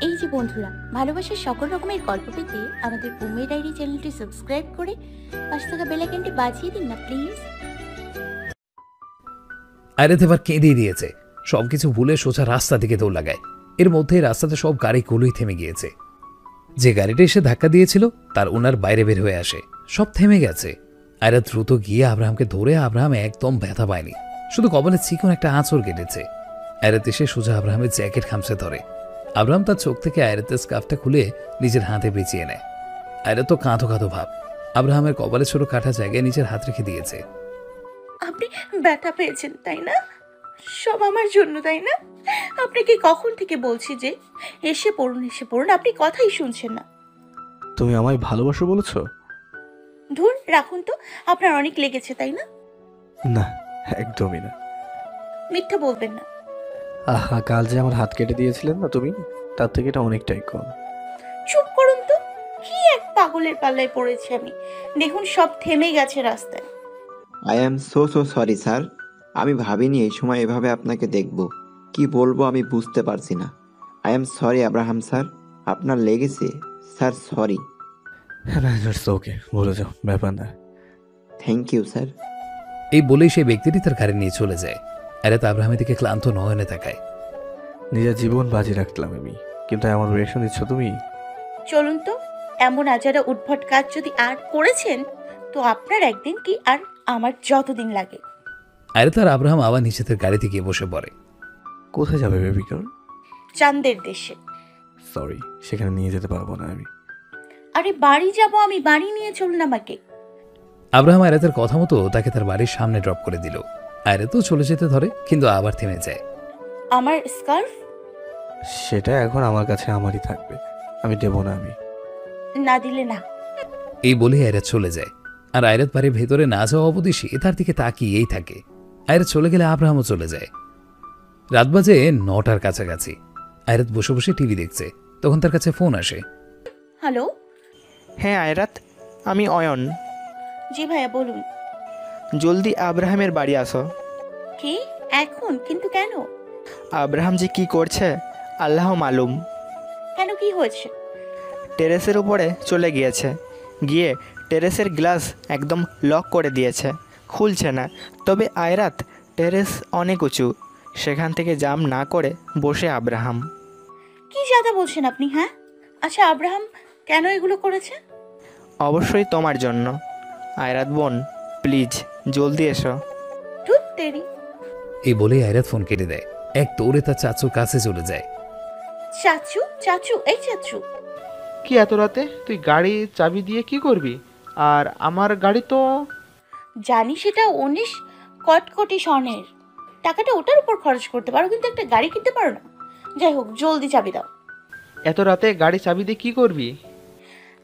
এই যে বন্ধুরা, ভালোবাসার সকল রকমের গল্প পেতে আমাদের উমের ডায়েরি চ্যানেলটি সাবস্ক্রাইব করে পাশে থাকা বেলাইকনটি বাজিয়ে দিন না, প্লিজ। আয়রাত এবার কেঁদেই দিয়েছে। সবকিছু ভুলে সোজা রাস্তা দিকে দৌড় লাগায়। এর মধ্যে রাস্তাতে সব গাড়িগুলোই থেমে গিয়েছে। যে গাড়িটা এসে ধাক্কা দিয়েছিল, তার ওনার বাইরে বের হয়ে আসে। সব থেমে গেছে। আয়রা দ্রুত গিয়ে আব্রাহামকে ধরে আব্রাহাম একদম ব্যথা পায়নি। শুধু কবলে চিকন একটা আঁচড় কেটেছে। আয়রাত এসে সোজা আব্রাহামের জ্যাকেট খামছে ধরে। আব্রাহাম তার চোখ থেকে আয়রাতের স্কার্ফটা খুলে নিজের হাতে বেঁচিয়ে নেয়। আয়রা তো কাঁধো কাঁধো ভাব। আব্রাহামের কপালে ছোট কাটা জায়গায় নিজের হাত রেখে দিয়েছে। আপনি ব্যথা পেয়েছেন তাই না? সব আমার জন্য তাই না? আপনাকে কখন থেকে বলছি যে এসে পড়ুন এসে পড়ুন আপনি কথাই শুনছেন না। তুমি আমায় ভালোবাসো বলেছ? ধুর রাখুন তো আপনার অনেক লেগেছে তাই না? না একদমই না। মিথ্যা বলবেন না। আহা কাল যে আমার হাত কেটে দিয়েছিলেন না তুমি তার থেকে এটা অনেকটাই কম। চুপ করুন তো কি এক পাগলের পাল্লায় পড়েছি আমি? দেখুন সব থেমে গেছে রাস্তায়। I am so so sorry sir আমি ভাবিনি এই সময় এভাবে আপনাকে দেখব। কি বলব আমি বুঝতে পারছি না। I am sorry Abraham sir. আপনার লেগেছে। স্যার সরি হ্যাঁ না ইটস ওকে বলে যাও ব্যাপার না। থ্যাংক ইউ স্যার এই বলেই সেই ব্যক্তিটি তার গাড়ি নিয়ে চলে যায়। আয়রাত আব্রাহামের দিকে ক্লান্ত নয়নে তাকায়। নিজের জীবন বাজি রাখলাম আমি কিন্তু আমার রিয়েকশন দিচ্ছ তুমি? চলুন তো এমন আজারা উদ্ভট কাজ যদি আর করেছেন তো আপনার একদিন কি আর আমার যতদিন লাগে। আর আব্রাহাম আবার নিচেদের গাড়িতে গিয়ে বসে পড়ে। কোথায় যাবে বেবি গার্ল চাঁদের দেশে। সরি সেখানে নিয়ে যেতে পারব না আমি। আরে বাড়ি যাব আমি বাড়ি নিয়ে চলুন আমাকে। আব্রাহাম আয়রাতের কথা মতো তাকে তার বাড়ির সামনে ড্রপ করে দিল। আয়রাতও চলে যেতে ধরে কিন্তু আবার থেমে যায়। আমার স্কার্ফ সেটা এখন আমার কাছে আমারই থাকবে। আমি দেবো না আমি। না দিলে না। এই বলে আয়রাত চলে যায়। আর আয়রাত বাড়ির ভেতরে না যাওয়া অবধি সে তার দিকে তাকিয়েই থাকে। আয়রাত চলে গেলে আব্রাহামও চলে যায়। রাত বাজে নটার কাছাকাছি। আয়রাত বসে বসে টিভি দেখছে। তখন তার কাছে ফোন আসে। হ্যালো? হ্যাঁ আয়রাত আমি অয়ন। জি ভাইয়া বলুন। জলদি আব্রাহামের বাড়ি আসো। কি? এখন? কিন্তু কেন? আব্রাহাম যে কি করছে আল্লাহ মালুম। কেন কি হয়েছে? টেরেসের উপরে চলে গিয়েছে। গিয়ে টেরেসের গ্লাস একদম লক করে দিয়েছে। খুলছে না। তবে আয়রাত টেরেস অনেক উঁচু। সেখান থেকে জাম না করে বসে আব্রাহাম। কি জাদা বলছেন আপনি হ্যাঁ? আচ্ছা আব্রাহাম কেন এগুলো করেছে? অবশ্যই তোমার জন্য। আয়রাত বোন প্লিজ। জলদি এসো। ধুত তেরি এই বলে আয়রাত ফোন কেটে দেয়। এক দৌড়ে তার চাচুর কাছে চলে যায়। চাচু চাচু এই চাচু। কি এত রাতে? তুই গাড়ি চাবি দিয়ে কি করবি? আর আমার গাড়ি তো জানি সেটা উনিশ কটকটি সনের টাকাটা ওটার উপর খরচ করতে পারো কিন্তু একটা গাড়ি কিনতে পারো না। যাই হোক জলদি চাবি দাও। এত রাতে গাড়ি চাবি দিয়ে কি করবি?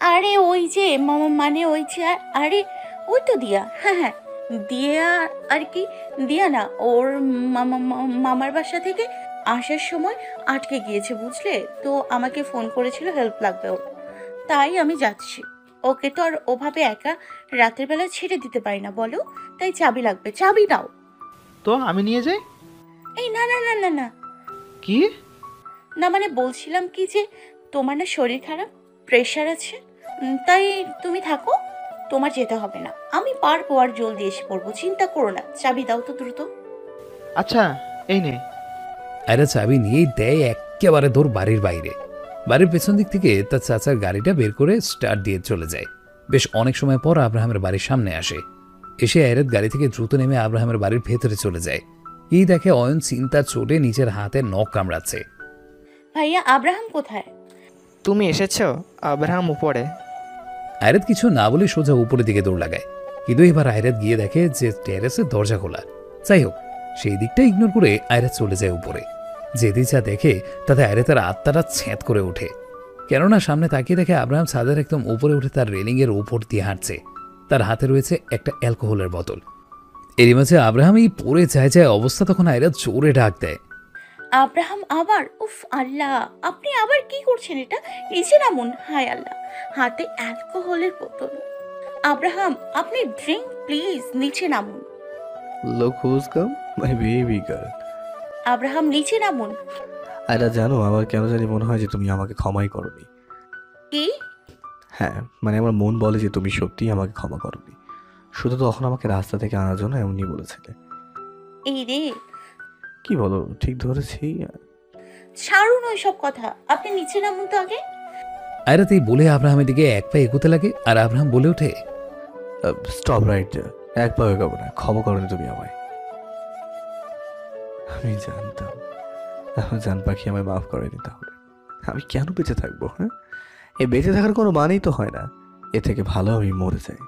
আরে ওই যে মামা মানে ওই যে আরে ওই তো দিয়া। হ্যাঁ হ্যাঁ। দিয়া আর কি দিয়া না ওর মামা মামার বাসা থেকে আসার সময় আটকে গিয়েছে বুঝলে? তো আমাকে ফোন করেছিল হেল্প লাগবে ওর। তাই আমি যাচ্ছি। ওকে তো আর ওভাবে একা রাতের বেলা ছেড়ে দিতে পারি না বলো? তাই চাবি লাগবে চাবি দাও তো আমি নিয়ে যাই? এই না না না না না। কি? না মানে বলছিলাম কি যে তোমার না শরীর খারাপ প্রেশার আছে তাই তুমি থাকো। তোমার যেতে হবে না। আমি পারব আর জলদি এসে পড়ব। চিন্তা করো না। চাবি দাও তো দ্রুত। আচ্ছা এই নে। আয়রা চাবি নিয়েই দেয় একেবারে দৌড় বাড়ির বাইরে। বাড়ির পেছন দিক থেকে তার চাচার গাড়িটা বের করে স্টার্ট দিয়ে চলে যায়। বেশ অনেক সময় পর আব্রাহামের বাড়ির সামনে আসে। এসে আয়রাত গাড়ি থেকে দ্রুত নেমে আব্রাহামের বাড়ির ভেতরে চলে যায়। এই দেখে অয়ন চিন্তার চোটে নিজের হাতে নখ কামড়াচ্ছে। ভাইয়া আব্রাহাম কোথায়? তুমি এসেছ? আব্রাহাম উপরে। আয়রাত কিছু না বলে সোজা উপরের দিকে দৌড় লাগায়। কিন্তু এবার আয়রাত গিয়ে দেখে যে টেরেসের দরজা খোলা। যাই হোক, সেই দিকটা ইগনোর করে আয়রাত চলে যায় উপরে। যেদি যা দেখে, তাতে আয়রাতের আত্মাটা ছ্যাঁত করে ওঠে। কেননা সামনে তাকিয়ে দেখে আব্রাহাম ছাদের একদম উপরে উঠে তার রেলিংয়ের উপর দিয়ে হাঁটছে। তার হাতে রয়েছে একটা অ্যালকোহলের বোতল এরই মাঝে আব্রাহাম এই পড়ে যায় যায় অবস্থা তখন আয়রাত জোরে ডাক দেয়। আব্রাহাম আবার উফ আল্লাহ আপনি আবার কি করছেন এটা? নিচে নামুন হায় আল্লাহ হাতে অ্যালকোহলের বোতল। আব্রাহাম আপনি ড্রিঙ্ক প্লিজ নিচে নামুন। Look who's come my baby girl. Abraham নিচে নামুন। আয়রা জানো আমার কেন জানি মনে হয় যে তুমি আমাকে ক্ষমাই করনি। কি? হ্যাঁ মানে আমার মন বলে যে তুমি সত্যিই আমাকে ক্ষমা করনি। শুধু তখন আমাকে রাস্তা থেকে আনার জন্য এমনই বলেছিলে। এই রে কি বলো ঠিক ধরেছি? ছাড়ুন ওই সব কথা। আপনি নিচে নামুন তো আগে। আয়রাত এই বলে আব্রাহামের দিকে এক পা এগোতে লাগে আর আব্রাহাম বলে ওঠে স্টপ রাইট এক পা এগাবো না ক্ষমা করনি তুমি আমায়। আমি জানতাম আমার জান পাখি আমায় মাফ করেনি তাহলে। আমি কেন বেঁচে থাকব হ্যাঁ? এ বেঁচে থাকার কোনো মানেই তো হয় না। এ থেকে ভালো আমি মরে যাই।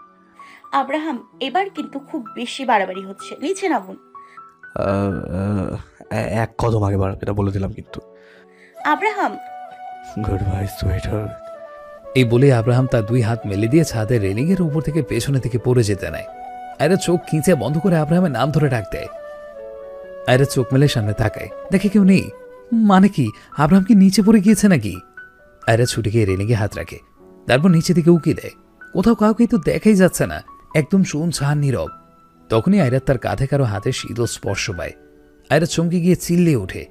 আব্রাহাম এবার কিন্তু খুব বেশি বাড়াবাড়ি হচ্ছে। নিচে নামুন। এক কদম আগে বাড়াবে এটা বলে দিলাম কিন্তু। আব্রাহাম। গুড বাই সুইটার এই বলে আব্রাহাম তার দুই হাত মেলে দিয়ে ছাদের রেলিংয়ের উপর থেকে পেছনে থেকে পড়ে যেতে নেয়। আয়রা চোখ খিঁচে বন্ধ করে আব্রাহামের নাম ধরে ডাক দেয়। আয়রা চোখ মেলে সামনে তাকায়। দেখে কেউ নেই। মানে কি আব্রাহাম কি নিচে পড়ে গিয়েছে নাকি? আয়রা ছুটে গিয়ে রেলিংয়ে হাত রাখে। তারপর নিচে দিকে উকি দেয়। কোথাও কাউকে তো দেখাই যাচ্ছে না। একদম শুন ছান নীরব। তখনই আয়রাত তার কাঁধে কারও হাতে শীতল স্পর্শ পায়। আয়রাত চমকে গিয়ে চিল্লে ওঠে।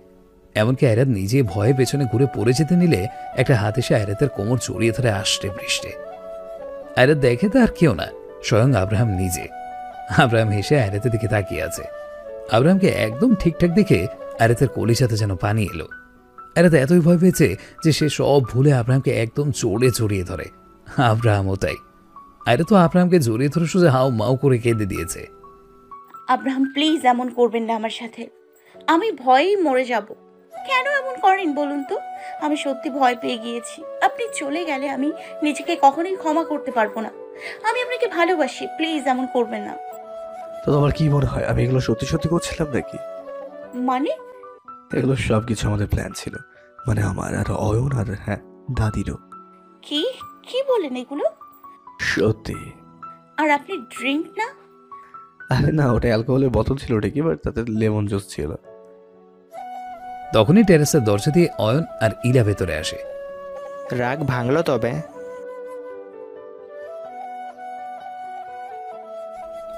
এমনকি আয়রাত নিজে ভয়ে পেছনে ঘুরে পড়ে যেতে নিলে একটা হাত এসে আয়রাতের কোমর জড়িয়ে ধরে আসতে বৃষ্টে আয়রাত দেখে তো আর কেউ না, স্বয়ং আব্রাহাম নিজে। আব্রাহাম হেসে আয়রাতের দিকে তাকিয়ে আছে। আব্রাহামকে একদম ঠিকঠাক দেখে আয়রাতের কলিজাতে যেন পানি এলো। আয়রাত এতই ভয় পেয়েছে যে সে সব ভুলে আব্রাহামকে একদম চড়ে জড়িয়ে ধরে। আব্রাহামও তাই। আয়রা তো আব্রাহামকে জড়িয়ে ধরে সোজা হাও মাও করে কেঁদে দিয়েছে। আব্রাহাম প্লিজ এমন করবেন না আমার সাথে। আমি ভয়েই মরে যাব। কেন এমন করেন বলুন তো? আমি সত্যি ভয় পেয়ে গিয়েছি। আপনি চলে গেলে আমি নিজেকে কখনোই ক্ষমা করতে পারব না। আমি আপনাকে ভালোবাসি প্লিজ এমন করবেন না। তো তোমার কি মনে হয় আমি এগুলো সত্যি সত্যি করছিলাম নাকি? মানে? এগুলো সব কিছু আমাদের প্ল্যান ছিল। মানে আমার আর অয়ন আর হ্যাঁ দাদিরও। কি? কি বলেন এগুলো? সত্যি। আর আপনি ড্রিঙ্ক না? আরে না ওটা অ্যালকোহলের বোতল ছিল ঠিকই বাট তাতে লেমন জুস ছিল। তখনই টেরেসের দরজা দিয়ে অয়ন আর ইলা ভেতরে আসে। রাগ ভাঙলো তবে।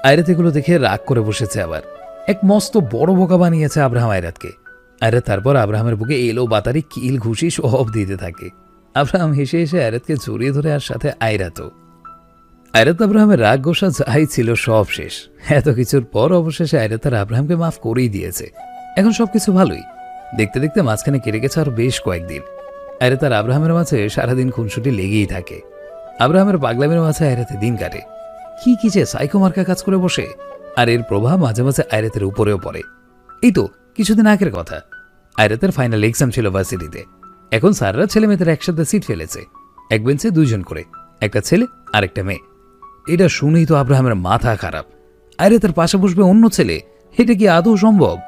আয়রাত এগুলো দেখে রাগ করে বসেছে আবার। এক মস্ত বড় বোকা বানিয়েছে আব্রাহাম আয়রাতকে। আয়রাত তারপর আব্রাহামের বুকে এলো বাতারি কিল ঘুষি সব দিতে থাকে। আব্রাহাম হেসে হেসে আয়রাতকে জড়িয়ে ধরে আর সাথে আয়রাতও। আয়রাত আব্রাহামের রাগ গোসা যাই ছিল সব শেষ। এত কিছুর পর অবশেষে আয়রাত আর আব্রাহামকে মাফ করেই দিয়েছে। এখন সবকিছু ভালোই। দেখতে দেখতে মাঝখানে কেটে গেছে আরও বেশ কয়েকদিন। আয়রাত আর আব্রাহামের মাঝে সারাদিন খুনসুটি লেগেই থাকে। আব্রাহামের পাগলামের মাঝে আয়রাতে দিন কাটে। কি কি যে সাইকো মার্কা কাজ করে বসে। আর এর প্রভাব মাঝে মাঝে আয়রাতের উপরেও পড়ে। এই তো, কিছুদিন আগের কথা। আয়রাতের ফাইনাল এক্সাম ছিল ভার্সিটিতে এখন স্যাররা ছেলে মেয়েদের একসাথে সিট ফেলেছে। এক বেঞ্চে দুইজন করে। একটা ছেলে আর একটা মেয়ে। এটা শুনেই তো আব্রাহামের মাথা খারাপ। আয়রাতের পাশে বসবে অন্য ছেলে, এটা কি আদৌ সম্ভব?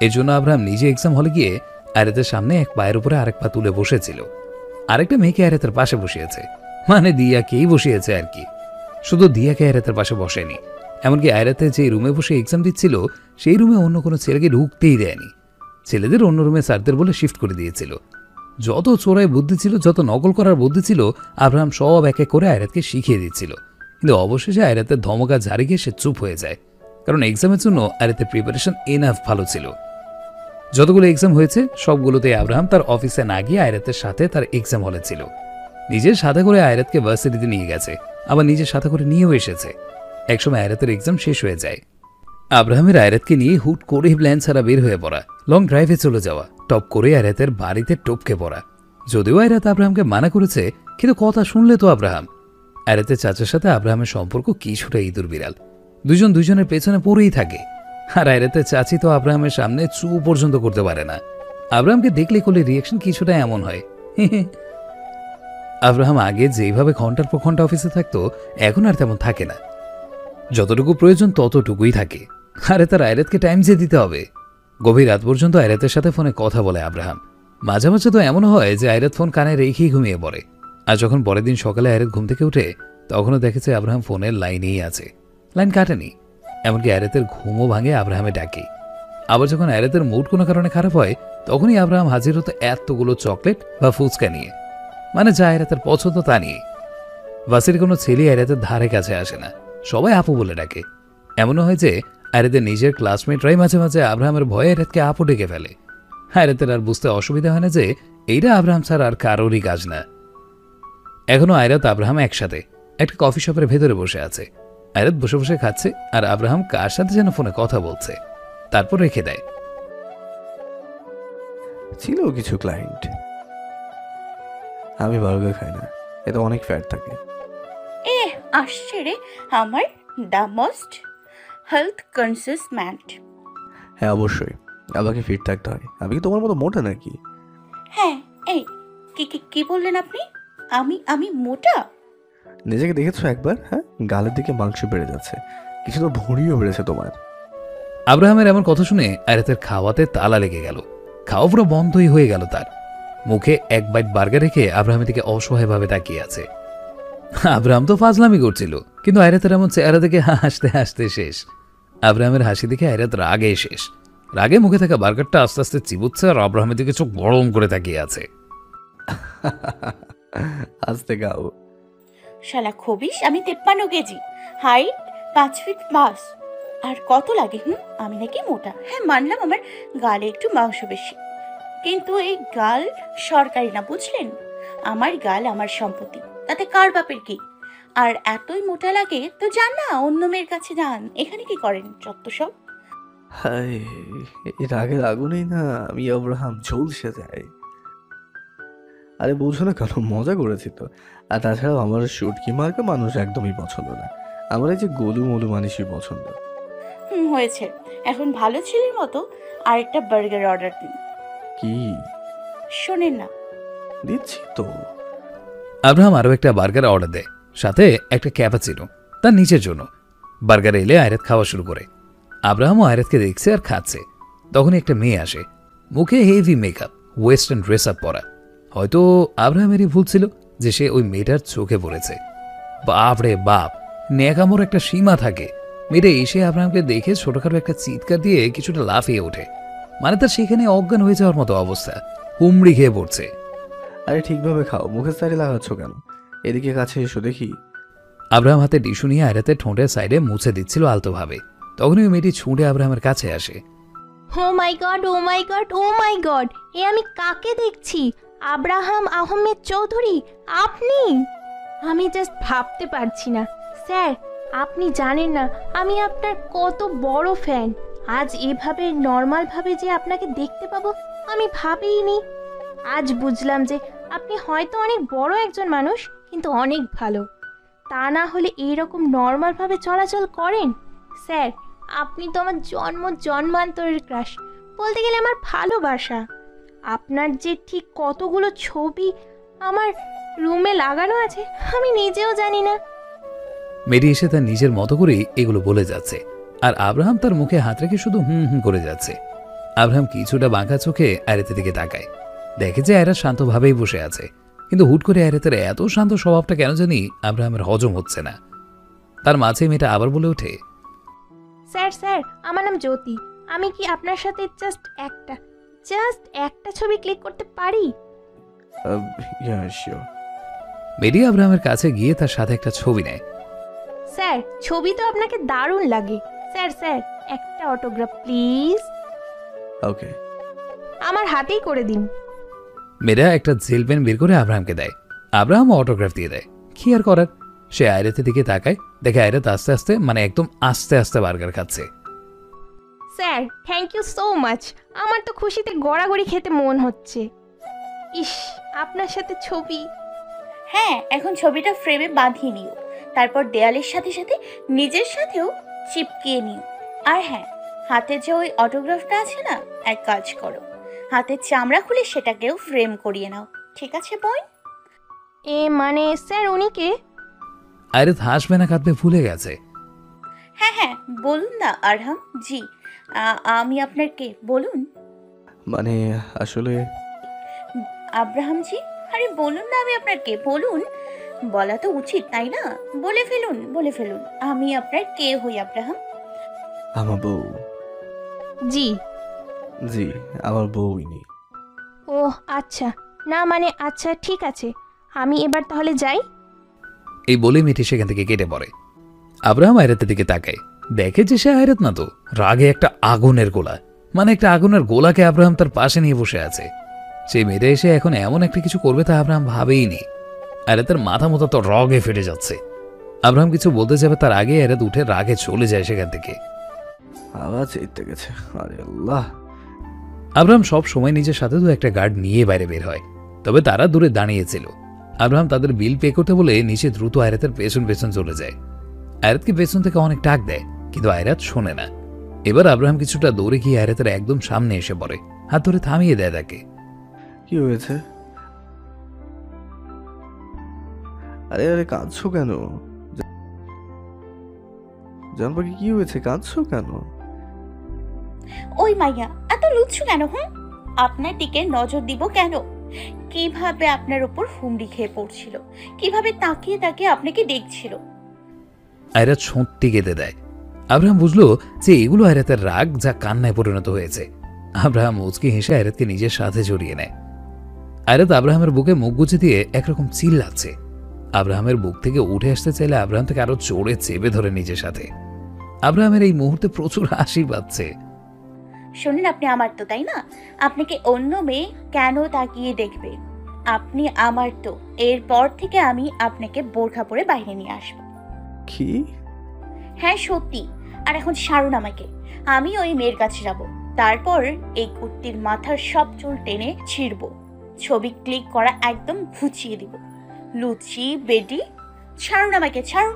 এর জন্য আব্রাহাম নিজে এক্সাম হলে গিয়ে আয়রাতের সামনে এক পায়ের উপরে আরেক পা তুলে বসেছিল। আরেকটা মেয়েকে আয়রাতের পাশে বসিয়েছে। মানে দিয়াকেই বসিয়েছে আর কি। শুধু দিয়াকে আয়রাতের পাশে বসেনি। এমনকি আয়রাতে যে রুমে বসে এক্সাম দিচ্ছিল, সেই রুমে অন্য কোনো ছেলেকে ঢুকতেই দেয়নি। ছেলেদের অন্য রুমে স্যারদের বলে শিফট করে দিয়েছিল। যত চোরাই বুদ্ধি ছিল, যত নকল করার বুদ্ধি ছিল, আব্রাহাম সব এক এক করে আয়রাতকে শিখিয়ে দিচ্ছিল। কিন্তু অবশেষে আয়রাতের ধমকা ঝাড়ি গিয়ে সে চুপ হয়ে যায়। কারণ এক্সামের জন্য আয়রাতের প্রিপারেশন এনাফ ভালো ছিল। যতগুলো এক্সাম হয়েছে, সবগুলোতে আব্রাহাম তার অফিসে না গিয়ে আয়রাতের সাথে তার এক্সাম হলে ছিল। নিজের সাথে করে আয়রাতকে ভার্সিটিতে নিয়ে গেছে, আবার নিজের সাথে করে নিয়েও এসেছে। একসময় আয়রাতের এক্সাম শেষ হয়ে যায়। আব্রাহামের আয়রাতকে নিয়ে হুট করে প্ল্যান ছাড়া বের হয়ে পড়া লং ড্রাইভে চলে যাওয়া, টপ করে আয়রাতের বাড়িতে টপকে পড়া। যদিও আয়রাত আব্রাহামকে মানা করেছে, কিন্তু কথা শুনলে তো আব্রাহাম। আয়রাতের চাচার সাথে আব্রাহামের সম্পর্ক কিছুটা ইঁদুর বিড়াল। দুজন দুজনের পেছনে পড়েই থাকে। আর আয়রাতের চাচি তো আব্রাহামের সামনে চু পর্যন্ত করতে পারে না। আব্রাহামকে দেখলে করলে রিয়াকশন কিছুটা এমন হয়। আব্রাহাম আগে যেইভাবে ঘণ্টার পর ঘণ্টা অফিসে থাকতো, এখন আর তেমন থাকে না। যতটুকু প্রয়োজন ততটুকুই থাকে। আরে তার আয়রাতকে টাইম যে দিতে হবে। গভীর রাত পর্যন্ত আয়রাতের সাথে ফোনে কথা বলে আব্রাহাম। মাঝে মাঝে তো এমনও হয় যে আয়রাত ফোন কানে রেখেই ঘুমিয়ে পড়ে। আর যখন পরের দিন সকালে আয়রাত ঘুম থেকে উঠে, তখনও দেখেছে আব্রাহাম ফোনের লাইনেই আছে। লাইন কাটেনি। এমনকি আয়রাতের ঘুমও ভাঙে আব্রাহামে ডাকে। আবার যখন আয়রাতের মুড কোনো কারণে খারাপ হয়, তখনই আব্রাহাম হাজির হতো এতগুলো চকলেট বা ফুচকা নিয়ে। মানে যা আয়রাতের পছন্দ তা নিয়ে। বাসের কোনো ছেলে আয়রাতের ধারে কাছে আসে না। সবাই আপু বলে ডাকে। এমনও হয় যে, আয়রাতের নিজের ক্লাসমেটরাই মাঝে মাঝে আব্রাহামের ভয়ে আয়রাতকে আপু ডেকে ফেলে। আয়রাতের আর বুঝতে অসুবিধা হয় না যে, এইটা আব্রাহাম স্যার আর কারোরই কাজ না। এখনও আয়রাত আব্রাহাম একসাথে। একটা কফি শপের ভেতরে বসে আছে। আয়রাত বসে বসে খাচ্ছে আর আব্রাহাম কার সাথে যেন ফোনে কথা বলছে। তারপর রেখে দেয়। ছিল কিছু ক্লায়েন্ট আমি বার্গার খাই না। এতে অনেক ফ্যাট থাকে। এ আসছে রে আমার the most health conscious man হ্যাঁ অবশ্যই। আমাকে ফিট থাকতে হয়। আমি কি তোমার মতো মোটা নাকি? হ্যাঁ এই কি কি কি বললেন আপনি? আমি আমি মোটা? নিজেকে দেখেছ একবার হ্যাঁ? গালের দিকে মাংস বেড়ে যাচ্ছে। কিছু তো ভুঁড়িও বেড়েছে তোমার। আব্রাহামের এমন কথা শুনে আয়রাতের খাওয়াতে তালা লেগে গেল। খাওয়া পুরো বন্ধই হয়ে গেল তার। মুখে এক বাইট বার্গার রেখে আব্রাহামের দিকে অসহায়ভাবে তাকিয়ে আছে। আব্রাহাম তো ফাজলামি করছিল কিন্তু আয়রাতের এমন চেহারা দেখে হাসতে হাসতে শেষ। আব্রাহামের হাসি দেখে আয়রাত রাগে শেষ। রাগে মুখে থাকা বার্গারটা আস্তে আস্তে চিবুচ্ছে আর আব্রাহামের দিকে চোখ গরম করে তাকিয়ে আছে। আস্তে গাও। শালা খবিস আমি তেপ্পান্ন কেজি। হাইট পাঁচ ফিট পাঁচ। আর কত লাগে হুম? আমি নাকি মোটা। হ্যাঁ মানলাম আমার গালে একটু মাংস বেশি। কিন্তু এই গাল সরকারি না বুঝলেন? আমার গাল আমার সম্পত্তি। তাতে কার বাপের কি? আর এতই মোটা লাগে তো যান না অন্য মেয়ের কাছে যান। এখানে কি করেন চত্ব সব? হায় এর আগের আগুনেই না আমি আব্রাহাম ঝলসে যায় আরে বলছো না কেন মজা করেছি তো। আর তাছাড়াও আমার শুটকি মার্কা মানুষ একদমই পছন্দ না। আমার এই যে গোলু মোলু মানুষই পছন্দ। হুম হয়েছে। এখন ভালো ছেলের মতো আরেকটা বার্গার অর্ডার দিন। কি? শোনেন না। দিচ্ছি তো। আব্রাহাম আরও একটা বার্গার অর্ডার দেয়। সাথে একটা ক্যাপাচিনো তার নিচের জন্য। বার্গার এলে আয়রাত খাওয়া শুরু করে। আব্রাহামও আয়রাতকে দেখছে আর খাচ্ছে। তখনই একটা মেয়ে আসে। মুখে heavy makeup western dress up পরা। হয়তো আব্রাহামেরই ভুল ছিল যে সে ওই মেয়েটার চোখে পড়েছে। বাপ রে বাপ ন্যাকামোর একটা সীমা থাকে। মেয়েটা এসে আব্রাহামকে দেখে ছোটখাটো একটা চিৎকার দিয়ে কিছুটা লাফিয়ে ওঠে। মানে তার সেখানে অজ্ঞান হয়ে যাওয়ার মতো অবস্থা। হুমড়ি খেয়ে পড়ছে। আরে ঠিকভাবে খাও মুখের সাইডে লাগাচ্ছ কেন? এদিকে কাছে এসো দেখি। আব্রাহাম হাতে টিস্যু নিয়ে আয়রাতের ঠোঁটের সাইডে মুছে দিচ্ছিল আলতোভাবে। তখনই ওই মেয়েটি ছুঁড়ে আব্রাহামের কাছে আসে। ও my god oh my god oh my god এ আমি কাকে দেখছি? আব্রাহাম আহমেদ চৌধুরী, আপনি? আমি জাস্ট ভাবতে পারছি না। স্যার, আপনি জানেন না, আমি আপনার কত বড় ফ্যান আজ এভাবে নর্মালভাবে যে আপনাকে দেখতে পাবো, আমি ভাবিনি আজ বুঝলাম যে আপনি হয়তো অনেক বড় একজন মানুষ, কিন্তু অনেক ভালো। তা না হলে এইরকম নর্মালভাবে চলাচল করেন? স্যার, আপনি তো আমার জন্ম জন্মান্তরের ক্রাশ বলতে গেলে আমার ভালোবাসা। আপনার যে ঠিক কতগুলো ছবি আমার রুমে লাগানো আছে আমি নিজেও জানি না। মেয়েটি এসে তার নিজের মতো করেই এগুলো বলে যাচ্ছে আর আব্রাহাম তার মুখে হাত রেখে শুধু হুম হুম করে যাচ্ছে। আব্রাহাম কিছুটা বাঁকা চোখে আয়রাতের দিকে তাকায়। দেখে যে আয়রা শান্তভাবেই বসে আছে কিন্তু হুট করে আয়রাতের এত শান্ত স্বভাবটা কেন জানি আব্রাহামের হজম হচ্ছে না। তার মাঝে মেয়েটা আবার বলে ওঠে স্যার স্যার আমার নাম জ্যোতি। আমি কি আপনার সাথে জাস্ট একটা জাস্ট একটা ছবি ক্লিক করতে পারি? ইয়া শিওর মেয়েটি আব্রাহামের কাছে গিয়ে তার সাথে একটা ছবি নেয়। স্যার ছবি তো আপনাকে দারুণ লাগে। স্যার স্যার একটা অটোগ্রাফ প্লিজ। ওকে আমার হাতেই করে দিন। মেয়েরা একটা জেল পেন বের করে আব্রাহামকে দেয়। আব্রাহাম অটোগ্রাফ দিয়ে দেয়। কি আর করার? সে আয়রাতের দিকে তাকায় দেখে আয়রাত আস্তে আস্তে মানে একদম আস্তে আস্তে বার্গার খাচ্ছে। Sir thank you so much আমার তো খুশিতে গড়াগড়ি খেতে মন হচ্ছে। ইস আপনার সাথে ছবি। হ্যাঁ এখন ছবিটা ফ্রেমে বাঁধিয়ে নিও। তারপর দেয়ালের সাথে সাথে নিজের সাথেও চিপকিয়ে নিও। আর হ্যাঁ হাতে যে ওই অটোগ্রাফটা আছে না এক কাজ করো। হাতের চামড়া খুলে সেটাকেও ফ্রেম করিয়ে নাও। ঠিক আছে বই এ মানে স্যার উনি কে? আয়রাত হাসবে না কাঁদবে ভুলে গেছে। হ্যাঁ হ্যাঁ বলুন না আরহাম জি। আমি আপনার কে বলুন। মানে আসলে আব্রাহাম জি আরে বলুন না আমি আপনার কে বলুন। বলা তো উচিত তাই না? বলে ফেলুন বলে ফেলুন। আমি আপনার কে হই আব্রাহাম? আমার বউ। জি। জি আমার বউ ইনি ও আচ্ছা। না মানে আচ্ছা ঠিক আছে। আমি এবার তাহলে যাই। এই বলে মেয়েটি সেখান থেকে কেটে পড়ে। আব্রাহাম আয়রাতের দিকে তাকায়। দেখে যে সে আয়রাত না তো? রাগে একটা আগুনের গোলা মানে একটা আগুনের গোলাকে আব্রাহাম তার পাশে নিয়ে বসে আছে। সেই মেয়েটা এসে এখন এমন একটা কিছু করবে তা আব্রাহাম ভাবেইনি আরে তার মাথা মতো তো রগে ফেটে যাচ্ছে। আব্রাহাম কিছু বলতে যাবে তার আগে এরাত উঠে রাগে চলে যায় সেখান থেকে। আওয়াজ এইতে গেছে। আরে আল্লাহ। আব্রাহাম সব সময় নিজের সাথে দু একটা গার্ড নিয়ে বাইরে বের হয়। তবে তারা দূরে দাঁড়িয়েছিল। আব্রাহাম তাদের বিল পে করতে বলে নিচে দ্রুত আয়রাতের পেছন পেছন চলে যায়। আয়রাতকে পেছন থেকে অনেক টাক দেয়? কিন্তু আয়রাত শোনে না। এবার আব্রাহাম কিছুটা দৌড়ে গিয়ে আয়রাতের একদম সামনে এসে পড়ে। হাত ধরে থামিয়ে দেয় তাকে। কি হয়েছে? আরে আরে কাঁদছো কেন? জানবাকি কি হয়েছে? কাঁদছো কেন? ওই মাইয়া এত লুচ্ছু কেন হুম? আপনার দিকে নজর দিব কেন? কীভাবে আপনার উপর হুমড়ি খেয়ে পড়ছিল? কীভাবে তাকিয়ে তাকিয়ে আপনাকে দেখছিল? আয়রাত সত্যি কেঁদে দেয়। আব্রাহাম বুঝলো যে এগুলো আয়রাতের রাগ যা কান্নায় পরিণত হয়েছে। আব্রাহাম মুচকি হেসে আয়রাতকে নিজের সাথে জড়িয়ে নেয়। আয়রাত আব্রাহামের বুকে মুখ গুজে দিয়ে একরকম চিল্লাচ্ছে। আব্রাহামের বুক থেকে উঠে আসতে চাইলে আব্রাহাম থেকে আরও চড়ে চেপে ধরে নিজের সাথে। আব্রাহামের এই মুহূর্তে প্রচুর হাসি পাচ্ছে। শোনেন আপনি আমার তো তাই না? আপনাকে অন্য মেয়ে কেন তাকিয়ে দেখবে? আপনি আমার তো। এরপর থেকে আমি আপনাকে বোরখা পরে বাইরে নিয়ে আসব। কি? হ্যাঁ সত্যি। আর এখন সারুন আমাকে। আমি ওই মেয়ের কাছে যাব। তারপর এই কুর্তির মাথার সব চুল টেনে ছিঁড়ব। ছবি ক্লিক করা একদম ঘুচিয়ে দিব। লুচি বেডি ছাড়ুন আমাকে ছাড়ুন।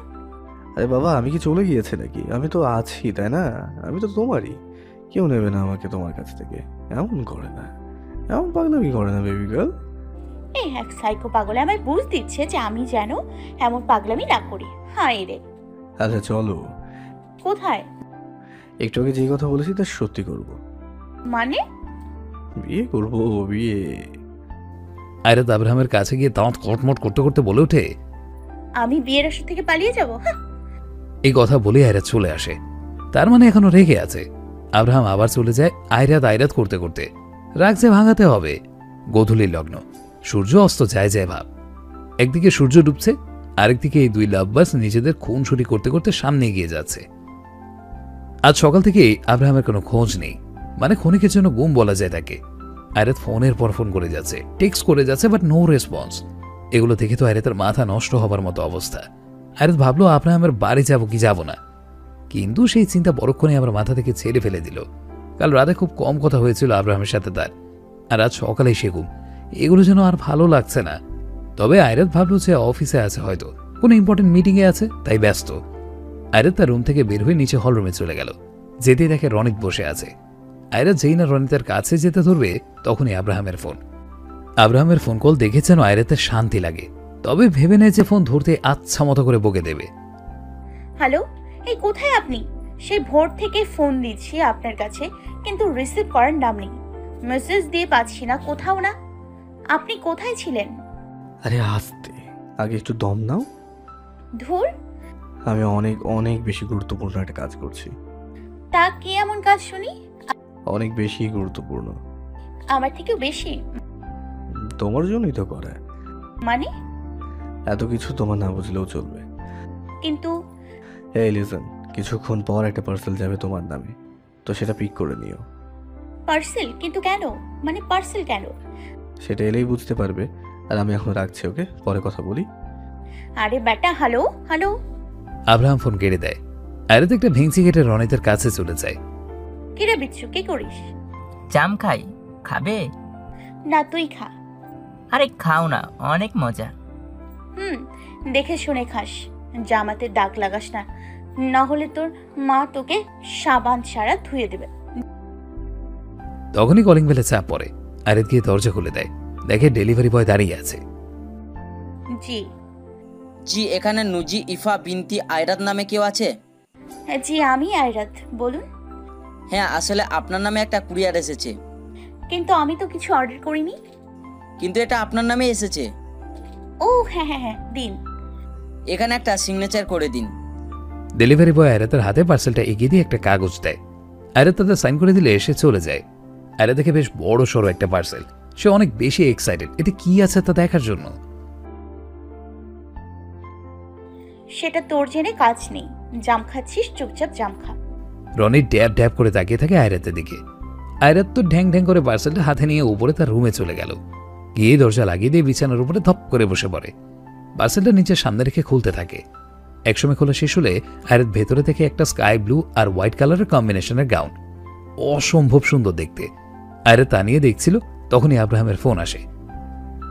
আরে বাবা আমি কি চলে গিয়েছে নাকি? আমি তো আছি তাই না? আমি তো তোমারই। কেউ নেবে না আমাকে তোমার কাছ থেকে। এমন করে না। এমন পাগলামি করে না বেবি গার্ল এই এক সাইকো পাগলে আমায় বুঝ দিচ্ছে যে আমি যেন এমন পাগলামি না করি। হায় রে। আচ্ছা চলো। কোথায়? একটু আগে যে কথা বলেছি তা সত্যি করব। মানে? বিয়ে করব বিয়ে। আয়রাত আব্রাহামের কাছে গিয়ে দাঁত কটমট করতে করতে বলে ওঠে। আমি বিয়ের আসর থেকে পালিয়ে যাব? হ্যাঁ। এই কথা বলে আয়রাত চলে আসে। তার মানে এখনও রেগে আছে। আব্রাহাম আবার চলে যায় আয়রাত আয়রাত করতে করতে। রাগ যে ভাঙাতে হবে। গোধূলির লগ্ন। সূর্য অস্ত যায় যায় ভাব। একদিকে সূর্য ডুবছে আরেকদিকে এই দুই লাভবাস নিজেদের খুনসুটি করতে করতে সামনে এগিয়ে যাচ্ছে। আজ সকাল থেকে আব্রাহামের কোনো খোঁজ নেই। মানে ক্ষণিকের জন্য গুম বলা যায় তাকে। আয়রাত ফোনের পর ফোন করে যাচ্ছে। টেক্সট করে যাচ্ছে, বাট নো রেসপন্স। এগুলো দেখে তো আয়রাতের মাথা নষ্ট হবার মতো অবস্থা। আয়রাত ভাবলো, আব্রাহামের বাড়ি যাব কি যাব না? কিন্তু সেই চিন্তা পরক্ষণে আমার মাথা থেকে ছেড়ে ফেলে দিল। কাল রাতে খুব কম কথা হয়েছিল আব্রাহামের সাথে তার। আর আজ সকালেই সে ঘুম এগুলো যেন আর ভালো লাগছে না। তবে আয়রাত ভাবলো যে অফিসে আছে হয়তো। কোনো ইম্পর্টেন্ট মিটিংয়ে আছে, তাই ব্যস্ত। আয়রাত তার রুম থেকে বের হয়ে নিচে হল রুমে চলে গেল। যেতে দেখে রনিত বসে আছে। আয়রাত যেই না রনিতের কাছে যেতে ধরবে তখনই আব্রাহামের ফোন। আব্রাহামের ফোন কল দেখে যেন আয়রাতের শান্তি লাগে। তবে ভেবে নেয় যে ফোন ধরতে আচ্ছা মতো করে বকে দেবে। হ্যালো এই কোথায় আপনি? সেই ভোর থেকে ফোন দিচ্ছি আপনার কাছে কিন্তু রিসিভ করার নাম নেই। মেসেজ দিয়ে পাচ্ছি না কোথাও না। আপনি কোথায় ছিলেন? আরে আস্তে। আগে একটু দম নাও। ধুর। আমি অনেক অনেক বেশি গুরুত্বপূর্ণ একটা কাজ করছি। তা কি এমন কাজ শুনি? অনেক বেশি গুরুত্বপূর্ণ। আমার থেকে বেশি? তোমার জন্যই তো করে। মানে? এত কিছু তোমার না বুঝলেও চলবে। কিন্তু এই লিসন কিছুক্ষণ পর একটা পার্সেল যাবে তোমার নামে। তো সেটা পিক করে নিও। পার্সেল কিন্তু কেন? মানে পার্সেল কেন? সেটা এলেই বুঝতে পারবে। আর আমি এখন রাখছি ওকে? পরে কথা বলি। আরে বেটা হ্যালো হ্যালো আব্রাহাম ফোন কেড়ে দেয়। আয়রাত একটা ভেঙচি কেটে রনিতের কাছে চলে যায়। কিরে বিচ্ছু? কি করিস? জাম খাই। খাবে? না তুই খা। আরে খাও না অনেক মজা। হুম দেখে শুনে খাস। জামাতে দাগ লাগাস না। নাহলে তোর মা তোকে সাবান ছাড়া ধুয়ে দেবে। তখনই কলিং বেলে চাপ পড়ে। আয়রাত গিয়ে দরজা খুলে দেয়। দেখে ডেলিভারি বয় দাঁড়িয়ে আছে। জি। জি এখানে নুজি ইফা বিনতি আয়রাত নামে কেউ আছে? জি আমি আয়রাত বলুন। হ্যাঁ আসলে আপনার নামে একটা কুরিয়ার এসেছে। কিন্তু আমি তো কিছু অর্ডার করিনি। কিন্তু এটা আপনার নামে এসেছে। ও হ্যাঁ হ্যাঁ হ্যাঁ দিন। এখানে একটা সিগনেচার করে দিন। ডেলিভারি বয় আয়রাতের হাতে পার্সেলটা এগিয়ে দিয়ে একটা কাগজ দেয়। আয়রাত তাতে সাইন করে দিলে এসে চলে যায়। আয়রা দেখে বেশ বড় সড়ো একটা পার্সেল সে অনেক বেশি এক্সাইটেড এতে কি আছে তা দেখার জন্য? সেটা তোর জেনে কাজ নেই। জাম খাচ্ছিস, চুপচাপ জাম খা। রনি ড্যাব ড্যাব করে তাকিয়ে থাকে আয়রাতের দিকে। আয়রাত তো ঢ্যাং ঢ্যাং করে পার্সেলটা হাতে নিয়ে উপরে তার রুমে চলে গেল। গিয়ে দরজা লাগিয়ে দিয়ে বিছানার উপরে ধপ করে বসে পড়ে। পার্সেলটা নিচে সামনে রেখে খুলতে থাকে। একসময় খোলা শেষ হলে আয়রাত ভেতরে থেকে একটা স্কাই ব্লু আর হোয়াইট কালারের কম্বিনেশনের গাউন। অসম্ভব সুন্দর দেখতে। আয়রাত তা নিয়ে দেখছিল, তখনই আব্রাহামের ফোন আসে।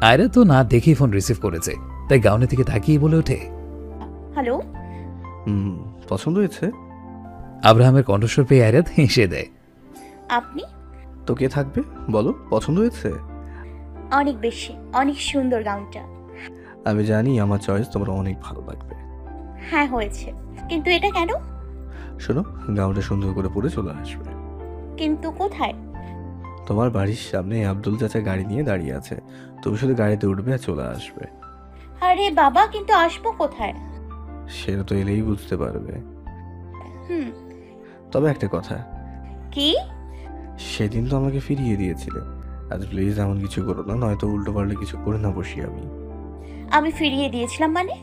আয়রা তো না দেখেই ফোন রিসিভ করেছে, তাই গাউনের দিকে তাকিয়ে বলে ওঠে হ্যালো হুম পছন্দ হয়েছে। আব্রাহামের কণ্ঠস্বর পেয়ে আয়রাত হেসে দেয়। আপনি? তো কে থাকবে? বলো পছন্দ হয়েছে? অনেক বেশি অনেক সুন্দর গাউনটা। আমি জানি আমার চয়েস তোমার অনেক ভালো লাগবে। হ্যাঁ হয়েছে। কিন্তু এটা কেন? শোনো গাউনটা সুন্দর করে পরে চলে আসবে। কিন্তু কোথায়? তোমার বাড়ির সামনে আব্দুল চাচা গাড়ি নিয়ে দাঁড়িয়ে আছে। তুমি শুধু গাড়িতে উঠবে আর চলে আসবে। আরে বাবা কিন্তু আসব কোথায়? সেটা তো এলেই বুঝতে পারবে। হুম। তবে একটা কথা। কি? সেদিন তো আমাকে ফিরিয়ে দিয়েছিলে। আজ প্লিজ এমন কিছু করো না নয়তো উল্টো পাল্টে কিছু করে না বসি আমি। আমি ফিরিয়ে দিয়েছিলাম মানে?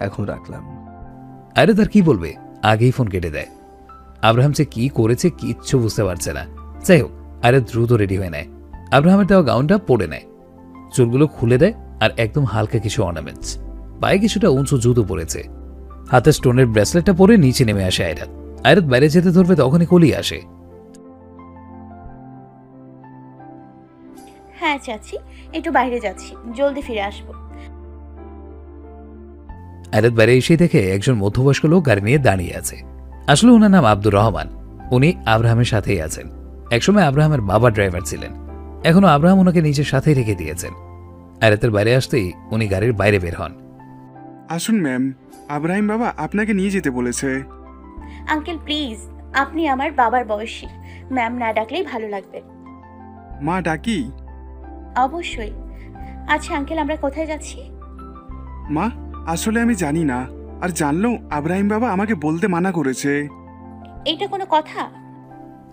এখন রাখলাম। আরে তার কি বলবে? আগেই ফোন কেটে দেয়। আব্রাহাম সে কি করেছে কিচ্ছু বুঝতে পারছে না। যাই হোক আরে দ্রুত রেডি হয়ে নেয়। আব্রাহামের দেওয়া গাউনটা পরে নেয়। চুলগুলো খুলে দেয় আর একদম হালকা কিছু অর্নামেন্টস পায়ে কিছুটা উঁচু জুতো পরেছে। হাতে স্টোনের ব্রেসলেটটা পরে নিচে নেমে আসে আয়রাত। আয়রাত বাইরে যেতে ধরবে তখনই কলি আসে। হ্যাঁ চাচি একটু বাইরে যাচ্ছি। জলদি ফিরে আসব। আয়রাত বাইরে এসে দেখে একজন মধ্যবয়স্ক লোক গাড়ি নিয়ে দাঁড়িয়ে আছে। আসলে ওনার নাম আব্দুর রহমান। উনি আব্রাহামের সাথেই আছেন। একসময় আব্রাহামের বাবা ড্রাইভার ছিলেন। এখনও আব্রাহাম ওনাকে নিজের সাথেই রেখে দিয়েছেন। আয়রাতের বাইরে আসতেই উনি গাড়ির বাইরে বের হন। আসুন ম্যাম। আব্রাহিম বাবা আপনাকে নিয়ে যেতে বলেছে। আঙ্কেল প্লিজ আপনি আমার বাবার বয়সী। ম্যাম না ডাকলেই ভালো লাগবে। মা ডাকি? অবশ্যই। আচ্ছা আঙ্কেল আমরা কোথায় যাচ্ছি? মা আসলে আমি জানি না। আর জানলেও আব্রাহিম বাবা আমাকে বলতে মানা করেছে। এটা কোনো কথা?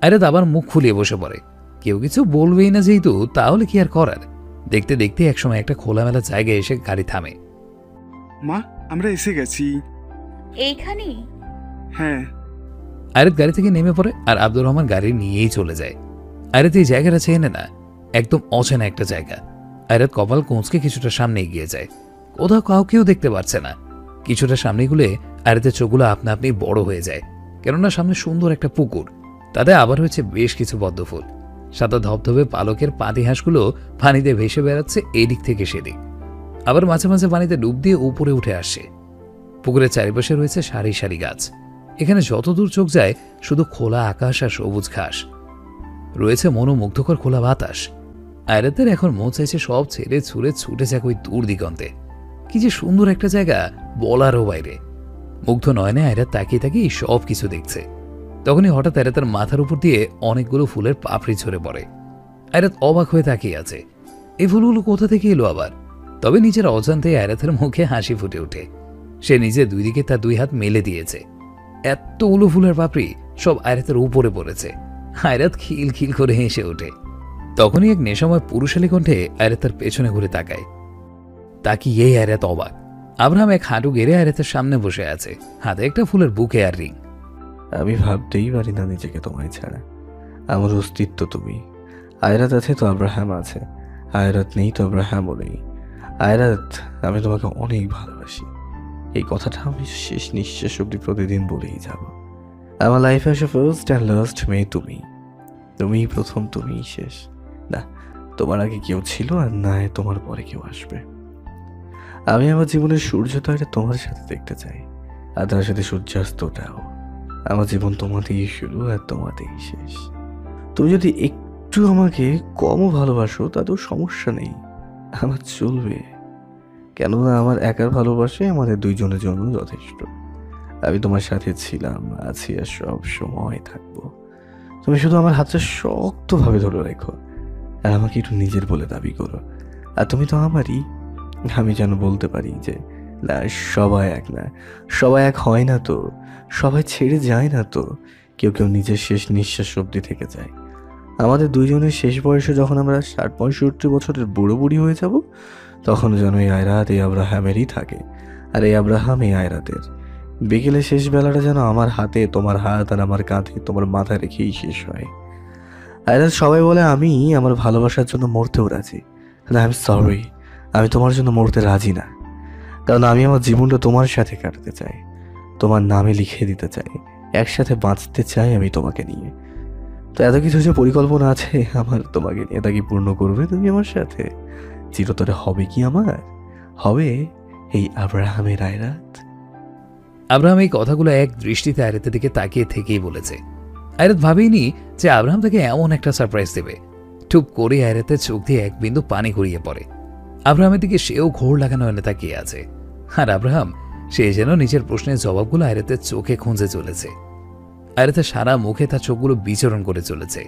আয়রাত আবার মুখ ফুলিয়ে বসে পড়ে। কেউ কিছু বলবেই না যেহেতু তাহলে কি আর করার? দেখতে দেখতে একসময় একটা খোলামেলা জায়গায় এসে গাড়ি থামে। মা আমরা এসে গেছি। এইখানেই? হ্যাঁ। আয়রাত গাড়ি থেকে নেমে পড়ে আর আব্দুর রহমান গাড়ি নিয়েই চলে যায়। আয়রাত এই জায়গাটা চেনে না একদম অচেনা একটা জায়গা। আয়রাত কপাল কোঁচকে কিছুটা সামনে এগিয়ে যায়। কোথাও কাউকেও দেখতে পারছে না। কিছুটা সামনে গুলে আয়রাতের চোখগুলো আপনা আপনি বড় হয়ে যায়। কেননা সামনে সুন্দর একটা পুকুর। তাতে আবার হয়েছে বেশ কিছু পদ্ম ফুল। সাদা ধবধবে পালকের পাতি হাঁসগুলো পানিতে ভেসে বেড়াচ্ছে এদিক থেকে সেদিক। আবার মাঝে মাঝে পানিতে ডুব দিয়ে উপরে উঠে আসছে পুকুরের চারিপাশে রয়েছে সারি সারি গাছ। এখানে যতদূর চোখ যায়, শুধু খোলা আকাশ আর সবুজ ঘাস। রয়েছে মনোমুগ্ধকর খোলা বাতাস। আয়রাতের এখন মন চাইছে সব ছেড়ে ছুড়ে ছুটে যাক ওই দূর দিগন্তে। কি যে সুন্দর একটা জায়গা বলারও বাইরে। মুগ্ধ নয়নে আয়রাত তাকিয়ে তাকিয়ে সব কিছু দেখছে। তখনই হঠাৎ আয়রাতের মাথার উপর দিয়ে অনেকগুলো ফুলের পাপড়ি ঝরে পড়ে। আয়রাত অবাক হয়ে তাকিয়ে আছে। এই ফুলগুলো কোথা থেকে এলো আবার? তবে নিজের অজান্তে আয়রাতের মুখে হাসি ফুটে ওঠে। সে নিজে দুই দিকে তার দুই হাত মেলে দিয়েছে। এতগুলো ফুলের পাপড়ি সব আয়রাতের উপরে পড়েছে। আয়রাত খিল খিল করে হেসে ওঠে। তখনই এক নেশাময় পুরুষালী কণ্ঠে আয়রাত তার পেছনে ঘুরে তাকায়। তাকিয়েই আয়রাত অবাক। আব্রাহাম এক হাঁটু গেড়ে আয়রাতের সামনে বসে আছে। হাতে একটা ফুলের বুকে আর রিং। আমি ভাবতেই পারি না নিজেকে তোমায় ছাড়া। আমার অস্তিত্ব তুমি। আয়রাত আছে তো আব্রাহাম আছে। আয়রাত নেই তো আব্রাহামও নেই। আয়রাত আমি তোমাকে অনেক ভালোবাসি। এই কথাটা আমি শেষ নিঃশ্বাস অব্দি প্রতিদিন বলেই যাব। আমার লাইফে আসা ফার্স্ট অ্যান্ড লাস্ট মেয়ে তুমি। তুমিই প্রথম, তুমিই শেষ। না, তোমার আগে কেউ ছিল আর না, তোমার পরে কেউ আসবে। আমি আমার জীবনের সূর্যোদয়টা তোমার সাথে দেখতে চাই। আর তার সাথে সূর্যাস্তটাও। আমার জীবন তোমাতেই শুরু আর তোমাতেই শেষ। তুমি যদি একটু আমাকে কমও ভালোবাসো, তাতেও সমস্যা নেই। আমার চলবে। কেননা আমার একার ভালোবাসে আমাদের দুইজনের জন্য যথেষ্ট। আমি তোমার সাথে ছিলাম, আছি আর সব সময় থাকব। তুমি শুধু আমার হাতটা শক্তভাবে ধরে রেখো আর আমাকে একটু নিজের বলে দাবি করো। আর তুমি তো আমারই। আমি যেন বলতে পারি যে, না, সবাই এক না। সবাই এক হয় না তো। সবাই ছেড়ে যায় না তো। কেউ কেউ নিজের শেষ নিঃশ্বাস অব্দি থেকে যায়। আমাদের দুইজনের শেষ বয়সে যখন আমরা ষাট পঁয়ষট্টি বছরের বুড়ো বুড়ি হয়ে যাব, তখন যেন এই আয়রাত এই আব্রাহামেরই থাকে। আর এই আব্রাহাম এই আয়রাতের। বিকেলে শেষ বেলাটা যেন আমার হাতে, তোমার হাত আর আমার কাঁধে, তোমার মাথা রেখেই শেষ হয়। আয়রাত সবাই বলে, আমি আমার ভালোবাসার জন্য মরতেও রাজি। আই এম সরি আমি তোমার জন্য মরতে রাজি না। কারণ আমি আমার জীবনটা তোমার সাথে কাটাতে চাই। তোমার নামে লিখে দিতে চাই। একসাথে বাঁচতে চাই আমি তোমাকে নিয়ে। তো এত কিছু যে পরিকল্পনা আছে আমার, তোমাকে নিয়ে তা কি পূর্ণ করবে তুমি আমার সাথে? চিরতরে হবে কি আমার? হবে এই আব্রাহামের আয়রাত। আব্রাহাম এই কথাগুলো এক দৃষ্টিতে আয়রাতের দিকে তাকিয়ে থেকেই বলেছে। আয়রাত ভাবেইনি যে আব্রাহাম তাকে এমন একটা সারপ্রাইজ দেবে। টুপ করে আয়রাতের চোখ দিয়ে এক বিন্দু পানি গড়িয়ে পড়ে। আব্রাহামের দিকে সেও ঘোর লাগানো এনে তাকিয়ে আছে। আর আব্রাহাম সে যেন নিজের প্রশ্নের জবাবগুলো আয়রাতের চোখে খুঁজে চলেছে। আয়রাতের সারা মুখে তার চোখগুলো বিচরণ করে চলেছে।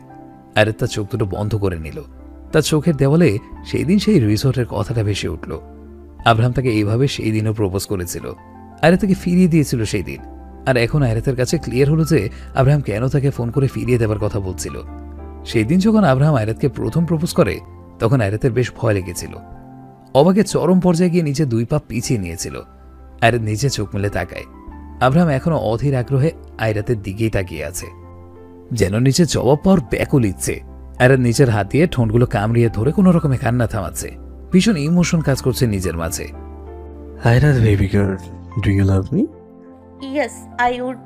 আয়রাত চোখ দুটো বন্ধ করে নিল। তার চোখের দেওয়ালে সেই দিন সেই রিসোর্টের কথাটা ভেসে উঠল। আব্রাহাম তাকে এইভাবে সেই দিনও প্রপোজ করেছিল। আয়রাতকে ফিরিয়ে দিয়েছিল সেই দিন আর এখন আয়রাতের কাছে ক্লিয়ার হলো যে আব্রাহাম কেন তাকে ফোন করে ফিরিয়ে দেবার কথা বলছিল। সেই দিন যখন আব্রাহাম আয়রাতকে প্রথম প্রপোজ করে, তখন আয়রাতের বেশ ভয় লেগেছিল। অবাকে চরম পর্যায়ে গিয়ে নিচে দুই পা পিছিয়ে নিয়েছিল। আয়রাত নিচে চোখ মেলে তাকায়। আব্রাহাম এখনও অধীর আগ্রহে আয়রাতের দিকেই তাকিয়ে আছে। যেন নিচে জবাব পাওয়ার ব্যাকুল ইচ্ছে। আয়রাত নিচের হাত দিয়ে ঠোঁটগুলো কামড়িয়ে ধরে কোনো রকমে কান্না থামাচ্ছে। ভীষণ ইমোশন কাজ করছে নিজের মাঝে। Ayrat baby girl do you love me yes I would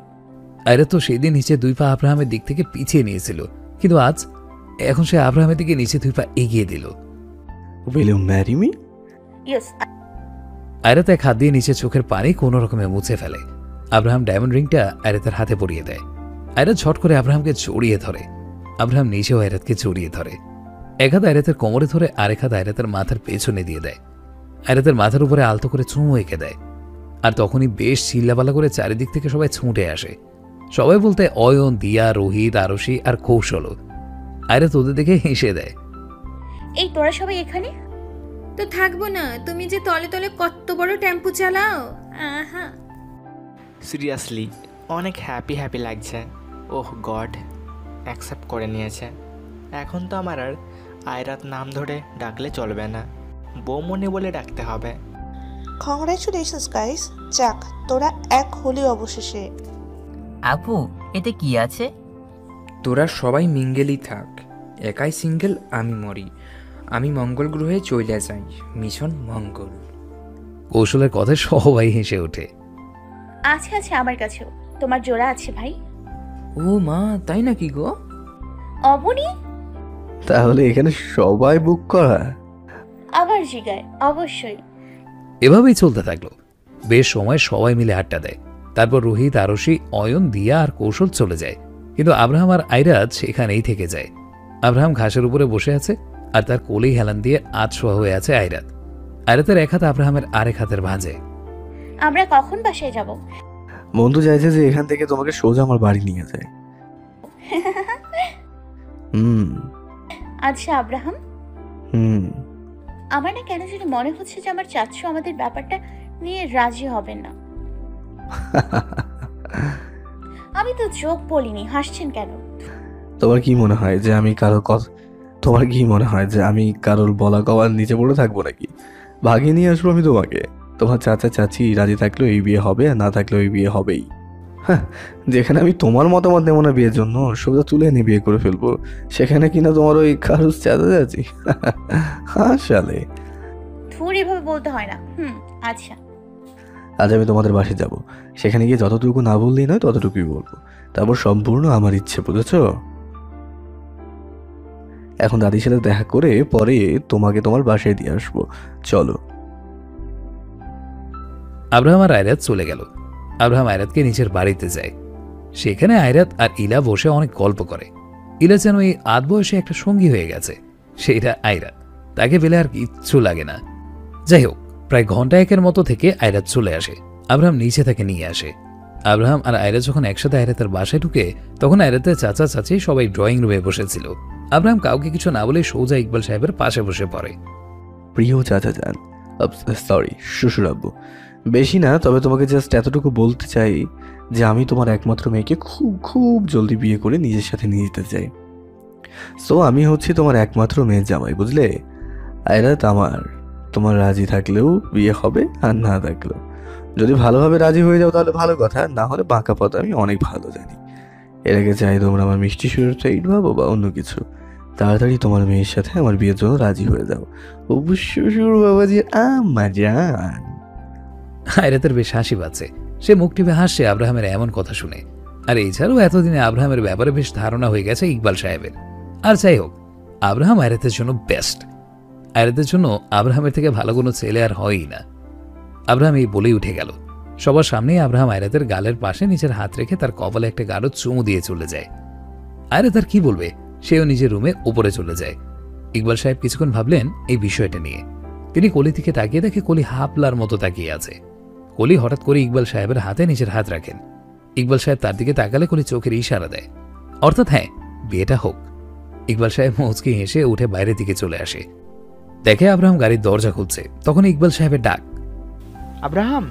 Ayra তো সেই দিন নিচে দুই পা আব্রাহামের দিক থেকে পিছিয়ে নিয়েছিল। কিন্তু আজ এখন সে আব্রাহামের দিকে নিচে দুই পা এগিয়ে দিল। Will you marry me yes Ayrat এক হাত দিয়ে নিচে চোখের পানি কোনো রকমে মুছে ফেলে। আব্রাহাম ডায়মন্ড রিংটা আয়রাতের হাতে পরিয়ে দেয়। আয়রাত ঝট করে আব্রাহামকে জড়িয়ে ধরে। আব্রাহাম নিজেও আয়রাতকে জড়িয়ে ধরে। এক হাত আয়রাতের কোমরে ধরে আরেক হাত আয়রাতের মাথার পেছনে দিয়ে দেয়। আয়রাতের মাথার উপরে আলতো করে চুমু এঁকে দেয়। আর তখনই বেশ চিল্লাপালা করে চারিদিক থেকে সবাই ছুটে আসে। সবাই বলতে অয়ন, দিয়া, রোহিত, আরশি আর কৌশলও আয়রাত ওদের দেখে হেসে দেয়। এই তোরা সবাই এখানে? তো থাকব না। তুমি যে তলে তলে কত বড় টেম্পু চালাও। আহা। সিরিয়াসলি অনেক হ্যাপি হ্যাপি লাগছে। ওহ গড অ্যাকসেপ্ট করে নিয়েছে। এখন তো আমার আর আয়রাত নাম ধরে ডাকলে চলবে না। বৌমনি বলে ডাকতে হবে। কংগ্রাচুলেশনস গাইস যাক তোরা এক হলি অবশেষে। আপু এতে কি আছে? তোরা সবাই মিঙ্গেলই থাক। একাই সিঙ্গেল আমি মরি। আমি মঙ্গল গ্রহে চলে যাই। মিশন মঙ্গল। কৌশলের কথায় সবাই হেসে ওঠে। আছে আছে আমার কাছেও। তোমার জোড়া আছে ভাই। ও মা তাই নাকি গো? অবনি? তাহলে এখানে সবাই বুক করা। আবার জিগায় অবশ্যই। এভাবেই চলতে থাকল। বেশ সময় সবাই মিলে আড্ডা দেয়। তারপর রোহিত আরশি অয়ন দিয়া আর কৌশল চলে যায়। কিন্তু আব্রাহাম আর আইরাত এখানেই থেকে যায়। আব্রাহাম ঘাসের উপরে বসে আছে আর তার কোলেই হেলান দিয়ে আতশোয়া হয়ে আছে আইরাত। আইরাতের এক হাত আব্রাহামের আরেক হাতের ভাঁজে। আমরা কখন বাসায় যাব? বন্ধু চাইছে যে এখান থেকে তোমাকে সোজা আমার বাড়ি নিয়ে যায়। হুম। আচ্ছা আব্রাহাম। হুম। আমার না কেন যেন মনে হচ্ছে যে আমার চাচ্ছু আমাদের ব্যাপারটা নিয়ে রাজি হবেন না। আমি তো যোগ বলিনি হাসছেন কেন? তোমার কি মনে হয় যে আমি কারও কথা তোমার কি মনে হয় যে আমি কারোর বলা কওয়ার নিচে পড়ে থাকব নাকি? ভাগিয়ে নিয়ে আসব আমি তোমাকে? তোমার চাচা চাচি রাজি থাকলেও এই বিয়ে হবে আর না থাকলেও এই বিয়ে হবেই। হ্যাঁ যেখানে আমি তোমার মতামত নেব না বিয়ের জন্য সোজা তুলে এনে বিয়ে করে ফেলব। সেখানে কিনা তোমার ওই কারুস চাচা চাচি? হ্যাঁ সালে থুর এভাবে বলতে হয় না। হুম আচ্ছা। আজ আমি তোমাদের বাসে যাব। সেখানে গিয়ে যতটুকু না বললেই নয় ততটুকুই বলব। তারপর সম্পূর্ণ আমার ইচ্ছে বুঝেছ? এখন দাদির সাথে দেখা করে পরে তোমাকে তোমার বাসায় দিয়ে আসব। চলো। আব্রাহাম আর আয়রাত চলে গেল। আব্রাহাম আয়রাতকে নিজের বাড়িতে যায়। সেখানে আয়রাত আর ইলা বসে অনেক গল্প করে। ইলা যেন এই আধ বয়সে একটা সঙ্গী হয়ে গেছে, সেইটা আয়রাত। তাকে পেলে আর কিচ্ছু লাগে না। যাই হোক, প্রায় ঘণ্টা একের মতো থেকে আয়রাত চলে আসে। আব্রাহাম নিচে তাকে নিয়ে আসে। আব্রাহাম আর আয়রাত যখন একসাথে আয়রাতের বাসায় ঢুকে, তখন আয়রাতের চাচা চাচি সবাই ড্রয়িং রুমে বসেছিল। আব্রাহাম কাউকে কিছু না বলে সৌজা ইকবাল সাহেবের পাশে বসে পড়ে। প্রিয় চাচা যান সরি শ্বশুর আব্বু বেশি না, তবে তোমাকে জাস্ট এতটুকু বলতে চাই যে আমি তোমার একমাত্র মেয়েকে খুব খুব জলদি বিয়ে করে নিজের সাথে নিয়ে যেতে চাই। সো আমি হচ্ছি তোমার একমাত্র মেয়ের জামাই, বুঝলে? আয়রাত আমার। তোমার রাজি থাকলেও বিয়ে হবে আর না থাকলেও। যদি ভালোভাবে রাজি হয়ে যাও তাহলে ভালো কথা, না হলে বাঁকা পথ আমি অনেক ভালো জানি। এর আগে চাই তোমরা আমার মিষ্টি সুরের সাইড ভাবো বা অন্য কিছু। তাড়াতাড়ি তোমার মেয়ের সাথে আমার বিয়ের জন্য রাজি হয়ে যাও। শ্বশুর বাবাজি আমা যান আয়রাতের বেশ হাসি পাচ্ছে। সে মুখ টিপে হাসছে আব্রাহামের এমন কথা শুনে। আর এছাড়াও এতদিনে আব্রাহামের ব্যাপারে বেশ ধারণা হয়ে গেছে ইকবাল সাহেবের। আর যাই হোক, আব্রাহাম আয়রাতের জন্য বেস্ট আয়রাতের জন্য আব্রাহামের থেকে ভালো কোনো ছেলে আর হয়ই না। আব্রাহাম এই বলেই উঠে গেল। সবার সামনেই আব্রাহাম আয়রাতের গালের পাশে নিজের হাত রেখে তার কপালে একটা গাঢ় চুমু দিয়ে চলে যায়। আয়রাত আর কি বলবে? সেও নিজের রুমে উপরে চলে যায়। ইকবাল সাহেব কিছুক্ষণ ভাবলেন এই বিষয়টা নিয়ে। তিনি কলি থেকে তাকিয়ে দেখে কলি হাপলার মতো তাকিয়ে আছে। কলি হঠাৎ করে ইকবাল সাহেবের হাতে নিজের হাত রাখেন। ইকবাল সাহেব তার দিকে তাকালে কলি চোখের ইশারা দেয়। অর্থাৎ হ্যাঁ বিয়েটা হোক। ইকবাল সাহেব মুচকি হেসে উঠে বাইরের দিকে চলে আসে। দেখে আব্রাহাম গাড়ির দরজা খুলছে। তখন ইকবাল সাহেবের ডাক আব্রাহাম?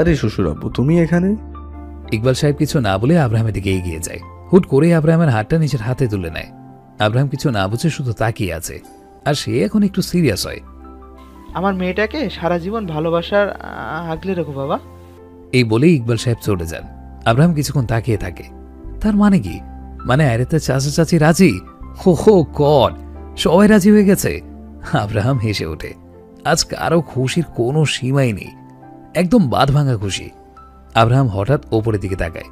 আরে শ্বশুর আব্বু তুমি এখানে? ইকবাল সাহেব কিছু না বলে আব্রাহামের দিকে এগিয়ে যায়। হুট করে আব্রাহামের হাতটা নিজের হাতে তুলে নেয়। আব্রাহাম কিছু না বুঝে শুধু তাকিয়ে আছে। আর সে এখন একটু সিরিয়াস হয়। আমার মেয়েটাকে সারা জীবন ভালোবাসার আগলে রেখো বাবা। এই বলেই ইকবাল সাহেব চলে যান। আব্রাহাম কিছুক্ষণ তাকিয়ে থাকে। তার মানে কি? মানে আরেতে চাচা চাচি রাজি? হো হো, গড! সবাই রাজি হয়ে গেছে। আব্রাহাম হেসে ওঠে। আজ কারও খুশির কোনো সীমাই নেই। একদম বাদ ভাঙা খুশি। আব্রাহাম হঠাৎ ওপরের দিকে তাকায়।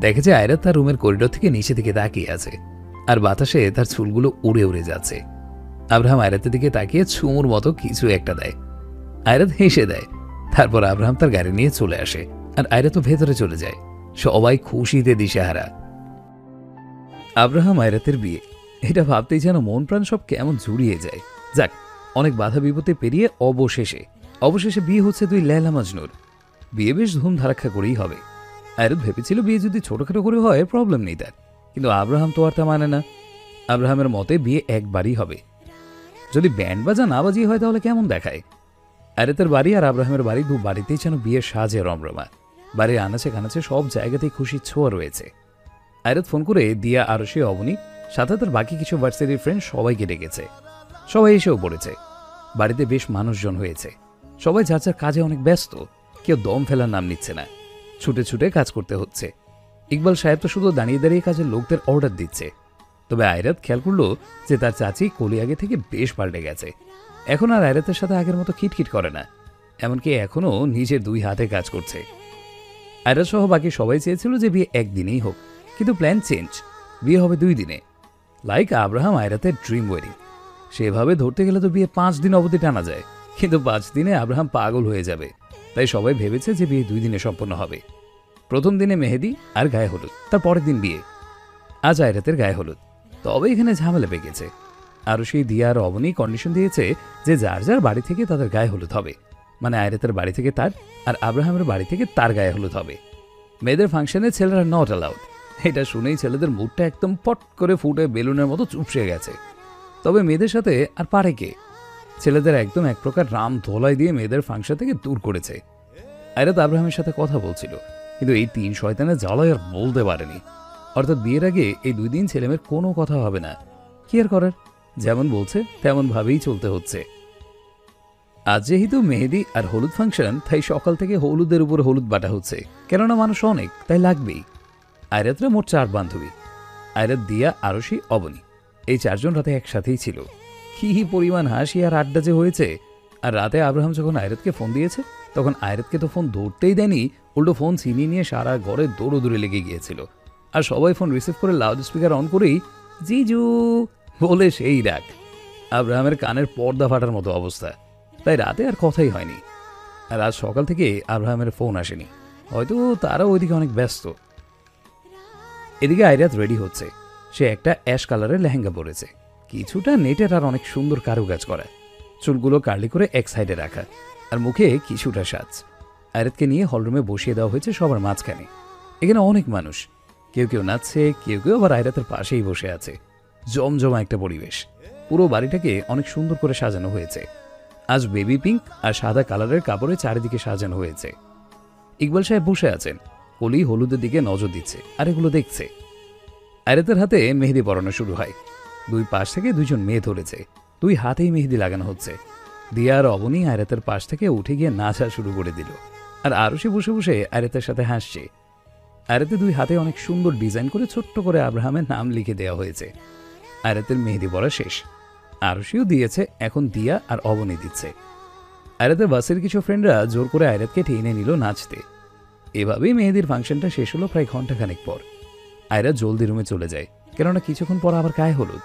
দেখে যে আয়রাত তার রুমের করিডোর থেকে নিচে দিকে তাকিয়ে আছে। আর বাতাসে তার চুলগুলো উড়ে উড়ে যাচ্ছে। আব্রাহাম আয়রাতের দিকে তাকিয়ে ছুমুর মতো কিছু একটা দেয়। আয়রাত হেসে দেয়। তারপর আব্রাহাম তার গাড়ি নিয়ে চলে আসে আর আয়রা তো ভেতরে চলে যায়। সবাই খুশিতে দিশেহারা। আব্রাহাম আয়রাতের বিয়ে। এটা ভাবতেই যেন মন প্রাণ সব কেমন জুড়িয়ে যায়। যাক, অনেক বাধা বিপত্তি পেরিয়ে অবশেষে অবশেষে বিয়ে হচ্ছে দুই লেলা মাজনুর। বিয়ে বেশ ধুমধারাক্ষা করেই হবে। আয়রাত ভেবেছিল বিয়ে যদি ছোটখাটো করে হয় প্রবলেম নেই তার। কিন্তু আব্রাহাম তো আর তা মানে না। আব্রাহামের মতে বিয়ে একবারই হবে। যদি ব্যান্ড বাজা না বাজিয়ে হয় তাহলে কেমন দেখায়? আরেতের বাড়ি আর আব্রাহামের বাড়ি দু বাড়িতেই যেন বিয়ের সাজে রমরমা। বাড়ির আনাচে কানাচে সব জায়গাতেই খুশি ছোঁয়া রয়েছে। আয়রাত ফোন করে দিয়া, আরশি, অবনী, সাথে তার বাকি কিছু ভার্সিটির ফ্রেন্ড সবাইকে ডেকেছে। সবাই এসেও পড়েছে। বাড়িতে বেশ মানুষজন হয়েছে। সবাই যার যার কাজে অনেক ব্যস্ত। কেউ দম ফেলার নাম নিচ্ছে না। ছুটে ছুটে কাজ করতে হচ্ছে। ইকবাল সাহেব তো শুধু দাঁড়িয়ে দাঁড়িয়ে কাজের লোকদের অর্ডার দিচ্ছে। তবে আয়রাত খেয়াল করল যে তার চাচি কলি আগে থেকে বেশ পাল্টে গেছে। এখন আর আয়রাতের সাথে আগের মতো খিটখিট করে না, এমনকি এখনও নিজের দুই হাতে কাজ করছে। আয়রাত সহ বাকি সবাই চেয়েছিল যে বিয়ে একদিনেই হোক, কিন্তু প্ল্যান চেঞ্জ, বিয়ে হবে দুই দিনে। লাইক আব্রাহাম আয়রাতের ড্রিম ওয়েডিং, সেভাবে ধরতে গেলে তো বিয়ে পাঁচ দিন অবধি টানা যায়, কিন্তু পাঁচ দিনে আব্রাহাম পাগল হয়ে যাবে, তাই সবাই ভেবেছে যে বিয়ে দুই দিনে সম্পন্ন হবে। প্রথম দিনে মেহেদি আর গায়ে হলুদ তার পরের দিন বিয়ে। আজ আয়রাতের গায়ে হলুদ। তবে এখানে ঝামেলা পেয়ে আরও সেই দিয়া আর অবনী কন্ডিশন দিয়েছে যে যার যার বাড়ি থেকে তাদের গায়ে হলুদ হবে। মানে আয়রাতের বাড়ি থেকে তার আর আব্রাহামের বাড়ি থেকে তার গায়ে হলুদ হবে। মেয়েদের ফাংশনে ছেলেরা নট অ্যালাউড এটা শুনেই ছেলেদের মুডটা একদম পট করে ফুটে বেলুনের মতো চুপসে গেছে। তবে মেয়েদের সাথে আর পারে কে? ছেলেদের একদম এক প্রকার রাম ধোলাই দিয়ে মেয়েদের ফাংশন থেকে দূর করেছে। আয়রাত আব্রাহামের সাথে কথা বলছিল, কিন্তু এই তিন শয়তানের জ্বালায় আর বলতে পারেনি। অর্থাৎ বিয়ের আগে এই দুই দিন ছেলেমেয়ের কোনো কথা হবে না। কি আর করার? যেমন বলছে, তেমন ভাবেই চলতে হচ্ছে। আজ যেহেতু মেহেদি আর হলুদ ফাংশন, তাই সকাল থেকে হলুদের উপর হলুদ বাটা হচ্ছে। কেননা মানুষ অনেক, তাই লাগবেই। আয়রাতরা মোট চার বান্ধবী। আয়রাত দিয়া, আরশি, অবনী। এই চারজন রাতে একসাথেই ছিল। কি পরিমাণ হাসি আর আড্ডা যে হয়েছে। আর রাতে আব্রাহাম যখন আয়রাতকে ফোন দিয়েছে, তখন আয়রাতকে তো ফোন ধরতেই দেয়নি, উল্টো ফোন ছিনিয়ে নিয়ে সারা ঘরে দৌড়ো দৌড়ে লেগে গিয়েছিল। আর সবাই ফোন রিসিভ করে লাউড স্পিকার অন করেই, জিজু বলে সেই ডাক আব্রাহামের কানের পর্দা ফাটার মতো অবস্থা। তাই রাতে আর কথাই হয়নি। আর আজ সকাল থেকে আব্রাহামের ফোন আসেনি। হয়তো তারাও ওইদিকে অনেক ব্যস্ত। এদিকে আইরাত রেডি হচ্ছে। সে একটা অ্যাশ কালারের লেহেঙ্গা পরেছে। কিছুটা নেটের আর অনেক সুন্দর কারুকাজ করা। চুলগুলো কার্লি করে এক সাইডে রাখা। আর মুখে কিছুটা সাজ। আয়রাতকে নিয়ে হলরুমে বসিয়ে দেওয়া হয়েছে সবার মাঝখানে। এখানে অনেক মানুষ। কেউ কেউ নাচছে, কেউ কেউ আবার আয়রাতের পাশেই বসে আছে। জমজমা একটা পরিবেশ। পুরো বাড়িটাকে অনেক সুন্দর করে সাজানো হয়েছে। আজ বেবি পিঙ্ক আর সাদা কালারের কাপড়ে চারিদিকে সাজানো হয়েছে। ইকবাল সাহেব বসে আছেন। কলি হলুদের দিকে নজর দিচ্ছে আর এগুলো দেখছে। আয়রাতের হাতে মেহেদি পরানো শুরু হয়। দুই পাশ থেকে দুইজন মেয়ে ধরেছে। দুই হাতেই মেহেদি লাগানো হচ্ছে। দিয়া আর অবনী আয়রাতের পাশ থেকে উঠে গিয়ে নাচা শুরু করে দিল। আর আরও সে বসে বসে আয়রাতের সাথে হাসছে। আয়রাতে দুই হাতে অনেক সুন্দর ডিজাইন করে ছোট্ট করে আব্রাহামের নাম লিখে দেওয়া হয়েছে। আয়রাতের মেহেদি পড়া শেষ। আরশিও দিয়েছে, এখন দিয়া আর অবনী দিচ্ছে। আয়রাতের বাসের কিছু ফ্রেন্ডরা জোর করে আয়রাতকে টেনে নিল নাচতে। এভাবেই মেহেদির ফাংশনটা শেষ হলো প্রায় ঘন্টাখানেক পর। আয়রাত জলদি রুমে চলে যায়, কেননা কিছুক্ষণ পর আবার গায়ে হলুদ।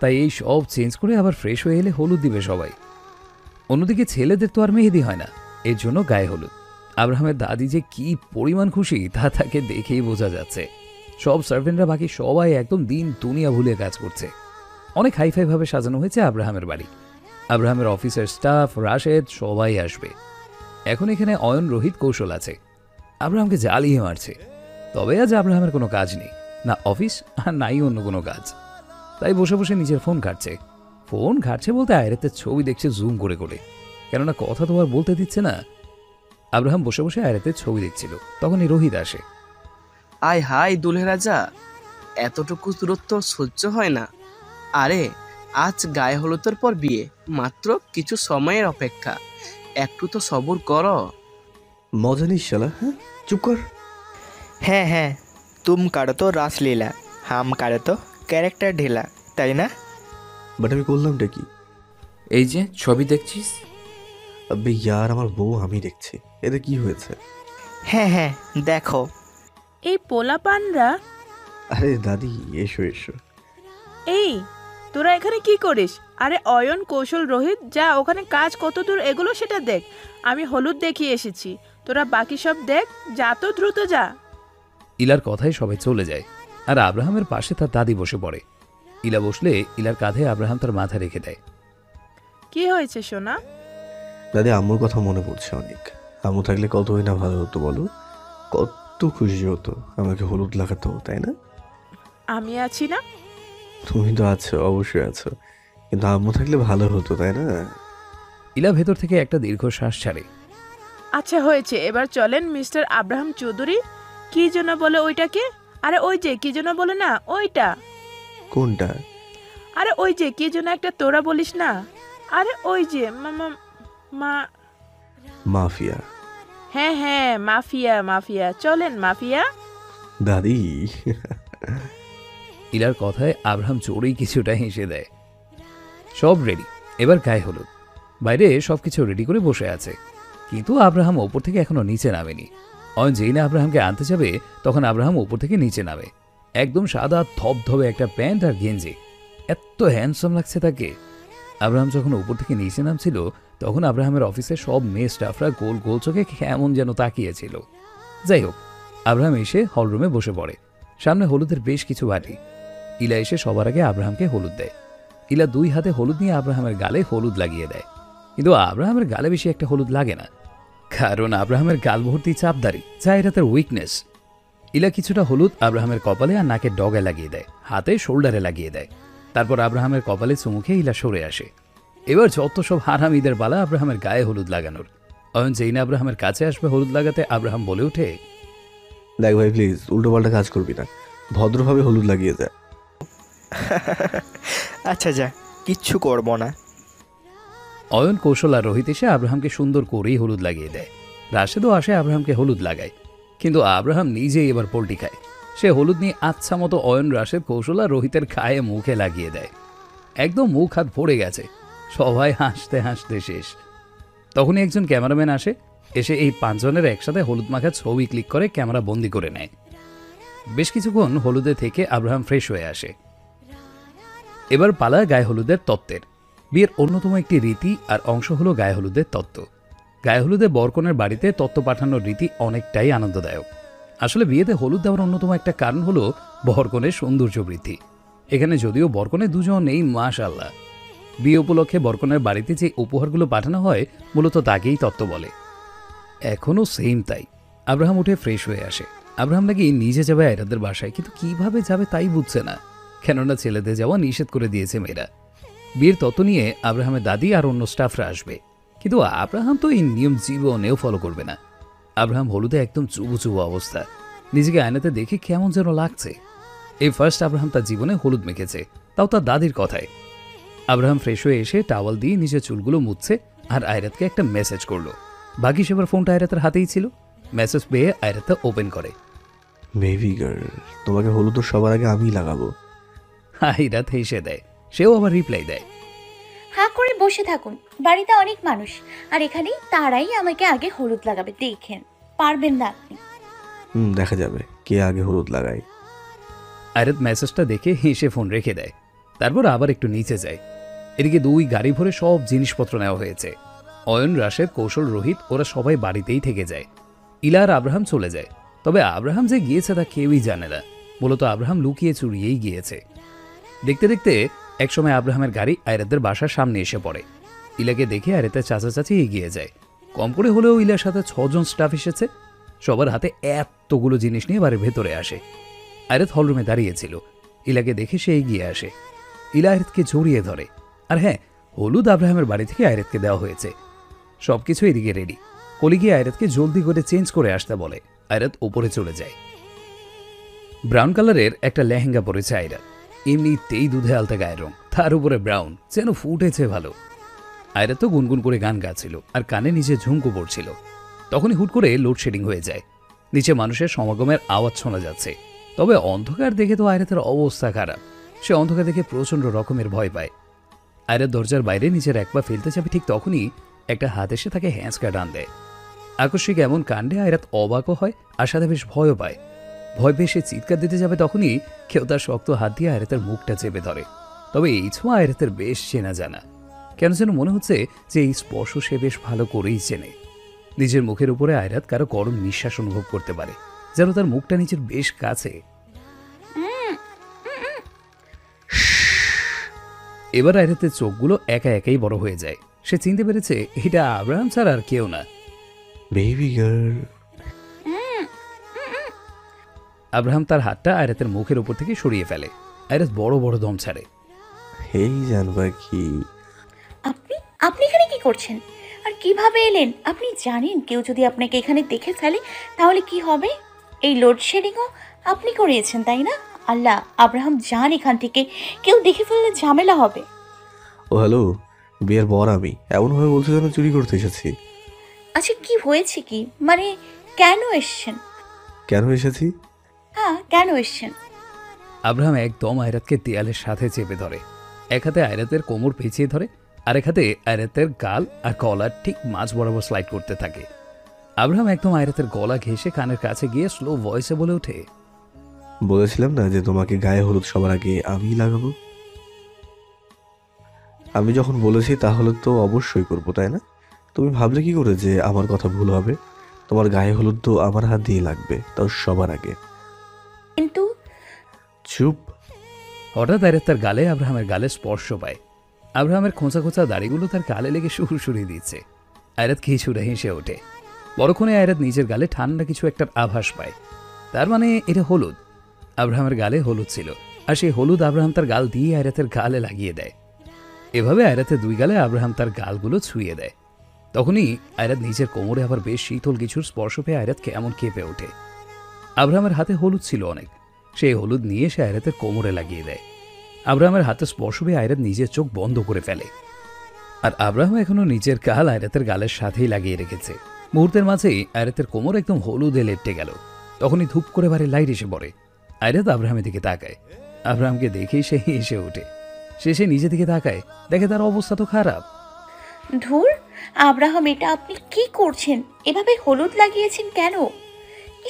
তাই এই সব চেঞ্জ করে আবার ফ্রেশ হয়ে এলে হলুদ দিবে সবাই। অন্যদিকে ছেলেদের তো আর মেহেদি হয় না, এর জন্য গায়ে হলুদ। আব্রাহামের দাদি যে কি পরিমাণ খুশি, তা তাকে দেখেই বোঝা যাচ্ছে। সব সার্ভেন্টরা বাকি সবাই একদম দিন দুনিয়া ভুলে কাজ করছে। অনেক হাইফাই ভাবে সাজানো হয়েছে আব্রাহামের বাড়ি। আব্রাহামের অফিসের স্টাফ রাশেদ, সবাই আসবে। এখন এখানে অয়ন রোহিত কৌশল আছে। আব্রাহামকে জ্বালিয়ে মারছে। তবে আজ আব্রাহামের কোনো কাজ নেই। না অফিস, আর নাই অন্য কোনো কাজ। তাই বসে বসে নিজের ফোন ঘাটছে। ফোন ঘাটছে বলতে আয়রাতের ছবি দেখছে জুম করে করে। কেননা কথা তো আর বলতে দিচ্ছে না। আব্রাহাম বসে বসে আয়রাতের ছবি দেখছিল। তখনই রোহিত আসে। আয় হাই দুলে রাজা এতটুকু দূরত্ব সহ্য হয় না। আরে আজ গায়ে হলুদের পর বিয়ে মাত্র কিছু সময়ের অপেক্ষা। একটু তো সবর কর। মজা নিস শালা হ্যাঁ? চুপ কর। হ্যাঁ হ্যাঁ। তুম কারও তো রাসলীলা হাম কারও তো ক্যারেক্টার ঢেলা তাই না? বাট আমি করলামটা কি? এই যে ছবি দেখছিস? আবে ইয়ার আমার বউ আমি দেখছি। এতে কি হয়েছে? হ্যাঁ হ্যাঁ দেখো। এই পোলাপানরা আরে দাদি এসো এসো। এই তোরা এখানে কি করিস? আরে অয়ন কৌশল রোহিত যা ওখানে কাজ কত দূর এগুলো সেটা দেখ। আমি হলুদ দেখিয়ে এসেছি। তোরা বাকি সব দেখ যা তো দ্রুত যা। ইলার কথায় সবাই চলে যায় আর আব্রাহামের পাশে তার দাদি বসে পড়ে। ইলা বসলে ইলার কাঁধে আব্রাহাম তার মাথা রেখে দেয়। কি হয়েছে সোনা? দাদি আম্মুর কথা মনে পড়ছে অনেক। আম্মু থাকলে কতই না ভালো হতো বলো? কত খুশি হতো। আমাকে হলুদ লাগাতো তাই না? আমি আছি না? তুমি তো আছো অবশ্যই আছো। কিন্তু আম্মু থাকলে ভালো হতো তাই না? ইলা ভেতর থেকে একটা দীর্ঘশ্বাস ছাড়ে। আচ্ছা হয়েছে। এবার চলেন মিস্টার আব্রাহাম চৌধুরী। কি জন্য বলে ওইটাকে? আরে ওই যে কি জন্য বলে না? ওইটা। কোনটা? আরে ওই যে কি জন্য একটা তোরা বলিস না? আরে ওই যে মামা মা মাফিয়া। হ্যাঁ হ্যাঁ মাফিয়া মাফিয়া। চলেন মাফিয়া। দাদি। ইলার কথায় আব্রাহাম চোরেই কিছুটা হেসে দেয়। সব রেডি এবার গায়ে হলুদ। বাইরে সবকিছু রেডি করে বসে আছে। কিন্তু আব্রাহাম ওপর থেকে এখনও নিচে নামেনি। অয়ন যেই না আব্রাহামকে আনতে যাবে তখন আব্রাহাম ওপর থেকে নিচে নামে। একদম সাদা ধবধবে একটা প্যান্ট আর গেঞ্জি। এত হ্যান্ডসাম লাগছে তাকে। আব্রাহাম যখন উপর থেকে নিচে নামছিল তখন আব্রাহামের অফিসে সব মেয়ে স্টাফরা গোল গোল চোখে কেমন যেন তাকিয়েছিল। যাই হোক, আব্রাহাম এসে হলরুমে বসে পড়ে। সামনে হলুদের বেশ কিছু বাটি। ইলা এসে সবার আগে আব্রাহামকে হলুদ দেয়। ইলা দুই হাতে হলুদ নিয়ে আব্রাহামের গালে হলুদ লাগিয়ে দেয়। কিন্তু আব্রাহামের গালে বেশি একটা হলুদ লাগে না। কারণ আব্রাহামের গাল ভর্তি চাপদারি, যা এটা তার উইকনেস ইলা কিছুটা হলুদ আব্রাহামের কপালে আর নাকের ডগায় লাগিয়ে দেয়, হাতে শোল্ডারে লাগিয়ে দেয়। তারপর আব্রাহামের কপালে চুমুখে ইলা সরে আসে। এবার যত সব হারামিদের বালা আব্রাহামের গায়ে হলুদ লাগানোর। অয়ন যেই না আব্রাহামের কাছে আসবে হলুদ লাগাতে আব্রাহাম বলে ওঠে দেখ ভাই প্লিজ উল্টো পাল্টা কাজ করবি না। ভদ্রভাবে হলুদ লাগিয়ে যায় আচ্ছা যা কিচ্ছু করব না। অয়ন কৌশল আর রোহিত এসে আব্রাহামকে সুন্দর করেই হলুদ লাগিয়ে দেয়। রাশেদও আসে আব্রাহামকে হলুদ লাগায় কিন্তু আব্রাহাম নিজেই এবার পোল্টি খায়। সে হলুদ নিয়ে আচ্ছা মতো অয়ন রাশেদ কৌশল আর রোহিতের খায়ে মুখে লাগিয়ে দেয়। একদম মুখ হাত ভরে গেছে। সবাই হাসতে হাসতে শেষ। তখনই একজন ক্যামেরাম্যান আসে, এসে এই পাঁচজনের একসাথে হলুদ মাখা ছবি ক্লিক করে ক্যামেরা বন্দি করে নেয়। বেশ কিছুক্ষণ হলুদে থেকে আব্রাহাম ফ্রেশ হয়ে আসে। এবার পালা গায়ে হলুদের তত্ত্বের। বিয়ের অন্যতম একটি রীতি আর অংশ হলো গায়ে হলুদের তত্ত্ব। গায়ে হলুদে বরকনের বাড়িতে তত্ত্ব পাঠানোর রীতি অনেকটাই আনন্দদায়ক। আসলে বিয়েতে হলুদ দেওয়ার অন্যতম একটা কারণ হলো বরকনের সৌন্দর্য বৃদ্ধি এখানে যদিও বরকনে দুজন নেই মাশাল্লাহ বিয়ে উপলক্ষে বরকনের বাড়িতে যে উপহারগুলো পাঠানো হয়, মূলত তাকেই তত্ত্ব বলে। এখনও সেম তাই। আব্রাহাম উঠে ফ্রেশ হয়ে আসে। আব্রাহাম নাকি নিজে যাবে আয়রাদের বাসায়, কিন্তু কীভাবে যাবে তাই বুঝছে না। কেননা ছেলেদের যাওয়া নিষেধ করে দিয়েছে মেয়েরা। বিয়ের তত্ত্ব নিয়ে আব্রাহামের দাদি আর অন্য স্টাফরা আসবে। কিন্তু আব্রাহাম তো এই নিয়ম জীবনেও ফলো করবে না। আব্রাহাম হলুদে একদম চুবু চুবু অবস্থা। নিজেকে আয়নাতে দেখে কেমন যেন লাগছে। এই ফার্স্ট আব্রাহাম তার জীবনে হলুদ মেখেছে। তাও তার দাদির কথায়। আব্রাহাম ফ্রেশ হয়ে এসে টাওয়াল দিয়ে নিজের চুলগুলো মুছছে আর আয়রাতকে একটা মেসেজ করল। বাকি সেবার ফোনটা আয়রাতের হাতেই ছিল। মেসেজ পেয়ে আয়রাতটা ওপেন করে। বেবি গার্ল তোমাকে হলুদ সবার আগে আমি লাগাবো। আইরাত হেসে দেয়। সেও আবার রিপ্লাই দেয়। হা করে বসে থাকুন বাড়িতে অনেক মানুষ আর এখানেই তারাই আমাকে আগে হলুদ লাগাবে দেখেন পারবেন না আপনি। হুম দেখা যাবে কে আগে হলুদ লাগায়। আয়রাত মেসেজটা দেখে হেসে ফোন রেখে দেয়। তারপর আবার একটু নিচে যায় এদিকে দুই গাড়ি ভরে সব জিনিসপত্র নেওয়া হয়েছে। অয়ন রাশেদ কৌশল রোহিত, ওরা সবাই বাড়িতেই থেকে যায়। ইলা আর আব্রাহাম চলে যায়। তবে আব্রাহাম যে গিয়েছে তা কেউই জানে না। মূলত আব্রাহাম লুকিয়ে চুরিয়েই গিয়েছে। দেখতে দেখতে একসময় আব্রাহামের গাড়ি আয়রাতের বাসার সামনে এসে পড়ে। ইলাকে দেখে আয়রাতের চাচা চাচি এগিয়ে যায়। কম করে হলেও ইলার সাথে ছজন স্টাফ এসেছে। সবার হাতে এতগুলো জিনিস নিয়ে বাড়ির ভেতরে আসে। আয়রাত হলরুমে দাঁড়িয়েছিল ইলাকে দেখে সে এগিয়ে আসে। ইলা আয়রাতকে জড়িয়ে ধরে। আর হ্যাঁ হলুদ আব্রাহামের বাড়ি থেকে আয়রাতকে দেওয়া হয়েছে। সবকিছু এদিকে রেডি কলি গিয়ে আয়রাতকে জলদি করে চেঞ্জ করে আসতে বলে। আয়রাত ওপরে চলে যায়। ব্রাউন কালারের একটা লেহেঙ্গা পরেছে আয়রাত এমনিতেই দুধে আলতা গায়ের রং। তার উপরে ব্রাউন যেন ফুটেছে ভালো। আয়রাত তো গুনগুন করে গান গাছিল আর কানে নিচে ঝুমকো পড়ছিল। তখনই হুট করে লোডশেডিং হয়ে যায়। নিচে মানুষের সমাগমের আওয়াজ শোনা যাচ্ছে। তবে অন্ধকার দেখে তো আয়রাতের অবস্থা খারাপ। সে অন্ধকার দেখে প্রচণ্ড রকমের ভয় পায়। আয়রাত দরজার বাইরে নিজের এক পা ফেলতে যাবে ঠিক তখনই একটা হাত এসে তাকে হ্যাঁচকা টান দেয়। আকস্মিক এমন কাণ্ডে আয়রাত অবাকও হয়, আর সাথে বেশ ভয়ও পায়। ভয় পেয়ে সে চিৎকার দিতে যাবে তখনই কেউ তার শক্ত হাত দিয়ে আয়রাতের মুখটা চেপে ধরে। তবে এই ছোঁয়া আয়রাতের বেশ চেনা জানা। কেন যেন মনে হচ্ছে যে এই স্পর্শ সে বেশ ভালো করেই চেনে। নিজের মুখের উপরে আয়রাত কারও গরম নিঃশ্বাস অনুভব করতে পারে, যেন তার মুখটা নিজের বেশ কাছে। এবার আয়রাতের চোখগুলো একা একাই বড় হয়ে যায়। সে চিনতে পেরেছে এটা আব্রাহাম ছাড়া আর কেউ না। বেবি গার্ল আব্রাহাম তার হাতটা আয়রাতের মুখের উপর থেকে সরিয়ে ফেলে। আয়রাত বড় বড় দম ছাড়ে। হেই জানবা কি? আপনি আপনি এখানে কি করছেন? আর কীভাবে এলেন? আপনি জানেন কেউ যদি আপনাকে এখানে দেখে ফেলে তাহলে কি হবে? এই লোডশেডিংও আপনি করিয়েছেন তাই না? আল্লাহ আব্রাহাম যান এখান থেকে। কেউ দেখে ফেললে ঝামেলা হবে। ও হ্যালো বিয়ের বর আমি এমনভাবে বলছো যেন চুরি করতে এসেছি। আচ্ছা কি হয়েছে কি? মানে কেন এসছেন? কেন এসেছি? হ্যাঁ কেন এসছেন? আব্রাহাম একদম আয়রাতকে দেয়ালের সাথে চেপে ধরে। এক হাতে আয়রাতের কোমর পেঁচিয়ে ধরে আরেক হাতে আয়রাতের গাল আর গলার ঠিক মাঝ বরাবর স্লাইড করতে থাকে। আব্রাহাম একদম আয়রাতের গলা ঘেঁষে কানের কাছে গিয়ে স্লো ভয়েসে বলে ওঠে বলেছিলাম না যে তোমাকে গায়ে হলুদ সবার আগে আমিই লাগাবো? আমি যখন বলেছি তাহলে তো অবশ্যই করব তাই না? তুমি ভাবলে কি করে যে আমার কথা ভুল হবে? তোমার গায়ে হলুদ তো আমার হাত দিয়ে লাগবে তাও সবার আগে। কিন্তু চুপ। হঠাৎ আয়রাত তার গালে আব্রাহামের গালে স্পর্শ পায়। আব্রাহামের খোঁচা খোঁচা দাড়িগুলো তার গালে লেগে সুর সুরিয়ে দিচ্ছে। আয়রাত কিছুটা হেসে ওঠে। বড়ক্ষণে আয়রাত নিজের গালে ঠান্ডা কিছু একটার আভাস পায়। তার মানে এটা হলুদ। আব্রাহামের গালে হলুদ ছিল, আর সেই হলুদ আব্রাহাম তার গাল দিয়ে আয়রাতের গালে লাগিয়ে দেয়। এভাবে আয়রাতের দুই গালে আব্রাহাম তার গালগুলো ছুঁয়ে দেয়। তখনই আয়রাত নিজের কোমরে আবার বেশ শীতল কিছুর স্পর্শ পেয়ে আয়রাত কেমন কেঁপে ওঠে। আব্রাহামের হাতে হলুদ ছিল অনেক, সেই হলুদ নিয়ে সে আয়রাতের কোমরে লাগিয়ে দেয়। আব্রাহামের হাতে স্পর্শ পেয়ে আয়রাত নিজের চোখ বন্ধ করে ফেলে। আর আব্রাহাম এখনও নিজের গাল আয়রাতের গালের সাথেই লাগিয়ে রেখেছে। মুহূর্তের মাঝেই আয়রাতের কোমর একদম হলুদে লেপটে গেল। তখনই ধূপ করে বাড়ির লাইট এসে পড়ে। আয়রাত আব্রাহামের দিকে তাকায়। আব্রাহামকে দেখেই সে এসে ওঠে। সে সে নিজে দিকে তাকায় দেখে তার অবস্থা তো খারাপ। ধুর আব্রাহাম এটা আপনি কি করছেন? এভাবে হলুদ লাগিয়েছেন কেন?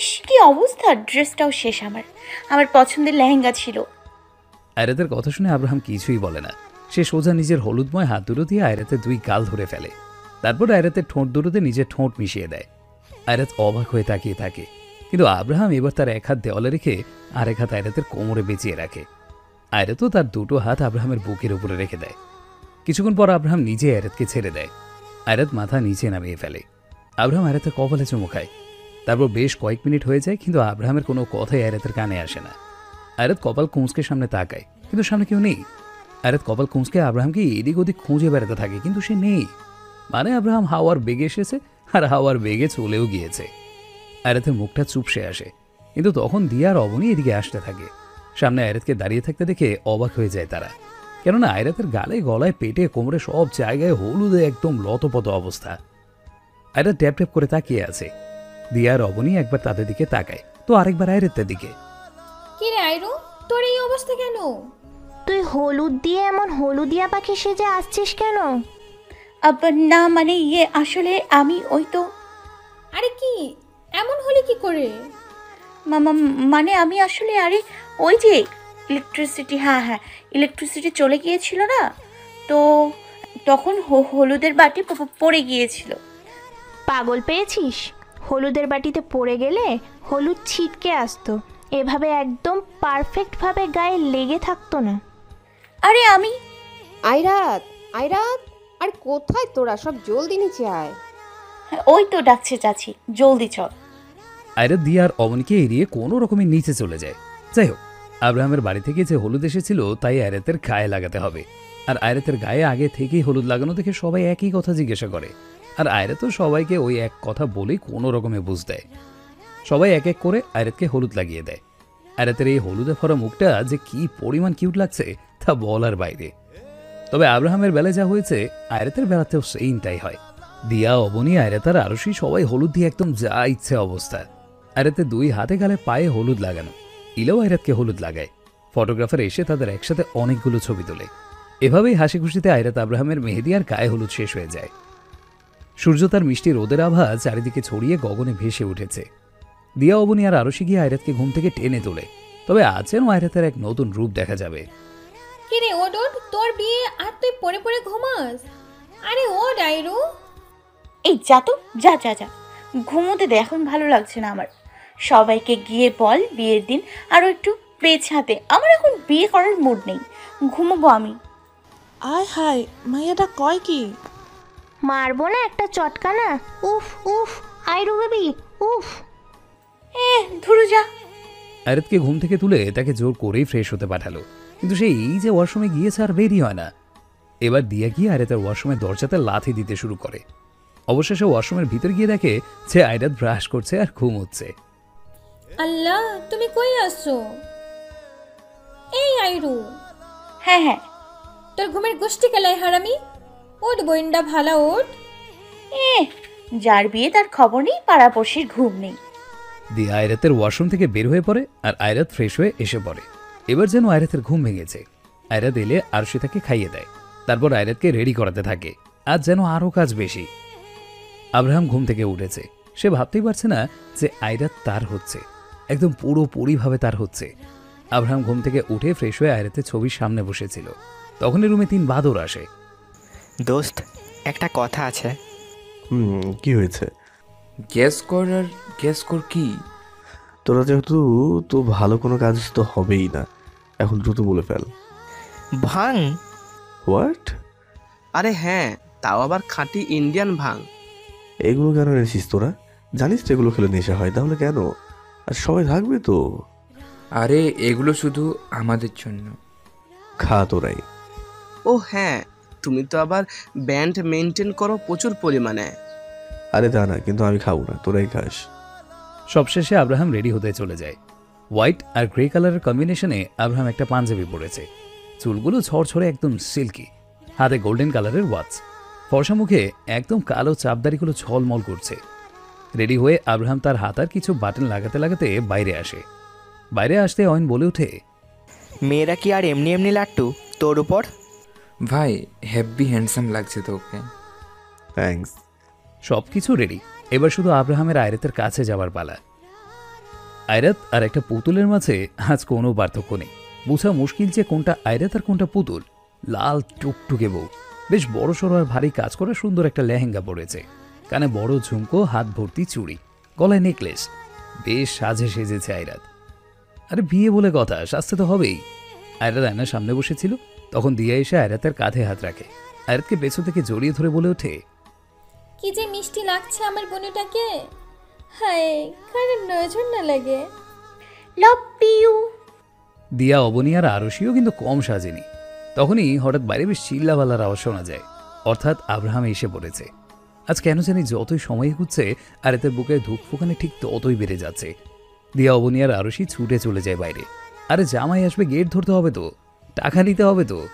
ইস কি অবস্থা ড্রেসটাও শেষ আমার। আমার পছন্দের লেহেঙ্গা ছিল। আয়রাতের কথা শুনে আব্রাহাম কিছুই বলে না। সে সোজা নিজের হলুদময় হাত দুটো দিয়ে আয়রাতের দুই গাল ধরে ফেলে। তারপর আয়রাতের ঠোঁট দুটোতে নিজের ঠোঁট মিশিয়ে দেয়। আয়রাত অবাক হয়ে তাকিয়ে থাকে। কিন্তু আব্রাহাম এবার তার এক হাত দেওয়ালে রেখে আরেক হাত আয়রাতের কোমরে বেঁচিয়ে রাখে। আয়রাতও তার দুটো হাত আব্রাহামের বুকের উপরে রেখে দেয়। কিছুক্ষণ পর আব্রাহাম নিজে আয়রাতকে ছেড়ে দেয়। আয়রাত মাথা নিচে নামিয়ে ফেলে। আব্রাহাম আয়রাতের কপালে চুমু খায়। তারপর বেশ কয়েক মিনিট হয়ে যায়, কিন্তু আব্রাহামের কোনো কথাই আয়রাতের কানে আসে না। আয়রাত কপাল কুঁচকে সামনে তাকায়, কিন্তু সামনে কেউ নেই। আয়রাত কপাল কুঁচকে আব্রাহামকে এদিক ওদিক খুঁজে বেড়াতে থাকে, কিন্তু সে নেই। মানে আব্রাহাম হাওয়ার বেগে এসেছে, আর হাওয়ার বেগে চলেও গিয়েছে। আয়রাতের মুখটা চুপসে আসে। কিন্তু তখন দিয়ার অবনী এদিকে আসতে থাকে। সামনে আয়রাতকে দাঁড়িয়ে থাকতে দেখে অবাক হয়ে যায় তারা। কেননা আয়রাতের গালে গলায় পেটে কোমরে সব জায়গায় হলুদে একদম লতপত অবস্থা। আয়রাত ট্যাপ ট্যাপ করে তাকিয়ে আছে। দিয়ার অবনী একবার তাদের দিকে তাকায়। তো আরেকবার আয়রাতের দিকে। কি রে আইরু তোর এই অবস্থা কেন? তুই হলুদ দিয়ে এমন হলুদিয়া পাখি সেজে আসছিস কেন? আব্বা না মানে ইয়ে আসলে আমি ওই তো আরে কি? এমন হলে কি করে? মামা মানে আমি আসলে আরে ওই যে ইলেকট্রিসিটি হ্যাঁ হ্যাঁ ইলেকট্রিসিটি চলে গিয়েছিল না? তো তখন হ- হলুদের বাটি পড়ে গিয়েছিল। পাগল পেয়েছিস? হলুদের বাটিতে পড়ে গেলে হলুদ ছিটকে আসতো। এভাবে একদম পারফেক্টভাবে গায়ে লেগে থাকতো না। আরে আমি? আইরাত আইরাত আর কোথায় তোরা? সব জলদি নিচে আয়। ওই তো ডাকছে চাচি জলদি চল। আয়রাত দিয়া আর অবনীকে এড়িয়ে কোনো রকমের নিচে চলে যায়। যাই হোক, আব্রাহামের বাড়ি থেকে যে হলুদ এসেছিল, তাই আয়রাতের গায়ে লাগাতে হবে। আর আয়রাতের গায়ে আগে থেকেই হলুদ লাগানো দেখে সবাই একই কথা জিজ্ঞাসা করে। আর আয়রাতও সবাইকে ওই এক কথা বলেই কোনো রকমে বুঝ দেয়। সবাই এক এক করে আয়রাতকে হলুদ লাগিয়ে দেয়। আয়রাতের এই হলুদে ভরা মুখটা যে কি পরিমাণ কিউট লাগছে, তা বলার বাইরে। তবে আব্রাহামের বেলায় যা হয়েছে, আয়রাতের বেলাতেও সেইমটাই হয়। দিয়া, অবনী আয়রাতার আরশি সবাই হলুদ দিয়ে একদম যা ইচ্ছে অবস্থা। আয়রাতে দুই হাতে গালে পায়ে হলুদ লাগানো ইলেও আয়রাতকে হলুদ লাগায়। ফটোগ্রাফার এসে তাদের একসাথে অনেকগুলো ছবি তোলে। এভাবেই হাসি খুশিতে আয়রাত আব্রাহামের মেহেদি আর গায়ে হলুদ শেষ হয়ে যায়। সূর্য তার মিষ্টি রোদের আভা চারিদিকে ছড়িয়ে গগনে ভেসে উঠেছে। দিয়া অবনী আর আরশি গিয়ে আয়রাতকে ঘুম থেকে টেনে তোলে। তবে আছেন যেন আয়রাতের এক নতুন রূপ দেখা যাবে। কি রে ওড ওড তোর বিয়ে আর তুই পড়ে পড়ে ঘুমাস? আরে ও ডাইরু এই যা তো যা যা যা। ঘুমোতে দে এখন ভালো লাগছে না আমার। সবাইকে গিয়ে বল বিয়ের দিন আরও একটু পেছাতে। আমার এখন বিয়ে করার মুড নেই। ঘুমোবো আমি। আয় হায় মাইয়াটা কয় কি? মারবো না একটা চটকা না? উফ উফ আইরু বেবি উফ। এ ধুরু যা। আয়রাতকে ঘুম থেকে তুলে তাকে জোর করেই ফ্রেশ হতে পাঠালো। কিন্তু সে এই যে ওয়াশরুমে গিয়েছে আর বেরিয়ে হয় না। এবার দিয়া গিয়ে আয়রাতের ওয়াশরুমের দরজাতে লাথি দিতে শুরু করে। অবশেষে ওয়াশরুমের ভিতর গিয়ে দেখে যে আয়রাত ব্রাশ করছে আর ঘুম হচ্ছে আল্লাহ তুমি কই আসছো এই আইরু। হ্যাঁ হ্যাঁ। তোর ঘুমের গোষ্ঠী কেলাই হারামি? ওট বইন্ডা ভালা ওট এ যার বিয়ে তার খবর নেই পাড়াপড়শির ঘুম নেই। দিয়ে আয়রাতের ওয়াশরুম থেকে বের হয়ে পড়ে আর আয়রাত ফ্রেশ হয়ে এসে পড়ে। এবার যেন আয়রাতের ঘুম ভেঙেছে। আয়রাত এলে আরশি তাকে খাইয়ে দেয়। তারপর আয়রাতকে রেডি করাতে থাকে। আজ যেন আরও কাজ বেশি। আব্রাহাম ঘুম থেকে উঠেছে। সে ভাবতেই পারছে না যে আয়রাত তার হচ্ছে। একদম পুরোপুরিভাবে তার হচ্ছে। আব্রাহাম ঘুম থেকে উঠে ফ্রেশ হয়ে আয়রাতের ছবির সামনে বসেছিল। তখনই রুমে তিন বাদর আসে। দোস্ত একটা কথা আছে। হুম কি হয়েছে? গ্যাস কর আর গ্যাস কর কি? তোরা যেহেতু তো ভালো কোনো কাজ তো হবেই না। এখন দ্রুত বলে ফেল। ভাং হোয়াট আরে হ্যাঁ তাও আবার খাঁটি ইন্ডিয়ান ভাং এগুলো কেন এনেছিস তোরা? জানিস তো এগুলো খেলে নেশা হয় তাহলে কেন? আর সবাই থাকবে তো? আরে এগুলো শুধু আমাদের জন্য। খা তোরাই। ও হ্যাঁ তুমি তো আবার ব্যান্ড মেনটেন করো প্রচুর পরিমাণে। আরে তা না কিন্তু আমি খাব না তোরাই খাস। সবশেষে আব্রাহাম রেডি হতে চলে যায়। হোয়াইট আর গ্রে কালারের কম্বিনেশনে আব্রাহাম একটা পাঞ্জাবি পরেছে। চুলগুলো ছড়ছড়ে একদম সিল্কি হাতে গোল্ডেন কালারের ওয়াচ। ফর্সা মুখে একদম কালো চাপদারিগুলো ঝলমল করছে। রেডি হয়ে আব্রাহাম তার হাতার কিছু বাটন লাগাতে লাগাতে বাইরে আসে। বাইরে আসতে অয়ন বলে ওঠে মেয়েরা কি আর এমনি এমনি লাট্টু? তোর উপর? ভাই হ্যাপি হ্যান্ডসাম লাগছে তোকে। থ্যাঙ্কস সব কিছু রেডি এবার শুধু আব্রাহামের আয়রাতের কাছে যাবার পালা। আয়রাত আর একটা পুতুলের মাঝে আজ কোনো পার্থক্য নেই। বোঝা মুশকিল যে কোনটা আয়রাত আর কোনটা পুতুল। লাল টুকটুকে বউ। বেশ বড় সড়ো আর ভারী কাজ করা সুন্দর একটা লেহেঙ্গা পড়েছে কানে বড় ঝুমকো হাত ভর্তি চুড়ি গলায় নেকলেস। বেশ সাজে সেজেছে আয়রাত। আরে বিয়ে বলে কথা সাজতে তো হবেই। আয়রাত আয়নার সামনে বসেছিল তখন দিয়া এসে আয়রাতের কাঁধে হাত রাখে। আয়রাতকে পেছন থেকে জড়িয়ে ধরে বলে ওঠে কি যে মিষ্টি লাগছে আমার বোনটাকে। হায় কারণ নজর না লাগে। লাভ ইউ দিয়া অবনী আর আরশিও কিন্তু কম সাজেনি। তখনই হঠাৎ বাইরে বেশ চিল্লাবাল্লার আওয়াজ শোনা যায়। অর্থাৎ আব্রাহাম এসে পড়েছে। আজ কেন জানি যতই সময় এগুচ্ছে, আর এতে বুকের ধূপ ফুকানে ঠিক ততই বেড়ে যাচ্ছে। দিয়া অবনী আর আরশি ছুটে চলে যায় বাইরে। আরে জামাই আসবে, গেট ধরতে হবে তো। টাকা নিতে হবে তো।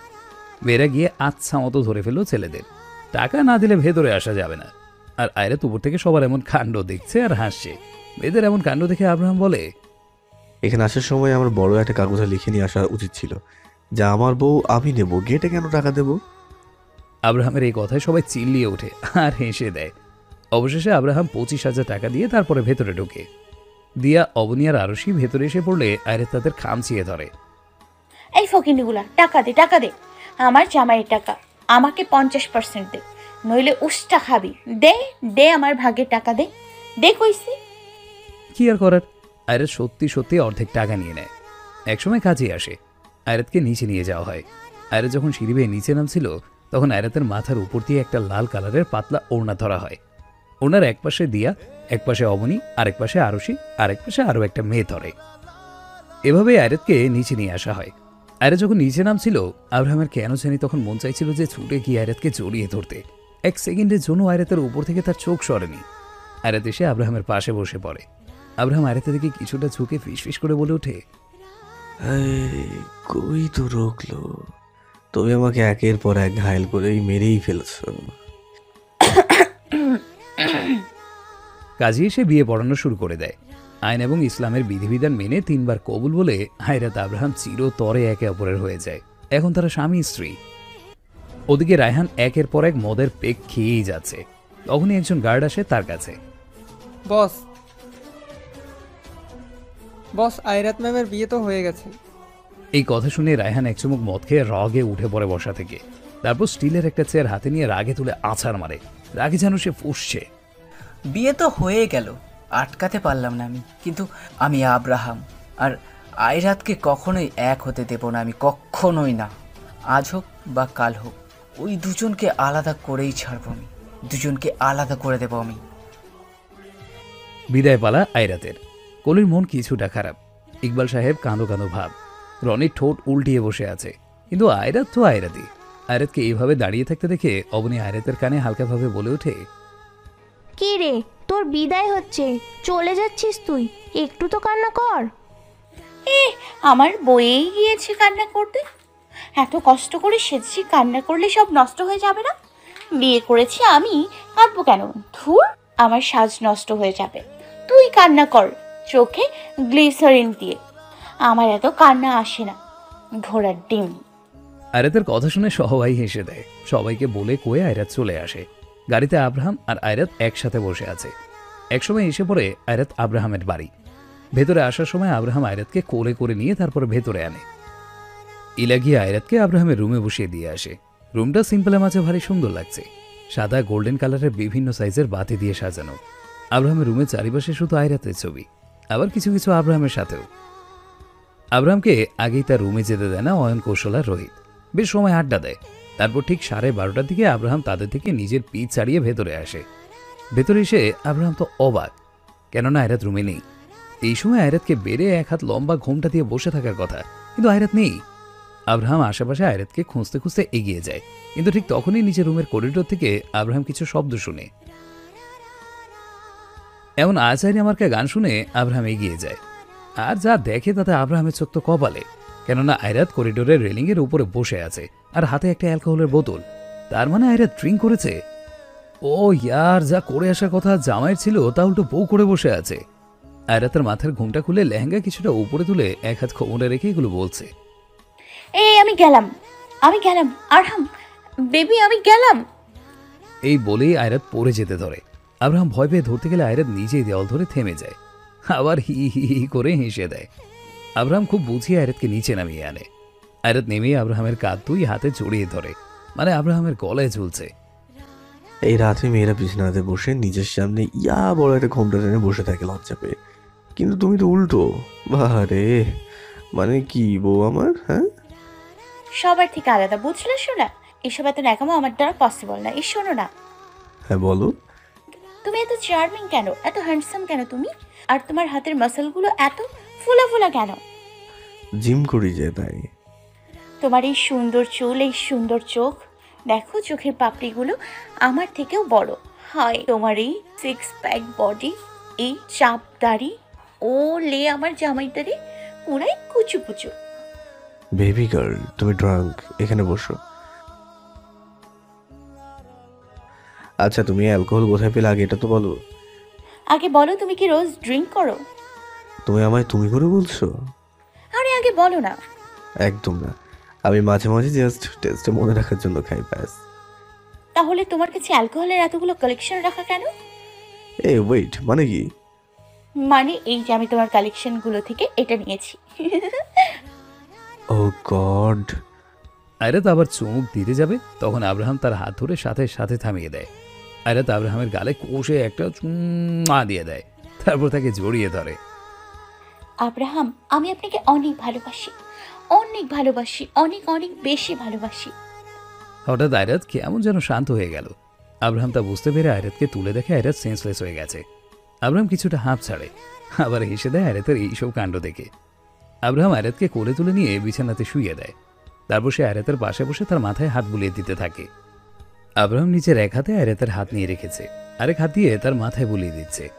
মেয়েরা গিয়ে আচ্ছা মতো ধরে ফেলল ছেলেদের। টাকা না দিলে ভেতরে আসা যাবে না। আর আয়রাত উপর থেকে সবার এমন কাণ্ড দেখছে আর হাসছে। মেয়েদের এমন কাণ্ড দেখে আব্রাহাম বলে, এখানে আসার সময় আমার বড় একটা কাগজে লিখে নিয়ে আসা উচিত ছিল। যা আমার বউ আমি নেব। গেটে কেন টাকা দেবো? আব্রাহামের এই কথায় সবাই চিল্লিয়ে ওঠে আর হেসে দেয়। অবশেষে আব্রাহাম পঁচিশ হাজার টাকা দিয়ে তারপরে ভেতরে ঢোকে। দিয়া অবনিয়ার আরশি ভেতরে এসে পড়লে আয়রাত তাদের খামচিয়ে ধরে। এই ফকিনিগুলা টাকা দে টাকা দে। আমার জামাইয়ের টাকা আমাকে পঞ্চাশ পার্সেন্ট দে। নইলে উষ্টা খাবি। দে দে আমার ভাগের টাকা দে। দে কইছি। কি আর করার? আয়রাত সত্যি সত্যি অর্ধেক টাকা নিয়ে নেয়। একসময় কাজে আসে। আয়রাতকে নিচে নিয়ে যাওয়া হয়। আয়রাত যখন সিঁড়ি বেয়ে নিচে নামছিল তখন আয়রাতের মাথার উপর দিয়ে একটা লাল কালারের পাতলা ওড়না ধরা হয়। ওনার এক পাশে দিয়া, এক পাশে অবনী, আরেক পাশে আরশি আরেক পাশে আরও একটা মেয়ে ধরে। এভাবে আয়রাতকে নিচে নিয়ে আসা হয়। আয়রাত যখন নিচে নামছিল, আব্রাহামের কেন জানি তখন মন চাইছিল যে ছুটে গিয়ে আয়রাতকে জড়িয়ে ধরতে। এক সেকেন্ডের জন্য আয়রাতের উপর থেকে তার চোখ সরেনি। আয়রাত এসে আব্রাহামের পাশে বসে পড়ে। আব্রাহাম আয়রাতের দিকে কিছুটা ঝুঁকে ফিসফিস করে বলে ওঠে কই তো রোকলো তুমি আমাকে একের পর এক ঘায়ল করেই মেরেই ফেলছো কাজী এসে বিয়ে পড়ানো শুরু করে দেয়। আইন এবং ইসলামের বিধিবিধান মেনে তিনবার কবুল বলে হায়রাত আব্রাহাম চিরতরে একে অপরের হয়ে যায়। এখন তারা স্বামী স্ত্রী। ওদিকে রায়হান একের পর এক মদের পেক খেয়েই যাচ্ছে। তখনই একজন গার্ড আসে তার কাছে। বস। বস আয়রাত ম্যামের বিয়ে তো হয়ে গেছে। এই কথা শুনে রায়হান এক চুমুক মদ খেয়ে রগে উঠে পড়ে বসা থেকে। তারপর স্টিলের একটা চেয়ার হাতে নিয়ে রাগে তুলে আছাড় মারে। রাগে যেন সে ফুসছে। বিয়ে তো হয়ে গেল আটকাতে পারলাম না আমি। কিন্তু আমি আব্রাহাম আর আয়রাতকে কখনোই এক হতে দেব না আমি কখনোই না। আজ হোক বা কাল হোক ওই দুজনকে আলাদা করেই ছাড়বো আমি। দুজনকে আলাদা করে দেবো আমি। বিদায় পালা আয়রাতের। কলির মন কিছুটা খারাপ। ইকবাল সাহেব কাঁদো কাঁদো ভাব। রনির ঠোঁট উল্টিয়ে বসে আছে। কিন্তু আয়রাত তো আয়রাতি আয়রাতকে এইভাবে দাঁড়িয়ে থাকতে দেখে অবনী আয়রাতের কানে হালকাভাবে বলে ওঠে কি রে তোর বিদায় হচ্ছে। চলে যাচ্ছিস তুই। একটু তো কান্না কর। এ আমার বইয়েই গিয়েছে কান্না করতে। এত কষ্ট করে সেজছি কান্না করলে সব নষ্ট হয়ে যাবে না? বিয়ে করেছি আমি কাঁদবো কেন? ধুর আমার সাজ নষ্ট হয়ে যাবে। তুই কান্না কর চোখে গ্লিসারিন দিয়ে। আমার এত কান্না আসে না। ঘোড়ার ডিম। আয়রাতের কথা শুনে সবাই হেসে দেয়। সবাইকে বলে কয়ে আয়রাত চলে আসে। গাড়িতে আব্রাহাম আর আয়রাত একসাথে বসে আছে। একসময় এসে পড়ে আয়রাত আব্রাহামের বাড়ি। ভেতরে আসার সময় আব্রাহাম আয়রাতকে কোলে করে নিয়ে তারপরে ভেতরে আনে। ইলা গিয়ে আয়রাতকে আব্রাহামের রুমে বসিয়ে দিয়ে আসে। রুমটা সিম্পলের মাঝে ভারী সুন্দর লাগছে। সাদা, গোল্ডেন কালারের বিভিন্ন সাইজের বাতি দিয়ে সাজানো। আব্রাহামের রুমের চারিপাশে শুধু আয়রাতের ছবি। আবার কিছু কিছু আব্রাহামের সাথেও। আব্রাহামকে আগেই তার রুমে যেতে দেয় না অয়ন কৌশল আর রোহিত। বেশ সময় আড্ডা দেয়। তারপর ঠিক সাড়ে বারোটার দিকে আব্রাহাম তাদের থেকে নিজের পিচ ছাড়িয়ে ভেতরে আসে। ভেতরে এসে আব্রাহাম তো অবাক, কেননা আয়রাত রুমে নেই। এই সময় আয়রাতকে বেড়ে এক হাত লম্বা ঘোমটা দিয়ে বসে থাকার কথা, কিন্তু আয়রাত নেই। আব্রাহাম আশেপাশে আয়রাতকে খুঁজতে খুঁজতে এগিয়ে যায়, কিন্তু ঠিক তখনই নিজের রুমের করিডোর থেকে আব্রাহাম কিছু শব্দ শুনে। এমন আচারি আমারকে গান শুনে আব্রাহাম এগিয়ে যায়। আর যা দেখে তাতে আব্রাহামের চোখ তো কপালে। কেননা আয়রাত করিডোরের রেলিংয়ের উপরে বসে আছে আর হাতে একটা অ্যালকোহলের বোতল। তার মানে আয়রাত ড্রিঙ্ক করেছে? ও ইয়ার যা করে আসার কথা জামাইয়ের ছিল তা উল্টো বউ করে বসে আছে। আয়রাতের মাথার ঘুমটা খুলে লেহেঙ্গা কিছুটা উপরে তুলে এক হাত কোমরে রেখে এগুলো বলছে। এই আমি গেলাম। আমি গেলাম। আরহাম বেবি আমি গেলাম। এই বলেই আয়রাত পড়ে যেতে ধরে। আব্রাহাম ভয় পেয়ে ধরতে গেলে আয়রাত নিজেই দেওয়াল ধরে থেমে যায়। আবার হি হি হি করে হেসে দেয়। আব্রাহাম খুব বুঝিয়ে আয়রাতকে নিচে নামিয়ে আনে। আয়রাত নেমে আব্রাহামের কাঁধ দুই হাতে জড়িয়ে ধরে। মানে আব্রাহামের গলায় ঝুলছে। এই রাতে মেয়েরা বিছানাতে বসে নিজের সামনে ইয়া বড় একটা ঘোমটা টেনে বসে থাকে লজ্জা পেয়ে। কিন্তু তুমি তো উল্টো। বাহারে মানে কি বউ আমার হ্যাঁ? সবার থেকে আলাদা বুঝলে শোনা এসব এত ন্যাকামো আমার দ্বারা পসিবল না। এই শোনো না। হ্যাঁ বলো। তুমি এত চার্মিং কেন? এত হ্যান্ডসাম কেন তুমি? আর তোমার হাতের মাসলগুলো এত ফোলা ফোলা কেন? জিম করি যে তাই। তোমার এই সুন্দর চুল এই সুন্দর চোখ দেখো চোখের পাপড়িগুলো আমার থেকেও বড়। হয় তোমার এই সিক্স প্যাক বডি এই চাপ দাড়ি ও লে আমার জামাইটারে পুরাই কুচু কুচু বেবি গার্ল তুমি ড্রাঙ্ক এখানে বসো। আচ্ছা তুমি অ্যালকোহল কোথায় পেলে আগে এটা তো বলো। আগে বলো তুমি কি রোজ ড্রিঙ্ক করো? তুমি আমায় তুমি করে বলছো? আরে আগে বলো না। একদম না। আমি মাঝে মাঝে জাস্ট টেস্টে মনে রাখার জন্য খাই ব্যাস। তাহলে তোমার কাছে অ্যালকোহলের এতগুলো কালেকশন রাখা কেন? এ ওয়েট মানে কি? মানে এই যে আমি তোমার কালেকশনগুলো থেকে এটা নিয়েছি। ও গড আয়রাত আবার চুমুক দিতে যাবে তখন আব্রাহাম তার হাত ধরে সাথে সাথে থামিয়ে দেয়। আয়রাত আব্রাহামের গালে কষে একটা মা দিয়ে দেয়। তারপর তাকে জড়িয়ে ধরে। আব্রাহাম আমি আপনাকে অনেক ভালোবাসি। অনেক ভালোবাসি অনেক অনেক বেশি ভালোবাসি। হঠাৎ আয়রাত কেমন যেন শান্ত হয়ে গেল। আব্রাহাম তা বুঝতে পেরে আয়রাতকে তুলে দেখে আয়রাত সেন্সলেস হয়ে গেছে। আব্রাহাম কিছুটা হাঁপ ছাড়ে আবার হেসে দেয় আয়রাতের এইসব কাণ্ড দেখে। আব্রাহাম আয়রাতকে কোলে তুলে নিয়ে বিছানাতে শুইয়ে দেয়। তারপর সে আয়রাতের পাশে বসে তার মাথায় হাত বুলিয়ে দিতে থাকে। আব্রাহাম নিজের এক হাতে আয়রাতের হাত নিয়ে রেখেছে, আরেক হাত দিয়ে তার মাথায় বুলিয়ে দিচ্ছে।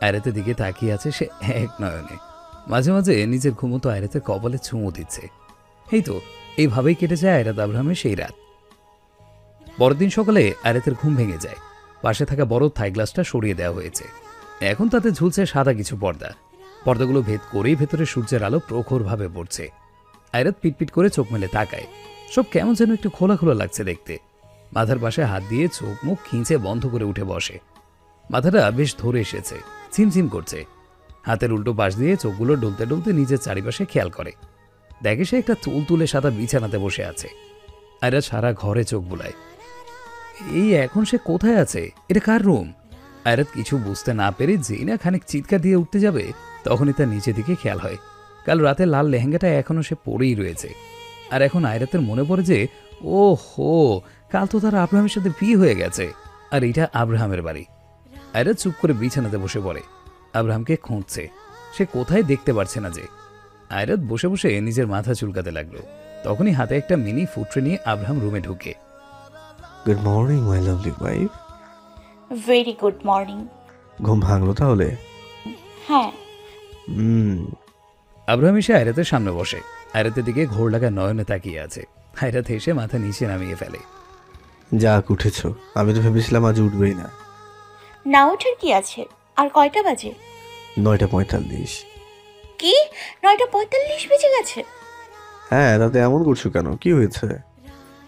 আয়রাতের দিকে তাকিয়ে আছে সে এক নয়নে। মাঝে মাঝে নিজের ঘুমতো আয়রাতের কপালে চুমু দিচ্ছে। এই তো, এইভাবেই কেটে যায় আয়রাত আব্রাহামের সেই রাত। পরদিন সকালে আয়রাতের ঘুম ভেঙে যায়। পাশে থাকা বড় থাই গ্লাসটা সরিয়ে দেওয়া হয়েছে। এখন তাতে ঝুলছে সাদা কিছু পর্দা। পর্দাগুলো ভেদ করেই ভেতরে সূর্যের আলো প্রখরভাবে পড়ছে। আয়রাত পিটপিট করে চোখ মেলে তাকায়। সব কেমন যেন একটু খোলা খোলা লাগছে দেখতে। মাথার পাশে হাত দিয়ে চোখ মুখ খিঁচে বন্ধ করে উঠে বসে। মাথাটা বেশ ধরে এসেছে ঝিমঝিম করছে। হাতের উল্টো পাশ দিয়ে চোখগুলো ডলতে ডলতে নিজের চারিপাশে খেয়াল করে। দেখে সে একটা তুল তুলে সাদা বিছানাতে বসে আছে। আয়রা সারা ঘরে চোখ বুলায়। এই এখন সে কোথায় আছে? এটা কার রুম? আয়রাত কিছু বুঝতে না পেরে যেই না খানিক চিৎকার দিয়ে উঠতে যাবে, তখনই তার নিচে দিকে খেয়াল হয়। কাল রাতে লাল লেহেঙ্গাটা এখনও সে পরেই রয়েছে। আর এখন আয়রাতের মনে পড়ে যে ও হো কাল তো তার আব্রাহামের সাথে বিয়ে হয়ে গেছে। আর এটা আব্রাহামের বাড়ি। আয়রাত চুপ করে বিছানাতে বসে পড়ে। আব্রাহামকে খুঁজছে। সে কোথায় দেখতে পারছে না যে। আয়রাত বসে বসে নিজের মাথা চুলকাতে লাগল। তখনই হাতে একটা মিনি ফুটরে নিয়ে আব্রাহাম রুমে ঢুকে। Good morning my lovely wife very good morning ঘুম ভাঙলো তাহলে? হ্যাঁ। হুম। আব্রাহাম এসে আয়রাতের সামনে বসে। আয়রাতের দিকে ঘোর লাগা নয়নে তাকিয়ে আছে। আয়রাত এসে মাথা নিচে নামিয়ে ফেলে। যাক উঠেছো। আমি তো ভেবেছিলাম আজ উঠবেই না। না ওঠার কি আছে? আর কয়টা বাজে? নয়টা পঁয়তাল্লিশ। কি? নয়টা পঁয়তাল্লিশ বেজে গেছে? হ্যাঁ তাতে এমন করছ কেন? কি হয়েছে?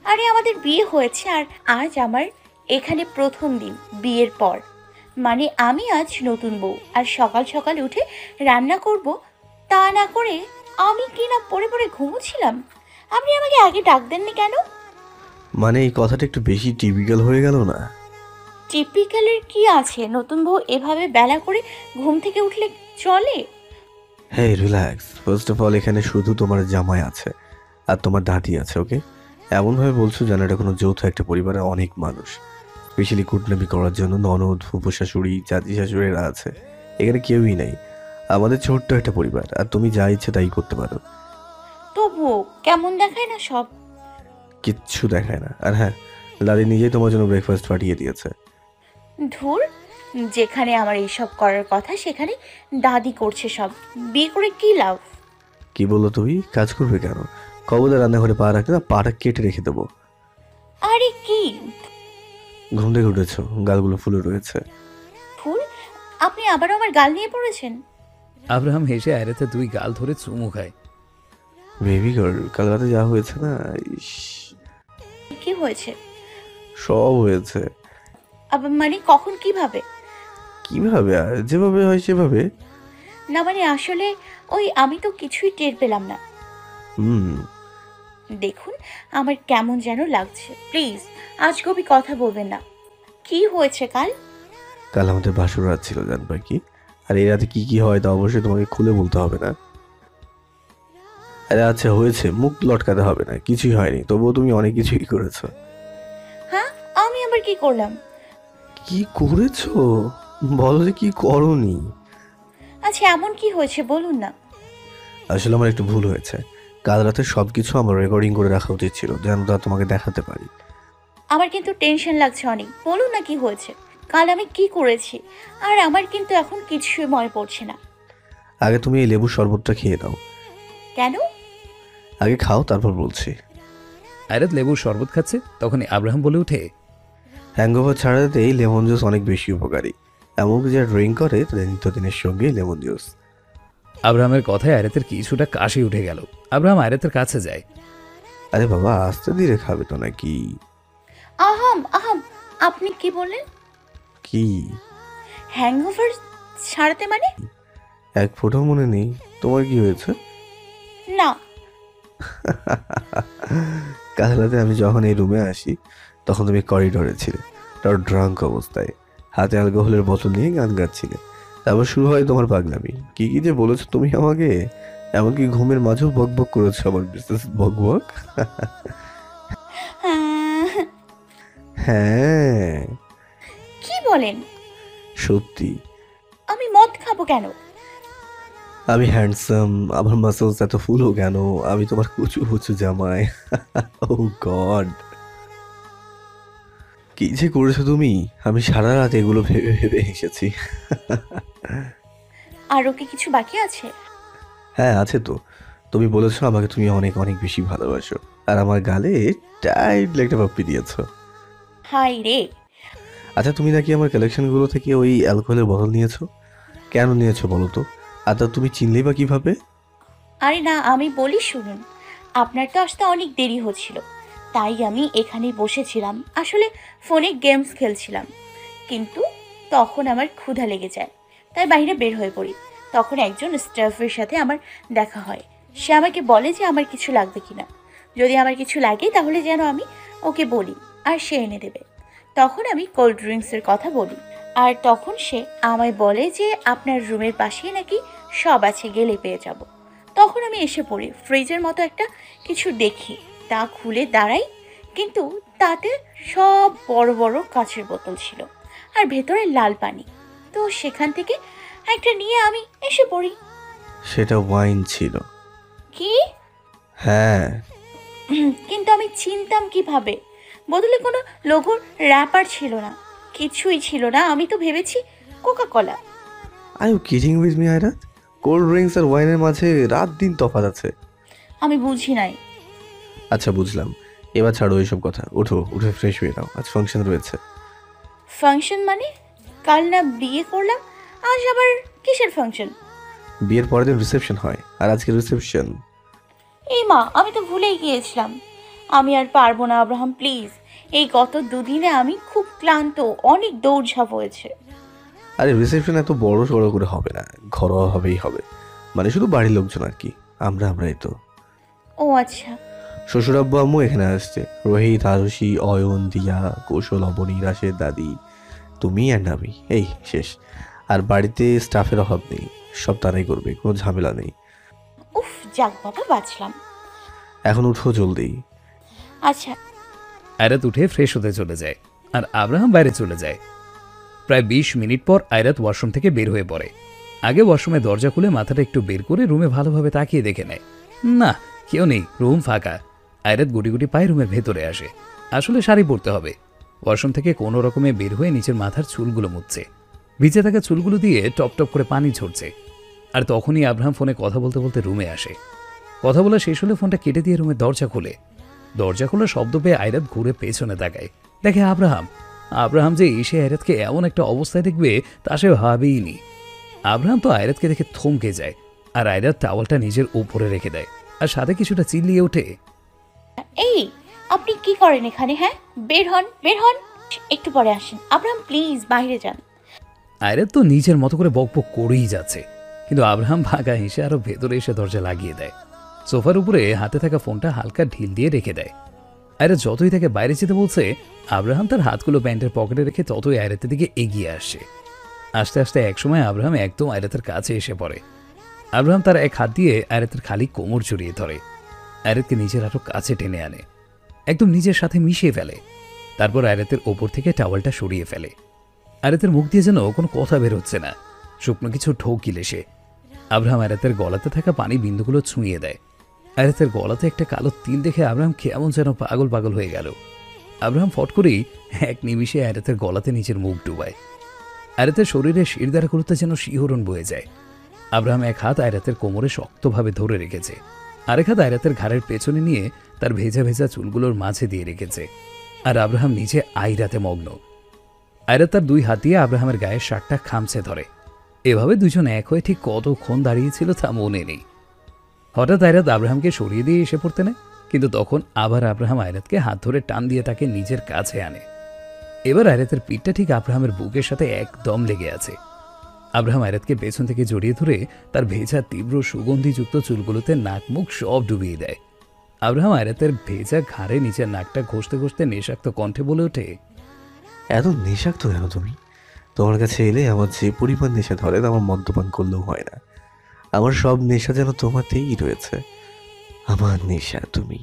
আরে আমাদের বিয়ে হয়েছে আর আজ আমার এখানে প্রথম দিন বিয়ের পর। মানে আমি আজ নতুন বউ আর সকাল সকাল উঠে রান্না করব তা না করে আমি কি না পড়ে পড়ে ঘুমোছিলাম আপনি আমাকে আগে ডাক দেননি কেন? মানে এই কথাটা একটু বেশি টিপিক্যাল হয়ে গেল না? টিপিক্যালের কি আছে? নতুন বউ এভাবে বেলা করে ঘুম থেকে উঠলে চলে? হ্যাঁ রিল্যাক্স ফার্স্ট অফ অল এখানে শুধু তোমার জামাই আছে আর তোমার দাদি আছে ওকে এমনভাবে বলছো যেন এটা কোনো যৌথ একটা পরিবারে অনেক মানুষ। স্পেশালি কুটনামি করার জন্য ননদ ফুপু শাশুড়ি চাচি শাশুড়িরা আছে। এখানে কেউই নেই। আমাদের ছোট্ট একটা পরিবার আর তুমি যা ইচ্ছে তাই করতে পারো। তবুও কেমন দেখায় না সব? কিচ্ছু দেখায় না। আর হ্যাঁ দাদি নিজেই তোমার জন্য ব্রেকফাস্ট পাঠিয়ে দিয়েছে। ধুর যেখানে আমার এইসব করার কথা সেখানে দাদি করছে সব। বিয়ে করে কি লাভ? কি বলল তুমি? কাজ করবে কেন? কবলে রান্নাঘরে পা রাখলে না পাটা কেটে রেখে দেবো। আরে কি? ঘুম থেকে উঠেছো গালগুলো ফুলে রয়েছে। ফুল? আপনি আবার আমার গাল নিয়ে পড়েছেন? আব্রাহাম হেসে আয়রাতে দুই গাল ধরে চুমু খায়। বেবি গার্ল কাল রাতে যা হয়েছে না ইস, কি হয়েছে? সব হয়েছে। আবার মানে কখন কীভাবে? কীভাবে আর? যেভাবে হয় সেভাবে। না মানে আসলে ওই আমি তো কিছুই টের পেলাম না। হুম। দেখুন আমার কেমন যেন লাগছে। প্লিজ আজ কবি কথা বলবেন না। কি হয়েছে কাল? কাল আমাদের বাসর রাত ছিল জানবা কি? আর এই রাতে কি কি হয় তা অবশ্যই তোমাকে খুলে বলতে হবে না। আচ্ছা হয়েছে মুখ লটকাতে হবে না কিছুই হয়নি তবুও তুমি অনেক কিছুই করেছ। হ্যাঁ আমি আবার কি করলাম? কি করেছ? বলো যে কি করনি। আচ্ছা এমন কি হয়েছে বলুন না। আসলে আমার একটু ভুল হয়েছে। কাল রাতে সব কিছু আমার রেকর্ডিং করে রাখা উচিত ছিল যেন তা তোমাকে দেখাতে পারি। আমার কিন্তু টেনশন লাগছে অনেক বলুন না কি হয়েছে? কাল আমি কি করেছি? আর আমার কিন্তু এখন কিছুই মনে পড়ছে না। আগে তুমি এই লেবুর শরবতটা খেয়ে নাও। কেন? আগে খাও তারপর বলছি। আয়রাত লেবুর শরবত খাচ্ছে তখনই আব্রাহাম বলে উঠে হ্যাঙ্গোভার ছাড়াতে এই লেমন জুস অনেক বেশি উপকারী। এমনকি যারা ড্রিঙ্ক করে তাদের নিত্যদিনের সঙ্গে লেমন জুস। আব্রাহামের কথায় আয়রাতের কিছুটা কাশি উঠে গেল। আব্রাহাম আয়রাতের কাছে যায়। আরে বাবা আস্তে ধীরে খাবে তো নাকি? আহাম আহাম আপনি কি বললেন? কি? হ্যাংওভার ছাড়তে মানে? এক ফোঁটা মনে নেই। তোমার কি হয়েছে? না কাল রাতে আমি যখন এই রুমে আসি তখন তুমি করিডোরে ছিলে। তার ড্রাঙ্ক অবস্থায়। হাতে অ্যালকোহলের বোতল নিয়ে গান গাচ্ছিলে। তারপর শুরু হয় তোমার পাগলামি। কি কি যে বলেছ তুমি আমাকে? এমনকি ঘুমের মাঝেও বক বক করেছ আমার বিশেষ বক বক। হ্যাঁ। কি বলেন? সত্যি। আমি মদ খাব কেন? আমি হ্যান্ডসাম আমার মাসলস এত ফুলও কেন? আমি তোমার কুচু কুচু জামাই। ও গড কি যে করেছ তুমি? আমি সারা রাত এগুলো ভেবে ভেবে এসেছি। আরও কি কিছু বাকি আছে? হ্যাঁ আছে তো। তুমি বলেছ আমাকে তুমি অনেক অনেক বেশি ভালোবাসো। আর আমার গালে টাইট একটা পাপ্পি দিয়েছ। হাই রে! আচ্ছা তুমি নাকি আমার কালেকশনগুলো থেকে ওই অ্যালকোহলের বোতল নিয়েছো? কেন নিয়েছো বলো তো? তা তুমি চিনলেই বা কীভাবে? আরে না, আমি বলি শুনুন, আপনার তো আসতে অনেক দেরি হচ্ছিল, তাই আমি এখানে বসেছিলাম, আসলে ফোনে গেমস খেলছিলাম, কিন্তু তখন আমার ক্ষুধা লেগে যায়, তাই বাইরে বের হয়ে পড়ি, তখন একজন স্টাফের সাথে আমার দেখা হয়, সে আমাকে বলে যে আমার কিছু লাগবে কিনা, যদি আমার কিছু লাগে তাহলে যেন আমি ওকে বলি, আর সে এনে দেবে, তখন আমি কোল্ড ড্রিঙ্কসের কথা বলি আর তখন সে আমায় বলে যে আপনার রুমের পাশেই নাকি সব আছে গেলে পেয়ে যাব। তখন আমি এসে পড়ি ফ্রিজের মতো একটা কিছু দেখি তা খুলে দাঁড়াই কিন্তু তাতে সব বড় বড় কাঁচের বোতল ছিল আর ভেতরে লাল পানি। তো সেখান থেকে একটা নিয়ে আমি এসে পড়ি। সেটা ওয়াইন ছিল। কি? হ্যাঁ। কিন্তু আমি চিনতাম কীভাবে? বোতলে কোনো লোগোর র্যাপার ছিল না। কিছুই ছিল না আমি তো ভেবেছি Coca Cola I you kidding with me Ayrat cold drinks আর ওয়াইনের মাঝে রাত দিন তফাৎ আছে। আমি বুঝি নাই। আচ্ছা বুঝলাম। এবার ছাড়ো এইসব কথা। উঠো উঠে ফ্রেশ হয়ে নাও। আজ ফাংশন রয়েছে। ফাংশন মানে? কাল না বিয়ে করলাম আজ আবার কিসের ফাংশন বিয়ের পরের দিন রিসেপশন হয়। আর আজকে রিসেপশন এই মা আমি তো ভুলেই গিয়েছিলাম। আমি আর পারব না আব্রাহাম প্লিজ গত দুদিনে আমি খুব ক্লান্ত অনেক দৌড়ঝাঁপ হয়েছে। আরে রিসেপশন এত বড় সড়ো করে হবে না ঘরোয়া হবেই হবে। মানে শুধু বাড়ির লোকজন আর কি আমরা আমরাই তো। ও আচ্ছা। শ্বশুর আব্বু আম্মু এখানে আসছে। রোহিত আরুষি অয়ন দিয়া কৌশল অবনী রাশের দাদি তুমি অ্যান্ড আমি। এই শেষ। আর বাড়িতে স্টাফের অভাব নেই সব তারাই করবে কোনো ঝামেলা নেই। উফ যাক বাবা বাঁচলাম। এখন উঠো জলদি। আচ্ছা আয়রাত উঠে ফ্রেশ হতে চলে যায় আর আব্রাহাম বাইরে চলে যায়। প্রায় বিশ মিনিট পর আয়রাত ওয়াশরুম থেকে বের হয়ে পড়ে। আগে ওয়াশরুমে দরজা খুলে মাথাটা একটু বের করে রুমে ভালোভাবে তাকিয়ে দেখে নেয়। না, কেউ নেই, রুম ফাঁকা। আয়রাত গুটি গুটি পায়ে রুমের ভেতরে আসে। আসলে শাড়ি পরতে হবে। ওয়াশরুম থেকে কোনো রকমে বের হয়ে নিচের মাথার চুলগুলো মুছছে। ভিজে থাকা চুলগুলো দিয়ে টপ টপ করে পানি ঝরছে। আর তখনই আব্রাহাম ফোনে কথা বলতে বলতে রুমে আসে। কথা বলা শেষ হলে ফোনটা কেটে দিয়ে রুমের দরজা খুলে। দরজা খোলা শব্দ পেয়ে আয়রাত ঘুরে পেছনে তাকায়। দেখে আব্রাহাম আব্রাহাম যে এসে আয়রাতকে এমন একটা অবস্থায় দেখবে তা সে ভাবেইনি আব্রাহাম তো আয়রাতকে দেখে থমকে যায় আর আয়রাত টাওয়ালটা নিজের উপরে রেখে দেয় আর সাথে কিছুটা চিল্লিয়ে ওঠে। এই আপনি কি করেন এখানে হ্যাঁ? বের হন বের হন। একটু পরে আসেন। আব্রাহাম প্লিজ বাইরে যান। আয়রাত তো নিজের মতো করে বকবক করেই যাচ্ছে কিন্তু আব্রাহাম ভাগা হেসে আরও ভেতরে এসে দরজা লাগিয়ে দেয়। সোফার উপরে হাতে থাকা ফোনটা হালকা ঢিল দিয়ে রেখে দেয়। আয়রাত যতই তাকে বাইরে যেতে বলছে, আব্রাহাম তার হাতগুলো প্যান্টের পকেটে রেখে ততই আয়রাতের দিকে এগিয়ে আসে। আস্তে আস্তে একসময় আব্রাহাম একদম আয়রাতের কাছে এসে পড়ে। আব্রাহাম তার এক হাত দিয়ে আয়রাতের খালি কোমর জড়িয়ে ধরে। আয়রাতকে নিজের আরও কাছে টেনে আনে। একদম নিজের সাথে মিশিয়ে ফেলে। তারপর আয়রাতের ওপর থেকে টাওয়ালটা সরিয়ে ফেলে। আয়রাতের মুখ দিয়ে যেন কোনো কথা বের হচ্ছে না। শুকনো কিছু ঢোক গিলে সে আব্রাহাম আয়রাতের গলাতে থাকা পানি বিন্দুগুলো ছুঁয়ে দেয়। আয়রাতের গলাতে একটা কালো তিল দেখে আব্রাহাম কেমন যেন পাগল পাগল হয়ে গেল। আব্রাহাম ফট করেই এক নিমিষে আয়রাতের গলাতে নিজের মুখ ডুবায়। আয়রাতের শরীরে শিরদারাগুলোতে যেন শিহরণ বয়ে যায়। আব্রাহাম এক হাত আয়রাতের কোমরে শক্তভাবে ধরে রেখেছে। আরেক হাত আয়রাতের ঘাড়ের পেছনে নিয়ে তার ভেজা ভেজা চুলগুলোর মাঝে দিয়ে রেখেছে। আর আব্রাহাম নিচে আইরাতে মগ্ন। আয়রাত তার দুই হাত দিয়ে আব্রাহামের গায়ের শার্টটা খামছে ধরে। এভাবে দুজন এক হয়ে ঠিক কতক্ষণ দাঁড়িয়েছিল তা মনে নেই। হঠাৎ আয়রাত আব্রাহামকে সরিয়ে দিয়ে এসে পড়তে নেয় কিন্তু তখন আবার আব্রাহাম আয়রাতকে হাত ধরে টান দিয়ে তাকে নিজের কাছে আনে। এবার আয়রাতের পিঠটা ঠিক আব্রাহামের বুকের সাথে একদম লেগে আছে। আব্রাহাম আয়রাতকে পেছন থেকে জড়িয়ে ধরে তার ভেজা তীব্র সুগন্ধিযুক্ত চুলগুলোতে নাক মুখ সব ডুবিয়ে দেয়। আব্রাহাম আয়রাতের ভেজা ঘাড়ে নিচের নাকটা ঘষতে ঘষতে নেশাক্ত কণ্ঠে বলে ওঠে, এত নেশাক্ত কেন তুমি? তোমার কাছে এলে আমার যে পরিমাণ নেশা ধরে আমার মদ্যপান করলেও হয় না। আমার সব নেশা যেন তোমাতেই রয়েছে। আমার নেশা তুমি,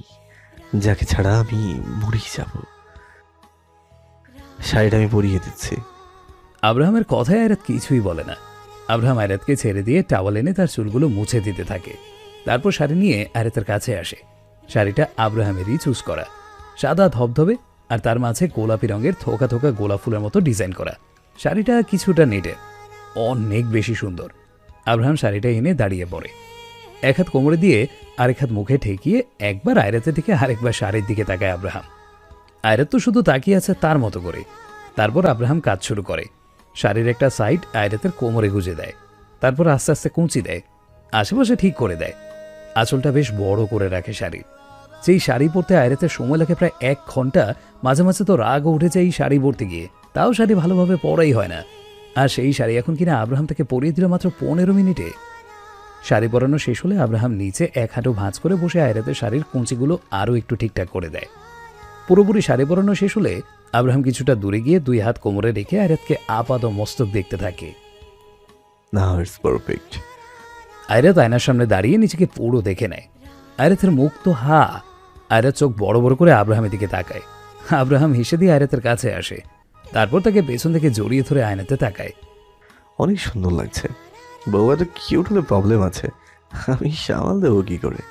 যাকে ছাড়া আমি মরেই যাব। শাড়িটা আমি পরিয়ে দিচ্ছি। আব্রাহামের কথায় আয়রাত কিছুই বলে না। আব্রাহাম আয়রাতকে ছেড়ে দিয়ে টাওয়াল এনে তার চুলগুলো মুছে দিতে থাকে। তারপর শাড়ি নিয়ে আয়রাতের কাছে আসে। শাড়িটা আব্রাহামেরই চুজ করা। সাদা ধবধবে আর তার মাঝে গোলাপি রঙের থোকা থোকা গোলাপ ফুলের মতো ডিজাইন করা। শাড়িটা কিছুটা নেটে অনেক বেশি সুন্দর। আব্রাহাম শাড়িটা এনে দাঁড়িয়ে পড়ে। এক হাত কোমরে দিয়ে আরেক হাত মুখে ঠেকিয়ে একবার আয়রাতের দিকে আরেকবার শাড়ির দিকে তাকায় আব্রাহাম। আয়রাত তো শুধু তাকিয়ে আছে তার মতো করে। তারপর আব্রাহাম কাজ শুরু করে। শাড়ির একটা সাইড আয়রাতের কোমরে গুজে দেয়। তারপর আস্তে আস্তে কুঁচি দেয়। আশেপাশে ঠিক করে দেয়। আঁচলটা বেশ বড় করে রাখে শাড়ি সেই শাড়ি পরতে আয়রাতের সময় লাগে প্রায় এক ঘণ্টা, মাঝে মাঝে তো রাগও উঠেছে এই শাড়ি পরতে গিয়ে। তাও শাড়ি ভালোভাবে পরাই হয় না। আর সেই শাড়ি এখন কিনা আব্রাহাম তাকে পরিয়ে দিল মাত্র পনেরো মিনিটে। শাড়ি পরানো শেষ হলে আব্রাহাম নিচে এক হাঁটু ভাঁজ করে বসে আয়রাতের শাড়ির কুঁচিগুলো আরও একটু ঠিকঠাক করে দেয়। পুরোপুরি শাড়ি পরানো শেষ হলে আব্রাহাম কিছুটা দূরে গিয়ে দুই হাত কোমরে রেখে আয়রাতকে আপাদ মস্তক দেখতে থাকে। না ইটস পারফেক্ট আয়রাত আয়নার সামনে দাঁড়িয়ে নিজেকে পুরো দেখে নেয়। আয়রাতের মুখ তো হা আয়রাত চোখ বড় বড় করে আব্রাহামের দিকে তাকায়। আব্রাহাম হেসে দিয়ে আয়রাতের কাছে আসে। তারপর তাকে পেছন থেকে জড়িয়ে ধরে আয়নাতে তাকায়। অনেক সুন্দর লাগছে। বউ এত কিউট হলে প্রবলেম আছে। আমি সামাল দেবো কি করে?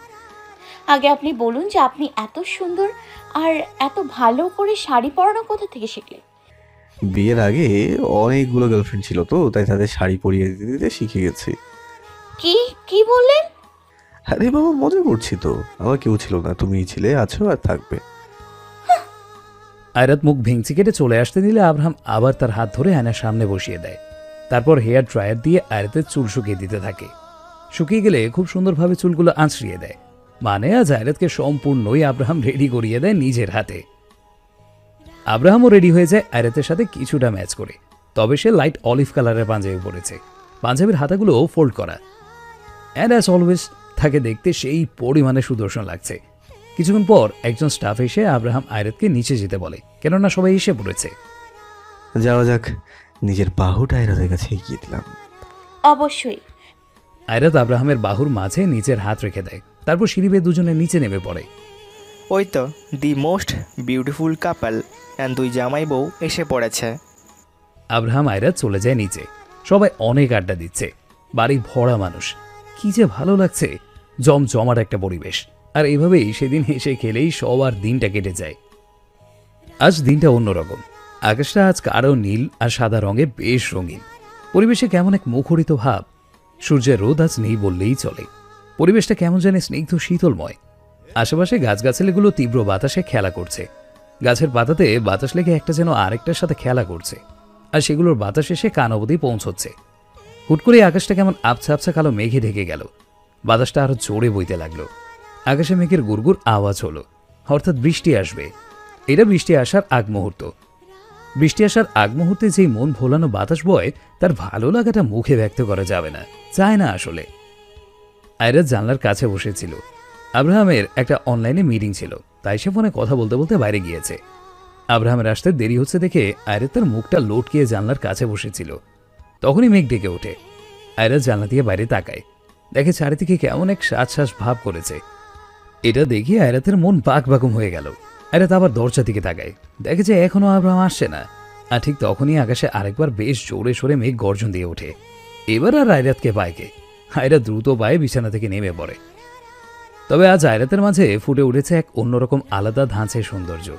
আগে আপনি বলুন যে আপনি এত সুন্দর আর এত ভালো করে শাড়ি পরানো কোথা থেকে শিখলেন? বিয়ের আগে অনেকগুলো গার্লফ্রেন্ড ছিল তো তাই তাদের শাড়ি পরিয়ে দিতে দিতে শিখে গেছি। কি? কি বললেন? আরে বাবা মজা করছি তো। আমার কেউ ছিল না তুমিই ছিলে আছো আর থাকবে। আয়রাত মুখ ভেঙচি কেটে চলে আসতে দিলে আব্রাহাম আবার তার হাত ধরে আয়নার সামনে বসিয়ে দেয়। তারপর হেয়ার ড্রায়ার দিয়ে আয়রাতের চুল শুকিয়ে দিতে থাকে। শুকিয়ে গেলে খুব সুন্দরভাবে চুলগুলো আঁচড়িয়ে দেয়। মানে আজ আয়রাতকে সম্পূর্ণই আব্রাহাম রেডি করিয়ে দেয় নিজের হাতে। আব্রাহামও রেডি হয়ে যায় আয়রাতের সাথে কিছুটা ম্যাচ করে। তবে সে লাইট অলিভ কালারের পাঞ্জাবি পরেছে। পাঞ্জাবির হাতাগুলো ফোল্ড করা। অ্যান্ড অ্যাজ অলওয়েজ তাকে দেখতে সেই পরিমাণে সুদর্শন লাগছে। কিছুক্ষণ পর একজন স্টাফ এসে আব্রাহাম আয়রাতকে নিচে যেতে বলে কেননা সবাই এসে পড়েছে। যাওয়া যাক নিজের বাহুটা এরাদের কাছে এগিয়ে দিলাম। অবশ্যই। আয়রাত আব্রাহামের বাহুর মাঝে নিচের হাত রেখে দেয় তারপর সিঁড়ি বেয়ে দুজনে নিচে নেমে পড়ে। ওই তো the most beautiful couple and দুই জামাই বউ এসে পড়েছে। আব্রাহাম আয়রাত চলে যায় নিচে। সবাই অনেক আড্ডা দিচ্ছে। বাড়ি ভরা মানুষ। কি যে ভালো লাগছে জমজমাট একটা পরিবেশ। আর এভাবেই সেদিন হেসে খেলেই সবার দিনটা কেটে যায়। আজ দিনটা অন্যরকম আকাশটা আজ কারও নীল আর সাদা রঙে বেশ রঙিন। পরিবেশে কেমন এক মুখরিত ভাব। সূর্যের রোদ আজ নেই বললেই চলে। পরিবেশটা কেমন জানে স্নিগ্ধ শীতলময়। আশেপাশে গাছগাছালিগুলো তীব্র বাতাসে খেলা করছে। গাছের পাতাতে বাতাস লেগে একটা যেন আরেকটার সাথে খেলা করছে। আর সেগুলোর বাতাস এসে কান অবধি পৌঁছচ্ছে। হুট করে আকাশটা কেমন আবছা আবছা কালো মেঘে ঢেকে গেল। বাতাসটা আরও জোরে বইতে লাগল। আকাশে মেঘের গুড়গুড় আওয়াজ হলো। অর্থাৎ বৃষ্টি আসবে। এটা বৃষ্টি আসার আগ মুহূর্ত। বৃষ্টি আসার আগ মুহূর্তে যেই মন ভোলানো বাতাস বয়, তার ভালো লাগাটা মুখে ব্যক্ত করা যাবে না। চায় না আসলে। আয়রাত জানলার কাছে বসেছিল। আব্রাহামের একটা অনলাইনে মিটিং ছিল। তাই সে ফোনে কথা বলতে বলতে বাইরে গিয়েছে। আব্রাহামের আসতে দেরি হচ্ছে দেখে আয়রাত তার মুখটা লোটকিয়ে জানলার কাছে বসেছিল। তখনই মেঘ ডেকে ওঠে। আয়রাত জানলা দিয়ে বাইরে তাকায়। দেখে চারিদিকে কেমন এক শ্বাস ভাব করেছে। এটা দেখে আয়রাতের মন বাক বাকুম হয়ে গেল। আয়রাত আবার দরজা দিকে তাকায়। দেখে যে এখনও আব্রাহাম আসছে না। আর ঠিক তখনই আকাশে আরেকবার বেশ জোরে সোরে মেঘ গর্জন দিয়ে ওঠে। এবার আর আয়রাতকে পায়কে আয়রা দ্রুত পায়ে বিছানা থেকে নেমে পড়ে। তবে আজ আয়রাতের মাঝে ফুটে উঠেছে এক অন্যরকম আলাদা ধাঁচের সৌন্দর্য।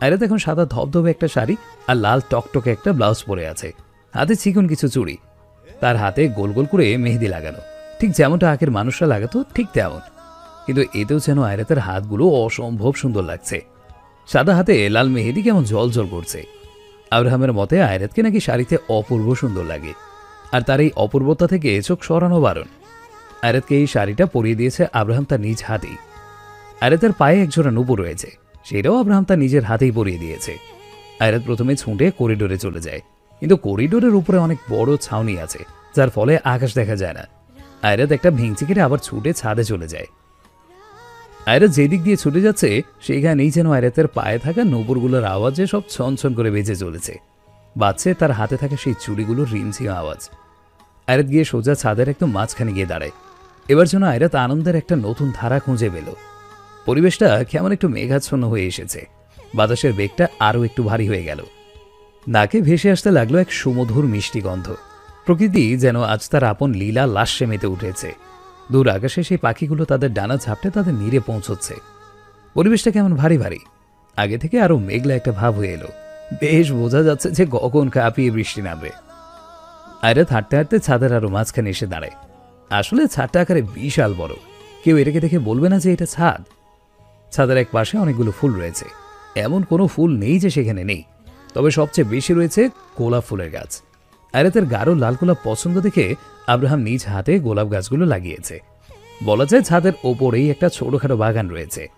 আয়রাত এখন সাদা ধবধবে একটা শাড়ি আর লাল টকটকে একটা ব্লাউজ পরে আছে। হাতে চিকন কিছু চুড়ি। তার হাতে গোল গোল করে মেহেদি লাগানো। ঠিক যেমনটা আগের মানুষরা লাগাতো, ঠিক তেমন। কিন্তু এতেও যেন আয়রাতের হাতগুলো অসম্ভব সুন্দর লাগছে। সাদা হাতে লাল মেহেদি কেমন জল জল করছে। আব্রাহামের মতে আয়রাতকে নাকি শাড়িতে অপূর্ব সুন্দর লাগে। আর তার এই অপূর্বতা থেকে চোখ সরানো বারণ। আয়রাতকে এই শাড়িটা পরিয়ে দিয়েছে আব্রাহাম তার নিজ হাতেই। আয়রাতের পায়ে একজোড়া নুপুর রয়েছে। সেটাও আব্রাহাম তার নিজের হাতেই পরিয়ে দিয়েছে। আয়রাত প্রথমে ছুঁটে করিডোরে চলে যায়। কিন্তু করিডোরের উপরে অনেক বড় ছাউনি আছে, যার ফলে আকাশ দেখা যায় না। আয়রাত একটা ভেঙচি কেটে আবার ছুটে ছাদে চলে যায়। আয়রাত যেদিক দিয়ে ছুটে যাচ্ছে সেখানেই যেন আয়রাতের পায়ে থাকা নূপুরগুলোর আওয়াজে সব ছন করে বেজে চলেছে। বাচ্চে তার হাতে থাকা সেই চুড়িগুলোর রিমঝিম আওয়াজ। আয়রাত গিয়ে সোজা ছাদের একদম মাঝখানে গিয়ে দাঁড়ায়। এবার যেন আয়রাত আনন্দের একটা নতুন ধারা খুঁজে পেল। পরিবেশটা কেমন একটু মেঘাচ্ছন্ন হয়ে এসেছে। বাতাসের বেগটা আরও একটু ভারী হয়ে গেল। নাকে ভেসে আসতে লাগল এক সুমধুর মিষ্টি গন্ধ। প্রকৃতি যেন আজ তার আপন লীলা লাস্যে মেতে উঠেছে। দূর আকাশে সেই পাখিগুলো তাদের ডানা ঝাপটে তাদের নীরে পৌঁছচ্ছে। পরিবেশটা কেমন ভারী ভারী। আগে থেকে আরও মেঘলা একটা ভাব হয়ে এলো। বেশ বোঝা যাচ্ছে যে গগন কাঁপিয়ে বৃষ্টি নামবে। আয়রাত হাঁটতে হাঁটতে ছাদের আরও মাঝখানে এসে দাঁড়ায়। আসলে ছাদটা আকারে বিশাল বড়। কেউ এটাকে দেখে বলবে না যে এটা ছাদ। ছাদের এক পাশে অনেকগুলো ফুল রয়েছে। এমন কোনো ফুল নেই যে সেখানে নেই। তবে সবচেয়ে বেশি রয়েছে গোলাপ ফুলের গাছ। আয়রাতের গাঢ় লাল গোলাপ পছন্দ দেখে আব্রাহাম নিজ হাতে গোলাপ গাছগুলো লাগিয়েছে। বলা যায় ছাদের ওপরেই একটা ছোটখাটো বাগান রয়েছে।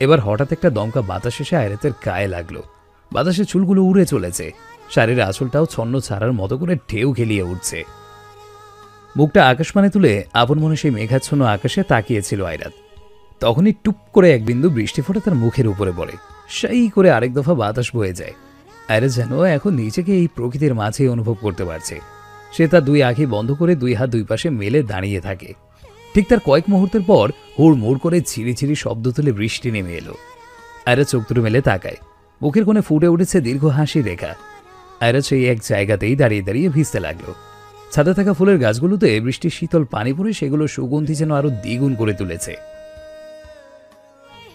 এবার হঠাৎ একটা দমকা বাতাস এসে আয়রাতের গায়ে লাগল। বাতাসে চুলগুলো উড়ে চলেছে। শাড়ির আঁচলটাও ছন্ন ছাড়ার মতো করে ঢেউ খেলিয়ে উঠছে। মুখটা আকাশমানে তুলে আপন মনে সেই মেঘাচ্ছন্ন আকাশে তাকিয়েছিল আয়রাত। তখনই টুপ করে এক বিন্দু বৃষ্টি ফোটে তার মুখের উপরে পড়ে। সেই করে আরেক দফা বাতাস বয়ে যায়। আরে যেন এখন নিজেকে এই প্রকৃতির মাঝে অনুভব করতে পারছে। সে তার দুই আঁখি বন্ধ করে দুই হাত দুই পাশে মেলে দাঁড়িয়ে থাকে। ঠিক তার কয়েক মুহূর্তের পর হুড় মুড় করে ঝিরি ঝিরি শব্দ তুলে বৃষ্টি নেমে এলো। আয়রা চোখ দুটো মেলে তাকায়। মুখের কোণে ফুটে উঠেছে দীর্ঘ হাসি রেখা। আয়রা সেই এক জায়গাতেই দাঁড়িয়ে দাঁড়িয়ে ভিজতে লাগল। ছাদে থাকা ফুলের গাছগুলোতে বৃষ্টির শীতল পানি পড়ে সেগুলো সুগন্ধি যেন আরও দ্বিগুণ করে তুলেছে।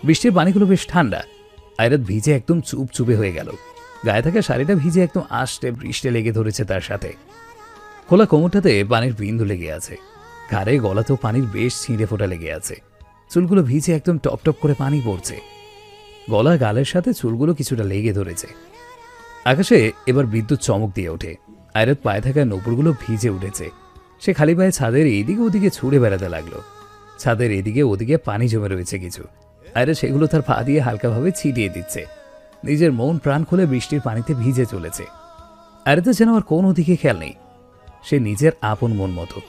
বৃষ্টির পানিগুলো বেশ ঠান্ডা। আয়রাত ভিজে একদম চুপ চুপে হয়ে গেল। গায়ে থাকা শাড়িটা ভিজে একদম আষ্টে বৃষ্টি লেগে ধরেছে তার সাথে। খোলা কোমরটাতে পানির বিন্দু লেগে আছে। ঘাড়ে, গলাতেও পানির বেশ ছিঁড়ে ফোটা লেগে আছে। চুলগুলো ভিজে একদম টপ টপ করে পানি পড়ছে। গলা, গালের সাথে চুলগুলো কিছুটা লেগে ধরেছে। আকাশে এবার বিদ্যুৎ চমক দিয়ে ওঠে। আয়রাত পায়ে থাকা নপুরগুলো ভিজে উঠেছে। সে খালি পায়ে ছাদের এইদিকে ওদিকে ছুড়ে বেড়াতে লাগল। ছাদের এদিকে ওদিকে পানি জমে রয়েছে কিছু। আয়রা সেগুলো তার পা দিয়ে হালকাভাবে ছিটিয়ে দিচ্ছে। নিজের মন প্রাণ খুলে বৃষ্টির পানিতে ভিজে চলেছে। আয়রাতে যেন আর কোনো দিকে খেয়াল নেই। সে নিজের আপন মন মতো।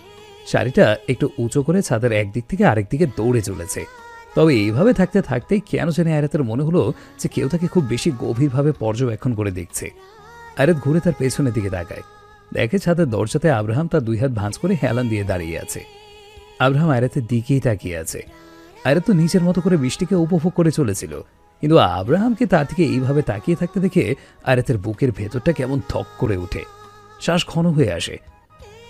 শাড়িটা একটু উঁচু করে ছাদের একদিক থেকে আরেক দিকে দৌড়ে চলেছে। তবে এইভাবে থাকতে থাকতেই কেন জানি আয়রাতের মনে হলো যে কেউ তাকে খুব বেশি গভীরভাবে পর্যবেক্ষণ করে দেখছে। আয়রাত ঘুরে তার পেছনের দিকে তাকায়। দেখে ছাদের দরজাতে আব্রাহাম তার দুই হাত ভাঁজ করে হেলান দিয়ে দাঁড়িয়ে আছে। আব্রাহাম আয়রাতের দিকেই তাকিয়ে আছে। আয়রাত তো নিজের মতো করে বৃষ্টিকে উপভোগ করে চলেছিল। কিন্তু আব্রাহামকে তার থেকে এইভাবে তাকিয়ে থাকতে দেখে আয়রাতের বুকের ভেতরটা কেমন থক করে ওঠে। শ্বাস ঘন হয়ে আসে।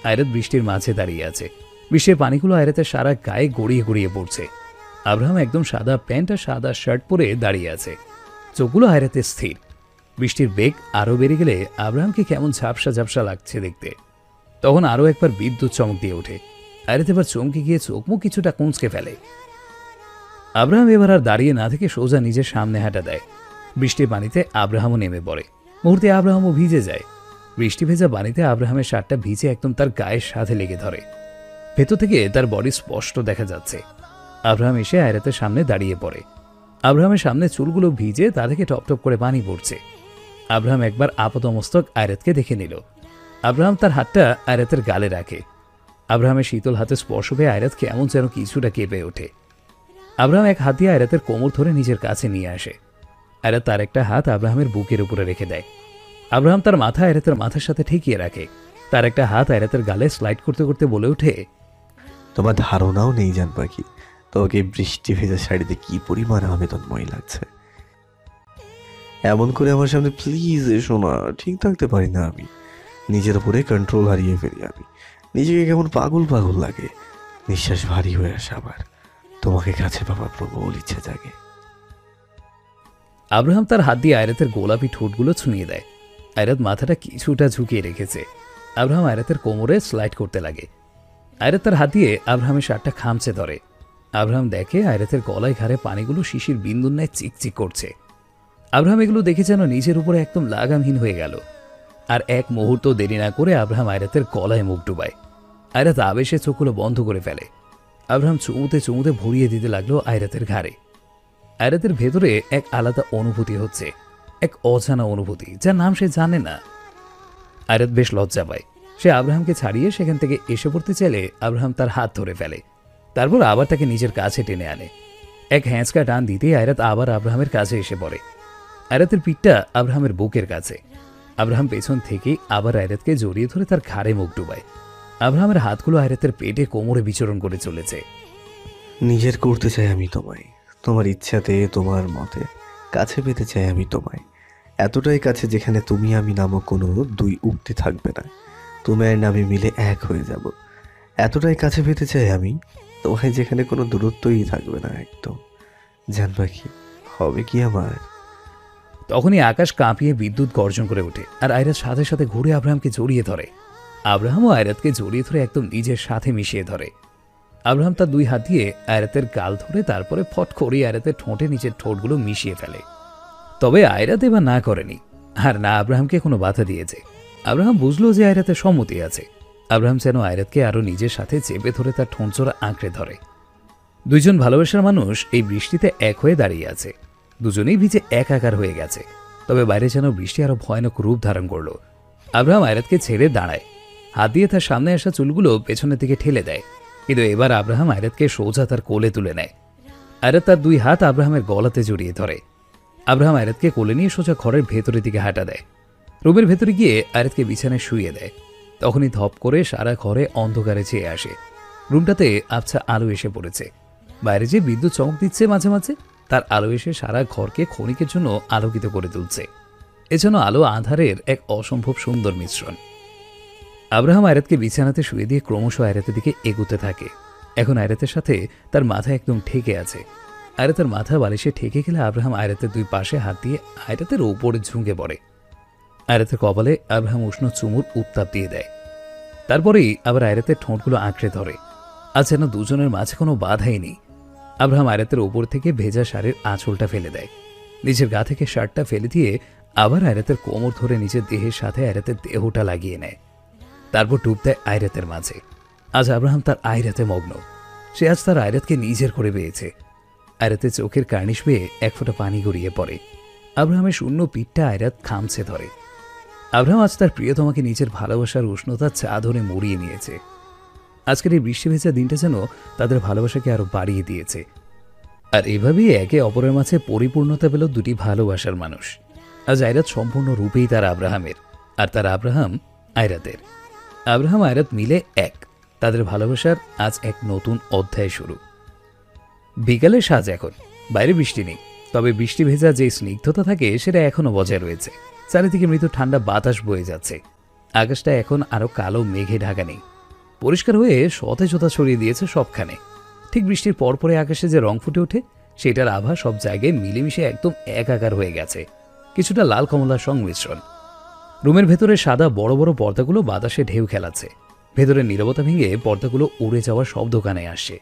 আয়রাত বৃষ্টির মাঝে দাঁড়িয়ে আছে। বৃষ্টির পানিগুলো আয়রাতের সারা গায়ে গড়িয়ে গড়িয়ে পড়ছে। আব্রাহাম একদম সাদা প্যান্ট আর সাদা শার্ট পরে দাঁড়িয়ে আছে। চোখগুলো আয়রাতে স্থির। বৃষ্টির বেগ আরও বেড়ে গেলে আব্রাহামকে কেমন ঝাপসা ঝাপসা লাগছে দেখতে। তখন আরও একবার বিদ্যুৎ চমক দিয়ে ওঠে। আয়রাত এবার চমকে গিয়ে চোখ মুখ কিছুটা কুঁচকে ফেলে। আব্রাহাম এবার আর দাঁড়িয়ে না থেকে সোজা নিজের সামনে হাঁটা দেয়। বৃষ্টির পানিতে আব্রাহামও নেমে পড়ে। মুহূর্তে আব্রাহামও ভিজে যায়। বৃষ্টি ভেজা পানিতে আব্রাহামের শার্টটা ভিজে একদম তার গায়ের সাথে লেগে ধরে। ভেতর থেকে তার বডি স্পষ্ট দেখা যাচ্ছে। আব্রাহাম এসে আয়রাতের সামনে দাঁড়িয়ে পড়ে। আব্রাহামের সামনে চুলগুলো ভিজে তা থেকে টপ টপ করে পানি পড়ছে। আব্রাহাম একবার আপাতমস্তক আয়রাতকে দেখে নিল। আব্রাহাম তার হাতটা আয়রাতের গালে রাখে। আব্রাহামের শীতল হাতে স্পর্শ পেয়ে আয়রাত কেমন যেন কিছুটা কেঁপে ওঠে। আব্রাহাম এক হাত দিয়ে আয়রাতের কোমর ধরে নিজের কাছে নিয়ে আসে। আয়রাত তার একটা হাত আব্রাহামের বুকের উপরে রেখে দেয়। আব্রাহাম তার মাথা আয়রাতের মাথার সাথে ঠেকিয়ে রাখে। তার একটা হাত আয়রাতের গালে স্লাইড করতে করতে বলে ওঠে, তোমার ধারণাও নেই জান পাখি। তোমাকে বৃষ্টি ভেজা শাড়িতে কি পরিমাণ আবেদনময় লাগছে? এমন করে আমার সামনে প্লিজ এসো না, ঠিক থাকতে পারি না আমি। নিজের উপরে কন্ট্রোল হারিয়ে ফেলি আমি। নিজেকে কেমন পাগল পাগল লাগে। নিঃশ্বাস ভারী হয়ে আসে আবার তোমাকে কাছে পাবার প্রবল ইচ্ছে জাগে। আব্রাহাম তার হাত দিয়ে আয়রাতের গোলাপি ঠোঁটগুলো ছুঁয়ে দেয়। আয়রাত মাথাটা কিছুটা ঝুঁকিয়ে রেখেছে। আব্রাহাম আয়রাতের কোমরে স্লাইড করতে লাগে। আয়রাত তার হাত দিয়ে আব্রাহামের শার্টটা খামচে ধরে। আব্রাহাম দেখে আয়রাতের গলায় ঘাড়ে পানিগুলো শিশির বিন্দুর ন্যায় চিকচিক করছে। আব্রাহাম এগুলো দেখে যেন নিজের উপরে একদম লাগামহীন হয়ে গেল। আর এক মুহূর্ত দেরি না করে আব্রাহাম আয়রাতের গলায় মুখ ডুবায়। আয়রাত আবেশে চোখগুলো বন্ধ করে ফেলে। আব্রাহাম চুমুতে চুমুতে ভরিয়ে দিতে লাগল আয়রাতের ঘাড়ে। আয়রাতের ভেতরে এক আলাদা অনুভূতি হচ্ছে, এক অজানা অনুভূতি, যার নাম সে জানে না। আয়রাত বেশ লজ্জা পায়। সে আব্রাহামকে ছাড়িয়ে সেখান থেকে এসে পড়তে চাইলে আব্রাহাম তার হাত ধরে ফেলে। তারপর আবার তাকে নিজের কাছে টেনে আনে। এক হ্যাঁচকা টান দিতেই আয়রাত আবার আব্রাহামের কাছে এসে পড়ে। আয়রাতের পিঠটা আব্রাহামের বুকের কাছে। আব্রাহাম পেছন থেকে আবার আয়রাতকে জড়িয়ে ধরে তার ঘাড়ে মুখ ডুবায়। আব্রাহামের হাতগুলো আয়রাতের পেটে কোমরে বিচরণ করে চলেছে। নিজের করতে চাই আমি তোমায়। তোমার ইচ্ছাতে তোমার মতে কাছে পেতে চাই আমি তোমায়। এতটাই কাছে যেখানে তুমি আমি নামক কোনো দুই উক্তি থাকবে না। তুমি আর আমি মিলে এক হয়ে যাব। এতটাই কাছে পেতে চাই আমি তোমায় যেখানে কোনো দূরত্বই থাকবে না একদম। জানবা কি হবে কি আমার? তখনই আকাশ কাঁপিয়ে বিদ্যুৎ গর্জন করে ওঠে আর আয়রাত সাথে সাথে ঘুরে আব্রাহামকে জড়িয়ে ধরে। আব্রাহামও আয়রাতকে জড়িয়ে ধরে একদম নিজের সাথে মিশিয়ে ধরে। আব্রাহাম তার দুই হাত দিয়ে আয়রাতের গাল ধরে তারপরে ফট করে আয়রাতের ঠোঁটে নিজের ঠোঁটগুলো মিশিয়ে ফেলে। তবে আয়রাত এবার না করেনি, আর না আব্রাহামকে কোনো বাধা দিয়েছে। আব্রাহাম বুঝলো যে আয়রাতের সম্মতি আছে। আব্রাহাম যেন আয়রাতকে আরও নিজের সাথে চেপে ধরে তার ঠোঁচোরা আঁকড়ে ধরে। দুইজন ভালোবাসার মানুষ এই বৃষ্টিতে এক হয়ে দাঁড়িয়ে আছে। দুজনেই ভিজে একাকার হয়ে গেছে। তবে বাইরে যেন বৃষ্টি আরও ভয়ানক রূপ ধারণ করল। আব্রাহাম আয়রাতকে ছেড়ে দাঁড়ায়। হাত দিয়ে তার সামনে আসা চুলগুলো পেছনের দিকে ঠেলে দেয়। কিন্তু এবার আব্রাহাম আয়রাতকে সোজা তার কোলে তুলে নেয়। আয়রাত তার দুই হাত আব্রাহামের গলাতে জড়িয়ে ধরে। আব্রাহাম আয়রাতকে কোলে নিয়ে সোজা ঘরের ভেতরের দিকে হাঁটা দেয়। রুমের ভেতরে গিয়ে আয়রাতকে বিছানায় শুয়ে দেয়। তখনই ধপ করে সারা ঘরে অন্ধকারে চেয়ে আসে। রুমটাতে আবছা আলো এসে পড়েছে। বাইরে যে বিদ্যুৎ চমক দিচ্ছে মাঝে মাঝে, তার আলো এসে সারা ঘরকে ক্ষণিকের জন্য আলোকিত করে তুলছে। এজন্য আলো আধারের এক অসম্ভব সুন্দর মিশ্রণ। আব্রাহাম আয়রাতকে বিছানাতে শুয়ে দিয়ে ক্রমশ আয়রাতের দিকে এগুতে থাকে। এখন আয়রাতের সাথে তার মাথা একদম ঠেকে আছে। আয়রাতের মাথা বালিশে ঠেকে গেলে আব্রাহাম আয়রাতের দুই পাশে হাত দিয়ে আয়রাতের ওপরে ঝুঁকে পড়ে। আয়রাতের কপালে আব্রাহাম উষ্ণ চুমুর উত্তাপ দিয়ে দেয়। তারপরেই আবার আয়রাতের ঠোঁটগুলো আঁকড়ে ধরে। আজ যেন দুজনের মাঝে কোনো বাধাই নেই। আব্রাহাম আয়রাতের ওপর থেকে ভেজা শাড়ির আঁচলটা ফেলে দেয়। নিজের গা থেকে শার্টটা ফেলে দিয়ে আবার আয়রাতের কোমর ধরে নিজের দেহের সাথে আয়রাতের দেহটা লাগিয়ে নেয়। তারপর ডুব দেয় আয়রাতের মাঝে। আজ আব্রাহাম তার আয়রাতে মগ্ন। সে আজ তার আয়রাতকে নিজের করে পেয়েছে আয়রাতের চোখের কার্নিশ পেয়ে এক ফোঁটা পানি গড়িয়ে পড়ে। আব্রাহামের শূন্য পিঠটা আয়রাত খামছে ধরে। আব্রাহাম আজ তার প্রিয়তমাকে নিজের ভালোবাসার উষ্ণতার চা ধরে মরিয়ে নিয়েছে। আজকের এই বৃষ্টি ভেজা দিনটা যেন তাদের ভালোবাসাকে আরও বাড়িয়ে দিয়েছে। আর এভাবেই একে অপরের মাঝে পরিপূর্ণতা পেল দুটি ভালোবাসার মানুষ। আজ আয়রাত সম্পূর্ণ রূপেই তার আব্রাহামের। আর তার আব্রাহাম আয়রাতের। আব্রাহাম আয়রাত মিলে এক। তাদের ভালোবাসার আজ এক নতুন অধ্যায় শুরু। বিকালের সাজ এখন, বাইরে বৃষ্টি নেই। তবে বৃষ্টি ভেজা যে স্নিগ্ধতা থাকে, সেটা এখনও বজায় রয়েছে। চারিদিকে মৃদু ঠান্ডা বাতাস বয়ে যাচ্ছে। আকাশটা এখন আরও কালো মেঘে ঢাকা নেই। পরিষ্কার হয়ে সতেজতা ছড়িয়ে দিয়েছে সবখানে। ঠিক বৃষ্টির পরপরে আকাশে যে রং ফুটে ওঠে, সেটার আভা সব জায়গায় মিলেমিশে একদম একাকার হয়ে গেছে। কিছুটা লাল কমলার সংমিশ্রণ। রুমের ভেতরে সাদা বড় বড় পর্দাগুলো বাতাসে ঢেউ খেলাচ্ছে। ভেতরে নীরবতা ভেঙে পর্দাগুলো উড়ে যাওয়ার শব্দ কানে আসে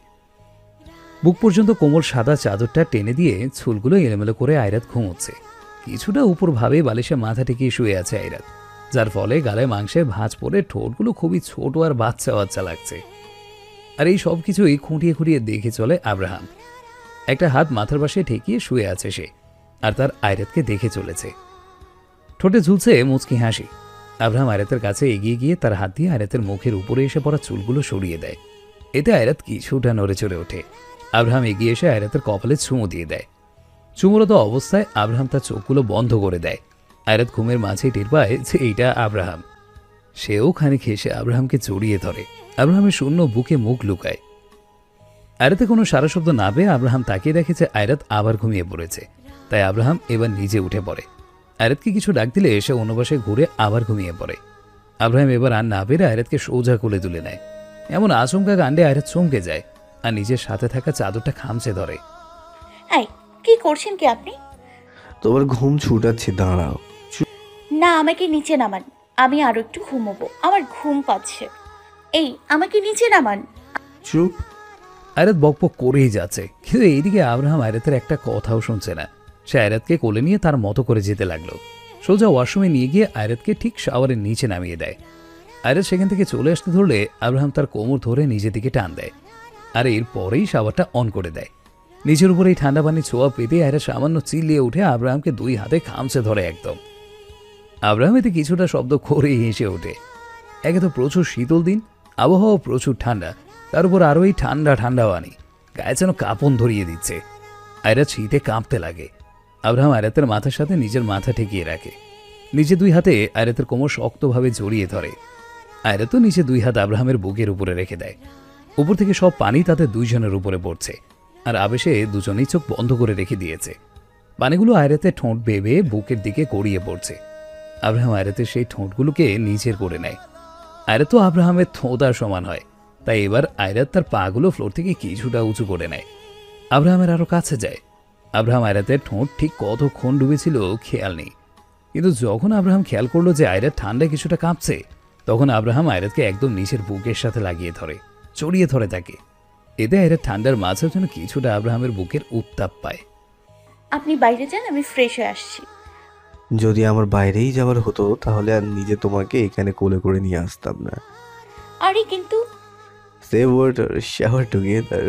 বুক পর্যন্ত কোমল সাদা চাদরটা টেনে দিয়ে চুলগুলো এলোমেলো করে আয়রাত ঘুমোচ্ছে। কিছুটা উপর ভাবে বালিশে মাথা ঠেকিয়ে শুয়ে আছে আয়রাত। যার ফলে গালে মাংসের ভাঁজ পড়ে ঠোঁটগুলো খুবই ছোট আর বাচ্চা বাচ্চা লাগছে। আর এই সব কিছুই খুঁটিয়ে খুঁটিয়ে দেখে চলে আব্রাহাম। একটা হাত মাথার পাশে ঠেকিয়ে শুয়ে আছে সে, আর তার আয়রাতকে দেখে চলেছে। ঠোঁটে ঝুলছে মুচকি হাসি। আব্রাহাম আয়রাতের কাছে এগিয়ে গিয়ে তার হাত দিয়ে আয়রাতের মুখের উপরে এসে পড়া চুলগুলো সরিয়ে দেয়। এতে আয়রাত কিছুটা নড়ে চড়ে ওঠে। আব্রাহাম এগিয়ে এসে আয়রাতের কপালে চুমু দিয়ে দেয়। চুমুরত অবস্থায় আব্রাহাম তার চোখগুলো বন্ধ করে দেয়। আয়রাত ঘুমের মাঝেই টের পায় যে এইটা আব্রাহাম সেও খানিক হেসে আব্রাহামকে জড়িয়ে ধরে। আব্রাহামের শূন্য বুকে মুখ লুকায়। আয়রাতে কোনো সারা শব্দ না পেয়ে আব্রাহাম তাকিয়ে দেখে যে আয়রাত আবার ঘুমিয়ে পড়েছে। তাই আব্রাহাম এবার নিজে উঠে পড়ে। আয়রাতকে কিছু ডাক দিলে এসে অন্য পাশে ঘুরে আবার ঘুমিয়ে পড়ে। আব্রাহাম এবার আর না পেরে আয়রাতকে সোজা কোলে তুলে নেয়। এমন আচমকা কাণ্ডে আয়রাত চমকে যায় আর নিজের সাথে থাকা চাদরটা খামচে ধরে। এই কি করছেন কি আপনি? তোমার ঘুম ছুটাচ্ছে দাঁড়াও। না আমাকে নিচে নামান। আমি আরও একটু ঘুমোবো। আমার ঘুম পাচ্ছে। এই আমাকে নিচে নামান। চুপ। আয়রাত বকবক করেই যাচ্ছে। কিন্তু এইদিকে আব্রাহাম আয়রাতের একটা কথাও শুনছে না। সে আয়রাতকে কোলে নিয়ে তার মতো করে যেতে লাগল। সোজা ওয়াশরুমে নিয়ে গিয়ে আয়রাতকে ঠিক শাওয়ারের নিচে নামিয়ে দেয়। আয়রাত সেখান থেকে চলে আসতে ধরলে আব্রাহাম তার কোমর ধরে নিজের দিকে টান দেয় আর এর পরেই শাওয়ারটা অন করে দেয়। নিজের উপর এই ঠান্ডা পানি ছোঁয়া পেতে আয়রা সামান্য চিল্লিয়ে উঠে আব্রাহামকে দুই হাতে খামচে ধরে একদম। আব্রাহাম এতে কিছুটা শব্দ করে হেসে ওঠে। একে তো প্রচুর শীতল দিন আবহাওয়া প্রচুর ঠান্ডা, তার উপর আরও এই ঠান্ডা ঠান্ডা বানি গায়ে যেন কাঁপন ধরিয়ে দিচ্ছে। আয়রাত শীতে কাঁপতে লাগে। আব্রাহাম আয়রাতের মাথার সাথে নিজের মাথা ঠেকিয়ে রাখে। নিজে দুই হাতে আয়রাতের কোমর শক্তভাবে জড়িয়ে ধরে। আয়রাতও নিচে দুই হাত আব্রাহামের বুকের উপরে রেখে দেয়। উপর থেকে সব পানি তাদের দুইজনের উপরে পড়ছে। আর আবেশে দুজনেই চোখ বন্ধ করে রেখে দিয়েছে। পানিগুলো আয়রাতে ঠোঁট বেবে বুকের দিকে গড়িয়ে পড়ছে। আব্রাহাম আয়রাতের সেই ঠোঁটগুলোকে নিচের করে নেয়। আয়রাত আব্রাহামের থোঁতার সমান হয়। তাই এবার আয়রাত তার পাগুলো ফ্লোর থেকে কিছুটা উঁচু করে নেয়। আব্রাহামের আরও কাছে যায়। আব্রাহাম আয়রাতের ঠোঁট ঠিক কতক্ষণ ডুবেছিল খেয়াল নেই। কিন্তু যখন আব্রাহাম খেয়াল করল যে আয়রাত ঠান্ডায় কিছুটা কাঁপছে তখন আব্রাহাম আয়রাতকে একদম নিচের বুকের সাথে লাগিয়ে ধরে চড়িয়ে ধরে তাকে। এতে আয়রাত ঠান্ডার মাঝেও যেন কিছুটা আব্রাহামের বুকের উত্তাপ পায়। আপনি বাইরে যান আমি ফ্রেশ হয়ে আসছি। যদি আমার বাইরেই যাওয়ার হতো তাহলে আর নিজে তোমাকে এখানে কোলে করে নিয়ে আসতাম না। আরে কিন্তু? সে ওয়াটার শাওয়ার টুগেদার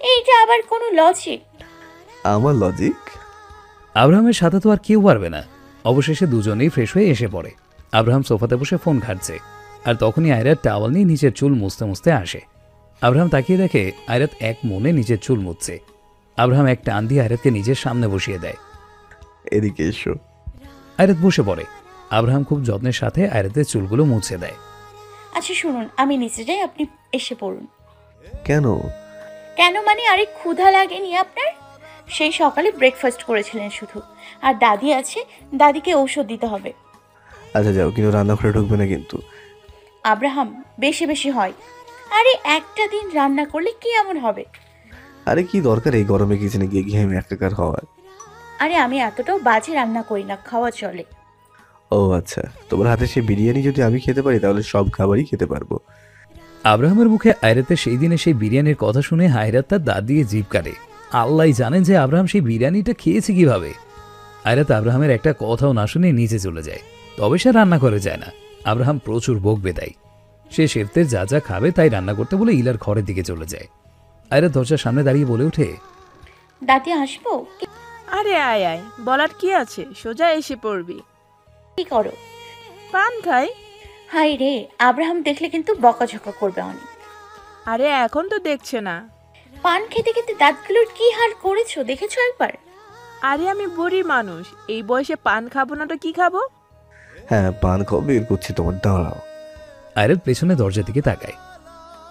এইটা আবার কোনো লজিক আমার লজিক আব্রাহামের সাথে তো আর কেউ পারবে না। অবশেষে দুজনেই ফ্রেশ হয়ে এসে পড়ে। আব্রাহাম সোফাতে বসে ফোন ঘাটছে। আর তখনই আয়রাত টাওয়াল নিয়ে নিচের চুল মুছতে মুছতে আসে। আব্রাহাম তাকিয়ে দেখে আয়রাত এক মনে নিজের চুল মুছছে। আব্রাহাম এক টান দিয়ে আয়রাতকে নিজের সামনে বসিয়ে দেয়। এদিকে এসো। আয়রাত বসে পড়ে। আব্রাহাম খুব যত্নের সাথে আয়রাতের চুলগুলো মুছে দেয়। আচ্ছা শুনুন আমি নিচে যাই আপনি এসে পড়ুন। কেন? কেন মানে আরে ক্ষুধা লাগেনি আপনার? সেই সকালে ব্রেকফাস্ট করেছিলেন শুধু। আর দাদি আছে দাদিকে ঔষধ দিতে হবে। আচ্ছা যাও কিন্তু রান্নাঘরে ঢুকবে না কিন্তু। আব্রাহাম বেশি বেশি হয়। আরে একটা দিন রান্না করলে কি এমন হবে? আরে কি দরকার এই গরমে কিচেনে গিয়ে ঘেমে একাকার হওয়ার আরে আমি এতটাও বাজে রান্না করি না খাওয়া চলে। ও আচ্ছা। তোমার হাতে সেই বিরিয়ানি যদি আমি খেতে পারি তাহলে সব খাবারই খেতে পারব। আব্রাহামের মুখে আয়রাতের সেই দিনে সেই বিরিয়ানির কথা শুনে হায়রাত তার দাঁত দিয়ে জিভ কাটে। আল্লাহ জানেন যে আব্রাহাম সেই বিরিয়ানিটা খেয়েছে কীভাবে। আয়রাত আব্রাহামের একটা কথাও না শুনে নিচে চলে যায়। তবে সে রান্না করে যায় না। আব্রাহাম প্রচুর বকবে তাই সে শেফদের যা যা খাবে তাই রান্না করতে বলে ইলার ঘরের দিকে চলে যায়। আয়রাত দরজার সামনে দাঁড়িয়ে বলে ওঠে দাদি আসব? আরে আয় আয় বলার কি আছে? সোজা এসে পড়বি। কি করো? পান খাই। হাই রে আব্রাহাম দেখলে কিন্তু বকাঝকা করবে অনেক। আরে এখন তো দেখছে না। পান খেতে খেতে দাঁতগুলোর কি হার করেছ দেখেছ একবার? আরে আমি বুড়ি মানুষ এই বয়সে পান খাব না তো কি খাব? হ্যাঁ পান খাও বের করছি তোমার দাঁড়াও। আয়রাত পেছনে দরজার দিকে তাকায়।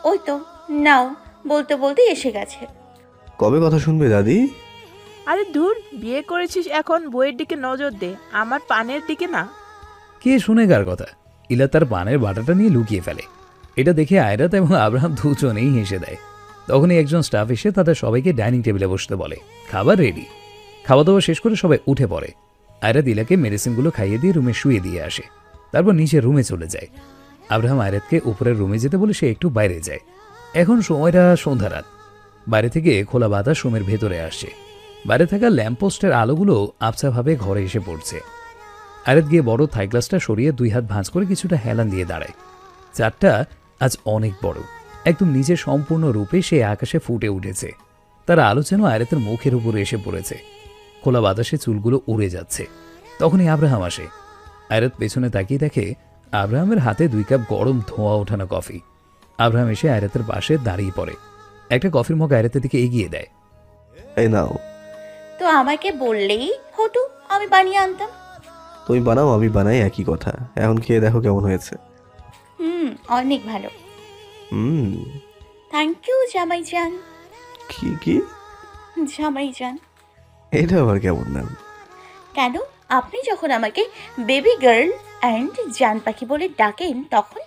ওই তো নাও বলতে বলতে এসে গেছে। কবে কথা শুনবে দাদি? আরে দূর বিয়ে করেছিস এখন বইয়ের দিকে নজর দে আমার পানের দিকে না। কে শুনে কার কথা? ইলা তার পানের বাটাটা নিয়ে লুকিয়ে ফেলে। এটা দেখে আয়রাত এবং আব্রাহাম দুজনেই হেসে দেয়। তখনই একজন স্টাফ এসে তাদের সবাইকে ডাইনিং টেবিলে বসতে বলে, খাবার রেডি খাওয়া দাওয়া শেষ করে সবাই উঠে পড়ে। আয়রাত ইলাকে মেডিসিনগুলো খাইয়ে দিয়ে রুমে শুয়ে দিয়ে আসে। তারপর নিচে রুমে চলে যায়। আব্রাহাম আয়রাতকে উপরের রুমে যেতে বলে সে একটু বাইরে যায়। এখন সময়টা সন্ধ্যা রাত। বাইরে থেকে খোলা বাতাস রুমের ভেতরে আসছে। বাইরে থাকা ল্যাম্পপোস্টের আলোগুলো আবছাভাবে ঘরে এসে পড়ছে। আরেত গিয়ে বড় থাই গ্লাসটা সরিয়ে দুই হাত ভাঁজ করে কিছুটা হেলান দিয়ে দাঁড়ায়। চারটা আজ অনেক বড়। একদম নিজের সম্পূর্ণ রূপে সে আকাশে ফুটে উঠেছে। তার আলো যেন আয়রাতের মুখের উপরে এসে পড়েছে। খোলা বাতাসে চুলগুলো উড়ে যাচ্ছে। তখনই আব্রাহাম আসে। আয়রাত পেছনে তাকিয়ে দেখে আব্রাহামের হাতে দুই কাপ গরম ধোঁয়া ওঠানো কফি। আব্রাহাম এসে আয়রাতের পাশে দাঁড়িয়ে পড়ে। একটা কফির মগ আয়রাতের দিকে এগিয়ে দেয়। এই নাও। তো আমাকে বললেই? হতো আমি বানিয়ে আনতাম। তুমি বানাও আমি বানাই একই কথা। এখন খেয়ে দেখো কেমন হয়েছে। হুম অনেক ভালো। হুম। থ্যাংক ইউ জামাই জান কি কি? জামাই জান এটা আবার কেমন নাম? কেন? আপনি যখন আমাকে বেবি গার্ল অ্যান্ড জান পাখি বলে ডাকেন তখন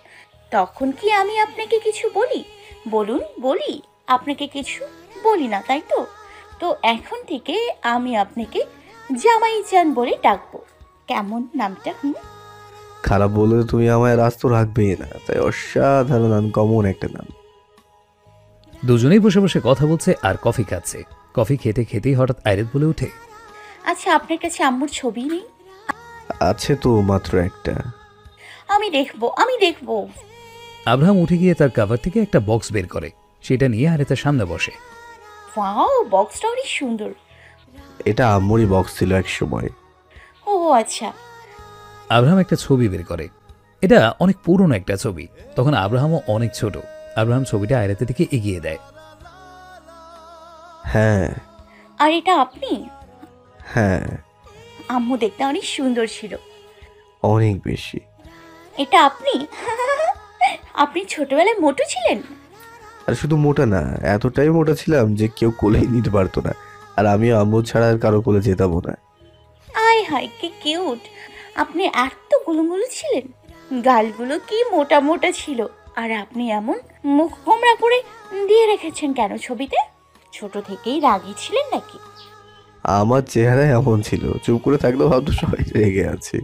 তখন কি আমি আপনাকে কিছু বলি? বলুন বলি। আপনাকে কিছু বলি না তাই তো? তো এখন থেকে আমি আপনাকে জামাই জান বলে ডাকবো। কেমন নামটা হুম? খারাপ বলে তুমি আমায় রাস্ত রাখবেই না। তাই অসাধারণ আনকমন একটা নাম। দুজনেই বসে বসে কথা বলছে আর কফি খাচ্ছে। কফি খেতে খেতেই হঠাৎ আয়রাত বলে ওঠে আচ্ছা আপনার কাছে আম্মুর ছবি নেই? আছে তো মাত্র একটা। আমি দেখব আমি দেখব। আব্রাহাম উঠে গিয়ে তার কাভার থেকে একটা বক্স বের করে। সেটা নিয়ে আরে তার সামনে বসে। ওয়াও বক্সটা অনেক সুন্দর। এটা আম্মুরই বক্স ছিল এক সময়। ও আচ্ছা। আব্রাহাম একটা ছবি বের করে। এটা অনেক পুরনো একটা ছবি। তখন আব্রাহামও অনেক ছোট। আব্রাহাম ছবিটা আয়রাতের দিকে এগিয়ে দেয়। হ্যাঁ। আর এটা আপনি? হ্যাঁ। আম্মু দেখতে অনেক সুন্দর ছিল। অনেক বেশি। এটা আপনি? আপনি ছোটবেলায় মোটু ছিলেন? আর শুধু মোটা না এতটাই মোটা ছিলাম যে কেউ কোলেই নিতে পারতো না। আর আমি আম্মু ছাড়া আর কারও কোলে যেতামও না। আয় হায় কি কিউট আপনি এত গুলুগুলু ছিলেন। গালগুলো কি মোটা মোটা ছিল আর আপনি এমন মুখ গোমরা করে দিয়ে রেখেছেন কেন ছবিতে? ছোট থেকেই রাগী ছিলেন নাকি? আমার চেহারা এমন ছিল চুপ করে থাকলেও ভাবতো সবাই রেগে আছে।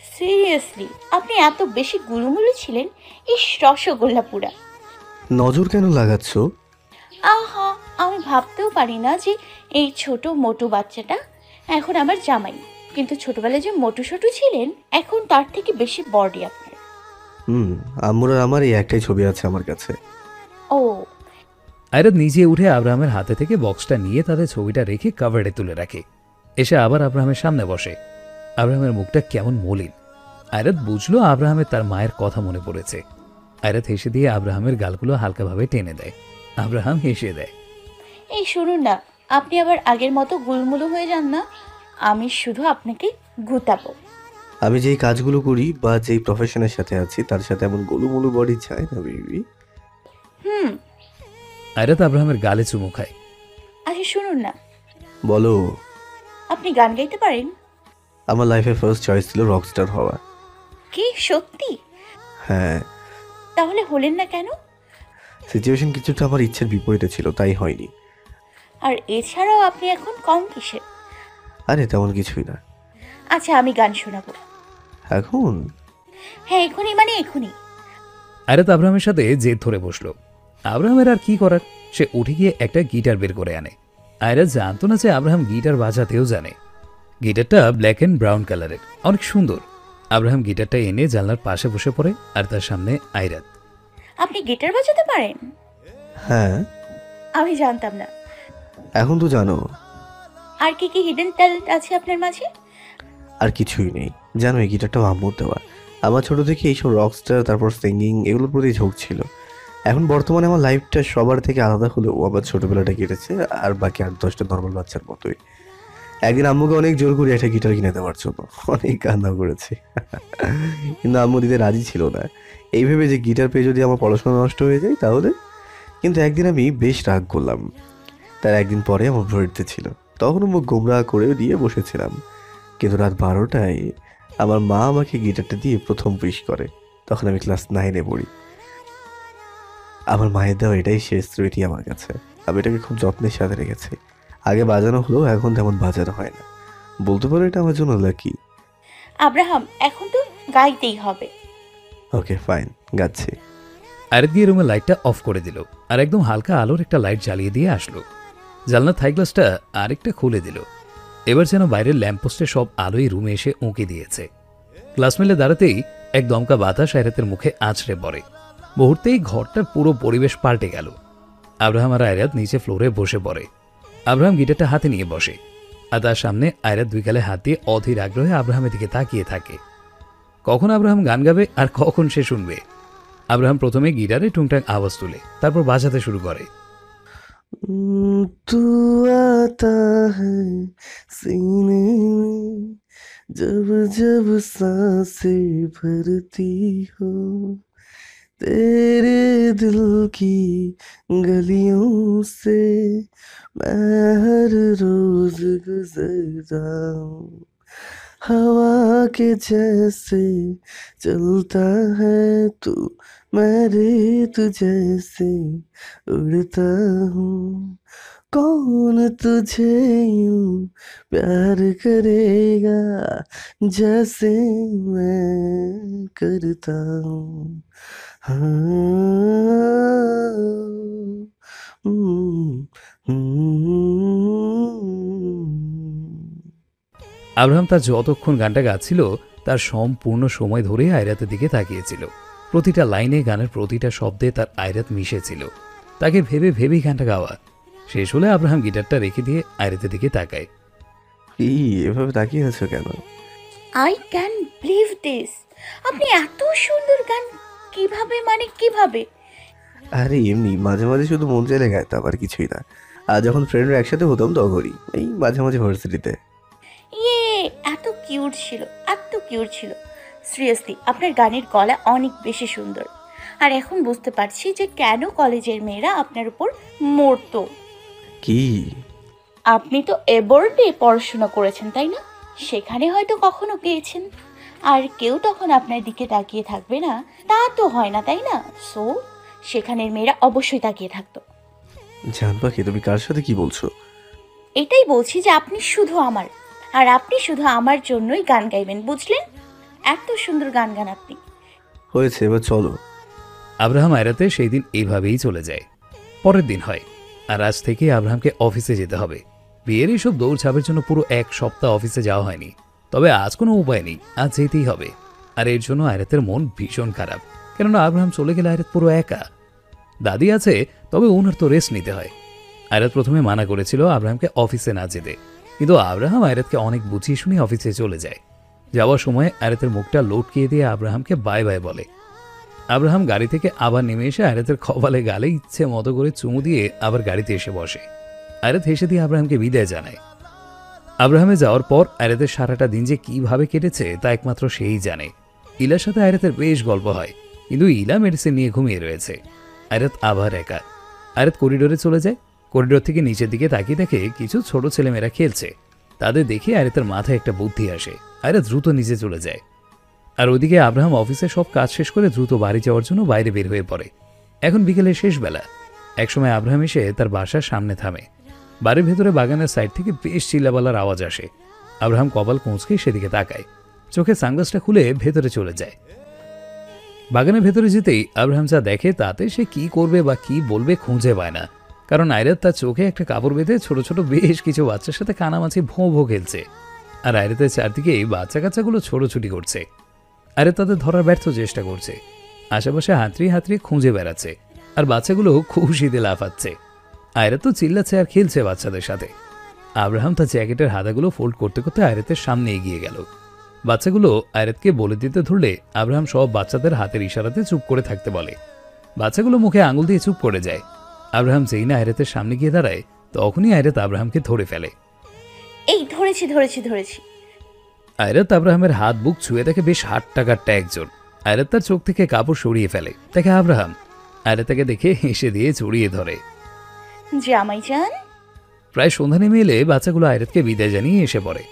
সিরিয়াসলি আপনি এত বেশি গুলুমুলু ছিলেন? ইস রসগোল্লা পুরা নজর কেন লাগাচ্ছ? আহা আমি ভাবতেও পারি না যে এই ছোট মোটু বাচ্চাটা এখন আমার জামাই। কিন্তু ছোটবেলায় যে মোটু ছোটু ছিলেন এখন তার থেকে বেশি বডি আপনার। হুম আম্মুর আর আমার এই একটাই ছবি আছে আমার কাছে। ও। আয়রাত নিজে উঠে আব্রাহামের হাতে থেকে বক্সটা নিয়ে তাদের ছবিটা রেখে কাভারে তুলে রাখে। এসে আবার আব্রাহামের সামনে বসে। আব্রাহামের মুখটা কেমন মলিন। আয়রাত বুঝলো আব্রাহামের তার মায়ের কথা মনে পড়েছে। আয়রাত হেসে দিয়ে আব্রাহামের গালগুলো হালকাভাবে টেনে দেয়। আব্রাহাম হেসে দেয় এই শুনুন না আপনি আবার আগের মতো গুলমুলু হয়ে যান না? আমি শুধু আপনাকে গুতাবো। আমি যেই কাজগুলো করি বা যেই প্রফেশনের সাথে আছি তার সাথে এমন গোলুমুলু বডি চাই না বেবি হুম। আয়রাত আব্রাহামের গালে চুমু খায়। আচ্ছা শুনুন না। বলো। আপনি গান গাইতে পারেন? আমার লাইফের ফার্স্ট চয়েস ছিল রকস্টার হওয়া। কি? সত্যি? হ্যাঁ। তাহলে হলেন না কেন? সিচুয়েশন কিছুটা আমার ইচ্ছের বিপরীতে ছিল তাই হয়নি। আর এছাড়াও আপনি এখন কম কিসে আরে তেমন কিছুই না আচ্ছা আমি গান শোনাবো। এখন? হ্যাঁ এখনই মানে এখনই। আয়রাত আব্রাহামের সাথে জেদ ধরে বসল। আব্রাহামের আর কি করার? সে উঠে গিয়ে একটা গিটার বের করে আনে। আয়রাত জানতো না যে আব্রাহাম গিটার বাজাতেও জানে। গিটারটা ব্ল্যাক অ্যান্ড ব্রাউন কালারের অনেক সুন্দর। আব্রাহাম গিটারটা এনে জানলার পাশে বসে পড়ে আর তার সামনে আয়রাত আপনি গিটার বাজাতে পারেন? হ্যাঁ। আমি জানতাম না। এখন তো জানো। আর কি কি হিডেন ট্যালেন্ট আছে আপনার মাঝে? আর কিছুই নেই। জানো, এই গিটারটা আম্মুর দেওয়া। আমার ছোট থেকে এইসব রকস্টার তারপর সিঙ্গিং এগুলোর প্রতি ঝোঁক ছিল। এখন বর্তমানে আমার লাইফটা সবার থেকে আলাদা হলেও আমার ছোটবেলাটা কেটেছে, আর বাকি আট দশটা নর্মাল বাচ্চার মতোই। একদিন আম্মুকে অনেক জোর করে একটা গিটার কিনে দেওয়ার জন্য, অনেক কান্না করেছি। কিন্তু আম্মু দিতে রাজি ছিল না। এই ভেবে যে গিটার পেয়ে যদি আমার পড়াশোনা নষ্ট হয়ে যায় তাহলে? কিন্তু একদিন আমি বেশ রাগ করলাম। তার একদিন পরে আমার ভরিতে ছিল। তখন মুখ গোমরা করে দিয়ে বসেছিলাম। কিন্তু রাত বারোটায় আমার মা আমাকে গিটারটা দিয়ে প্রথম উইশ করে। তখন আমি ক্লাস নাইনে পড়ি। আমার মায়ের দেওয়া এটাই শেষ স্মৃতি আমার কাছে। আমি এটাকে খুব যত্নের সাথে রেখেছি। আগে বাজানো হলেও এখন তেমন বাজানো হয় না। বলতে পারো এটা আমার জন্য লাকি আব্রাহাম এখন তো গাইতেই হবে। ওকে ফাইন গাচ্ছি। আরেক দিয়ে রুমের লাইটটা অফ করে দিল। আর একদম হালকা আলোর একটা লাইট জ্বালিয়ে দিয়ে আসলো। জানলার থাই গ্লাসটা আরেকটা খুলে দিল। এবার যেন বাইরের ল্যাম্পপোস্টে সব আলোই রুমে এসে উঁকে দিয়েছে। গ্লাস মেলে দাঁড়াতেই এক দমকা বাতাস আয়রাতের মুখে আছড়ে পড়ে। মুহূর্তেই ঘরটার পুরো পরিবেশ পাল্টে গেল। আব্রাহাম আর আয়রাত নিচে ফ্লোরে বসে পড়ে। আব্রাহাম গিটারটা হাতে নিয়ে বসে। আর তার সামনে আয়রাত দুই গালে হাত দিয়ে অধীর আগ্রহে আব্রাহামের দিকে তাকিয়ে থাকে। কখন আব্রাহাম গান গাবে আর কখন সে শুনবে? আব্রাহাম প্রথমে গিটারে টুংটাং আওয়াজ তুলে, তারপর বাজাতে শুরু করে। تو آتا ہے سینے میں، جب جب سانسیں بھرتی ہو۔ تیرے دل کی گلیوں سے میں ہر روز گزرتا ہوں ہوا کے جیسے چلتا ہے تو मैं रेत जैसे उड़ता हूँ कौन तुझे यूं प्यार करेगा जैसे मैं करता हूँ हाँ हम्म, हम्म। আব্রাহাম তার যতক্ষণ গানটা গাচ্ছিল তার সম্পূর্ণ সময় ধরে আয়রাতের দিকে তাকিয়েছিল প্রতিটা লাইনে গানের প্রতিটা শব্দে তার আয়রাত মিশেছিল। তাকে ভেবে ভেবেই গানটা গাওয়া। শেষ হলে আব্রাহাম গিটারটা রেখে দিয়ে আয়রাতের দিকে তাকায়। কি এভাবে তাকিয়ে আছো কেন? আই ক্যান বিলিভ দিস আপনি এত সুন্দর গান কীভাবে মানে কীভাবে? আরে এমনি মাঝে মাঝে শুধু মন চাইলে গাইতাম আর কিছুই না। আর যখন ফ্রেন্ডরা একসাথে হতাম তখনই এই মাঝে মাঝে ভার্সিটিতে ইয়ে এত কিউট ছিল এত কিউট ছিল। সিরিয়াসলি আপনার গানের গলা অনেক বেশি সুন্দর। আর এখন বুঝতে পারছি যে কেন কলেজের মেয়েরা আপনার উপর মরতো। কি? আপনি তো এবোর্ডে পড়াশোনা করেছেন তাই না? সেখানে হয়তো কখনো গিয়েছেন। আর কেউ তখন আপনার দিকে তাকিয়ে থাকবে না। তা তো হয় না তাই না? সো সেখানের মেয়েরা অবশ্যই তাকিয়ে থাকতো। জান পাখি তুমি কার সাথে কি বলছো? এটাই বলছি যে আপনি শুধু আমার। আর আপনি শুধু আমার জন্যই গান গাইবেন বুঝলেন? এত সুন্দর গান গান আপনি। হয়েছে এবার চলো। আব্রাহাম আয়রাতে সেই দিন এইভাবেই চলে যায়। পরের দিন হয় আর আজ থেকে আব্রাহামকে অফিসে যেতে হবে। বিয়ের এইসব দৌড়ঝাপের জন্য পুরো এক সপ্তাহ অফিসে যাওয়া হয়নি। তবে আজ কোনো উপায় নেই আজ যেতেই হবে। আর এর জন্য আয়রাতের মন ভীষণ খারাপ কেননা আব্রাহাম চলে গেলে আয়রাত পুরো একা। দাদি আছে তবে ওনার তো রেস্ট নিতে হয়। আয়রাত প্রথমে মানা করেছিল আব্রাহামকে অফিসে না যেতে। কিন্তু আব্রাহাম আয়রাতকে অনেক বুঝিয়ে শুনে অফিসে চলে যায়। যাওয়ার সময় আয়রাতের মুখটা লটকিয়ে দিয়ে আব্রাহামকে বাই বাই বলে। আব্রাহাম গাড়ি থেকে আবার নেমে এসে আয়রাতের কপালে গালে ইচ্ছে মতো করে চুমু দিয়ে আবার গাড়িতে এসে বসে। আয়রাত হেসে দিয়ে আব্রাহামকে বিদায় জানায়। আব্রাহামে যাওয়ার পর আয়রাতের সারাটা দিন যে কীভাবে কেটেছে তা একমাত্র সেই জানে। ইলার সাথে আয়রাতের বেশ গল্প হয়, কিন্তু ইলা মেডিসিন নিয়ে ঘুমিয়ে রয়েছে। আয়রাত আবার একা। আয়রাত করিডোরে চলে যায়। করিডোর থেকে নিচের দিকে তাকিয়ে দেখে কিছু ছোট ছেলেমেয়েরা খেলছে। তাদের দেখে আয়রাতের মাথায় একটা বুদ্ধি আসে। আয়রাত দ্রুত নিচে চলে যায়। আর ওদিকে আব্রাহাম অফিসে সব কাজ শেষ করে দ্রুত বাড়ি যাওয়ার জন্য বাইরে বের হয়ে পড়ে। এখন বিকেলের শেষ বেলা। একসময় আব্রাহাম এসে তার বাসার সামনে থামে। বাড়ির ভেতরে বাগানের সাইড থেকে বেশ চিল্লাবালার আওয়াজ আসে। আব্রাহাম কপাল কোঁচকে সেদিকে তাকায়। চোখে সানগ্লাসটা খুলে ভেতরে চলে যায়। বাগানের ভেতরে যেতেই আব্রাহাম যা দেখে তাতে সে কি করবে বা কি বলবে খুঁজে পায় না। কারণ আয়রাত তার চোখে একটা কাপড় বেঁধে ছোট ছোট বেশ কিছু বাচ্চার সাথে কানামাছি ভোঁ ভোঁ খেলছে। আর আয়রাতের চারদিকে এই বাচ্চা কাচ্চাগুলো ছোটোছুটি করছে। আরে তাদের ধরার ব্যর্থ চেষ্টা করছে। আশেপাশে হাতড়ি হাতড়ি খুঁজে বেড়াচ্ছে। আর বাচ্চাগুলো খুশিতে লাফাচ্ছে। আয়রা তো চিল্লাচ্ছে আর খেলছে বাচ্চাদের সাথে। আব্রাহাম তার জ্যাকেটের হাতাগুলো ফোল্ড করতে করতে আয়রাতের সামনে এগিয়ে গেল। বাচ্চাগুলো আয়রাতকে বলে দিতে ধরলে আব্রাহাম সব বাচ্চাদের হাতের ইশারাতে চুপ করে থাকতে বলে। বাচ্চাগুলো মুখে আঙুল দিয়ে চুপ করে যায়। আব্রাহাম যেই না আয়রাতের সামনে গিয়ে দাঁড়ায় তখনই আয়রাত আব্রাহামকে ধরে ফেলে। এই ধরেছি ধরেছি ধরেছি। আয়রাত আব্রাহামের হাত বুক ছুঁয়ে দেখে বেশ হাট টাকারটা একজন। আয়রাত তার চোখ থেকে কাপড় সরিয়ে ফেলে। দেখে আব্রাহাম আয়রাত তাকে দেখে হেসে দিয়ে জড়িয়ে ধরে। জামাই যান প্রায় সন্ধ্যা নেমে এলে বাচ্চাগুলো আয়রাতকে বিদায় জানিয়ে এসে পড়ে।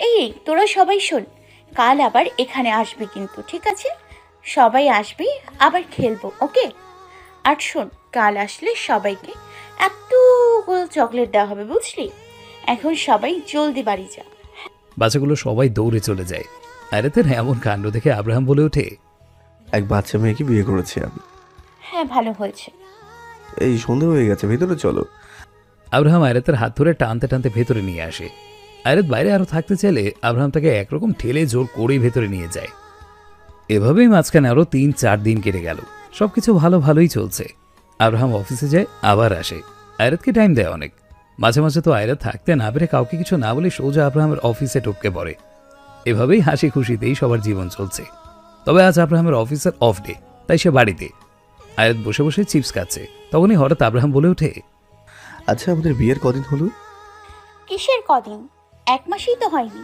এই এই, তোরা সবাই শোন। কাল আবার এখানে আসবি কিন্তু ঠিক আছে? সবাই আসবি আবার খেলব ওকে? আর শোন কাল আসলে সবাইকে এতগুলো চকলেট দেওয়া হবে বুঝলি? এখন সবাই জলদি বাড়ি যা। বাচ্চাগুলো সবাই দৌড়ে চলে যায়। আয়রাতের এমন কাণ্ড দেখে আব্রাহাম বলে ওঠে এক বাচ্চা মেয়েকে বিয়ে করেছি আমি। হ্যাঁ ভালো হয়েছে। এই সন্ধ্যা হয়ে গেছে ভেতরে চলো। আব্রাহাম আয়রাতের হাত ধরে টানতে টানতে ভেতরে নিয়ে আসে। আয়রাত বাইরে আরও থাকতে চাইলে আব্রাহাম তাকে একরকম ঠেলে জোর করেই ভেতরে নিয়ে যায়। এভাবেই মাঝখানে আরও তিন চার দিন কেটে গেল। সবকিছু ভালো ভালোই চলছে। আব্রাহাম অফিসে যায় আবার আসে। আয়রাতকে টাইম দেয় অনেক। মাঝে মাঝে তো আয়রাত থাকতে না পেরে কাউকে কিছু না বলে সোজা আব্রাহামের অফিসে টপকে পড়ে। এভাবেই হাসি খুশিতেই সবার জীবন চলছে। তবে আজ আব্রাহামের অফিসের অফ ডে তাই সে বাড়িতে। আয়াত বসে বসে চিপস খাচ্ছে। তখনই হঠাৎ আব্রাহাম বলে ওঠে আচ্ছা আমাদের বিয়ের কদিন হলো? কিসের কদিন? এক মাসই তো হয়নি।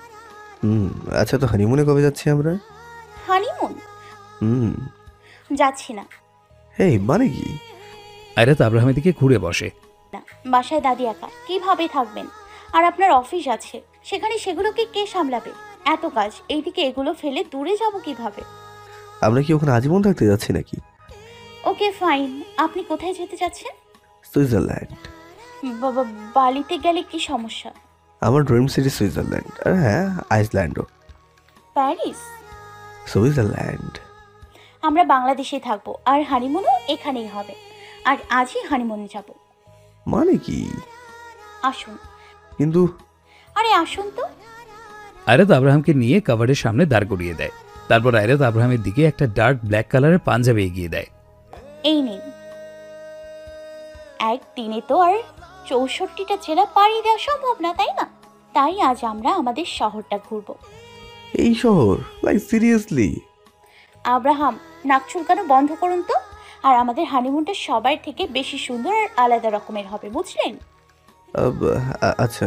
হুম আচ্ছা তো হানিমুনে কবে যাচ্ছি আমরা? হানিমুন হুম। যাচ্ছি না। এই মানে কি? আয়রাত আব্রাহামের দিকে ঘুরে বসে। না বাসায় দাদি একা কীভাবে থাকবেন? আর আপনার অফিস আছে সেখানে সেগুলোকে কে সামলাবে? এত কাজ এইদিকে এগুলো ফেলে দূরে যাব কীভাবে? আমরা কি ওখানে আজীবন থাকতে যাচ্ছি নাকি? Okay fine. আপনি কোথায় যেতে চাচ্ছেন? সুইজারল্যান্ড। বাবা বালিতে গেলে কি সমস্যা? আমার ড্রিম সিটি সুইজারল্যান্ড। আর হ্যাঁ আইসল্যান্ডও। প্যারিস? সুইজারল্যান্ড। আমরা বাংলাদেশেই থাকব আর হানিমুনও এখানেই হবে। আর আজই হানিমুনে যাব। মানে কি? আসুন। কিন্তু আরে আসুন তো। আয়রাত আব্রাহামকে নিয়ে কাভারের সামনে দাঁড় করিয়ে দেয়। তারপর আয়রাত আব্রাহামের দিকে একটা ডার্ক ব্ল্যাক কালারের পাঞ্জাবি এগিয়ে দেয়। এই নিন। এক দিনে তো আর চৌষট্টিটা জেলা পাড়ি দেওয়া সম্ভব না তাই না? তাই আজ আমরা আমাদের শহরটা ঘুরবো। এই শহর? লাইক সিরিয়াসলি আব্রাহাম নাক চুলকানো বন্ধ করুন তো? আর আমাদের হানিমুনটা সবার থেকে বেশি সুন্দর আর আলাদা রকমের হবে বুঝলেন? আচ্ছা।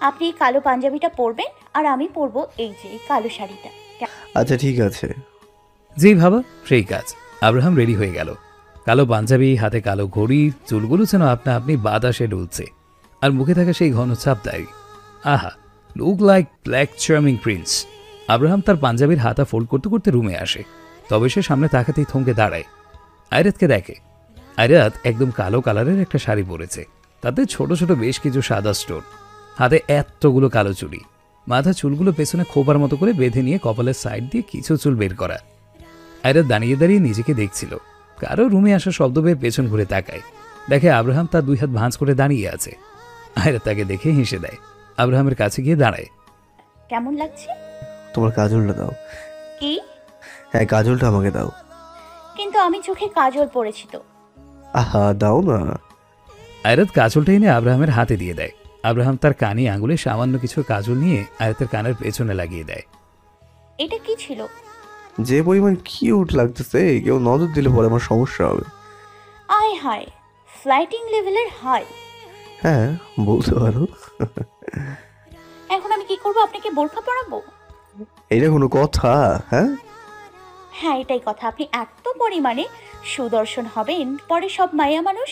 আপনি এই কালো পাঞ্জাবিটা পরবেন আর আমি পরবো এই যে এই কালো শাড়িটা। আচ্ছা ঠিক আছে। যেই ভাবা সেই কাজ। আব্রাহাম রেডি হয়ে গেল। কালো পাঞ্জাবি হাতে কালো ঘড়ি চুলগুলো যেন আপনা আপনি বাতাসে ডুলছে আর মুখে থাকা সেই ঘন ছাপ দাড়ি আহা look like black charming prince Abraham তার পাঞ্জাবির হাতা ফোল্ড করতে করতে রুমে আসে। তবে সে সামনে তাকাতেই থমকে দাঁড়ায়। আয়রাতকে দেখে। আয়রাত একদম কালো কালারের একটা শাড়ি পরেছে। তাতে ছোট ছোট বেশ কিছু সাদা স্টোন হাতে এতগুলো কালো চুড়ি। মাথা চুলগুলো পেছনে খোপার মতো করে বেঁধে নিয়ে কপালের সাইড দিয়ে কিছু চুল বের করা। আয়রাত দাঁড়িয়ে দাঁড়িয়ে নিজেকে দেখছিল। কারও রুমে আসা শব্দ বের পেছন ঘুরে তাকায়। দেখে আব্রাহাম তার দুই হাত ভাঁজ করে দাঁড়িয়ে আছে। আয়রাত তাকে দেখে হেসে দেয়। আব্রাহামের কাছে গিয়ে দাঁড়ায়। কেমন লাগছে? তোমার কাজলটা দাও। কি? হ্যাঁ কাজলটা আমাকে দাও। কিন্তু আমি চোখে কাজল পড়েছি তো। আহা দাও না। আয়রাত কাজলটা এনে আব্রাহামের হাতে দিয়ে দেয়। আব্রাহাম তার কানে আঙুলে সামান্য কিছু কাজল নিয়ে আয়রাতের কানের পেছনে লাগিয়ে দেয়। এটা কি ছিল? যে পরিমাণ কিউট লাগতেছে কেউ নজর দিলে পরে আমার সমস্যা হবে। আয় হায় ফ্লাইটিং লেভেলের হাই। হ্যাঁ বলতে পারো। এখন আমি কি করব? আপনাকে বোরখা পরাবো? এটা কোনো কথা হ্যাঁ? হ্যাঁ এটাই কথা। আপনি এত পরিমাণে সুদর্শন হবেন পরে সব মায়া মানুষ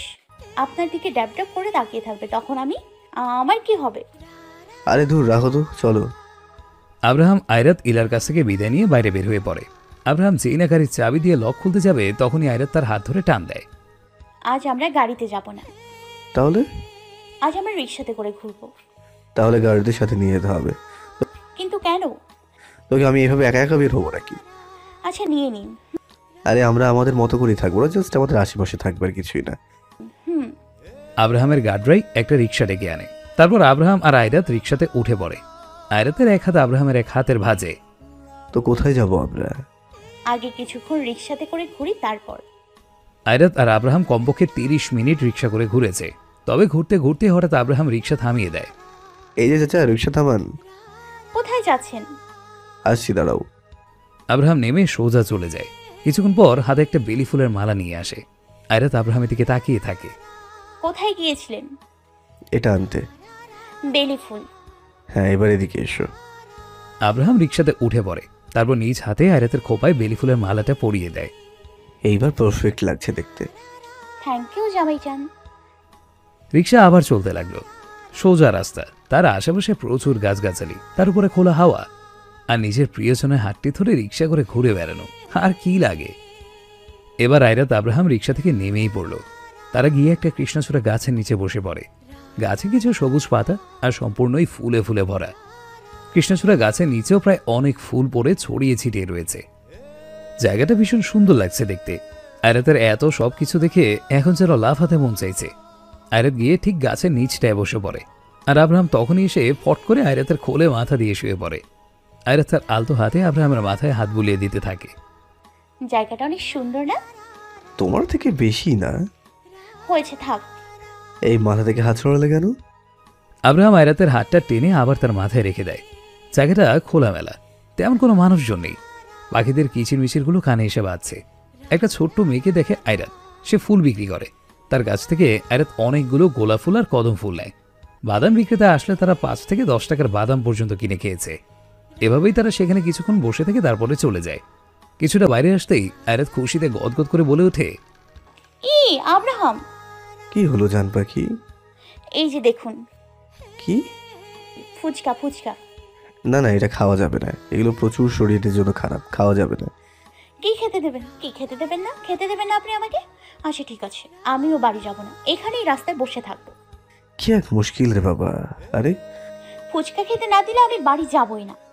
আপনার দিকে ড্যাব ড্যাব করে তাকিয়ে থাকবে। তখন আমি আমার কি হবে? আরে দূর রাখো তো চলো। আব্রাহাম আয়রাত ইলার কাছ থেকে বিদায় নিয়ে বাইরে বের হয়ে পড়ে। আব্রাহাম যেই না গাড়ির চাবি দিয়ে লক খুলতে যাবে তখনই আয়রাত তার হাত ধরে টান দেয়। আজ আমরা গাড়িতে যাব না। তাহলে? আজ আমরা রিক্সাতে করে ঘুরবো। তাহলে গাড়িদের সাথে নিয়ে যেতে হবে। কিন্তু কেন? তোকে আমি এভাবে একা একা বের হব নাকি? আচ্ছা নিয়ে নিন। আরে আমরা আমাদের মতো করেই থাকব না জাস্ট আমাদের আশেপাশে থাকবে আর কিছুই না। হুম। আব্রাহামের গার্ডরাই একটা রিক্সা ডেকে আনে। তারপর আব্রাহাম আর আয়রাত রিক্সাতে উঠে পড়ে। আয়রাতের এক হাত আব্রাহামের এক হাতের ভাজে। তো কোথায় যাব আমরা? আগে কিছুক্ষণ রিক্সাতে করে ঘুরি তারপর। আয়রাত আর আব্রাহাম কমপক্ষে তিরিশ মিনিট রিক্সা করে ঘুরেছে। তবে ঘুরতে ঘুরতে হঠাৎ আব্রাহাম রিক্সা থামিয়ে দেয়। এই যে চাচা রিক্সা থামান। কোথায় যাচ্ছেন? আসছি দাঁড়াও। আব্রাহাম নেমে সোজা চলে যায়। কিছুক্ষণ পর হাতে একটা বেলি ফুলের মালা নিয়ে আসে। আয়রাত আব্রাহামের দিকে তাকিয়ে থাকে। কোথায় গিয়েছিলেন? এটা আনতে। বেলি ফুল। হ্যাঁ এবার এদিকে এসো। আব্রাহাম রিক্সাতে উঠে পড়ে। তারপর নিজ হাতে আয়রাতের খোপায় বেলি ফুলের মালাটা পরিয়ে দেয়। এইবার পারফেক্ট লাগছে দেখতে। থ্যাংক ইউ জামাই রিক্সা আবার চলতে লাগল। সোজা রাস্তা। তার আশেপাশে প্রচুর গাছগাছালি। তার উপরে খোলা হাওয়া। আর নিজের প্রিয়জনের হাতটি ধরে রিক্সা করে ঘুরে বেড়ানো। আর কি লাগে? এবার আয়রাত আব্রাহাম রিক্সা থেকে নেমেই পড়ল। তারা গিয়ে একটা কৃষ্ণচূড়া গাছের নিচে বসে পড়ে। গাছে কিছু সবুজ পাতা আর সম্পূর্ণই ফুলে ফুলে ভরা। কৃষ্ণচূড়া গাছের নিচেও প্রায় অনেক ফুল পড়ে ছড়িয়ে ছিটিয়ে রয়েছে। জায়গাটা ভীষণ সুন্দর লাগছে দেখতে। আয়রাতের এত সব কিছু দেখে এখন যেন লাফাতে মন চাইছে। আয়রাত গিয়ে ঠিক গাছের নিচটায় বসে পড়ে। আর আব্রাহাম তখনই এসে ফট করে আয়রাতের খোলে মাথা দিয়ে শুয়ে পড়ে। আয়রাত তার আলতো হাতে আব্রাহামের মাথায় হাত বুলিয়ে দিতে থাকে। জায়গাটা অনেক সুন্দর না? তোমার থেকে বেশি না। হয়েছে থাক। এই মাথা থেকে হাত ছড়ালে কেন? আব্রাহাম আয়রাতের হাতটা টেনে আবার তার মাথায় রেখে দেয়। জায়গাটা খোলামেলা তেমন কোনো মানুষজন নেই। পাখিদের কিচির মিচিরগুলো কানে এসে বাজছে। একটা ছোট্ট মেয়েকে দেখে আয়রাত সে ফুল বিক্রি করে। তার কাছ থেকে আয়রাত অনেকগুলো গোলাপ ফুল আর কদম ফুল নেয়। বাদাম বিক্রেতা আসলে তারা পাঁচ থেকে দশ টাকার বাদাম পর্যন্ত কিনে খেয়েছে। এভাবেই তারা সেখানে কিছুক্ষণ বসে থেকে তারপরে চলে যায়। কিছুটা বাইরে আসতেই আয়রাত খুশিতে গদগদ করে বলে ওঠে ই আব্রাহাম। কি হলো জান পাখি? এই যে দেখুন। কি? ফুচকা ফুচকা। না না এটা খাওয়া যাবে না। এগুলো প্রচুর শরীরের জন্য খারাপ খাওয়া যাবে না। কি খেতে দেবেন? কি খেতে দেবেন না? খেতে দেবেন না আপনি আমাকে? আচ্ছা ঠিক আছে। আমিও বাড়ি যাব না। এখানেই রাস্তায় বসে থাকব। কি এক মুশকিল রে বাবা। আরে। ফুচকা খেতে না দিলে আমি বাড়ি যাবই না।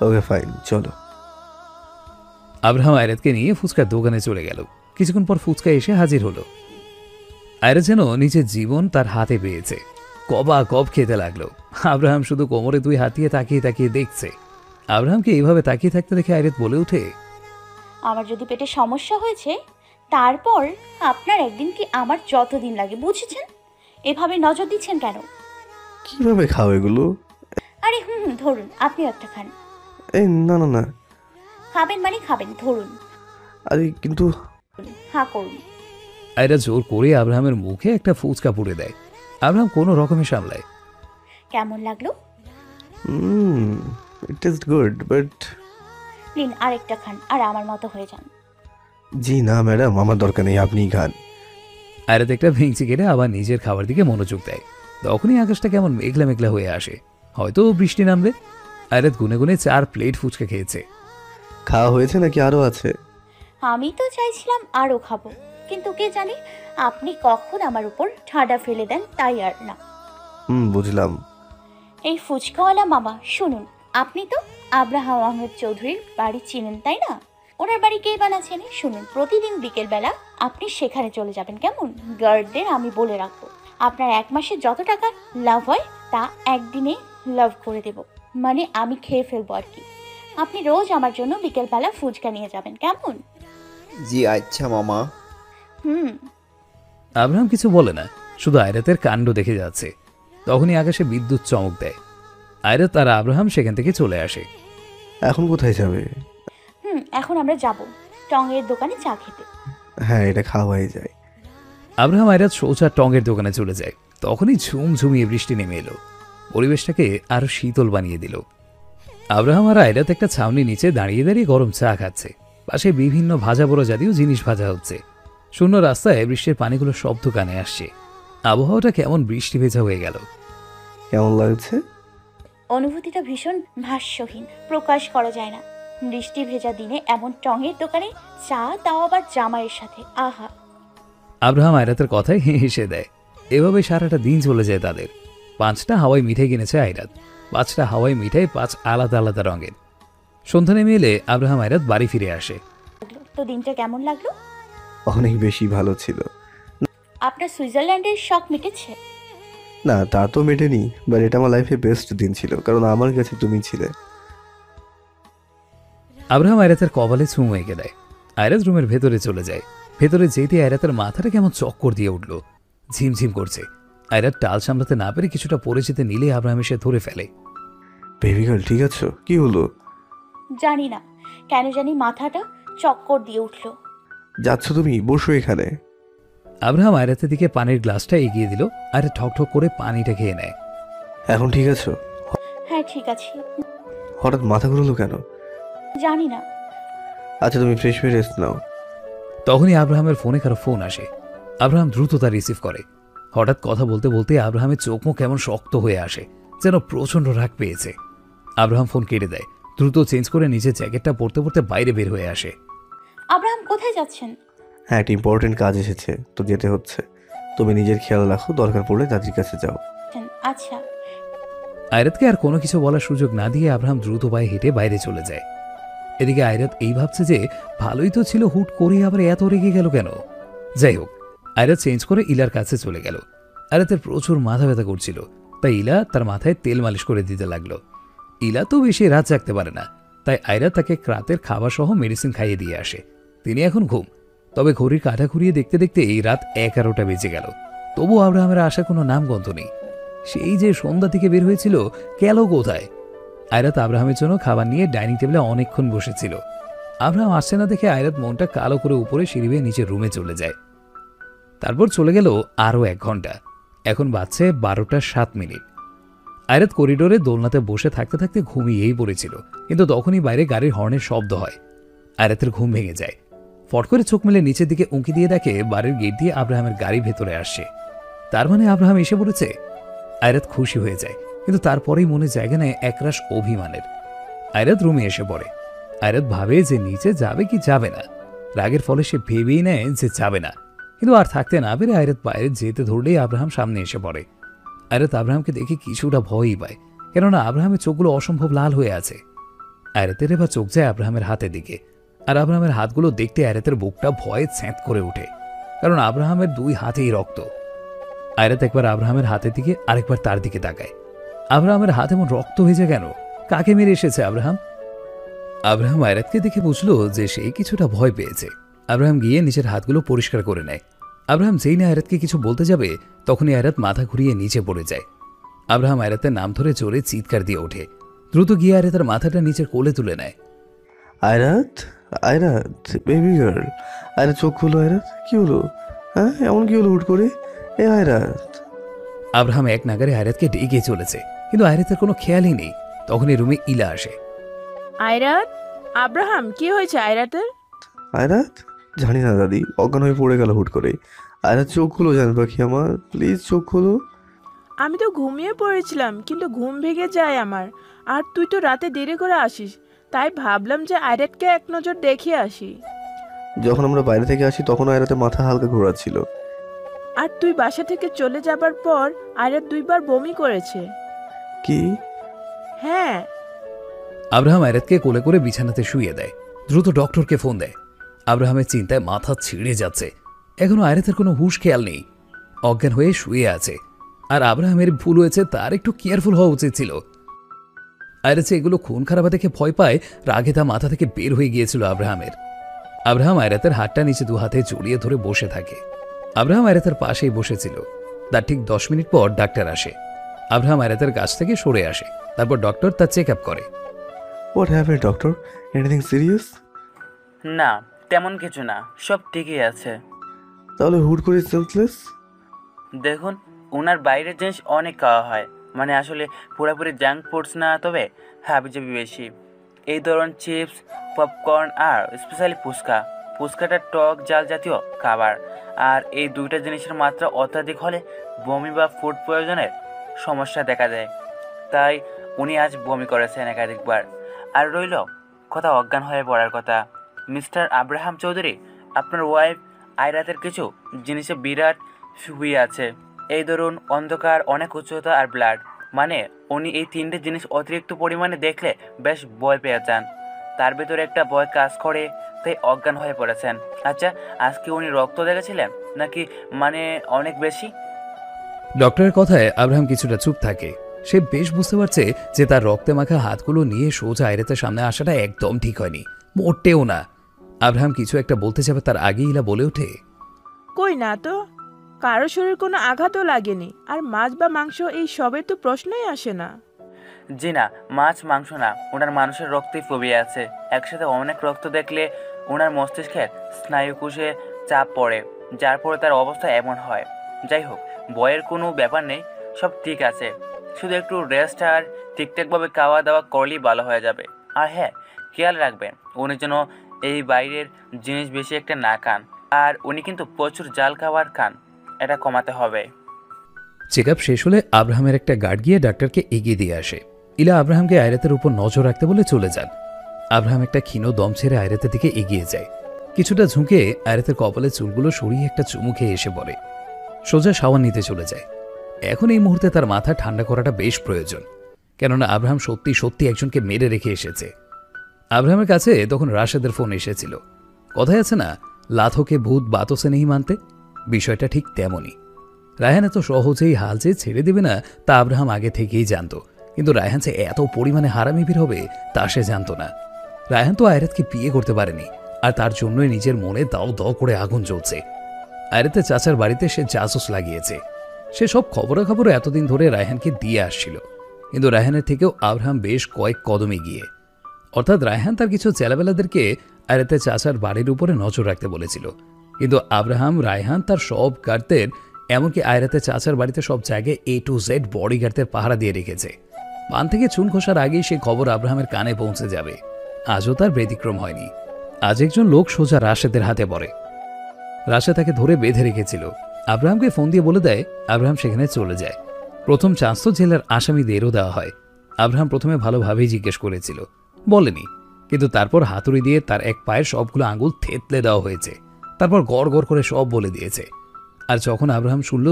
ওকে ফাইন চলো। আব্রাহাম আয়রাতকে নিয়ে ফুচকার দোকানে চলে গেল। কিছুক্ষণ পর ফুচকা এসে হাজির হলো। আয়রাত যেন নিজের জীবন তার হাতে পেয়েছে। কবা কব খেতে লাগল। আব্রাহাম শুধু কোমরে দুই হাতিয়ে তাকিয়ে তাকিয়ে দেখছে। আব্রাহামকে এইভাবে তাকিয়ে থাকতে দেখে আয়রাত বলে ওঠে আমার যদি পেটে সমস্যা হয়েছে তারপর আপনার একদিন কি আমার যতদিন লাগে বুঝেছেন? এভাবে নজর দিচ্ছেন কেন? কীভাবে খাও এগুলো? আরে হুম হুম ধরুন আপনিও একটা খান। এই না না না। খাবেন মানে খাবেন ধরুন। আরে কিন্তু হ্যাঁ করুন। আয়রা জোর করে আব্রাহামের মুখে একটা ফুচকা পুড়ে দেয়। আব্রাহাম কোনো রকমে সামলায়। কেমন লাগল? Hmm it is good but নিন আরেকটা খান আর আমার মতো হয়ে যান। জি না ম্যাডাম আমার দরকার নেই আপনিই খান। আয়রাত একটা ভেঙচি কেটে আবার নিজের খাবার দিকে মনোযোগ দেয়। তখনই আকাশটা কেমন মেঘলা মেঘলা হয়ে আসে। হয়তো বৃষ্টি নামবে। আয়রাত গুনে গুনে চার প্লেট ফুচকা খেয়েছে। খাওয়া হয়েছে নাকি আরও আছে? আমি তো চাইছিলাম আরও খাব কিন্তু কে জানে আপনি কখন আমার উপর ঠাডা ফেলে দেন তাই আর না। হুম বুঝলাম। এই ফুচকাওয়ালা মামা শুনুন আপনি তো আব্রাহাম আহমেদ চৌধুরীর বাড়ি চিনেন তাই না? ওনার বাড়ি কে বানাচ্ছেন শুনুন প্রতিদিন বিকেলবেলা আপনি সেখানে চলে যাবেন কেমন? গার্ডদের আমি বলে রাখব আপনার এক মাসে যত টাকা লাভ হয় তা একদিনে লাভ করে দেব। মানে আমি খেয়ে ফেলব আর কি। আপনি রোজ আমার জন্য বিকেলবেলা ফুচকা নিয়ে যাবেন কেমন? জি আচ্ছা মামা। হুম। আব্রাহাম কিছু বলে না শুধু আয়রাতের কাণ্ড দেখে যাচ্ছে। তখনই আকাশে বিদ্যুৎ চমক দেয়। আয়রাত আর আব্রাহাম সেখান থেকে চলে আসে। এখন কোথায় যাবে? হুম এখন আমরা যাব টঙের দোকানে চা খেতে। হ্যাঁ এটা খাওয়াই যায়। আব্রাহাম আয়রাত সোজা টঙ্গের দোকানে চলে যায়। তখনই ঝুম ঝুমিয়ে বৃষ্টি নেমে এলো। পরিবেশটাকে আরও শীতল বানিয়ে দিল। আব্রাহাম আর আয়রাত একটা ছাউনি নিচে দাঁড়িয়ে দাঁড়িয়ে গরম চা খাচ্ছে। পাশে বিভিন্ন ভাজা বড় জাতীয় জিনিস ভাজা হচ্ছে। শূন্য রাস্তায় বৃষ্টির পানিগুলো শব্দ কানে আসছে। আবহাওয়াটা কেমন বৃষ্টি ভেজা হয়ে গেল? কেমন লাগছে? অনুভূতিটা ভীষণ ভাষ্যহীন। প্রকাশ করা যায় না। বৃষ্টি ভেজা দিনে এমন টঙের দোকানে চা তাও আবার জামাইয়ের সাথে। আহা! আব্রাহাম আয়রাতের কথায় হেসে দেয়। এভাবে সারাটা দিন চলে যায় তাদের। পাঁচটা হাওয়াই মিঠাই কিনেছে আয়রাত পাঁচটা হাওয়াই মিঠাই পাঁচ আলাদা আলাদা রঙের। সন্ধ্যা নেমে এলে আব্রাহাম আয়রাত বাড়ি ফিরে আসে। তো দিনটা কেমন লাগল? অনেক বেশি ভালো ছিল। আপনার সুইজারল্যান্ডের শখ মিটেছে? না তা তো মেটেনি বাট এটা আমার লাইফে বেস্ট দিন ছিল কারণ আমার কাছে তুমি ছিলে। আব্রাহাম আয়রাতের কপালে চুমু এঁকে দেয়। আয়রাত রুমের ভেতরে চলে যায়। ভেতরে যেতে আয়রাতের মাথাটা কেমন চক্কর দিয়ে উঠল। ঝিমঝিম করছে। আয়রাত টাল সামলাতে না পেরে কিছুটা পরে যেতে নিলে আব্রাহাম এসে ধরে ফেলে। বেবি গার্ল ঠিক আছো? কি হলো? জানি না। কেন জানি মাথাটা চক্কর দিয়ে উঠল। যাচ্ছ তুমি বসো এখানে। আব্রাহাম আয়রাতের দিকে পানির গ্লাসটা এগিয়ে দিল আর ঠক ঠক করে পানিটা খেয়ে নেয়। এখন ঠিক আছো? হ্যাঁ ঠিক আছে। হঠাৎ মাথা ঘুরলো কেন? জানি না। আচ্ছা তুমি ফ্রেশ হয়ে রেস্ট নাও। তখনই আব্রাহামের ফোনে কারও ফোন আসে। আব্রাহাম দ্রুত তা রিসিভ করে। হঠাৎ কথা বলতে বলতে আব্রাহামের চোখ মুখ কেমন শক্ত হয়ে আসে যেন প্রচণ্ড রাগ পেয়েছে। আব্রাহাম ফোন কেটে দেয় দ্রুত চেঞ্জ করে নিজের জ্যাকেটটা পরতে পরতে বাইরে বের হয়ে আসে। আব্রাহাম কোথায় যাচ্ছেন? হ্যাঁ একটা ইম্পর্টেন্ট কাজ এসেছে তো যেতে হচ্ছে। তুমি নিজের খেয়াল রাখো দরকার পড়লে দাদির কাছে যাও। আচ্ছা। আয়রাতকে আর কোনো কিছু বলার সুযোগ না দিয়ে আব্রাহাম দ্রুত পায়ে হেঁটে বাইরে চলে যায়। এদিকে আয়রাত এই ভাবছে যে ভালোই তো ছিল হুট করে আবার এত রেগে গেল কেন? যাই হোক আয়রাত চেঞ্জ করে ইলার কাছে চলে গেল। আয়রাতের প্রচুর মাথা ব্যথা করছিল। তাই ইলা তার মাথায় তেল মালিশ করে দিতে লাগল। ইলা তো বেশি রাত জাগতে পারে না। তাই আয়রাত তাকে রাতের খাবার সহ মেডিসিন খাইয়ে দিয়ে আসে। তিনি এখন ঘুম। তবে ঘড়ির কাঠা ঘুরিয়ে দেখতে দেখতে এই রাত এগারোটা বেজে গেল। তবু আব্রাহামের আশা কোনো নামগন্ধ নেই। সেই যে সন্ধ্যা থেকে বের হয়েছিল, গেল কোথায়? আয়রাত আব্রাহামের জন্য খাবার নিয়ে ডাইনিং টেবিলে অনেকক্ষণ বসেছিল। আব্রাহাম আসছে না দেখে আয়রাত মনটা কালো করে উপরে সিঁড়ি বেয়ে নিচের রুমে চলে যায়। তারপর চলে গেল আরও এক ঘণ্টা। এখন বাজছে বারোটা সাত মিনিট। আয়রাত করিডোরে দোলনাতে বসে থাকতে থাকতে ঘুমিয়েই পড়েছিল, কিন্তু তখনই বাইরে গাড়ির হর্নের শব্দ হয়। আয়রাতের ঘুম ভেঙে যায়। ফট করে চোখ মেলে নিচের দিকে উঁকি দিয়ে দেখে বাড়ির গেট দিয়ে আব্রাহামের গাড়ি ভেতরে আসছে। তার মানে আব্রাহাম এসে পড়েছে? আয়রাত খুশি হয়ে যায়, কিন্তু তারপরেই মনে জায়গা নেয় একরাশ অভিমানের। আয়রাত রুমে এসে পড়ে। আয়রাত ভাবে যে নিচে যাবে কি যাবে না। রাগের ফলে সে ভেবেই নেয় যে যাবে না। কিন্তু আর থাকতে না পেরে আয়রাত বাইরে যেতে ধরলেই আব্রাহাম সামনে এসে পড়ে। আয়রাত আব্রাহামকে দেখে কিছুটা ভয়ই পায়, কেননা আব্রাহামের চোখগুলো অসম্ভব লাল হয়ে আছে। আয়রাতের এবার চোখ যায় আব্রাহামের হাতের দিকে, আর আব্রাহামের হাতগুলো দেখতে আয়রাতের বুকটা ভয়ে ছ্যাঁত করে ওঠে, কারণ আব্রাহামের দুই হাতেই রক্ত। আয়রাত একবার আব্রাহামের হাতের দিকে, আরেকবার তার দিকে তাকায়। আব্রাহামের হাত এমন রক্ত হয়েছে কেন? কাকে মেরে এসেছে আব্রাহাম? আব্রাহাম আয়রাতকে দেখে বুঝলো যে সে কিছুটা ভয় পেয়েছে। আব্রাহাম গিয়ে নিজের হাতগুলো পরিষ্কার করে নেয়। আব্রাহাম যেই না আয়রাতকে কিছু বলতে যাবে তখনই আয়রাত মাথা ঘুরিয়ে নিচে পড়ে যায়। আব্রাহাম আয়রাতের নাম ধরে জোরে চিৎকার দিয়ে ওঠে। দ্রুত গিয়ে আয়রাতের মাথাটা নিচের কোলে তুলে নেয়। আয়রাত? আয়রাত বেবি গার্ল আয়রাত চোখ খুলো আয়রাত কি হলো? হ্যাঁ এমন কি হলো হুট করে? এ আয়রাত। আব্রাহাম এক নাগারে আয়রাতকে ডেকে চলেছে কিন্তু আয়রাতের কোনো খেয়ালই নেই। তখনই রুমে ইলা আসে। আয়রাত? আব্রাহাম কি হয়েছে আয়রাতের? আয়রাত? জানি না দাদি অজ্ঞান হয়ে পড়ে গেল হুট করে আয়রাত চোখ খুলো জান পাখি আমার প্লিজ চোখ খুলো। আমি তো ঘুমিয়ে পড়েছিলাম কিন্তু ঘুম ভেঙে যায় আমার। আর তুই তো রাতে দেরি করে আসিস তাই ভাবলাম যে আয়রাতকে এক নজর দেখে আসি। যখন আমরা বাইরে থেকে আসি তখন আয়রাতে মাথা হালকা ঘোরাচ্ছিল। আর তুই বাসা থেকে চলে যাবার পর আয়রাত দুইবার বমি করেছে। কি? হ্যাঁ। আব্রাহাম আয়রাতকে কোলে করে বিছানাতে শুয়ে দেয়। দ্রুত ডক্টরকে ফোন দেয়। আব্রাহামের চিন্তায় মাথা ছিঁড়ে যাচ্ছে। এখনও আয়রাতের কোনো হুশ খেয়াল নেই। অজ্ঞান হয়ে শুয়ে আছে। আর আব্রাহামের ভুল হয়েছে তার একটু কেয়ারফুল হওয়া উচিত ছিল। আয়রাছে এগুলো খুন খারাপা দেখে ভয় পায় রাগে তা মাথা থেকে বের হয়ে গিয়েছিল আব্রাহামের। আব্রাহাম আয়রাতের হাতটা নিচে দু হাতে জড়িয়ে ধরে বসে থাকে। আব্রাহাম আয়রাতের পাশেই বসেছিল। তার ঠিক দশ মিনিট পর ডাক্তার আসে। আব্রাহাম আয়রাতের কাছ থেকে সরে আসে। তারপর ডক্টর তার চেক আপ করে। What happen doctor anything serious না। তেমন কিছু না সব ঠিকই আছে। তাহলে হুট করে সেলফলেস দেখুন ওনার বাইরের জিনিস অনেক খাওয়া হয়। মানে আসলে পুরোপুরি জাঙ্ক ফুডস না তবে হাবিজাবি বেশি। এই ধরুন চিপস পপকর্ন আর স্পেশালি ফুচকা। ফুচকাটা টক জাল জাতীয় খাবার। আর এই দুইটা জিনিসের মাত্রা অত্যাধিক হলে বমি বা ফুড প্রয়োজনের সমস্যা দেখা দেয়। তাই উনি আজ বমি করেছেন একাধিকবার। আর রইল কথা অজ্ঞান হয়ে পড়ার কথা। মিস্টার আব্রাহাম চৌধুরী, আপনার ওয়াইফ আয়রাতের কিছু জিনিসে বিরাট শুয়ে আছে। এই ধরুন, অন্ধকার, অনেক উচ্চতা আর ব্লাড মানে উনি এই তিনটে জিনিস অতিরিক্ত পরিমাণে দেখলে বেশ ভয় পেয়ে যান। তার ভিতরে একটা ভয় কাজ করে, তাই অজ্ঞান হয়ে পড়েছেন। আচ্ছা আজকে উনি রক্ত দেখেছিলেন? নাকি মানে অনেক বেশি? ডক্টরের কথায় আব্রাহাম কিছুটা চুপ থাকে। সে বেশ বুঝতে পারছে যে তার রক্তে মাখা হাতগুলো নিয়ে সোজা আয়রাতের সামনে আসাটা একদম ঠিক হয়নি। মোটেও না। আব্রাহাম কিছু একটা বলতে যাবে তার আগেই ইলা বলে ওঠে। কই না তো? কারও শরীর কোনো আঘাতও লাগেনি আর মাছ বা মাংস এই সবের তো প্রশ্নই আসে না। জি না মাছ মাংস না ওনার মানুষের রক্তেই ফোবিয়া আছে। একসাথে অনেক রক্ত দেখলে ওনার মস্তিষ্কের স্নায়ুকোষে চাপ পড়ে যার পরে তার অবস্থা এমন হয়। যাই হোক বয়ের কোনো ব্যাপার নেই সব ঠিক আছে। শুধু একটু রেস্ট আর ঠিকঠাকভাবে খাওয়া দাওয়া করলেই ভালো হয়ে যাবে। আর হ্যাঁ খেয়াল রাখবেন উনি যেন এই বাইরের জিনিস বেশি একটা না খান। আর উনি কিন্তু প্রচুর জাল খাবার খান। এটা কমাতে হবে। চেক আপ শেষ হলে আব্রাহামের একটা গার্ড গিয়ে ডাক্তারকে এগিয়ে দিয়ে আসে। ইলা আব্রাহামকে আয়রাতের উপর নজর রাখতে বলে চলে যান। আব্রাহাম একটা ক্ষীণ দম ছেড়ে আয়রাতের দিকে এগিয়ে যায়। কিছুটা ঝুঁকে আয়রাতের কপালে চুলগুলো সরিয়ে একটা চুমু খেয়ে এসে পড়ে। সোজা সাওয়ার নিতে চলে যায়। এখন এই মুহূর্তে তার মাথা ঠান্ডা করাটা বেশ প্রয়োজন। কেননা আব্রাহাম সত্যি সত্যি একজনকে মেরে রেখে এসেছে। আব্রাহামের কাছে তখন রাশেদের ফোন এসেছিল। কথায় আছে না, লাথোকে ভূত বাতসে নেই মানতে? বিষয়টা ঠিক তেমনই। রায়হান এত সহজেই হাল যে ছেড়ে দেবে না, তা আব্রাহাম আগে থেকেই জানতো। কিন্তু রায়হান যে এত পরিমাণে হারামি বের হবে, তা সে জানতো না। রায়হান তো আয়রাতকে বিয়ে করতে পারেনি, আর তার জন্যই নিজের মনে দাও দাও করে আগুন জ্বলছে। আয়রাতের চাচার বাড়িতে সে জাসুস লাগিয়েছে। সে সব খবরাখবর এতদিন ধরে রায়হানকে দিয়ে আসছিল। কিন্তু রায়হানের থেকেও আব্রাহাম বেশ কয়েক কদমে গিয়ে অর্থাৎ রায়হান তার কিছু চেলাবেলাদেরকে আয়রাতের চাচার বাড়ির উপরে নজর রাখতে বলেছিল। কিন্তু আব্রাহাম, রায়হান তার সব গার্ডদের এমনকি আয়রাতের চাচার বাড়িতে সব জায়গায় এ টু জেড বডি গার্ডদের পাহারা দিয়ে রেখেছে। পান থেকে চুন খসার আগেই সে খবর আব্রাহামের কানে পৌঁছে যাবে। আজও তার ব্যতিক্রম হয়নি। আজ একজন লোক সোজা রাশেদের হাতে পড়ে। রাশে তাকে ধরে বেঁধে রেখেছিল। আব্রাহামকে ফোন দিয়ে বলে দেয়, আব্রাহাম সেখানে চলে যায়। প্রথম চান্স তো জেলার আসামিদেরও দেওয়া হয়। আব্রাহাম প্রথমে ভালোভাবেই জিজ্ঞেস করেছিল। বলেনি, কিন্তু তারপর হাতুড়ি দিয়ে তার এক পায়ের সবগুলো আঙুল থেতলে দেওয়া হয়েছে। তারপর গড় গড় করে সব বলে দিয়েছে। আর যখন আব্রাহাম শুনল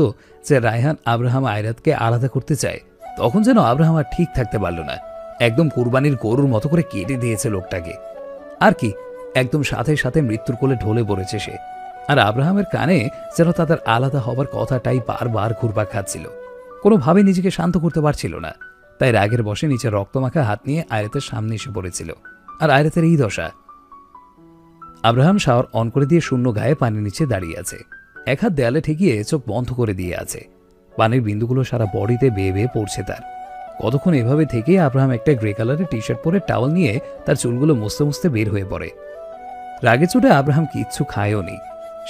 যে রায়হান আব্রাহাম আয়রাতকে আলাদা করতে চায়, তখন যেন আব্রাহাম আর ঠিক থাকতে পারল না। একদম কুরবানির গরুর মতো করে কেটে দিয়েছে লোকটাকে। আর কি, একদম সাথে সাথে মৃত্যুর কোলে ঢলে পড়েছে সে। আর আব্রাহামের কানে যেন তাদের আলাদা হবার কথাটাই বারবার ঘুরপাক খাচ্ছিল। কোনোভাবে নিজেকে শান্ত করতে পারছিল না। তাই রাগের বসে নিচে রক্তমাখা হাত নিয়ে আয়রাতের সামনে এসে পড়েছিল। আর আয়রাতের এই দশা। আব্রাহাম শাওয়ার অন করে দিয়ে শূন্য গায়ে পানির নিচে দাঁড়িয়ে আছে। এক হাত দেয়ালে ঠেকিয়ে চোখ বন্ধ করে দিয়ে আছে। পানির বিন্দুগুলো সারা বডিতে বেয়ে বেয়ে পড়ছে তার। কতক্ষণ এভাবে থেকে আব্রাহাম একটা গ্রে কালারের টি শার্ট পরে টাওয়াল নিয়ে তার চুলগুলো মুছতে মুছতে বের হয়ে পড়ে। রাগে চোটে আব্রাহাম কিচ্ছু খায়ও নি।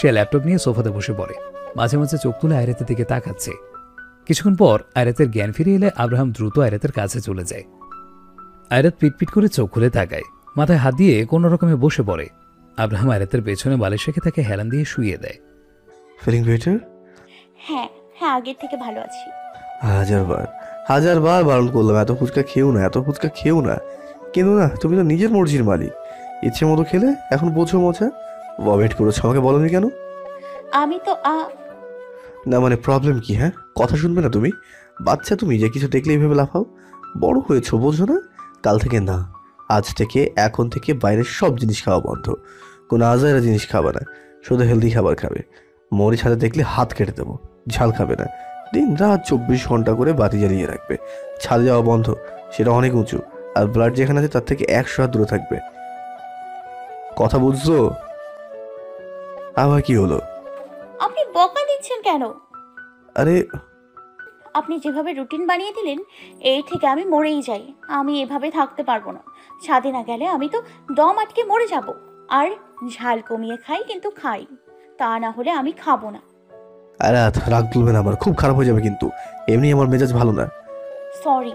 সে ল্যাপটপ নিয়ে সোফাতে বসে পড়ে। মাঝে মাঝে চোখ তুলে আয়রাতের দিকে তাকাচ্ছে। কিছুক্ষণ পর আয়রাতের জ্ঞান ফিরে এলে আব্রাহাম দ্রুত আয়রাতের কাছে চলে যায়। আয়রাত পিটপিট করে চোখ খুলে তাকায়। মাথায় হাত দিয়ে কোনো রকমে বসে পড়ে। আব্রাহাম আয়রাতের পেছনে বালিশ রেখে তাকে হেলান দিয়ে শুয়ে দেয়। ফিলিং বেটার হ্যাঁ হ্যাঁ আগের থেকে ভালো আছি। হাজার বার হাজার বার বারণ করলাম এত ফুচকা খেও না এত ফুচকা খেও না। কিন্তু না তুমি তো নিজের মর্জির মালিক। ইচ্ছে মতো খেলে এখন বোঝো মজা। ভমিট করেছ আমাকে বলনি কেন? আমি তো আ না মানে প্রবলেম কি হ্যাঁ? কথা শুনবে না তুমি? বাচ্চা তুমি যে কিছু দেখলে এইভাবে লাফাও? বড় হয়েছো, বোঝো না? কাল থেকে না, আজ থেকে এখন থেকে বাইরের সব জিনিস খাওয়া বন্ধ। কোনো আজারা জিনিস খাবে না, শুধু হেলদি খাবার খাবে। মরিচ হাতে দেখলে হাত কেটে দেবো, ঝাল খাবে না। দিন রাত চব্বিশ ঘণ্টা করে বাতি জ্বালিয়ে রাখবে। ছাদে যাওয়া বন্ধ, সেটা অনেক উঁচু, আর ব্লাড যেখানে আছে তার থেকে একশো হাত দূরে থাকবে। কথা বুঝছ? আবার কি হলো? আপনি বকা দিচ্ছেন কেন? আরে আপনি যেভাবে রুটিন বানিয়ে দিলেন এই থেকে আমি মরেই যাই। আমি এভাবে থাকতে পারব না। ছাদে না গেলে আমি তো দম আটকে মরে যাব। আর ঝাল কমিয়ে খাই কিন্তু খাই। তা না হলে আমি খাব না। আরে রাগ তুলবে না আমার। খুব খারাপ হয়ে যাবে কিন্তু। এমনি আমার মেজাজ ভালো না। সরি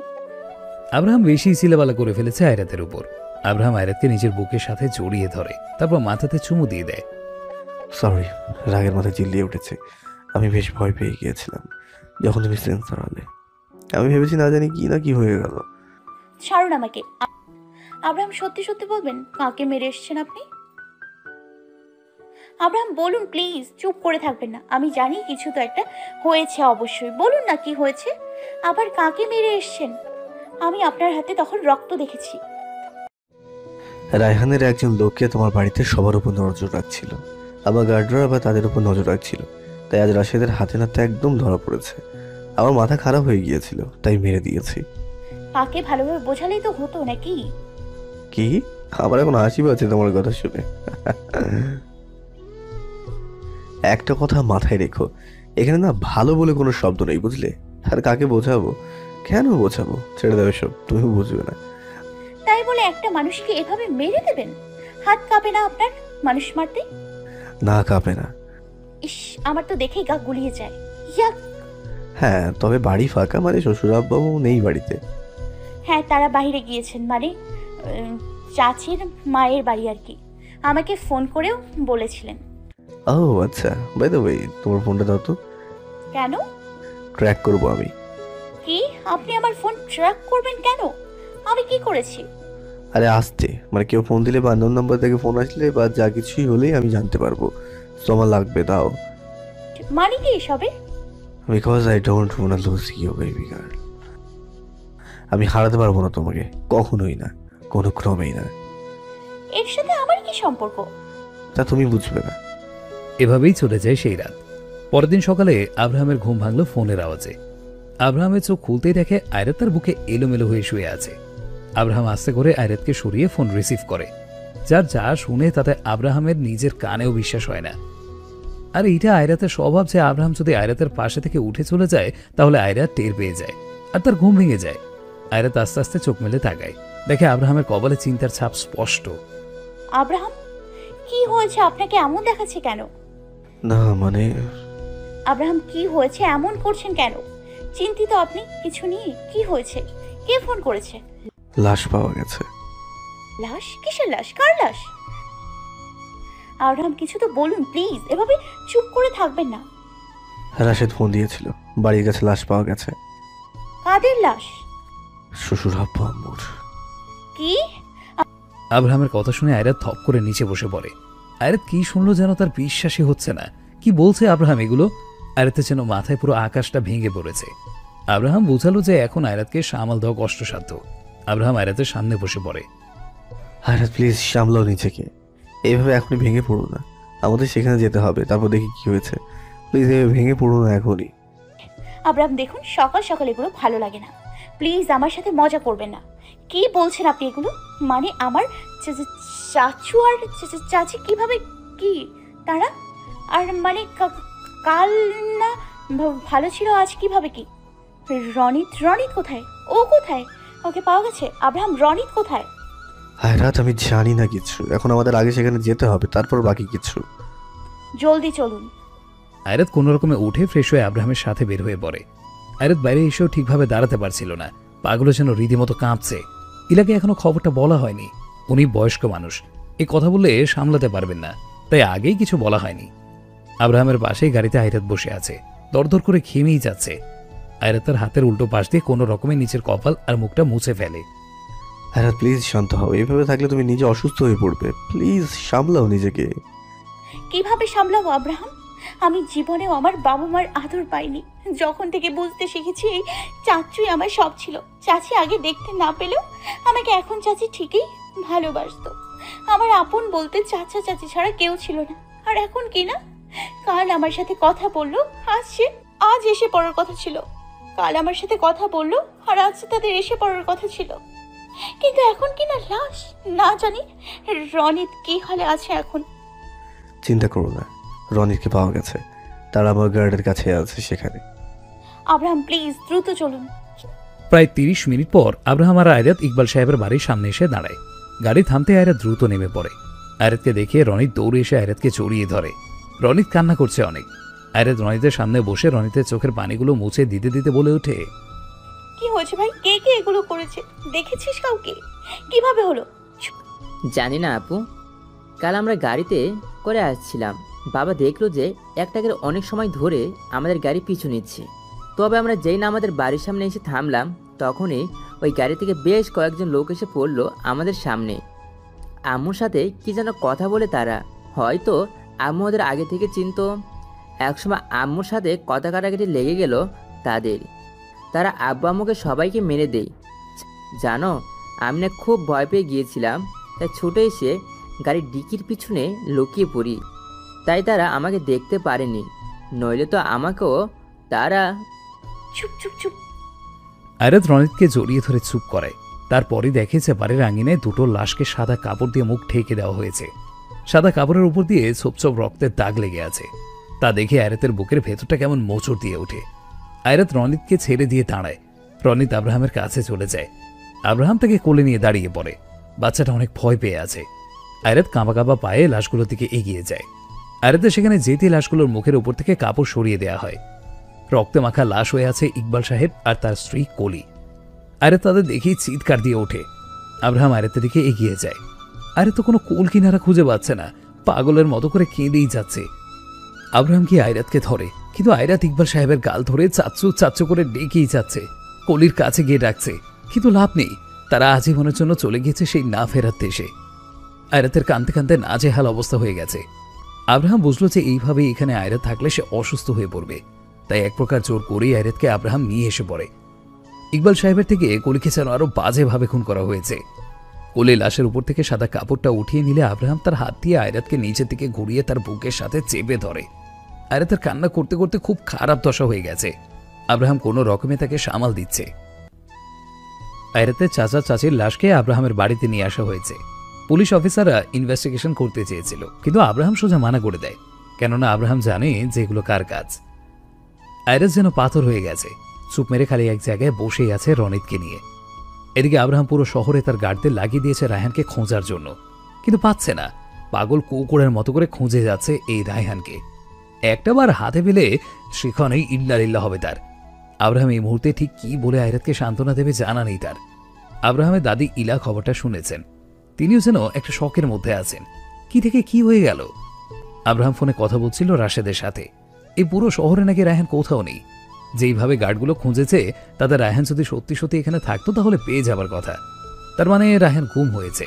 আব্রাহাম বেশি সিলেবালা করে ফেলেছে আয়রাতের উপর। আব্রাহাম আয়রাতকে নিজের বুকের সাথে জড়িয়ে ধরে। তারপর মাথাতে চুমু দিয়ে দেয়। সরি রাগের মাথায় চিল্লিয়ে উঠেছে। আমি বেশ ভয় পেয়ে গিয়েছিলাম যখন তুমি সেন্সার হলে আমি ভেবেছি না জানি কি না কি হয়ে গেল। ছাড়ুন আমাকে। আব্রাহাম সত্যি সত্যি বলবেন? কাকে মেরে এসছেন আপনি? আব্রাহাম বলুন প্লিজ চুপ করে থাকবেন না। আমি জানি কিছু তো একটা হয়েছে অবশ্যই। বলুন না কি হয়েছে? আবার কাকে মেরে এসছেন? আমি আপনার হাতে তখন রক্ত দেখেছি। রায়হানের একজন লোককে তোমার বাড়িতে সবার উপর নজর রাখছিল। আমার গার্ডরা আবার তাদের উপর নজর রাখছিল। তাই আজ রাশেদের হাতে নাতে একদম ধরা পড়েছে। আমার মাথা খারাপ হয়ে গিয়েছিল তাই মেরে দিয়েছি। কাকে ভালোভাবে বোঝালেই তো হতো নাকি? কি? আমার এখন হাসি পাচ্ছে তোমার কথা শুনে। একটা কথা মাথায় রেখো এখানে না ভালো বলে কোনো শব্দ নেই বুঝলে? আর কাকে বোঝাবো? কেন বোঝাবো? ছেড়ে দেবে সব তুমি বুঝবে না। তাই বলে একটা মানুষকে এভাবে মেরে দেবেন? হাত কাঁপে না আপনার মানুষ মারতে? না কাঁপে না। ইস আমার তো দেখেই গা গুলিয়ে যায়। ইয়াক। হ্যাঁ তবে বাড়ি ফাঁকা মানে শ্বশুরাব্বাবু নেই বাড়িতে। হ্যাঁ তারা বাইরে গিয়েছেন মানে উম, চাচির মায়ের বাড়ি আর কি। আমাকে ফোন করেও বলেছিলেন। ও আচ্ছা। বাই দ্য ওয়ে তোমার ফোনটা দাও তো। কেন? ট্র্যাক করব আমি। কি? আপনি আমার ফোন ট্র্যাক করবেন কেন? আমি কি করেছি? আরে আসতে। মানে কেউ ফোন দিলে বা অন্য নাম্বার থেকে ফোন আসলে বা যা কিছুই হলেই আমি জানতে পারব। তো আমার লাগবে দাও মানে কি এসবে? Because I don't want lose you baby girl আমি হারাতে পারব না তোমাকে। কখনোই না। কোনো ক্রমেই না। এর সাথে আমার কি সম্পর্ক? তা তুমি বুঝবে না। এভাবেই চলে যায় সেই রাত। পরের দিন সকালে আব্রাহামের ঘুম ভাঙল ফোনের আওয়াজে। আব্রাহামের চোখ খুলতেই দেখে আয়রাত তার বুকে এলোমেলো হয়ে শুয়ে আছে। আব্রাহাম আস্তে করে আয়রাতকে সরিয়ে ফোন রিসিভ করে। যার যা শুনে তাতে আব্রাহামের নিজের কানেও বিশ্বাস হয় না। আর এইটা আয়রাতের স্বভাব যে আব্রাহাম যদি আয়রাতের পাশে থেকে উঠে চলে যায় তাহলে আয়রাত টের পেয়ে যায় আর তার ঘুম ভেঙে যায়। আয়রাত আস্তে আস্তে চোখ মেলে তাকায়। দেখে আব্রাহামের কবলে চিন্তার ছাপ স্পষ্ট। আব্রাহাম কি হয়েছে? আপনাকে এমন দেখাচ্ছে কেন? না মানে আব্রাহাম কি হয়েছে? এমন করছেন কেন? চিন্তিত আপনি? কিছু নিয়ে? কি হয়েছে? কে ফোন করেছে? লাশ পাওয়া গেছে। লাশ? কিসের লাশ? কার লাশ? আব্রাহাম কিছু তো বলুন প্লিজ এভাবে চুপ করে থাকবেন না। রাশেদ ফোন দিয়েছিল বাড়ির কাছে লাশ পাওয়া গেছে। কাদের লাশ? শ্বশুর আব্বা আম্মুর। কি? আব্রাহামের কথা শুনে আয়রাত থপ করে নিচে বসে পড়ে। আয়রাত কি শুনলো যেন তার বিশ্বাসই হচ্ছে না। কি বলছে আব্রাহাম এগুলো? আয়রাতের যেন মাথায় পুরো আকাশটা ভেঙে পড়েছে। আব্রাহাম বোঝালো যে এখন আয়রাতকে সামাল দেওয়া কষ্টসাধ্য। আব্রাহাম আয়রাতের সামনে বসে পড়ে। আরে প্লিজ সামলাও নিজেকে। এইভাবে এখনই ভেঙে পড়ো না। আমাদের সেখানে যেতে হবে তারপর দেখি কি হয়েছে। প্লিজ এভাবে ভেঙে পড়ো না এখনই। আব্রাহাম দেখুন সকাল সকাল এগুলো ভালো লাগে না। প্লিজ আমার সাথে মজা করবেন না। কি বলছেন আপনি এগুলো? মানে আমার চাচু আর চাচি কীভাবে কি? তারা? আর মানে কাল না ভালো ছিল আজ কীভাবে কি? রনিত রনিত কোথায়? ও কোথায়? ওকে পাওয়া গেছে। আব্রাহাম রনিত কোথায়? আয়রাত আমি জানি না কিছু। এখন আমাদের আগে সেখানে যেতে হবে তারপর বাকি কিছু। জলদি চলুন। আয়রাত কোনো রকমে উঠে ফ্রেশ হয়ে আব্রাহামের সাথে বের হয়ে পড়ে। আয়রাত বাইরে এসেও ঠিকভাবে দাঁড়াতে পারছিল না। পাগুলো যেন রীতিমতো কাঁপছে। ইলাকে এখনও খবরটা বলা হয়নি। উনি বয়স্ক মানুষ। এই কথা বললে সামলাতে পারবেন না। তাই আগেই কিছু বলা হয়নি। আব্রাহামের পাশেই গাড়িতে আয়রাত বসে আছে। দরদর করে খেমেই যাচ্ছে। আয়রাত তার হাতের উল্টো পাশ দিয়ে কোনো রকমে নিচের কপাল আর মুখটা মুছে ফেলে। আয়রাত প্লিজ শান্ত হও। এইভাবে থাকলে তুমি নিজে অসুস্থ হয়ে পড়বে। প্লিজ সামলাও নিজেকে। কীভাবে সামলাবো আব্রাহাম? আমি জীবনেও আমার বাবা মার আদর পাইনি। যখন থেকে বুঝতে শিখেছি এই চাচুই আমার সব ছিল। চাচি আগে দেখতে না পেলেও আমাকে এখন চাচি ঠিকই ভালোবাসতো। আমার আপন বলতে চাচা চাচি ছাড়া কেউ ছিল না। আর এখন কি না? কাল আমার সাথে কথা বলল আজ সে আজ এসে পড়ার কথা ছিল। কাল আমার সাথে কথা বলল আর আজ তাদের এসে পড়ার কথা ছিল। কিন্তু এখন কি না লাশ? না জানি রনিত কি হলে আছে এখন। চিন্তা করো না রনিরকে পাওয়া গেছে। তারা আমার গার্ডের কাছে আছে সেখানে। আব্রাহাম প্লিজ দ্রুত চলুন। প্রায় তিরিশ মিনিট পর আব্রাহাম আর আয়রাত ইকবাল সাহেবের বাড়ির সামনে এসে দাঁড়ায়। গাড়ি থামতে আয়রাত দ্রুত নেমে পড়ে। আয়রাতকে দেখে রনিত দৌড়ে এসে আয়রাতকে চড়িয়ে ধরে। রনিত কান্না করছে অনেক। আয়রাত রনিতের সামনে বসে রনিতের চোখের পানিগুলো মুছে দিতে দিতে বলে ওঠে। কি হয়েছে ভাই? কে কে এগুলো করেছে? দেখেছিস কাউকে? কীভাবে হলো? জানি না আপু। কাল আমরা গাড়িতে করে আসছিলাম। বাবা দেখল যে একটাকের অনেক সময় ধরে আমাদের গাড়ি পিছু নিচ্ছে। তবে আমরা যেই না আমাদের বাড়ির সামনে এসে থামলাম তখনই ওই গাড়ি থেকে বেশ কয়েকজন লোক এসে পড়ল আমাদের সামনে। আম্মুর সাথে কি যেন কথা বলে তারা। হয়তো আম্মু ওদের আগে থেকে চিনত। একসময় আম্মুর সাথে কথা কাটাকাটি লেগে গেল তাদের। তারা আব্বু আম্মুকে সবাইকে মেরে দেয়। জানো আমি না খুব ভয় পেয়ে গিয়েছিলাম তাই ছুটে এসে গাড়ির ডিকির পিছনে লুকিয়ে পড়ি। তাই তারা আমাকে দেখতে পারেনি নইলে তো আমাকেও তারা চুপ চুপ চুপ। আয়রাত রনিতকে জড়িয়ে ধরে চুপ করে। তারপরে দেখে যে বাড়ির আঙিনায় দুটো লাশকে সাদা কাপড় দিয়ে মুখ ঢেকে দেওয়া হয়েছে। সাদা কাপড়ের উপর দিয়ে ছোপ ছোপ রক্তের দাগ লেগে আছে। তা দেখে আয়রাতের বুকের ভেতরটা কেমন মোচড় দিয়ে ওঠে। আয়রাত রনিতকে ছেড়ে দিয়ে দাঁড়ায়। রনিত আব্রাহামের কাছে চলে যায়। আব্রাহাম তাকে কোলে নিয়ে দাঁড়িয়ে পড়ে। বাচ্চাটা অনেক ভয় পেয়ে আছে। আয়রাত কাঁপা কাঁপা পায়ে লাশগুলোর দিকে এগিয়ে যায়। আয়রাতের সেখানে যেতে লাশগুলোর মুখের উপর থেকে কাপড় সরিয়ে দেওয়া হয়। রক্তে মাখা লাশ হয়ে আছে ইকবাল সাহেব আর তার স্ত্রী কলি। আরে তাদের দেখেই চিৎকার দিয়ে ওঠে। আব্রাহাম আয়রাতের দিকে এগিয়ে যায়। আরে তো কোনো কোল কিনারা খুঁজে পাচ্ছে না। পাগলের মতো করে কেঁদেই যাচ্ছে। আব্রাহাম কি আয়রাতকে ধরে। কিন্তু আয়রাত ইকবাল সাহেবের গাল ধরে চাচ্চু চাচ্চু করে ডেকেই যাচ্ছে। কলির কাছে গিয়ে ডাকছে। কিন্তু লাভ নেই। তারা আজীবনের জন্য চলে গিয়েছে সেই না ফেরার দেশে। আয়রাতের কানতে কানতে নাজেহাল অবস্থা হয়ে গেছে। আব্রাহাম বুঝলো যে এইভাবে এখানে আয়রাত থাকলে সে অসুস্থ হয়ে পড়বে। তাই এক প্রকার জোর করেই আয়রাতকে আব্রাহাম নিয়ে এসে পড়ে। ইকবাল সাহেবের থেকে কলিকে যেন আরও বাজেভাবে খুন করা হয়েছে। কোলে লাশের উপর থেকে সাদা কাপড়টা উঠিয়ে নিলে আব্রাহাম তার হাত দিয়ে আয়রাতকে নিচের দিকে ঘুরিয়ে তার বুকের সাথে চেপে ধরে। আয়রাতের কান্না করতে করতে খুব খারাপ দশা হয়ে গেছে। আব্রাহাম কোনো রকমে তাকে সামাল দিচ্ছে। আয়রাতের চাচা চাচির লাশকে আব্রাহামের বাড়িতে নিয়ে আসা হয়েছে। পুলিশ অফিসাররা ইনভেস্টিগেশন করতে চেয়েছিল, কিন্তু আব্রাহাম সোজা মানা করে দেয়, কেননা আব্রাহাম জানে যে এগুলো কার কাজ। আয়রাস যেন পাথর হয়ে গেছে, চুপ মেরে খালি এক জায়গায় বসেই আছে রনিতকে নিয়ে। এদিকে আব্রাহাম পুরো শহরে তার গার্ডদের লাগিয়ে দিয়েছে রায়হানকে খোঁজার জন্য, কিন্তু পাচ্ছে না। পাগল কুকুরের মতো করে খুঁজে যাচ্ছে এই রায়হানকে। একটাবার হাতে পেলে সেখানেই ইল্লা হবে তার। আব্রাহাম এই মুহূর্তে ঠিক কি বলে আয়রাতকে সান্ত্বনা দেবে জানা নেই তার। আব্রাহামের দাদি ইলা খবরটা শুনেছেন। তিনিও যেন একটা শখের মধ্যে আছেন। কি থেকে কি হয়ে গেল? আব্রাহাম ফোনে কথা বলছিল রাশেদের সাথে। এই পুরো শহরে নাকি রায়হান কোথাও নেই। যেইভাবে গার্ডগুলো খুঁজেছে তাদের রায়হান যদি সত্যি সত্যি এখানে থাকতো তাহলে পেয়ে যাবার কথা। তার মানে রায়হান গুম হয়েছে।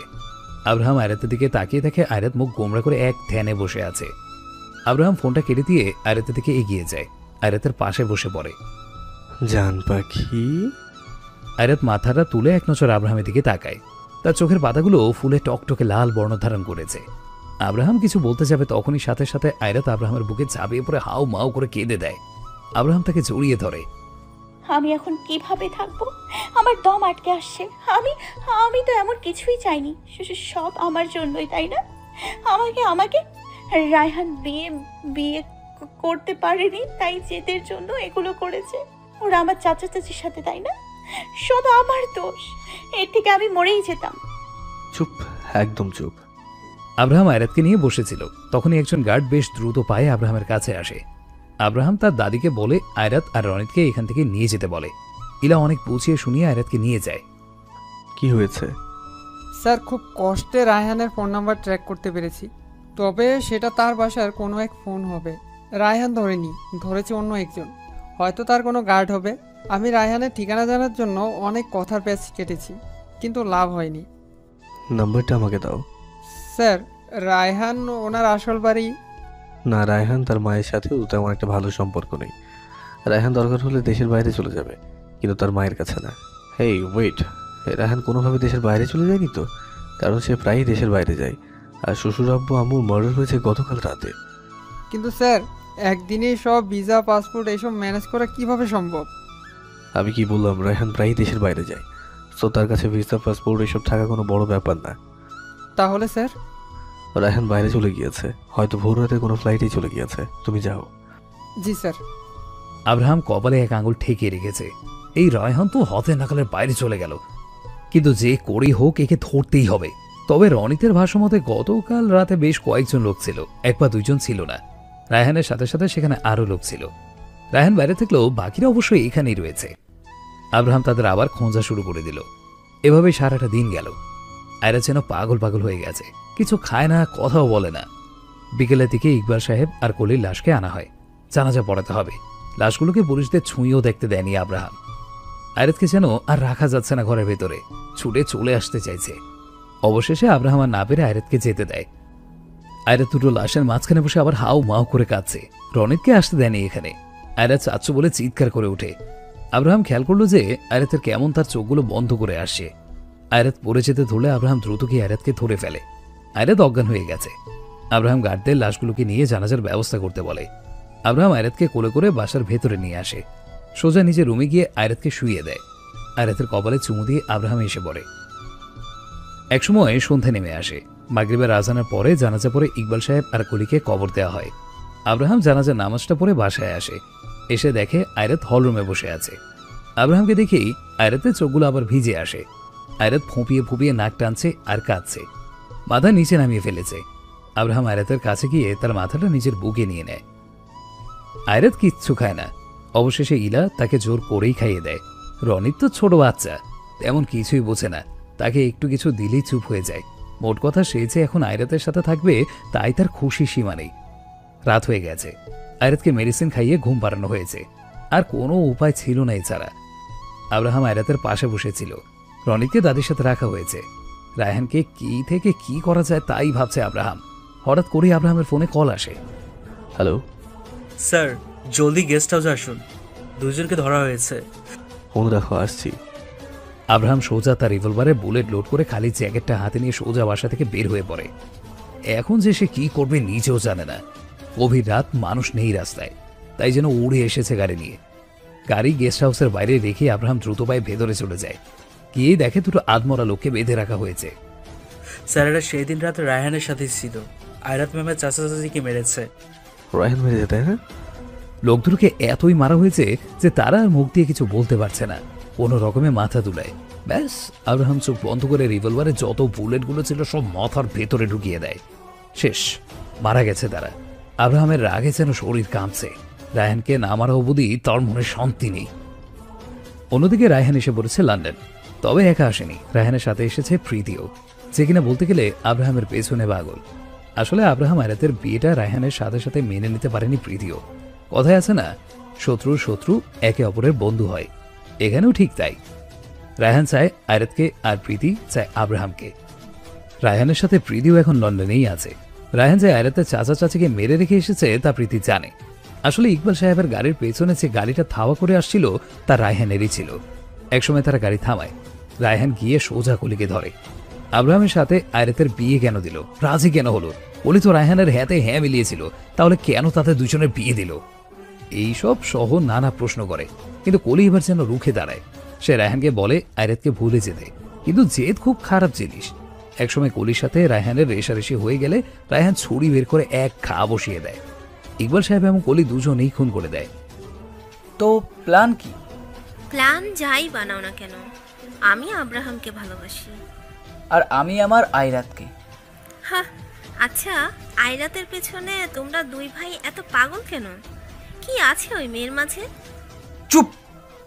আব্রাহাম আয়রাতের দিকে তাকিয়ে দেখে আয়রাত মুখ গোমরা করে এক ধ্যানে বসে আছে। আব্রাহাম ফোনটা কেটে দিয়ে আয়রাতের দিকে এগিয়ে যায়। আয়রাতের পাশে বসে পড়ে। জান পাখি। আয়রাত মাথাটা তুলে এক নজর আব্রাহামের দিকে তাকায়। তার চোখের পাতাগুলো ফুলে টকটকে লাল বর্ণ ধারণ করেছে। আব্রাহাম কিছু বলতে যাবে তখনই সাথে সাথে আয়রাত আব্রাহামের বুকে চাপিয়ে পড়ে হাউ মাউ করে কেঁদে দেয়। আব্রাহাম তাকে জড়িয়ে ধরে। আমি এখন কীভাবে থাকব? আমার দম আটকে আসছে। আমি আমি তো এমন কিছুই চাইনি। সব আমার জন্যই তাই না? আমাকে আমাকে রায়হান বিয়ে বিয়ে করতে পারেনি তাই জেদের জন্য এগুলো করেছে। ওরা আমার চাচা চাচির সাথে তাই না? সব আমার দোষ। এর থেকে আমি মরেই যেতাম। চুপ একদম চুপ। আব্রাহাম আয়রাতকে নিয়ে বসেছিল। তখনই একজন গার্ড বেশ দ্রুত পায়ে আব্রাহামের কাছে আসে। আব্রাহাম তার দাদিকে বলে আয়রাত আর রনিতকে এখান থেকে নিয়ে যেতে বলে। ইলা অনেক বুঝিয়ে শুনিয়ে আয়রাতকে নিয়ে যায়। কি হয়েছে? স্যার খুব কষ্টে রায়হানের ফোন নাম্বার ট্র্যাক করতে পেরেছি। তবে সেটা তার বাসার কোনো এক ফোন হবে। রায়হান ধরেনি ধরেছে অন্য একজন। হয়তো তার কোনো গার্ড হবে। আমি রায়হানের ঠিকানা জানার জন্য অনেক কথার প্যাচ কেটেছি কিন্তু লাভ হয়নি। নাম্বারটা আমাকে দাও। স্যার রায়হান ওনার আসল বাড়ি? না রায়হান তার মায়ের সাথেও তেমন একটা ভালো সম্পর্ক নেই। রায়হান দরকার হলে দেশের বাইরে চলে যাবে কিন্তু তার মায়ের কাছে না। Hey wait. রায়হান কোনোভাবে দেশের বাইরে চলে যায়নি তো? কারণ সে প্রায়ই দেশের বাইরে যায়। আর শ্বশুর আব্বু আম্মুর মার্ডার হয়েছে গতকাল রাতে। কিন্তু স্যার একদিনে সব ভিসা পাসপোর্ট এইসব ম্যানেজ করা কীভাবে সম্ভব? আমি কি বললাম রায়হান প্রায়ই দেশের বাইরে যায়। তো তার কাছে ভিসা পাসপোর্ট এসব থাকা কোনো বড় ব্যাপার না। তাহলে স্যার? রায়হান বাইরে চলে গিয়েছে। হয়তো ভোর রাতে কোনো ফ্লাইটেই চলে গিয়েছে। তুমি যাও। জি স্যার। আব্রাহাম কপালে এক আঙুল ঠেকিয়ে রেখেছে। এই রায়হান তো হতে নাকালের বাইরে চলে গেল। কিন্তু যে করেই হোক একে ধরতেই হবে। তবে রনিতের ভাষ্যমতে গতকাল রাতে বেশ কয়েকজন লোক ছিল, এক বা দুইজন ছিল না। রায়হানের সাথে সাথে সেখানে আরও লোক ছিল। রায়হান বাইরে থাকলেও বাকিরা অবশ্যই এখানেই রয়েছে। আব্রাহাম তাদের আবার খোঁজা শুরু করে দিল। এভাবে সারাটা দিন গেল। আয়রা যেন পাগল পাগল হয়ে গেছে। কিছু খায় না, কথাও বলে না। বিকেলের দিকে ইকবাল সাহেব আর কলির লাশকে আনা হয়। জানাজা পড়াতে হবে। লাশগুলোকে পুলিশদের ছুঁয়েও দেখতে দেয়নি আব্রাহাম। আয়রাতকে যেন আর রাখা যাচ্ছে না ঘরের ভেতরে। ছুটে চলে আসতে চাইছে। অবশেষে আব্রাহাম আর না পেরে আয়রাতকে যেতে দেয়। আয়রাত দুটো লাশের মাঝখানে বসে আবার হাউ মাউ করে কাঁদছে। রনিতকে আসতে দেয়নি এখানে। আয়রাত চাচ্ছু বলে চিৎকার করে ওঠে। আব্রাহাম খেয়াল করল যে আয়রাতের কেমন তার চোখগুলো বন্ধ করে আসছে। আয়রাত পড়ে যেতে ধরলে আব্রাহাম দ্রুত গিয়ে আয়রাতকে ধরে ফেলে। আয়রাত অজ্ঞান হয়ে গেছে। আব্রাহাম গার্ডদের লাশগুলোকে নিয়ে জানাজার ব্যবস্থা করতে বলে। আব্রাহাম আয়রাতকে কোলে করে বাসার ভেতরে নিয়ে আসে। সোজা নিজের রুমে গিয়ে আয়রাতকে শুইয়ে দেয়। আয়রাতের কপালে চুমু দিয়ে আব্রাহাম এসে পড়ে। একসময় সন্ধ্যা নেমে আসে। মাগরিবের আজানের পরে জানাজা পরে ইকবাল সাহেব আর কলিকে কবর দেওয়া হয়। আব্রাহাম জানাজার নামাজটা পরে বাসায় আসে। এসে দেখে আয়রাত হলরুমে বসে আছে। আব্রাহামকে দেখেই আয়রাতের চোখগুলো আবার ভিজে আসে। আয়রাত ফুঁপিয়ে ফুঁপিয়ে নাক টানছে আর কাঁদছে। মাথা নিচে নামিয়ে ফেলেছে। আব্রাহাম আয়রাতের কাছে গিয়ে তার মাথাটা নিজের বুকে নিয়ে নেয়। আয়রাত কিচ্ছু খায় না। অবশেষে ইলা তাকে জোর করেই খাইয়ে দেয়। রনিত তো ছোট বাচ্চা, তেমন কিছুই বোঝে না। তাকে একটু কিছু দিলেই চুপ হয়ে যায়। মোট কথা সে যে এখন আয়রাতের সাথে থাকবে তাই তার খুশি সীমা নেই। রাত হয়ে গেছে। আয়রাতকে মেডিসিন খাইয়ে ঘুম পাড়ানো হয়েছে। আর কোনো উপায় ছিল না এছাড়া। আব্রাহাম আয়রাতের পাশে বসেছিল। রনিতকে দাদির সাথে রাখা হয়েছে। রায়হানকে কি থেকে কি করা যায় তাই ভাবছে আব্রাহাম। হঠাৎ করেই আব্রাহামের ফোনে কল আসে। হ্যালো? স্যার জলদি গেস্ট হাউসে আসুন। দুজনকে ধরা হয়েছে। ফোন রাখো আসছি। আব্রাহাম সোজা তার রিভলভারে বুলেট লোড করে খালি জ্যাকেটটা হাতে নিয়ে সোজা বাসা থেকে বের হয়ে পড়ে। এখন যে সে কি করবে নিজেও জানে না। গভীর রাত মানুষ নেই রাস্তায় তাই যেন উড়ে এসেছে গাড়ি নিয়ে। গাড়ি গেস্ট হাউসের বাইরে রেখে আব্রাহাম দ্রুত পায়ে ভেতরে চলে যায়। গিয়ে দেখে দুটো আদমরা লোককে বেঁধে রাখা হয়েছে। স্যার এরা সেই দিন রাতে রায়হানের সাথে ছিল। আয়রাত ম্যামের চাচা চাচিকে মেরেছে। রায়হান মেরেছে তাই না? লোক দুটোকে এতই মারা হয়েছে যে তারা আর মুখ দিয়ে কিছু বলতে পারছে না। কোনো রকমে মাথা তুলায় ব্যাস, আব্রাহাম চোখ বন্ধ করে রিভলভারে যত বুলেটগুলো ছিল সব মাথার ভেতরে ঢুকিয়ে দেয়। শেষ, মারা গেছে তারা। আব্রাহামের রাগে যেন শরীর কাঁপছে। রায়হানকে না মারা অবধি তার মনে শান্তি নেই। অন্যদিকে রায়হান এসে পড়েছে লন্ডন। তবে একা আসেনি। রায়হানের সাথে এসেছে প্রীতিও। যে কিনা বলতে গেলে আব্রাহামের পেছনে পাগল। আসলে আব্রাহাম আয়রাতের বিয়েটা রায়হানের সাথে সাথে মেনে নিতে পারেনি প্রীতিও। কথায় আছে না শত্রু শত্রু একে অপরের বন্ধু হয়। এখানেও ঠিক তাই। রায়হান চায় আয়রাতকে আর প্রীতি চায় আব্রাহামকে। রায়হানের সাথে প্রীতিও এখন লন্ডনেই আছে। রায়হান যে আয়রাতের চাচা চাচিকে মেরে রেখে এসেছে, তা প্রীতি জানে। আসলে ইকবাল সাহেবের গাড়ির পেছনে যে গাড়িটা থাওয়া করে আসছিল, তা রায়হানেরই ছিল। একসময় তারা গাড়ি থামায়। রায়হান গিয়ে সোজা কলিকে ধরে। আব্রাহামের সাথে আয়রাতের বিয়ে কেন দিল? রাজি কেন হলো? বলি তো রায়হানের হ্যাঁতে হ্যাঁ মিলিয়েছিল। তাহলে কেন তাদের দুজনের বিয়ে দিল? এইসব সহ নানা প্রশ্ন করে। কিন্তু কলি এবার যেন রুখে দাঁড়ায়। সে রায়হানকে বলে আয়রাতকে ভুলে যেতে। কিন্তু জেদ খুব খারাপ জিনিস। একসময় কলির সাথে রায়হানের রেশারেশি হয়ে গেলে রায়হান ছুরি বের করে এক খা বসিয়ে দেয়। ইকবাল সাহেব এবং কলি দুজনেই খুন করে দেয়। তো প্ল্যান কি? প্ল্যান যাই বানাও না কেন আমি আব্রাহামকে ভালোবাসি। আর আমি আমার আইরাতকে হা আচ্ছা আয়রাতের পেছনে তোমরা দুই ভাই এত পাগল কেন? কি আছে ওই মেয়ের মাঝে? চুপ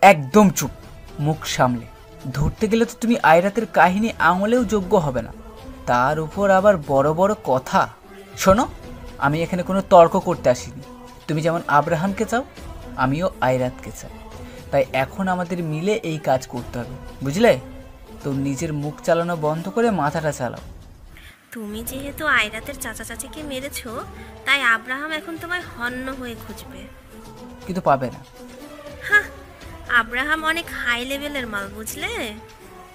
একদম চুপ। মুখ সামলে। ধরতে গেলে তো তুমি আয়রাতের কাহিনী আঙুলেও যোগ্য হবে না। তার উপর আবার বড় বড় কথা। শোনো আমি এখানে কোনো তর্ক করতে আসিনি। তুমি যেমন আব্রাহামকে চাও আমিও আয়রাতকে চাই। তাই এখন আমাদের মিলে এই কাজ করতে হবে। বুঝলে? তো নিজের মুখ চালানো বন্ধ করে মাথাটা চালাও। তুমি যেহেতু আয়রাতের চাচা চাচিকে মেরেছো তাই আব্রাহাম এখন তোমায় হন্য হয়ে খুঁজবে। কিন্তু পাবে না। হ্যাঁ আব্রাহাম অনেক হাই লেভেলের মাল বুঝলে?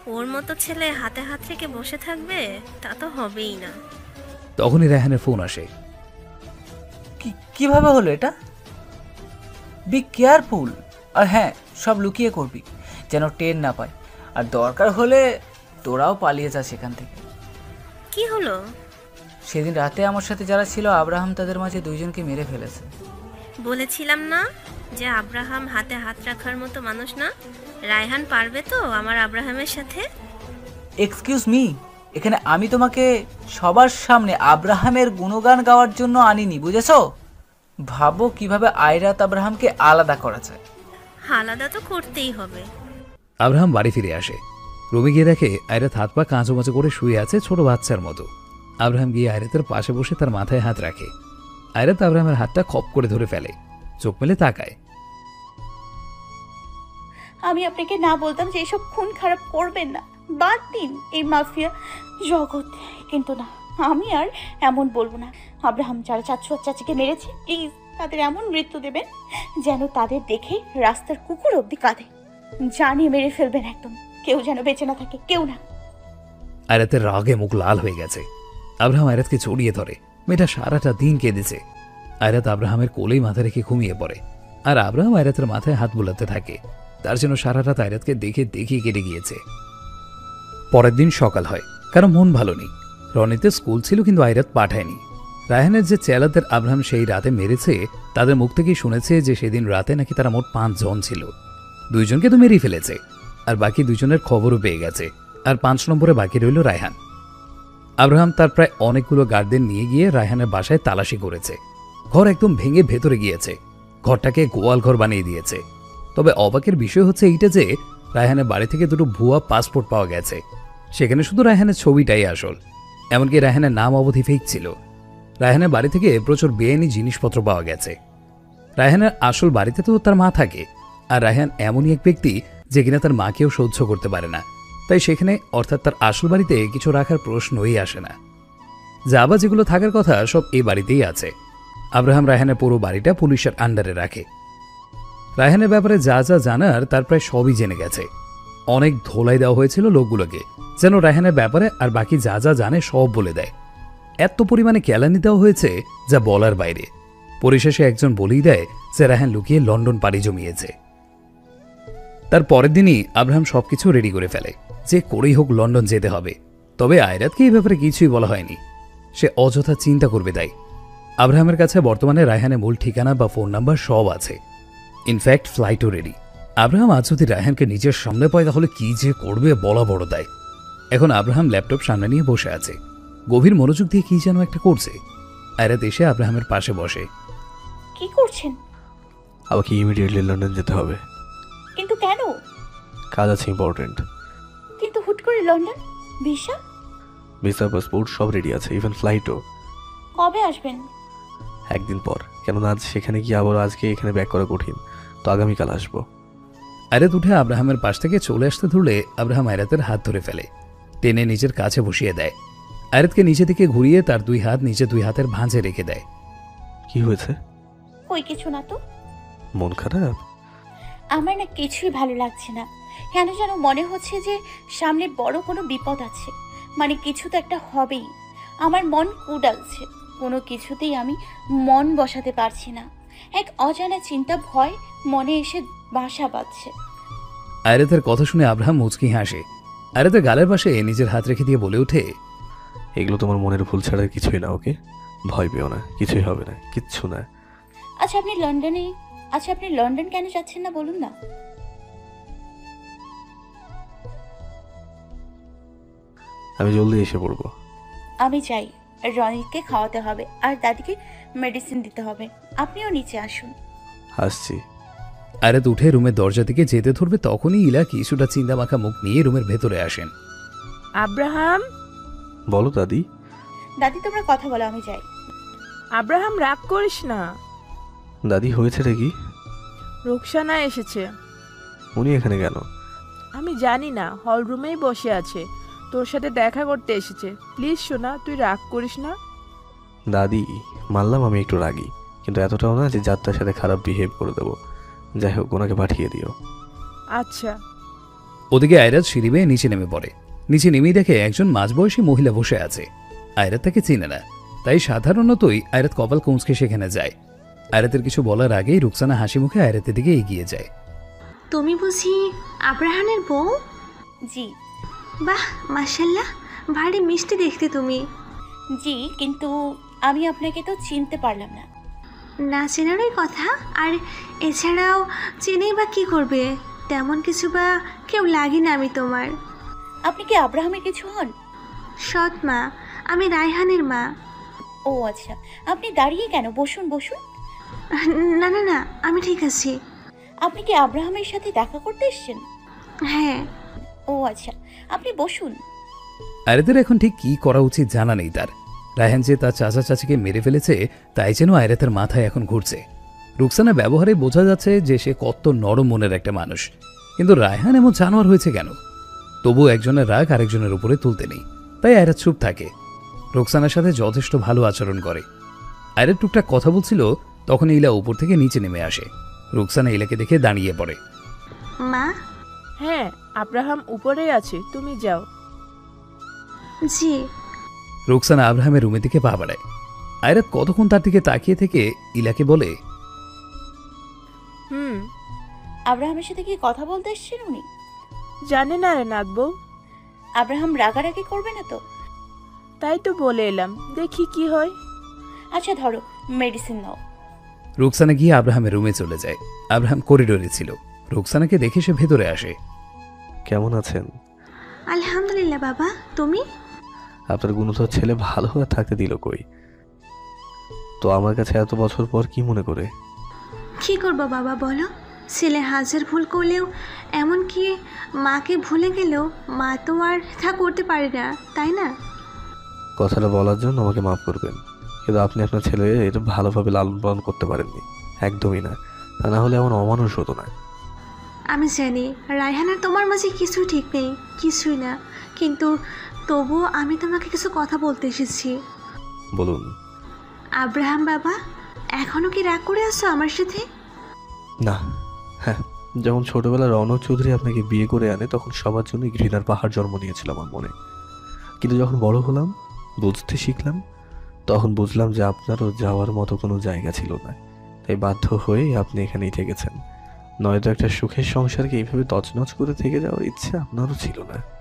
ওর মতো ছেলে হাতে হাত রেখে বসে থাকবে তা তো হবেই না। তখনই রায়হানের ফোন আসে। কি- কীভাবে হলো এটা? বি কেয়ারফুল আর হ্যাঁ সব লুকিয়ে করবি যেন টের না পায়। আর দরকার হলে তোরাও পালিয়ে যা সেখান থেকে। কি হলো? সেদিন রাতে আমার সাথে যারা ছিল আব্রাহাম তাদের মাঝে দুইজনকে মেরে ফেলেছে। বলেছিলাম না? যে আব্রাহাম হাতে হাত রাখার মতো মানুষ না? রায়হান পারবে তো আমার আব্রাহামের সাথে? এক্সকিউজ মি এখানে আমি তোমাকে সবার সামনে আব্রাহামের গুণগান গাওয়ার জন্য আনিনি বুঝেছ? ভাবো কীভাবে আয়রাত আব্রাহামকে আলাদা করা যায়। আলাদা তো করতেই হবে। আব্রাহাম বাড়ি ফিরে আসে। রুমে গিয়ে দেখে আয়রাত হাত পা কাঁচো মাচো করে শুয়ে আছে ছোট বাচ্চার মতো। আব্রাহাম গিয়ে আয়রাতের পাশে বসে তার মাথায় হাত রাখে। আয়রাত আব্রাহামের হাতটা খপ করে ধরে ফেলে। চোখ মেলে তাকায়। আমি আপনাকে না বলতাম যে এসব খুন খারাপ করবেন না। বাদ দিন এই মাফিয়া জগৎ। কিন্তু না, আমি আর এমন বলব না। আব্রাহাম যারা চাচু আর চাচিকে মেরেছে প্লিজ তাদের এমন মৃত্যু দেবেন যেন তাদের দেখে রাস্তার কুকুর অবধি কাঁদে। জানিয়ে মেরে ফেলবেন একদম। কেউ যেন বেঁচে না থাকে, কেউ না। আয়রাতের রাগে মুখ লাল হয়ে গেছে। আব্রাহাম আয়রাতকে জড়িয়ে ধরে। মেয়েটা সারাটা দিন কেঁদেছে। আয়রাত আব্রাহামের কোলেই মাথা রেখে ঘুমিয়ে পড়ে। আর আব্রাহাম আয়রাতের মাথায় হাত বুলাতে থাকে। তার জন্য সারা রাত আয়রাতকে দেখে দেখে কেটে গিয়েছে। পরের দিন সকাল হয় কারণ মন ভালো নেই। রনিতে স্কুল ছিল কিন্তু আয়রাত পাঠায়নি। রায়হানের যে চেলাদের আব্রাহাম সেই রাতে মেরেছে, তাদের মুখ থেকেই শুনেছে যে সেদিন রাতে নাকি তারা মোট পাঁচ জন ছিল। দুইজনকে তো মেরেই ফেলেছে, আর বাকি দুজনের খবরও পেয়ে গেছে, আর পাঁচ নম্বরে বাকি রইল রায়হান। আব্রাহাম তার প্রায় অনেকগুলো গার্ডদের নিয়ে গিয়ে রায়হানের বাসায় তালাশি করেছে। ঘর একদম ভেঙে ভেতরে গিয়েছে। ঘরটাকে গোয়াল ঘর বানিয়ে দিয়েছে। তবে অবাকের বিষয় হচ্ছে এইটা যে, রায়হানের বাড়ি থেকে দুটো ভুয়া পাসপোর্ট পাওয়া গেছে। সেখানে শুধু রায়হানের ছবিটাই আসল। এমনকি রায়হানের নাম অবধি ফেক ছিল। রায়হানের বাড়ি থেকে প্রচুর বেআইনি জিনিসপত্র পাওয়া গেছে। রায়হানের আসল বাড়িতে তো তার মা থাকে। আর রায়হান এমনই এক ব্যক্তি যে কিনা তার মাকেও সহ্য করতে পারে না। তাই সেখানে অর্থাৎ তার আসল বাড়িতে কিছু রাখার প্রশ্নই আসে না। যাবা যেগুলো থাকার কথা সব এই বাড়িতেই আছে। আব্রাহাম রায়হানের পুরো বাড়িটা পুলিশের আন্ডারে রাখে। রায়হানের ব্যাপারে যা যা জানার, তার প্রায় সবই জেনে গেছে। অনেক ধোলাই দেওয়া হয়েছিল লোকগুলোকে, যেন রায়হানের ব্যাপারে আর বাকি যা যা জানে সব বলে দেয়। এত পরিমাণে কেলানি দেওয়া হয়েছে যা বলার বাইরে। পরিশেষে একজন বলেই দেয় যে রায়হান লুকিয়ে লন্ডন পাড়ি জমিয়েছে। তার পরের দিনই আব্রাহাম সবকিছু রেডি করে ফেলে। যে করেই হোক লন্ডন যেতে হবে। তবে আয়রাতকে এই ব্যাপারে কিছুই বলা হয়নি। সে অযথা চিন্তা করবে তাই। আব্রাহামের কাছে বর্তমানে রায়হানের মূল ঠিকানা বা ফোন নাম্বার সব আছে। ইনফ্যাক্ট ফ্লাইটও রেডি আব্রাহাম আজ যদি রায়হানকে নিজের সামনে পায় তাহলে কি যে করবে বলা বড় দেয়। এখন আব্রাহাম ল্যাপটপ সামনে নিয়ে বসে আছে। গভীর মনোযোগ দিয়ে কি যেন একটা করছে। আয়রাত এসে আব্রাহামের পাশে বসে। কি করছেন? আমাকে ইমিডিয়েটলি লন্ডন যেতে হবে। কিন্তু কেন? কাজ আছে ইম্পর্টেন্ট কিন্তু হুট করে লন্ডন? ভিসা? ভিসা পাসপোর্ট সব রেডি আছে ইভেন ফ্লাইটও কবে আসবেন? একদিন পর। কেননা আজ সেখানে গিয়ে আবার আজকে এখানে ব্যাক করা কঠিন। তো আগামীকাল আসব। আয়রাত উঠে আব্রাহামের পাশ থেকে চলে আসতে ধরলে আব্রাহাম আয়রাতের হাত ধরে ফেলে। টেনে নিজের কাছে বসিয়ে দেয়। আয়রাতকে নিচে দিকে ঘুরিয়ে তার দুই হাত নিচে দুই হাতের ভাঁজে রেখে দেয়। কি হয়েছে? কই কিছু না তো। মন খারাপ? আমার না কিছুই ভালো লাগছে না। কেন যেন মনে হচ্ছে যে সামনে বড় কোনো বিপদ আছে। মানে কিছু তো একটা হবেই। আমার মন কুডালছে। কোনো কিছুতেই আমি মন বসাতে পারছি না। এক অজানা চিন্তা ভয় মনে এসে বাসা বাঁধছে। আয়রাতের কথা শুনে আব্রাহাম মুচকি হাসে। আয়রাতের গালের পাশে নিজের হাত রেখে দিয়ে বলে ওঠে এগুলো তোমার মনের ভুল ছাড়া আর কিছুই না ওকে? ভয় পেও না কিছুই হবে না কিচ্ছু না। আচ্ছা আপনি লন্ডনে আচ্ছা আপনি লন্ডন কেন যাচ্ছেন না বলুন না। আমি জলদি এসে পড়ব। আমি চাই রনিতকে খাওয়াতে হবে আর দাদিকে মেডিসিন দিতে হবে। আপনিও নিচে আসুন। আসছি। আয়রাত উঠে রুমের দরজা থেকে যেতে ধরবে তখনই ইলা কিছুটা চিন্তা মাখা মুখ নিয়ে রুমের ভেতরে আসেন। আব্রাহাম? বলো দাদি। দাদি তোমরা কথা বলো আমি যাই। আব্রাহাম রাগ করিস না। দাদি হয়েছে রে কি? রুকসানা এসেছে। উনি এখানে কেন? আমি জানি না হল রুমেই বসে আছে। তোর সাথে দেখা করতে এসেছে। প্লিজ শোনা তুই রাগ করিস না। দাদি মানলাম আমি একটু রাগি কিন্তু এতটাও না যে যাত্রার সাথে খারাপ বিহেভ করে দেবো। যাই হোক ওনাকে পাঠিয়ে দিও। আচ্ছা। ওদিকে আয়রাত সিঁড়ি বেয়ে নিচে নেমে পড়ে। নিচে নেমেই দেখে একজন মাঝবয়সী মহিলা বসে আছে। আয়রাত তাকে চিনে না। তাই সাধারণতই আয়রাত কপাল কুঁচকে সেখানে যায়। আয়রাতের কিছু বলার আগেই রুকসানা হাসি মুখে আয়রাতের দিকে এগিয়ে যায়। তুমি বুঝি আব্রাহানের বউ? জি। বাহ মাশাল্লাহ ভারী মিষ্টি দেখতে তুমি। জি কিন্তু আমি আপনাকে তো চিনতে পারলাম না। না চেনারই কথা আর এছাড়াও চেনেই বা কি করবে? তেমন কিছু বা কেউ লাগে না আমি তোমার। আপনি কি আব্রাহামের কিছু হন? সৎ মা আমি রায়হানের মা। ও আচ্ছা আপনি দাঁড়িয়ে কেন? বসুন বসুন। না না না আমি ঠিক আছি। আপনি কি আব্রাহামের সাথে দেখা করতে এসেছেন? হ্যাঁ। ও আচ্ছা আপনি বসুন। আয়রাতের এখন ঠিক কি করা উচিত জানা নেই তার। রায়হান যে তার চাচা চাচিকে মেরে ফেলেছে তাই যেন আয়রাতের মাথায় এখন ঘুরছে। রুকসানা ব্যবহারে বোঝা যাচ্ছে যে সে কত নরম মনের একটা মানুষ। কিন্তু রায়হান এমন জানোয়ার হয়েছে কেন? তবু একজনের রাগ আরেকজনের উপরে তুলতে নেই। তাই আয়রাত চুপ থাকে। রুকসানার সাথে যথেষ্ট ভালো আচরণ করে। আয়রাত টুকটাক কথা বলছিল তখন ইলা উপর থেকে নিচে নেমে আসে। রুকসানা ইলাকে দেখে দাঁড়িয়ে পড়ে। মা? হ্যাঁ আব্রাহাম উপরেই আছে তুমি যাও। জি। রুকসানা আব্রাহামের রুমের দিকে পা বাড়ায়। আয়রাত কতক্ষণ তার দিকে তাকিয়ে থেকে ইলাকে বলে হুম আব্রাহামের সাথে কি কথা বলতে এসেছেন উনি? জানে না রে নাথবউ আব্রাহাম রাগারাগি করবে না তো? তাই তো বলে এলাম দেখি কি হয়। আচ্ছা ধরো মেডিসিন নাও। রুকসানা গিয়ে আব্রাহামের রুমে চলে যায়। আব্রাহাম করিডোরে ছিল। রুকসানাকে দেখে সে ভেতরে আসে। কেমন আছেন? আলহামদুলিল্লাহ বাবা তুমি? আপনার গুণধর ছেলে ভালো হয়ে থাকতে দিল কই? তো আমার কাছে এত বছর পর কি মনে করে? কি করব বাবা বলো? ছেলে হাজার ভুল করলেও এমনকি মাকে ভুলে গেলেও মা তো আর তা করতে পারে না তাই না? কথাটা বলার জন্য আমাকে মাফ করবেন কিন্তু আপনি আপনার ছেলে এটা ভালোভাবে লালন পালন করতে পারেননি একদমই না। তা না হলে এমন অমানুষ হতো না। আমি জানি রায়হানার তোমার মাঝে কিছু ঠিক নেই কিছুই না কিন্তু তবুও আমি তোমাকে কিছু কথা বলতে এসেছি। বলুন। আব্রাহাম বাবা এখনও কি রাগ করে আছো আমার সাথে? না। হ্যাঁ যখন ছোটবেলা রৌনক চৌধুরী আপনাকে বিয়ে করে আনে তখন সবার জন্য ঘৃণার পাহাড় জন্ম নিয়েছিল আমার মনে। কিন্তু যখন বড় হলাম বুঝতে শিখলাম তখন বুঝলাম যে আপনারও যাওয়ার মতো কোনো জায়গা ছিল না। তাই বাধ্য হয়ে আপনি এখানেই থেকেছেন। নয়তো একটা সুখের সংসারকে এইভাবে তছনছ করে থেকে যাওয়ার ইচ্ছে আপনারও ছিল না।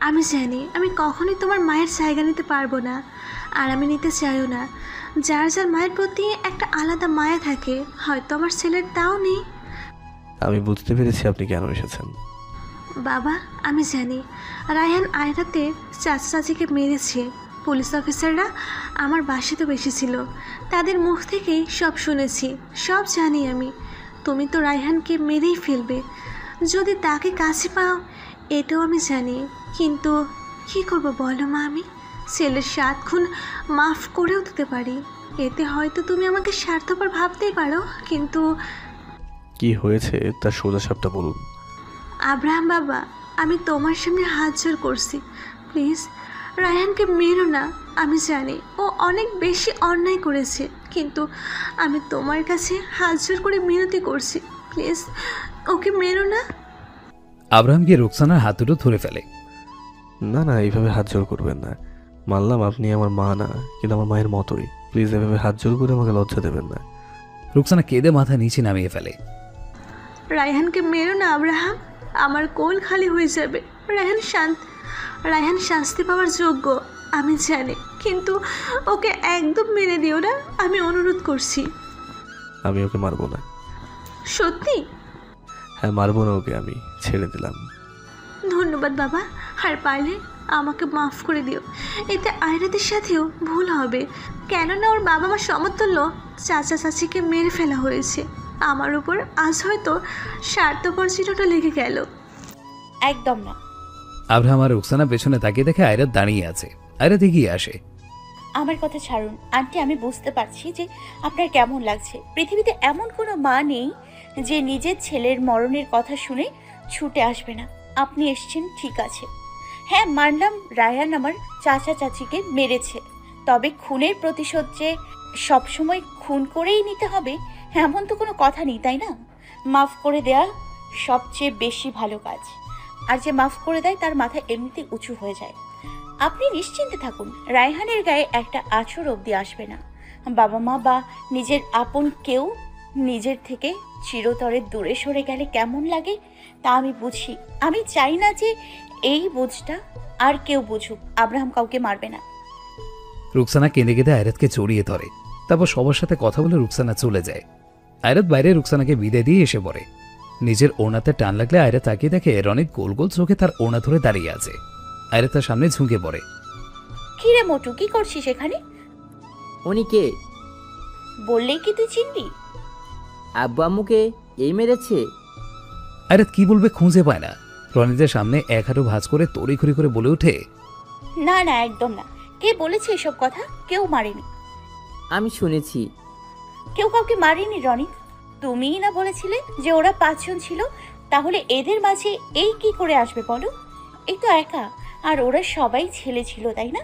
আমি জানি আমি কখনোই তোমার মায়ের জায়গা নিতে পারব না। আর আমি নিতে চাইও না। যার যার মায়ের প্রতি একটা আলাদা মায়া থাকে হয়তো আমার ছেলের তাও নেই। আমি বুঝতে পেরেছি আপনি কেন এসেছেন। বাবা আমি জানি। রায়হান আয়রাতে চাচা চাচিকে মেরেছে। পুলিশ অফিসাররা আমার বাসিতে বেশি ছিল। তাদের মুখ থেকেই সব শুনেছি সব জানি আমি। তুমি তো রায়হানকে মেরেই ফেলবে। যদি তাকে কাছে পাও এটাও আমি জানি কিন্তু কি করব বলো মা আমি? ছেলের সাত খুন মাফ করেও দিতে পারি। এতে হয়তো তুমি আমাকে স্বার্থপর ভাবতেই পারো কিন্তু কি হয়েছে তার সোজা সাপটা বলুন। আব্রাহাম বাবা আমি তোমার সামনে হাত জোর করছি। প্লিজ রায়হানকে মেরো না আমি জানি ও অনেক বেশি অন্যায় করেছে কিন্তু আমি তোমার কাছে হাত জোর করে মিনতি করছি। প্লিজ ওকে মেরো না। আব্রাহাম গিয়ে রুকসানার হাত দুটো ধরে ফেলে। না না এইভাবে হাত জোর করবেন না। মানলাম আপনি আমার মা না কিন্তু আমার মায়ের মতোই। প্লিজ এভাবে হাত জোর করে আমাকে লজ্জা দেবেন না। রুকসানা কেঁদে মাথা নিচে নামিয়ে ফেলে। রায়হানকে মেরো না আব্রাহাম। আমার কোল খালি হয়ে যাবে। রায়হান শান্ত রায়হান শাস্তি পাওয়ার যোগ্য আমি জানি। কিন্তু ওকে একদম মেরে দিও না আমি অনুরোধ করছি। আমি ওকে মারবো না। সত্যি? হ্যাঁ মারবো না ওকে আমি ছেড়ে দিলাম। ধন্যবাদ বাবা আর পারলে আমাকে মাফ করে দিও। এতে আয়রাতের সাথেও ভুল হবে। কেননা ওর বাবা মা সমতুল্য চাচা চাচিকে মেরে ফেলা হয়েছে। আমার উপর আজ হয়তো স্বার্থপর চিরটা লেগে গেল। একদম না। আব্রাহাম আর রুকসানা পেছনে তাকিয়ে দেখে আয়রাত দাঁড়িয়ে আছে। আয়রাত এগিয়ে আসে। আমার কথা ছাড়ুন। আন্টি আমি বুঝতে পারছি যে আপনার কেমন লাগছে। পৃথিবীতে এমন কোনো মা নেই যে নিজের ছেলের মরণের কথা শুনে ছুটে আসবে না। আপনি এসছেন, ঠিক আছে। হ্যাঁ মানলাম রায়ান আমার চাচা চাচিকে মেরেছে। তবে খুনের প্রতিশোধ যে সবসময় খুন করেই নিতে হবে, এমন তো কোনো কথা নেই, তাই না? মাফ করে দেয়া সবচেয়ে বেশি ভালো কাজ। আর যে মাফ করে দেয়, তার মাথা এমনিতে উঁচু হয়ে যায়। আপনি নিশ্চিন্তে থাকুন, রায়হানের গায়ে একটা আছর অবধি আসবে না। বাবা মা বা নিজের আপন কেউ নিজের থেকে চিরতরে দূরে সরে গেলে কেমন লাগে তা আমি বুঝি। আমি চাই না যে এই বুঝটা আর কেউ বুঝুক আব্রাহাম কাউকে মারবে না। রুকসানা কেঁদে কেঁদে আয়রাতকে জড়িয়ে ধরে। তারপর সবার সাথে কথা বলে রুকসানা চলে যায়। আয়রাত বাইরে রুকসানাকে বিদায় দিয়ে এসে পড়ে। নিজের ওড়নাতে টান লাগলে আয়রা তাকিয়ে দেখে রনিত গোল গোল চোখে তার ওড়না ধরে দাঁড়িয়ে আছে। আয়রা তার সামনে ঝুঁকে পড়ে। কি রে মোটু কি করছিস এখানে? উনি কে? বললেই কি তুই চিনবি? আব্বু আম্মুকে এই মেরেছে? আরে কি বলবে খুঁজে পায় না। রনিদের সামনে এক হাঁটু ভাঁজ করে তড়িঘড়ি করে বলে ওঠে না না একদম না। কে বলেছে এসব কথা? কেউ মারেনি। আমি শুনেছি। কেউ কাউকে মারেনি রনি। তুমিই না বলেছিলে যে ওরা পাঁচজন ছিল। তাহলে এদের মাঝে এই কি করে আসবে বলো? এই তো একা। আর ওরা সবাই ছেলে ছিল তাই না?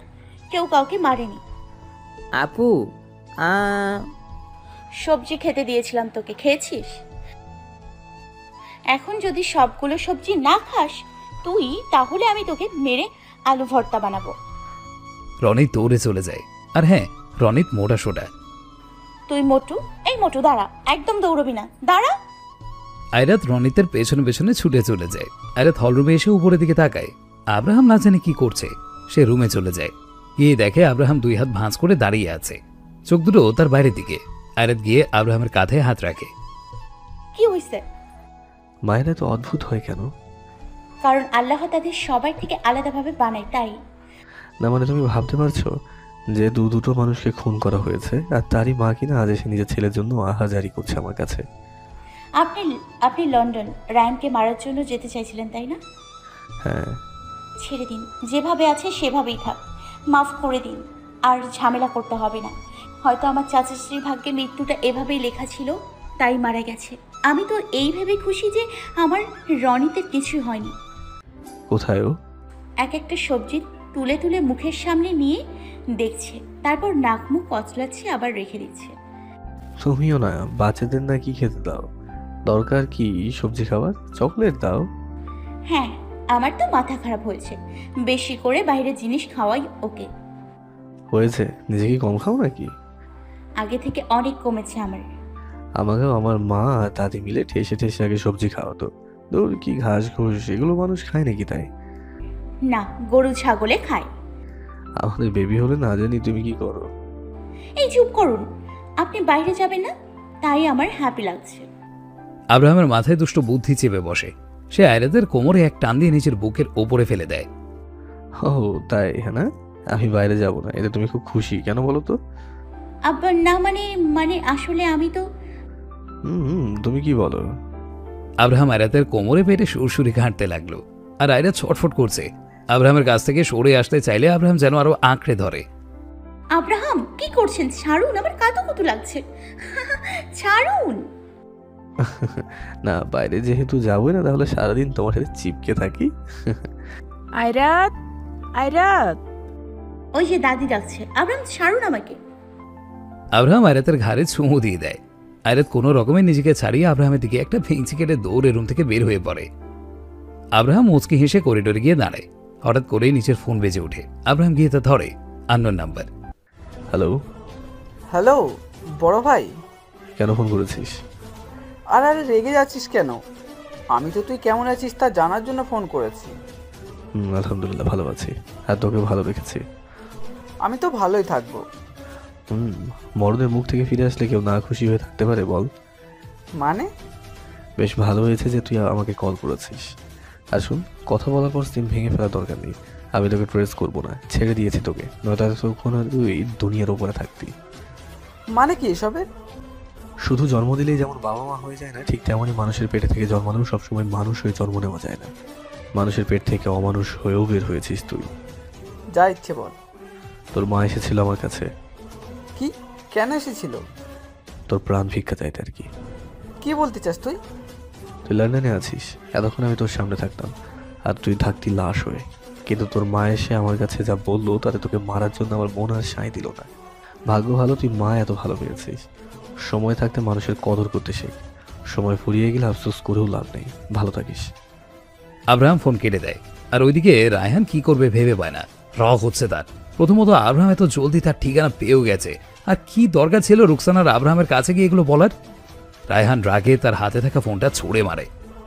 কেউ কাউকে মারেনি। আপু আ সবজি খেতে দিয়েছিলাম তোকে খেয়েছিস? এখন যদি সবগুলো সবজি না খাস তুই তাহলে আমি তোকে মেরে আলু ভর্তা বানাবো। রনিত দৌড়ে চলে যায়। আর হ্যাঁ রনিত মোটা সোটা। তুই মোটু? এই মোটু দাঁড়া একদম দৌড়বি না দাঁড়া। আয়রাত রনিতের পেছনে পেছনে ছুটে চলে যায়। আয়রাত হলরুমে এসে উপরের দিকে তাকায়। আব্রাহাম না জানে কি করছে। সে রুমে চলে যায়। গিয়ে দেখে আব্রাহাম দুই হাত ভাঁজ করে দাঁড়িয়ে আছে। চোখ দুটো তার বাইরের দিকে। আয়রাত গিয়ে আব্রাহামের কাঁধে হাত রাখে। কি হইছে? মায়েরা তো অদ্ভুত হয় কেন? কারণ আল্লাহ তাদের সবাই থেকে আলাদাভাবে বানায় তাই? না মানে তুমি ভাবতে পারছ যে দু দুটো মানুষকে খুন করা হয়েছে আর তারই মা কিনা আজ এসে নিজের ছেলের জন্য আহাজারি করছে আমার কাছে। আপনি আপনি লন্ডন রায়ানকে মারার জন্য যেতে চাইছিলেন তাই না? হ্যাঁ। ছেড়ে দিন যেভাবে আছে সেভাবেই থাক। মাফ করে দিন আর ঝামেলা করতে হবে না। হয়তো আমার চাচাশ্রীর ভাগ্যে মৃত্যুটা এভাবেই লেখা ছিল তাই মারা গেছে। আমি তো এই ভেবে খুশি যে আমার রনিতের কিছু হয়নি। কোথায় ও? এক একটা সবজি তুলে তুলে মুখের সামনে নিয়ে দেখছে তারপর নাক মুখ কচলাচ্ছে আবার রেখে দিচ্ছে। তুমিও না বাচ্চাদের না কি খেতে দাও? দরকার কি সবজি খাবার? চকলেট দাও। হ্যাঁ আমার তো মাথা খারাপ হয়েছে। বেশি করে বাইরে জিনিস খাওয়াই ওকে। হয়েছে? নিজে কি কম খাও নাকি? আগে থেকে অনেক কমেছে আমার। আমাকেও আমার মা আর দাদি মিলে ঠেসে ঠেসে আগে সবজি খাওয়াতো। দূর কি ঘাস ঘুষ এগুলো মানুষ খায় নাকি তাই? না গরু ছাগলে খায়। আমাদের বেবি হলে না জানি তুমি কি করো। এই চুপ করুন আপনি বাইরে যাবেন না তাই আমার হ্যাপি লাগছে। আব্রাহামের মাথায় দুষ্ট বুদ্ধি চেপে বসে। সে আয়রাতের কোমরে এক টান দিয়ে নিজের বুকের ওপরে ফেলে দেয়। ও তাই হ্যাঁ না? আমি বাইরে যাব না এতে তুমি খুব খুশি কেন বলো তো? আবার না মানে মানে আসলে আমি তো হুম তুমি কি বলো? আব্রাহাম আয়রাতের কোমরে পেটে সুরসুরি ঘাঁটতে লাগল। আর আয়রাত ছটফট করছে। আব্রাহামের কাছ থেকে সরে আসতে চাইলে আব্রাহাম যেন আরও আঁকড়ে ধরে। আব্রাহাম কি করছেন? ছাড়ুন আমার কাতো কত লাগছে। ছাড়ুন! না বাইরে যেহেতু যাব না তাহলে সারাদিন তোমার সাথে চিপকে থাকি। আয়রাত আয়রাত। ওই যে দাদি ডাকছে। আব্রাহাম ছাড়ুন আমাকে। আব্রাহাম আয়রাতের ঘাড়ে চুমু দিয়ে দেয়। আয়রাত কোনো রকমে নিজেকে ছাড়িয়ে আব্রাহামের দিকে একটা ভেঙচি কেটে দৌড়ে রুম থেকে বের হয়ে পড়ে। আব্রাহাম মুচকি হেসে করিডোরে গিয়ে দাঁড়ায়। হঠাৎ করেই নিচের ফোন বেজে ওঠে। আব্রাহাম গিয়ে তা ধরে আন্নোর নাম্বার। হ্যালো? হ্যালো বড় ভাই। কেন ফোন করেছিস? আর আরে রেগে যাচ্ছিস কেন? আমি তো তুই কেমন আছিস তা জানার জন্য ফোন করেছি। হুম আলহামদুলিল্লাহ ভালো আছি। আর তোকে ভালো রেখেছি। আমি তো ভালোই থাকব। হুম মরদের মুখ থেকে ফিরে আসলে কেউ না খুশি হয়ে থাকতে পারে বল। মানে? বেশ ভালো হয়েছে যে তুই আমাকে কল করেছিস। আর শুন কথা বলার পর সিম ভেঙে ফেলার দরকার নেই। আমি তোকে ট্রেস করব না ছেড়ে দিয়েছি তোকে। নয়তো তখন তুই দুনিয়ার ওপরে থাকতি। মানে কি এসবের? শুধু জন্ম দিলেই যেমন বাবা মা হয়ে যায় না ঠিক তেমনই মানুষের পেটে থেকে জন্মালেও সবসময় মানুষ হয়ে জন্ম নেওয়া যায় না। মানুষের পেট থেকে অমানুষ হয়েও বের হয়েছিস তুই। যা ইচ্ছে বল। তোর মা এসেছিল আমার কাছে। কেন এসেছিল? তোর প্রাণ ভিক্ষা চাইতে আর কি। কি বলতে চাস তুই? তুই লন্ডনে আছিস এতক্ষণ আমি তোর সামনে থাকতাম। আর তুই থাকতি লাশ হয়ে। কিন্তু তোর মা এসে আমার কাছে যা বলল তাতে তোকে মারার জন্য আমার মন আর সাঁই দিল না। ভাগ্য ভালো তুই মা এত ভালো পেয়েছিস। সময় থাকতে মানুষের কদর করতে শেখ। সময় ফুরিয়ে গেলে আফসোস করেও লাভ নেই। ভালো থাকিস। আব্রাহাম ফোন কেটে দেয়। আর ওইদিকে রায়হান কি করবে ভেবে পায় না। রক হচ্ছে তার। প্রথমত আব্রাহাম এত জলদি তার ঠিকানা পেয়েও গেছে। আর কি দরকার ছিল রুকসানার আব্রাহামের কাছে গিয়ে এগুলো বলার? রায়হান রাগে তার হাতে থাকা ফোনটা ছুঁড়ে মারে।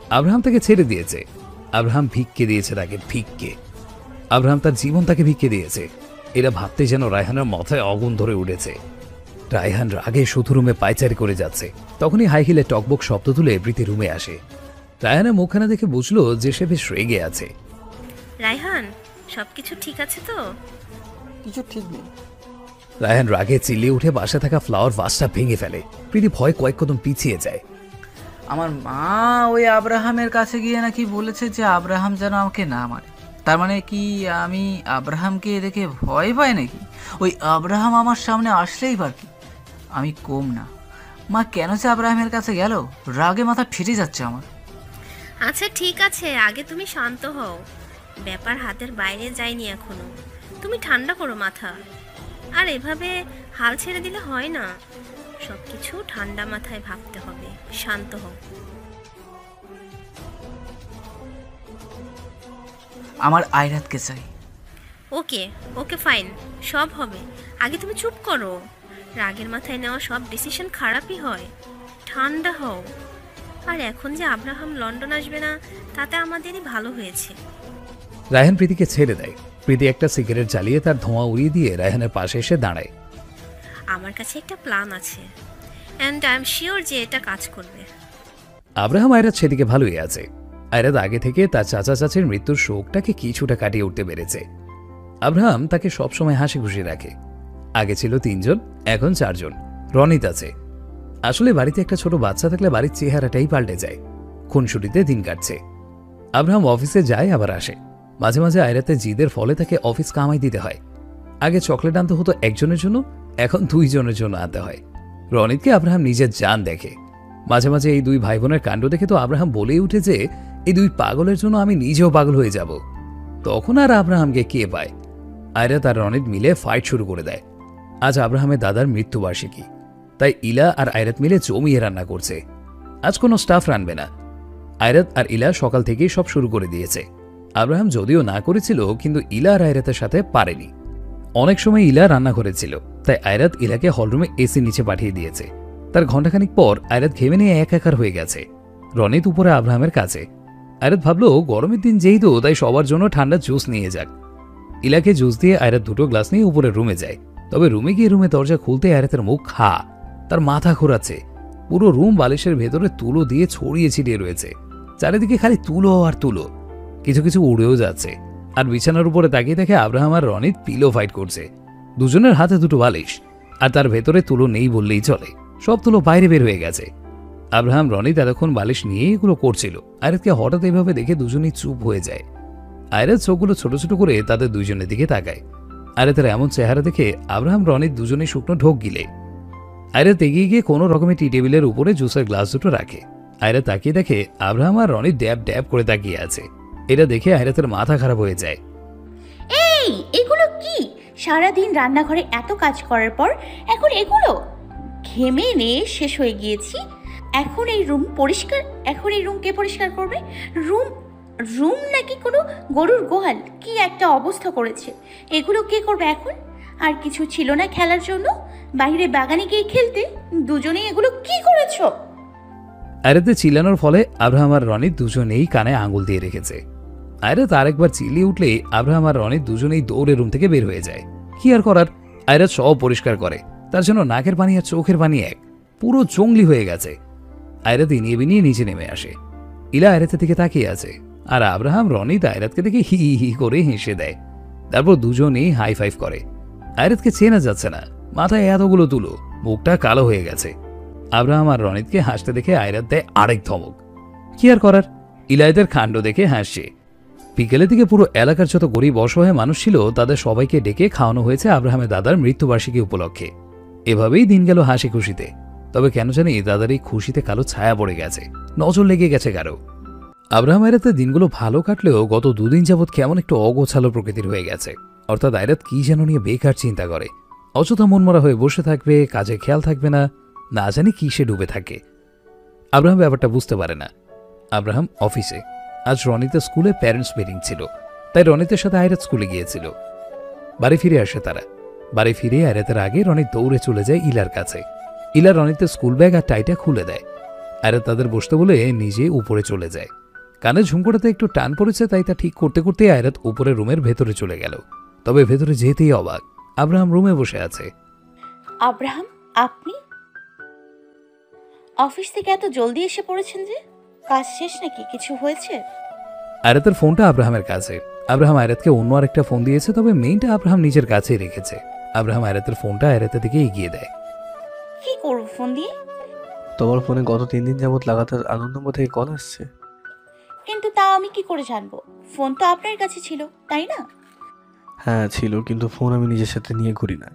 আব্রাহাম তাকে ছেড়ে দিয়েছে। আব্রাহাম ভিক্ষে দিয়েছে তাকে ভিক্ষে। আব্রাহাম তার জীবন তাকে ভিক্ষে দিয়েছে। এরা ভাবতে যেন রায়হানের মাথায় আগুন ধরে উঠেছে। রায়হান রাগে শুধু রুমে পায়চারি করে যাচ্ছে। তখনই হাই হিলে টকবক শব্দ তুলে প্রীতি রুমে আসে। রায়হানের মুখখানা দেখে বুঝলো যে সে বেশ রেগে আছে। রায়হান সবকিছু ঠিক আছে তো? কিছু ঠিক নেই। রায়হান রাগে চিল্লিয়ে উঠে বাসা থাকা ফ্লাওয়ার ভাসটা ভেঙে ফেলে। প্রীতি ভয় কয়েক কদম পিছিয়ে যায়। আমার মা ওই আব্রাহামের কাছে গিয়ে নাকি বলেছে যে আব্রাহাম যেন আমাকে না মারে তার মানে কি আমি আব্রাহামকে দেখে ভয় পাই নাকি? ওই আব্রাহাম আমার সামনে আসলেই বার কি? আমি কম না। মা কেন যে আব্রাহামের কাছে গেল? রাগে মাথা ফেটে যাচ্ছে আমার। আচ্ছা ঠিক আছে আগে তুমি শান্ত হও। ব্যাপার হাতের বাইরে যায়নি এখনও। তুমি ঠান্ডা করো মাথা। আর এভাবে হাল ছেড়ে দিলে হয় না। সব কিছু ঠান্ডা মাথায় ভাবতে হবে শান্ত হও। আমার আয়রাতকে চাই। ওকে ওকে ফাইন সব হবে। আগে তুমি চুপ করো। রাগের মাথায় নেওয়া সব ডিসিশন খারাপই হয়। ঠান্ডা হও। আর এখন যে আব্রাহাম লন্ডন আসবে না তাতে আমাদেরই ভালো হয়েছে। রায়হান প্রীতিকে ছেড়ে দেয়। প্রীতি একটা সিগারেট জ্বালিয়ে তার ধোঁয়া উড়িয়ে দিয়ে রায়হানের পাশে এসে দাঁড়ায়। আমার কাছে একটা প্ল্যান আছে। অ্যান্ড আই এম শিওর যে এটা কাজ করবে। আব্রাহাম আয়রাত সেদিকে ভালোই আছে। আয়রাত আগে থেকে তার চাচা চাচির মৃত্যুর শোকটাকে কিছুটা কাটিয়ে উঠতে পেরেছে। আব্রাহাম তাকে সবসময় হাসি খুশি রাখে। আগে ছিল তিনজন এখন চারজন। রনিত আছে। আসলে বাড়িতে একটা ছোট বাচ্চা থাকলে বাড়ির চেহারাটাই পাল্টে যায়। খুনসুটিতে দিন কাটছে। আব্রাহাম অফিসে যায় আবার আসে। মাঝে মাঝে আয়রাতে জিদের ফলে তাকে অফিস কামাই দিতে হয়। আগে চকলেট আনতে হতো একজনের জন্য, এখন দুইজনের জন্য আনতে হয়। রনিতকে আব্রাহাম নিজের জান দেখে। মাঝে মাঝে এই দুই ভাই বোনের কাণ্ড দেখে তো আব্রাহাম বলেই উঠে যে, এই দুই পাগলের জন্য আমি নিজেও পাগল হয়ে যাব। তখন আর আব্রাহামকে কে পায়? আয়রা তার রনিত মিলে ফাইট শুরু করে দেয়। আজ আব্রাহামের দাদার মৃত্যুবার্ষিকী। তাই ইলা আর আয়রাত মিলে জমিয়ে রান্না করছে। আজ কোনো স্টাফ রানবে না। আয়রাত আর ইলা সকাল থেকেই সব শুরু করে দিয়েছে। আব্রাহাম যদিও না করেছিল, কিন্তু ইলা আর আয়রাতের সাথে পারেনি। অনেক সময় ইলা রান্না করেছিল, তাই আয়রাত ইলাকে হলরুমে এসি নিচে পাঠিয়ে দিয়েছে। তার ঘণ্টাখানিক পর আয়রাত ঘেমে নিয়ে এক একার হয়ে গেছে। রনিত উপরে আব্রাহামের কাছে। আয়রাত ভাবলো, গরমের দিন যেহেতু, তাই সবার জন্য ঠান্ডা জুস নিয়ে যাক। ইলাকে জুস দিয়ে আয়রাত দুটো গ্লাস নিয়ে উপরে রুমে যায়। তবে রুমে গিয়ে রুমে দরজা খুলতে আয়রাতের মুখ খা। তার মাথা ঘোরাচ্ছে। পুরো রুম বালিশের ভেতরে তুলো দিয়ে ছড়িয়ে ছিটিয়ে রয়েছে। চারিদিকে খালি তুলো আর তুলো। কিছু কিছু উড়েও যাচ্ছে। আর বিছানার উপরে তাকিয়ে দেখে আব্রাহাম আর রনিত পিলো ফাইট করছে। দুজনের হাতে দুটো বালিশ, আর তার ভেতরে তুলো নেই বললেই চলে। সব তুলো বাইরে বের হয়ে গেছে। আব্রাহাম, রনিত এতক্ষণ বালিশ নিয়ে এগুলো করছিল। আয়রাতকে হঠাৎ এইভাবে দেখে দুজনেই চুপ হয়ে যায়। আয়রাত চোখগুলো ছোট ছোট করে তাদের দুজনের দিকে তাকায়। আয়রাতের এমন চেহারা দেখে আব্রাহাম, রনিত দুজনেই শুকনো ঢোক গিলে। আয়রাত এগিয়ে গিয়ে কোনো রকমের টি টেবিলের উপরে জুসের গ্লাস দুটো রাখে। আয়রা তাকিয়ে দেখে আব্রাহাম আর রনিত ড্যাব ড্যাব করে তাকিয়ে আছে। এটা দেখে আয়রাতের মাথা খারাপ হয়ে যায়। এই এগুলো কি? সারাদিন রান্নাঘরে এত কাজ করার পর এখন এগুলো? ঘেমে নে শেষ হয়ে গিয়েছি। এখন এই রুম পরিষ্কার এখন এই রুম কে পরিষ্কার করবে? রুম রুম নাকি কোনো গরুর গোহাল? কি একটা অবস্থা করেছে। এগুলো কে করবে এখন? আর কিছু ছিল না খেলার জন্য? বাইরে বাগানে গিয়ে খেলতে? দুজনেই এগুলো কি করেছ? আয়রাতে চিল্লানোর ফলে আব্রাহাম আর রনিত দুজনেই কানে আঙুল দিয়ে রেখেছে। আয়রাত আরেকবার চিল্লিয়ে উঠলে আব্রাহাম আর রনিত দুজনেই দৌড়ে রুম থেকে বের হয়ে যায়। কি আর করার? আয়রাত সব পরিষ্কার করে। তার জন্য নাকের পানি আর চোখের পানি এক। পুরো জঙ্গলি হয়ে গেছে। আয়রাত ইনিয়ে বিনিয়ে নিচে নেমে আসে। ইলা আয়রাতের দিকে তাকিয়ে আছে। আর আব্রাহাম রনিত আয়রাতকে দেখে হি হি করে হেসে দেয়। তারপর দুজনেই হাই ফাইভ করে। আয়রাতকে চেনা যাচ্ছে না। মাথায় এতগুলো তুলো। মুখটা কালো হয়ে গেছে। আব্রাহাম আর রনিতকে হাসতে দেখে আয়রাত দেয় আরেক ধমক। কি আর করার? ইলায়দের কাণ্ড দেখে হাসছে। বিকেলের দিকে পুরো এলাকার যত গরিব অসহায় মানুষ ছিল, তাদের সবাইকে ডেকে খাওয়ানো হয়েছে আব্রাহামের দাদার মৃত্যুবার্ষিকী উপলক্ষে। এভাবেই দিন গেল হাসি খুশিতে। তবে কেন জানি দাদার এই খুশিতে কালো ছায়া পড়ে গেছে। নজর লেগে গেছে কারও। আব্রাহাম আয়রাতের দিনগুলো ভালো কাটলেও গত দুদিন যাবৎ কেমন একটু অগোছালো প্রকৃতির হয়ে গেছে। অর্থাৎ আয়রাত কি যেন নিয়ে বেকার চিন্তা করে। অযথা মনমরা হয়ে বসে থাকবে কাজে খেয়াল থাকবে না না জানি কি সে ডুবে থাকে। আব্রাহাম ব্যাপারটা বুঝতে পারে না। আব্রাহাম অফিসে। আজ রনিতের স্কুলে প্যারেন্টস মিটিং ছিল, তাই রনিতের সাথে আয়রাত স্কুলে গিয়েছিল। বাড়ি ফিরে আসে তারা। বাড়ি ফিরে আয়রাতের আগে রনিত দৌড়ে চলে যায় ইলার কাছে। ইলা রনিতের স্কুল ব্যাগ আর টাইটা খুলে দেয়। আয়রাত তাদের বসতে বলে নিজে উপরে চলে যায়। কানে ঝুমকোটাতে একটু টান পড়েছে, তাই তা ঠিক করতে করতে আয়রাত উপরে রুমের ভেতরে চলে গেল। তবে ভেতরে যেতেই অবাক। আব্রাহাম রুমে বসে আছে। আব্রাহাম, আপনি? অফিস থেকে এত জলদি এসে পড়েছেন যে? কাজ শেষ নাকি? কিছু হয়েছে? আয়রাতের ফোনটা আব্রাহামের কাছে। আব্রাহাম আয়রাতকে অন্য আরেকটা ফোন দিয়েছে তবে মেইনটা আব্রাহাম নিজের কাছেই রেখেছে। আব্রাহাম আয়রাতের ফোনটা আয়রাতের দিকে এগিয়ে দেয়। কি করব ফোন দিয়ে? তোমার ফোনে গত তিন দিন যাবত লাগাতার আনন্দমো থেকে কল আসছে। কিন্তু তা আমি কি করে জানব? ফোন তো আপনার কাছে ছিল তাই না? হ্যাঁ ছিল কিন্তু ফোন আমি নিজের সাথে নিয়ে ঘুরি না।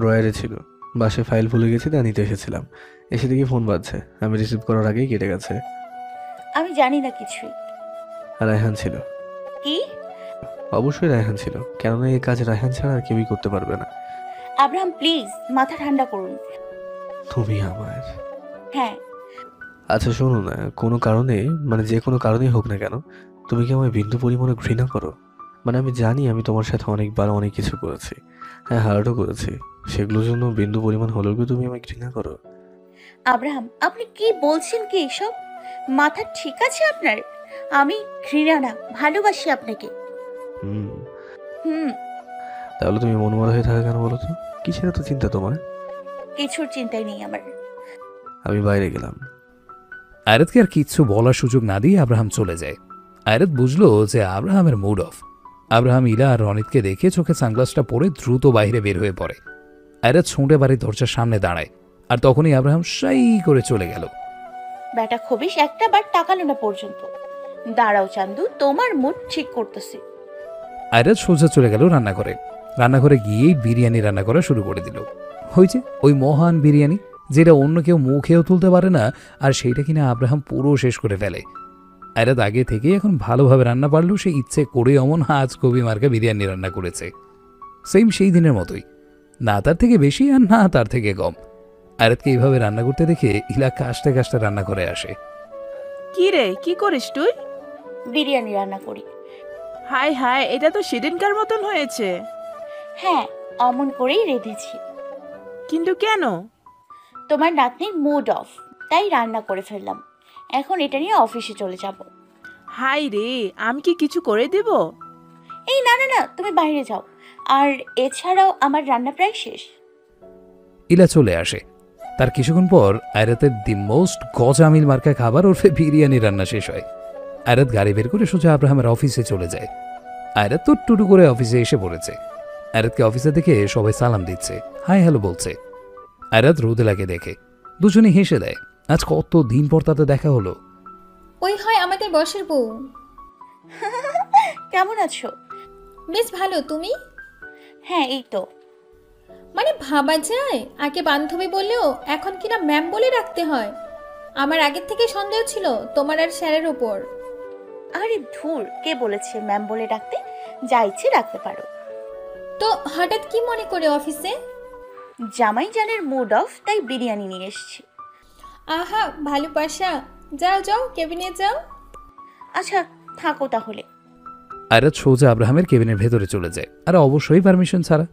ড্রয়ারে ছিল। বাসে ফাইল ভুলে গেছি তা নিতে এসেছিলাম। এসে দেখি ফোন বাজছে। আমি রিসিভ করার আগেই কেটে গেছে। আমি জানি না কিছুই। রায়হান ছিল। কি? অবশ্যই রায়হান ছিল। কেননা এই কাজ রায়হান ছাড়া আর কেউই করতে পারবে না। আব্রাহাম প্লিজ মাথা ঠান্ডা করুন। তুমি আমার। হ্যাঁ। আচ্ছা শোনো না কোনো কারণে মানে যে কোনো কারণেই হোক না কেন তুমি কি আমায় বিন্দু পরিমাণে ঘৃণা করো? মানে আমি জানি আমি তোমার সাথে অনেকবার অনেক কিছু করেছি। হ্যাঁ হার্টও করেছি। সেগুলোর জন্য বিন্দু পরিমাণ হলেও কি তুমি আমায় ঘৃণা করো? আব্রাহাম আপনি কি বলছেন কি এসব? মাথা ঠিক আছে আপনার? আমি ঘৃণা না ভালোবাসি আপনাকে। হুম। হুম। তাহলে তুমি মনমরা হয়ে থাকা কেন বলো তো? কিসের এত চিন্তা তোমার? কিছুর চিন্তাই নেই আমার। আমি বাইরে গেলাম। আয়রাতকে আর কিচ্ছু বলার সুযোগ না দিয়ে আব্রাহাম চলে যায়। আয়রাত বুঝলো যে আব্রাহামের মুড অফ আব্রাহাম ইলা আর রনিতকে দেখে চোখে সানগ্লাসটা পরে দ্রুত বাইরে বের হয়ে পড়ে। আয়রাত ছুঁড়ে বাড়ির দরজার সামনে দাঁড়ায়। আর তখনই আব্রাহাম সাই করে চলে গেল। বেটা খবিস একটা বার তাকালো না পর্যন্ত। দাঁড়াও চান্দু, তোমার মুড ঠিক করতেছি। আয়রাত সোজা চলে গেল রান্নাঘরে। রান্নাঘরে গিয়েই বিরিয়ানি রান্না করা শুরু করে দিল। হয়েছে ওই মহান বিরিয়ানি, যেটা অন্য কেউ মুখেও তুলতে পারে না, আর সেইটা কিনা আব্রাহাম পুরো শেষ করে ফেলে। আয়রাত আগে থেকে এখন ভালোভাবে রান্না পারলেও সে ইচ্ছে করে অমন আজ কবি মার্কা বিরিয়ানি রান্না করেছে। সেম সেই দিনের মতোই। না তার থেকে বেশি আর না তার থেকে কম। আয়রাতকে এইভাবে রান্না করতে দেখে ইলা কাশতে কাশতে রান্না করে আসে। কি রে কি করিস তুই? বিরিয়ানি রান্না করি। হাই হাই এটা তো সেদিনকার মতন হয়েছে। হ্যাঁ অমন করেই রেঁধেছি। কিন্তু কেন? তোমার নাতনির মুড অফ তাই রান্না করে ফেললাম। এখন এটা নিয়ে অফিসে চলে যাব। হাই রে আমি কি কিছু করে দেব? এই না না না তুমি বাইরে যাও। আর এছাড়াও আমার রান্না প্রায় শেষ। ইলা চলে আসে। তার কিছুক্ষণ পর আয়রাতের দি মোস্ট গজামিল মার্কা খাবার ওরফে বিরিয়ানি রান্না শেষ হয়। আয়রাত গাড়ি বের করে সোজা আব্রাহামের অফিসে চলে যায়। আয়রাত তো টুটু করে অফিসে এসে পড়েছে। আয়রাতকে অফিসে দেখে সবাই সালাম দিচ্ছে হাই হ্যালো বলছে। আয়রাত রোদেলাকে দেখে। দুজনে হেসে দেয় আজ কত দিন পর তাতে দেখা হলো? ওই হয় আমাদের বসের বউ। কেমন আছো? বেশ ভালো তুমি? হ্যাঁ এই তো। মানে ভাবা যায়। আগে বান্ধবী বললেও এখন কিনা ম্যাম বলে রাখতে হয়? আমার আগের থেকে সন্দেহ ছিল তোমার আর স্যারের উপর। আরে ধুর কে বলেছে ম্যাম বলে ডাকতে যা ইচ্ছে ডাকতে পারো। তো হঠাৎ কি মনে করে অফিসে? জামাই জানের মুড অফ তাই বিরিয়ানি নিয়ে এসেছি। আহা ভালোবাসা যাও যাও কেবিনে যাও। আচ্ছা থাকো তাহলে। আয়রাত সোজা আব্রাহামের কেবিনের ভেতরে চলে যায়। আর অবশ্যই পারমিশন ছাড়া।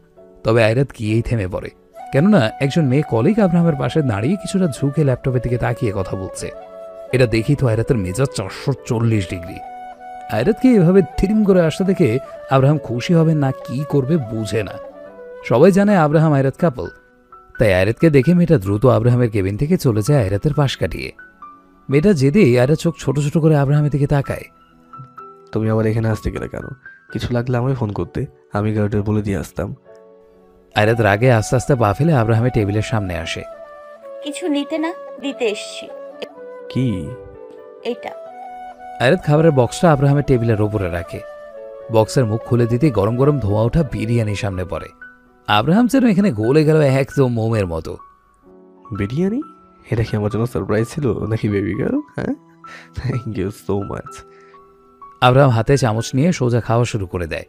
তবে আয়রাত গিয়েই থেমে পড়ে। কেননা একজন মেয়ে কলিগ আব্রাহামের পাশে দাঁড়িয়ে কিছুটা ঝুঁকে ল্যাপটপের দিকে তাকিয়ে কথা বলছে। এটা দেখি তো আয়রাতের মেজাজ চারশো চল্লিশ ডিগ্রি। আয়রাতকে এভাবে থিরিম করে আসতে দেখে আব্রাহাম খুশি হবে না, কি করবে বুঝে না। সবাই জানে আব্রাহাম আয়রাত কাপল। তাই আয়রাতকে দেখে মেয়েটা দ্রুত আব্রাহামের কেবিন থেকে চলে যায় আয়রাতের পাশ কাটিয়ে। মেয়েটা যেতেই আয়রা চোখ ছোট ছোট করে আব্রাহামের দিকে তাকায়। তুমি আবার এখানে আসতে গেলে কেন? কিছু লাগলে আমায় ফোন করতে, আমি গার্ডের বলে দিয়ে আসতাম। আয়রাত রাগে আস্তে আস্তে পা ফেলে আব্রাহামের টেবিলের সামনে আসে। কিছু নিতে না দিতে এসছি। কি? এটা। আয়রাত খাবারের বক্সটা আব্রাহামের টেবিলের ওপরে রাখে। বক্সের মুখ খুলে দিতে গরম গরম ধোঁয়া ওঠা বিরিয়ানি সামনে পড়ে। আব্রাহাম যেন এখানে গলে গেল একদম মোমের মতো। বিরিয়ানি? এটা কি আমার জন্য সারপ্রাইজ ছিল নাকি বেবি গার্ল হ্যাঁ? Thank you so much Abraham হাতে চামচ নিয়ে সোজা খাওয়া শুরু করে দেয়।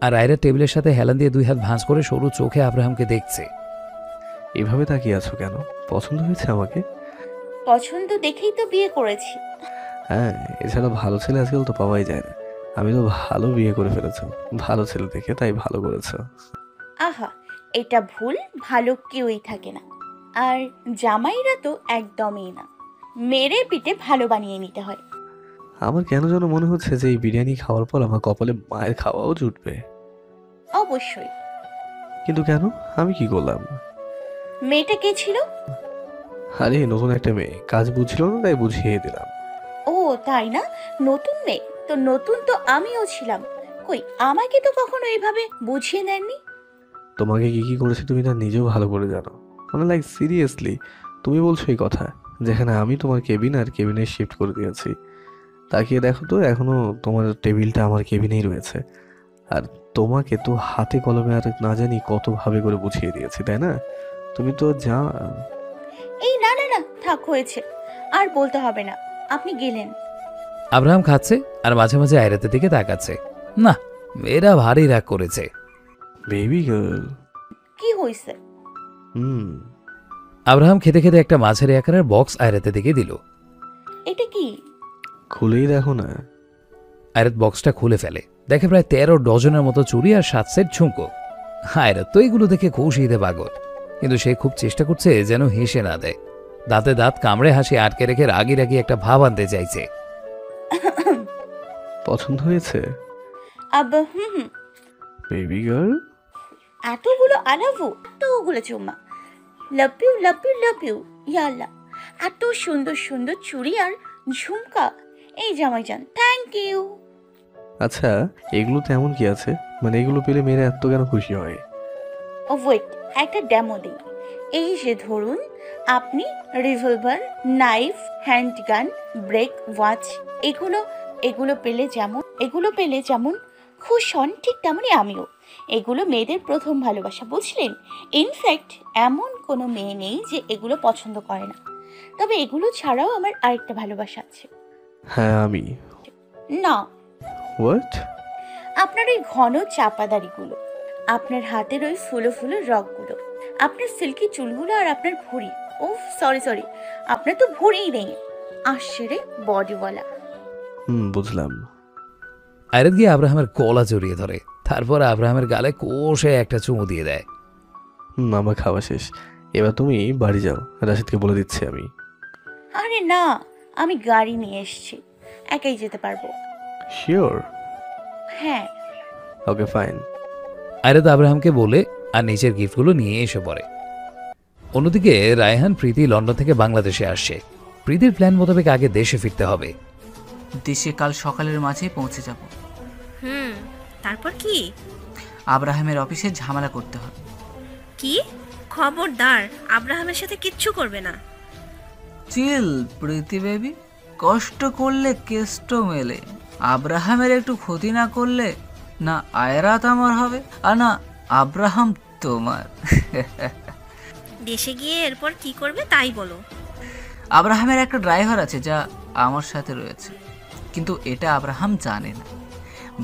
আর আয়রা টেবিলের সাথে হেলান দিয়ে দুই হাত ভাঁজ করে সরু চোখে আব্রাহামকে দেখছে। এভাবে তাকিয়ে আছো কেন? পছন্দ হয়েছে আমাকে? পছন্দ দেখেই তো বিয়ে করেছি। হ্যাঁ এছাড়া ভালো ছেলে আজকাল তো পাওয়াই যায় না। আমি তো ভালো বিয়ে করে ফেলেছো। ভালো ছেলে দেখে তাই ভালো করেছ। আহা এটা ভুল ভালো কেউই থাকে না। আর জামাইরা তো একদমই না। মেরে পিঠে ভালো বানিয়ে নিতে হয়। আমার কেন যেন মনে হচ্ছে যে এই বিরিয়ানি খাওয়ার পর আমার কপালে মায়ের খাওয়াও জুটবে। অবশ্যই। কিন্তু কেন? আমি কি করলাম? মেয়েটা কে ছিল? আরে নতুন একটা মেয়ে। কাজ বুঝছিল না তাই বুঝিয়ে দিলাম। ও তাই না? নতুন মেয়ে? তো নতুন তো আমিও ছিলাম। কই আমাকে তো কখনো এইভাবে বুঝিয়ে দেননি? তোমাকে কি কি করেছে তুমি তা নিজেও ভালো করে জানো। মানে লাইক সিরিয়াসলি তুমি বলছো এই কথা যেখানে আমি তোমার কেবিন আর কেবিনে শিফট করে দিয়েছি। তাকিয়ে দেখো তো এখনও তোমার টেবিলটা আমার কেবিনেই রয়েছে। আর তোমাকে তো হাতে কলমে আর না জানি কতভাবে করে বুঝিয়ে দিয়েছি তাই না? তুমি তো যা এই না না না থাক হয়েছে। আর বলতে হবে না আপনি গেলেন। আব্রাহাম খাচ্ছে আর মাঝে মাঝে আয়রাতের দিকে তাকাচ্ছে। না মেয়েরা ভারী রাগ করেছে। বেবি গার্ল কি হয়েছে? হুম। আব্রাহাম খেতে খেতে একটা মাঝারি আকারের বক্স আয়রাতের দিকে দিল। এটা কি? খুলেই দেখো না। আয়রাত বক্সটা খুলে ফেলে। দেখে প্রায় তেরো ডজনের মতো চুড়ি আর সাত সেট ঝুমকো। আয়রাত তো এগুলো দেখে খুশিতে পাগল। কিন্তু সে খুব চেষ্টা করছে যেন হেসে না দেয়। দাঁতে দাঁত কামড়ে হাসি আটকে রেখে রাগি রাগি একটা ভাব আনতে চাইছে। পছন্দ হয়েছে? আব হুম হুম। বেবি গার্ল এতগুলো আলাভু এতগুলো চুম্মা love you love you love you ইয়াল্লা। এত সুন্দর সুন্দর চুড়ি আর ঝুমকা। এই জামাই জামাইজান থ্যাংক ইউ আচ্ছা এগুলো তেমন কি আছে? মানে এগুলো পেলে মেয়েরা এত কেন খুশি হয়? ও ওয়েট একটা ডেমো দিই। এই যে ধরুন আপনি revolver knife handgun break watch এগুলো এগুলো পেলে যেমন এগুলো পেলে যেমন খুশ হন ঠিক তেমনই আমিও। এগুলো মেয়েদের প্রথম ভালোবাসা বুঝলেন? ইনফ্যাক্ট এমন কোনো মেয়ে নেই যে এগুলো পছন্দ করে না। তবে এগুলো ছাড়াও আমার আরেকটা ভালোবাসা আছে। হ্যাঁ আমি। না। হোয়াট আপনার ওই ঘন চাপাদারিগুলো আপনার হাতের ওই ফুলো ফুলো রগগুলো আপনার সিল্কি চুলগুলো আর আপনার ভুঁড়ি। ও সরি সরি আপনার তো ভুঁড়িই নেই। রে বডিওয়ালা। হুম বুঝলাম। আয়রাত গিয়ে আব্রাহামের গলা জড়িয়ে ধরে। তারপর আব্রাহামের গালে কোষে একটা চুমু দিয়ে দেয়। হুম আমার খাওয়া শেষ। এবার তুমি বাড়ি যাও। রাশিদকে বলে দিচ্ছি আমি। আরে না আমি গাড়ি নিয়ে এসেছি। একাই যেতে পারব। শিওর হ্যাঁ। ওকে ফাইন আয়রাত আব্রাহামকে বলে আর নিজের গিফটগুলো নিয়ে এসে পড়ে। অন্যদিকে রায়হান প্রীতি লন্ডন থেকে বাংলাদেশে আসছে। প্রীতির প্ল্যান মোতাবেক আগে দেশে ফিরতে হবে। দেশে কাল সকালের মাঝে পৌঁছে যাব। হুম তারপর কি? আব্রাহামের অফিসে ঝামেলা করতে হবে। কি? খবরদার আব্রাহামের সাথে কিচ্ছু করবে না। চিল প্রীতি বেবি কষ্ট করলে কেষ্ট মেলে। আব্রাহামের একটু ক্ষতি না করলে না আয়রাত আমার হবে আর না আব্রাহাম তোমার। দেশে গিয়ে এরপর কি করবে তাই বলো। আব্রাহামের একটা ড্রাইভার আছে যা আমার সাথে রয়েছে কিন্তু এটা আব্রাহাম জানে না।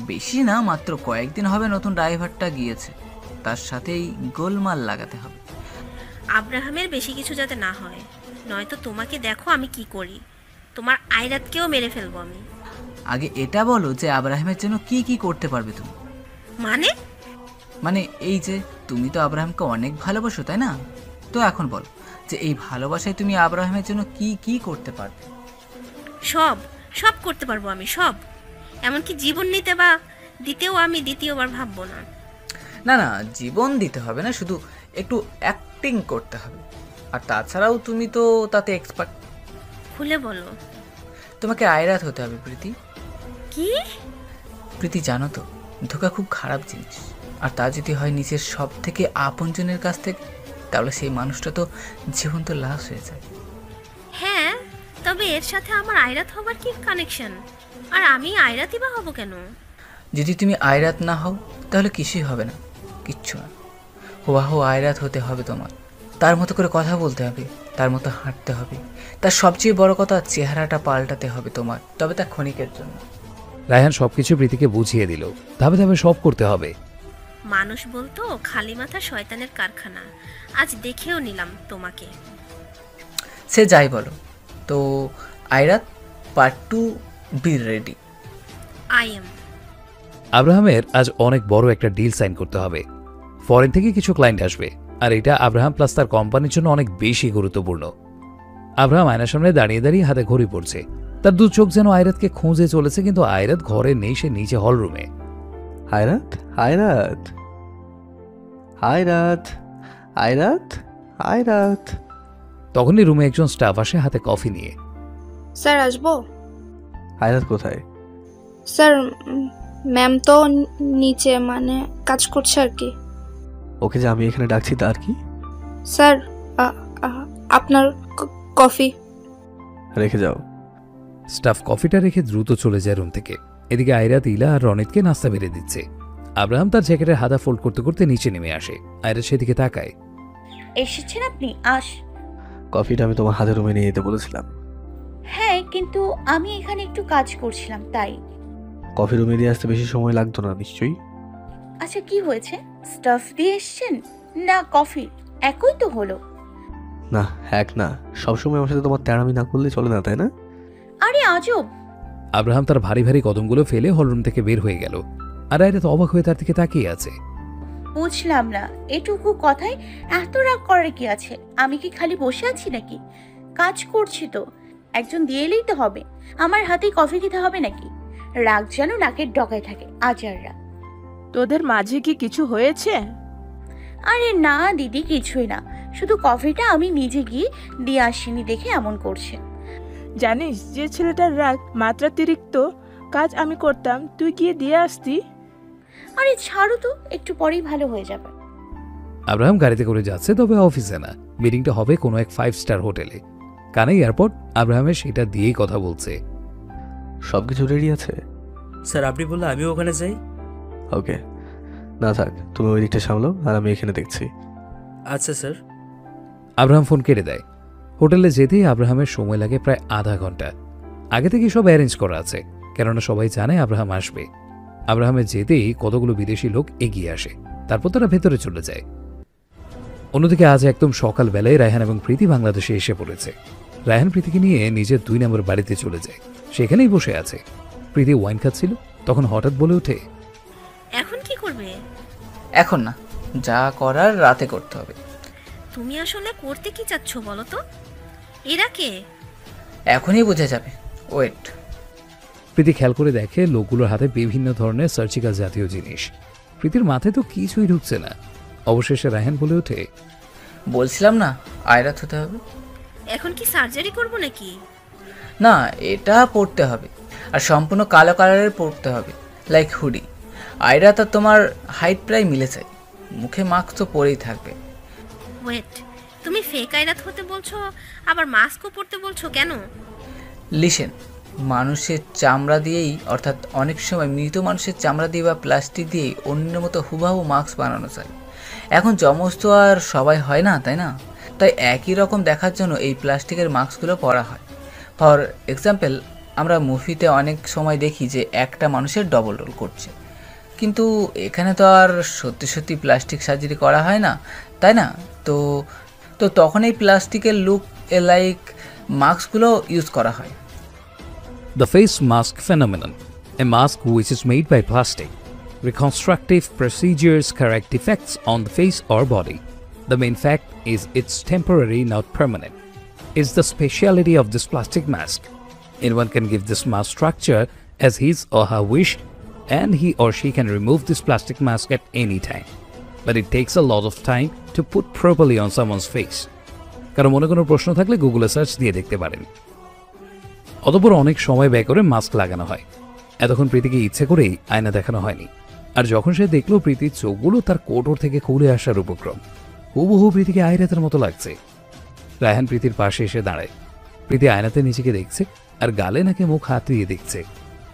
বেশি না মাত্র কয়েকদিন হবে নতুন ড্রাইভারটা গিয়েছে তার সাথেই গোলমাল লাগাতে হবে। আব্রাহামের বেশি কিছু যাতে না হয়। নয়তো তোমাকে দেখো আমি কি করি। তোমার আয়রাতকেও মেরে ফেলব আমি। আগে এটা বলো যে আব্রাহামের জন্য কি কি করতে পারবে তুমি। মানে? মানে এই যে তুমি তো আব্রাহামকে অনেক ভালোবাসো তাই না? তো এখন বল যে এই ভালোবাসায় তুমি আব্রাহামের জন্য কি কি করতে পারবে। সব সব করতে পারব আমি সব। এমনকি জীবন নিতে বা দিতেও আমি দ্বিতীয়বার ভাববো না। না না জীবন দিতে হবে না শুধু একটু অ্যাক্টিং করতে হবে। আর তাছাড়াও তুমি তো তাতে এক্সপার্ট খুলে বলো। তোমাকে আয়রাত হতে হবে প্রীতি। কি? প্রীতি জানো তো ধোকা খুব খারাপ জিনিস। আর তা যদি হয় নিজের সব থেকে আপনজনের কাছ থেকে তাহলে সেই মানুষটা তো জীবন্ত লাশ হয়ে যায়। হ্যাঁ তবে এর সাথে আমার আয়রাত হবার কি কানেকশন আর আমি আয়রাতই বা হব কেন? যদি তুমি আয়রাত না হও তাহলে কিছুই হবে না কিচ্ছু না। হুবাহু আয়রাত হতে হবে তোমার। তার মতো করে কথা বলতে হবে তার মতো হাঁটতে হবে। তার সবচেয়ে বড় কথা চেহারাটা পাল্টাতে হবে তোমার তবে তা ক্ষণিকের জন্য। রায়হান সবকিছু প্রীতিকে বুঝিয়ে দিল। ধাপে ধাপে সব করতে হবে। মানুষ বলতো খালি মাথা শয়তানের কারখানা। আজ দেখেও নিলাম তোমাকে। সে যাই বলো। তো Ayrat part two be ready I am আব্রাহামের আজ অনেক বড় একটা ডিল সাইন করতে হবে। ফরেন থেকে কিছু ক্লায়েন্ট আসবে। আর এটা আব্রাহাম প্লাস তার কোম্পানির জন্য অনেক বেশি গুরুত্বপূর্ণ। আব্রাহাম আয়নার সামনে দাঁড়িয়ে দাঁড়িয়ে হাতে ঘড়ি পড়ছে। তার দু চোখ যেন আয়রাতকে খুঁজে চলেছে কিন্তু আয়রাত ঘরে নেই সে নিচে হল রুমে আয়রাত আয়রাত। আয়রাত আয়রাত আয়রাত। তখনই রুমে একজন স্টাফ আসে হাতে কফি নিয়ে। স্যার আসব? আয়রাত কোথায়? স্যার ম্যাম তো নিচে মানে কাজ করছে আর কি। ওকে যে আমি এখানে ডাকছি তার কি? স্যার আ- আ- আপনার ক- কফি। রেখে যাও। স্টাফ কফিটা রেখে দ্রুত চলে যায় রুম থেকে। এদিকে আয়রাত ইলা আর রনিতকে নাস্তা বেড়ে দিচ্ছে। আব্রাহাম তার জ্যাকেটের হাতা ফোল্ড করতে করতে নিচে নেমে আসে। আয়রাত সেদিকে তাকায়। এসেছেন আপনি? আস। কফিটা আমি তোমার হাতে রুমে নিয়ে যেতে বলেছিলাম। হ্যাঁ কিন্তু আমি এখানে একটু কাজ করছিলাম তাই। কফি রুমে দিয়ে আসতে বেশি সময় লাগতো না নিশ্চয়ই? আচ্ছা কি হয়েছে? স্টাফ দিয়ে এসছেন? না কফি একই তো হলো। না এক না। সবসময় আমার সাথে তোমার তেড়ামি না করলে চলে না তাই না? আরে আজব! আব্রাহাম তার ভারী ভারী কদমগুলো ফেলে হলরুম থেকে বের হয়ে গেল। আর আয়রাত অবাক হয়ে তার দিকে তাকিয়ে আছে। বুঝলাম না। এটুকু কথায় এত রাগ করার কি আছে? আমি কি খালি বসে আছি নাকি? কাজ করছি তো। একজন দিয়ে এলেই তো হবে। আমার হাতে কফি খেতে হবে নাকি? রাগ যেন নাকের ডকায় থাকে আজাররা। তোদের মাঝে কি কিছু হয়েছে? আরে না দিদি কিছুই না। শুধু কফিটা আমি নিজে গিয়ে দিয়ে আসিনি দেখে এমন করছে। জানিস যে ছেলেটার রাগ মাত্রাতিরিক্ত কাজ আমি করতাম তুই গিয়ে দিয়ে আসতি? আরে ছাড়ো তো একটু পরেই ভালো হয়ে যাবে। আব্রাহাম গাড়িতে করে যাচ্ছে তবে অফিসে না। মিটিংটা হবে কোনো এক ফাইভ স্টার হোটেলে। কানে এয়ারপোর্ট আব্রাহামের সেটা দিয়েই কথা বলছে। সব কিছু রেডি আছে? স্যার আপনি বললে আমিও ওখানে যাই? ওকে না থাক তুমি ওই দিকটা সামলাও আর আমি এখানে দেখছি। আচ্ছা স্যার। আব্রাহাম ফোন কেটে দেয়। হোটেলে যেতেই আব্রাহামের সময় লাগে প্রায় আধা ঘণ্টা। আগে থেকে সব অ্যারেঞ্জ করা আছে কেননা সবাই জানে আব্রাহাম আসবে। আব্রাহামের যেতেই কতগুলো বিদেশি লোক এগিয়ে আসে তারপর তারা ভেতরে চলে যায়। অন্যদিকে আজ একদম সকালবেলায় রায়হান এবং প্রীতি বাংলাদেশে এসে পড়েছে। রায়হান প্রীতিকে নিয়ে নিজের দুই নম্বর বাড়িতে চলে যায়। সেখানেই বসে আছে। প্রীতি ওয়াইন খাচ্ছিল তখন হঠাৎ বলে ওঠে এখন কি করবে? এখন না যা করার রাতে করতে হবে। তুমি আসলে করতে কি চাচ্ছ বলো তো? এরা কে? এখনই বুঝে যাবে। ওয়েট প্রীতি খেয়াল করে দেখে লোকগুলোর হাতে বিভিন্ন ধরনের সার্জিক্যাল জাতীয় জিনিস। প্রীতির মাথায় তো কিছুই ঢুকছে না। অবশেষে রায়হান বলে ওঠে বলছিলাম না আয়রাত হতে হবে। এখন কি সার্জারি করব নাকি? না এটা পড়তে হবে। আর সম্পূর্ণ কালো কালারের পড়তে হবে লাইক হুডি আয়রাত আর তোমার হাইট প্রায় মিলে যায় মুখে মাস্ক তো পরেই থাকবে। ওয়েট তুমি ফেক আইরাত হতে বলছো আবার মাস্কও পরতে বলছো কেন? লিসেন মানুষের চামড়া দিয়েই অর্থাৎ অনেক সময় মৃত মানুষের চামড়া দিয়ে বা প্লাস্টিক দিয়েই অন্য মতো হুবাহু মাস্ক বানানো যায়। এখন যমজ তো আর সবাই হয় না তাই না? তাই একই রকম দেখার জন্য এই প্লাস্টিকের মাস্কগুলো পরা হয়। ফর এক্সাম্পল আমরা মুভিতে অনেক সময় দেখি যে একটা মানুষের ডবল রোল করছে। কিন্তু এখানে তো আর সত্যি সত্যি প্লাস্টিক সার্জারি করা হয় না তাই না তো তো তখন এই প্লাস্টিকের লুক লাইক মাস্কগুলো ইউজ করা হয় The face mask phenomenon, a mask which is made by plastic. Reconstructive procedures correct defects on the face or body. The main fact is it's temporary, not permanent. It's the speciality of this plastic mask. Anyone can give this mask structure as his or her wish, and he or she can remove this plastic mask at any time. But it takes a lot of time to put properly on someone's face কারণ মনে কোনো প্রশ্ন থাকলে গুগলে search দিয়ে দেখতে পারেন। অতপর অনেক সময় ব্যয় করে মাস্ক লাগানো হয়। এতক্ষণ প্রীতিকে ইচ্ছে করেই আয়না দেখানো হয়নি। আর যখন সে দেখল প্রীতির চোখগুলো তার কোটর থেকে খুলে আসার উপক্রম। হুবহু প্রীতিকে আয়রাতের মতো লাগছে। রায়হান প্রীতির পাশে এসে দাঁড়ায়। প্রীতি আয়নাতে নিজেকে দেখছে আর গালে নাকি মুখ হাত দিয়ে দেখছে।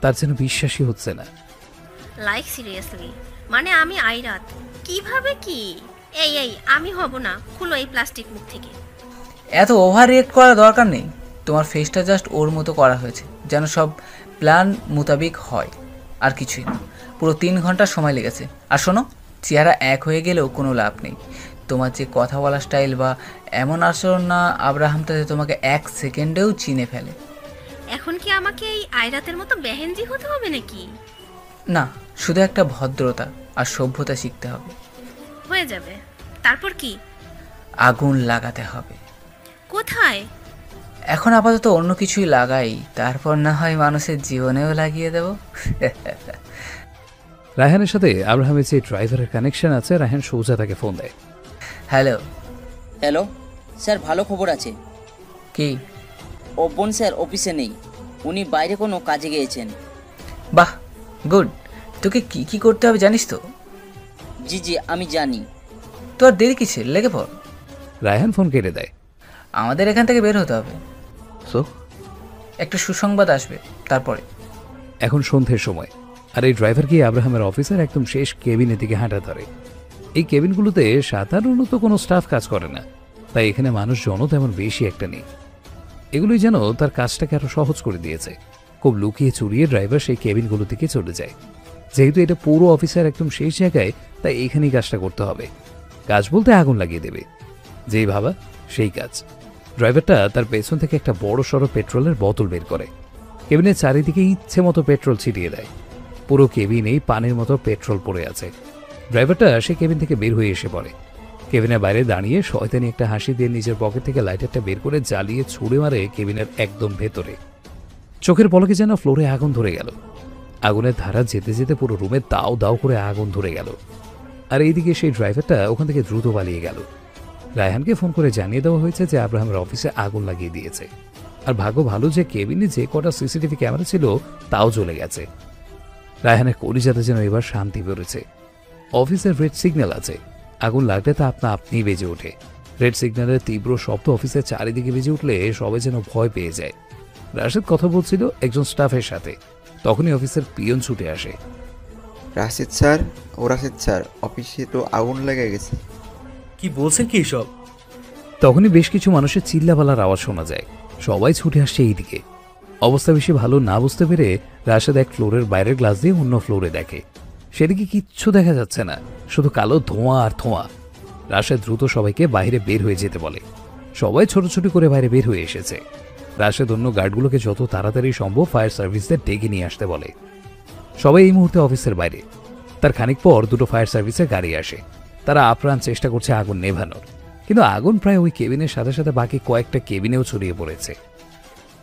তার যেন বিশ্বাসই হচ্ছে না। লাইক সিরিয়াসলি মানে আমি আইরাত। কীভাবে কি? এই এই আমি হব না। খুলো এই প্লাস্টিক মুখ থেকে। এত ওভার রিয়েক্ট করার দরকার নেই। তোমার ফেসটা জাস্ট ওর মতো করা হয়েছে যেন সব প্ল্যান মোতাবিক হয়। আর কিছুই না। পুরো তিন ঘণ্টা সময় লেগেছে। আর শোনো চেহারা এক হয়ে গেলেও কোনো লাভ নেই। তোমার যে কথা বলার স্টাইল বা এমন আচরণ না আব্রাহাম তাতে তোমাকে এক সেকেন্ডেও চিনে ফেলে। এখন কি আমাকে এই আইরাতের মতো বেহেনজি হতে হবে নাকি? না শুধু একটা ভদ্রতা আর সভ্যতা শিখতে হবে। হয়ে যাবে। তারপর কি? আগুন লাগাতে হবে। কোথায়? এখন আপাতত অন্য কিছুই লাগাই তারপর না হয় মানুষের জীবনেও লাগিয়ে দেব। রায়হানের সাথে আব্রাহামের যে ড্রাইভারের কানেকশন আছে রায়হান সৌজা তাকে ফোন দেয়। হ্যালো। হ্যালো স্যার ভালো খবর আছে। কি? অপন স্যার অফিসে নেই উনি বাইরে কোনো কাজে গিয়েছেন। বাহ গুড। তোকে কি কি করতে হবে জানিস তো? জি জি আমি জানি। তো আর দেরি কিসে লেগে পড়। রায়হান ফোন কেটে দেয়। আমাদের এখান থেকে বের হতে হবে। সো একটা সুসংবাদ আসবে তারপরে। এখন সন্ধ্যের সময়। আর এই ড্রাইভার গিয়ে আব্রাহামের অফিসের একদম শেষ কেবিনের দিকে হাঁটা ধরে? এই কেবিনগুলোতে সাধারণত কোনো স্টাফ কাজ করে না। তাই এখানে মানুষজনও তেমন বেশি একটা নেই। এগুলোই যেন তার কাজটাকে আরও সহজ করে দিয়েছে। খুব লুকিয়ে চুরিয়ে ড্রাইভার সেই কেবিনগুলো থেকে চলে যায়। যেহেতু এটা পুরো অফিসার একদম শেষ জায়গায়, তাই এখানেই কাজটা করতে হবে। কাজ বলতে আগুন লাগিয়ে দেবে। যেই ভাবা, সেই কাজ। ড্রাইভারটা তার পেছন থেকে একটা বড় সড়ো পেট্রোলের বোতল বের করে। কেবিনের চারিদিকে ইচ্ছে মতো পেট্রোল ছিটিয়ে দেয়। পুরো কেবিনেই পানির মতো পেট্রোল পড়ে আছে। ড্রাইভারটা সে কেবিন থেকে বের হয়ে এসে পড়ে। কেবিনের বাইরে দাঁড়িয়ে শয়তানি একটা হাসি দিয়ে নিজের পকেট থেকে লাইটারটা বের করে জ্বালিয়ে ছুড়ে মারে কেবিনের একদম ভেতরে। চোখের পলকে যেন ফ্লোরে আগুন ধরে গেল। আগুনের ধারা যেতে যেতে পুরো রুমে দাও দাও করে আগুন ধরে গেল। আর এইদিকে সেই ড্রাইভারটা ওখান থেকে দ্রুত পালিয়ে গেল। রায়হানকে ফোন করে জানিয়ে দেওয়া হয়েছে যে আব্রাহামের অফিসে আগুন লাগিয়ে দিয়েছে। আর ভাগ্য ভালো যে কেবিনে যে কটা সিসিটিভি ক্যামেরা ছিল, তাও চলে গেছে। রায়হানের কলিজাতে যেন এবার শান্তি বেরোছে অফিসের রেড সিগন্যাল আছে। আগুন লাগলে তা আপনা আপনি বেজে ওঠে। রেড সিগন্যালের তীব্র শব্দ অফিসের চারিদিকে বেজে উঠলে সবাই যেন ভয় পেয়ে যায়। রাশেদ কথা বলছিল একজন স্টাফের সাথে। তখনই অফিসের পিয়ন ছুটে আসে। রাশেদ স্যার ও রাশেদ স্যার অফিসে তো আগুন লেগে গেছে। কি বলছেন কি সব তখনই বেশ কিছু মানুষের চিল্লাপালার আওয়াজ শোনা যায়। সবাই ছুটে আসছে এই দিকে অবস্থা বেশি ভালো না বুঝতে পেরে রাশেদ এক ফ্লোরের বাইরের গ্লাস দিয়ে অন্য ফ্লোরে দেখে। সেদিকে কিচ্ছু দেখা যাচ্ছে না শুধু কালো ধোঁয়া আর ধোঁয়া। রাশেদ দ্রুত সবাইকে বাইরে বের হয়ে যেতে বলে। সবাই ছোট ছোট করে বাইরে বের হয়ে এসেছে। রাশেদ অন্য গার্ডগুলোকে যত তাড়াতাড়ি সম্ভব ফায়ার সার্ভিসদের ডেকে নিয়ে আসতে বলে। সবাই এই মুহূর্তে অফিসের বাইরে। তার খানিক পর দুটো ফায়ার সার্ভিসের গাড়ি আসে। তারা আপ্রাণ চেষ্টা করছে আগুন নেভানোর। কিন্তু আগুন প্রায় ওই কেবিনের সাথে সাথে বাকি কয়েকটা কেবিনেও ছড়িয়ে পড়েছে।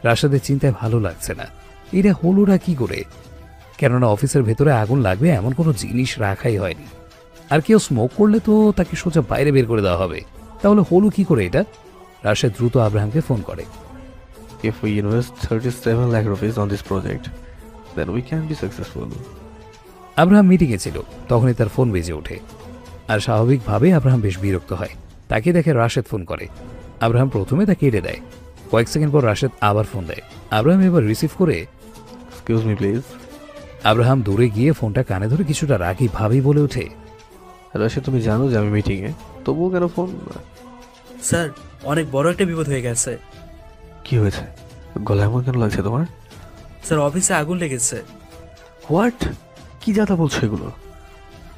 রাশেদের চিন্তায় ভালো লাগছে না। এটা হলোটা কি করে? কেননা অফিসের ভেতরে আগুন লাগবে এমন কোনো জিনিস রাখাই হয়নি। আর কেউ স্মোক করলে তো তাকে সোজা বাইরে বের করে দেওয়া হবে। তাহলে হলো কি করে এটা? রাশেদ দ্রুত আব্রাহামকে ফোন করে। If we invest 37 lakh rupees on this project, then we can be successful. Abraham মিটিংয়ে ছিল তখনই তার ফোন বেজে ওঠে। আর স্বাভাবিকভাবেই আব্রাহাম বেশ বিরক্ত হয়। তাকে দেখে রাশেদ ফোন করে। আব্রাহাম প্রথমে তাকে এড়ে দেয়। কয়েক সেকেন্ড পর রাশেদ আবার ফোন দেয়। আব্রাহাম এবার রিসিভ করে এক্সকিউজ মি প্লিজ আব্রাহাম দূরে গিয়ে ফোনটা কানে ধরে কিছুটা রাগি ভাবেই বলে ওঠে। রাশি তুমি জানো যে আমি মিটিংয়ে তবুও কেন ফোন স্যার অনেক বড় একটা বিপদ হয়ে গেছে। কি হয়েছে? গলা এমন কেন লাগছে তোমার? স্যার অফিসে আগুন লেগেছে। হোয়াট কি যাতা বলছো এগুলো?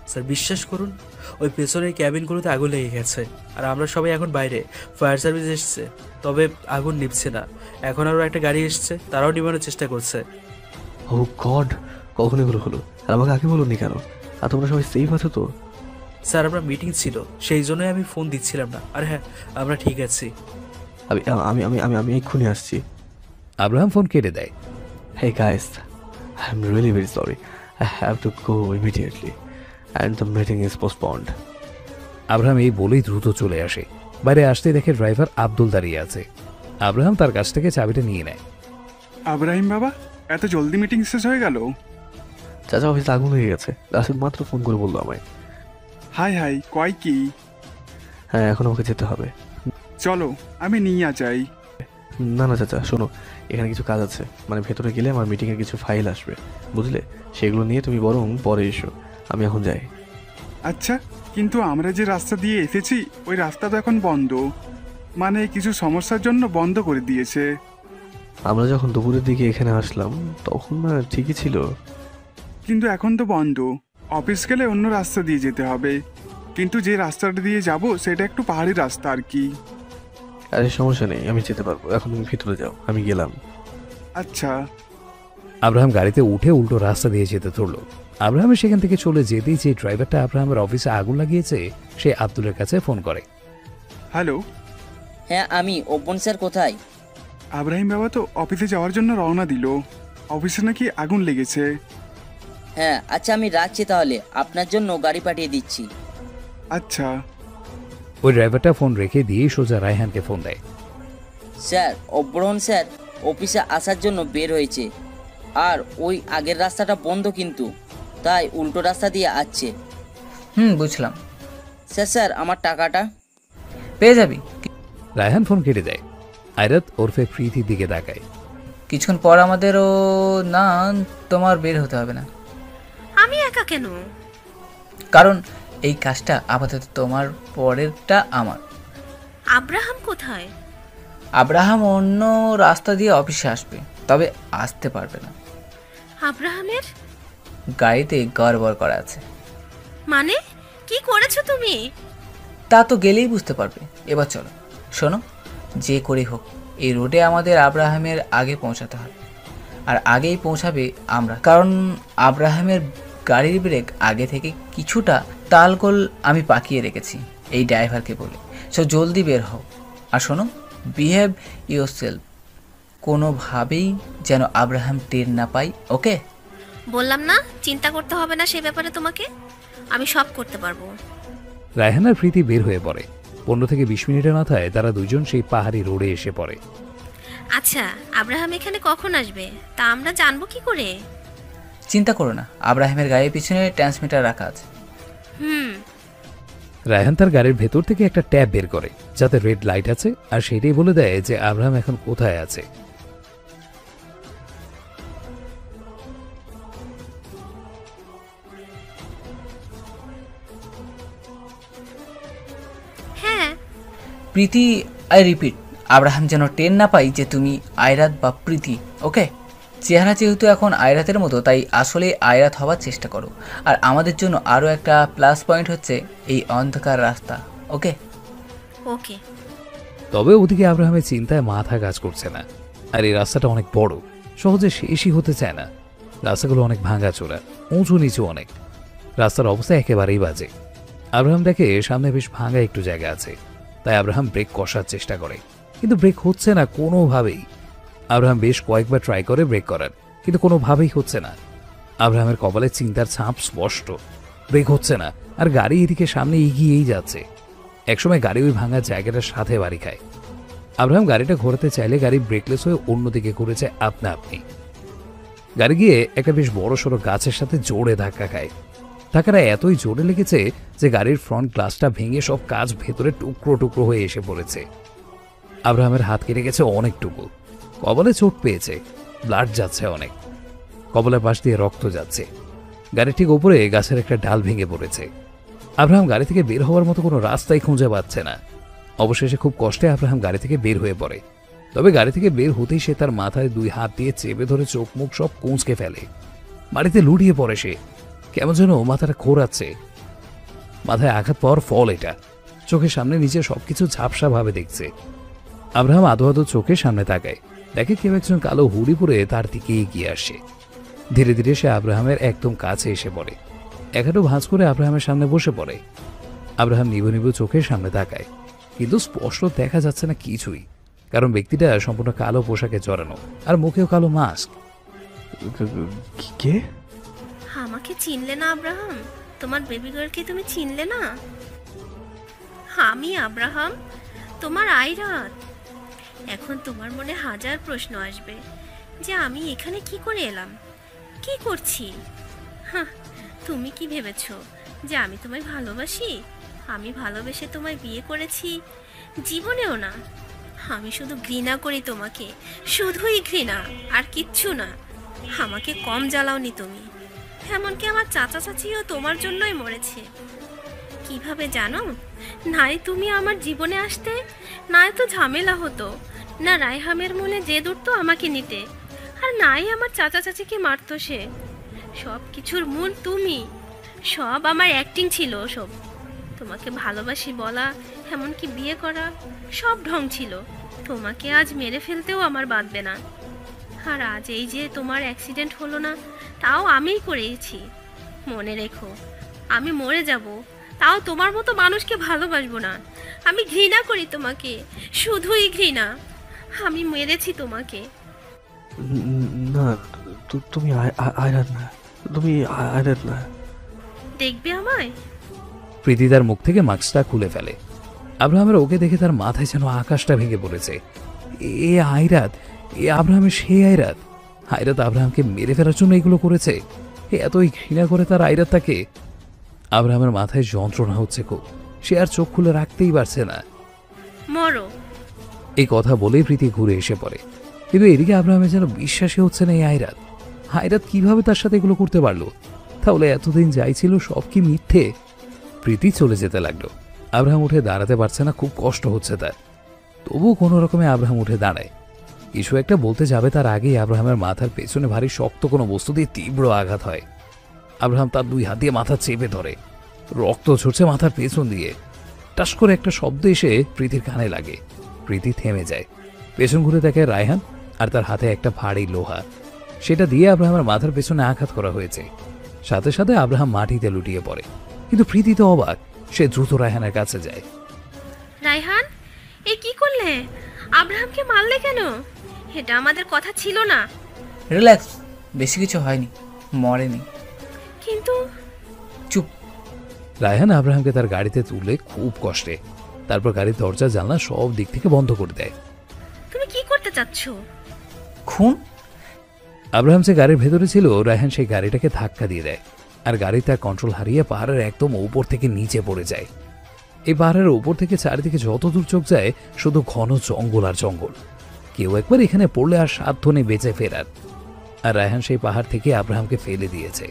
স্যার বিশ্বাস করুন ওই পেছনের ক্যাবিনগুলোতে আগুন লেগে গেছে। আর আমরা সবাই এখন বাইরে। ফায়ার সার্ভিস এসছে তবে আগুন নিভছে না। এখন আরও একটা গাড়ি এসছে তারাও নিবানোর চেষ্টা করছে। ও গড কখন এগুলো হলো? আর আমাকে আগে বলুনি কেন? আর তোমরা সবাই সেফ আছো তো? স্যার আমরা মিটিং ছিল সেই জন্যই আমি ফোন দিচ্ছিলাম না। আর হ্যাঁ আমরা ঠিক আছি। আমি আমি আমি আমি আমি এক্ষুনি আসছি। আব্রাহাম ফোন কেটে দেয়। Hey guys, I'm really very sorry. I have to go immediately. And the meeting is postponed. Abraham এই বলেই দ্রুত চলে আসে। বাইরে আসতে দেখে ড্রাইভার আব্দুল দাঁড়িয়ে আছে। আব্রাহাম তার কাছ থেকে চাবিটা নিয়ে নেয়। আব্রাহিম বাবা এত জলদি মিটিং শেষ হয়ে গেল? চাচা অফিস আগুন হয়ে গেছে। রাশেদ মাত্র ফোন করে বলল আমায়। হাই হাই কয় কি? হ্যাঁ এখন আমাকে যেতে হবে। চলো আমি নিয়ে যাই। না না চাচা শোনো এখানে কিছু কাজ আছে। মানে ভেতরে গেলে আমার মিটিংয়ের কিছু ফাইল আসবে বুঝলে? সেগুলো নিয়ে তুমি বরং পরে এসো আমি এখন যাই। আচ্ছা কিন্তু আমরা যে রাস্তা দিয়ে এসেছি ওই রাস্তা তো এখন বন্ধ। মানে কিছু সমস্যার জন্য বন্ধ করে দিয়েছে। আমরা যখন দুপুরের দিকে এখানে আসলাম তখন না ঠিকই ছিল। কিন্তু এখন তো বন্ধ। অফিস গেলে অন্য রাস্তা দিয়ে যেতে হবে। কিন্তু যে রাস্তাটা দিয়ে যাব সেটা একটু পাহাড়ি রাস্তা আর কি। আরে সমস্যা নেই আমি যেতে পারব। এখন তুমি ভিতরে যাও আমি গেলাম। আচ্ছা। আব্রাহাম গাড়িতে উঠে উল্টো রাস্তা দিয়ে যেতে ধরলো। আব্রাহামের সেখান থেকে চলে যেতেই যে ড্রাইভারটা আব্রাহামের অফিসে আগুন লাগিয়েছে সে আব্দুলের কাছে ফোন করে। হ্যালো। হ্যাঁ আমি ওপন স্যার কোথায়? আব্রাহিম বাবা তো অফিসে যাওয়ার জন্য রওনা দিল। অফিসে নাকি আগুন লেগেছে। হ্যাঁ আচ্ছা আমি রাখছি তাহলে। আপনার জন্য গাড়ি পাঠিয়ে দিচ্ছি। আচ্ছা। ওই ড্রাইভারটা ফোন রেখে দিয়ে সোজা রায়হানকে ফোন দেয়। স্যার অব্রহণ স্যার অফিসে আসার জন্য বের হয়েছে। আর ওই আগের রাস্তাটা বন্ধ কিন্তু তাই উল্টো রাস্তা দিয়ে আসছে। হুম বুঝলাম। স্যার স্যার আমার টাকাটা? পেয়ে যাবি। রায়হান ফোন কেটে দেয়। আয়রাত ওরফে প্রীতির দিকে তাকায়। কিছুক্ষণ পর আমাদেরও না তোমার বের হতে হবে না। আমি একা কেন? কারণ এই কাজটা আপাতত তোমার পরেরটা আমার। আব্রাহাম কোথায়? আব্রাহাম অন্য রাস্তা দিয়ে অফিসে আসবে তবে আসতে পারবে না। আব্রাহামের? গাড়িতে গড়বড় করা আছে। মানে? কি করেছ তুমি? তা তো গেলেই বুঝতে পারবে। এবার চলো শোনো যে করে হোক এই রোডে আমাদের আব্রাহামের আগে পৌঁছাতে হবে। আর আগেই পৌঁছাবে আমরা। কারণ আব্রাহামের গাড়ির ব্রেক আগে থেকে কিছুটা তালগোল আমি পাকিয়ে রেখেছি এই ড্রাইভারকে বলে। সো জলদি বের হও। আর শোনো বিহেভ ইউর সেলফ কোনোভাবেই যেন আব্রাহাম টের না পাই ওকে? বললাম না চিন্তা করতে হবে না সে ব্যাপারে তোমাকে? আমি সব করতে পারব। রায়হান আর প্রীতি বের হয়ে পড়ে। পনেরো থেকে বিশ মিনিটের মাথায় তারা দুজন সেই পাহাড়ি রোডে এসে পড়ে। আচ্ছা আব্রাহাম এখানে কখন আসবে? তা আমরা জানব কি করে? চিন্তা করো না আব্রাহামের গাড়ির পিছনে ট্রান্সমিটার রাখা আছে। রায়হান তার গাড়ির ভেতর থেকে একটা ট্যাব বের করে যাতে রেড লাইট আছে আর সেটাই বলে দেয় যে আব্রাহাম এখন কোথায় আছে। হ্যাঁ। প্রীতি আই রিপিট আব্রাহাম যেন টেন না পাই যে তুমি আয়রাত বা প্রীতি ওকে চেহারা যেহেতু এখন আয়রাতের মতো তাই আসলে আয়রাত হওয়ার চেষ্টা করো। আর আমাদের জন্য আরও একটা প্লাস পয়েন্ট হচ্ছে এই অন্ধকার রাস্তা ওকে ওকে তবে ওদিকে আব্রাহামের চিন্তায় মাথা কাজ করছে না আর এই রাস্তাটা অনেক বড় সহজে শেষই হতে চায় না। রাস্তাগুলো অনেক ভাঙা চোরা উঁচু নিচু অনেক। রাস্তার অবস্থা একেবারেই বাজে। আব্রাহাম দেখে সামনে বেশ ভাঙা একটু জায়গা আছে তাই আব্রাহাম ব্রেক কষার চেষ্টা করে। কিন্তু ব্রেক হচ্ছে না কোনোভাবেই। আব্রাহাম বেশ কয়েকবার ট্রাই করে ব্রেক করার, কিন্তু কোনোভাবেই হচ্ছে না। আব্রাহামের কপালে চিন্তার ছাপ স্পষ্ট। ব্রেক হচ্ছে না, আর গাড়ি এদিকে সামনে এগিয়েই যাচ্ছে। একসময় গাড়ি ওই ভাঙা জায়গাটার সাথে বাড়ি খায়। আব্রাহাম গাড়িটা ঘোরাতে চাইলে গাড়ি ব্রেকলেস হয়ে অন্যদিকে ঘুরেছে আপনা আপনি। গাড়ি গিয়ে একটা বেশ বড় সড়ো গাছের সাথে জোরে ধাক্কা খায়। ধাক্কাটা এতই জোরে লেগেছে যে গাড়ির ফ্রন্ট গ্লাসটা ভেঙে সব কাজ ভেতরে টুকরো টুকরো হয়ে এসে পড়েছে। আব্রাহামের হাত কেটে গেছে অনেকটুকু। কবলে চোট পেয়েছে, ব্লাড যাচ্ছে অনেক। কবলের পাশ দিয়ে রক্ত যাচ্ছে। গাড়ির ঠিক ওপরে গাছের একটা ডাল ভেঙে পড়েছে। আব্রাহাম গাড়ি থেকে বের হওয়ার মতো কোনো রাস্তাই খুঁজে পাচ্ছে না। অবশেষে খুব কষ্টে আব্রাহাম গাড়ি থেকে বের হয়ে পড়ে। তবে গাড়ি থেকে বের হতেই সে তার মাথায় দুই হাত দিয়ে চেপে ধরে চোখ মুখ সব কুঁচকে ফেলে। বাড়িতে লুটিয়ে পড়ে সে। কেমন যেন মাথাটা খোরাচ্ছে মাথায় আঘাত পাওয়ার ফল এটা। চোখের সামনে নিচে সবকিছু ঝাপসা ভাবে দেখছে। আব্রাহাম আদো আদো চোখের সামনে তাকায়। দেখে কেউ একজন কালো হুড়ি পরে তার দিকে এগিয়ে আসে। ধীরে ধীরে সে আব্রাহামের একদম কাছে এসে পড়ে। একাটো ভাঁজ করে আব্রাহামের সামনে বসে পড়ে। আব্রাহাম নিবু নিবু চোখের সামনে তাকায়। কিন্তু স্পষ্ট দেখা যাচ্ছে না কিছুই কারণ ব্যক্তিটা সম্পূর্ণ কালো পোশাকে জড়ানো আর মুখেও কালো মাস্ক কে? আমাকে চিনলে না আব্রাহাম? তোমার বেবি গার্লকে তুমি চিনলে না? আমি আব্রাহাম তোমার আইরাত। এখন তোমার মনে হাজার প্রশ্ন আসবে যে আমি এখানে কি করে এলাম? কি করছি? হাহ, তুমি কি ভেবেছ যে আমি তোমায় ভালোবাসি? আমি ভালোবেসে তোমায় বিয়ে করেছি? জীবনেও না। আমি শুধু ঘৃণা করি তোমাকে শুধুই ঘৃণা আর কিচ্ছু না। আমাকে কম জ্বালাওনি তুমি। এমনকি আমার চাচা চাচিও তোমার জন্যই মরেছে। কীভাবে জানো? নাই তুমি আমার জীবনে আসতে নাই তো ঝামেলা হতো। না রায়হামের মনে যে উঠতো আমাকে নিতে। আর নাই আমার চাচা চাচিকে মারতো সে। সব কিছুর মূল তুমি। সব আমার অ্যাক্টিং ছিল সব তোমাকে ভালোবাসি বলা, এমনকি বিয়ে করা, সব ঢং ছিল। তোমাকে আজ মেরে ফেলতেও আমার বাঁধবে না। আর আজ এই যে তোমার অ্যাক্সিডেন্ট হলো না, তাও আমিই করেছি। মনে রেখো, আমি মরে যাব। তাও তোমার মতো মানুষকে ভালোবাসবো না। আমি ঘৃণা করি তোমাকে। শুধুই ঘৃণা। আমি মেরেছি তোমাকে। না তুমি আয়- আয়- আয়রাত না। তুমি আয়- আয়রাত না। দেখবে আমায়? প্রীতি তার মুখ থেকে মাস্কটা খুলে ফেলে। আব্রাহামের ওকে দেখে তার মাথায় যেন আকাশটা ভেঙে পড়েছে। এ আয়রাত এ আব্রাহামের সেই আয়রাত। আয়রাত আব্রাহামকে মেরে ফেলার জন্য এগুলো করেছে। এ এতই ঘৃণা করে তার আয়রাত তাকে। আব্রাহামের মাথায় যন্ত্রণা হচ্ছে খুব। সে আর চোখ খুলে রাখতেই পারছে না। মরো। এই কথা বলেই প্রীতি ঘুরে এসে পড়ে। কিন্তু এদিকে আব্রাহামের যেন বিশ্বাসই হচ্ছে না এই আয়রাত আইরাত কীভাবে তার সাথে এগুলো করতে পারল? তাহলে এতদিন যাই ছিল সব কি মিথ্যে? প্রীতি চলে যেতে লাগল। আব্রাহাম উঠে দাঁড়াতে পারছে না, খুব কষ্ট হচ্ছে তার। তবুও কোনো রকমে আব্রাহাম উঠে দাঁড়ায়। কিছু একটা বলতে যাবে তার আগেই আব্রাহামের মাথার পেছনে ভারী শক্ত কোনো বস্তু দিয়ে তীব্র আঘাত হয়। আব্রাহাম তার দুই হাত দিয়ে মাথা চেপে ধরে। রক্ত ঝরছে মাথার পেছন দিয়ে। টাস করে একটা শব্দ এসে প্রীতির কানে লাগে। প্রীতি থেমে যায়। পেছন ঘুরে দেখে রায়হান আর তার হাতে একটা ভারী লোহা। সেটা দিয়ে আব্রাহামের মাথার পেছনে আঘাত করা হয়েছে। সাথে সাথে আব্রাহাম মাটিতে লুটিয়ে পড়ে। কিন্তু প্রীতি তো অবাক সে দ্রুত রায়হানের কাছে যায়। রায়হান এ কি করলে? আব্রাহামকে মারলে কেন? এটা আমাদের কথা ছিল না। রিল্যাক্স বেশি কিছু হয়নি মরেনি। কিন্তু চুপ। রায়হান আব্রাহামকে তার গাড়িতে তুলে খুব কষ্টে তারপর গাড়ির দরজা জানলা সব দিক থেকে বন্ধ করে দেয়। তুমি কি করতে চাচ্ছ? খুন? আব্রাহাম যে গাড়ির ভেতরে ছিল রায়হান সেই গাড়িটাকে ধাক্কা দিয়ে দেয়। আর গাড়ি তার কন্ট্রোল হারিয়ে পাহাড়ের একদম উপর থেকে নিচে পড়ে যায়। এই পাহাড়ের উপর থেকে চারিদিকে যত দূর চোখ যায় শুধু ঘন জঙ্গল আর জঙ্গল। কেউ একবার এখানে পড়লে আর সাধ্য নেই বেঁচে ফেরার। আর রায়হান সেই পাহাড় থেকে আব্রাহামকে ফেলে দিয়েছে।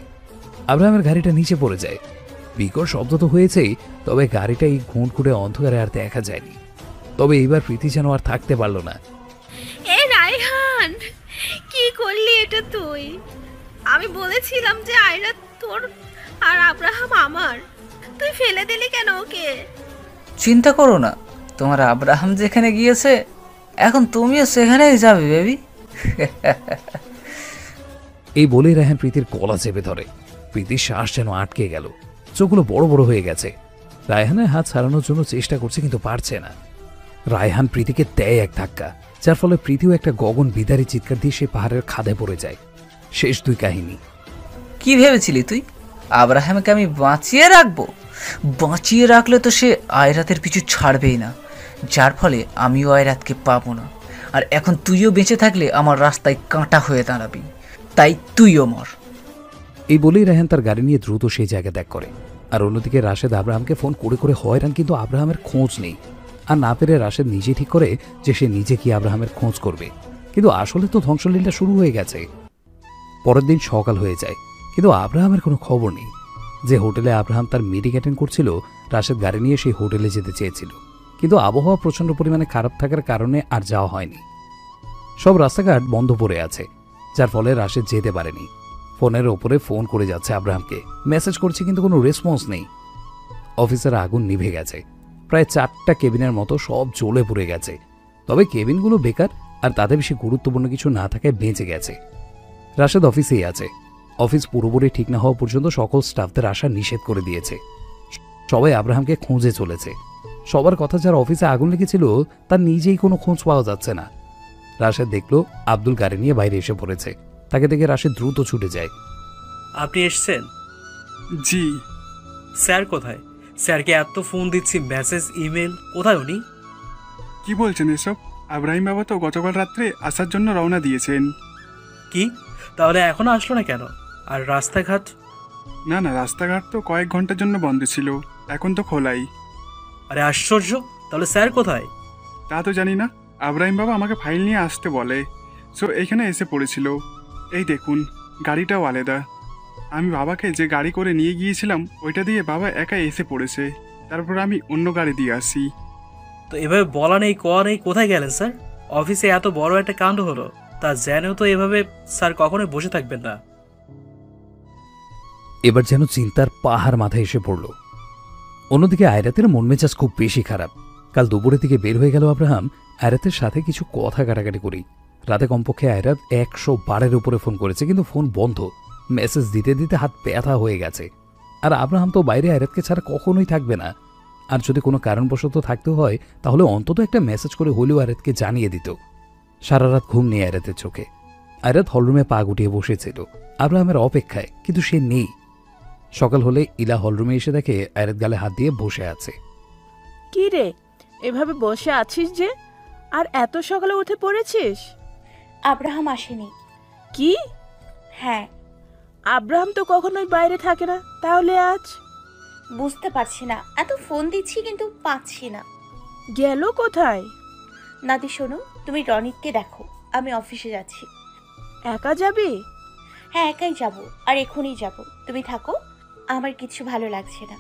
আব্রাহামের গাড়িটা নিচে পড়ে যায়। বিকট শব্দ তো হয়েছেই তবে গাড়িটা এই ঘুঁট ঘুরে অন্ধকারে আর দেখা যায়নি। তবে এইবার প্রীতি যেন আর থাকতে পারল না। এ রায়হান কি করলি এটা তুই? আমি বলেছিলাম যে আয়রা তোর আর আব্রাহাম আমার। তুই ফেলে দিলি কেন ওকে? চিন্তা করো না তোমার আব্রাহাম যেখানে গিয়েছে এখন তুমিও সেখানেই যাবে বেবি। এই বলেই রায়হান প্রীতির গলা চেপে ধরে। প্রীতির শ্বাস যেন আটকে গেল। চোখগুলো বড় বড় হয়ে গেছে। রায়হানের হাত ছাড়ানোর জন্য চেষ্টা করছে কিন্তু পারছে না। রায়হান প্রীতিকে দেয় এক ধাক্কা, যার ফলে প্রীতিও একটা গগন বিদারী চিৎকার দিয়ে সে পাহাড়ের খাদে পড়ে যায়। শেষ দুই কাহিনী। কি ভেবেছিলি তুই? আব্রাহামকে আমি বাঁচিয়ে রাখব? বাঁচিয়ে রাখলে তো সে আয়রাতের পিছু ছাড়বেই না। যার ফলে আমিও আয়রাতকে পাবো না। আর এখন তুইও বেঁচে থাকলে আমার রাস্তায় কাঁটা হয়ে দাঁড়াবি। তাই তুইও মর। এই বলেই রায়হান তার গাড়ি নিয়ে দ্রুত সেই জায়গা ত্যাগ করে। আর অন্যদিকে রাশেদ আব্রাহামকে ফোন করে করে হয়রান কিন্তু আব্রাহামের খোঁজ নেই। আর না পেরে রাশেদ নিজে ঠিক করে যে সে নিজে কি আব্রাহামের খোঁজ করবে। কিন্তু আসলে তো ধ্বংসলীলা শুরু হয়ে গেছে। পরের দিন সকাল হয়ে যায়, কিন্তু আব্রাহামের কোনো খবর নেই। যে হোটেলে আব্রাহাম তার মিটিং অ্যাটেন্ড করছিল, রাশেদ গাড়ি নিয়ে সেই হোটেলে যেতে চেয়েছিল। কিন্তু আবহাওয়া প্রচণ্ড পরিমাণে খারাপ থাকার কারণে আর যাওয়া হয়নি। সব রাস্তাঘাট বন্ধ পড়ে আছে, যার ফলে রাশেদ যেতে পারেনি। ফোনের ওপরে ফোন করে যাচ্ছে আব্রাহামকে। মেসেজ করছে কিন্তু কোনো রেসপন্স নেই। অফিসের আগুন নিভে গেছে। প্রায় চারটা কেবিনের মতো সব জ্বলে পড়ে গেছে। তবে কেবিনগুলো বেকার আর তাতে বেশি গুরুত্বপূর্ণ কিছু না থাকায় বেঁচে গেছে। রাশেদ অফিসেই আছে। অফিস পুরোপুরি ঠিক না হওয়া পর্যন্ত সকল স্টাফদের আসা নিষেধ করে দিয়েছে। সবাই আব্রাহামকে খুঁজে চলেছে। সবার কথা যার অফিসে আগুন লেগেছিল, তার নিজেই কোনো খোঁজ পাওয়া যাচ্ছে না। রাশেদ দেখল আব্দুল গাড়ি নিয়ে বাইরে এসে পড়েছে। তাকে দেখে রাশেদ দ্রুত ছুটে যায়। আপনি এসছেন? জি। স্যার কোথায়? স্যারকে এত ফোন দিচ্ছি মেসেজ ইমেল কোথায় উনি? কি বলছেন এসব? আব্রাহিম বাবা তো গতকাল রাত্রে আসার জন্য রওনা দিয়েছেন। কি? তাহলে এখনও আসলো না কেন? আর রাস্তাঘাট? না না রাস্তাঘাট তো কয়েক ঘণ্টার জন্য বন্ধ ছিল। এখন তো খোলাই। আরে আশ্চর্য! তাহলে স্যার কোথায়? তা তো জানি না। আব্রাহিম বাবা আমাকে ফাইল নিয়ে আসতে বলে। সো এইখানে এসে পড়েছিল। এই দেখুন গাড়িটাও আলাদা। আমি বাবাকে যে গাড়ি করে নিয়ে গিয়েছিলাম ওইটা দিয়ে বাবা একা এসে পড়েছে। তারপর আমি অন্য গাড়ি দিয়ে আসি। তো এভাবে বলা নেই কওয়া নেই কোথায় গেলেন স্যার? অফিসে এত বড় একটা কাণ্ড হলো তা জেনেও তো এভাবে স্যার কখনোই বসে থাকবেন না। এবার যেন চিন্তার পাহাড় মাথায় এসে পড়ল। অন্যদিকে আয়রাতের মন মেজাজ খুব বেশি খারাপ। কাল দুপুরের দিকে বের হয়ে গেল আব্রাহাম আয়রাতের সাথে কিছু কথা কাটাকাটি করি রাতে কমপক্ষে আয়রাত একশো বারের উপরে ফোন করেছে, কিন্তু ফোন বন্ধ। মেসেজ দিতে দিতে হাত ব্যথা হয়ে গেছে। আর আব্রাহাম তো বাইরে আয়রাতকে ছাড়া কখনোই থাকবে না। আর যদি কোনো কারণবশত থাকতে হয়, তাহলে অন্তত একটা মেসেজ করে হলেও আয়রাতকে জানিয়ে দিত। সারা রাত ঘুম নেই আয়রাতের চোখে। আয়রাত হলরুমে পা গুটিয়ে বসেছিল। আব্রাহামের অপেক্ষায়, কিন্তু সে নেই। সকাল হলে ইলা হলরুমে এসে দেখে আয়রাত গালে হাত দিয়ে বসে আছে। কি রে? এভাবে বসে আছিস যে? আর এত সকালে উঠে পড়েছিস? আব্রাহাম আসেনি। কি? হ্যাঁ। আব্রাহাম তো কখনোই বাইরে থাকে না তাহলে আজ? বুঝতে পারছি না। এত ফোন দিচ্ছি কিন্তু পাচ্ছি না। গেল কোথায়? নাতি শোনো তুমি রনিতকে দেখো। আমি অফিসে যাচ্ছি। একা যাবে? হ্যাঁ একাই যাব। আর এখনই যাব। তুমি থাকো। আমার কিছু ভালো লাগছে না।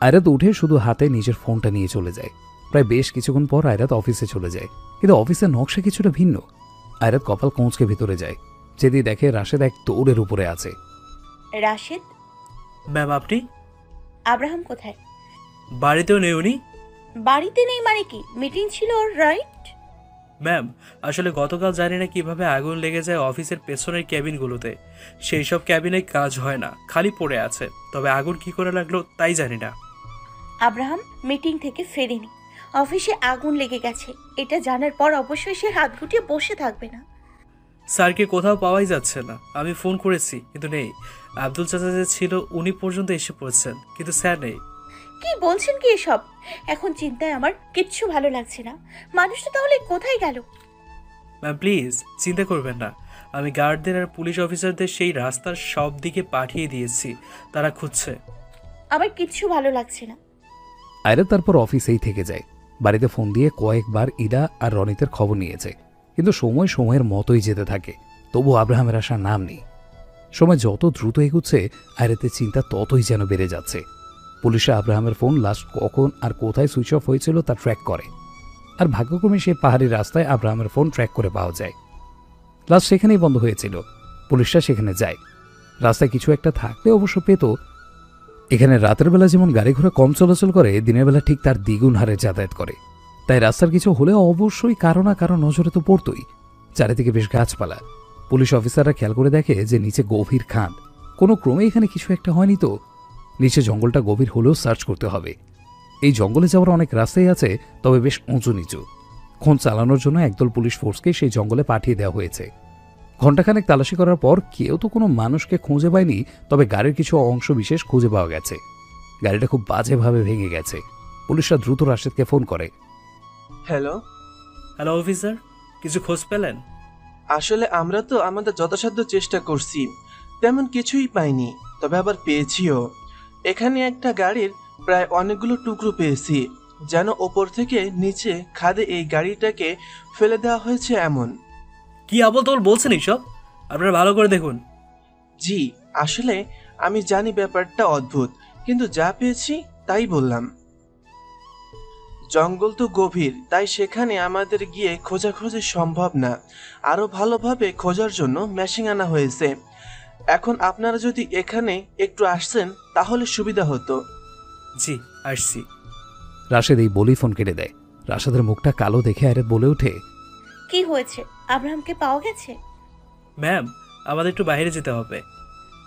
আয়রাত উঠে শুধু হাতে নিজের ফোনটা নিয়ে চলে যায়। প্রায় বেশ কিছুক্ষণ পর আয়রাত অফিসে চলে যায়। কিন্তু অফিসের নকশা কিছুটা ভিন্ন। আয়রাত কপাল কোঁচকে ভিতরে যায়। যেদি দেখে রাশেদ এক দৌড়ের উপরে আছে। রাশেদ? ম্যাম আপনি? আব্রাহাম কোথায়? বাড়িতেও নেই উনি। বাড়িতে নেই মানে কি? মিটিং ছিল ওর রাইট ম্যাম আসলে গতকাল জানি না কীভাবে আগুন লেগে যায় অফিসের পেছনের ক্যাবিনগুলোতে। সেই সব ক্যাবিনে কাজ হয় না খালি পড়ে আছে। তবে আগুন কি করে লাগল তাই জানি না। আব্রাহাম মিটিং থেকে ফেরেনি। অফিসে আগুন লেগে গেছে। এটা জানার পর অবশ্যই সে হাত গুটিয়ে বসে থাকবে না। স্যারকে কোথাও পাওয়াই যাচ্ছে না। আমি ফোন করেছি কিন্তু নেই। আব্দুল চাচা যে ছিল উনি পর্যন্ত এসে পড়েছেন কিন্তু স্যার নেই। কি বলছেন কি এসব? এখন চিন্তায় আমার কিচ্ছু ভালো লাগছে না। মানুষটা তাহলে কোথায় গেল? ম্যাম প্লিজ চিন্তা করবেন না। আমি গার্ডদের আর পুলিশ অফিসারদের সেই রাস্তার সব দিকে পাঠিয়ে দিয়েছি। তারা খুঁজছে। আমার কিচ্ছু ভালো লাগছে না। আয়রাত তারপর অফিসেই থেকে যায়। বাড়িতে ফোন দিয়ে কয়েকবার ইরা আর রনিতের খবর নিয়েছে। কিন্তু সময় সময়ের মতোই যেতে থাকে। তবু আব্রাহামের আসার নাম নেই। সময় যত দ্রুত এগুচ্ছে, আয়রাতের চিন্তা ততই যেন বেড়ে যাচ্ছে। পুলিশে আব্রাহামের ফোন লাস্ট কখন আর কোথায় সুইচ অফ হয়েছিল তা ট্র্যাক করে। আর ভাগ্যক্রমে সেই পাহাড়ি রাস্তায় আব্রাহামের ফোন ট্র্যাক করে পাওয়া যায়। লাস্ট সেখানেই বন্ধ হয়েছিল। পুলিশরা সেখানে যায়। রাস্তায় কিছু একটা থাকলে অবশ্য পেত এখানে রাতের বেলা যেমন গাড়ি ঘোড়া কম চলাচল করে, দিনের বেলা ঠিক তার দ্বিগুণ হারে যাতায়াত করে। তাই রাস্তার কিছু হলে অবশ্যই কারও না কারও নজরে তো পড়তই। চারিদিকে বেশ গাছপালা। পুলিশ অফিসাররা খেয়াল করে দেখে যে নিচে গভীর খাদ। কোনো ক্রমে এখানে কিছু একটা হয়নি তো। নিচে জঙ্গলটা গভীর হলেও সার্চ করতে হবে। এই জঙ্গলে যাওয়ার অনেক রাস্তাই আছে, তবে বেশ উঁচু নিচু। খুন চালানোর জন্য একদল পুলিশ ফোর্সকে সেই জঙ্গলে পাঠিয়ে দেওয়া হয়েছে। ঘণ্টাখানেক তালাশি করার পর কেউ তো কোনো মানুষকে খুঁজে পায়নি তবে গাড়ির কিছু অংশ বিশেষ খুঁজে পাওয়া গেছে। গাড়িটা খুব বাজেভাবে ভেঙে গেছে। পুলিশরা দ্রুত রাশেদকে ফোন করে। হ্যালো? হ্যালো অফিসার কিছু খোঁজ পেলেন? আসলে আমরা তো আমাদের যথাসাধ্য চেষ্টা করছি তেমন কিছুই পাইনি তবে আবার পেয়েছিও। এখানে একটা গাড়ির প্রায় অনেকগুলো টুকরো পেয়েছি যেন ওপর থেকে নিচে খাদে এই গাড়িটাকে ফেলে দেওয়া হয়েছে এমন। কি আবল তবল বলছেন এইসব? আপনারা ভালো করে দেখুন। জি আসলে আমি জানি ব্যাপারটা অদ্ভুত কিন্তু যা পেয়েছি তাই বললাম। জঙ্গল তো গভীর তাই সেখানে আমাদের গিয়ে খোঁজাখুঁজি সম্ভব না। আরও ভালোভাবে খোঁজার জন্য মেশিন আনা হয়েছে। এখন আপনারা যদি এখানে একটু আসছেন তাহলে সুবিধা হতো। জি আসছি। রাশেদ এই বলি ফোন কেটে দেয়। রাশেদের মুখটা কালো দেখে আয়রাত বলে ওঠে কি হয়েছে? আব্রাহামকে পাওয়া গেছে? ম্যাম আমাদের একটু বাইরে যেতে হবে।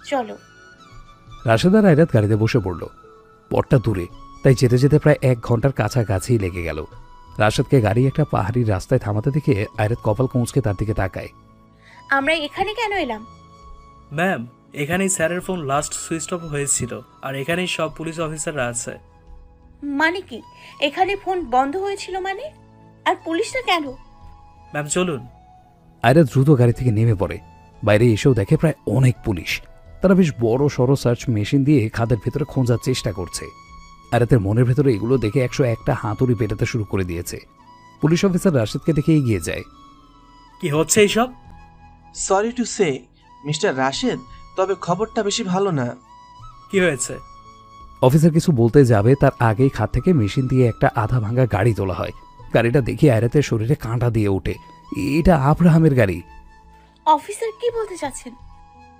চলো। রাশেদ আর আয়রাত গাড়িতে বসে পড়ল। পথটা দূরে তাই যেতে যেতে প্রায় এক ঘণ্টার কাছাকাছি লেগে গেল। রাশেদকে গাড়ি একটা পাহাড়ি রাস্তায় থামাতে দেখে আয়রাত কপাল কোঁচকে তার দিকে তাকায়। আমরা এখানে কেন এলাম? ম্যাম এখানেই স্যারের ফোন লাস্ট সুইচ অফ হয়েছিল আর এখানেই সব পুলিশ অফিসাররা আছে। মানে কি? এখানে ফোন বন্ধ হয়েছিল মানে? আর পুলিশটা কেন? ম্যাম চলুন। আয়রা দ্রুত গাড়ি থেকে নেমে পড়ে। বাইরে এসেও দেখে প্রায় অনেক পুলিশ। তারা বেশ বড় সড়ো সার্চ মেশিন দিয়ে খাদের ভেতরে খোঁজার চেষ্টা করছে। আয়রাতের মনের ভেতরে এগুলো দেখে একশো একটা হাতুড়ি পেটাতে শুরু করে দিয়েছে। পুলিশ অফিসার রাশেদকে দেখে এগিয়ে যায়। কি হচ্ছে এইসব? Sorry to say mister Rashed তবে খবরটা বেশি ভালো না। কি হয়েছে? অফিসার কিছু বলতে যাবে তার আগেই খাত থেকে মেশিন দিয়ে একটা আধা ভাঙা গাড়ি তোলা হয়। গাড়িটা দেখে আয়রাতের শরীরে কাঁটা দিয়ে ওঠে। এটা আব্রাহামের গাড়ি। অফিসার কি বলতে চাচ্ছেন?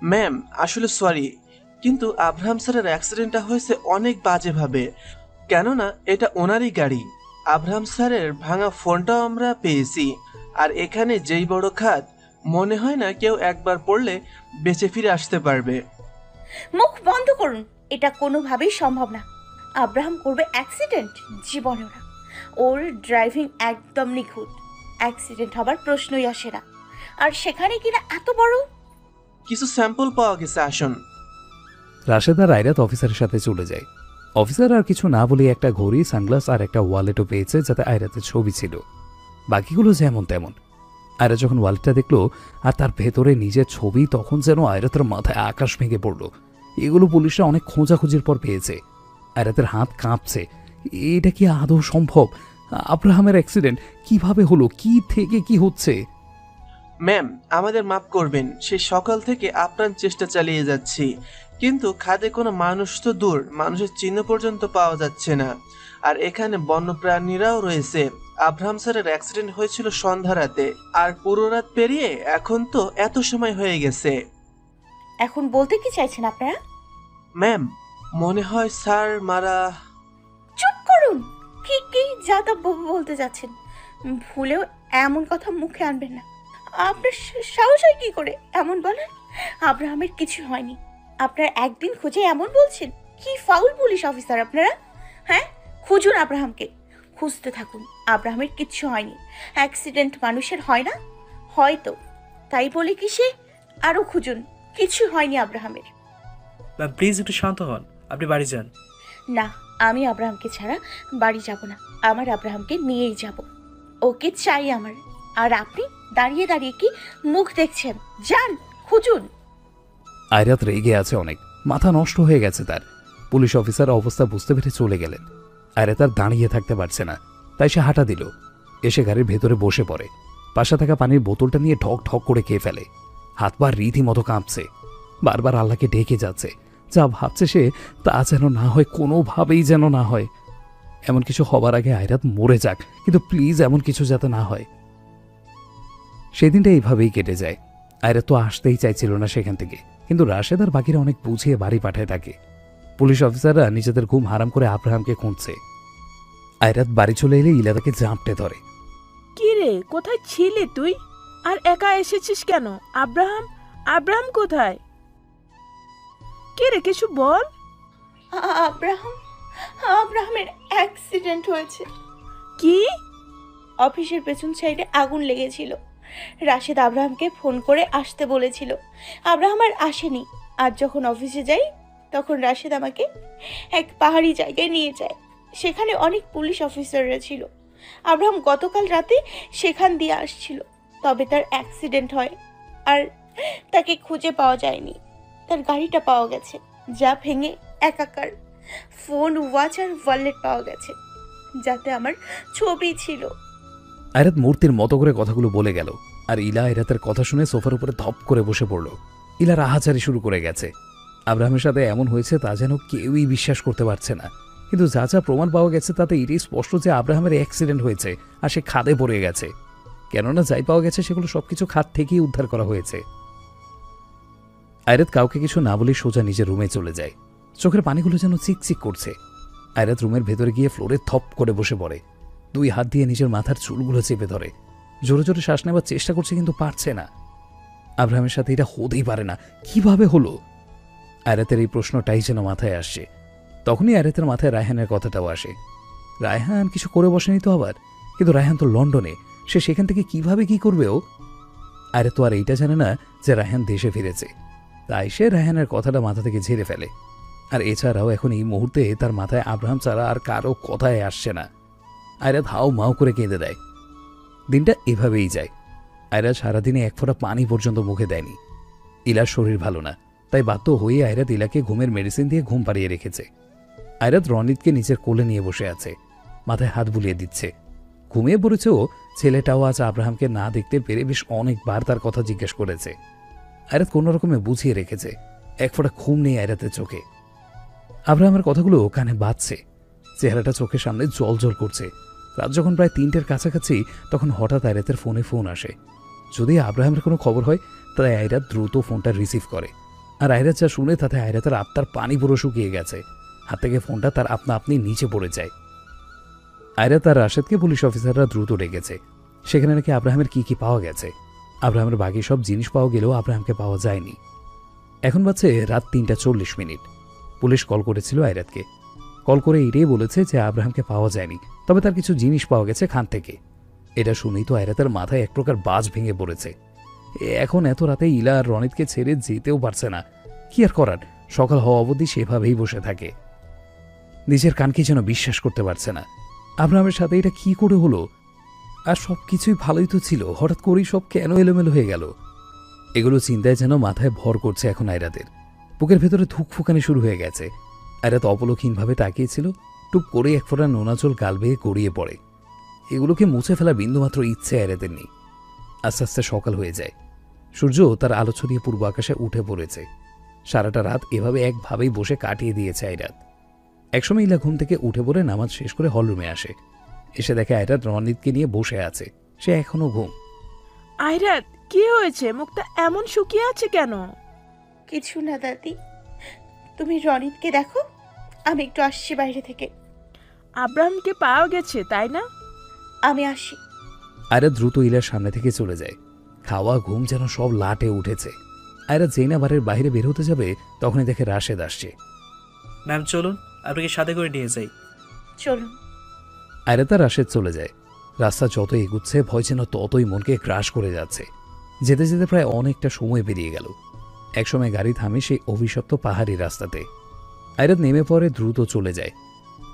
ম্যাম আসলে সরি কিন্তু আব্রাহাম স্যারের অ্যাক্সিডেন্টটা হয়েছে অনেক বাজেভাবে। কেননা এটা ওনারই গাড়ি। আব্রাহাম স্যারের ভাঙা ফোনটাও আমরা পেয়েছি আর এখানে যেই বড় খাত মনে হয় না কেউ একবার পড়লে বেঁচে ফিরে আসতে পারবে। মুখ বন্ধ করুন এটা কোনোভাবেই সম্ভব না। আব্রাহাম করবে অ্যাক্সিডেন্ট জীবনেও না ওর ড্রাইভিং একদম নিখুঁত। অ্যাক্সিডেন্ট হবার প্রশ্নই আসে না। আর সেখানে কিনা এত বড়? কিছু স্যাম্পল পাওয়া গেছে আসুন। রাশেদ আর আয়রাত অফিসারের সাথে চলে যায়। অফিসার আর কিছু না বলে একটা ঘড়ি সানগ্লাস আর একটা ওয়ালেটও পেয়েছে যাতে আয়রাতের ছবি ছিল। বাকিগুলো যেমন তেমন। আয়রা যখন ওয়ালেটটা দেখল আর তার ভেতরে নিজের ছবি তখন যেন আয়রাতের মাথায় আকাশ ভেঙে পড়ল। এগুলো পুলিশরা অনেক খোঁজাখুঁজির পর পেয়েছে। আয়রাতের হাত কাঁপছে। এটা কি আদৌ সম্ভব? আব্রাহামের অ্যাক্সিডেন্ট কীভাবে হলো? কি থেকে কি হচ্ছে? ম্যাম আমাদের মাফ করবেন সে সকাল থেকে আপ্রাণ চেষ্টা চালিয়ে যাচ্ছি। কিন্তু খাদে কোনো মানুষ তো দূর মানুষের চিহ্ন পর্যন্ত পাওয়া যাচ্ছে না। আর এখানে বন্যপ্রাণীরাও রয়েছে। আব্রাহাম স্যারের অ্যাক্সিডেন্ট হয়েছিল সন্ধ্যা রাতে। আর পুরো রাত পেরিয়ে এখন তো এত সময় হয়ে গেছে। এখন বলতে কি চাইছেন আপনারা? ম্যাম মনে হয় স্যার মারা চুপ করুন! কি কি যা তা বলতে যাচ্ছেন। ভুলেও এমন কথা মুখে আনবেন না। আপনার সাহস হয় কি করে? এমন বলেন আব্রাহামের কিছু হয়নি। আপনারা একদিন খুঁজে এমন বলছেন? কি ফাউল পুলিশ অফিসার আপনারা? হ্যাঁ? খুঁজুন আব্রাহামকে। খুঁজতে থাকুন। আব্রাহামের কিচ্ছু হয়নি। অ্যাক্সিডেন্ট মানুষের হয় না? হয়তো। তাই বলে কি সে? আরও খুঁজুন। কিছু হয়নি আব্রাহামের। প্লিজ একটু শান্ত হন। আপনি বাড়ি যান। না। আমি আব্রাহামকে ছাড়া বাড়ি যাব না। আমার আব্রাহামকে নিয়েই যাব। ওকে চাই আমার। আর আপনি দাঁড়িয়ে দাঁড়িয়ে কি মুখ দেখছেন? যান, খুঁজুন। আয়রাত রেগে আছে অনেক। মাথা নষ্ট হয়ে গেছে তার। পুলিশ অফিসার অবস্থা বুঝতে পেরে চলে গেলেন। আয়রা তার দাঁড়িয়ে থাকতে পারছে না। তাই সে হাঁটা দিল। এসে গাড়ির ভেতরে বসে পড়ে। পাশে থাকা পানির বোতলটা নিয়ে ঠক ঠক করে খেয়ে ফেলে। হাত পা রীতিমতো কাঁপছে। বারবার আল্লাহকে ডেকে যাচ্ছে। যা ভাবছে সে তা যেন না হয়, কোনোভাবেই যেন না হয়। এমন কিছু হবার আগে আয়রাত মরে যাক, কিন্তু প্লিজ এমন কিছু যাতে না হয়। সেদিনটা এইভাবেই কেটে যায়। আয়রা তো আসতেই চাইছিল না সেখান থেকে, কিন্তু রাশেদ আর বাকিরা অনেক বুঝিয়ে বাড়ি পাঠায় তাকে। পুলিশ অফিসাররা নিজেদের ঘুম হারাম করে আব্রাহামকে খুঁজছে। আয়রাত বাড়ি চলে এলে ইলা তাকে জাঁপটে ধরে। কি রে, কোথায় ছিলে তুই? আর একা এসেছিস কেন? আব্রাহাম? আব্রাহাম কোথায়? কে রে কিছু বল। আব্রাহাম আব্রাহামের অ্যাক্সিডেন্ট হয়েছে। কি? অফিসের পেছন সাইডে আগুন লেগেছিল। রাশেদ আব্রাহামকে ফোন করে আসতে বলেছিল। আব্রাহাম আর আসেনি। আর যখন অফিসে যাই তখন রাশেদ আমাকে এক পাহাড়ি জায়গায় নিয়ে যায়। সেখানে অনেক পুলিশ অফিসাররা ছিল। আব্রাহাম গতকাল রাতে সেখান দিয়ে আসছিল। তবে তার অ্যাক্সিডেন্ট হয়। আর তাকে খুঁজে পাওয়া যায়নি। তার গাড়িটা পাওয়া গেছে, যা ভেঙে একাকার ফোন ওয়াচ আর ওয়ালেট পাওয়া গেছে, যাতে আমার ছবি ছিল। আয়রাত মূর্তির মতো করে কথাগুলো বলে গেল, আর ইলা আয়রাতের কথা শুনে সোফার উপরে ধপ করে বসে পড়ল। ইলা রাহাচারি শুরু করে গেছে। আব্রাহামের সাথে এমন হয়েছে তা যেন কেউই বিশ্বাস করতে পারছে না। কিন্তু যা যা প্রমাণ পাওয়া গেছে তাতে এটাই স্পষ্ট যে আব্রাহামের অ্যাক্সিডেন্ট হয়েছে, আর সে খাদে পড়ে গেছে। কেননা যাই পাওয়া গেছে সেগুলো সবকিছু খাদ থেকেই উদ্ধার করা হয়েছে। আয়রাত কাউকে কিছু না বলে সোজা নিজের রুমে চলে যায়। চোখের পানিগুলো যেন চিকচিক করছে। আয়রাত রুমের ভেতরে গিয়ে ফ্লোরে থপ করে বসে পড়ে। দুই হাত দিয়ে নিজের মাথার চুলগুলো চেপে ধরে। জোরে জোরে শ্বাস নেবার চেষ্টা করছে কিন্তু পারছে না। আব্রাহামের সাথে এটা হতেই পারে না। কীভাবে হলো? আয়রাতের এই প্রশ্নটাই যেন মাথায় আসছে। তখনই আয়রাতের মাথায় রায়হানের কথাটাও আসে। রায়হান কিছু করে বসেনি তো আবার? কিন্তু রায়হান তো লন্ডনে। সে সেখান থেকে কীভাবে কি করবে ও? আরে তো আর এইটা জানে না যে রায়হান দেশে ফিরেছে। তাই সে রায়হানের কথাটা মাথা থেকে ঝেড়ে ফেলে। আর এছাড়াও এখন এই মুহূর্তে তার মাথায় আব্রাহাম ছাড়া আর কারও কথায় আসছে না। আয়রাত হাও মাও করে কেঁদে দেয়। দিনটা এভাবেই যায়। আয়রা সারাদিনে এক ফোঁটা পানি পর্যন্ত মুখে দেয়নি। ইলার শরীর ভালো না, তাই বাধ্য হয়ে আয়রাত ইলাকে ঘুমের মেডিসিন দিয়ে ঘুম পাড়িয়ে রেখেছে। আয়রাত রনিতকে নিচের কোলে নিয়ে বসে আছে, মাথায় হাত বুলিয়ে দিচ্ছে। ঘুমিয়ে পড়েছে ও ছেলেটাও আজ আব্রাহামকে না দেখতে পেরে বেশ অনেকবার তার কথা জিজ্ঞেস করেছে। আয়রাত কোনো রকমে বুঝিয়ে রেখেছে, এক ফোঁটা ঘুম নেই আয়রাতের চোখে। আব্রাহামের কথাগুলো কানে বাজছে, চেহারাটা চোখের সামনে জল জল করছে। রাত যখন প্রায় তিনটের কাছাকাছি, তখন হঠাৎ আয়রাতের ফোনে ফোন আসে। যদি আব্রাহামের কোনো খবর হয় তাই আয়রাত দ্রুত ফোনটা রিসিভ করে। আর আয়রাত যা শুনে, তাতে আয়রাতের আত্মার পানি পুরো শুকিয়ে গেছে। হাত থেকে ফোনটা তার আপনা আপনি নিচে পড়ে যায়। আয়রাত আর রাশেদকে পুলিশ অফিসাররা দ্রুত ডেকেছে। সেখানে নাকি আব্রাহামের কি কি পাওয়া গেছে? আব্রাহামের বাকি সব জিনিস পাওয়া গেলেও আব্রাহামকে পাওয়া যায়নি। এখন বাজছে রাত তিনটা চল্লিশ মিনিট। পুলিশ কল করেছিল আয়রাতকে। কল করে এটাই বলেছে যে আব্রাহামকে পাওয়া যায়নি, তবে তার কিছু জিনিস পাওয়া গেছে খান থেকে। এটা শুনেই তো আয়রাতের মাথায় এক প্রকার বাজ ভেঙে পড়েছে। এখন এত রাতে ইলা আর রনিতকে ছেড়ে যেতেও পারছে না। কি আর করার? সকাল হওয়া অবধি সেভাবেই বসে থাকে। নিজের কানকে যেন বিশ্বাস করতে পারছে না। আব্রাহামের সাথে এটা কি করে হলো? আর সব কিছুই ভালোই তো ছিল। হঠাৎ করেই সব কেন এলোমেলো হয়ে গেল? এগুলো চিন্তায় যেন মাথায় ভর করছে এখন আয়রাতের বুকের ভেতরে ধুক ফুকানি শুরু হয়ে গেছে। আয়রাত অপলক্ষীনভাবে তাকিয়েছিল, টুপ করে এক ফোঁটা নোনাচল গাল বেয়ে গড়িয়ে পড়ে। এগুলোকে মুছে ফেলা বিন্দুমাত্র ইচ্ছে আয়রাতের নেই। আস্তে আস্তে সকাল হয়ে যায়। সূর্য তার আলো ছড়িয়ে পূর্ব আকাশে উঠে পড়েছে। সারাটা রাত এভাবে একভাবেই বসে কাটিয়ে দিয়েছে আয়রাত। একসময় ইলা ঘুম থেকে উঠে পড়ে নামাজ শেষ করে হলরুমে আসে। এসে দেখে আয়রাত রনিতকে নিয়ে বসে আছে। সে এখনও ঘুম। আয়রাত কি হয়েছে? মুখটা এমন শুকিয়ে আছে কেন? কিছু না দাদি। তুমি রনিতকে দেখো। আমি একটু আসছি বাইরে থেকে। আব্রাহামকে পাওয়া গেছে তাই না? আমি আসি। আয়রা দ্রুত ইলার সামনে থেকে চলে যায়। খাওয়া ঘুম যেন সব লাটে উঠেছে। আয়রা যেই না বাড়ির বাইরে বের হতে যাবে তখনই দেখে রাশেদ আসছে। ম্যাম চলুন। আপনাকে সাথে করে নিয়ে যাই। চলুন। আয়রা তার রাশেদ চলে যায়। রাস্তা যত এগুচ্ছে ভয় যেন ততই মনকে ক্রাশ করে যাচ্ছে। যেতে যেতে প্রায় অনেকটা সময় বেরিয়ে গেল। একসময় গাড়ি থামে সেই অভিশপ্ত পাহাড়ি রাস্তাতে। আয়রাত নেমে পড়ে দ্রুত চলে যায়।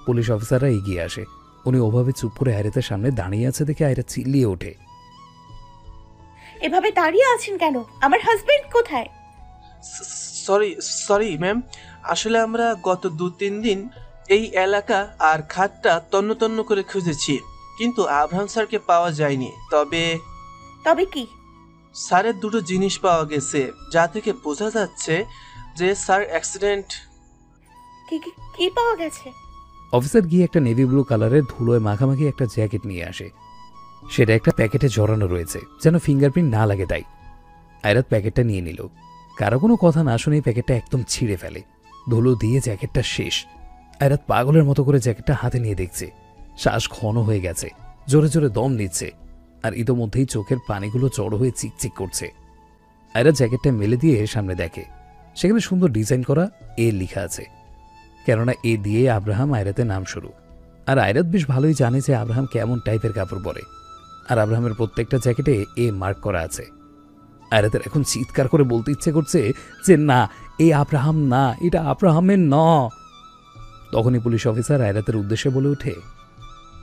পুলিশ অফিসাররা এগিয়ে আসে। উনি ওভাবে চুপ করে আয়রাতের সামনে দাঁড়িয়ে আছে দেখে আয়রা চিল্লিয়ে ওঠে। এভাবে দাঁড়িয়ে আছেন কেন? আমার হাজবেন্ড কোথায়? সরি সরি ম্যাম আসলে আমরা গত দু তিন দিন এই এলাকা আর খাতটা তন্ন তন্ন করে খুঁজেছি কিন্তু আব্রাহাম স্যারকে পাওয়া যায়নি। তবে তবে কি? স্যারের দুটো জিনিস পাওয়া গেছে যা থেকে বোঝা যাচ্ছে যে স্যার অ্যাক্সিডেন্ট কি কি- কি পাওয়া গেছে? অফিসার গিয়ে একটা নেভি ব্লু কালারের ধুলোয় মাখামাখি একটা জ্যাকেট নিয়ে আসে। সেটা একটা প্যাকেটে জড়ানো রয়েছে যেন ফিঙ্গারপ্রিন্ট না লাগে তাই। আয়রাত প্যাকেটটা নিয়ে নিল। কারও কোনো কথা না শুনেই প্যাকেটটা একদম ছিঁড়ে ফেলে। ধুলো দিয়ে জ্যাকেটটা শেষ। আয়রাত পাগলের মতো করে জ্যাকেটটা হাতে নিয়ে দেখছে। শ্বাস ঘন হয়ে গেছে, জোরে জোরে দম নিচ্ছে, আর ইতোমধ্যেই চোখের পানিগুলো জড়ো হয়ে চিকচিক করছে। আয়রাত জ্যাকেটটা মেলে দিয়ে সামনে দেখে, সেখানে সুন্দর ডিজাইন করা এ লেখা আছে। কেননা এ দিয়ে আব্রাহাম আয়রাতের নাম শুরু। আর আয়রাত বেশ ভালোই জানে যে আব্রাহাম কেমন টাইপের কাপড় পরে। আর আব্রাহামের প্রত্যেকটা জ্যাকেটে এ মার্ক করা আছে। আয়রাতের এখন চিৎকার করে বলতে ইচ্ছে করছে যে, না, এ আব্রাহাম না, এটা আব্রাহামের ন। তখনই পুলিশ অফিসার আয়রাতের উদ্দেশ্যে বলে ওঠে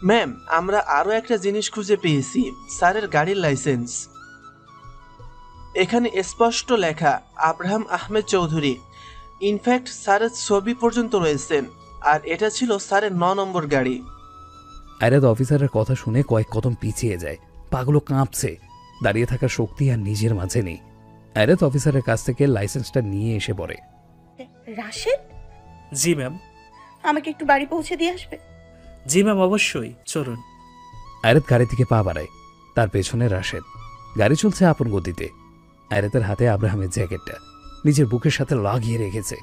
ম্যাম আমরা আরও একটা জিনিস খুঁজে পেয়েছি স্যারের গাড়ির লাইসেন্স। এখানে স্পষ্ট লেখা আব্রাহাম আহমেদ চৌধুরী। ইনফ্যাক্ট স্যারের ছবি পর্যন্ত রয়েছেন আর এটা ছিল স্যারের ন নম্বর গাড়ি। আয়রাত অফিসারের কথা শুনে কয়েক কদম পিছিয়ে যায়। পাগলো কাঁপছে দাঁড়িয়ে থাকার শক্তি আর নিজের মাঝে নেই। আয়রাত অফিসারের কাছ থেকে লাইসেন্সটা নিয়ে এসে পড়ে। রাশেদ? জি ম্যাম। আমাকে একটু বাড়ি পৌঁছে দিয়ে আসবে? জি ম্যাম অবশ্যই। চলুন। আয়রাত গাড়ি থেকে পা বাড়ায়। তার পেছনে রাশেদ। গাড়ি চলছে আপন গতিতে। আয়রাতের হাতে আব্রাহামের জ্যাকেটটা। নিজের বুকের সাথে লাগিয়ে রেখেছে।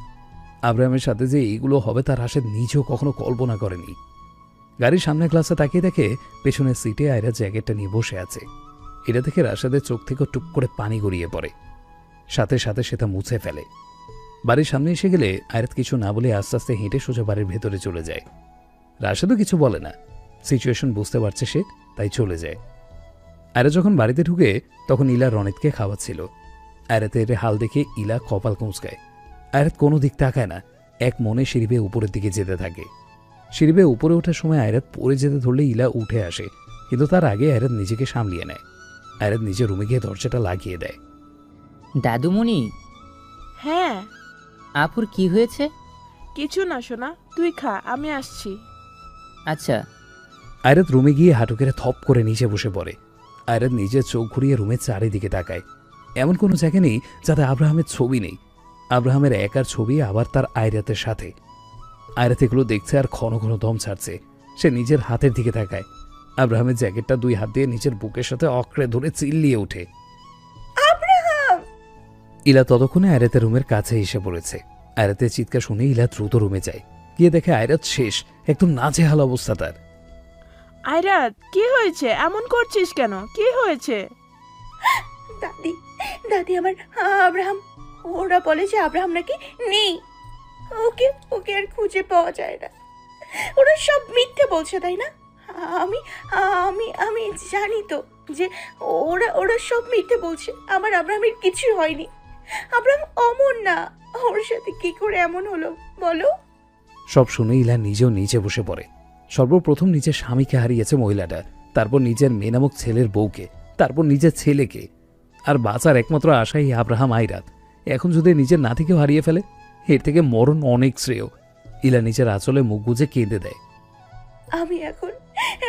আব্রাহামের সাথে যে এইগুলো হবে তার রাশেদ নিজেও কখনো কল্পনা করেনি। গাড়ির সামনে ক্লাসে তাকিয়ে দেখে পেছনের সিটে আয়রা জ্যাকেটটা নিয়ে বসে আছে। এটা দেখে রাশেদের চোখ থেকে টুপ করে পানি গড়িয়ে পড়ে। সাথে সাথে সেটা মুছে ফেলে। বাড়ির সামনে এসে গেলে আয়রাত কিছু না বলে আস্তে আস্তে হেঁটে সোজা বাড়ির ভেতরে চলে যায়। রাশেদও কিছু বলে না। সিচুয়েশন বুঝতে পারছে সে তাই চলে যায়। আয়রা যখন বাড়িতে ঢুকে তখন ইলা রনিতকে খাওয়াচ্ছিল। আয়রাতের হাল দেখে ইলা কপাল কুঁচকায়। আয়রাত কোনো দিক তাকায় না এক মনে সিঁড়ি উপরের দিকে যেতে থাকে। সিঁড়ি উপরে ওঠার সময় আয়রাত পড়ে যেতে ধরলে ইলা উঠে আসে কিন্তু তার আগে আয়রাত নিজেকে সামলিয়ে নেয়। আয়রাত নিজের রুমে গিয়ে দরজাটা লাগিয়ে দেয়। দাদুমণি? হ্যাঁ। আপুর কি হয়েছে? কিছু না শোনা তুই খা আমি আসছি। আচ্ছা। আয়রাত রুমে গিয়ে হাঁটু কেড়ে থপ করে নিচে বসে পড়ে। আয়রাত নিজের চোখ ঘুরিয়ে রুমের চারিদিকে তাকায়। এমন কোনো জায়গা নেই যাতে আব্রাহামের ছবি নেই। আব্রাহামের একার ছবি আবার তার আয়রাতের সাথে। আয়রাত এগুলো দেখছে আর ঘন ঘন দম ছাড়ছে। সে নিজের হাতের দিকে তাকায়। আব্রাহামের জ্যাকেটটা দুই হাত দিয়ে নিজের বুকের সাথে অকড়ে ধরে চিল্লিয়ে ওঠে। ইলা ততক্ষণে আয়রাতের রুমের কাছে এসে পড়েছে। আয়রাতের চিৎকার শুনে ইলা দ্রুত রুমে যায়। গিয়ে দেখে আয়রাত শেষ একদম নাজেহাল অবস্থা তার। আয়রাত কি হয়েছে? এমন করছিস কেন? কি হয়েছে? দাদি দাদি আমার আব্রাহাম ওরা বলে যে আব্রাহাম নাকি নেই। ওকে ওকে আর খুঁজে পাওয়া যায় না। ওরা সব মিথ্যে বলছে তাই না? আমি আমি আমি জানি তো যে ওরা ওরা সব মিথ্যে বলছে। আমার আব্রাহামের কিছু হয়নি। আব্রাহাম অমন না। ওর সাথে কি করে এমন হলো বলো? সব শুনে ইলা নিজেও নিচে বসে পড়ে। সর্বপ্রথম নিজের স্বামীকে হারিয়েছে মহিলাটা তারপর নিজের মেয়ে নামক ছেলের বউকে তারপর নিজের ছেলেকে। আর বাঁচার একমাত্র আশাই আব্রাহাম আইরাত এখন যদি নিজের নাতিকেও হারিয়ে ফেলে এর থেকে মরণ অনেক শ্রেয়। ইলা নিজের আঁচলে মুখ গুজে কেঁদে দেয়। আমি এখন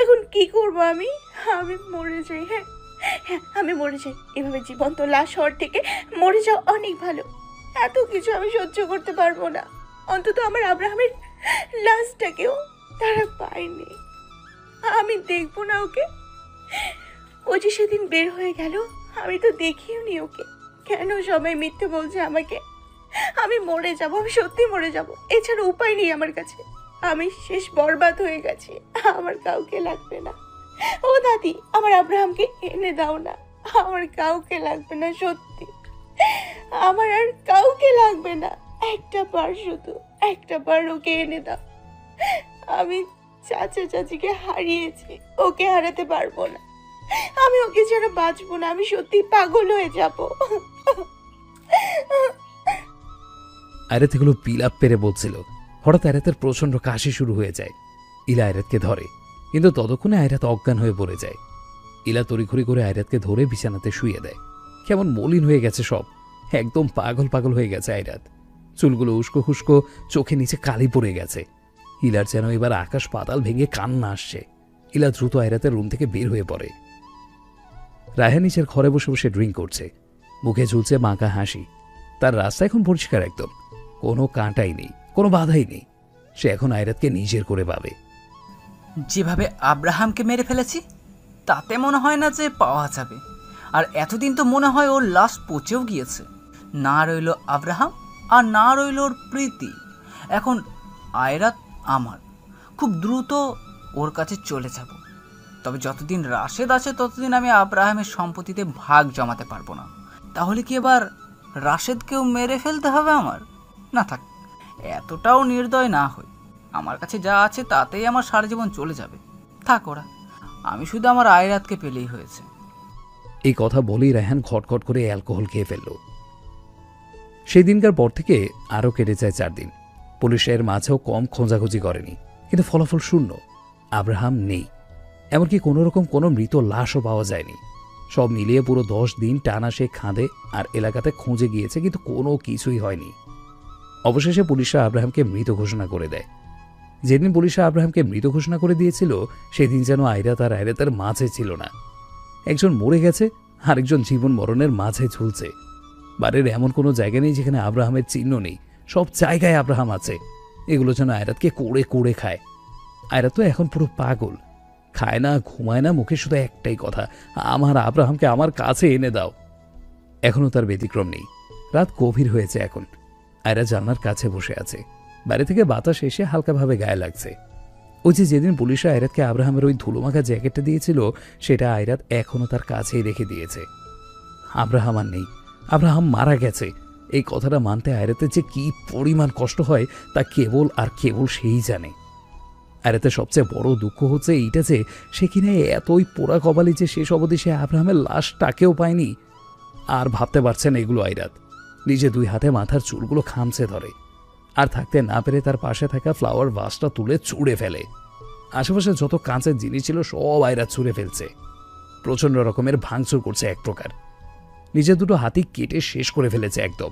এখন কি করব আমি? আমি মরে যাই হ্যাঁ। হ্যাঁ আমি মরে যাই। এভাবে জীবন্ত লাশ হওয়ার থেকে মরে যাওয়া অনেক ভালো। এত কিছু আমি সহ্য করতে পারব না। অন্তত আমার আব্রাহামের লাশটাকেও তারা পায়নি। আমি দেখব না ওকে। ও যে সেদিন বের হয়ে গেল, আমি তো দেখিও নি ওকে। কেন সবাই মিথ্যে বলছে আমাকে? আমি মরে যাব, আমি সত্যি মরে যাব। এছাড়া উপায় নেই আমার কাছে। আমি শেষ বরবাদ হয়ে গেছি। আমার কাউকে লাগবে না। ও দাদি, আমার আব্রাহামকে এনে দাও না। আমার কাউকে লাগবে না, সত্যি। আমার আর কাউকে লাগবে না। একটা বার শুধু, একটা বার ওকে এনে দাও। আমি চাচা চাচিকে হারিয়েছি, ওকে হারাতে পারব না। আমি ওকে ছাড়া বাঁচবো না, আমি সত্যি পাগল হয়ে যাব। আয়রাত এগুলো বিলাপ পেরে বলছিল। হঠাৎ আয়রাতের প্রচণ্ড কাশি শুরু হয়ে যায়। ইলা আয়রাতকে ধরে। কিন্তু ততক্ষণে আয়রাত অজ্ঞান হয়ে পড়ে যায়। ইলা তড়িঘড়ি করে আয়রাতকে ধরে বিছানাতে শুয়ে দেয়। কেমন মলিন হয়ে গেছে সব। একদম পাগল পাগল হয়ে গেছে আয়রাত। চুলগুলো উস্কো খুস্কো চোখে নিচে কালি পড়ে গেছে। ইলার যেন এবার আকাশ পাতাল ভেঙে কান্না আসছে। ইলা দ্রুত আয়রাতের রুম থেকে বের হয়ে পড়ে। রায়হা নিচের ঘরে বসে বসে ড্রিঙ্ক করছে। মুখে ঝুলছে বাঁকা হাসি। তার রাস্তা এখন পরিষ্কার একদম। কোনো কাঁটাই নেই, কোনো বাধাই নেই। সে এখন আয়রাতকে নিজের করে পাবে। যেভাবে আব্রাহামকে মেরে ফেলেছি, তাতে মনে হয় না যে পাওয়া যাবে। আর এতদিন তো মনে হয় ওর লাশ পচেও গিয়েছে। না রইল আব্রাহাম আর না রইল ওর প্রীতি। এখন আয়রাত আমার। খুব দ্রুত ওর কাছে চলে যাব। তবে যতদিন রাশেদ আছে, ততদিন আমি আব্রাহামের সম্পত্তিতে ভাগ জমাতে পারব না। তাহলে কি এবার রাশেদকেও মেরে ফেলতে হবে আমার? না থাক, এতটাও নির্দয় না হই। আমার কাছে যা আছে তাতেই আমার সারা জীবন চলে যাবে। থাক ওরা, আমি শুধু আমার আয়রাতকে পেলেই হয়েছে। এই কথা বলেই রেহান খটখট করে অ্যালকোহল খেয়ে ফেলল। সেই দিনকার পর থেকে আরও কেটে যায় চার দিন। পুলিশের মাঝেও কম খোঁজাখুঁজি করেনি, কিন্তু ফলাফল শূন্য। আব্রাহাম নেই। এমনকি কোনো রকম কোনো মৃত লাশও পাওয়া যায়নি। সব মিলিয়ে পুরো দশ দিন টানা সে খাঁদে আর এলাকাতে খুঁজে গিয়েছে, কিন্তু কোনো কিছুই হয়নি। অবশেষে পুলিশরা আব্রাহামকে মৃত ঘোষণা করে দেয়। যেদিন পুলিশরা আব্রাহামকে মৃত ঘোষণা করে দিয়েছিল, সেদিন যেন আয়রাত আর আয়রাতের মাঝে ছিল না। একজন মরে গেছে, আরেকজন জীবন মরণের মাঝে ঝুলছে। বাড়ির এমন কোনো জায়গা নেই যেখানে আব্রাহামের চিহ্ন নেই। সব জায়গায় আব্রাহাম আছে। এগুলো যেন আয়রাতকে কোড়ে কোড়ে খায়। আয়রাত তো এখন পুরো পাগল। খায় না, ঘুমায় না, মুখে শুধু একটাই কথা, আমার আব্রাহামকে আমার কাছে এনে দাও। এখনও তার ব্যতিক্রম নেই। রাত গভীর হয়েছে এখন। আয়রা জানলার কাছে বসে আছে। বাইরে থেকে বাতাস এসে হালকাভাবে গায়ে লাগছে। ওই যে যেদিন পুলিশরা আয়রাতকে আব্রাহামের ওই ধুলোমাখা জ্যাকেটটা দিয়েছিল, সেটা আয়রাত এখনও তার কাছেই রেখে দিয়েছে। আব্রাহাম আর নেই। আব্রাহাম মারা গেছে। এই কথাটা মানতে আয়রাতের যে কি পরিমাণ কষ্ট হয়, তা কেবল আর কেবল সেই জানে। আয়রাতে সবচেয়ে বড় দুঃখ হচ্ছে এইটা যে, সে কিনা এতই পোড়া কবালি যে শেষ অবধি সে আব্রাহামের লাশটাকেও পায়নি। আর ভাবতে পারছেন এগুলো আয়রাত নিজে দুই হাতে মাথার চুলগুলো খামছে ধরে। আর থাকতে না পেরে তার পাশে থাকা ফ্লাওয়ার ভাসটা তুলে ছুঁড়ে ফেলে। আশেপাশে যত কাঁচের জিনিস ছিল সব আয়রা ছুঁড়ে ফেলছে। প্রচণ্ড রকমের ভাঙচুর করছে এক প্রকার। নিজের দুটো হাতি কেটে শেষ করে ফেলেছে একদম।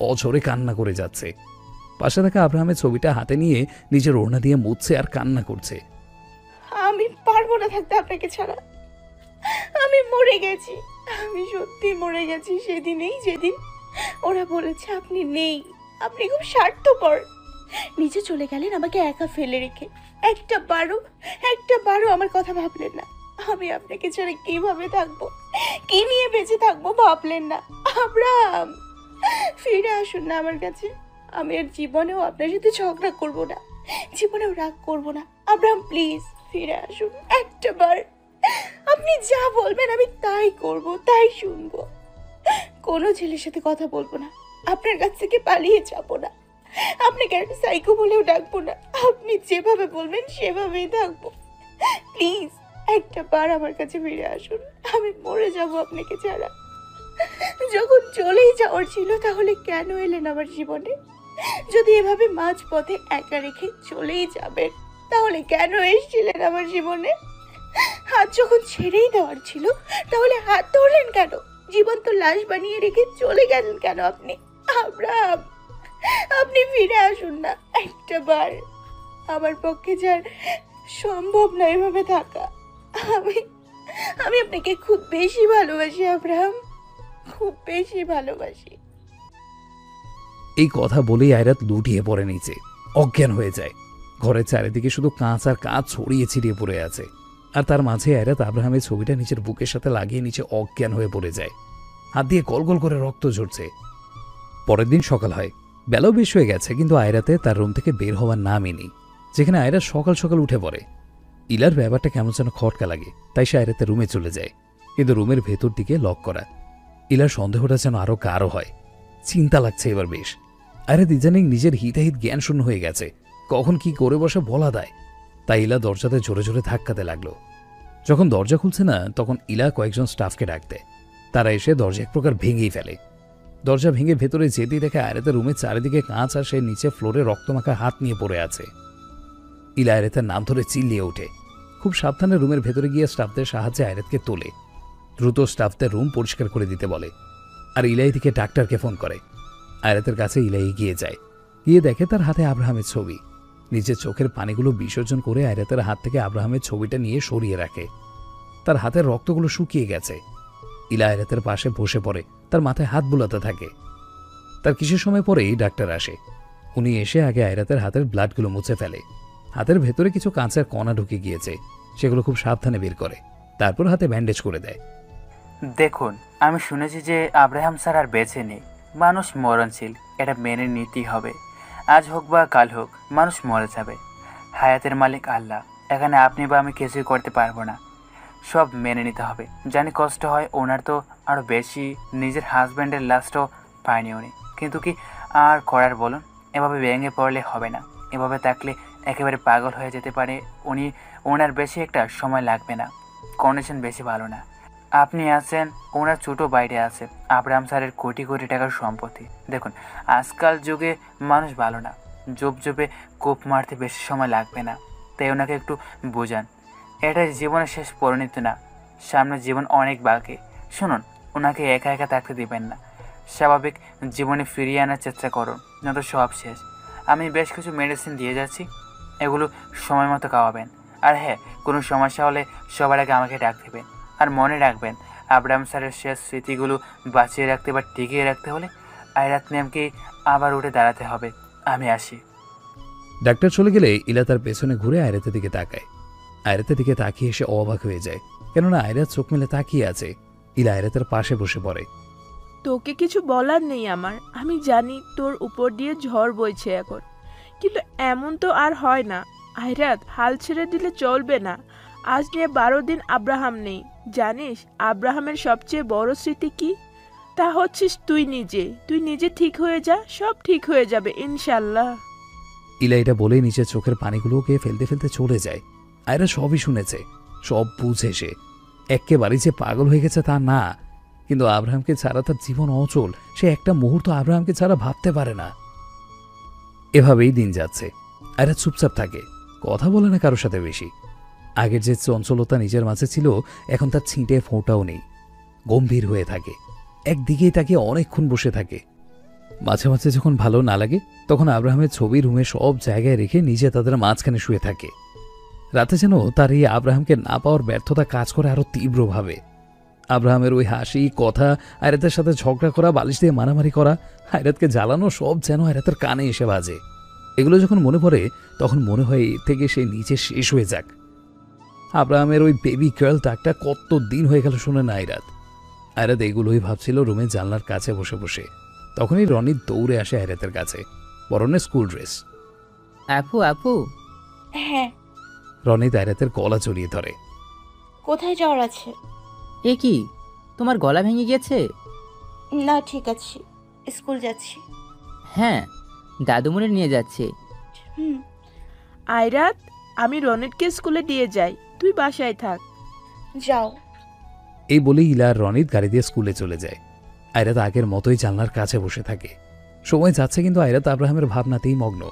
অঝরে কান্না করে যাচ্ছে। পাশে থাকা আব্রাহামের ছবিটা হাতে নিয়ে নিজের ওড়না দিয়ে মুছছে আর কান্না করছে। আমি পারব না থাকতে আপনাকে ছাড়া। আমি মরে গেছি। আমি সত্যি মরে গেছি সেদিনেই যেদিন ওরা বলেছে আপনি নেই। আপনি খুব স্বার্থপর। নিজে চলে গেলেন, আমাকে একা ফেলে রেখে। একটা বারো একটা বারো আমার কথা ভাবলেন না। আমি আপনাকে ছাড়া কীভাবে থাকব? কি নিয়ে বেঁচে থাকব ভাবলেন না। আব্রাহাম ফিরে আসুন না আমার কাছে। আমি আর জীবনেও আপনার সাথে ঝগড়া করব না। জীবনেও রাগ করব না। আব্রাহাম, প্লিজ ফিরে আসুন। একটা বার। আপনি যা বলবেন আমি তাই করব, তাই শুনব। কোনো ছেলের সাথে কথা বলব না। আপনার কাছ থেকে পালিয়ে যাব না। আপনাকে একটা সাইকো বলেও ডাকবো না? আপনি যেভাবে বলবেন, সেভাবেই থাকব। প্লিজ একটা বার আমার কাছে ফিরে আসুন। আমি মরে যাব আপনাকে ছাড়া। যখন চলেই যাওয়ার ছিল, তাহলে কেন এলেন আমার জীবনে? যদি এভাবে মাঝ পথে একা রেখে চলেই যাবেন, তাহলে কেন এসেছিলেন আমার জীবনে? হাত যখন ছেড়েই দেওয়ার ছিল, তাহলে হাত ধরলেন কেন? জীবন্ত লাশ বানিয়ে রেখে চলে গেলেন কেন আপনি? আব্রাহাম আপনি ফিরে আসুন না একটা বার। আমার পক্ষে যার সম্ভব না এভাবে থাকা। আমি আমি আপনাকে খুব বেশি ভালোবাসি, আব্রাহাম। খুব বেশি ভালোবাসি। এই কথা বলেই আয়রাত লুটিয়ে পড়ে নিচে। অজ্ঞান হয়ে যায়। ঘরের চারিদিকে শুধু কাঁচ আর কাঁচ ছড়িয়ে ছিটিয়ে পড়ে আছে। আর তার মাঝে আয়রাত আব্রাহামের ছবিটা নিজের বুকের সাথে লাগিয়ে নিচে অজ্ঞান হয়ে পড়ে যায়। হাত দিয়ে গল গল করে রক্ত ঝরছে। পরের দিন সকাল হয়। বেলাও বেশ হয়ে গেছে, কিন্তু আয়রাতে তার রুম থেকে বের হওয়ার নামই নেই, যেখানে আয়রা সকাল সকাল উঠে পড়ে। ইলার ব্যাপারটা কেমন যেন খটকা লাগে, তাই সে আয়রাতে রুমে চলে যায়, কিন্তু রুমের ভেতর দিকে লক করা। ইলার সন্দেহটা যেন আরও গাঢ় হয়। চিন্তা লাগছে এবার বেশ। আরে ইদানিং নিজের হিতাহিত জ্ঞান শূন্য হয়ে গেছে, কখন কি করে বসে বলা দেয় তাই ইলা দরজাতে জোরে জোরে ধাক্কাতে লাগল। যখন দরজা খুলছে না, তখন ইলা কয়েকজন স্টাফকে ডাকতে তারা এসে দরজা এক প্রকার ভেঙেই ফেলে। দরজা ভেঙে ভেতরে যেতেই দেখে আয়রাতে রুমের চারিদিকে কাঁচ আর সে নিচে ফ্লোরে রক্তমাখা হাত নিয়ে পড়ে আছে। ইলা আয়রাতের নাম ধরে চিল্লিয়ে ওঠে। খুব সাবধানে রুমের ভেতরে গিয়ে স্টাফদের সাহায্যে আয়রাতকে তোলে। দ্রুত স্টাফদের রুম পরিষ্কার করে দিতে বলে। আর ইলাই দিকে ডাক্তারকে ফোন করে। আয়রাতের কাছে ইলাই গিয়ে যায়। গিয়ে দেখে তার হাতে আব্রাহামের ছবি। নিজের চোখের পানিগুলো বিসর্জন করে আয়রাতের হাত থেকে আব্রাহামের ছবিটা নিয়ে সরিয়ে রাখে। তার হাতের রক্তগুলো শুকিয়ে গেছে। ইলা আয়রাতের পাশে বসে পড়ে, তার মাথায় হাত বুলাতে থাকে। তার কিছু সময় পরেই ডাক্তার আসে। উনি এসে আগে আয়রাতের হাতের ব্লাডগুলো মুছে ফেলে। হাতের ভেতরে কিছু কাঁচের কণা ঢুকে গিয়েছে, সেগুলো খুব সাবধানে বের করে। তারপর হাতে ব্যান্ডেজ করে দেয়। দেখুন, আমি শুনেছি যে আব্রাহাম স্যার আর বেঁচে নেই। মানুষ মরণশীল, এটা মেনে নিতেই হবে। আজ হোক বা কাল হোক, মানুষ মরে যাবে। হায়াতের মালিক আল্লাহ, এখানে আপনি বা আমি কিছুই করতে পারব না। সব মেনে নিতে হবে। জানি কষ্ট হয়, ওনার তো আরও বেশি, নিজের হাজব্যান্ডের লাস্টও পায়নি উনি। কিন্তু কি আর করার বলুন? এভাবে ভেঙে পড়লে হবে না। এভাবে থাকলে একেবারে পাগল হয়ে যেতে পারে উনি। ওনার বেশি একটা সময় লাগবে না। কন্ডিশন বেশি ভালো না। আপনি আছেন, ওনার ছোটো বাইরে আছে আব্রাহাম স্যারের কোটি কোটি টাকার সম্পত্তি। দেখুন, আজকাল যুগে মানুষ ভালো না। জোপ জোপে কোপ মারতে বেশি সময় লাগবে না। তাই ওনাকে একটু বোঝান। এটা জীবনের শেষ পরিণতি না। সামনে জীবন অনেক বাকি। শুনুন, ওনাকে একা একা থাকতে দিবেন না। স্বাভাবিক জীবনে ফিরিয়ে আনার চেষ্টা করুন নয়তো সব শেষ। আমি বেশ কিছু মেডিসিন দিয়ে যাচ্ছি, এগুলো সময় মতো খাওয়াবেন। আর হ্যাঁ কোনো সমস্যা হলে সবার আগে আমাকে ডাক দেবেন। আর মনে রাখবেন আব্রাহাম স্যারের শেষ স্মৃতিগুলো বাঁচিয়ে রাখতে বা টিকিয়ে রাখতে হলে আয়রাত ম্যামকে আবার উঠে দাঁড়াতে হবে। আমি আসি। ডাক্তার চলে গেলে ইলা তার পেছনে ঘুরে আয়রাতের দিকে তাকায়। আয়রাতের দিকে তাকিয়ে এসে অবাক হয়ে যায় কেননা আয়রাত চোখ মেলে তাকিয়ে আছে। ইলা আয়রাতের পাশে বসে পড়ে। তোকে কিছু বলার নেই আমার। আমি জানি তোর উপর দিয়ে ঝড় বইছে এখন। কিন্তু এমন তো আর হয় না। আয়রাত হাল ছেড়ে দিলে চলবে না। আজ নিয়ে বারো দিন আব্রাহাম নেই। জানিস আব্রাহামের সবচেয়ে বড় স্মৃতি কি? তা হচ্ছিস তুই নিজে। তুই নিজে ঠিক হয়ে যা সব ঠিক হয়ে যাবে ইনশাল্লাহ ইলা এটা বলেই নিচের চোখের পানিগুলোকে ফেলতে ফেলতে চলে যায়। আয়রা সবই শুনেছে, সব বুঝে সে। একেবারেই যে পাগল হয়ে গেছে তা না, কিন্তু আব্রাহামকে ছাড়া তার জীবন অচল, সে একটা মুহূর্ত আব্রাহামকে ছাড়া ভাবতে পারে না। এভাবেই দিন যাচ্ছে আয়রাত চুপচাপ থাকে, কথা বলে না কারোর সাথে বেশি। আগের যে চঞ্চলতা নিজের মাঝে ছিল, এখন তার ছিঁটে ফোঁটাও নেই। গম্ভীর হয়ে থাকে, একদিকেই তাকে অনেকক্ষণ বসে থাকে। মাঝে মাঝে যখন ভালো না লাগে, তখন আব্রাহামের ছবি রুমে সব জায়গায় রেখে নিজে তাদের মাঝখানে শুয়ে থাকে। রাতে যেন তার এই আব্রাহামকে না পাওয়ার ব্যর্থতা কাজ করে আরও তীব্রভাবে। আব্রাহামের ওই হাসি কথা আয়রাতের সাথে ঝগড়া করা বালিশ দিয়ে মারামারি করা আয়রাতকে জ্বালানো সব যেন আয়রাতের কানে এসে বাজে। এগুলো যখন মনে পড়ে তখন মনে হয় এর থেকে সে নিচে শেষ হয়ে যাক। আব্রাহামের ওই বেবি গার্ল ডাকটা কত দিন হয়ে গেল শুনে না আয়রাত। আয়রাত এগুলোই ভাবছিল রুমে জানলার কাছে বসে বসে। তখনই রনি দৌড়ে আসে আয়রাতের কাছে। পরনে স্কুল ড্রেস। আপু আপু। হ্যাঁ। রনি আয়রাতের গলা জড়িয়ে ধরে। কোথায় যাওয়ার আছে? এ কি? তোমার গলা ভেঙে গেছে না ঠিক আছে। স্কুল যাচ্ছি। হ্যাঁ দাদুমণি নিয়ে যাচ্ছে। হুম। আয়রাত আমি রনিতকে স্কুলে দিয়ে যাই। তুই বাসায় থাক। যাও। এই বলেই ইলা আর রনিত গাড়ি দিয়ে স্কুলে চলে যায়। আয়রাত আগের মতোই জানলার কাছে বসে থাকে। সময় যাচ্ছে কিন্তু আয়রাত আব্রাহামের ভাবনাতেই মগ্ন।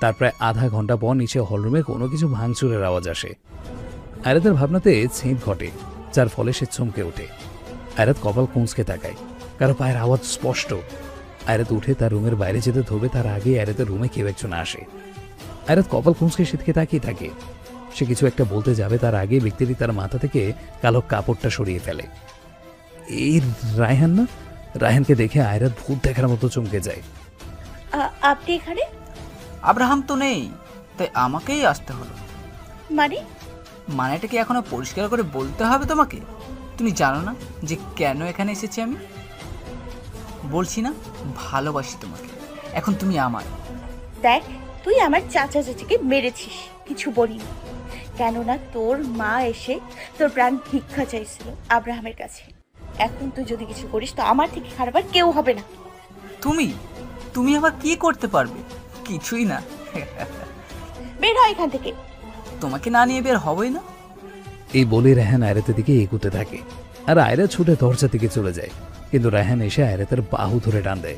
তার প্রায় আধা ঘণ্টা পর নিচে হলরুমে কোনো কিছু ভাঙচুরের আওয়াজ আসে। আয়রাতের ভাবনাতে ছেঁদ ঘটে, যার ফলে সে চমকে ওঠে। আয়রাত কপাল কুঁচকে তাকায়, কারও পায়ের আওয়াজ স্পষ্ট। আয়রাত উঠে তার রুমের বাইরে যেতে ধরবে, তার আগে আয়রাতের রুমে কেউ একজন আসে। আয়রাত কপাল কুঁচকে সেদিকে তাকিয়ে থাকে। সে কিছু একটা বলতে যাবে, তার আগে ব্যক্তিটি তার মাথা থেকে কালো কাপড়টা সরিয়ে ফেলে। এই রায়হান না? রায়হানকে দেখে আয়রাত ভূত দেখার মতো চমকে যায়। আপনি এখানে? আব্রাহাম তো নেই তাই আমাকেই আসতে হলো। মানে? মানেটা কি এখনও পরিষ্কার করে বলতে হবে তোমাকে? তুমি জানো না যে কেন এখানে এসেছি আমি? বলছি না ভালোবাসি তোমাকে। এখন তুমি আমার দেখ তুই আমার চাচা চাচিকে মেরেছিস কিছু বলিনি। কেননা তোর মা এসে তোর প্রাণ ভিক্ষা চাইছিল আব্রাহামের কাছে। এখন তুই যদি কিছু করিস তো আমার থেকে খারাপ আর কেউ হবে না। তুমি? তুমি আবার কি করতে পারবে? কিছুই না। বের হয় এখান থেকে। তোমাকে না নিয়ে বের হবই না। এই বলে রেহান আয়রাতের দিকে এগুতে থাকে। আর আয়রাত ছুটে দরজা দিকে চলে যায়। কিন্তু রায়হান এসে আয়রাতের বাহু ধরে টান দেয়।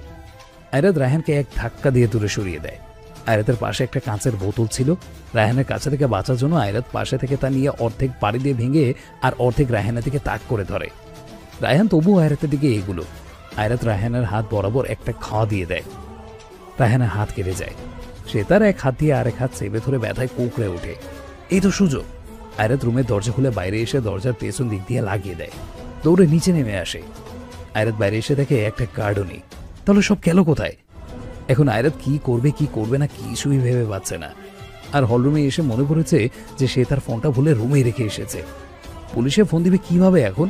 আয়রাত রায়হানকে এক ধাক্কা দিয়ে দূরে সরিয়ে দেয়। আয়রাতের পাশে একটা কাঁচের বোতল ছিল। রায়হানের কাছে থেকে বাঁচার জন্য আয়রাত পাশে থেকে তা নিয়ে অর্ধেক পাড়ি দিয়ে ভেঙে আর অর্ধেক রায়হানের দিকে তাক করে ধরে। রায়হান তবুও আয়রাতের দিকে এগুলো। আয়রাত রায়হানের হাত বরাবর একটা খাওয়া দিয়ে দেয়। রায়হানের হাত কেটে যায়। সে তার এক হাত দিয়ে আরেক হাত চেপে ধরে ব্যথায় কুকড়ে ওঠে। এই তো সুযোগ। আয়রাত রুমের দরজা খুলে বাইরে এসে দরজার পেছন দিক দিয়ে লাগিয়ে দেয়। দৌড়ে নিচে নেমে আসে। আয়রাত বাইরে এসে দেখে একটা গার্ডও নেই। তাহলে সব গেল কোথায়? এখন আয়রাত কি করবে কি করবে না কিছুই ভেবে পাচ্ছে না। আর হলরুমে এসে মনে পড়েছে যে সে তার ফোনটা ভুলে রুমে রেখে এসেছে। পুলিশে ফোন দিবে কীভাবে এখন?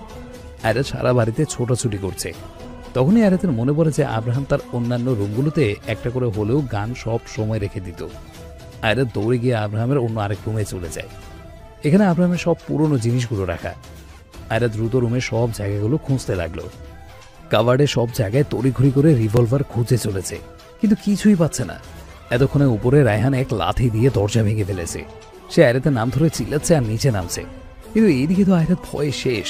আয়রাত সারা বাড়িতে ছোটাছুটি করছে। তখনই আয়রাতের মনে পড়ে যে আব্রাহাম তার অন্যান্য রুমগুলোতে একটা করে হলেও গান সব সময় রেখে দিত। আয়রাত দৌড়ে গিয়ে আব্রাহামের অন্য আরেক রুমে চলে যায়। এখানে আব্রাহামের সব পুরনো জিনিসগুলো রাখা। আয়রা দ্রুত রুমে সব জায়গাগুলো খুঁজতে লাগল। কাভার্ডে সব জায়গায় তড়িঘড়ি করে রিভলভার খুঁজে চলেছে, কিন্তু কিছুই পাচ্ছে না। এতক্ষণে উপরে রায়হান এক লাথি দিয়ে দরজা ভেঙে ফেলেছে। সে আয়রাতের নাম ধরে চিল্লাচ্ছে আর নিচে নামছে। কিন্তু এইদিকে তো আয়রাত ভয়ে শেষ।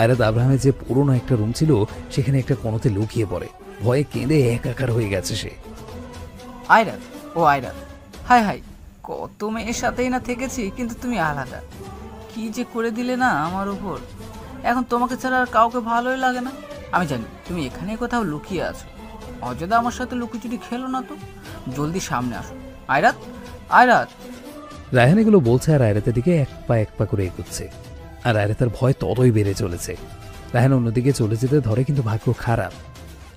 আয়রাত আব্রাহামের যে পুরনো একটা রুম ছিল সেখানে একটা কোনোতে লুকিয়ে পড়ে। ভয়ে কেঁদে একাকার হয়ে গেছে সে। আয়রাত ও আয়রাত হাই হাই কত মেয়ের সাথেই না থেকেছি কিন্তু তুমি আলাদা। কি যে করে দিলে না আমার উপর? এখন তোমাকে ছাড়া আর কাউকে ভালোই লাগে না। আমি জানি তুমি এখানে কোথাও লুকিয়ে আছো। অযোধ্যা আমার সাথে লুকিচুরি খেলো না তো। জলদি সামনে আসো। আয়রাত আয়রাত। রায়হান এগুলো বলছে আর আয়রাতের দিকে এক পা এক পা করে এগুচ্ছে। আর আয়রাতের ভয় ততই বেড়ে চলেছে। রায়হান অন্যদিকে চলে যেতে ধরে কিন্তু ভাগ্য খারাপ।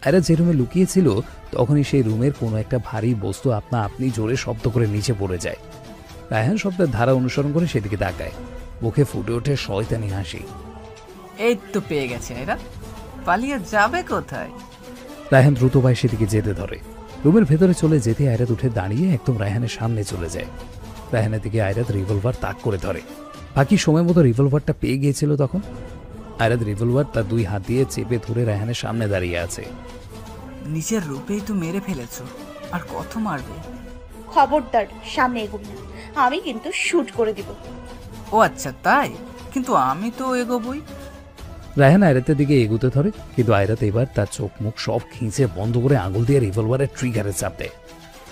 আয়রা যে রুমে লুকিয়েছিল তখনই সেই রুমের কোনো একটা ভারী বস্তু আপনা আপনি জোরে শব্দ করে নিচে পড়ে যায়। রায়হান শব্দের ধারা অনুসরণ করে সেদিকে তাকায়। মুখে ফুটে ওঠে শয়তানি হাসি। এই তো পেয়ে গেছে আয়রাত পালিয়ে যাবে কোথায়? রায়হান দ্রুত পায়ে সেদিকে যেতে ধরে। রুমের ভেতরে চলে যেতে আয়রাত উঠে দাঁড়িয়ে একদম রায়হানের সামনে চলে যায়। রায়হানের দিকে আয়রাত রিভলভার তাক করে ধরে। বাকি সময় মতো রিভলভারটা পেয়ে গিয়েছিল তখন। আয়রাত রিভলভার তার দুই হাত দিয়ে চেপে ধরে রায়হানের সামনে দাঁড়িয়ে আছে। নিজের রূপেই তো মেরে ফেলেছো আর কত মারবে? খবরদার সামনে এগোবি না। আমি কিন্তু শুট করে দিব। ও আচ্ছা তাই? কিন্তু আমি তো এগোবই। রায়হান আয়রাতের দিকে এগুতে ধরে কিন্তু আয়রাত এবার তার চোখ মুখ সব খিঁচে বন্ধ করে আঙুল দিয়ে রিভলভারের ট্রিগারে চাপ দেয়।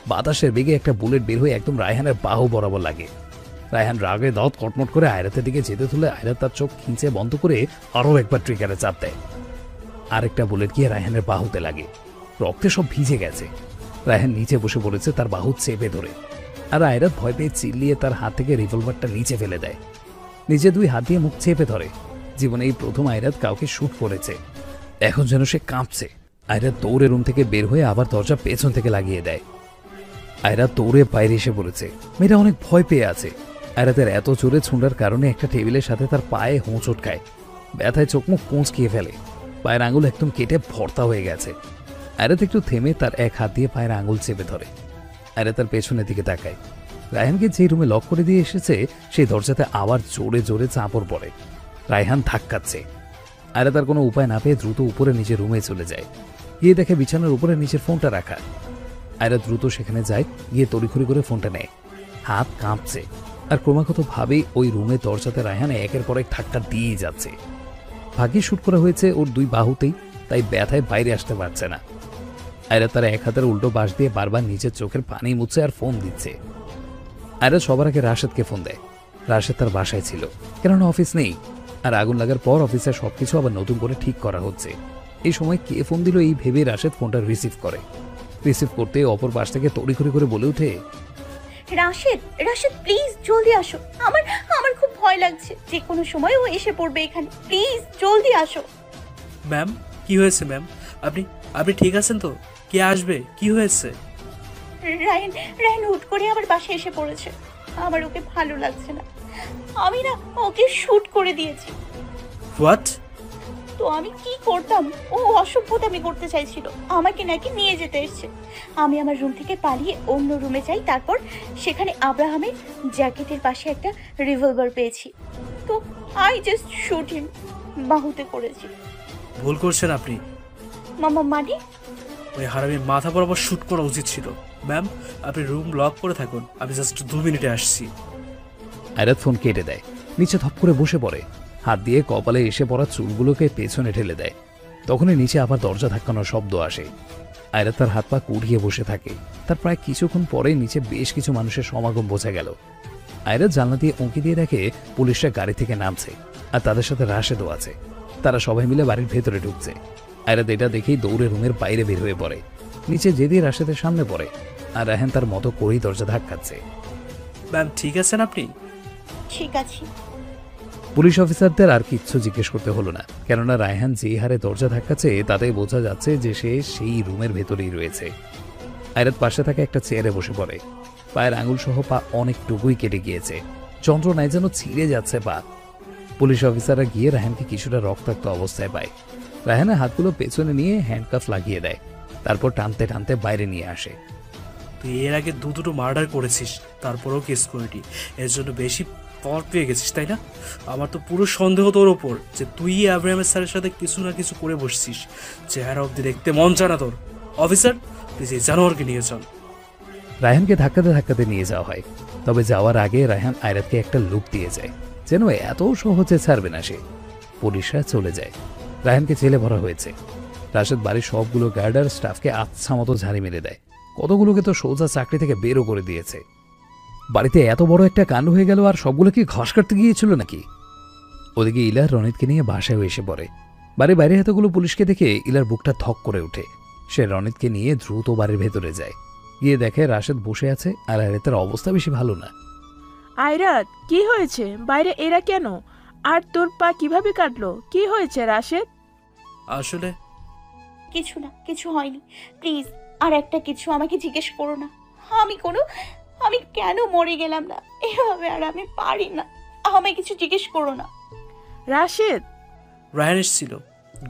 বাতাসের বেগে একটা বুলেট বের হয়ে একদম রায়হানের বাহু বরাবর লাগে। রায়হান রাগে দাঁত কটমট করে আয়রাতের দিকে যেতে তুলে আয়রাত তার চোখ খিঁচে বন্ধ করে আরও একবার ট্রিগারে চাপ দেয়। আরেকটা বুলেট গিয়ে রায়হানের বাহুতে লাগে। রক্তে সব ভিজে গেছে। রায়হান নিচে বসে পড়েছে তার বাহু চেপে ধরে। আর আয়রাত ভয় পেয়ে চিল্লিয়ে তার হাত থেকে রিভলভারটা নিচে ফেলে দেয়। নিজে দুই হাত দিয়ে মুখ চেপে ধরে। জীবনে এই প্রথম আয়রাত কাউকে শুট করেছে। এখন যেন সে কাঁপছে। আয়রাত দৌড়ে রুম থেকে বের হয়ে আবার দরজা পেছন থেকে লাগিয়ে দেয়। আয়রাত দৌড়ে বাইরে এসে পড়েছে মেয়েরা অনেক ভয় পেয়ে আছে। আয়রাতের এত জোরে ছুঁড়ার কারণে একটা টেবিলের সাথে তার পায়ে হোঁচট খায় ব্যথায় চোখ মুখ কোঁচকিয়ে ফেলে। পায়ের আঙুল একদম কেটে ভর্তা হয়ে গেছে। আয়রাত একটু থেমে তার এক হাত দিয়ে পায়ের আঙুল চেপে ধরে। আয়রা তার পেছনের দিকে তাকায়। রায়হানকে যে রুমে লক করে দিয়ে এসেছে, সেই দরজাতে আবার জোরে জোরে চাপড় পড়ে। রায়হান ধাক্কাচ্ছে। আয়রা তার কোনো উপায় না পেয়ে দ্রুত উপরে নিজের রুমে চলে যায়। গিয়ে দেখে বিছানার উপরে নিজের ফোনটা রাখা। আয়রা দ্রুত সেখানে যায়, গিয়ে তড়িখড়ি করে ফোনটা নেয়। হাত কাঁপছে। আর ক্রমাগতভাবেই ওই রুমে দরজাতে রায়হান একের পর এক ধাক্কা দিয়েই যাচ্ছে। ভাগ্যে শুট করা হয়েছে ওর দুই বাহুতেই, তাই ব্যথায় বাইরে আসতে পারছে না। আয়রা তার এক হাতের উল্টো বাঁশ দিয়ে বারবার নিজের চোখের পানি মুছে আর ফোন দিচ্ছে। আয়রা সবার আগে রাশেদকে ফোন দেয়। রাশেদ তার বাসায় ছিল, কেননা অফিস নেই, আর আগুন লাগার পর অফিসে সবকিছু আবার নতুন করে ঠিক করা হচ্ছে। এই সময় কে ফোন দিল এই ভেবে রাশেদ ফোনটা রিসিভ করে। রিসিভ করতে অপর পাশ থেকে তড়িঘড়ি করে বলে ওঠে রাশেদ রাশেদ প্লিজ জলদি আসো। আমার আমার খুব ভয় লাগছে। যে কোনো সময় ও এসে পড়বে এখানে। প্লিজ জলদি আসো। ম্যাম কি হয়েছে ম্যাম আপনি আপনি ঠিক আছেন তো? কে আসবে? কি হয়েছে? রায়ন রায়ন হুট করে আমার বাসায় এসে পড়েছে। আমার ওকে ভালো লাগছে না। আমি না ওকে শুট করে দিয়েছি। হোয়াট তো আমি কি করতাম? ও অসভ্যতা আমি করতে চাইছিল। আমাকে নাকি নিয়ে যেতে এসছে। আমি আমার রুম থেকে পালিয়ে অন্য রুমে যাই তারপর সেখানে আব্রাহামের জ্যাকেটের পাশে একটা রিভলভার পেয়েছি। তো আই জাস্ট শুট হিম বাহুতে করেছি। ভুল করছেন আপনি। মামা মানে? ওই হারামির মাথা বরাবর শ্যুট করা উচিত ছিল। ম্যাম আপনি রুম লক করে থাকুন। আমি জাস্ট দু মিনিটে আসছি। আয়রাত ফোন কেটে দেয়। নিচে ধপ করে বসে পড়ে। হাত দিয়ে কপালে এসে পড়া চুলগুলোকে পেছনে ঠেলে দেয়। তখনই নিচে আবার দরজা ধাক্কানোর শব্দ আসে। আয়রাত তার হাত পা কুড়িয়ে বসে থাকে। তার প্রায় কিছুক্ষণ পরে নিচে বেশ কিছু মানুষের সমাগম বোঝা গেল। আয়রাত জানলা দিয়ে উঁকি দিয়ে দেখে পুলিশরা গাড়ি থেকে নামছে আর তাদের সাথে রাশেদও আছে। তারা সবাই মিলে বাড়ির ভেতরে ঢুকছে। আয়রাত এটা দেখেই দৌড়ে রুমের বাইরে বের হয়ে পড়ে। নিচে যেদিয়ে রাশেদের সামনে পড়ে আর রাহেন তার মতো করেই দরজা ধাক্কাচ্ছে। ম্যাম ঠিক আছেন আপনি? ঠিক আছে। পুলিশ অফিসারদের আর কিচ্ছু জিজ্ঞেস করতে হলো না। কেননা রায়হান যে হারে দরজা ধাক্কাচ্ছে তাতে বোঝা যাচ্ছে যে সে সেই রুমের ভেতরেই রয়েছে। আয়রাত পাশে থাকা একটা চেয়ারে বসে পড়ে। পায়ের আঙুল সহ পা অনেকটুকুই কেটে গিয়েছে। যন্ত্রণায় যেন ছিঁড়ে যাচ্ছে পা। পুলিশ অফিসাররা গিয়ে রায়হানকে কিছুটা রক্তাক্ত অবস্থায় পায়। রায়হানের হাতগুলো পেছনে নিয়ে হ্যান্ডকাফ লাগিয়ে দেয়। তারপর টানতে টানতে বাইরে নিয়ে আসে। তুই এর আগে দু দুটো মার্ডার করেছিস, তারপরেও কেস করিনি। এর জন্য বেশি পর পেয়ে গেছিস, তাই না? আমার তো পুরো সন্দেহ তোর ওপর যে তুই আব্রাহামের স্যারের সাথে কিছু না কিছু করে বসছিস। চেহারা অব্দি দেখতে মন চায় না তোর। অফিসার প্লিজ এই জানোয়ারকে নিয়ে চল। রায়হানকে ধাক্কাতে ধাক্কাতে নিয়ে যাওয়া হয়। তবে যাওয়ার আগে রায়হান আয়রাতকে একটা লুক দিয়ে যায়, যেন এত সহজে ছাড়বে না সে। পুলিশরা চলে যায়। রায়হানকে জেলে ভরা হয়েছে। রাশেদ বাড়ির সবগুলো গার্ডার স্টাফকে আচ্ছা মতো ঝাড়ি মেরে দেয়। কতগুলোকে তো সোজা চাকরি থেকে বেরও করে দিয়েছে। বাড়িতে এত বড় একটা কাণ্ড হয়ে গেল আর সবগুলো কি ঘাস কাটতে গিয়েছিল নাকি? ওদিকে ইলার রনিতকে নিয়ে বাসায় এসে পড়ে। বাড়ির বাইরে এতগুলো পুলিশকে দেখে ইলার বুকটা থক করে ওঠে। সে রনিতকে নিয়ে দ্রুত বাড়ির ভেতরে যায়। গিয়ে দেখে রাশেদ বসে আছে আর আয়রাতের অবস্থা বেশি ভালো না। আয়রাত কি হয়েছে? বাইরে এরা কেন? আর তোর পা কীভাবে কাটলো? কি হয়েছে রাশেদ? আসলে কিছু না কিছু হয়নি। প্লিজ আর একটা কিছু আমাকে জিজ্ঞেস করো না। আমি কোনো আমি কেন মরে গেলাম না? এভাবে আর আমি পারি না। আমায় কিছু জিজ্ঞেস করো না। রাশেদ? রায়ান এসেছিল।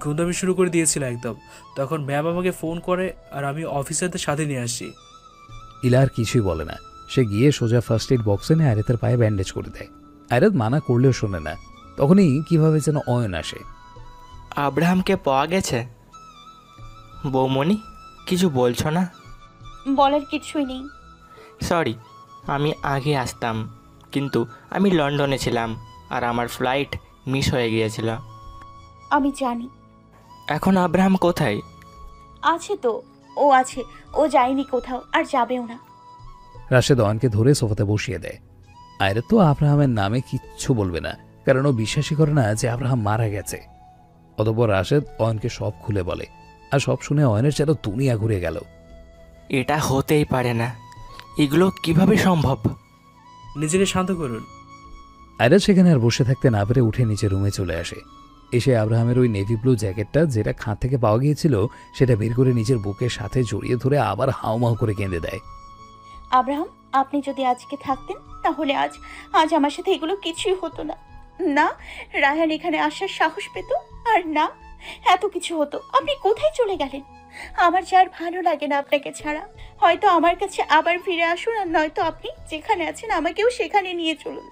গুন্দামি শুরু করে দিয়েছিল একদম। তখন ম্যাম আমাকে ফোন করে আর আমি অফিসারদের সাথে নিয়ে আসি। ইলা আর কিছুই বলে না। সে গিয়ে সোজা ফার্স্ট এড বক্সে নিয়ে আয়রাতের পায়ে ব্যান্ডেজ করে দেয়। আয়রাত মানা করলেও শোনে না। তখনই কীভাবে যেন অয়ন আসে। আব্রাহামকে পাওয়া গেছে? বৌমণি কিছু বলছো না? বলার কিছুই নেই। সরি আমি আগে আসতাম কিন্তু আমি লন্ডনে ছিলাম আর আমার ফ্লাইট মিস হয়ে গিয়েছিল। আমি জানি। এখন আব্রাহাম কোথায়? আছে তো ও আছে ও যায়নি কোথাও আর যাবেও না। রাশেদ অয়নকে ধরে সোফাতে বসিয়ে দেয়। আয়রা তো আব্রাহামের নামে কিচ্ছু বলবে না কারণ ও বিশ্বাসই করে না যে আব্রাহাম মারা গেছে। অতপর রাশেদ অয়নকে সব খুলে বলে আর সব শুনে অয়নের যেন দুনিয়া ঘুরে গেল। এটা হতেই পারে না। এগুলো কীভাবে সম্ভব? নিজেকে শান্ত করুন। আয়রা সেখানে আর বসে থাকতে না পেরে উঠে নিচে রুমে চলে আসে। এসে আব্রাহামের ওই নেভি ব্লু জ্যাকেটটা যেটা খাঁ থেকে পাওয়া গিয়েছিল সেটা বের করে নিজের বুকের সাথে জড়িয়ে ধরে আবার হাউমাউ করে কেঁদে দেয়। আব্রাহাম আপনি যদি আজকে থাকতেন তাহলে আজ আজ আমার সাথে এগুলো কিছুই হতো না। না রায়হান এখানে আসার সাহস পেত আর না এত কিছু হতো। আপনি কোথায় চলে গেলেন? আমার যে আর ভালো লাগে না আপনাকে ছাড়া। হয়তো আমার কাছে আবার ফিরে আসুন আর নয়তো আপনি যেখানে আছেন আমাকেও সেখানে নিয়ে চলুন।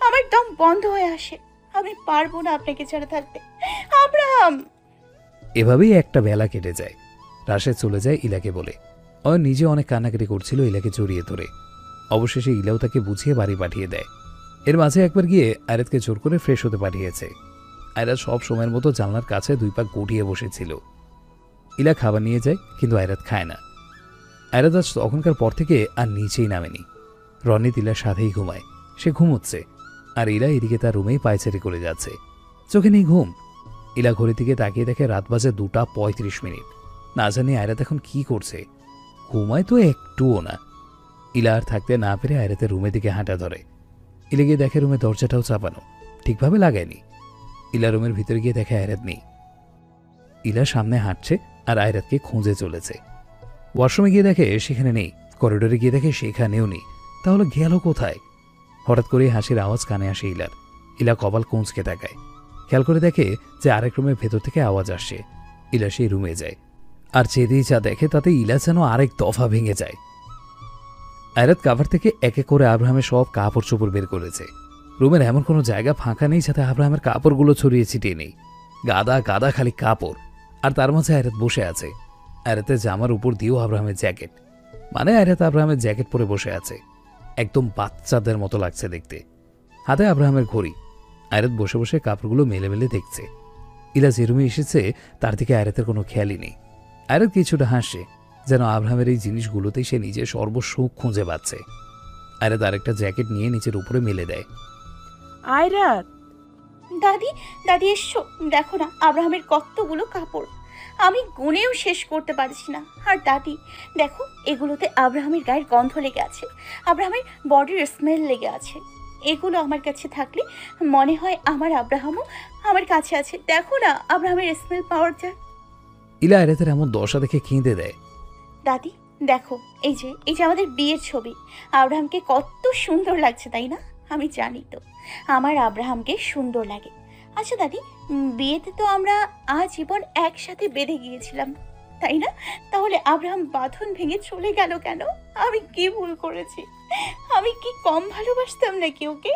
আমার দম বন্ধ হয়ে আসে। আমি পারব না আপনাকে ছাড়া থাকতে। আব্রাহাম! এভাবেই একটা বেলা কেটে যায়। রাশেদ চলে যায় ইলাকে বলে। অয়ন নিজে অনেক কান্নাকাটি করছিল ইলাকে জড়িয়ে ধরে। অবশেষে ইলাও তাকে বুঝিয়ে বাড়ি পাঠিয়ে দেয়। এর মাঝে একবার গিয়ে আয়রাতকে জোর করে ফ্রেশ হতে পাঠিয়েছে। আয়রাত সব সময়ের মতো জানলার কাছে দুই পাক গটিয়ে বসেছিল। ইলা খাবার নিয়ে যায়, কিন্তু আয়রাত খায় না। আয়রাত আজ তখনকার পর থেকে আর নিচেই নামেনি। রনিত ইলার সাথেই ঘুমায়। সে ঘুমোচ্ছে, আর ইলা এদিকে তার রুমেই পায়চারি করে যাচ্ছে। চোখে নেই ঘুম। ইলা ঘড়ির দিকে তাকিয়ে দেখে রাত বাজে দুটা পঁয়ত্রিশ মিনিট। না জানি আয়রাত এখন কি করছে। ঘুমায় তো একটুও না। ইলা আর থাকতে না পেরে আয়রাতের রুমের দিকে হাঁটা ধরে। ইলে গিয়ে দেখে রুমে দরজাটাও চাপানো। ঠিকভাবে লাগায়নি। ইলা রুমের ভিতরে গিয়ে দেখে আয়রাত নেই। ইলা সামনে হাঁটছে আর আয়রাতকে খুঁজে চলেছে। ওয়াশরুমে গিয়ে দেখে সেখানে নেই, করিডোরে গিয়ে দেখে সেখানেও নেই। তাহলে গেল কোথায়? হঠাৎ করে হাসির আওয়াজ কানে আসে ইলার। ইলা কপাল কোঁচকে তাকায়। খেয়াল করে দেখে যে আরেক রুমের ভেতর থেকে আওয়াজ আসছে। ইলা সেই রুমে যায়। আর চেয়েই যা দেখে তাতে ইলা যেন আরেক দফা ভেঙে যায়। আয়রাত কাভার থেকে এক এক করে আব্রাহামের সব কাপড় চোপড় বের করেছে। রুমের এমন কোনো জায়গা ফাঁকা নেই যাতে আব্রাহামের কাপড়গুলো ছড়িয়ে ছিটিয়ে নেই। গাদা গাদা খালি কাপড়। আর তার মাঝে আয়রাত বসে আছে। আয়রাতের জামার উপর দিয়েও আব্রাহামের জ্যাকেট। মানে আয়রাত আব্রাহামের জ্যাকেট পরে বসে আছে। একদম বাচ্চাদের মতো লাগছে দেখতে। হাতে আব্রাহামের ঘড়ি। আয়রাত বসে বসে কাপড়গুলো মেলে মেলে দেখছে। ইলা যে রুমে এসেছে, তার দিকে আয়রাতের কোনো খেয়ালই নেই। আয়রাত কিছুটা হাসছে যেন আব্রাহামের এই জিনিসগুলোতেই সে নিজের সর্বসুখ খুঁজে পাচ্ছে। আয়রাত আরেকটা জ্যাকেট নিয়ে নিচের উপরে মেলে দেয়। আয়রাত! দাদি দাদি এসছো দেখো না আব্রাহামের কতগুলো কাপড়। আমি গুনেও শেষ করতে পারছি না। আর দাদি দেখো এগুলোতে আব্রাহামের গায়ের গন্ধ লেগে আছে। আব্রাহামের বডির স্মেল লেগে আছে। এগুলো আমার কাছে থাকলে মনে হয় আমার আব্রাহামও আমার কাছে আছে। দেখো না আব্রাহামের স্মেল পাওয়ার যায় ইলা আয়রাতের এমন দশা দেখে কেঁদে দেয়। দাদি দেখো এই যে এই যে আমাদের বিয়ের ছবি। আব্রাহামকে কত সুন্দর লাগছে তাই না? আমি জানি তো। আমার আব্রাহামকে সুন্দর লাগে। আচ্ছা দাদি বিয়েতে তো আমরা আজীবন একসাথে বেঁধে গিয়েছিলাম তাই না? তাহলে আব্রাহাম বাঁধন ভেঙে চলে গেল কেন? আমি কি ভুল করেছি? আমি কি কম ভালোবাসতাম নাকি ওকে?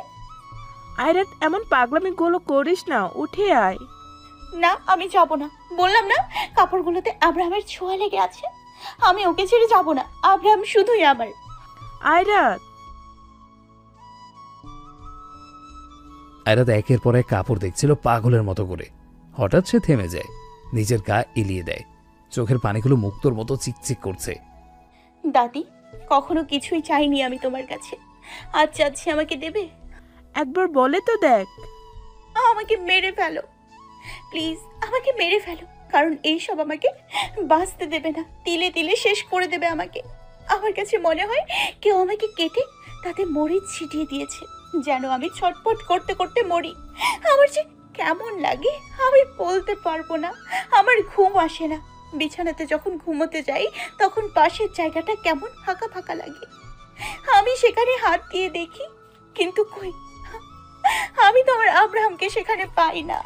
আয়রাত এমন পাগলামিগুলো করিস না উঠে আয়। না আমি যাব না। বললাম না কাপড়গুলোতে আব্রাহামের ছোঁয়া লেগে আছে। আমি ওকে ছেড়ে যাব না আব্রাহাম শুধুই আমার। আয়রাত আয়রাত একের পর এক কাপড় দেখছিল পাগলের মতো করে। হঠাৎ সে থেমে যায় নিজের গা এলিয়ে দেয়। চোখের পানিগুলো মুক্তোর মতো চিকচিক করছে। দাদি কখনো কিছুই চাইনি আমি তোমার কাছে। আজ চাচ্ছি আমাকে দেবে? একবার বলে তো দেখ। আমাকে মেরে ফেলো। প্লিজ আমাকে মেরে ফেলো। কারণ এইসব আমাকে বাঁচতে দেবে না তিলে তিলে শেষ করে দেবে আমাকে। আমার কাছে মনে হয় কেউ আমাকে কেটে তাতে মরিচ ছিটিয়ে দিয়েছে। যেন আমি ছটপট করতে করতে মরি। আমার যে কেমন লাগে, আমি বলতে পারব না। আমার ঘুম আসে না। বিছানাতে যখন ঘুমোতে যাই, তখন পাশের জায়গাটা কেমন ফাঁকা ফাঁকা লাগে। আমি সেখানে হাত দিয়ে দেখি, কিন্তু কই? আমি তো আমার আব্রাহামকে সেখানে পাই না।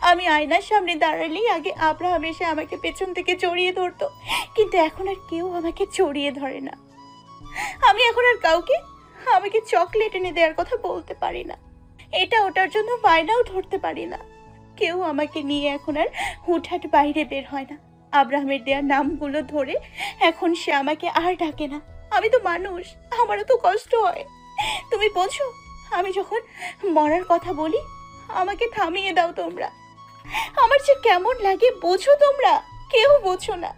আমি আয়নার সামনে দাঁড়ালেই আগে আব্রাহাম এসে আমাকে পেছন থেকে জড়িয়ে ধরতো, কিন্তু এখন আর কেউ আমাকে জড়িয়ে ধরে না। আমি এখন আর কাউকে আমাকে চকলেট এনে দেওয়ার কথা বলতে পারি না। এটা ওটার জন্য বায়নাও ধরতে পারি না। কেউ আমাকে নিয়ে এখন আর হুটহাট বাইরে বের হয় না। আব্রাহামের দেওয়ার নামগুলো ধরে এখন সে আমাকে আর ডাকে না। আমি তো মানুষ, আমারও তো কষ্ট হয়। তুমি বোঝো, আমি যখন মরার কথা বলি, আমাকে থামিয়ে দাও তোমরা। আমার যে কেমন লাগে বোঝো তোমরা, কেউ বোঝো না।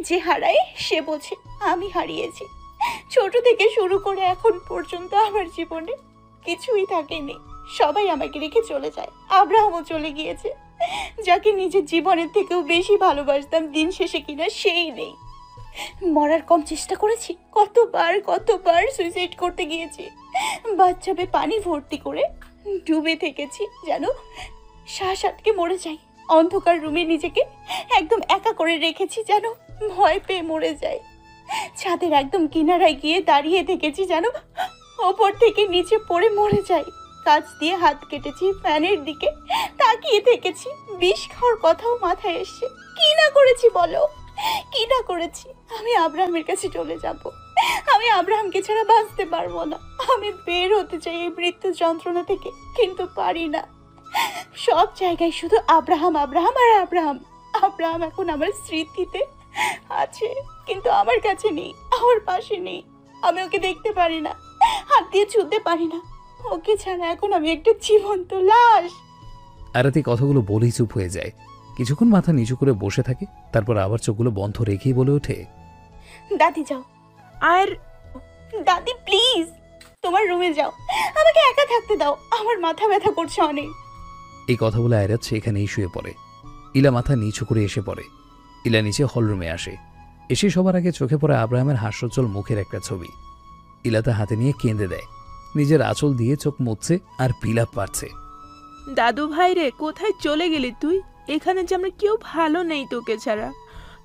যে হারায় সে বোঝে, আমি হারিয়েছি। ছোট থেকে শুরু করে এখন পর্যন্ত আমার জীবনে কিছুই থাকেনি। সবাই আমাকে রেখে চলে যায়। আব্রাহামও চলে গিয়েছে। যাকে নিজের জীবনের থেকেও বেশি ভালোবাসতাম দিন শেষে কিনা সেই নেই। মরার কম চেষ্টা করেছি, কতবার কতবার সুইসাইড করতে গিয়েছি। বাচ্চাবে পানি ভর্তি করে ডুবে থেকেছি, যেন শ্বাস আটকে মরে যাই। অন্ধকার রুমে নিজেকে একদম একা করে রেখেছি, যেন ভয় পেয়ে মরে যাই। ছাদের একদম কিনারায় গিয়ে দাঁড়িয়ে থেকেছি যেন ওপর থেকে নিচে পড়ে মরে যাই। কাজ দিয়ে হাত কেটেছি ফ্যানের দিকে, তাকিয়ে থেকেছি বিষ খাওয়ার কথাও মাথায় এসছে। কি না করেছি বলো? কি না করেছি? আমি আব্রাহামের কাছে চলে যাব। আমি আব্রাহামকে ছাড়া বাঁচতে পারব না। আমি বের হতে চাই এই মৃত্যু যন্ত্রণা থেকে, কিন্তু পারি না। সব জায়গায় শুধু আব্রাহাম আব্রাহাম আর আব্রাহাম। আব্রাহাম এখন আমার স্মৃতিতে আছে কিন্তু আমার কাছে নেই আমার পাশে নেই। আমি ওকে দেখতে পারি না হাত দিয়ে ছুঁতে পারি না। ওকে ছাড়া এখন আমি একটা জীবন্ত লাশ। আরাতি কথাগুলো বলেই চুপ হয়ে যায়। কিছুক্ষণ মাথা নিচু করে বসে থাকে তারপর আবার চোখগুলো বন্ধ রেখেই বলে ওঠে দাদি যাও। আর দাদি প্লিজ তোমার রুমে যাও। আমাকে একা থাকতে দাও আমার মাথা ব্যথা করছে অনেক। এই কথা বলে আয়রাত সেখানেই শুয়ে পড়ে। ইলা মাথা নিচু করে এসে পড়ে। ইলা নিচে হলরুমে আসে। এসে সবার আগে চোখে পড়ে আব্রাহামের হাস্যজ্জ্বল মুখের একটা ছবি। ইলা তা হাতে নিয়ে কেঁদে দেয়। নিজের আঁচল দিয়ে চোখ মুছছে আর বিলাপ পারছে দাদু ভাই রে কোথায় চলে গেলি তুই? এখানে যে আমরা কেউ ভালো নেই তোকে ছাড়া।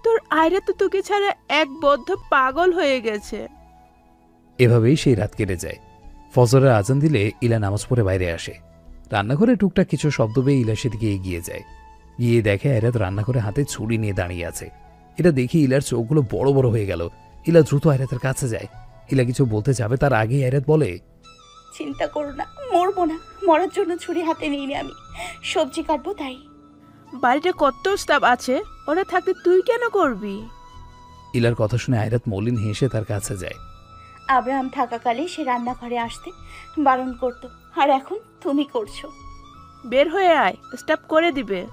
তোর আয়রা তো তোকে ছাড়া এক বদ্ধ পাগল হয়ে গেছে। এভাবেই সেই রাত কেটে যায়। ফজরের আজান দিলে ইলা নামাজ পড়ে বাইরে আসে। রান্নাঘরে টুকটাক কিছু শব্দ পেয়ে ইলা সেদিকে এগিয়ে যায়। গিয়ে দেখে এরাত রান্না করে হাতে ছুরি নিয়ে দাঁড়িয়ে আছে। এটা দেখে ইলার চোখগুলো বড় বড় হয়ে গেল। ইলা দ্রুত আয়রাতের কাছে যায়। ইলা কিছু বলতে যাবে তার আগেই আয়রাত বলে চিন্তা করো না মরবো না। মরার জন্য ছুরি হাতে নিইনি আমি। সবজি কাটবো তাই। বাড়িতে কত স্টাফ আছে? ওরা থাকতে তুই কেন করবি? ইলার কথা শুনে আয়রাত মলিন হেসে তার কাছে যায়। আব্রাহাম থাকাকালে সে রান্নাঘরে আসতে বারণ করত আর এখন তুমি করছ? বের হয়ে আয় স্টাফ করে দিবে।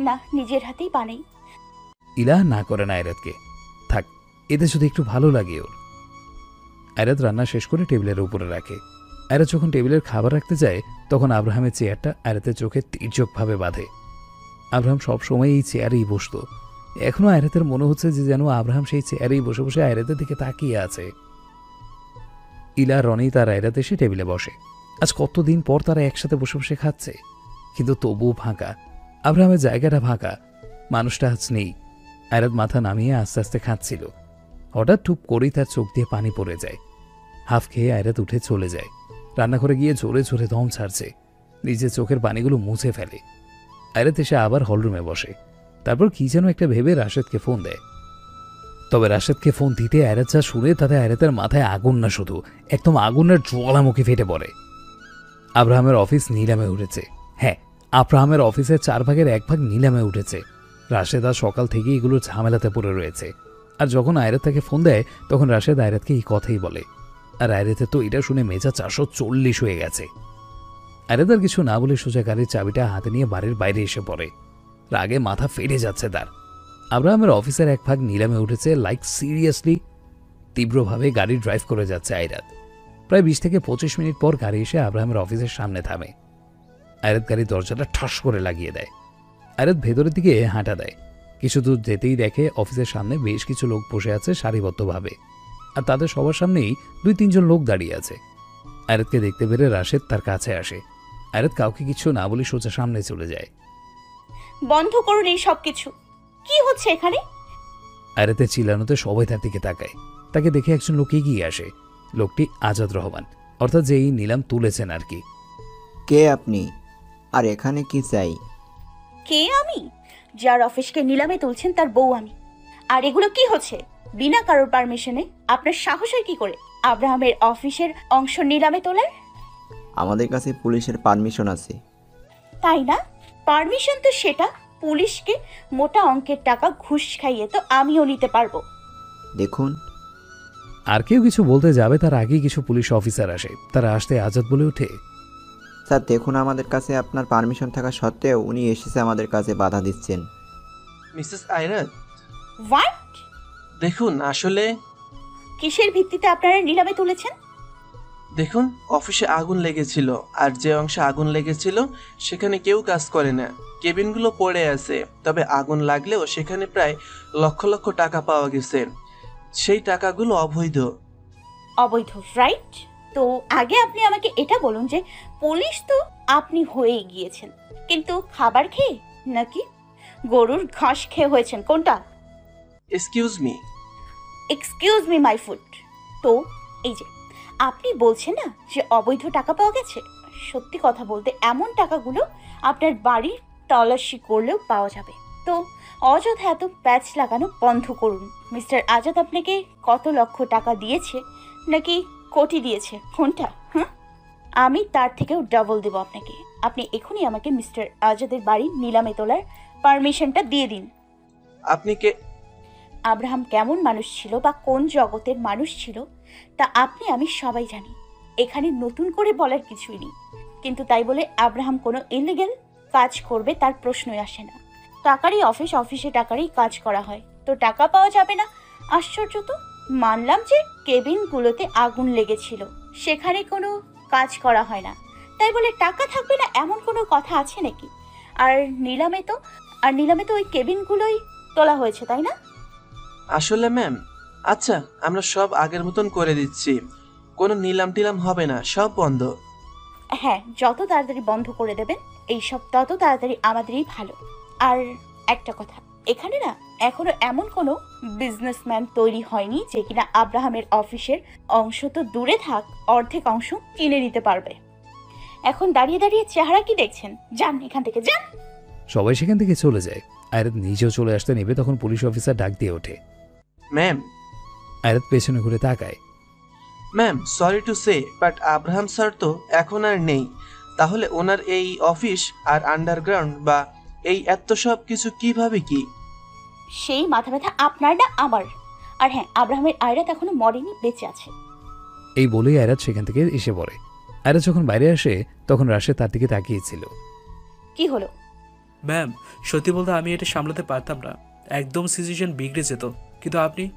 না, নিজের হাতেই বানাই। ইলা না করে না আয়রাতকে। থাক এতে যদি একটু ভালো লাগে ওর। আয়রাত রান্না শেষ করে টেবিলের উপরে রাখে। আয়রাত যখন টেবিলের খাবার রাখতে যায়, তখন আব্রাহামের চেয়ারটা আয়রাতের চোখে তীর্যকভাবে বাঁধে। আব্রাহাম সবসময় এই চেয়ারেই বসতো। এখনও আয়রাতের মনে হচ্ছে যে যেন আব্রাহাম সেই চেয়ারেই বসে বসে আয়রাতের দিকে তাকিয়ে আছে। ইলা, রনি তার আয়রাত এসে টেবিলে বসে। আজ কতদিন পর তারা একসাথে বসে বসে খাচ্ছে? কিন্তু তবুও ফাঁকা। আব্রাহামের জায়গাটা ফাঁকা মানুষটা আজ নেই। আয়রাত মাথা নামিয়ে আস্তে আস্তে খাচ্ছিল। হঠাৎ টুপ করেই তার চোখ দিয়ে পানি পড়ে যায়। হাফ খেয়ে আয়রাত উঠে চলে যায়। রান্নাঘরে গিয়ে জোরে জোরে দম ছাড়ছে। নিজের চোখের পানিগুলো মুছে ফেলে। আয়রাত এসে আবার হলরুমে বসে। তারপর কি যেন একটা ভেবে রাশেদকে ফোন দেয়। তবে রাশেদকে ফোন দিতে আয়রাত যা শুনে তাতে আয়রাতের মাথায় আগুন না শুধু, একদম আগুনের জ্বালামুখী ফেটে পড়ে। আব্রাহামের অফিস নিলামে উঠেছে। আব্রাহামের অফিসের চার ভাগের এক ভাগ নিলামে উঠেছে। রাশেদ সকাল থেকে এগুলো ঝামেলাতে পড়ে রয়েছে। আর যখন আয়রাত তাকে ফোন দেয়, তখন রাশেদ আয়রাতকে এই কথাই বলে। আর আয়রাতের তো এটা শুনে মেজা চারশো চল্লিশ হয়ে গেছে। আয়রাত আর কিছু না বলে সোজা গাড়ির চাবিটা হাতে নিয়ে বাড়ির বাইরে এসে পড়ে। রাগে মাথা ফেটে যাচ্ছে তার। আব্রাহামের অফিসের এক ভাগ নিলামে উঠেছে লাইক সিরিয়াসলি তীব্রভাবে গাড়ি ড্রাইভ করে যাচ্ছে আয়রাত। প্রায় বিশ থেকে পঁচিশ মিনিট পর গাড়ি এসে আব্রাহামের অফিসের সামনে থামে। আয়রাত গাড়ির দরজাটা ঠাস করে লাগিয়ে দেয়। আয়রাত ভেতরের দিকে হাঁটা দেয়। কিছু দূর যেতেই দেখে অফিসের সামনে বেশ কিছু লোক বসে আছে সারিবদ্ধভাবে। আর তাদের সবার সামনেই দুই তিনজন লোক দাঁড়িয়ে আছে। আয়রাতকে দেখতে পেরে রাশেদ তার কাছে আসে। আয়রাত কাউকে কিছু না বলে সোজা সামনে চলে যায়। বন্ধ করুন এই সব কিছু কি হচ্ছে এখানে? আয়রাতের চিল্লানোতে সবাই তার দিকে তাকায়। তাকে দেখে একজন লোক এগিয়ে আসে। লোকটি আজাদ রহমান। অর্থাৎ যেই নিলাম তুলেছেন আর কি। কে আপনি? আর এখানে কি চাই? কে আমি? যার অফিসকে নিলামে তুলছেন তার বউ আমি। আর এগুলো কি হচ্ছে? বিনা কারোর পারমিশনে আপনার সাহস হয় কি করে? আব্রাহামের অফিসের অংশ নিলামে তোলার? আমাদের কাছে পুলিশের পারমিশন আছে। তাই না? পারমিশন তো সেটা পুলিশকে মোটা অঙ্কের টাকা ঘুষ খাইয়ে তো আমিও নিতে পারব। দেখুন। আর কেউ কিছু বলতে যাবে তার আগেই কিছু পুলিশ অফিসার আসে। তারা আসতে আজাদ বলে ওঠে। স্যার দেখুন আমাদের কাছে আপনার পারমিশন থাকা সত্ত্বেও উনি এসেছে আমাদের কাছে বাধা দিচ্ছেন। মিসেস আয়রাত হোয়াট দেখুন আসলে কিসের ভিত্তিতে আপনারা নিলামে তুলেছেন? দেখুন অফিসে আগুন লেগেছিল আর যে অংশে আগুন লেগেছিল সেখানে কেউ কাজ করে না। কেবিনগুলো পড়ে আছে তবে আগুন লাগলেও সেখানে প্রায় লক্ষ লক্ষ টাকা পাওয়া গেছে। সেই টাকাগুলো অবৈধ। অবৈধ রাইট তো আগে আপনি আমাকে এটা বলুন যে পুলিশ তো আপনি হয়েই গিয়েছেন কিন্তু খাবার খেয়ে নাকি গরুর ঘাস খেয়ে হয়েছেন কোনটা? Excuse me excuse me my food তো এই যে আপনি বলছেন না যে অবৈধ টাকা পাওয়া গেছে? সত্যি কথা বলতে এমন টাকাগুলো আপনার বাড়ির তল্লাশি করলেও পাওয়া যাবে। তো অযথা এত প্যাচ লাগানো বন্ধ করুন। মিস্টার আজাদ আপনাকে কত লক্ষ টাকা দিয়েছে? নাকি কোটি দিয়েছে কোনটা হ্যাঁ আমি তার থেকেও ডাবল দেবো আপনাকে। আপনি এখনই আমাকে মিস্টার আজাদের বাড়ি নিলামে তোলার পারমিশনটা দিয়ে দিন। আপনি কে? আব্রাহাম কেমন মানুষ ছিল বা কোন জগতের মানুষ ছিল তা আপনি আমি সবাই জানি। এখানে নতুন করে বলার কিছুই নেই। কিন্তু তাই বলে আব্রাহাম কোনো ইলিগেল কাজ করবে তার প্রশ্নই আসে না। টাকারই অফিস অফিসে টাকারই কাজ করা হয়। তো টাকা পাওয়া যাবে না? আশ্চর্য তো। মানলাম যে কেবিনগুলোতে আগুন লেগেছিল। সেখানে কোনো কাজ করা হয় না। তাই বলে টাকা থাকবে না এমন কোনো কথা আছে নাকি? আর নিলামে তো আর নিলামে তো ওই কেবিনগুলোই তোলা হয়েছে তাই না? আসলে ম্যাম আচ্ছা আমরা সব আগের মতন করে দিচ্ছি। কোনো নিলাম টিলাম হবে না সব বন্ধ। হ্যাঁ যত তাড়াতাড়ি বন্ধ করে দেবেন এইসব তত তাড়াতাড়ি আমাদেরই ভালো। আর একটা কথা এখানে না এখনও এমন কোনো বিজনেসম্যান তৈরি হয়নি যে কিনা আব্রাহামের অফিসের অংশ তো দূরে থাক অর্ধেক অংশ কিনে নিতে পারবে। এখন দাঁড়িয়ে দাঁড়িয়ে চেহারা কি দেখছেন? যান এখান থেকে যান! সবাই সেখান থেকে চলে যায়। আয়রাত নিজেও চলে আসতে নেবে তখন পুলিশ অফিসার ডাক দিয়ে ওঠে। ম্যাম আয়রাত পেছনে ঘুরে তাকায়। Ma'am sorry to say but Abraham sir তো এখন আর নেই। তাহলে ওনার এই অফিস আর আন্ডারগ্রাউন্ড বা এই এত সব কিছু কীভাবে কি? সেই মাথা ব্যথা আপনার না আমার? আর হ্যাঁ আব্রাহামের আয়রাত এখনও মরেনি বেঁচে আছে। এই বলেই আয়রাত সেখান থেকে এসে পড়ে। আয়রাত যখন বাইরে আসে তখন রাশেদ তার দিকে তাকিয়েছিল। কি হলো? ম্যাম সত্যি বলতে আমি এটা সামলাতে পারতাম না। একদম সিচুয়েশন বিগড়ে যেত। কিন্তু আপনি?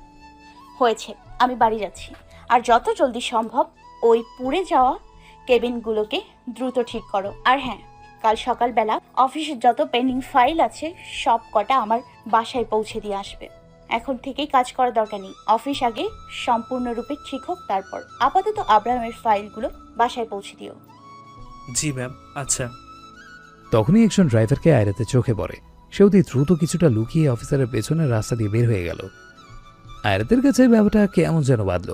হয়েছে আমি বাড়ি যাচ্ছি। আর যত জলদি সম্ভব ওই পুড়ে যাওয়া কেবিনগুলোকে দ্রুত ঠিক করো। আর হ্যাঁ কাল সকালবেলা অফিসের যত পেন্ডিং ফাইল আছে সব কটা আমার বাসায় পৌঁছে দিয়ে আসবে। এখন থেকেই কাজ করার দরকার নেই। অফিস আগে সম্পূর্ণরূপে ঠিক হোক তারপর আপাতত আব্রাহামের ফাইলগুলো বাসায় পৌঁছে দিও। জি ম্যাম আচ্ছা। তখনই একজন ড্রাইভারকে আয়রাতে চোখে পড়ে। সে অতি দ্রুত কিছুটা লুকিয়ে অফিসারের পেছনের রাস্তা দিয়ে বের হয়ে গেল। আয়রাতের কাছে ব্যাপারটা কেমন যেন বাঁধল।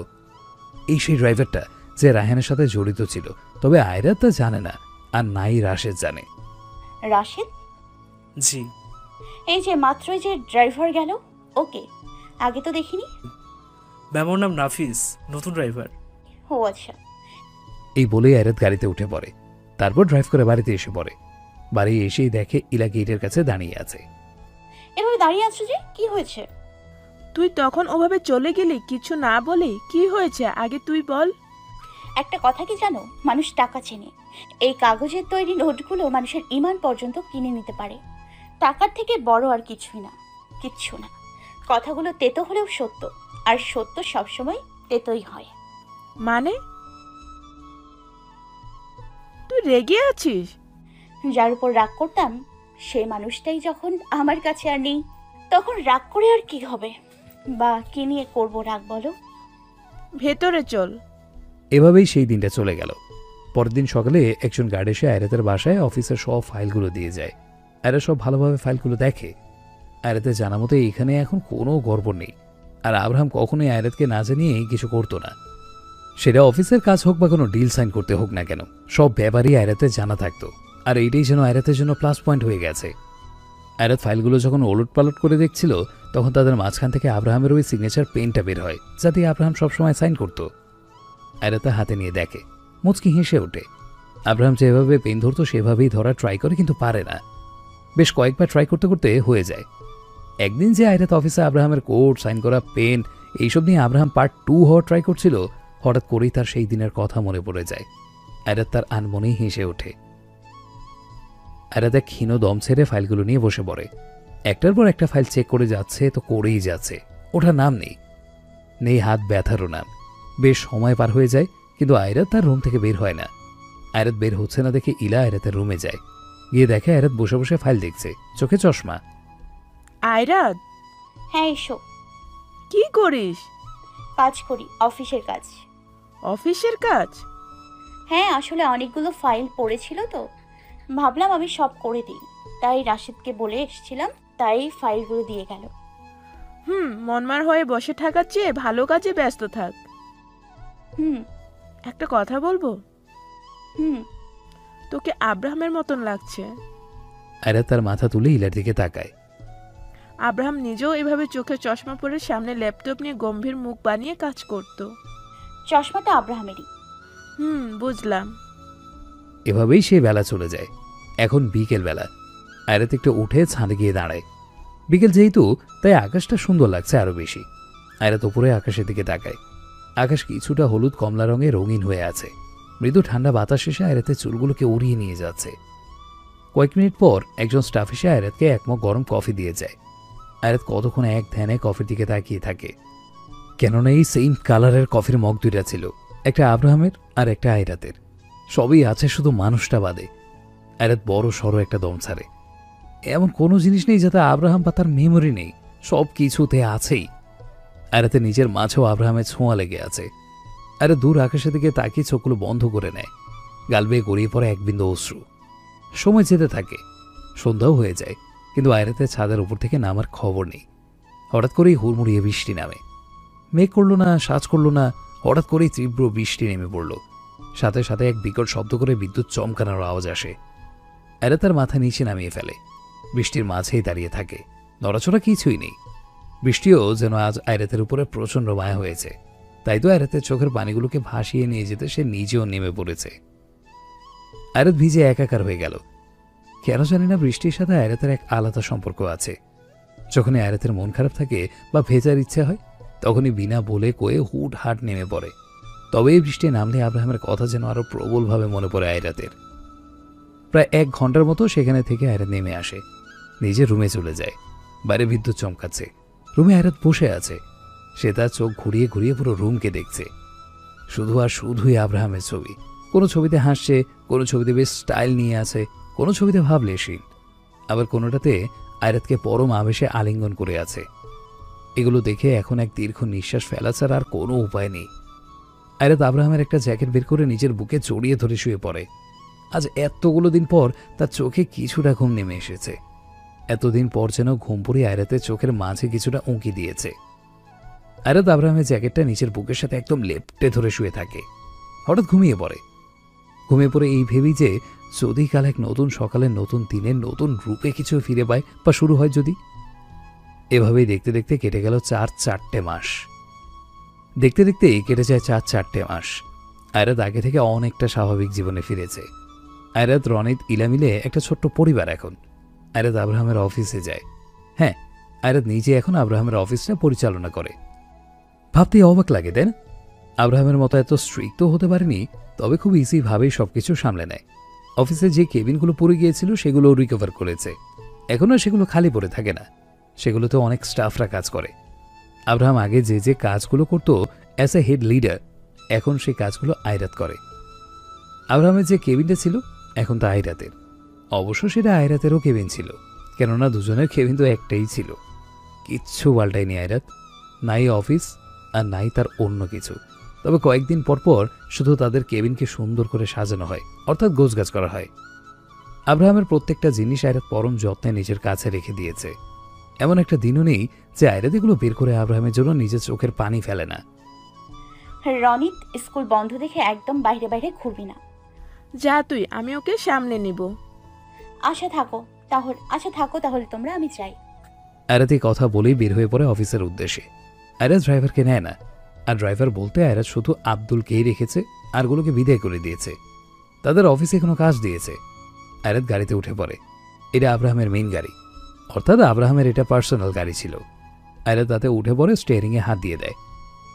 এই সেই ড্রাইভারটা যে রায়হানের সাথে জড়িত ছিল তবে আয়রাত তা জানে না। আর নাই রাশেদ জানে। রাশেদ? জি। এই যে মাত্রই যে ড্রাইভার গেল? ওকে আগে তো দেখিনি। ম্যাম ওর নাম নাফিস নতুন ড্রাইভার। ও আচ্ছা। এই বলেই আয়রাত গাড়িতে উঠে পড়ে। তারপর ড্রাইভ করে বাড়িতে এসে পড়ে। বাড়ি এসেই দেখে ইলা গেটের কাছে দাঁড়িয়ে আছে। এভাবে দাঁড়িয়ে আছো যে? কি হয়েছে? তুই তখন ওভাবে চলে গেলি কিছু না বলে কি হয়েছে? আগে তুই বল। একটা কথা কি জানো? মানুষ টাকা চেনে। এই কাগজের তৈরি নোটগুলো মানুষের ইমান পর্যন্ত কিনে নিতে পারে। টাকার থেকে বড় আর কিছুই না কিচ্ছু না। কথাগুলো তেতো হলেও সত্য আর সত্য সবসময় তেতোই হয়। মানে? তুই রেগে আছিস? যার উপর রাগ করতাম সে মানুষটাই যখন আমার কাছে আর নেই তখন রাগ করে আর কি হবে? বা কি নিয়ে করব রাগ বলো? ভেতরে চল। এভাবেই সেই দিনটা চলে গেল। পরের দিন সকালে একজন গার্ড এসে আয়রাতের বাসায় অফিসের সব ফাইলগুলো দিয়ে যায়। আয়রা সব ভালোভাবে ফাইলগুলো দেখে। আয়রাতের জানা মতো এখানে এখন কোনো গর্ব নেই। আর আব্রাহাম কখনোই আয়রাতকে না জানিয়ে কিছু করতো না। সেটা অফিসের কাজ হোক বা কোনো ডিল সাইন করতে হোক না কেন, সব ব্যাপারই আয়রাতের জানা থাকতো। আর এইটাই যেন আয়রাতের জন্য প্লাস পয়েন্ট হয়ে গেছে। আয়রাত ফাইলগুলো যখন ওলট পালট করে দেখছিল, তখন তাদের মাঝখান থেকে আব্রাহামের ওই সিগনেচার পেনটা বের হয় যাতে আব্রাহাম সবসময় সাইন করতো। আয়রাতা হাতে নিয়ে দেখে। মুচকি হেসে ওঠে। আব্রাহাম যেভাবে পেন ধরতো, সেভাবেই ধরার ট্রাই করে, কিন্তু পারে না। বেশ কয়েকবার ট্রাই করতে করতে হয়ে যায়। একদিন যে আয়রাত অফিসে আব্রাহামের কোড, সাইন করা, পেন, এইসব নিয়ে আব্রাহাম পার্ট টু হওয়ার ট্রাই করছিল, হঠাৎ করেই তার সেই দিনের কথা মনে পড়ে যায়। আয়রাত তার আনমনেই হেসে ওঠে। আয়রাত এক ক্ষীণ দম ছেড়ে ফাইলগুলো নিয়ে বসে পড়ে। একটার পর একটা ফাইল চেক করে যাচ্ছে, তো করেই যাচ্ছে। ওঠার নাম নেই। নেই হাত, ব্যথারও নাম। বেশ সময় পার হয়ে যায় কিন্তু আয়রাত তার রুম থেকে বের হয় না। আয়রাত বের হচ্ছে না দেখে ইলা আয়রাতের রুমে যায়। গিয়ে দেখে আয়রাত বসে বসে ফাইল দেখছে। চোখে চশমা। আয়রাত? হ্যাঁ এসো। কি করিস? কাজ করি অফিসের কাজ। অফিসের কাজ? হ্যাঁ আসলে অনেকগুলো ফাইল পড়েছিল তো। ভাবলাম আমি সব করে দিই। তাই রাশিদকে বলে এসেছিলাম তাই ফাইলগুলো দিয়ে গেল। হুম মনমার হয়ে বসে থাকার চেয়ে ভালো কাজে ব্যস্ত থাক। হুম একটা কথা বলব? হুম। তোকে আব্রাহামের মতন লাগছে। আয়রাত তার মাথা তুলে ইলার দিকে তাকায়। আব্রাহাম নিজেও এভাবে চোখে চশমা পরে সামনে ল্যাপটপ নিয়ে গম্ভীর মুখ বানিয়ে কাজ করত। চশমাটা আব্রাহামেরই। হুম বুঝলাম। এভাবেই সে বেলা চলে যায়। এখন বিকেল বেলা। আয়রাত একটু উঠে ছাদে গিয়ে দাঁড়ায়। বিকেল যেহেতু তাই আকাশটা সুন্দর লাগছে আরও বেশি। আয়রাত উপরে আকাশের দিকে তাকায়। আকাশ কিছুটা হলুদ কমলা রঙে রঙিন হয়ে আছে। মৃদু ঠান্ডা বাতাস এসে আয়রাতের চুলগুলোকে উড়িয়ে নিয়ে যাচ্ছে। কয়েক মিনিট পর একজন স্টাফ এসে আয়রাতকে এক গরম কফি দিয়ে যায়। আয়রাত কতক্ষণ এক ধ্যানে কফির দিকে তাকিয়ে থাকে। কেননা এই সেম কালারের কফির মগ দুইটা ছিল, একটা আব্রাহামের আর একটা আয়রাতের। সবই আছে শুধু মানুষটা বাদে। আয়রাত বড় সড়ো একটা দম ছাড়ে। এমন কোনো জিনিস নেই যাতে আব্রাহাম বা তার মেমোরি নেই। সব কিছুতে আছেই। আয়রাতে নিজের মাঝেও আব্রাহামের ছোঁয়া লেগে আছে। আরে দূর আকাশের দিকে তাকিয়ে চোখগুলো বন্ধ করে নেয়। গাল বেয়ে গড়িয়ে পড়ে এক বিন্দু অশ্রু। সময় যেতে থাকে। সন্ধ্যাও হয়ে যায়, কিন্তু আয়রাতের ছাদের উপর থেকে নামার খবর নেই। হঠাৎ করেই হুড়মুড়িয়ে বৃষ্টি নামে। মেঘ করল না, সাজ করল না, হঠাৎ করেই তীব্র বৃষ্টি নেমে পড়ল। সাথে সাথে এক বিকট শব্দ করে বিদ্যুৎ চমকানোর আওয়াজ আসে। এরা তার মাথা নিচে নামিয়ে ফেলে। বৃষ্টির মাঝেই দাঁড়িয়ে থাকে। নড়াচড়া কিছুই নেই। বৃষ্টিও যেন আজ আয়রাতের উপরে প্রচণ্ড মায়া হয়েছে। তাই তো আয়রাতের চোখের পানিগুলোকে ভাসিয়ে নিয়ে যেতে সে নিজেও নেমে পড়েছে। আয়রাত ভিজে একাকার হয়ে গেল। কেন জানি না বৃষ্টির সাথে আয়রাতের এক আলাদা সম্পর্ক আছে। যখনই আয়রাতের মন খারাপ থাকে বা ভেজার ইচ্ছে হয়, তখনই বিনা বলে কয়ে হুট হাট নেমে পড়ে। তবে এই বৃষ্টি নামলে আব্রাহামের কথা যেন আরও প্রবলভাবে মনে পড়ে আয়রাতের। প্রায় এক ঘণ্টার মতো সেখানে থেকে আয়রাত নেমে আসে। নিজের রুমে চলে যায়। বাইরে বিদ্যুৎ চমকাচ্ছে। রুমে আয়রাত বসে আছে। সে তার চোখ ঘুরিয়ে ঘুরিয়ে পুরো রুমকে দেখছে। শুধু আর শুধুই আব্রাহামের ছবি। কোনো ছবিতে হাসছে, কোনো ছবিতে বেশ স্টাইল নিয়ে আছে, কোনো ছবিতে ভাবলেশীল আবার কোনোটাতে আয়রাতকে পরম আবেশে আলিঙ্গন করে আছে। এগুলো দেখে এখন এক দীর্ঘ নিঃশ্বাস ফেলা ছাড়া আর কোনো উপায় নেই। আয়রাত আব্রাহামের একটা জ্যাকেট বের করে নিজের বুকে জড়িয়ে ধরে শুয়ে পড়ে। আজ এতগুলো দিন পর তার চোখে কিছুটা ঘুম নেমে এসেছে। এতদিন পর যেন ঘুম পড়ে আয়রাতের চোখের মাঝে কিছুটা উঁকি দিয়েছে। আয়রাত আব্রাহামের জ্যাকেটটা নিচের বুকের সাথে একদম লেপটে ধরে শুয়ে থাকে। হঠাৎ ঘুমিয়ে পড়ে। ঘুমিয়ে পড়ে এই ভেবেই যে যদি কাল এক নতুন সকালের নতুন দিনের নতুন রূপে কিছু ফিরে পায় বা শুরু হয় যদি। এভাবেই দেখতে দেখতে কেটে গেল চার চারটে মাস। দেখতে দেখতে কেটে যায় চার চারটে মাস। আয়রাত আগে থেকে অনেকটা স্বাভাবিক জীবনে ফিরেছে। আয়রাত, রনিত, ইলা মিলে একটা ছোট্ট পরিবার এখন। আয়রাত আব্রাহামের অফিসে যায়। হ্যাঁ আয়রাত নিজে এখন আব্রাহামের অফিসটা পরিচালনা করে। ভাবতেই অবাক লাগে দেন আব্রাহামের মতো এত স্ট্রিক্ট তো হতে পারেনি, তবে খুব ইজিভাবেই সবকিছু সামলে নেয়। অফিসে যে কেবিনগুলো পড়ে গিয়েছিল সেগুলো রিকভার করেছে। এখনও সেগুলো খালি পড়ে থাকে না। সেগুলোতে অনেক স্টাফরা কাজ করে। আব্রাহাম আগে যে যে কাজগুলো করতো অ্যাজ এ হেড লিডার এখন সেই কাজগুলো আয়রাত করে। আব্রাহামের যে কেবিনটা ছিল, এখন তা আয়রাতের। অবশ্য সেটা আয়রাতেরও কেবিন ছিল কেননা দুজনের কেবিন তো একটাই ছিল। কিচ্ছু পাল্টায়নি আয়রাত নাই অফিস আর নাই তার অন্য কিছু। তবে কয়েকদিন পর পর শুধু তাদের কেবিনকে সুন্দর করে সাজানো হয় অর্থাৎ গোছগাছ করা হয়। আব্রাহামের প্রত্যেকটা জিনিস আয়রাত পরম যত্নে নিজের কাছে রেখে দিয়েছে। এমন একটা দিনও নেই যে আয়রাত এগুলো বের করে আব্রাহামের জন্য নিজের চোখের পানি ফেলে না। রনিত স্কুল বন্ধ দেখে একদম বাইরে বাইরে ঘুরবি না। যা তুই আমি ওকে সামনে নিব। আশা থাকো, তাহলে আচ্ছা থাকো, তাহলে তোমরা আমি যাই আয়রাত কথা বলেই বের হয়ে পড়ে অফিসের উদ্দেশ্যে। আয়রাত ড্রাইভারকে নেয় না, আর ড্রাইভার বলতে আয়রাত শুধু আব্দুলকেই রেখেছে আরগুলোকে বিদায় করে দিয়েছে। তাদের অফিসে কোনো কাজ দিয়েছে। আয়রাত গাড়িতে উঠে পড়ে। এটা আব্রাহামের মেইন গাড়ি। অর্থাৎ আব্রাহামের এটা পার্সোনাল গাড়ি ছিল। আয়রাত তাতে উঠে পড়ে স্টিয়ারিংয়ে হাত দিয়ে দেয়।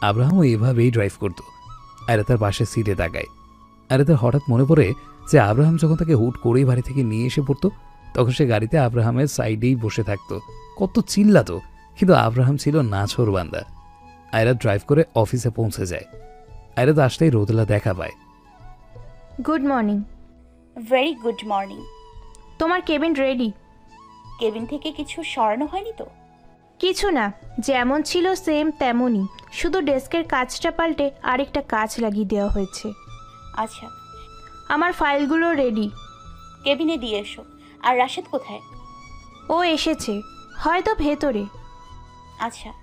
আব্রাহামও এভাবেই ড্রাইভ করত। আয়রাত তার পাশে সিটে তাকায়। আয়রাতের হঠাৎ মনে পড়ে যে আব্রাহাম যখন তাকে হুট করেই বাড়ি থেকে নিয়ে এসে পড়তো তখন সে গাড়িতে আব্রাহামের সাইডেই বসে থাকতো। কত চিল্লাতো কিন্তু আব্রাহাম ছিল নাছোর বান্দা। আয়রাত ড্রাইভ করে অফিসে পৌঁছে যায়। আয়রাত আসতেই রোদলা দেখা পায়। Good morning very good morning তোমার কেবিন রেডি কেবিন থেকে কিছু সরানো হয়নি তো? কিছু না যেমন ছিল সেম তেমনই। শুধু ডেস্কের কাজটা পাল্টে আরেকটা কাজ লাগিয়ে দেওয়া হয়েছে। আচ্ছা। আমার ফাইলগুলো রেডি কেবিনে দিয়ে এসো। আর রাশেদ কোথায়? ও এসেছে হয়তো ভেতরে। আচ্ছা।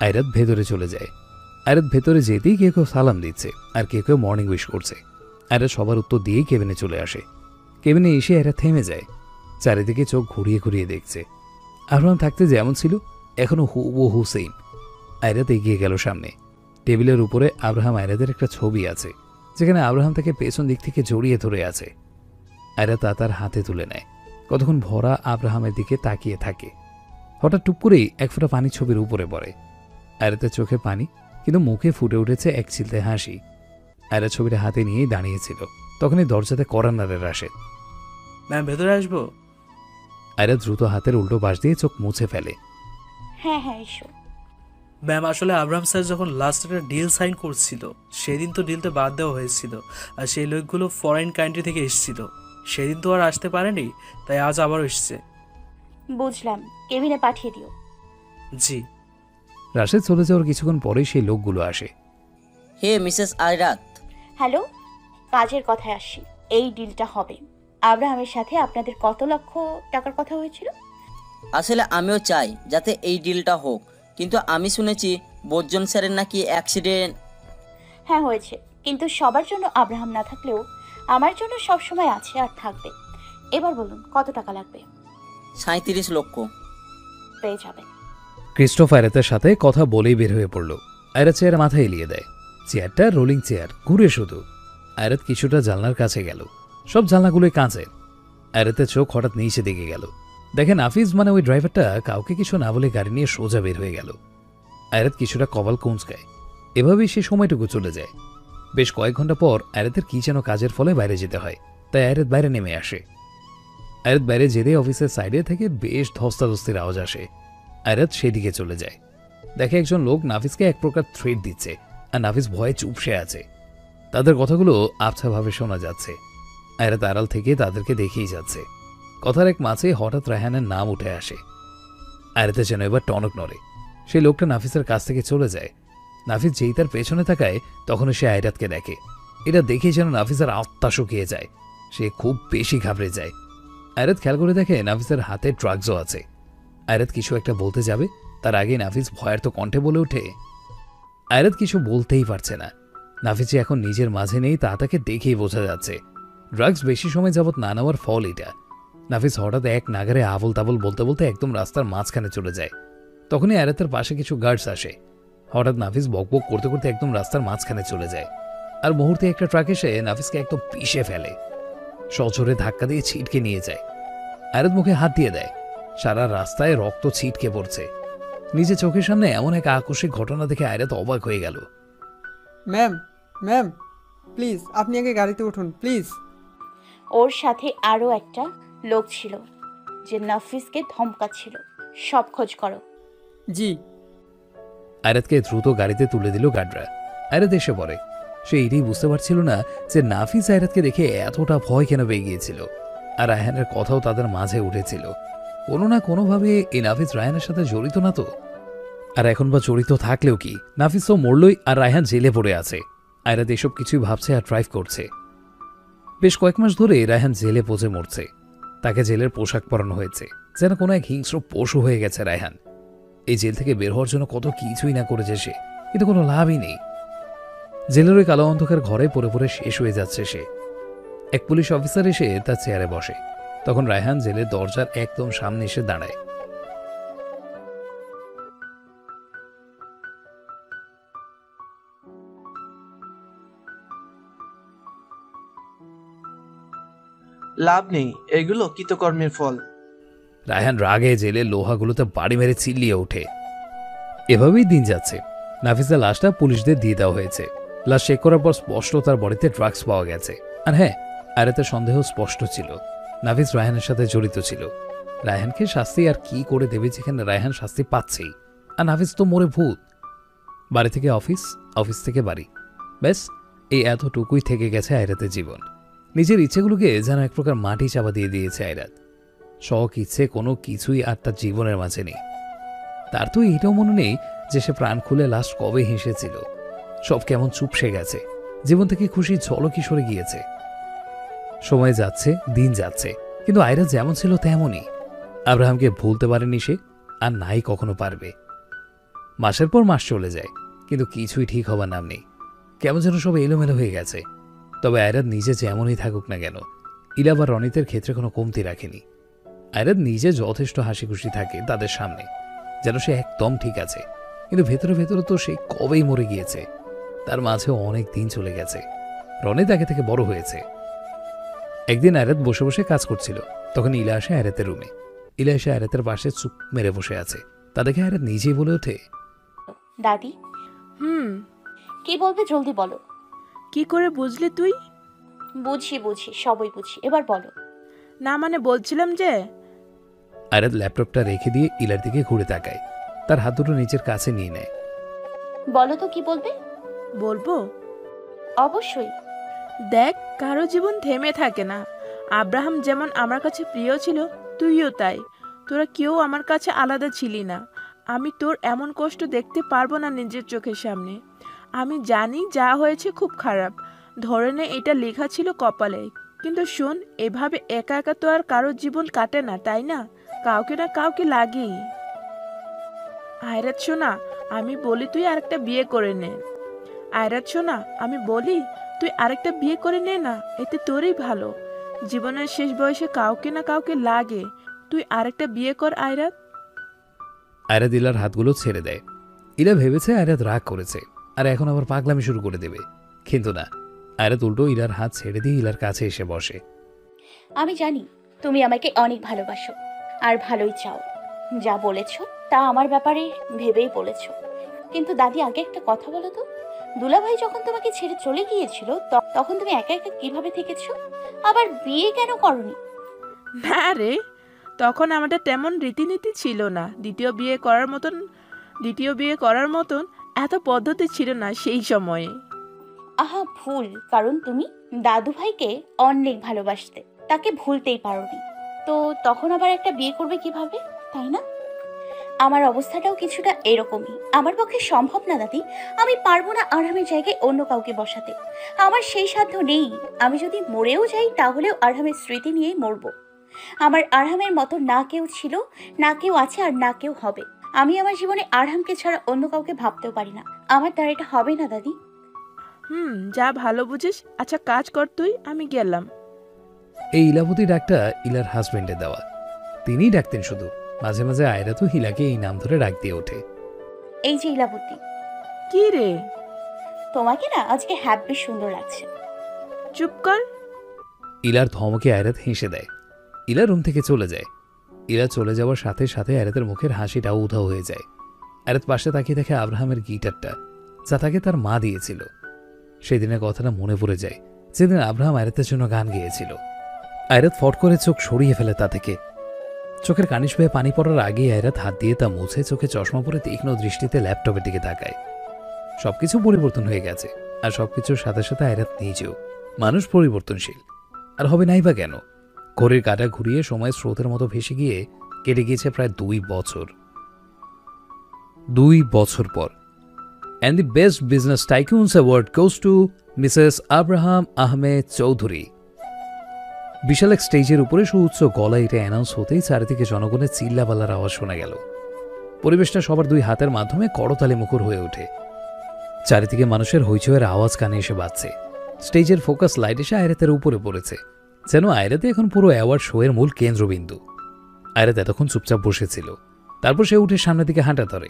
আয়রাত ভেতরে চলে যায়। আয়রাত ভেতরে যেতেই কেউ কেউ সালাম দিচ্ছে আর কেউ কেউ মর্নিং উইশ করছে। আয়রাত সবার উত্তর দিয়েই কেবিনে চলে আসে। কেবিনে এসে আয়রাত থেমে যায় চারিদিকে চোখ ঘুরিয়ে ঘুরিয়ে দেখছে। আবরাম থাকতে যেমন ছিল এখনও হু সেম আয়রাত এগিয়ে গেল সামনে। টেবিলের উপরে আব্রাহাম আয়রাদের একটা ছবি আছে। যেখানে আব্রাহাম তাকে পেছন দিক থেকে জড়িয়ে ধরে আছে। আয়রা তা তার হাতে তুলে নেয়। কতক্ষণ ভরা আব্রাহামের দিকে তাকিয়ে থাকে। হঠাৎ টুপ করেই এক ফোঁটা পানি ছবির উপরে পড়ে। আয়রাতের চোখে পানি কিন্তু মুখে ফুটে উঠেছে এক চিলতে হাসি। আয়রা ছবিটা হাতে নিয়েই দাঁড়িয়েছিল। তখনই দরজাতে করান্নারের আসে। ম্যাম ভেতরে আসব? আয়রা দ্রুত হাতের উল্টো পাশ দিয়ে চোখ মুছে ফেলে। হ্যাঁ হ্যাঁ এসো। ম্যাম আসলে আব্রাহাম স্যার যখন লাস্ট একটা ডিল সাইন করছিল সেদিন তো ডিলটা বাদ দেওয়া হয়েছিল আর সেই লোকগুলো ফরেন কান্ট্রি থেকে এসেছিল। সেদিন তো আর আসতে পারেনি তাই আজ আবারও এসছে। বুঝলাম কেবিনে পাঠিয়ে দিও। জি। রাশেদ চলে যাওয়ার কিছুক্ষণ পরেই সেই লোকগুলো আসে। হে মিসেস আয়রাত। হ্যালো কাজের কথায় আসি এই ডিলটা হবে। আব্রাহামের সাথে আপনাদের কত লক্ষ টাকার কথা হয়েছিল? আসলে আমিও চাই যাতে এই ডিলটা হোক। কিন্তু আমি শুনেছি বজ্জন স্যারের নাকি অ্যাক্সিডেন্ট হ্যাঁ হয়েছে। কিন্তু সবার জন্য আব্রাহাম না থাকলেও আমার জন্য সব সময় আছে আর থাকবে। এবার বলুন কত টাকা লাগবে? সাঁত্রিশ লক্ষ। পেয়ে যাবেন। ক্রিস্টোফ আয়রাতের সাথে কথা বলেই বের হয়ে পড়ল। আয়রাত চেয়ার মাথায় এলিয়ে দেয়। চেয়ারটা রোলিং চেয়ার ঘুরে শুধু। আয়রাত কিছুটা জানলার কাছে গেল। সব জানলাগুলোই কাঁচে। আয়রাতের চোখ হঠাৎ নিচে দিকে গেল। দেখেন আফিজ মানে ওই ড্রাইভারটা কাউকে কিছু না বলে গাড়ি নিয়ে সোজা বের হয়ে গেল। আয়রাত কিছুটা কপাল কুঁচকায়। এভাবেই সে সময়টুকু চলে যায়। বেশ কয়েক ঘণ্টা পর আয়রাতের কি যেন কাজের ফলে বাইরে যেতে হয়। তাই আয়রাত বাইরে নেমে আসে। আয়রাত বাইরে যেতে অফিসের সাইডে থেকে বেশ ধস্তাধস্তির আওয়াজ আসে। আয়রাত সেদিকে চলে যায়। দেখে একজন লোক নাফিসকে এক প্রকার থ্রেড দিচ্ছে আর নাফিস ভয়ে চুপসে আছে। তাদের কথাগুলো আবছাভাবে শোনা যাচ্ছে। আয়রাত আড়াল থেকে তাদেরকে দেখেই যাচ্ছে। কথার এক মাঝে হঠাৎ রায়হানের নাম উঠে আসে। আয়রাতে যেন এবার টনক নড়ে। সেই লোকটা নাফিসের কাছ থেকে চলে যায়। নাফিস যেই তার পেছনে তাকায় তখন সে আয়রাতকে দেখে। এটা দেখে যেন নাফিসের আত্মা শুকিয়ে যায়। সে খুব বেশি ঘাবড়ে যায়। আয়রাত খেয়াল করে দেখে নাফিসের হাতে ড্রাগসও আছে। আয়রাত কিছু একটা বলতে যাবে, তার আগে নাফিস ভয়ার্ত কণ্ঠে বলে ওঠে আয়রাত কিছু বলতেই পারছে না। নাফিস এখন নিজের মাঝে নেই তা তাকে দেখেই বোঝা যাচ্ছে। ড্রাগস বেশি সময় যাবত না নেওয়ার ফল এটা। নাফিস হঠাৎ এক নাগারে আবল তাবল বলতে বলতে একদম রাস্তার মাঝখানে চলে যায়। তখনই আয়রাতের পাশে কিছু গার্ডস আসে। হঠাৎ নাফিস বকবক করতে করতে একদম রাস্তার মাঝখানে চলে যায়। আর মুহূর্তে একটা ট্রাক এসে নাফিসকে একদম পিষে ফেলে। সচরে ধাক্কা দিয়ে ছিটকে নিয়ে যায়। আয়রাত মুখে হাত দিয়ে দেয়। সারা রাস্তায় রক্ত ছিটকে পড়ছে। নিজে চোখের সামনে এমন এক আকস্মিক ঘটনা দেখে আয়রাত অবাক হয়ে গেল। ম্যাম ম্যাম প্লিজ আপনি আগে গাড়িতে উঠুন প্লিজ। ওর সাথে আরও একটা লোক ছিল, যে নাফিসকে ধমকাচ্ছিল সব খোঁজ করো। জি। আয়রাতকে দ্রুত গাড়িতে তুলে দিল গার্ডরা আয়রাত এসে পড়ে। সে এটাই বুঝতে পারছিল না যে নাফিস আয়রাতকে দেখে এতটা ভয় কেন পেয়ে গিয়েছিল, আর রায়হানের কথাও তাদের মাঝে উঠেছিল। কোনো না কোনোভাবে এই নাফিস রায়হানের সাথে জড়িত না তো? আর এখন বা জড়িত থাকলেও কি? নাফিস তো মরলই আর রায়হান জেলে পড়ে আছে। আয়রাত এসব কিছুই ভাবছে আর ড্রাইভ করছে। বেশ কয়েক মাস ধরে রায়হান জেলে পচে মরছে। তাকে জেলের পোশাক পরানো হয়েছে। যেন কোনো এক হিংস্র পশু হয়ে গেছে, রায়হান। এই জেল থেকে বের হওয়ার জন্য কত কিছুই না করেছে সে, কিন্তু কোনো লাভই নেই। জেলের ওই কালো অন্ধকার ঘরে পড়ে পড়ে শেষ হয়ে যাচ্ছে সে। এক পুলিশ অফিসার এসে তার চেয়ারে বসে। তখন রায়হান জেলের দরজার একদম সামনে এসে দাঁড়ায়। লাভ নেই, এগুলো কৃতকর্মের ফল। রায়হান রাগে জেলের লোহাগুলোতে বাড়ি মেরে চিল্লিয়ে ওঠে। এভাবেই দিন যাচ্ছে। নাফিসের লাশটা পুলিশদের দিয়ে দেওয়া হয়েছে। লাশ চেক করার পর স্পষ্ট তার বডিতে ড্রাগস পাওয়া গেছে। আর হ্যাঁ আরেতে সন্দেহ স্পষ্ট ছিল। নাফিস রায়হানের সাথে জড়িত ছিল। রায়হানকে শাস্তি আর কি করে দেবে যেখানে রায়হান শাস্তি পাচ্ছেই? আর নাফিস তো মরে ভূত। বাড়ি থেকে অফিস অফিস থেকে বাড়ি। ব্যাস, এই এতটুকুই থেকে গেছে আয়রাতের জীবন। নিজের ইচ্ছেগুলোকে যেন এক প্রকার মাটি চাপা দিয়ে দিয়েছে আয়রাত। শখ, ইচ্ছে কোনো কিছুই আর তার জীবনের মাঝে নেই। তার তো এটাও মনে নেই যে সে প্রাণ খুলে লাস্ট কবে হেসেছিল। সব কেমন চুপসে গেছে। জীবন থেকে খুশি ঝলকি সরে গিয়েছে। সময় যাচ্ছে, দিন যাচ্ছে, কিন্তু আয়রা যেমন ছিল তেমনই। আব্রাহামকে ভুলতে পারেনি সে, আর নাই কখনো পারবে। মাসের পর মাস চলে যায়, কিন্তু কিছুই ঠিক হবার নাম নেই। কেমন যেন সব এলোমেলো হয়ে গেছে। তবে আয়রাত নিজে যেমনই থাকুক না কেন ইলা বা রনিতের ক্ষেত্রে কোনো কমতি রাখেনি। আয়রাত নিজে যথেষ্ট হাসি খুশি থাকে তাদের সামনে, যেন সে একদম ঠিক আছে। কিন্তু ভেতরে ভেতরে তো সে কবেই মরে গিয়েছে, তার মাঝেও অনেক দিন চলে গেছে। রনিত আগে থেকে বড় হয়েছে। একদিন আয়রাত বসে বসে কাজ করছিল, তখন ইলা আসে আয়রাতের রুমে। ইলা এসে আয়রাতের পাশে চুপ মেরে বসে আছে। তা দেখে আয়রাত নিজেই বলে ওঠে, দাদি? হুম। কি বলবে জলদি বলো। কি করে বুঝলি তুই? বুঝি বুঝি সবই বুঝি। এবার বলো। না মানে বলছিলাম যে? আয়রাত ল্যাপটপটা রেখে দিয়ে ইলার দিকে ঘুরে তাকায়। তার হাত দুটো নিজের কাছে নিয়ে নেয়। বলো তো কি বলবে? বলব? অবশ্যই। দেখ কারও জীবন থেমে থাকে না। আব্রাহাম যেমন আমার কাছে প্রিয় ছিল তুইও তাই। তোরা কেউ আমার কাছে আলাদা ছিলি না। আমি তোর এমন কষ্ট দেখতে পারব না নিজের চোখের সামনে। আমি জানি যা হয়েছে খুব খারাপ। ধরে নে এটা লেখা ছিল কপালে। কিন্তু শোন, এভাবে একা একা তো আর কারোর জীবন কাটে না, তাই না? কাউকে না কাউকে লাগেই। আয়রাত, শোনা, আমি বলি তুই আরেকটা বিয়ে করে নে। আয়রাত, শোনা, আমি বলি তুই আরেকটা বিয়ে করে নে না, এতে তোরই ভালো। জীবনের শেষ বয়সে কাউকে না কাউকে লাগে। তুই আরেকটা বিয়ে কর, আয়রাত। আয়রাত ইলার হাতগুলো ছেড়ে দেয়। ইলা ভেবেছে আয়রাত রাগ করেছে। আর এখন আবার পাগলামি শুরু করে দেবে। কিন্তু না আয়রাত উল্টো ইলার হাত ছেড়ে দিয়ে ইলার কাছে এসে বসে। আমি জানি তুমি আমাকে অনেক ভালোবাসো আর ভালোই চাও। যা বলেছ তা আমার ব্যাপারে ভেবেই বলেছ। কিন্তু দাদি আগে একটা কথা বলো তো। দুলাভাই যখন তোমাকে ছেড়ে চলে গিয়েছিল ত- তখন তুমি একা একা কীভাবে থেকেছো? আবার বিয়ে কেন করনি? না রে তখন আমাদের তেমন রীতিনীতি ছিল না। দ্বিতীয় বিয়ে করার মতন দ্বিতীয় বিয়ে করার মতন এত পদ্ধতি ছিল না সেই সময়ে। আহা, ভুল, কারণ তুমি দাদু ভাইকে অনেক ভালোবাসতে। তাকে ভুলতেই পারোনি। তো তখন আবার একটা বিয়ে করবে কীভাবে, তাই না? আমার অবস্থাটাও কিছুটা এরকমই। আমার পক্ষে সম্ভব না, দাদি। আমি পারব না আরহামের জায়গায় অন্য কাউকে বসাতে। আমার সেই সাধ্য নেই। আমি যদি মরেও যাই, তাহলেও আরহামের স্মৃতি নিয়েই মরবো। আমার আরহামের মতো না কেউ ছিল, না কেউ আছে আর না কেউ হবে। আমি আমার জীবনে আরহামকে ছাড়া অন্য কাউকে ভাবতেও পারি না। আমার দ্বারা এটা হবে না দাদি। হুম যা ভালো বুঝিস। আচ্ছা কাজ কর তুই আমি গেলাম। এই ইলাবতী ডাকটা ইলার হাজবেন্ডে দেওয়া। তিনিই ডাকতেন শুধু। মাঝে মাঝে আয়রা তো হিলাকে এই নাম ধরে ডাক দিয়ে ওঠে। এই যে ইলাবতী। কি রে? তোমাকে না আজকে হ্যাপি সুন্দর লাগছে। চুপ কর। ইলার ধমকে আয়রাত হেসে দেয়। ইলা রুম থেকে চলে যায়। ইলা চলে যাওয়ার সাথে সাথে আয়রাতের মুখের হাসিটাও উধাও হয়ে যায়। আয়রাত পাশে তাকিয়ে দেখে আব্রাহামের গিটারটা, যা তাকে তার মা দিয়েছিল। সেদিনের কথাটা মনে পড়ে যায়, যেদিন আব্রাহাম আয়রাতের জন্য গান গেয়েছিল। আয়রাত ফট করে চোখ সরিয়ে ফেলে তা থেকে। চোখের কানিশ বেয়ে পানি পড়ার আগেই আয়রাত হাত দিয়ে তা মুছে চোখে চশমা পরে তীক্ষ্ণ দৃষ্টিতে ল্যাপটপের দিকে তাকায়। সবকিছু পরিবর্তন হয়ে গেছে, আর সবকিছুর সাথে সাথে আয়রাত নিজেও মানুষ পরিবর্তনশীল। আর হবে নাই বা কেন? ঘড়ির কাটা ঘুরিয়ে সময় স্রোতের মতো ভেসে গিয়ে কেটে গিয়েছে প্রায় দুই বছর। দুই বছর পর। And the best business tycoons award goes to Mrs Abraham Ahmed Chowdhury বিশাল এক স্টেজের উপরে সুউচ্চ গলায় এটা অ্যানাউন্স হতেই চারিদিকে জনগণের চিল্লাপাল্লার আওয়াজ শোনা গেল। পরিবেশটা সবার দুই হাতের মাধ্যমে করতালে মুখর হয়ে ওঠে। চারিদিকে মানুষের হইচয়ের আওয়াজ কানে এসে বাজছে। স্টেজের ফোকাস লাইট এসে আয়রাতের উপরে পড়েছে। যেন আয়রাতে এখন পুরো অ্যাওয়ার্ড শো এর মূল কেন্দ্রবিন্দু। আয়রাত এতক্ষণ চুপচাপ বসেছিল। তারপর সে উঠে সামনের দিকে হাঁটা ধরে।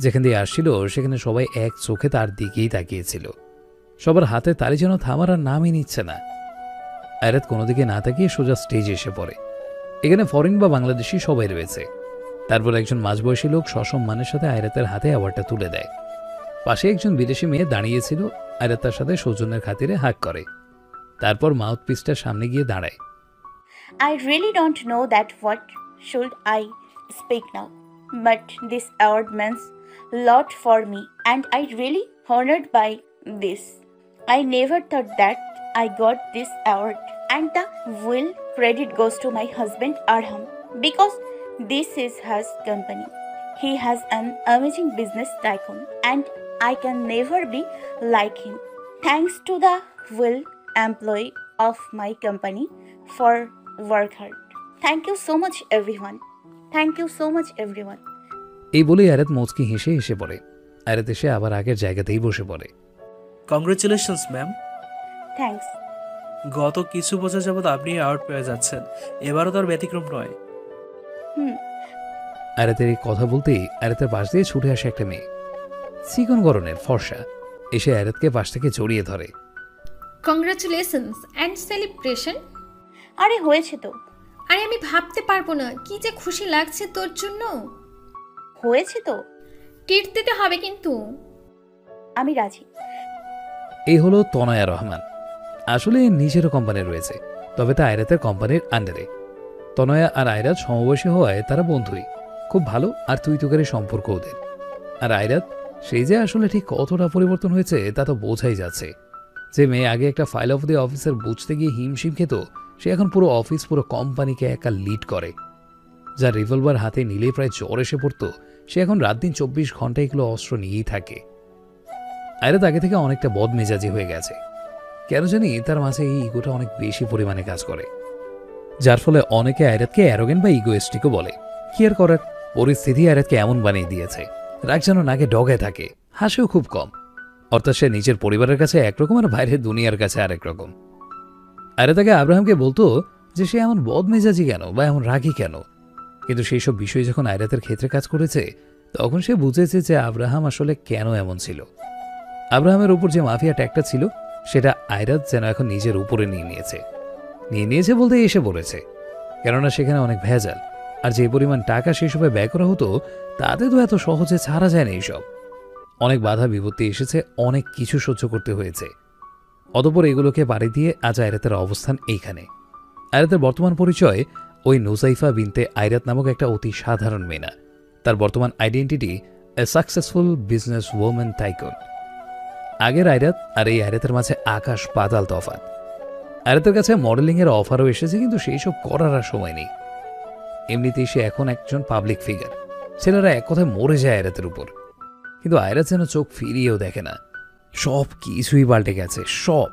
যেখান দিয়ে আসছিল, সেখানে সবাই এক চোখে তার দিকেই তাকিয়েছিল। সবার হাতে তালি যেন থামার আর নামই নিচ্ছে না। আয়রাত কোনো দিকে না তাকিয়ে সোজা স্টেজে এসে পড়ে। এখানে ফরেন বা বাংলাদেশি সবাই রয়েছে। তারপর একজন মাঝবয়সী লোক সসম্মানের সাথে আয়রাতের হাতে অ্যাওয়ার্ডটা তুলে দেয়। পাশে একজন বিদেশি মেয়ে দাঁড়িয়েছিল। আয়রাত তার সাথে সৌজন্যের খাতিরে হাক করে। তারপর মাউথ পিসটার সামনে গিয়ে দাঁড়ায় I really don't know that what should I speak now. But this award means lot for me and I really honored by this. I never thought that I got this award and the will credit goes to my husband Arham because this is his company. He has an amazing business tycoon and I can never be like him. Thanks to the will employee of my company for work hard. Thank you so much everyone. Thank you so much everyone. এই বলেই আয়ারাত মুচকি হেসে হেসে পড়ে আয়ারাত এসে আবার আগের জায়গাতেই বসে পড়ে। Congratulations ma'am Thanks. গত কিছু বছর যাবত আপনি আউট পেয়ে যাচ্ছেন। এবারও তার ব্যতিক্রম নয়। হুম। আয়ারাতের এই কথা বলতেই আয়ারাতের পাশ দিয়ে ছুটে আসে একটা মেয়ে। চিকন গরনের ফর্সা। এসে আয়ারাতকে পাশ থেকে জড়িয়ে ধরে। কংগ্রাচুলেশনস অ্যান্ড সেলিব্রেশন আরে হয়েছে তো। আরে আমি ভাবতে পারব না। কি যে খুশি লাগছে তোর জন্য। হয়েছে তো। টিট দিতে হবে কিন্তু। আমি রাজি। এই হলো তনয়া রহমান। আসলে নিজেরও কোম্পানি রয়েছে তবে তা আয়রাতের কোম্পানির আন্ডারে তনয়া আর আয়রাত সমবয়সী হওয়ায় তারা বন্ধুই। খুব ভালো আর তুই তুকারি সম্পর্ক ওদের। আর আয়রাত সেই যে আসলে ঠিক কতটা পরিবর্তন হয়েছে তা তো বোঝাই যাচ্ছে। যে মেয়ে আগে একটা ফাইল অফ দি অফিসার বুঝতে গিয়ে হিমশিম খেত, সে এখন পুরো অফিস পুরো কোম্পানিকে একা লিড করে। যার রিভলভার হাতে নিলে প্রায় জ্বর এসে পড়তো, সে এখন রাত দিন চব্বিশ ঘণ্টা এগুলো অস্ত্র নিয়েই থাকে। আয়রাত আগে থেকে অনেকটা বদমেজাজি হয়ে গেছে। কেন জানি তার মাঝে এই ইগোটা অনেক বেশি পরিমাণে কাজ করে। যার ফলে অনেকে আয়রাতকে অ্যারোগেন বা ইগোয়েস্টিকও বলে। কি আর করার? পরিস্থিতি আয়রাতকে এমন বানিয়ে দিয়েছে। রাগ যেন নাকে ডগে থাকে। হাসেও খুব কম। অর্থাৎ সে নিজের পরিবারের কাছে একরকম আর বাইরের দুনিয়ার কাছে আরেক রকম। আয়রাত আগে আব্রাহামকে বলতো যে সে এমন বদমেজাজি কেন বা এমন রাগি কেন? কিন্তু সেই সব বিষয় যখন আয়রাতের ক্ষেত্রে কাজ করেছে, তখন সে বুঝেছে যে আব্রাহাম আসলে কেন এমন ছিল। আব্রাহামের উপর যে মাফিয়া ট্যাগটা ছিল, সেটা আয়রাত যেন এখন নিজের উপরে নিয়ে নিয়েছে। নিয়ে নিয়েছে বলতে এসে পড়েছে। কেননা সেখানে অনেক ভেজাল, আর যে পরিমাণ টাকা সেই সময় ব্যয় করা হতো, তাতে তো এত সহজে ছাড়া যায় না এইসব। অনেক বাধা বিপত্তি এসেছে, অনেক কিছু সহ্য করতে হয়েছে। অতপর এগুলোকে বাড়ি দিয়ে আজ আয়রাতের অবস্থান এইখানে। আয়রাতের বর্তমান পরিচয় ওই নুসাইফা বিনতে আয়রাত নামক একটা অতি সাধারণ মেনা তার বর্তমান identity a successful business women tycoon. আগের আয়রাত আর এই আয়রাতের মাঝে আকাশ পাতাল তফাত আয়রাতের কাছে মডেলিংয়ের অফারও এসেছে, কিন্তু সেই সব করার আর সময় নেই। এমনিতেই সে এখন একজন পাবলিক ফিগার ছেলেরা এক কথায় মরে যায় আয়রাতের উপর। কিন্তু আয়রাত যেন চোখ ফিরিয়েও দেখে না। সব কিছুই পাল্টে গেছে, সব।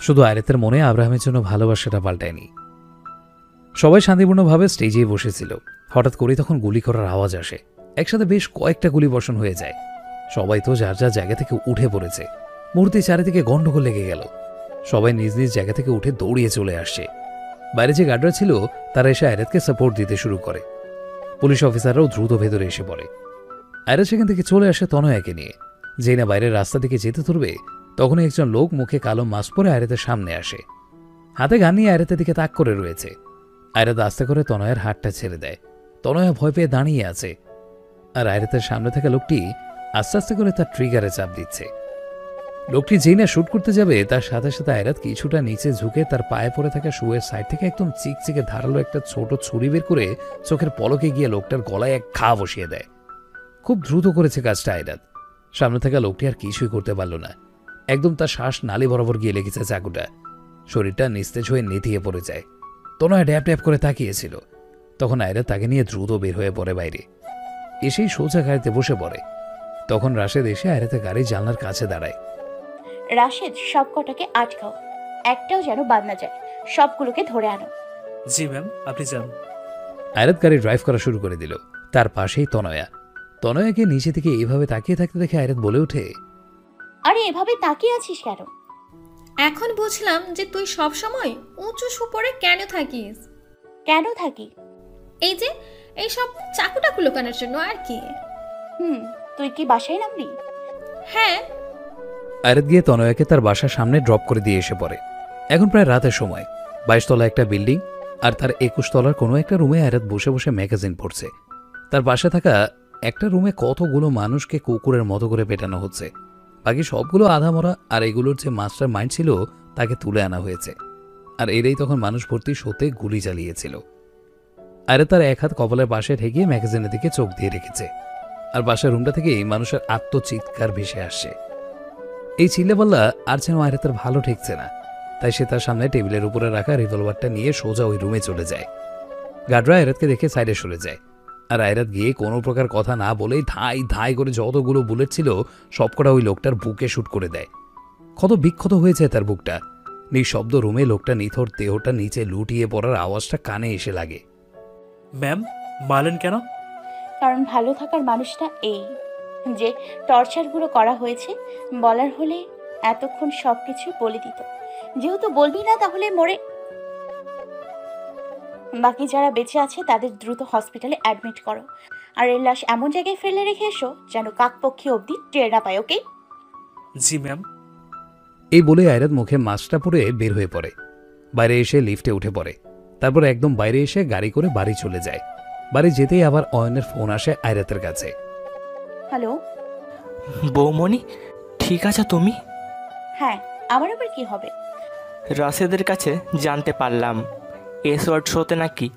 শুধু আয়রাতের মনে আব্রাহামের জন্য ভালোবাসাটা পাল্টায়নি। সবাই শান্তিপূর্ণভাবে স্টেজেই বসেছিল। হঠাৎ করে তখন গুলি করার আওয়াজ আসে। একসাথে বেশ কয়েকটা গুলি বর্ষণ হয়ে যায়। সবাই তো যার যার জায়গা থেকে উঠে পড়েছে। মুহূর্তে চারিদিকে গণ্ডগোল লেগে গেল। সবাই নিজ নিজ জায়গা থেকে উঠে দৌড়িয়ে চলে আসছে। বাইরে যে গার্ডরা ছিল, তারা এসে আয়রাতকে সাপোর্ট দিতে শুরু করে। পুলিশ অফিসাররাও দ্রুত ভেতরে এসে পড়ে। আয়রাত সেখান থেকে চলে আসে তনয়াকে নিয়ে। যেই না বাইরের রাস্তা দিকে যেতে ধরবে, তখনই একজন লোক মুখে কালো মাস্ক পরে আয়রাতের সামনে আসে। হাতে গান নিয়ে আয়রাতের দিকে তাক করে রয়েছে। আয়রাত আস্তে করে তনয়ের হাতটা ছেড়ে দেয়। তনয়া ভয় পেয়ে দাঁড়িয়ে আছে। আর আয়রাতের সামনে থাকা লোকটি আস্তে আস্তে করে তার ট্রিগারে চাপ দিচ্ছে। লোকটি যেই না শুট করতে যাবে, তার সাথে সাথে আয়রাত কিছুটা নিচে ঝুঁকে তার পায়ে পড়ে থাকা শুয়ের সাইড থেকে একদম চিকচিকে ধারালো একটা ছোট ছুরি বের করে চোখের পলকে গিয়ে লোকটার গলায় এক ঘা বসিয়ে দেয়। খুব দ্রুত করেছে কাজটা আয়রাত সামনে থাকা লোকটি আর কিছুই করতে পারল না। একদম তার শ্বাস নালি বরাবর গিয়ে লেগেছে চাকুটা। শরীরটা নিস্তেজ হয়ে নেতিয়ে পড়ে যায়। তনয় ড্যাপ ড্যাপ করে তাকিয়েছিল। তখন আয়রা তাকে নিয়ে দ্রুত বের হয়ে পড়ে বাইরে। এসেই সোজা গাড়িতে বসে পড়ে। তখন রাশেদ এসে আয়রাতে গাড়ি জানলার কাছে দাঁড়ায়। রাশেদ সব কটাকে আটকাও। একটাও যেন বাদ না যায়। সবগুলোকে ধরে আনো। জি ম্যাম আপনি যান। আয়রাত গাড়ি ড্রাইভ করা শুরু করে দিল। তার পাশেই তনয়া। তনয়াকে নিচে থেকে এইভাবে তাকিয়ে থাকতে দেখে আয়রাত বলে ওঠে আরে এভাবে তাকিয়ে আছিস কেন? এখন বুঝলাম যে তুই সব সময় উঁচু সুপরে কেন থাকিস? কেন থাকি? এই যে এই সব চাকুটাকু লুকানোর জন্য আর কি। হুম তুই কি বাসায় নামবি হ্যাঁ। আয়রাত গিয়ে তনয়াকে তার বাসার সামনে ড্রপ করে দিয়ে এসে পড়ে। এখন প্রায় রাতের সময়। বাইশ তলা একটা বিল্ডিং আর তার একুশ তলার কোনো একটা রুমে আয়রাত বসে বসে ম্যাগাজিন পড়ছে। তার পাশে থাকা একটা রুমে কতগুলো মানুষকে কুকুরের মতো করে পেটানো হচ্ছে? বাকি সবগুলো আধা মরা আর এগুলোর যে মাস্টার মাইন্ড ছিল, তাকে তুলে আনা হয়েছে। আর এরাই তখন মানুষ ভর্তি শোতে গুলি চালিয়েছিল। আরে তার এক হাত কপালের পাশে ঠেকিয়ে ম্যাগাজিনের দিকে চোখ দিয়ে রেখেছে। আর বাসার রুমটা থেকেই মানুষের আত্মচিৎকার ভেসে আসছে। এই চিল্লাপাল্লা আর যেন আয়রাতের ভালো ঠেকছে না। তাই সে তার সামনে টেবিলের উপরে রাখা রিভলভারটা নিয়ে সোজা ওই রুমে চলে যায়। গার্ডরা আয়রাতকে দেখে সাইডে সরে যায়। আর আয়রাত গিয়ে কোনো প্রকার কথা না বলেই ধাই ধাই করে যতগুলো বুলেট ছিল সবকটা ওই লোকটার বুকে শ্যুট করে দেয়। কত বিক্ষত হয়েছে তার বুকটা। নিঃশব্দ রুমে লোকটা নিথর দেহটা নিচে লুটিয়ে পড়ার আওয়াজটা কানে এসে লাগে। ম্যাম মারলেন কেন? কারণ ভালো থাকার মানুষটা এই যে টর্চারগুলো করা হয়েছে বলার হলে এতক্ষণ সব কিছু বলে দিত। যেহেতু বলবি না তাহলে মরে বাকি যারা বেঁচে আছে তাদের দ্রুত হসপিটালে অ্যাডমিট করো। আর এর লাশ এমন জায়গায় ফেলে রেখে এসো যেন কাকপক্ষী অবধি টের না পায় ওকে? জি ম্যাম। এই বলে আয়রাত মুখে মাস্কটা পরে বের হয়ে পড়ে। বাইরে এসে লিফটে উঠে পড়ে। তারপর একদম বাইরে এসে গাড়ি করে বাড়ি চলে যায়। বাড়ি যেতেই আবার অয়নের ফোন আসে আয়রাতের কাছে। হ্যালো? বৌমণি ঠিক আছে তুমি? হ্যাঁ আমার আবার কি হবে? রাশেদের কাছে জানতে পারলাম। এসওয়ার্ড শোতে নাকি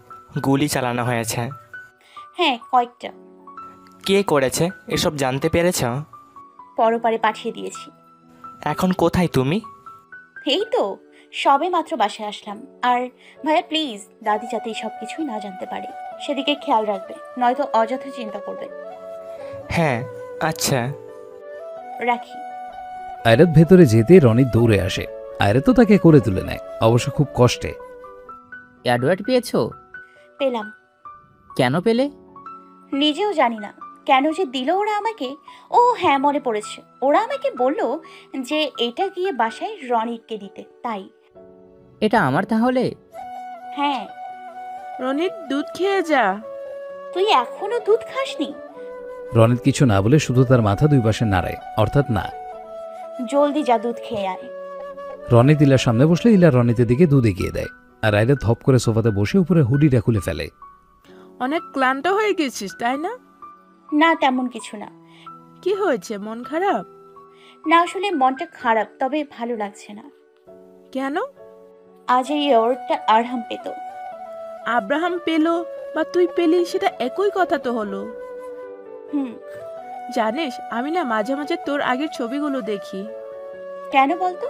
গুলি চালানো হয়েছে। হ্যাঁ কয়েকটা। কে করেছে? এসব জানতে পেরেছ? পরপারে পাঠিয়ে দিয়েছি। এখন কোথায় তুমি? এই তো সবে মাত্র বাসায় আসলাম। আর ভাইয়া প্লিজ দাদি যাতে এই সব কিছুই না জানতে পারে। সেদিকে খেয়াল রাখবে নয়তো অযথা চিন্তা করবে। হ্যাঁ আচ্ছা। রাখি। আয়রাত ভেতরে যেতে রনি দৌড়ে আসে। আয়রাত তো তাকে করে তুলে নেয় অবশ্য খুব কষ্টে। অ্যাডওয়ার্ড পেয়েছ? পেলাম। কেন পেলে? নিজেও জানি না। কেন যে দিল ওরা আমাকে? ও হ্যাঁ মনে পড়েছে। ওরা আমাকে বলল যে এটা গিয়ে বাসায় রনিককে দিতে তাই। এটা আমার তাহলে? হ্যাঁ। রনিত দুধ খেয়ে যা। তুই এখনও দুধ খাসনি? রনিত কিছু না বলে শুধু তার মাথা দুই পাশে নাড়ায় অর্থাৎ না। জলদি যা দুধ খেয়ে আয়। রনিত ইলার সামনে বসলে ইলা রনিতের দিকে দুধ এগিয়ে দেয়। আর আয়রাত ধপ করে সোফাতে বসে উপরে হুডিটা খুলে ফেলে। অনেক ক্লান্ত হয়ে গেছিস তাই না? না তেমন কিছু না। কি হয়েছে? মন খারাপ? না আসলে মনটা খারাপ তবে ভালো লাগছে না। কেন? আজ এই অর্ডটা আরহাম পেত। আব্রাহাম পেল বা তুই পেলি সেটা একই কথা তো হলো। হুম। জানিস আমি না মাঝে মাঝে তোর আগের ছবিগুলো দেখি। কেন বলতো?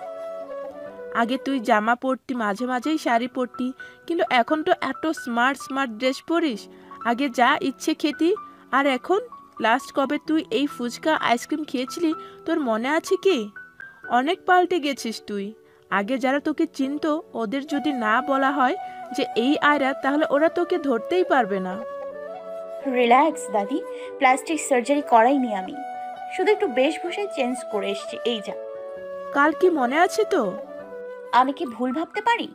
আগে তুই জামা পরতি মাঝে মাঝেই শাড়ি পরতি কিন্তু এখন তো এত স্মার্ট স্মার্ট ড্রেস পরিস। আগে যা ইচ্ছে খেতি আর এখন? লাস্ট কবে তুই এই ফুচকা আইসক্রিম খেয়েছিলি তোর মনে আছে কি? অনেক পাল্টে গেছিস তুই। আগে যারা তোকে চিনতো ওদের যদি না বলা হয় যে এই আয়রা তাহলে ওরা তোকে ধরতেই পারবে না। রিল্যাক্স দাদি। প্লাস্টিক সার্জারি করাইনি আমি। শুধু একটু বেশভূষায় চেঞ্জ করে এসছি এই যা। কাল কি মনে আছে তো? আমি কি ভুল ভাবতে পারি?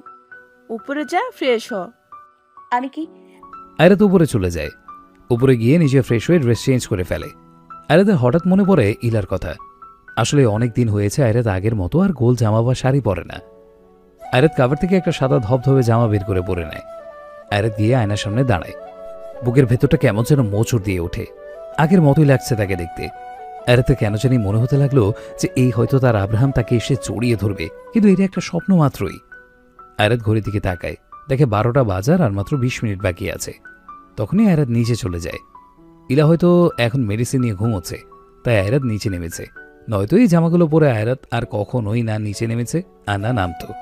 উপরে যা ফ্রেশ হ। আমি কি আয়রাত উপরে চলে যায়। উপরে গিয়ে নিজে ফ্রেশ হয়ে ড্রেস চেঞ্জ করে ফেলে। আয়রাতের হঠাৎ মনে পড়ে ইলার কথা। আসলে অনেক দিন হয়েছে আয়রাত আগের মতো আর গোল জামা বা শাড়ি পরে না। আয়রাত কাভার থেকে একটা সাদা ধবধবে জামা বের করে পরে নেয়। আয়রাত গিয়ে আয়নার সামনে দাঁড়ায়। বুকের ভেতরটা কেমন যেন মোচড় দিয়ে ওঠে। আগের মতোই লাগছে তাকে দেখতে। আয়রাতে কেন জানি মনে হতে লাগল যে এই হয়তো তার আব্রাহাম তাকে এসে জড়িয়ে ধরবে। কিন্তু এটা একটা স্বপ্ন মাত্রই। আয়রাত ঘড়ির দিকে তাকায়, দেখে বারোটা বাজার আর মাত্র বিশ মিনিট বাকি আছে। তখনই আয়রাত নিচে চলে যায়। ইলা হয়তো এখন মেডিসিন নিয়ে ঘুমোচ্ছে, তাই আয়রাত নিচে নেমেছে। নয়তো এই জামাগুলো পরে আয়রাত আর কখনোই না নিচে নেমেছে আর না নামতো।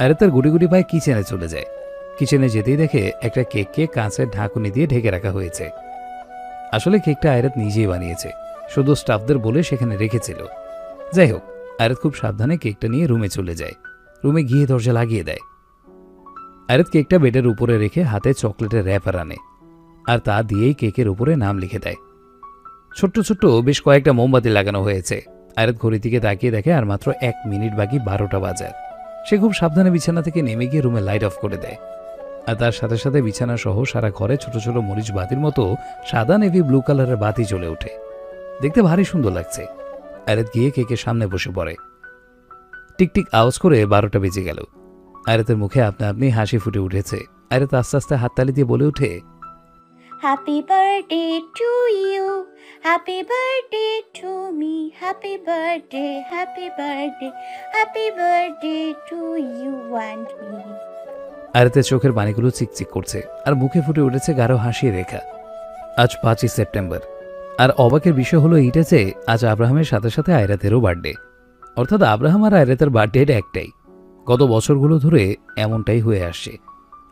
আয়রাত তার গুটি গুটি পায়ে কিচেনে চলে যায়। কিচেনে যেতেই দেখে একটা কেককে কাঁচের ঢাকুনি দিয়ে ঢেকে রাখা হয়েছে। আসলে কেকটা আয়রাত নিজেই বানিয়েছে। শুধু স্টাফদের বলে সেখানে রেখেছিল। যাই হোক আয়রাত খুব সাবধানে কেকটা নিয়ে রুমে চলে যায়। রুমে গিয়ে দরজা লাগিয়ে দেয়। আয়রাত কেকটা বেডের উপরে রেখে হাতে চকলেটের র্যাপার আনে আর তা দিয়েই কেকের উপরে নাম লিখে দেয়। ছোট্ট ছোট্ট বেশ কয়েকটা মোমবাতি লাগানো হয়েছে। আয়রাত ঘড়ির দিকে তাকিয়ে দেখে আর মাত্র এক মিনিট বাকি বারোটা বাজার সে খুব সাবধানে বিছানা থেকে নেমে গিয়ে রুমে লাইট অফ করে দেয়। আর তার সাথে সাথে বিছানা সহ সারা ঘরে ছোট ছোট মরিচ বাতির মতো সাদা নেভি ব্লু কালারের বাতি জ্বলে ওঠে। দেখতে ভারী সুন্দর লাগছে। আয়রাত গিয়ে কেকের সামনে বসে পড়ে। টিকটিক আওয়াজ করে বারোটা বেজে গেল। আয়রাতের মুখে আপনা আপনি হাসি ফুটে উঠেছে। আয়রাত আস্তে আস্তে হাততালি দিয়ে বলে ওঠে happy birthday to you happy birthday to me happy birthday happy birthday happy birthday to you and me আয়রাতের চোখের পানিগুলো চিকচিক করছে আর মুখে ফুটে উঠেছে গাঢ় হাসির রেখা। আজ পাঁচই সেপ্টেম্বর। আর অবাকের বিষয় হলো এইটা যে, আজ আব্রাহামের সাথে সাথে আয়রাতেরও বার্থডে অর্থাৎ আব্রাহাম আর আয়রাতের বার্থডে একটাই। গত বছরগুলো ধরে এমনটাই হয়ে আসছে।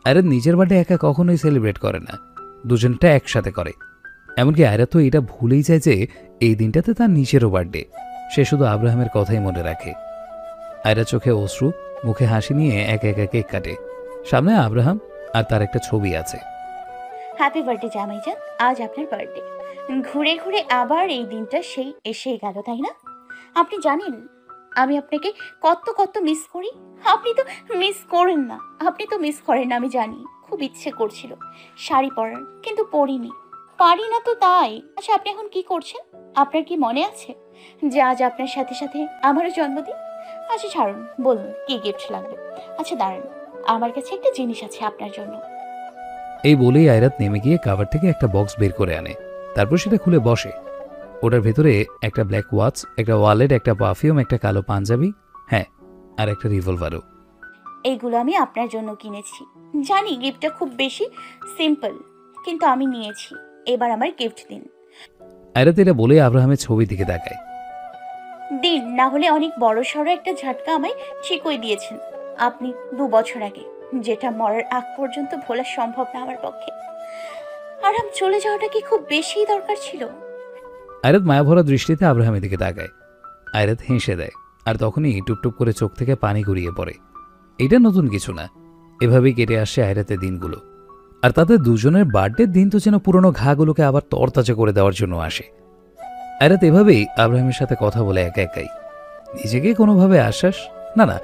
আয়রাত নিজের বার্থডে একা কখনোই সেলিব্রেট করে না। দুজনটা একসাথে করে। এমনকি আয়রাত তো এটা ভুলেই যায় যে, এই দিনটাতে তার নিজেরও বার্থডে সে শুধু আব্রাহামের কথাই মনে রাখে। আয়রা চোখে অশ্রু, মুখে হাসি নিয়ে একে একা কেক কাটে। সামনে আব্রাহাম আর তার একটা ছবি আছে। হ্যাপি বার্থডে জামাইজান। আজ আপনার বার্থডে ঘুরে ঘুরে আবার এই দিনটা সেই এসেই গেল, তাই না? আপনি জানেন, আমি আপনাকে কত কত মিস করি। আপনি তো মিস করেন না। আপনি তো মিস করেন না আমি জানি। খুব ইচ্ছে করছিল। শাড়ি পরার, কিন্তু পরিনি। পারি না তো তাই। আচ্ছা আপনি এখন কি করছেন? আপনার কি মনে আছে? যে আজ আপনার সাথে সাথে আমারও জন্মদিন। আচ্ছা ছাড়ুন, বলুন, কি গিফট লাগবে? আচ্ছা দাঁড়ান, আমার কাছে একটা জিনিস আছে আপনার জন্য। এই বলেই আয়রাত নেমে গিয়ে কাভার থেকে একটা বক্স বের করে আনে। তারপর সেটা খুলে বসে। ওটার ভেতরে একটা ব্ল্যাক ওয়াচ একটা ওয়ালেট একটা পারফিউম একটা কালো পাঞ্জাবি হ্যাঁ আর একটা রিভলভারও এইগুলো আমি আপনার জন্য কিনেছি। জানি গিফটটা খুব বেশি সিম্পল কিন্তু আমি নিয়েছি। এবার আমার গিফট দিন। আয়রাত এটা বলে আব্রাহামের ছবি দিকে তাকায়। দিন না হলে অনেক বড় সড়ো একটা ঝাটকা আমায় ঠিকই দিয়েছেন। আপনি দু বছর আগে যেটা মরার আগ পর্যন্ত ভোলা সম্ভব না আমার পক্ষে। আর আম চলে যাওয়াটা কি খুব বেশি দরকার ছিল? আয়রাত মায়াভরা দৃষ্টিতে আব্রাহামের দিকে তাকায়। আয়রাত হেসে দেয়, আর তখনই টুপটুপ করে চোখ থেকে পানি গড়িয়ে পড়ে। এটা নতুন কিছু না। এভাবেই কেটে আসে আয়রাতের দিনগুলো। আর তাদের দুজনের বার্থডের দিন তো যেন পুরনো ঘাগুলোকে আবার তরতাজা করে দেওয়ার জন্য আসে। আয়রাত এভাবেই আব্রাহামের সাথে কথা বলে একা একাই। নিজেকে কোনোভাবে আশ্বাস? না না,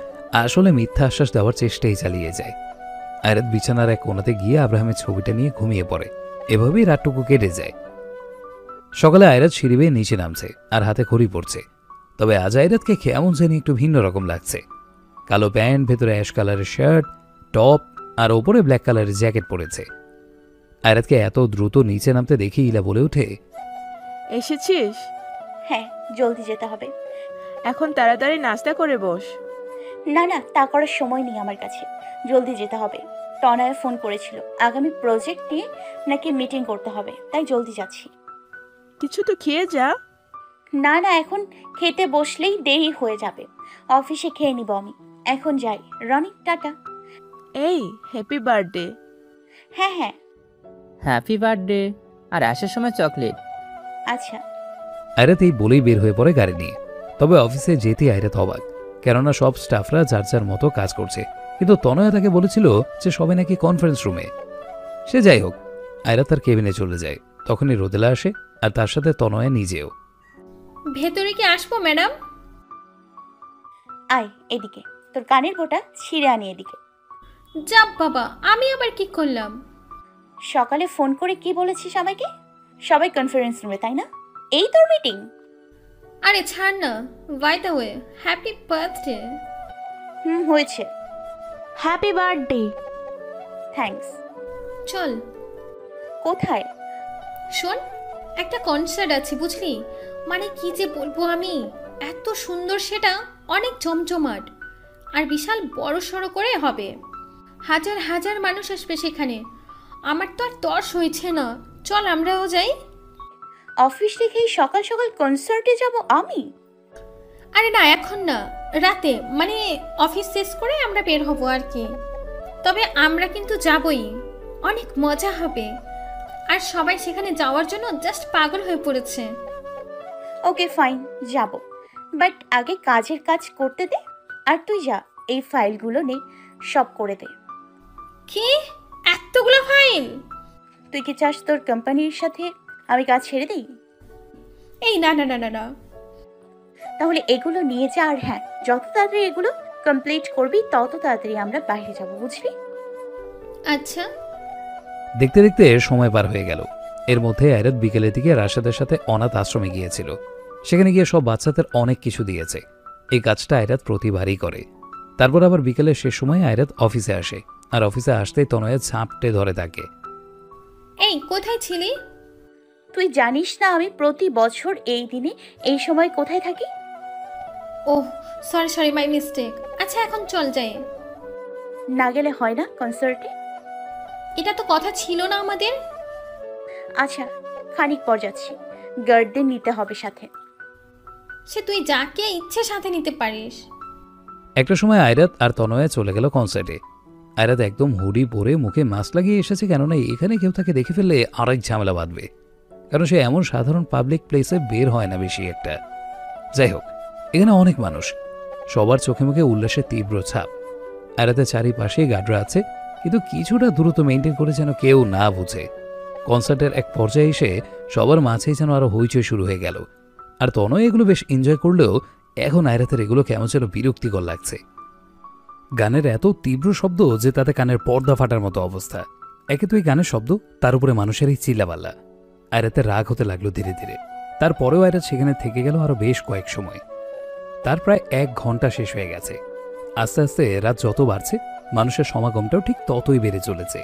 আসলে মিথ্যা আশ্বাস দেওয়ার চেষ্টাই চালিয়ে যায়। আয়রাত বিছানার এক কোণাতে গিয়ে আব্রাহামের ছবিটা নিয়ে ঘুমিয়ে পড়ে। এভাবেই রাতটুকু কেটে যায়। সকালে আয়রাত সিঁড়ি বেয়ে নিচে নামছে আর হাতে খড়ি পড়ছে তবে আজ আয়রাতকে কেমন জানি একটু ভিন্ন রকম লাগছে। কালো প্যান্ট ভেতরে অ্যাশ কালারের শার্ট টপ আর ওপরে ব্ল্যাক কালারের জ্যাকেট পরেছে। আয়রাতকে এত দ্রুত নিচে নামতে দেখে ইলা বলে ওঠে এসেছিস? হ্যাঁ জলদি যেতে হবে। এখন তাড়াতাড়ি নাস্তা করে বস। না না তা করার সময় নেই আমার কাছে। জলদি যেতে হবে। টনায় ফোন করেছিল। আগামী প্রজেক্ট নিয়ে নাকি মিটিং করতে হবে তাই জলদি যাচ্ছি। কিছু তো খেয়ে যা। না না এখন খেতে বসলেই দেরি হয়ে যাবে। অফিসে খেয়ে নিব আমি। এখন যাই। রনি টাটা। এই হ্যাপি বার্থডে হ্যাঁ হ্যাঁ। হ্যাপি বার্থডে আর আসার সময় চকলেট। আচ্ছা। আয়রাত এই বলেই বের হয়ে পড়ে গাড়ি নিয়ে। তবে অফিসে যেতে আয়রাত অবাক। কেননা সব স্টাফরা যার যার মতো কাজ করছে। কিন্তু তনয়া তাকে বলেছিল যে সবাই নাকি কনফারেন্স রুমে সে যাই হোক আয়রাত তার কেবিনে চলে যায়। তখনই রোদেলা আসে আর তার সাথে তনয়া নিজেও। ভেতরে কি আসব ম্যাডাম? আয় এদিকে। তোর কানের গোটা ছিঁড়ে আনি এদিকে। যাপ বাবা আমি আবার কি করলাম? সকালে ফোন করে কি বলেছিস আমাকে? সবাই কনফারেন্স রুমে তাই না? এই তোর মিটিং আরে ছাড় না by the way happy birthday হুম হয়েছে। হ্যাপি বার্থডে থ্যাঙ্কস চল। কোথায়? শোন একটা কনসার্ট আছে বুঝলি? মানে কি যে বলব আমি? এত সুন্দর সেটা অনেক জমজমাট। আর বিশাল বড় সড়ো করে হবে। হাজার হাজার মানুষ আসবে সেখানে। আমার তো আর তর্স হয়েছে না। চল আমরাও যাই। অফিস থেকেই সকাল সকাল কনসার্টে যাব আমি? আরে না এখন না রাতে মানে অফিস শেষ করে আমরা বের হব আর কি। তবে আমরা কিন্তু যাবই অনেক মজা হবে। আর সবাই সেখানে যাওয়ার জন্য জাস্ট পাগল হয়ে পড়েছে। ওকে ফাইন যাব। বাট আগে কাজের কাজ করতে দে আর তুই যা এই ফাইলগুলো নে সব করে দে। কি? এতগুলো ফাইল? তুই কি চাস তোর কোম্পানির সাথে আমি কাজ ছেড়ে দিই? এই না না না না না। তাহলে এগুলো নিয়ে যা আর হ্যাঁ যত তাড়াতাড়ি এগুলো কমপ্লিট করবি তত তাড়াতাড়ি আমরা বাইরে যাব বুঝলি? আচ্ছা। দেখতে দেখতে সময় পার হয়ে গেল। এর মধ্যে আয়রাত বিকেলের দিকে রাশেদের সাথে অনাথ আশ্রমে গিয়েছিল। সেখানে গিয়ে সব বাচ্চাদের অনেক কিছু দিয়েছে। এই কাজটা আয়রাত প্রতিবারই করে। তারপর আবার বিকেলের শেষ সময় আয়রাত অফিসে আসে। আর অফিসে আসতেই তনয়া ঝাঁপটে ধরে তাকে এই কোথায় ছিলি? তুই জানিস না আমি প্রতি বছর এই দিনে এই সময় কোথায় থাকি? Oh sorry sorry my mistake আচ্ছা এখন চল যাই। না গেলে হয় না কনসার্টে এটা তো কথা ছিল না আমাদের। আচ্ছা খানিক পর যাচ্ছি। গার্ডদের নিতে হবে সাথে। সে তুই যাকে ইচ্ছে সাথে নিতে পারিস। একটা সময় আয়রাত আর তনয়া চলে গেল কনসার্টে আয়রাত একদম হুডি পরে মুখে মাস্ক লাগিয়ে এসেছে কেননা এখানে কেউ তাকে দেখে ফেললে আরেক ঝামেলা বাঁধবে। কারণ সে এমন সাধারণ পাবলিক প্লেসে বের হয় না বেশি একটা। যাই হোক এখানে অনেক মানুষ। সবার চোখে মুখে উল্লাসের তীব্র ছাপ। আয়রাতের চারিপাশে গার্ডরা আছে, কিন্তু কিছুটা দ্রুত মেনটেন করে যেন কেউ না বুঝে। কনসার্টের এক পর্যায়ে এসে সবার মাঝেই যেন আরও হইচই শুরু হয়ে গেল। আর তনয় এগুলো বেশ এনজয় করলেও এখন আয়রাতের এগুলো কেমন যেন বিরক্তিকর লাগছে। গানের এত তীব্র শব্দ যে তাতে কানের পর্দা ফাটার মতো অবস্থা। একে তো এই গানের শব্দ, তার উপরে মানুষের এই চিল্লাপাল্লা আয়রাতের রাগ হতে লাগল ধীরে ধীরে। তারপরেও আয়রাত সেখানে থেকে গেল আরও বেশ কয়েক সময়। তার প্রায় এক ঘণ্টা শেষ হয়ে গেছে। আস্তে আস্তে রাত যত বাড়ছে, মানুষের সমাগমটাও ঠিক ততই বেড়ে চলেছে।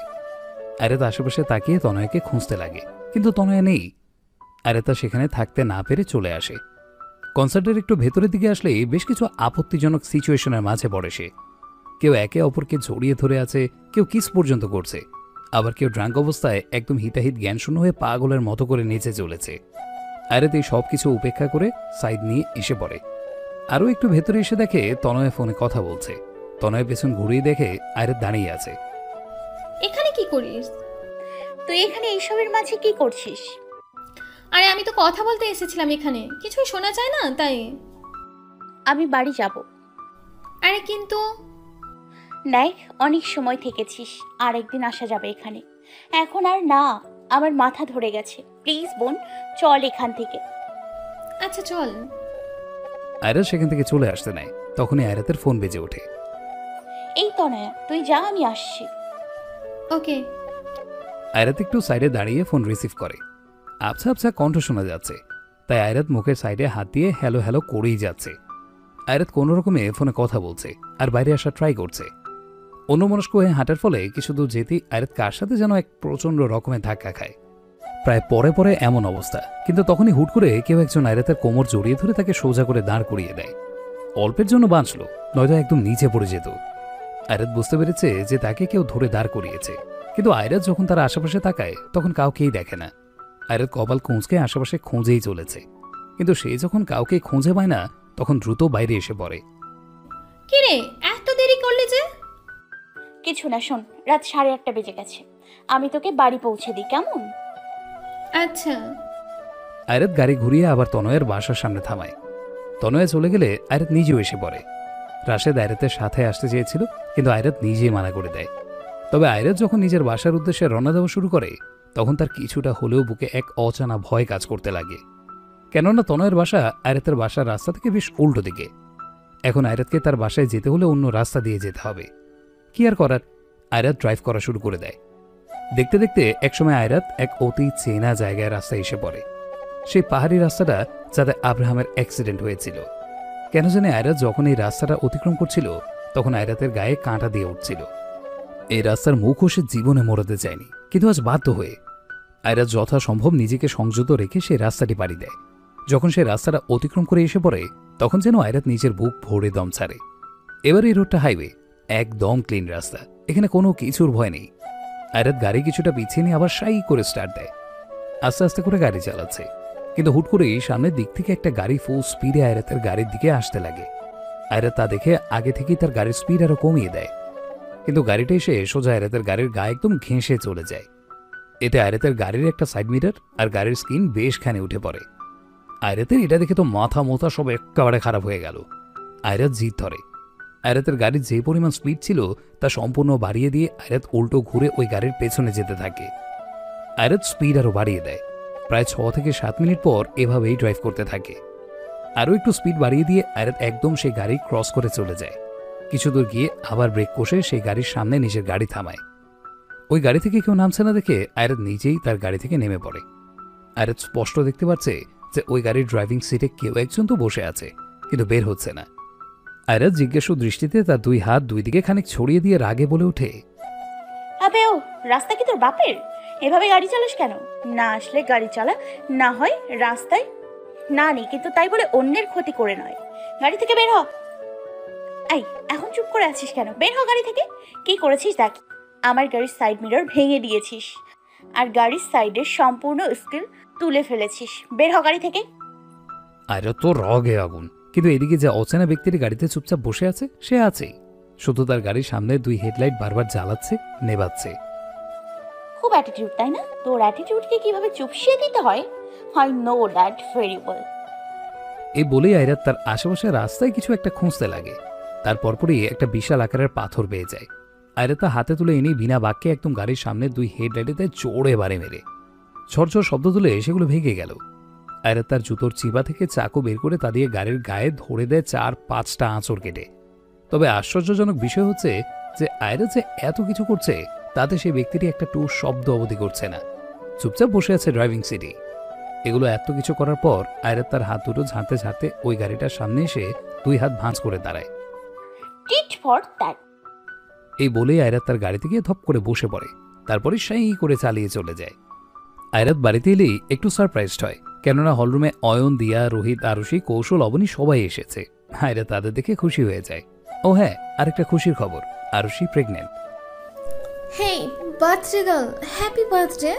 আয়রাত আশেপাশে তাকিয়ে তনয়কে খুঁজতে লাগে, কিন্তু তনয়া নেই। আয়রাতা সেখানে থাকতে না পেরে চলে আসে। কনসার্টের একটু ভেতরের দিকে আসলে বেশ কিছু আপত্তিজনক সিচুয়েশনের মাঝে পড়ে সে। কেউ একে অপরকে জড়িয়ে ধরে আছে, কেউ কিস পর্যন্ত করছে। আবার কেউ ড্রাঙ্ক অবস্থায় একদম হিতাহিত জ্ঞানশূন্য হয়ে পাগলের মতো করে নেচে চলেছে। আয়রাত এই সব কিছু উপেক্ষা করে সাইড নিয়ে এসে পড়ে। আরও একটু ভেতরে এসে দেখে তনয় ফোনে কথা বলছে। তনয় পেছন ঘুরিয়ে দেখে আয়রাত দাঁড়িয়ে আছে। এখানে কি করিস? তুই এখানে এইসবের মাঝে কি করছিস? আরে আমি তো কথা বলতে এসেছিলাম এখানে। কিছুই শোনা যায় না তাই। আমি বাড়ি যাব। আরে কিন্তু? নাই অনেক সময় থেকেছিস আর একদিন আসা যাবে এখানে। এখন আর না আমার মাথা ধরে গেছে। প্লিজ বোন চল এখান থেকে। আচ্ছা চল। আয়রাত সেখান থেকে চলে আসতে নেয়। তখনই আয়রাতের ফোন বেজে ওঠে। এই তনয়া তুই যা আমি আসছি। ওকে। আয়রাত একটু সাইডে দাঁড়িয়ে ফোন রিসিভ করে। আবছা আবছা কণ্ঠ শোনা যাচ্ছে। তাই আয়রাত মুখের সাইডে হাত দিয়ে হ্যালো হ্যালো করেই যাচ্ছে। আয়রাত কোনো রকমে ফোনে কথা বলছে আর বাইরে আসা ট্রাই করছে। অন্যমনস্ক হয়ে হাঁটার ফলে কিছু দূর যেতেই আয়রাত কার সাথে যেন এক প্রচণ্ড রকমের ধাক্কা খায়। প্রায় পরে পরে এমন অবস্থা। কিন্তু তখনই হুট করে কেউ একজন আয়রাতের কোমর জড়িয়ে ধরে তাকে সোজা করে দাঁড় করিয়ে দেয়। অল্পের জন্য বাঁচল, নয়তো একদম নিচে পড়ে যেত। আয়রাত বুঝতে পেরেছে যে তাকে কেউ ধরে দাঁড় করিয়েছে। কিন্তু আয়রাত যখন তার আশেপাশে তাকায়, তখন কাউকেই দেখে না। আয়রাত কপাল খুঁজকে আশেপাশে খুঁজেই চলেছে। কিন্তু সে যখন কাউকে খুঁজে পায় না, তখন দ্রুত বাইরে এসে পড়ে। কি রে, এত দেরি করলি যে? কিছু না, শোন, রাত সাড়ে আটটা বেজে গেছে। আমি তোকে বাড়ি পৌঁছে দিই, কেমন? আচ্ছা। আয়রাত গাড়ি ঘুরিয়ে আবার তনয়ের বাসার সামনে থামায়। তনয়ে চলে গেলে আয়রাত নিজেও এসে পড়ে। রাশেদ আয়রাতের সাথে আসতে চেয়েছিল, কিন্তু আয়রাত নিজেই মানা করে দেয়। তবে আয়রাত যখন নিজের বাসার উদ্দেশ্যে রওনা দেওয়া শুরু করে, তখন তার কিছুটা হলেও বুকে এক অজানা ভয় কাজ করতে লাগে। কেননা তনয়ের বাসা আয়রাতের বাসার রাস্তা থেকে বেশ উল্টো দিকে। এখন আয়রাতকে তার বাসায় যেতে হলে অন্য রাস্তা দিয়ে যেতে হবে। কি আর করার? আয়রাত ড্রাইভ করা শুরু করে দেয়। দেখতে দেখতে একসময় আয়রাত এক অতি চেনা জায়গায় রাস্তায় এসে পড়ে। সেই পাহাড়ি রাস্তাটা যাতে আব্রাহামের অ্যাক্সিডেন্ট হয়েছিল। কেন জানে আয়রাত যখন এই রাস্তাটা অতিক্রম করছিল, তখন আয়রাতের গায়ে কাঁটা দিয়ে উঠছিল। এই রাস্তার মুখও সে জীবনে মরতে চায়নি, কিন্তু আজ বাধ্য হয়ে। আয়রাত যথাসম্ভব নিজেকে সংযত রেখে সেই রাস্তাটি পাড়ি দেয়। যখন সে রাস্তাটা অতিক্রম করে এসে পড়ে, তখন যেন আয়রাত নিজের বুক ভরে দম ছাড়ে। এবার এই রোডটা হাইওয়ে একদম ক্লিন রাস্তা। এখানে কোনো কিছুর ভয় নেই। আয়রাত গাড়ি কিছুটা পিছিয়ে নিয়ে আবার সাই করে স্টার্ট দেয়। আস্তে আস্তে করে গাড়ি চালাচ্ছে। কিন্তু হুট করেই সামনের দিক থেকে একটা গাড়ি ফুল স্পিডে আয়রাতের গাড়ির দিকে আসতে লাগে। আয়রাত তা দেখে আগে থেকেই তার গাড়ির স্পিড আরও কমিয়ে দেয়। কিন্তু গাড়িটা এসে সোজা আয়রাতের গাড়ির গায়ে একদম ঘেঁষে চলে যায়। এতে আয়রাতের গাড়ির একটা সাইড মিটার আর গাড়ির স্কিন বেশখানে উঠে পড়ে। আয়রাতের এটা দেখে তো মাথা মোথা সব একেবারে খারাপ হয়ে গেল। আয়রাত জিত ধরে। আয়রাতের গাড়ির যে পরিমাণ স্পিড ছিল, তা সম্পূর্ণ বাড়িয়ে দিয়ে আয়রাত উল্টো ঘুরে ওই গাড়ির পেছনে যেতে থাকে। আয়রাত স্পিড আরও বাড়িয়ে দেয়। প্রায় ছ থেকে সাত মিনিট পর এভাবেই ড্রাইভ করতে থাকে। আরও একটু স্পিড বাড়িয়ে দিয়ে আয়রাত একদম সেই গাড়ি ক্রস করে চলে যায়। কিছু দূর গিয়ে আবার ব্রেক কষে সেই গাড়ির সামনে নিজের গাড়ি থামায়। ওই গাড়ি থেকে কেউ নামছে না দেখে আয়রাত নিজেই তার গাড়ি থেকে নেমে পড়ে। আয়রাত স্পষ্ট দেখতে পাচ্ছে যে ওই গাড়ির ড্রাইভিং সিটে কেউ একজন তো বসে আছে, কিন্তু বের হচ্ছে না। আয়রাত জিজ্ঞাসু দৃষ্টিতে তার দুই হাত দুই দিকে খানিক ছড়িয়ে দিয়ে রাগে বলে ওঠে। আবে ও রাস্তা কি তোর বাপের? এভাবে গাড়ি চালাস কেন? না আসলে গাড়ি চালা না হয় রাস্তায়। না নেই কিন্তু তাই বলে অন্যের ক্ষতি করে নয়। গাড়ি থেকে বের হ। এই এখন চুপ করে আছিস কেন? বের হ গাড়ি থেকে। কি করেছিস দেখ আমার গাড়ির সাইড মিরর ভেঙে দিয়েছিস। আর গাড়ির সাইডের সম্পূর্ণ স্কিল তুলে ফেলেছিস। বের হ গাড়ি থেকে। আরে তো রগে আগুন। কিন্তু এদিকে যে অচেনা ব্যক্তির গাড়িতে চুপচাপ বসে আছে সে আছেই। শুধু তার গাড়ির সামনে দুই হেডলাইট বারবার জ্বালাচ্ছে নেবাচ্ছে। খুব অ্যাটিটিউড তাই না? তোর অ্যাটিটিউডকে কীভাবে চুপসিয়ে দিতে হয়? I know that very well এই বলেই আয়রাত তার আশেপাশে রাস্তায় কিছু একটা খুঁজতে লাগে। তার পরপরই একটা বিশাল আকারের পাথর পেয়ে যায়। আয়রাত তা হাতে তুলে এনে বিনা বাক্যে একদম গাড়ির সামনে দুই হেডলাইটেতে জোরে বারে মেরে। ঝরঝর শব্দ তুলে সেগুলো ভেঙে গেল। আয়রাত তার জুতোর চিবা থেকে চাকু বের করে তা দিয়ে গাড়ির গায়ে ধরে দেয় চার পাঁচটা আঁচড় কেটে। তবে আশ্চর্যজনক বিষয় হচ্ছে যে আয়রা যে এত কিছু করছে তাতে সেই ব্যক্তিটি একটা টু শব্দ অবধি করছে না। চুপচাপ বসে আছে ড্রাইভিং সিটে। এগুলো এত কিছু করার পর আয়রাত তার হাত দুটো ঝাঁতে ঝাঁতে ওই গাড়িটার সামনে এসে দুই হাত ভাঁজ করে দাঁড়ায়। এই বলেই আয়রাত তার গাড়িতে গিয়ে ধপ করে বসে পড়ে। তারপরে সেই করে চালিয়ে চলে যায়। আয়রাত বাড়িতে এলেই একটু সারপ্রাইজড হয়। কেননা হলরুমে অয়ন দিয়া রোহিত আরুষি কৌশল অবনী সবাই এসেছে। আয়রাত তাদের দেখে খুশি হয়ে যায়। ও হ্যাঁ আরেকটা খুশির খবর। Arushi pregnant hey birthday girl happy birthday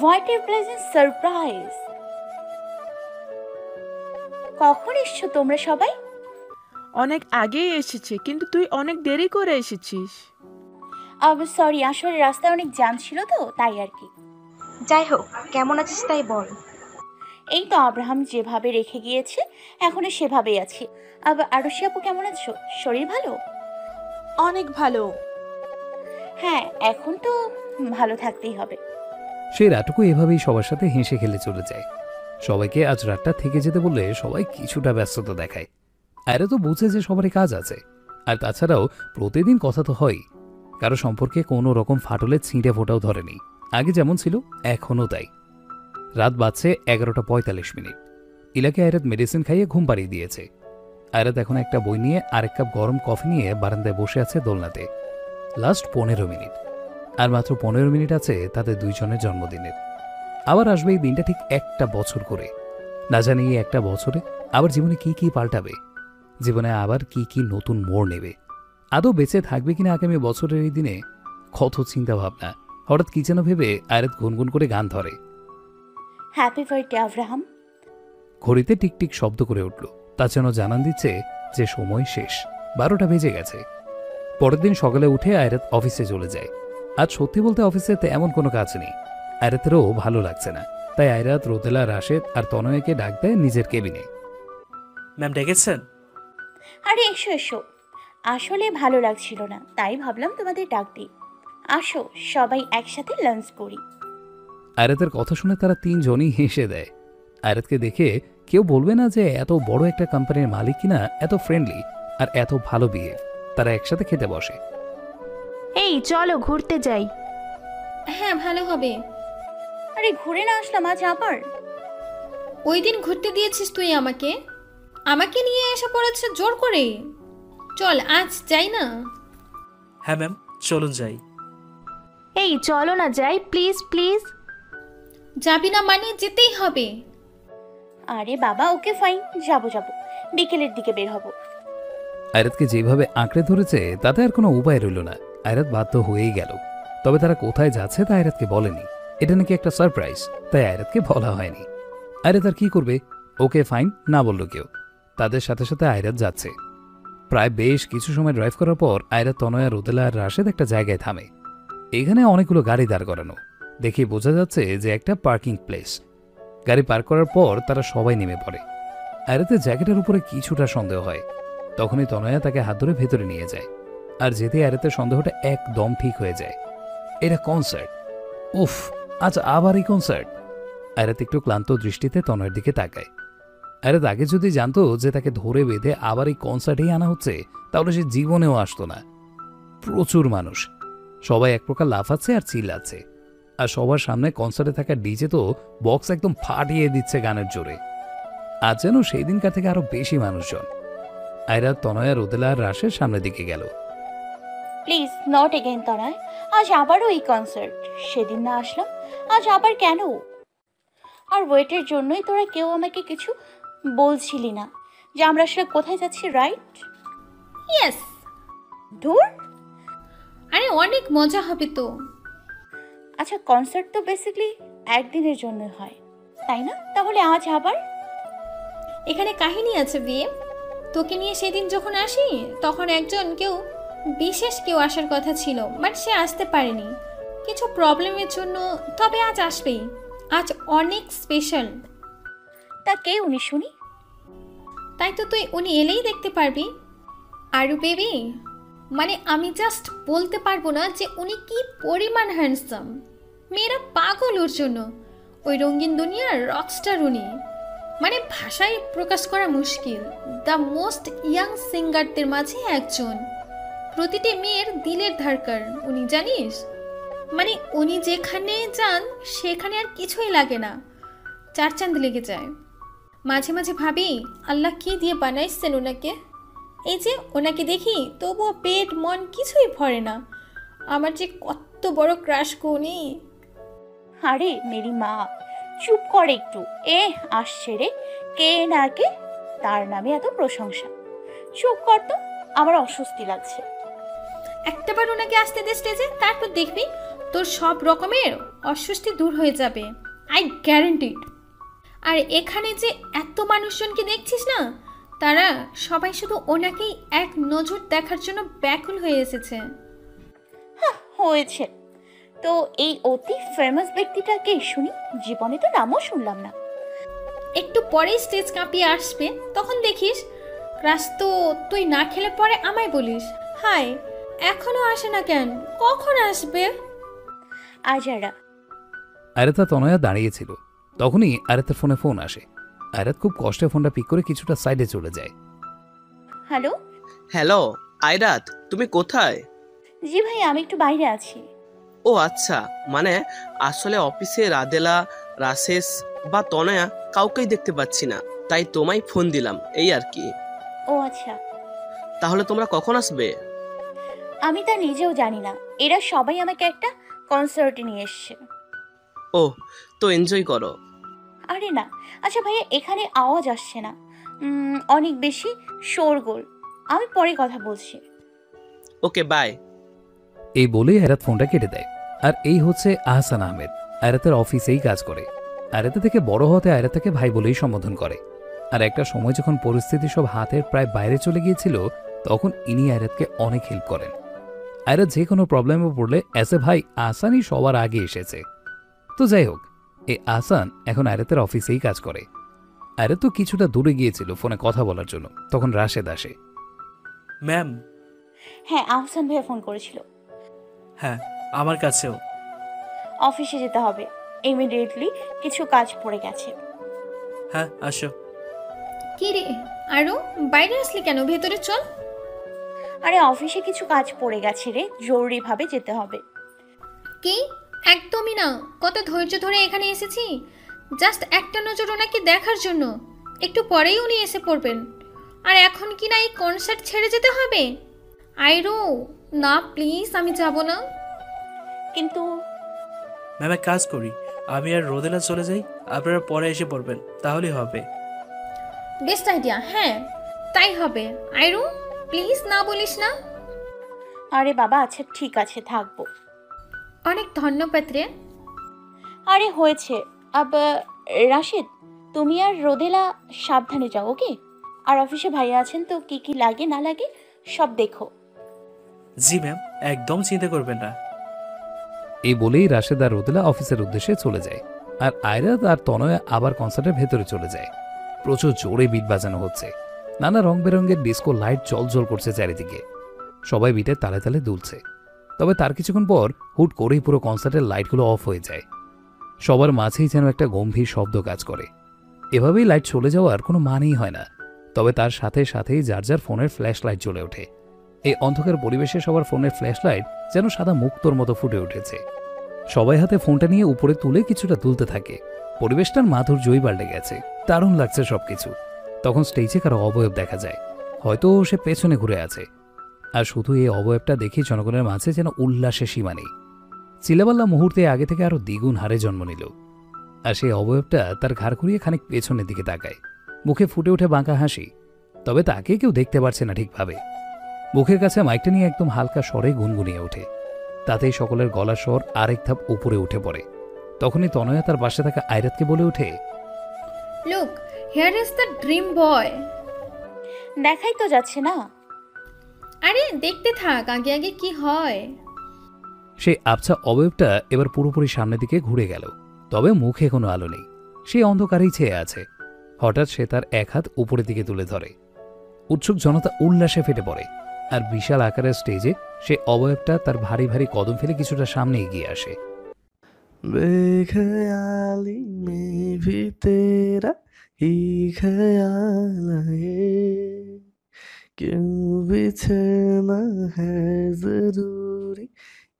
what a pleasant surprise কখন এসছো তোমরা সবাই? অনেক আগেই এসেছে কিন্তু তুই অনেক দেরি করে এসেছিস। সরি আসলে রাস্তায় অনেক জ্যাম ছিল তো তাই আর কি। যাই হোক কেমন আছিস তাই বল। এই তো আব্রাহাম যেভাবে রেখে গিয়েছে এখনও সেভাবেই আছি। আবার আরশি আপু কেমন আছো? শরীর ভালো? অনেক ভালো। হ্যাঁ এখন তো ভালো থাকতেই হবে। সে রাতটুকু এভাবেই সবার সাথে হেসে খেলে চলে যায়। সবাইকে আজ রাতটা থেকে যেতে বললে সবাই কিছুটা ব্যস্ততা দেখায়। আয়রা তো বুঝে যে সবারই কাজ আছে। আর তাছাড়াও প্রতিদিন কথা তো হয় কারও সম্পর্কে কোনো রকম ফাটলে ছিঁড়ে ফোটাও ধরেনি। আগে যেমন ছিল এখনও তাই। রাত বাজছে এগারোটা পঁয়তাল্লিশ মিনিট। ইলাকে আয়রাত মেডিসিন খাইয়ে ঘুম পাড়িয়ে দিয়েছে। আয়রাত এখন একটা বই নিয়ে আরেক কাপ গরম কফি নিয়ে বারান্দায় বসে আছে দোলনাতে। লাস্ট পনেরো মিনিট। আর মাত্র পনেরো মিনিট আছে তাদের দুইজনের জন্মদিনের। আবার আসবে এই দিনটা ঠিক একটা বছর করে। না জানি একটা বছরে আবার জীবনে কি কি পাল্টাবে। জীবনে আবার কি কি নতুন মোড় নেবে। আদৌ বেঁচে থাকবে কিনা আগামী বছরের এই দিনে? কত চিন্তা ভাবনা হঠাৎ কি যেন ভেবে আয়রাত গুনগুন করে গান ধরে। Happy birthday Abraham. ঘড়িতে টিকটিক শব্দ করে উঠল। তা যেন জানান দিচ্ছে যে সময় শেষ। বারোটা বেজে গেছে। পরের দিন সকালে উঠে আয়রাত অফিসে চলে যায়। আজ সত্যি বলতে অফিসে এমন কোনো কাজ নেই। আয়রাতেরও ভালো লাগছে না। তাই আয়রাত রোদেলা রাশেদ আর তনয়কে ডাক দেয় নিজের কেবিনে। ম্যাম ডেকেছেন? আরে এসো এসো। আসলে ভালো লাগছিল না তাই ভাবলাম তোমাদের ডাক দিই। আসো সবাই একসাথে লাঞ্চ করি। আয়রাতের কথা শুনে তারা তিনজনই হেসে দেয়। আয়রাতকে দেখে কেউ বলবে না যে এত বড় একটা কোম্পানির মালিক কিনা এত ফ্রেন্ডলি আর এত ভালো বিয়ে। তারা একসাথে খেতে বসে। এই চলো ঘুরতে যাই। হ্যাঁ ভালো হবে। আরে ঘুরে না আসলাম আজ আবার। ওই দিন ঘুরতে দিয়েছিস তুই আমাকে? আমাকে নিয়ে এসে পড়েছে জোর করে। চল আজ যাই না। হ্যাঁ ম্যাম চলুন যাই। এই চলো না যাই প্লিজ প্লিজ। যাবি না মানে যেতেই হবে। আরে বাবা ওকে ফাইন যাব যাব। বিকেলের দিকে বের হব। আয়রাতকে যেভাবে আঁকড়ে ধরেছে তাতে আর কোনো উপায় রইল না। আয়রাত বাধ্য হয়েই গেল। তবে তারা কোথায় যাচ্ছে তা আয়রাতকে বলেনি। এটা নাকি একটা সারপ্রাইজ তাই আয়রাতকে বলা হয়নি। আয়রাত আর কি করবে? ওকে ফাইন না বলল কেউ। তাদের সাথে সাথে আয়রাত যাচ্ছে। প্রায় বেশ কিছু সময় ড্রাইভ করার পর আয়রাত তনয়া রোদেলা আর রাশেদ একটা জায়গায় থামে। এখানে অনেকগুলো গাড়ি দাঁড় করানো। দেখে বোঝা যাচ্ছে যে একটা পার্কিং প্লেস। গাড়ি পার্ক করার পর তারা সবাই নেমে পড়ে। আয়রাতের জ্যাকেটের উপরে কিছুটা সন্দেহ হয়। তখনই তনয়া তাকে হাত ধরে ভেতরে নিয়ে যায়। আর যেতে আয়রাতের সন্দেহটা একদম ঠিক হয়ে যায়। এটা কনসার্ট উফ, আজ আবার এই কনসার্ট আয়রাত একটু ক্লান্ত দৃষ্টিতে তনয়ের দিকে তাকায়। আয়রাত আগে যদি জানতো যে তাকে ধরে বেঁধে আবার এই কনসার্টেই আনা হচ্ছে, তাহলে সে জীবনেও আসতো না। প্রচুর মানুষ। সবাই এক প্রকার লাফাচ্ছে আর চিল্লাচ্ছে। আর সবার সামনে কনসার্টে থাকা ডিজে তো বক্স একদম ফাটিয়ে দিচ্ছে গানের জোরে। আজ যেন সেই দিনকার থেকে আরও বেশি মানুষজন। আয়রা তনয়া রোদেলা আর রাশের সামনের দিকে গেল। Please not again Tanay. আজ আবারও এই কনসার্ট সেদিন না আসলাম আজ আবার কেন? আর ওয়েটের জন্যই তোরা কেউ আমাকে কিছু বলছিলি না। যে আমরা আসলে কোথায় যাচ্ছি রাইট ইয়েস দূর? আরে অনেক মজা হবে তো। আচ্ছা কনসার্ট তো বেসিকলি একদিনের জন্য হয় তাই না? তাহলে আজ আবার? এখানে কাহিনী আছে বিয়ে। তোকে নিয়ে সেদিন যখন আসি তখন একজন কেউ বিশেষ কেউ আসার কথা ছিল বাট সে আসতে পারেনি। কিছু প্রবলেমের জন্য তবে আজ আসবেই। আজ অনেক স্পেশাল তা কে উনি শুনি? তাই তো তুই উনি এলেই দেখতে পারবি। আরু বেবি মানে আমি জাস্ট বলতে পারব না যে উনি কি পরিমাণ হ্যান্ডসাম মেয়েরা পাগল ওর জন্য। ওই রঙিন দুনিয়ার রকস্টার উনি। মানে ভাষায় প্রকাশ করা মুশকিল। দ্য মোস্ট ইয়াং সিঙ্গারদের মাঝে একজন। প্রতিটি মেয়ের দিলের ধারকার, উনি জানিস? মানে উনি যেখানে যান, সেখানে আর কিছুই লাগে না। চার চাঁদ লেগে যায়। মাঝে মাঝে ভাবি, আল্লাহ কি দিয়ে বানাইছেন ওনাকে? এই যে ওনাকে দেখি তবুও পেট মন কিছুই ভরে না। আমার যে কত বড় ক্রাশ কোনি আরে মেরি মা চুপ কর একটু। এ আসছে রে। কে না কে তার নামে এত প্রশংসা। চুপ কর তো আমার অস্বস্তি লাগছে। একটাবার ওনাকে আসতে দে স্টেজে তারপর দেখবি তোর সব রকমের অস্বস্তি দূর হয়ে যাবে। আই গ্যারেন্টিড আর এখানে যে এত মানুষজনকে দেখছিস না তারা সবাই শুধু ওনাকেই এক নজর দেখার জন্য ব্যাকুল হয়ে এসেছে। হয়েছে। তো এই অতি ফেমাস ব্যক্তিটাকে শুনি জীবনে তো নামও শুনলাম না। একটু পরেই স্টেজ কাঁপিয়ে আসবে তখন দেখিস ক্রাশ তো তুই না খেলে পরে আমায় বলিস। হাই এখনও আসে না কেন? কখন আসবে? আজারা। আয়রাতা তনয়া দাঁড়িয়েছিল তখনই আয়রাতের ফোনে ফোন আসে। আয়রাত খুব কষ্টে ফোনটা পিক করে কিছুটা সাইডে চলে যায়। হ্যালো? হ্যালো আয়রাত তুমি কোথায়? জি ভাই আমি একটু বাইরে আছি। ও আচ্ছা মানে আসলে অফিসে রাদেলা রাসেস বা তনয়া কাউকেই দেখতে পাচ্ছি না তাই তোমায় ফোন দিলাম এই আর কি। ও আচ্ছা। তাহলে তোমরা কখন আসবে? আমি তা নিজেও জানি না এরা সবাই আমাকে একটা কনসার্টে নিয়ে এসছে। ও তো এনজয় করো। আরে না আচ্ছা ভাইয়া এখানে আওয়াজ আসছে না। অনেক বেশি শোরগোল। আমি পরে কথা বলছি। Okay bye. এই বলেই আয়রাত ফোনটা কেটে দেয়। আর এই হচ্ছে আহসান আহমেদ। আয়রাতের অফিসেই কাজ করে। আয়রাতে থেকে বড় হতে আয়রাতাকে ভাই বলেই সম্বোধন করে। আর একটা সময় যখন পরিস্থিতি সব হাতের প্রায় বাইরে চলে গিয়েছিল তখন ইনি আয়রাতকে অনেক হেল্প করেন। আয়রাত যে কোনো প্রবলেমে পড়লে অ্যাজ এ ভাই আসানই সবার আগে এসেছে। তো যাই হোক এই আসান এখন আয়রাতের অফিসেই কাজ করে। আয়রাত তো কিছুটা দূরে গিয়েছিল ফোনে কথা বলার জন্য তখন রাশেদ আসে। ম্যাম। হ্যাঁ আহসান ভাইয়া ফোন করেছিল। হ্যাঁ আমার কাছেও। অফিসে যেতে হবে। ইমিডিয়েটলি কিছু কাজ পড়ে গেছে। হ্যাঁ আসো। কি রে আরও বাইরে আসলি কেন? ভেতরে চল। আরে অফিসে কিছু কাজ পড়ে গেছে রে জরুরিভাবে যেতে হবে। কি? একদমই না। কত ধৈর্য ধরে এখানে এসেছি। জাস্ট একটা নজর ওনাকে দেখার জন্য। একটু পরেই উনি এসে পড়বেন। আর এখন কি না এই কনসার্ট ছেড়ে যেতে হবে? আইরো না প্লিজ আমি যাব না। কিন্তু ম্যাম এক কাজ করি। আমি আর রোদেলা চলে যাই। আপনারা পরে এসে পড়বেন। তাহলেই হবে। বেস্ট আইডিয়া হ্যাঁ তাই হবে। আইরো প্লিজ না বলিস না। আরে বাবা আচ্ছা ঠিক আছে থাকব। অনেক ধন্যবাদ রে আরে হয়েছে। আব রাশিদ তুমি আর রোদেলা সাবধানে যাও ওকে? আর অফিসে ভাইয়া আছেন তো কি কি লাগে না লাগে সব দেখো। জি ম্যাম একদম চিন্তা করবেন না। এই বলেই রাশেদ আর রোদেলা অফিসের উদ্দেশ্যে চলে যায়। আর আয়রাত আর তনয়া আবার কনসার্টের ভেতরে চলে যায়। প্রচুর জোরে বিট বাজানো হচ্ছে। নানা রং বেরঙের ডিস্কো লাইট জল করছে চারিদিকে। সবাই বিটে তালে তালে দুলছে। তবে তার কিছুক্ষণ পর হুট করেই পুরো কনসার্টের লাইটগুলো অফ হয়ে যায়। সবার মাঝেই যেন একটা গম্ভীর শব্দ কাজ করে। এভাবেই লাইট চলে যাওয়ার কোনো মানেই হয় না। তবে তার সাথে সাথেই যার যার ফোনের ফ্ল্যাশ লাইট জ্বলে ওঠে। এই অন্ধকার পরিবেশে সবার ফোনের ফ্ল্যাশ লাইট যেন সাদা মুক্তোর মতো ফুটে উঠেছে। সবাই হাতে ফোনটা নিয়ে উপরে তুলে কিছুটা তুলতে থাকে। পরিবেশটার মাধুর্যই পাল্টে গেছে। দারুণ লাগছে সবকিছু। তখন স্টেজে কারও অবয়ব দেখা যায়। হয়তো সে পেছনে ঘুরে আছে। আর শুধু এই অবয়বটা দেখে জনগণের মাঝে যেন উল্লাসে সীমা নেই। চিলাবাল্লা মুহূর্তে আগে থেকে আরও দ্বিগুণ হারে জন্ম নিল। আর সেই অবয়বটা তার ঘাড় ঘুরিয়ে খানিক পেছনের দিকে তাকায়। মুখে ফুটে ওঠে বাঁকা হাসি। তবে তাকে কেউ দেখতে পারছে না ঠিকভাবে। মুখের কাছে মাইকটা নিয়ে একদম হালকা স্বরে গুনগুনিয়ে ওঠে। তাতেই সকলের গলার স্বর আরেক ধাপ উপরে উঠে পড়ে। তখনই তনয়া তার পাশে থাকা আয়রাতকে বলে ওঠে look here is the dream boy দেখাই তো যাচ্ছে না। আরে দেখতে থাক আগে আগে কি হয় সেই আবছা অবয়বটা এবার পুরোপুরি সামনের দিকে ঘুরে গেল তবে মুখে কোনো আলো নেই সে অন্ধকারেই ছেয়ে আছে হঠাৎ সে তার এক হাত উপরের দিকে তুলে ধরে উৎসুক জনতা উল্লাসে ফেটে পড়ে আর বিশাল আকারের স্টেজে সে অবয়বটা তার ভারী ভারী কদম ফেলে কিছুটা সামনে এগিয়ে আসে बेख्याली में भी तेरा ही ख्याल है کیوں بچھنا ہے ضروری؟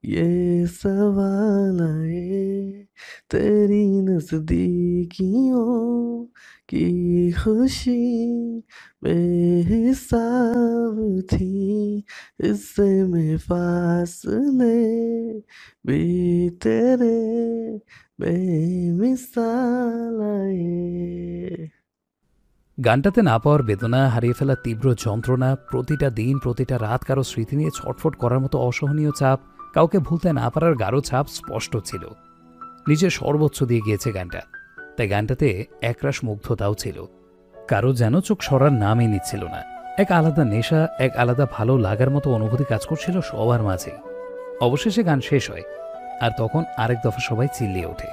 یہ سوال آئے تیری نزدیکیوں کی خوشی بے حساب تھی، اس سے میں فاصلے بھی تیرے بے مثال آئے۔ গানটাতে না পাওয়ার বেদনা হারিয়ে ফেলা তীব্র যন্ত্রণা, প্রতিটা দিন, প্রতিটা রাত কারও স্মৃতি নিয়ে ছটফট করার মতো অসহনীয় চাপ, কাউকে ভুলতে না পারার গাঢ় ছাপ স্পষ্ট ছিল। নিজের সর্বোচ্চ দিয়ে গিয়েছে গানটা। তাই গানটাতে একরাশ মুগ্ধতাও ছিল। কারও যেন চোখ সরার নামই নিচ্ছিল না। এক আলাদা নেশা, এক আলাদা ভালো লাগার মতো অনুভূতি কাজ করছিল সবার মাঝে অবশেষে গান শেষ হয়, আর তখন আরেক দফা সবাই চিল্লিয়ে ওঠে।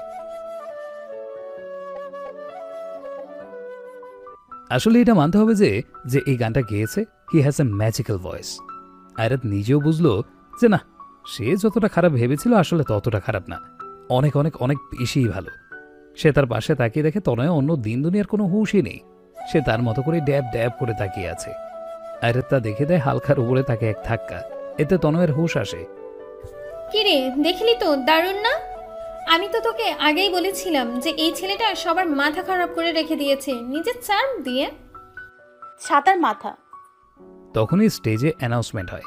আসলে এটা মানতে হবে যে যে এই গানটা গেয়েছে he has a magical voice Ayrat নিজেও বুঝলো যে, না, সে যতটা খারাপ ভেবেছিল আসলে ততটা খারাপ না। অনেক অনেক অনেক বেশিই ভালো। সে তার পাশে তাকিয়ে দেখে তনয় অন্য দিন দুনিয়ার কোনো হুঁশই নেই। সে তার মতো করে ড্যাব ড্যাব করে তাকিয়ে আছে। আয়রাত তা দেখে দেয় হালকার উপরে তাকে এক ধাক্কা। এতে তনয়ের হুঁশ আসে। কিরে, দেখলি তো, দারুণ না? আমি তো তোকে আগেই বলেছিলাম যে এই ছেলেটা সবার মাথা খারাপ করে রেখে দিয়েছে। নিজের চার্ম দিয়ে। ছাতার মাথা। তখনই স্টেজে অ্যানাউন্সমেন্ট হয়।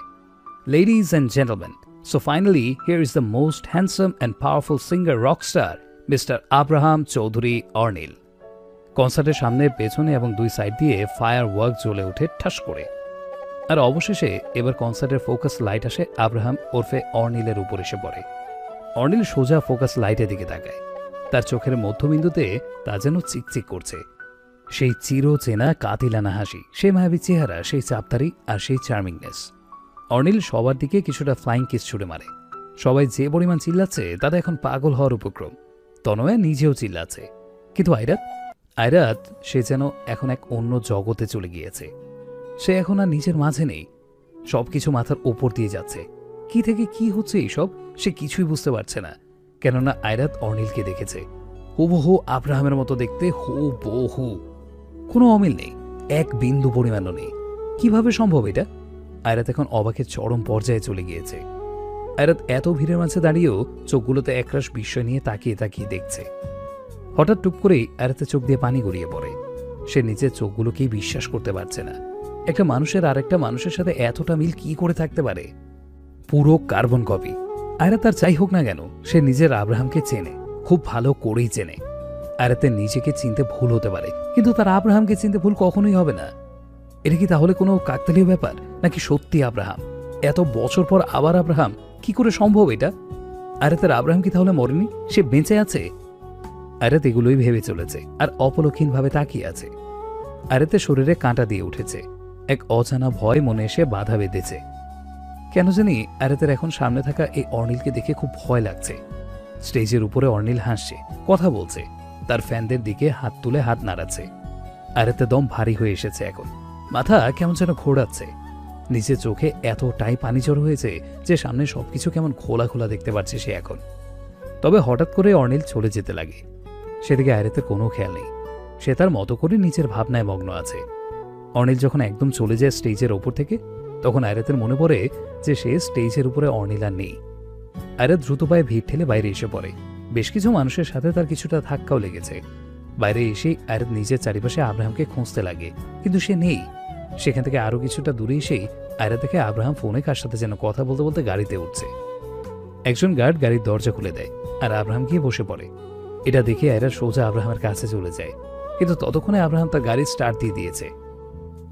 Ladies and gentleman so finally here is the most handsome and powerful singer rockstar mister Abraham Chowdhury Arnil কনসার্টের সামনে পেছনে এবং দুই সাইড দিয়ে ফায়ার ওয়ার্ক জ্বলে ওঠে ঠাস করে। আর অবশেষে এবার কনসার্টের ফোকাস লাইট আসে আব্রাহাম ওরফে অর্নিলের উপর এসে পড়ে। অর্নিল সোজা ফোকাস লাইটের দিকে তাকায়। তার চোখের মধ্যবিন্দুতে তা যেন চিকচিক করছে। সেই চির চেনা কাতিলানা হাসি, সেই মায়াবী চেহারা, সেই চাপতারি আর সেই চার্মিংনেস। অর্নিল সবার দিকে কিছুটা ফ্লাইং কিস ছুড়ে মারে। সবাই যে পরিমাণ চিল্লাচ্ছে, তাতে এখন পাগল হওয়ার উপক্রম। তনয়া নিজেও চিল্লাচ্ছে। কিন্তু আইরাত আইরাত সে যেন এখন এক অন্য জগতে চলে গিয়েছে। সে এখন আর নিজের মাঝে নেই। সব কিছু মাথার ওপর দিয়ে যাচ্ছে। কি থেকে কি হচ্ছে এইসব সে কিছুই বুঝতে পারছে না। কেননা আয়রাত অর্নিলকে দেখেছে। হুবহু আব্রাহামের মতো দেখতে হু বহু কোনো অমিল নেই, এক বিন্দু পরিমাণও নেই। কীভাবে সম্ভব এটা? আয়রাত এখন অবাকের চরম পর্যায়ে চলে গিয়েছে। আয়রাত এত ভিড়ের মাঝে দাঁড়িয়েও চোখগুলোতে একরাশ বিস্ময় নিয়ে তাকিয়ে তাকিয়ে দেখছে। হঠাৎ টুপ করেই আয়রাতে চোখ দিয়ে পানি গড়িয়ে পড়ে। সে নিজের চোখগুলোকেই বিশ্বাস করতে পারছে না। একটা মানুষের আরেকটা মানুষের সাথে এতটা মিল কি করে থাকতে পারে? পুরো কার্বন কপি। আয়রা তার যাই হোক না কেন, সে নিজের আব্রাহামকে চেনে, খুব ভালো করেই চেনে। আয়রাতের নিজেকে চিনতে ভুল হতে পারে, কিন্তু তার আব্রাহামকে চিনতে ভুল কখনোই হবে না। এটা কি তাহলে কোনো কাকতালীয় ব্যাপার, নাকি সত্যি আব্রাহাম? এত বছর পর আবার আব্রাহাম, কি করে সম্ভব এটা? আয়রাতের আব্রাহাম কি তাহলে মরেনি? সে বেঁচে আছে? আয়রাত এগুলোই ভেবে চলেছে, আর অপলক্ষীনভাবে তাকিয়ে আছে। আয়রাতের শরীরে কাঁটা দিয়ে উঠেছে, এক অজানা ভয় মনে এসে বাধা বেঁধেছে। কেন জানি আরেতের এখন সামনে থাকা এই অর্নিলকে দেখে খুব ভয় লাগছে। স্টেজের উপরে অর্নিল হাসছে, কথা বলছে, তার ফ্যানদের দিকে হাত তুলে হাত নাড়াচ্ছে। আরেতে দম ভারী হয়ে এসেছে এখন। মাথা কেমন যেন ঘোরাচ্ছে। নিচে চোখে এতটাই পানি জড়ো হয়েছে যে সামনে সবকিছু কেমন খোলা খোলা দেখতে পাচ্ছে সে এখন। তবে হঠাৎ করে অর্নিল চলে যেতে লাগে। সেদিকে আয়রাতের কোনো খেয়াল নেই। সে তার মতো করে নিচের ভাবনায় মগ্ন আছে। অর্নিল যখন একদম চলে যায় স্টেজের ওপর থেকে তখন আয়রাতের মনে পড়ে যে সে স্টেজের উপরে অর্নিল আর নেই। আয়রাত দ্রুত পায়ে ভিড় ঠেলে বাইরে এসে পড়ে। বেশ কিছু মানুষের সাথে তার কিছুটা ধাক্কাও লেগেছে। বাইরে এসে আয়রাত নিজের চারিপাশে আব্রাহামকে খুঁজতে লাগে, কিন্তু সে নেই। সেখান থেকে আরও কিছুটা দূরে এসেই আয়রা দেখে আব্রাহাম ফোনে কার সাথে যেন কথা বলতে বলতে গাড়িতে উঠছে। একজন গার্ড গাড়ির দরজা খুলে দেয় আর আব্রাহাম গিয়ে বসে পড়ে। এটা দেখে আয়রা সোজা আব্রাহামের কাছে চলে যায়। কিন্তু ততক্ষণে আব্রাহাম তার গাড়ি স্টার্ট দিয়ে দিয়েছে।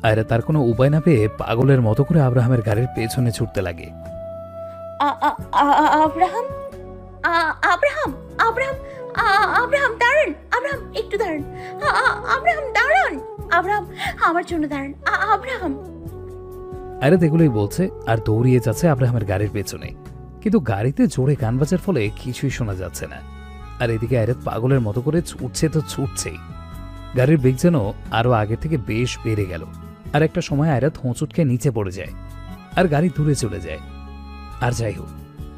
আয়রা তার কোনো উপায় না পেয়ে পাগলের মতো করে আব্রাহামের গাড়ির পেছনে ছুটতে লাগে। আব্রাহাম? আ- আব্রাহাম আব্রাহাম আব্রাহাম দাঁড়ান আব্রাহাম একটু দাঁড়ান। আব্রাহাম দাঁড়ান। আব্রাহাম আমার জন্য দাঁড়ান। আব্রাহাম। আয়রা এগুলোই বলছে আর দৌড়িয়ে যাচ্ছে আব্রাহামের গাড়ির পেছনে। কিন্তু গাড়িতে জোরে গান বাজার ফলে কিছুই শোনা যাচ্ছে না। আর এদিকে আয়রাত পাগলের মতো করে ছুটছে তো ছুটছেই। গাড়ির বেগ যেন আরও আগে থেকে বেশ বেড়ে গেল। আর একটা সময় আয়রাত হোঁচুটকে নিচে পড়ে যায় আর গাড়ি দূরে চলে যায়। আর যাই হোক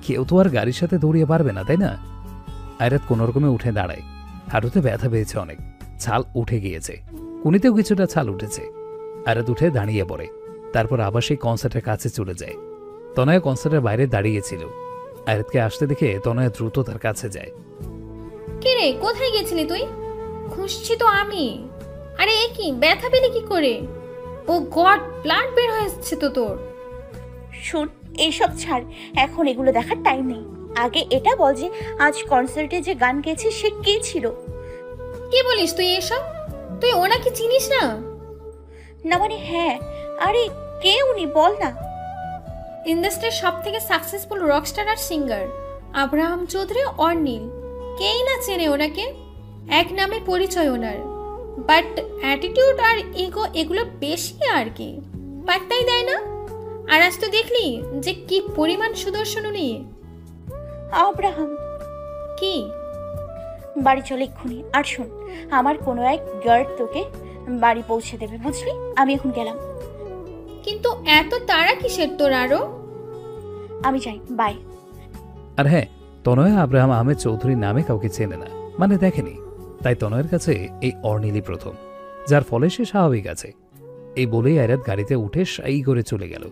কেউ তো আর গাড়ির সাথে দৌড়িয়ে পারবে না, তাই না? আয়রাত কোনোরকমে উঠে দাঁড়ায়। হাঁটুতে ব্যথা পেয়েছে অনেক। ছাল উঠে গিয়েছে। কুনিতেও কিছুটা ছাল উঠেছে। আয়রাত উঠে দাঁড়িয়ে পড়ে। তারপর আবার সেই কনসার্টের কাছে চলে যায়। তনয়া কনসার্টের বাইরে দাঁড়িয়েছিল আয়াতকে আসতে দেখে তনয়া দ্রুত তার কাছে যায়। কে রে, কোথায় গেছিলি তুই? খুঁজছি তো আমি। আরে কি, ব্যথা পেলি কি করে? ও গড ব্লাড বের হয়ে এসছে তো তোর। শুন এইসব ছাড় এখন এগুলো দেখার টাইম নেই। আগে এটা বল যে আজ কনসার্টে যে গান গেছে সে কে ছিল? কি বলিস তুই এসব? তুই ওনাকে চিনিস না? না মানে হ্যাঁ আরে কে উনি বল না। ইন্ডাস্ট্রির সব থেকে সাকসেসফুল রকস্টার আর সিঙ্গার আব্রাহাম চৌধুরী অর্নিল কেই না চেনে ওনাকে? এক নামে পরিচয় ওনার। বাট অ্যাটিটিউড আর ইগো এগুলো বেশি আর কি। পাত্তাই দেয় না? আর আজ তো দেখলি যে কি পরিমাণ সুদর্শন উনি। আব্রাহাম। কি? বাড়ি চলে এক্ষুনি আর শোন আমার কোনো এক গার্ড তোকে বাড়ি পৌঁছে দেবে বুঝলি? আমি এখন গেলাম। কিন্তু এত তাড়া কিসের তোর আরও? আমি যাই বাই আর হ্যাঁ তনয়া আব্রাহাম আহমেদ চৌধুরীর নামে কাউকে চেনে না। মানে দেখেনি তাই তনয়ের কাছে এই অর্নিলি প্রথম যার ফলে সে স্বাভাবিক আছে। এই বলেই আয়রাত গাড়িতে উঠে সাই করে চলে গেল।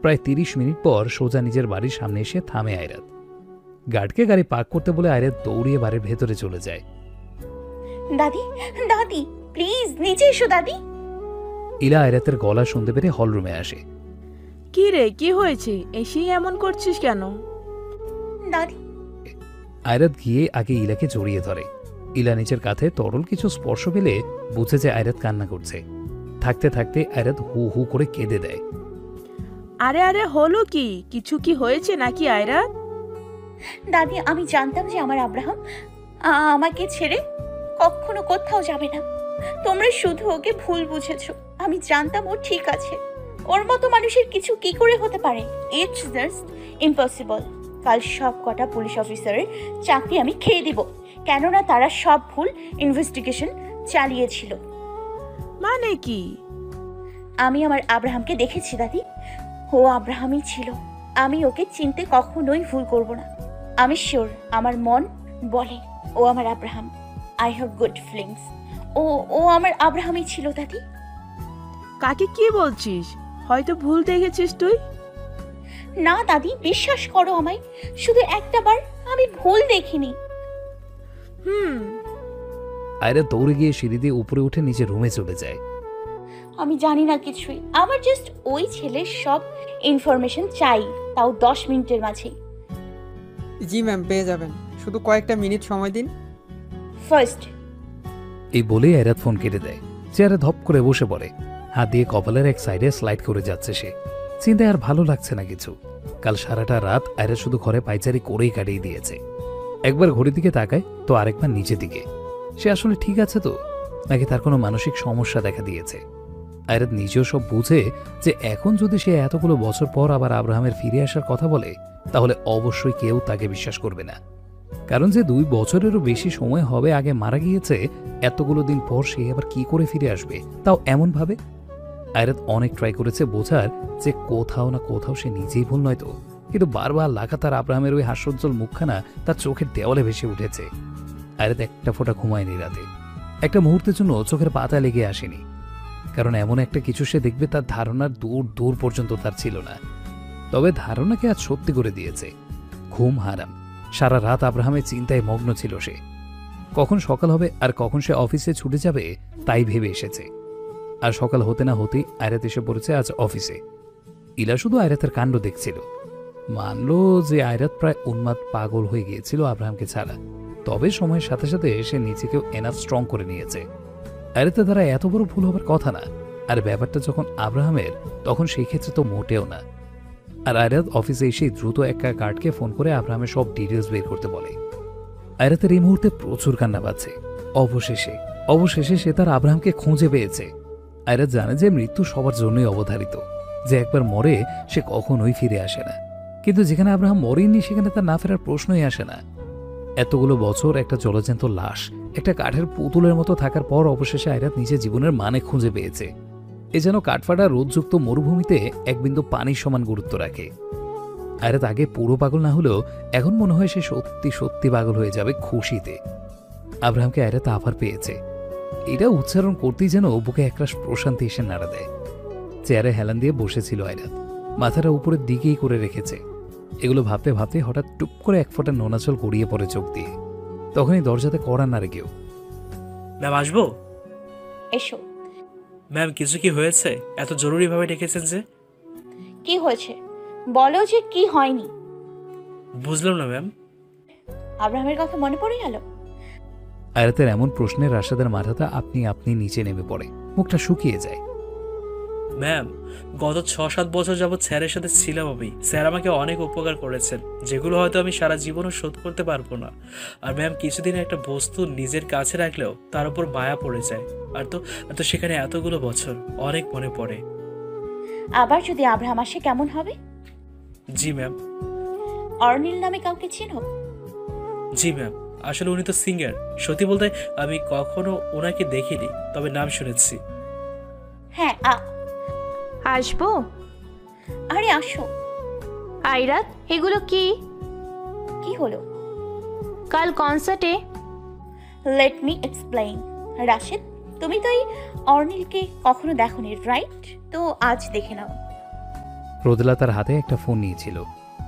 প্রায় তিরিশ মিনিট পর সোজা নিজের বাড়ির সামনে এসে থামে আয়রাত। গার্ডকে গাড়ি পার্ক করতে বলে আয়রাত দৌড়িয়ে বাড়ির ভেতরে চলে যায়। দাদি দাদি প্লিজ নিচে এসো দাদি। ইলা আয়রাতের গলা শুনতে পেরে হলরুমে আসে। কি রে কি হয়েছে? এসেই এমন করছিস কেন? দাদি। আয়রাত গিয়ে আগে ইলাকে জড়িয়ে ধরে। ইলা নিচের কাঁধে তরল কিছু স্পর্শ পেলে বুঝে যে আয়রাত কান্না করছে। থাকতে থাকতে আয়রাত হু হু করে কেঁদে দেয়। আরে আরে হলো কি? কিছু কি হয়েছে নাকি আয়রাত? দাদি আমি জানতাম যে আমার আব্রাহাম আ- আমাকে ছেড়ে কখনো কোথাও যাবে না। তোমরা শুধু ওকে ভুল বুঝেছ। আমি জানতাম ও ঠিক আছে। ওর মতো মানুষের কিছু কি করে হতে পারে? ইটস জাস্ট ইম্পসিবল কাল সব কটা পুলিশ অফিসারের চাকরি আমি খেয়ে দিব। কেননা তারা সব ভুল ইনভেস্টিগেশন চালিয়েছিল। মানে কি? আমি আমার আব্রাহামকে দেখেছি দাদি। ও আব্রাহামই ছিল। আমি ওকে চিনতে কখনোই ভুল করব না। আমি শিওর আমার মন বলে ও আমার Abraham. I have good feelings ও ও আমার আব্রাহামই ছিল দাদি। কাকে কি বলছিস? হয়তো ভুল দেখেছিস তুই? না দাদি বিশ্বাস করো আমায়। শুধু একটা বার আমি ভুল দেখিনি। হুম। আয়রা দৌড়ে গিয়ে সিঁড়ি দিয়ে উপরে উঠে নিজের রুমে চলে যায়। আমি জানি না কিছুই। আমার জাস্ট ওই ছেলের সব ইনফরমেশন চাই তাও দশ মিনিটের মাঝেই। জি ম্যাম পেয়ে যাবেন। শুধু কয়েকটা মিনিট সময় দিন। ফার্স্ট এই বলেই আয়রাত ফোন কেটে দেয়। চেয়ারে ধপ করে বসে পড়ে। হাত দিয়ে কপালের এক সাইডে স্লাইড করে যাচ্ছে সে। চিন্তায় আর ভালো লাগছে না কিছু। কাল সারাটা রাত আয়রা শুধু ঘরে পাইচারি করেই কাটিয়ে দিয়েছে। একবার ঘড়ির দিকে তাকায়, তো আরেকবার নিচের দিকে। সে আসলে ঠিক আছে তো? নাকি তার কোনো মানসিক সমস্যা দেখা দিয়েছে? আয়রাত নিজেও সব বুঝে যে এখন যদি সে এতগুলো বছর পর আবার আব্রাহামের ফিরে আসার কথা বলে, তাহলে অবশ্যই কেউ তাকে বিশ্বাস করবে না। কারণ যে দুই বছরেরও বেশি সময় হবে আগে মারা গিয়েছে, এতগুলো দিন পর সে আবার কি করে ফিরে আসবে, তাও এমনভাবে আয়রাত অনেক ট্রাই করেছে বোঝার যে কোথাও না কোথাও সে নিজেই ভুল নয় তো। কিন্তু বারবার লাগাতার আব্রাহামের ওই হাস্যোজ্জ্বল মুখখানা তার চোখের দেওয়ালে ভেসে উঠেছে। আয়রাত একটা ফোঁটা ঘুমায়নি রাতে। একটা মুহূর্তের জন্য চোখের পাতা লেগে আসেনি। কারণ এমন একটা কিছু সে দেখবে তার ধারণার দূর দূর পর্যন্ত তার ছিল না। তবে ধারণাকে আজ সত্যি করে দিয়েছে। ঘুম হারাম। সারা রাত আব্রাহামের চিন্তায় মগ্ন ছিল সে। কখন সকাল হবে আর কখন সে অফিসে ছুটে যাবে, তাই ভেবে এসেছে। আর সকাল হতে না হতেই আয়রাত এসে পড়েছে আজ অফিসে। ইলা শুধু আয়রাতের কাণ্ড দেখছিল। মানলো যে আয়রাত প্রায় উন্মাদ পাগল হয়ে গিয়েছিল আব্রাহামকে ছাড়া। তবে সময়ের সাথে সাথে সে নিজেকেও এনাফ স্ট্রং করে নিয়েছে। আয়রাতের দ্বারা এত বড় ভুল হবার কথা না। আর ব্যাপারটা যখন আব্রাহামের, তখন সেই ক্ষেত্রে তো মোটেও না। আর আয়রাত অফিসে এসে দ্রুত একটা গার্ডকে ফোন করে আব্রাহামের সব ডিটেলস বের করতে বলে। আয়রাতের এই মুহূর্তে প্রচুর কান্না পাচ্ছে। অবশেষে অবশেষে সে তার আব্রাহামকে খুঁজে পেয়েছে। আয়রাত জানে যে মৃত্যু সবার জন্যই অবধারিত। যে একবার মরে, সে কখনোই ফিরে আসে না। কিন্তু যেখানে আব্রাহাম মরেনি সেখানে তার না ফেরার প্রশ্নই আসে না। এতগুলো বছর একটা জলজ্যান্ত লাশ, একটা কাঠের পুতুলের মতো থাকার পর অবশেষে আয়রাত নিজের জীবনের মানে খুঁজে পেয়েছে। এ যেন কাঠফাটা রোদযুক্ত মরুভূমিতে এক বিন্দু পানির সমান গুরুত্ব রাখে। আয়রাত আগে পুরো পাগল না হলেও এখন মনে হয় সে সত্যি সত্যি পাগল হয়ে যাবে খুশিতে। আব্রাহামকে আয়রাত আবার পেয়েছে। এটা উচ্চারণ করতেই যেন বুকে একরাশ প্রশান্তি এসে নাড়া দেয়। চেয়ারে হেলান দিয়ে বসেছিল আয়রাত। মাথাটা উপরের দিকেই করে রেখেছে। এগুলো ভাবতে ভাবতে হঠাৎ টুপ করে এক ফোঁটা নোনাচল গড়িয়ে পড়ে চোখ দিয়ে। তখনই দরজাতে কড়া নাড়ে কেউ। ম্যাম আসব? এসো। ম্যাম কিছু কি হয়েছে? এত জরুরিভাবে ডেকেছেন যে? কি হয়েছে? বলো যে কি হয়নি। বুঝলাম না ম্যাম। আব্রাহামের কথা মনে পড়ে গেল? আয়রাতের এমন প্রশ্নে রাশাদের মাথাটা আপনি আপনি নিচে নেমে পড়ে। মুখটা শুকিয়ে যায়। ম্যাম গত ছ সাত বছর যাবৎ স্যারের সাথে ছিলাম আমি। স্যার আমাকে অনেক উপকার করেছেন যেগুলো হয়তো আমি সারা জীবনও শোধ করতে পারব না। আর ম্যাম কিছুদিন একটা বস্তু নিজের কাছে রাখলেও তার উপর মায়া পড়ে যায়। আর তো আর তো সেখানে এতগুলো বছর অনেক মনে পড়ে। আবার যদি আব্রাহাম আসে কেমন হবে? জি ম্যাম। অর্নিল নামে কাউকে চিনো? জি ম্যাম আসলে উনি তো সিঙ্গার। সত্যি বলতে আমি কখনো ওনাকে দেখিনি তবে নাম শুনেছি। হ্যাঁ আ- আসব? আরে আসো। আইরাত এগুলো কি? কি হলো? কাল কনসার্টে? লেট মি এক্সপ্লেইন রাশেদ তুমি তো এই অর্নিলকে কখনো দেখোনি রাইট তো আজ দেখে নাও। রোদেলা তার হাতে একটা ফোন নিয়েছিল।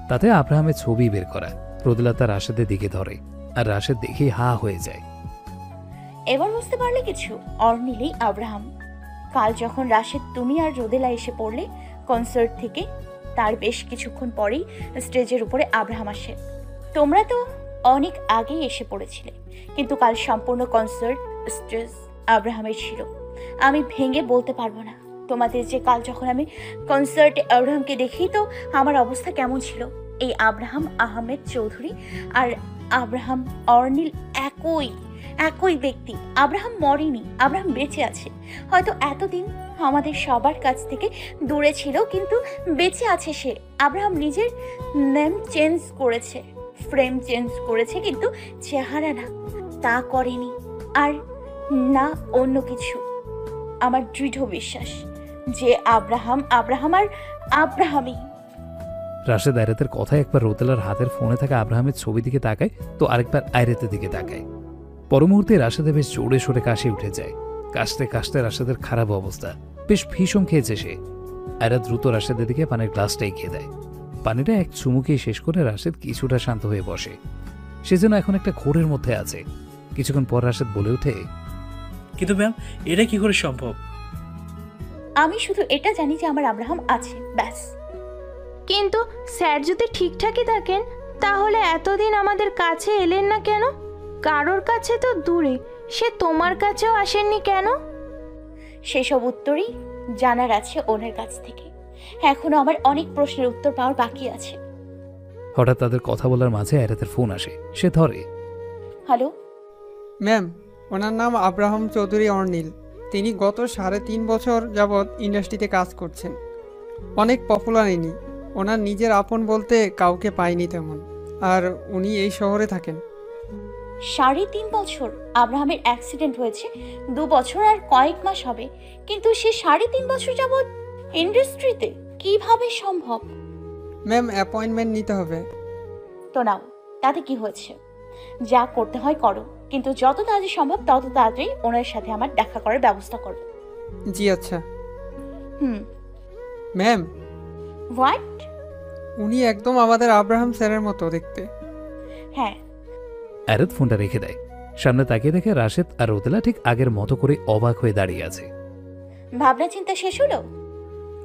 তাতে আব্রাহামের ছবি বের করা। রোদেলা তার রাশেদের দিকে ধরে। আর রাশেদ দেখেই হা হয়ে যায়। এবার বুঝতে পারলে কিছু। অর্নিলেই আব্রাহাম। কাল যখন রাশেদ, তুমি আর রোদেলা এসে পড়লে কনসার্ট থেকে, তার বেশ কিছুক্ষণ পরেই স্টেজের উপরে আব্রাহাম আসে। তোমরা তো অনেক আগেই এসে পড়েছিলে, কিন্তু কাল সম্পূর্ণ কনসার্ট স্টেজ আব্রাহামের ছিল। আমি ভেঙে বলতে পারব না। তোমাদের যে কাল যখন আমি কনসার্টে আব্রাহামকে দেখি, তো আমার অবস্থা কেমন ছিল? এই আব্রাহাম, আহমেদ চৌধুরী আর আব্রাহাম অর্নিল একই একই ব্যক্তি। আব্রাহাম মরেনি, আব্রাহাম বেঁচে আছে। হয়তো এতদিন আমাদের সবার কাছ থেকে দূরে ছিল, কিন্তু বেঁচে আছে সে। আব্রাহাম নিজের নেম চেঞ্জ করেছে, ফ্রেম চেঞ্জ করেছে, কিন্তু চেহারা না, তা করেনি। আর না অন্য কিছু। আমার দৃঢ় বিশ্বাস যে আব্রাহাম আব্রাহাম আর আব্রাহামই। রাশেদ আয়রাতের কথায় একবার রোদেলার হাতের ফোনে থাকা আব্রাহামের ছবি দিকে তাকায়, তো আরেকবার আয়রাতের দিকে তাকায়। পর মুহূর্তে রাশেদে বেশ জোরে সোরে কাশি উঠে যায়। কাশতে কাশতে রাশেদের খারাপ অবস্থা। বেশ ভীষণ খেয়েছে সে। আয়রা দ্রুত রাশেদের দিকে পানির গ্লাসটা এগিয়ে দেয়। পানিটা এক চুমুকেই শেষ করে রাশেদ কিছুটা শান্ত হয়ে বসে। সে যেন এখন একটা ঘোরের মধ্যে আছে। কিছুক্ষণ পর রাশেদ বলে ওঠে কিন্তু ম্যাম এটা কি করে সম্ভব? আমি শুধু এটা জানি যে আমার আব্রাহাম আছে ব্যাস। কিন্তু স্যার যদি ঠিকঠাকই থাকেন তাহলে এতদিন আমাদের কাছে এলেন না কেন? কারোর কাছে তো দূরে সে তোমার কাছেও আসেননি কেন? সেসব উত্তরই জানার আছে ওনার কাছ থেকে। এখনও আমার অনেক প্রশ্নের উত্তর পাওয়ার বাকি আছে। হঠাৎ তাদের কথা বলার মাঝে আয়রাতের ফোন আসে। সে ধরে হ্যালো? ম্যাম ওনার নাম আব্রাহাম চৌধুরী অর্নিল। তিনি গত সাড়ে তিন বছর যাবৎ ইন্ডাস্ট্রিতে কাজ করছেন। অনেক পপুলার ইনি। ওনার নিজের আপন বলতে কাউকে পায়নি তেমন। আর উনি এই শহরে থাকেন। সাড়ে তিন বছর আব্রাহামের অ্যাক্সিডেন্ট হয়েছে। দু বছর আর কয়েক মাস হবে। কিন্তু সে সাড়ে তিন বছর যাবৎ ইন্ডাস্ট্রিতে কীভাবে সম্ভব? ম্যাম অ্যাপয়েন্টমেন্ট নিতে হবে। তো নাও তাতে কি হয়েছে? যা করতে হয় করো। কিন্তু যত তাড়াতাড়ি সম্ভব তত তাড়াতাড়ি ওনার সাথে আমার দেখা করার ব্যবস্থা করো। জি আচ্ছা। হুম। ম্যাম হোয়াট উনি একদম আমাদের আব্রাহাম স্যারের মতো দেখতে। হ্যাঁ আয়রাত ফোনটা রেখে দেয়। সামনে তাকিয়ে দেখে রাশেদ আর রোদেলা ঠিক আগের মতো করে অবাক হয়ে দাঁড়িয়ে আছে। ভাবনা চিন্তা শেষ হলো?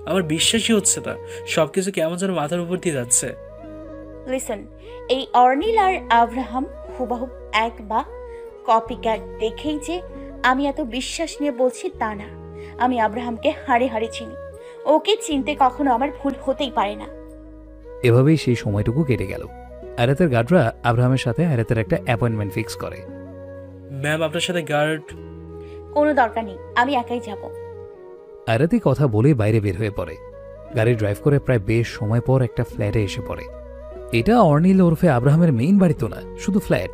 আমার বিশ্বাসই হচ্ছে না। সব কিছু কেমন যেন মাথার উপর দিয়ে যাচ্ছে। লিসন এই অর্নিল আর আব্রাহাম হুবাহু এক বা কপি ক্যাট দেখেই যে আমি এত বিশ্বাস নিয়ে বলছি তা না। আমি আব্রাহামকে হাড়ে হাড়ে চিনি। ওকে চিনতে কখনো আমার ভুল হতেই পারে না। এভাবেই সেই সময়টুকু কেটে গেল। আয়রাতের গার্ডরা আব্রাহামের সাথে আয়রাতের একটা অ্যাপয়েন্টমেন্ট ফিক্স করে। ম্যাম আপনার সাথে গার্ড? কোনো দরকার নেই আমি একাই যাব। আয়রাতি কথা বলে বাইরে বের হয়ে পড়ে। গাড়ি ড্রাইভ করে প্রায় বেশ সময় পর একটা ফ্ল্যাটে এসে পড়ে। এটা অর্নিল ওরফে আব্রাহামের মেইন বাড়ি তো না শুধু ফ্ল্যাট।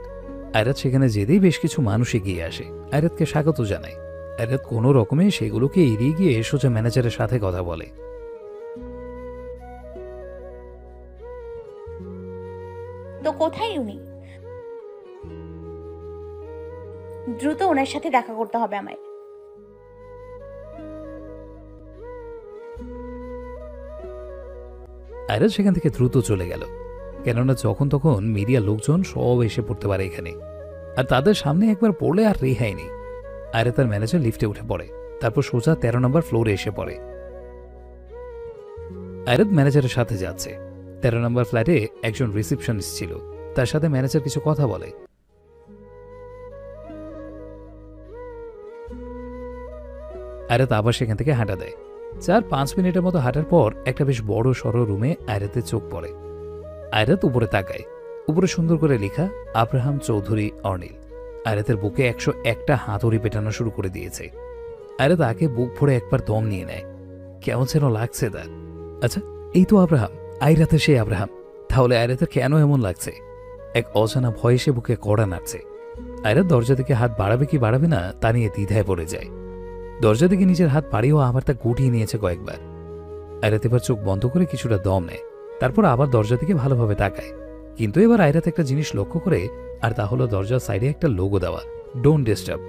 আয়রাত সেখানে যেতেই বেশ কিছু মানুষ এগিয়ে আসে। আয়রাতকে স্বাগত জানায়। আয়রাত কোনো রকমে সেগুলোকে এড়িয়ে গিয়ে সোজা ম্যানেজারের সাথে কথা বলে। তো কোথায় উনি? দ্রুত ওনার সাথে দেখা করতে হবে আমায়। আয়রাত সেখান থেকে দ্রুত চলে গেল। কেননা যখন তখন মিডিয়া লোকজন সব এসে পড়তে পারে এখানে। আর তাদের সামনে একবার পড়লে আর রেহাই নেই। আয়রা তার ম্যানেজার লিফটে উঠে পড়ে। তারপর সোজা তেরো নম্বর ফ্লোরে এসে পড়ে। আয়রাত ম্যানেজারের সাথে যাচ্ছে। তেরো নম্বর ফ্ল্যাটে একজন রিসিপশনিস্ট ছিল। তার সাথে ম্যানেজার কিছু কথা বলে। আয়রাত আবার সেখান থেকে হাঁটা দেয়। চার পাঁচ মিনিটের মতো হাঁটার পর একটা বেশ বড় সড়ো রুমে আয়রাতের চোখ পড়ে। আয়রাত উপরে তাকায়। উপরে সুন্দর করে লেখা, আব্রাহাম চৌধুরী অনিল। আয়রাতের বুকে একশো একটা হাতুড়ি পেটানো শুরু করে দিয়েছে। আয়রাত আগে বুক ভরে একবার দম নিয়ে নেয়। কেমন যেন লাগছে তার। আচ্ছা এই তো আব্রাহাম। আয়রাতের সেই আব্রাহাম। তাহলে আয়রাতের কেন এমন লাগছে? এক অজানা ভয় সে বুকে কড়া নাড়ছে। আয়রাত দরজা থেকে হাত বাড়াবে কি বাড়াবে না, তা নিয়ে দ্বিধায় পড়ে যায়। দরজা থেকে নিজের হাত বাড়িয়েও আবার তা গুটিয়ে নিয়েছে কয়েকবার। আয়রাত এবার চোখ বন্ধ করে কিছুটা দম নেয়, তারপর আবার দরজা থেকে ভালোভাবে তাকায়। কিন্তু এবার আয়রাত একটা জিনিস লক্ষ্য করে, আর তা হলো দরজার সাইডে একটা লোগো দেওয়া ডোন্ট ডিস্টার্ব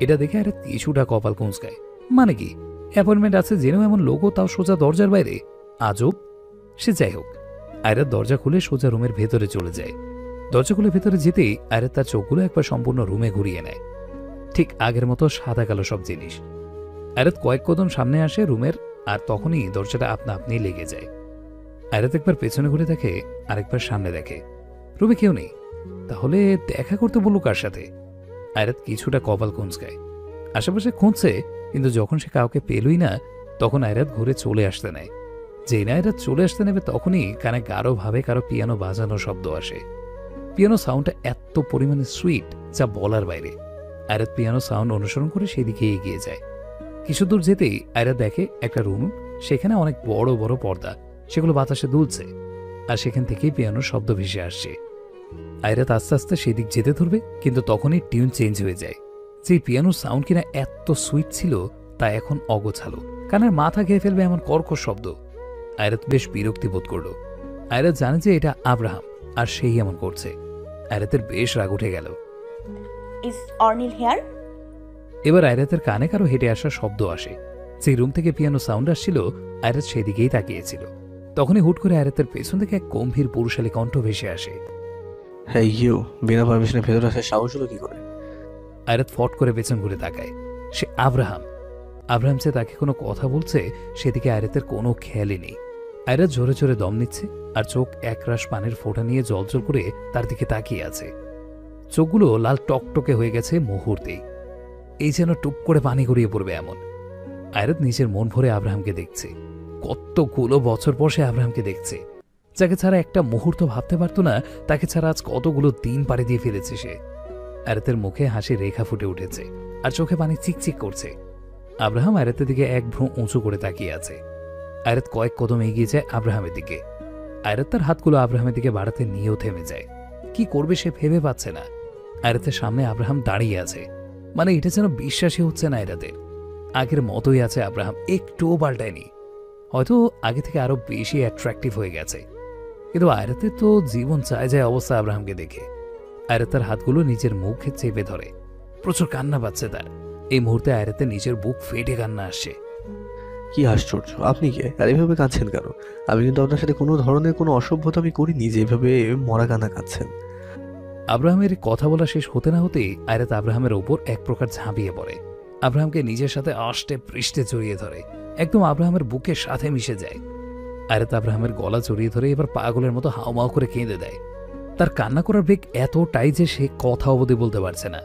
এটা দেখে আয়রাত কিছুটা কপাল কুঁচকায়। মানে কি? অ্যাপয়েন্টমেন্ট আছে জেনেও এমন লোগো, তাও সোজা দরজার বাইরে? আজব! সে যাই হোক আয়রাত দরজা খুলে সোজা রুমের ভেতরে চলে যায়। দরজা খুলে ভেতরে যেতেই আয়রাত তার চোখগুলো একবার সম্পূর্ণ রুমে ঘুরিয়ে নেয়। ঠিক আগের মতো সাদা কালো সব জিনিস। আয়রাত কয়েক কদম সামনে আসে রুমের, আর তখনই দরজাটা আপনা আপনি লেগে যায়। আয়রাত একবার পেছনে ঘুরে দেখে, আরেকবার সামনে দেখে। রুমে কেউ নেই। তাহলে দেখা করতে বলল কার সাথে? আয়রাত কিছুটা কপাল কুঁচকায়। আশেপাশে খুঁজছে, কিন্তু যখন সে কাউকে পেলই না, তখন আয়রাত ঘুরে চলে আসতে নেয়। যেই না আয়রাত চলে আসতে নেবে তখনই কানে গাঢ়ভাবে কারও পিয়ানো বাজানো শব্দ আসে। পিয়ানো সাউন্ডটা এত পরিমাণে সুইট যা বলার বাইরে। আয়রাত পিয়ানো সাউন্ড অনুসরণ করে সেদিকে এগিয়ে যায়। কিছু দূর যেতেই আয়রা দেখে একটা রুম সেখানে অনেক বড় বড় পর্দা, সেগুলো বাতাসে দুলছে। আর সেখান থেকেই পিয়ানোর শব্দ ভেসে আসছে। আয়রাত আস্তে আস্তে সেদিক যেতে ধরবে, কিন্তু তখনই টিউন চেঞ্জ হয়ে যায়। যে পিয়ানোর সাউন্ড কিনা এত সুইট ছিল, তা এখন অগোছালো। কানের মাথা খেয়ে ফেলবে এমন কর্কশ শব্দ। আয়রাত বেশ বিরক্তি বোধ করল। আয়রাত জানে যে এটা আব্রাহাম আর সেই এমন করছে। আয়রাতের বেশ রাগ উঠে গেল। Is Arnil here? এবার আয়রাতের কানে কারও হেঁটে আসার শব্দ আসে। সেই রুম থেকে পিয়ানো সাউন্ড আসছিল আয়রাত সেদিকেই তাকিয়েছিল। তখনই হুট করে আয়রাতের পেছন থেকে এক গম্ভীর পুরুষালী কণ্ঠ ভেসে আসে। হ্যাঁ ইউ বিনা পারমিশনে ভেতরে আসার সাহস হলো কি করে? আয়রাত ফট করে পেছন ঘুরে তাকায়। সে আব্রাহাম আব্রাহাম যে তাকে কোনো কথা বলছে, সেদিকে আয়রাতের কোনো খেয়ালই নেই। আয়রাত জোরে জোরে দম নিচ্ছে আর চোখ একরাশ পানির ফোঁটা নিয়ে জলজল করে তার দিকে তাকিয়ে আছে। চোখগুলো লাল টকটকে হয়ে গেছে মুহূর্তেই। এই যেন টুপ করে পানি গড়িয়ে পড়বে এমন। আয়রাত নিজের মন ভরে আব্রাহামকে দেখছে। কতগুলো বছর পর সে আব্রাহামকে দেখছে। যাকে ছাড়া একটা মুহূর্ত ভাবতে পারতো না, তাকে ছাড়া আজ কতগুলো দিন পাড়ি দিয়ে ফেলেছে সে। আয়রাতের মুখে হাসি রেখা ফুটে উঠেছে আর চোখে পানি চিকচিক করছে। আব্রাহাম আয়রাতের দিকে এক ভ্রু উঁচু করে তাকিয়ে আছে। আয়রাত কয়েক কদম এগিয়ে যায় আব্রাহামের দিকে। আয়রাত তার হাতগুলো আব্রাহামের দিকে বাড়াতে নিয়েও থেমে যায়। কি করবে সে ভেবে পাচ্ছে না। আয়রাতের সামনে আব্রাহাম দাঁড়িয়ে আছে। মানে এটা যেন বিশ্বাসই হচ্ছে না এরাদের। আগের মতোই আছে আব্রাহাম, একটুও পাল্টায়নি। হয়তো আগে থেকে আরও বেশি অ্যাট্রাকটিভ হয়ে গেছে। কিন্তু আয়রাতের তো জীবন চায় যায় অবস্থা আব্রাহামকে দেখে। আয়রাত তার হাতগুলো নিজের মুখে চেপে ধরে। প্রচুর কান্না পাচ্ছে তার। এই মুহূর্তে আয়রাতে নিজের বুক ফেটে কান্না আসে। কি আশ্চর্য আপনি কে? আর এভাবে কাঁদছেন কেন? আমি কিন্তু আপনার সাথে কোনো ধরনের কোনো অসভ্যতা আমি করিনি যে এভাবে মরা কান্না কাঁদছেন। আব্রাহামের কথা বলা শেষ হতে না হতেই আয়রাত আব্রাহামের ওপর এক প্রকার ঝাঁপিয়ে পড়ে। আব্রাহামকে নিজের সাথে আষ্টে পৃষ্ঠে জড়িয়ে ধরে। একদম আব্রাহামের বুকের সাথে মিশে যায়। আরে তা আব্রাহামের গলা জড়িয়ে ধরে এবার পাগলের মতো হাওমাও করে কেঁদে দেয়। তার কান্না করার বেগ এতটাই যে সে কথা অবধি বলতে পারছে না।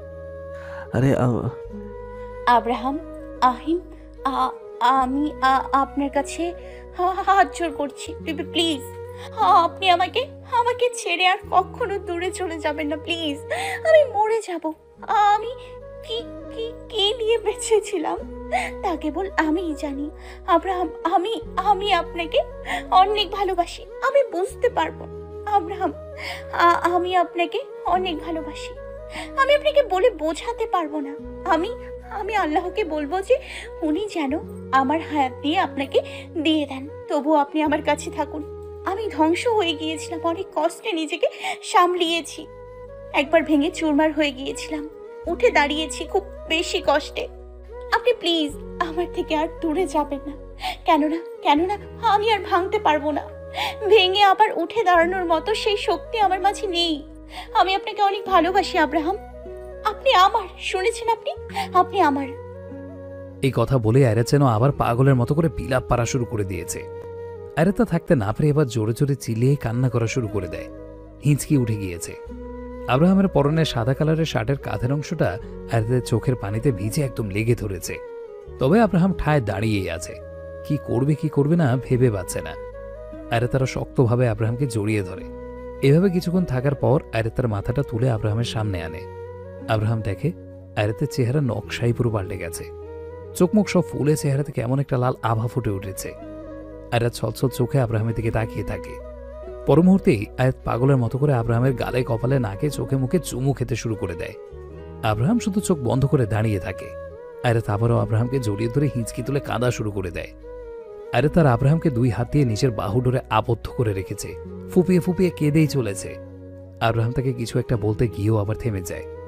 আরে আব্রাহাম, আহিম আমি আপনার কাছে হাত জোর করছি। প্লিজ। আপনি আমাকে আমাকে ছেড়ে আর কখনো দূরে চলে যাবেন না, প্লিজ। আমি মরে যাব। আমি কি কি কি নিয়ে বেঁচেছিলাম? তা কেবল আমিই জানি। আব্রাহাম, আমি আমি আপনাকে অনেক ভালোবাসি। আমি বুঝতে পারব। আব্রাহাম আমি আপনাকে অনেক ভালোবাসি। আমি আপনাকে বলে বোঝাতে পারব না। আমি আমি আল্লাহকে বলব যে উনি যেন আমার হায়াত দিয়ে আপনাকে দিয়ে দেন। তবু আপনি আমার কাছে থাকুন। আমি ধ্বংস হয়ে গিয়েছিলাম, অনেক কষ্টে নিজেকে সামলিয়েছি। একবার ভেঙে চুরমার হয়ে গিয়েছিলাম, উঠে দাঁড়িয়েছি খুব বেশি কষ্টে। আপনি প্লিজ আমার থেকে আর দূরে যাবেন না। কেননা কেননা আমি আর ভাঙতে পারব না। ভেঙে আবার উঠে দাঁড়ানোর মতো সেই শক্তি আমার মাঝে নেই। আমি আপনাকে অনেক ভালোবাসি, আব্রাহাম। আপনি আমার, শুনেছেন আপনি? আপনি আমার। এই কথা বলে আয়রা যেন আবার পাগলের মতো করে বিলাপ পারা শুরু করে দিয়েছে। আয়রাতা থাকতে না পেরে এবার জোরে জোরে চিলিয়ে কান্না করা শুরু করে দেয়। হিঁচকি উঠে গিয়েছে। আব্রাহামের পরনে সাদা কালারের শার্টের কাঁধের অংশটা আয়রাতের চোখের পানিতে ভিজে একদম লেগে ধরেছে। তবে আব্রাহাম ঠায় দাঁড়িয়েই আছে। কি করবে কি করবে না ভেবে পাচ্ছে না। আরে তারা শক্তভাবে আব্রাহামকে জড়িয়ে ধরে। এভাবে কিছুক্ষণ থাকার পর আরে তার মাথাটা তুলে আব্রাহামের সামনে আনে। আব্রাহাম দেখে আয়রাতের চেহারা নকশাই পুরো পাল্টে গেছে। চোখমুখ সব ফুলে চেহারাতে কেমন একটা লাল আভা ফুটে উঠেছে। আয়াত ছলছল চোখে আব্রাহামের দিকে তাকিয়ে থাকে। পর মুহূর্তেই আয়াত পাগলের মতো করে আব্রাহামের গালে, কপালে, নাকে, চোখে, মুখে চুমু খেতে শুরু করে দেয়। আব্রাহাম শুধু চোখ বন্ধ করে দাঁড়িয়ে থাকে। আয়াত আবারও আব্রাহামকে জড়িয়ে ধরে হিঁচকি তুলে কাঁদা শুরু করে দেয়। আরে তার আব্রাহামকে দুই হাত দিয়ে নিজের বাহু ডোরে আবদ্ধ করে রেখেছে। ফুপিয়ে ফুপিয়ে কেঁদেই চলেছে। আব্রাহাম তাকে কিছু একটা বলতে গিয়েও আবার থেমে যায়।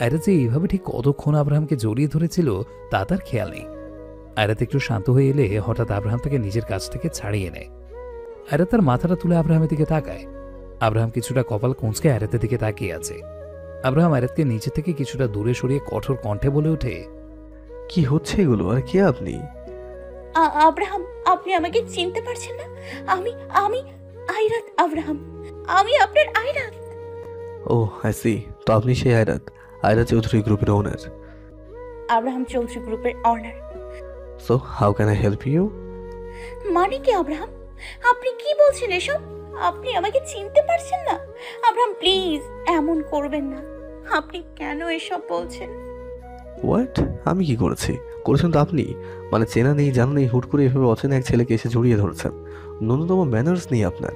আয়রা যে এইভাবে ঠিক কতক্ষণ আব্রাহামকে জড়িয়ে ধরেছিল তা তার খেয়াল নেই। আয়রাত একটু শান্ত হয়ে এলে হঠাৎ আব্রাহাম তাকে নিজের কাছ থেকে ছাড়িয়ে নেয়। আয়রাত তার মাথাটা তুলে আব্রাহামের দিকে তাকায়। আব্রাহাম কিছুটা কপাল কোঁচকে আয়রাতের দিকে তাকিয়ে আছে। আব্রাহাম আয়রাতকে নিচে থেকে কিছুটা দূরে সরিয়ে কঠোর কণ্ঠে বলে ওঠে কি হচ্ছে এগুলো? আর কে আপনি? আব্রাহাম আপনি আমাকে চিনতে পারছেন না। আমি আমি আইরাত আব্রাহাম। আমি আপনার আইরাত। ও আই সি তো আপনি সেই আয়রাত আয়রা চৌধুরী গ্রুপের ওনার আব্রাহাম চৌধুরী গ্রুপের owner so how can I help you মানে কি আব্রাহাম? আপনি কি বলছেন এসব? আপনি আমাকে চিনতে পারছেন না। আব্রাহাম প্লিজ এমন করবেন না। আপনি কেন এসব বলছেন? হোয়াট আমি কি করেছি? করেছেন তো আপনি। মানে চেনা নেই জানা নেই হুট করে এভাবে অচেনা এক ছেলেকে এসে জড়িয়ে ধরেছেন। ন্যূনতম ম্যানার্স নেই আপনার।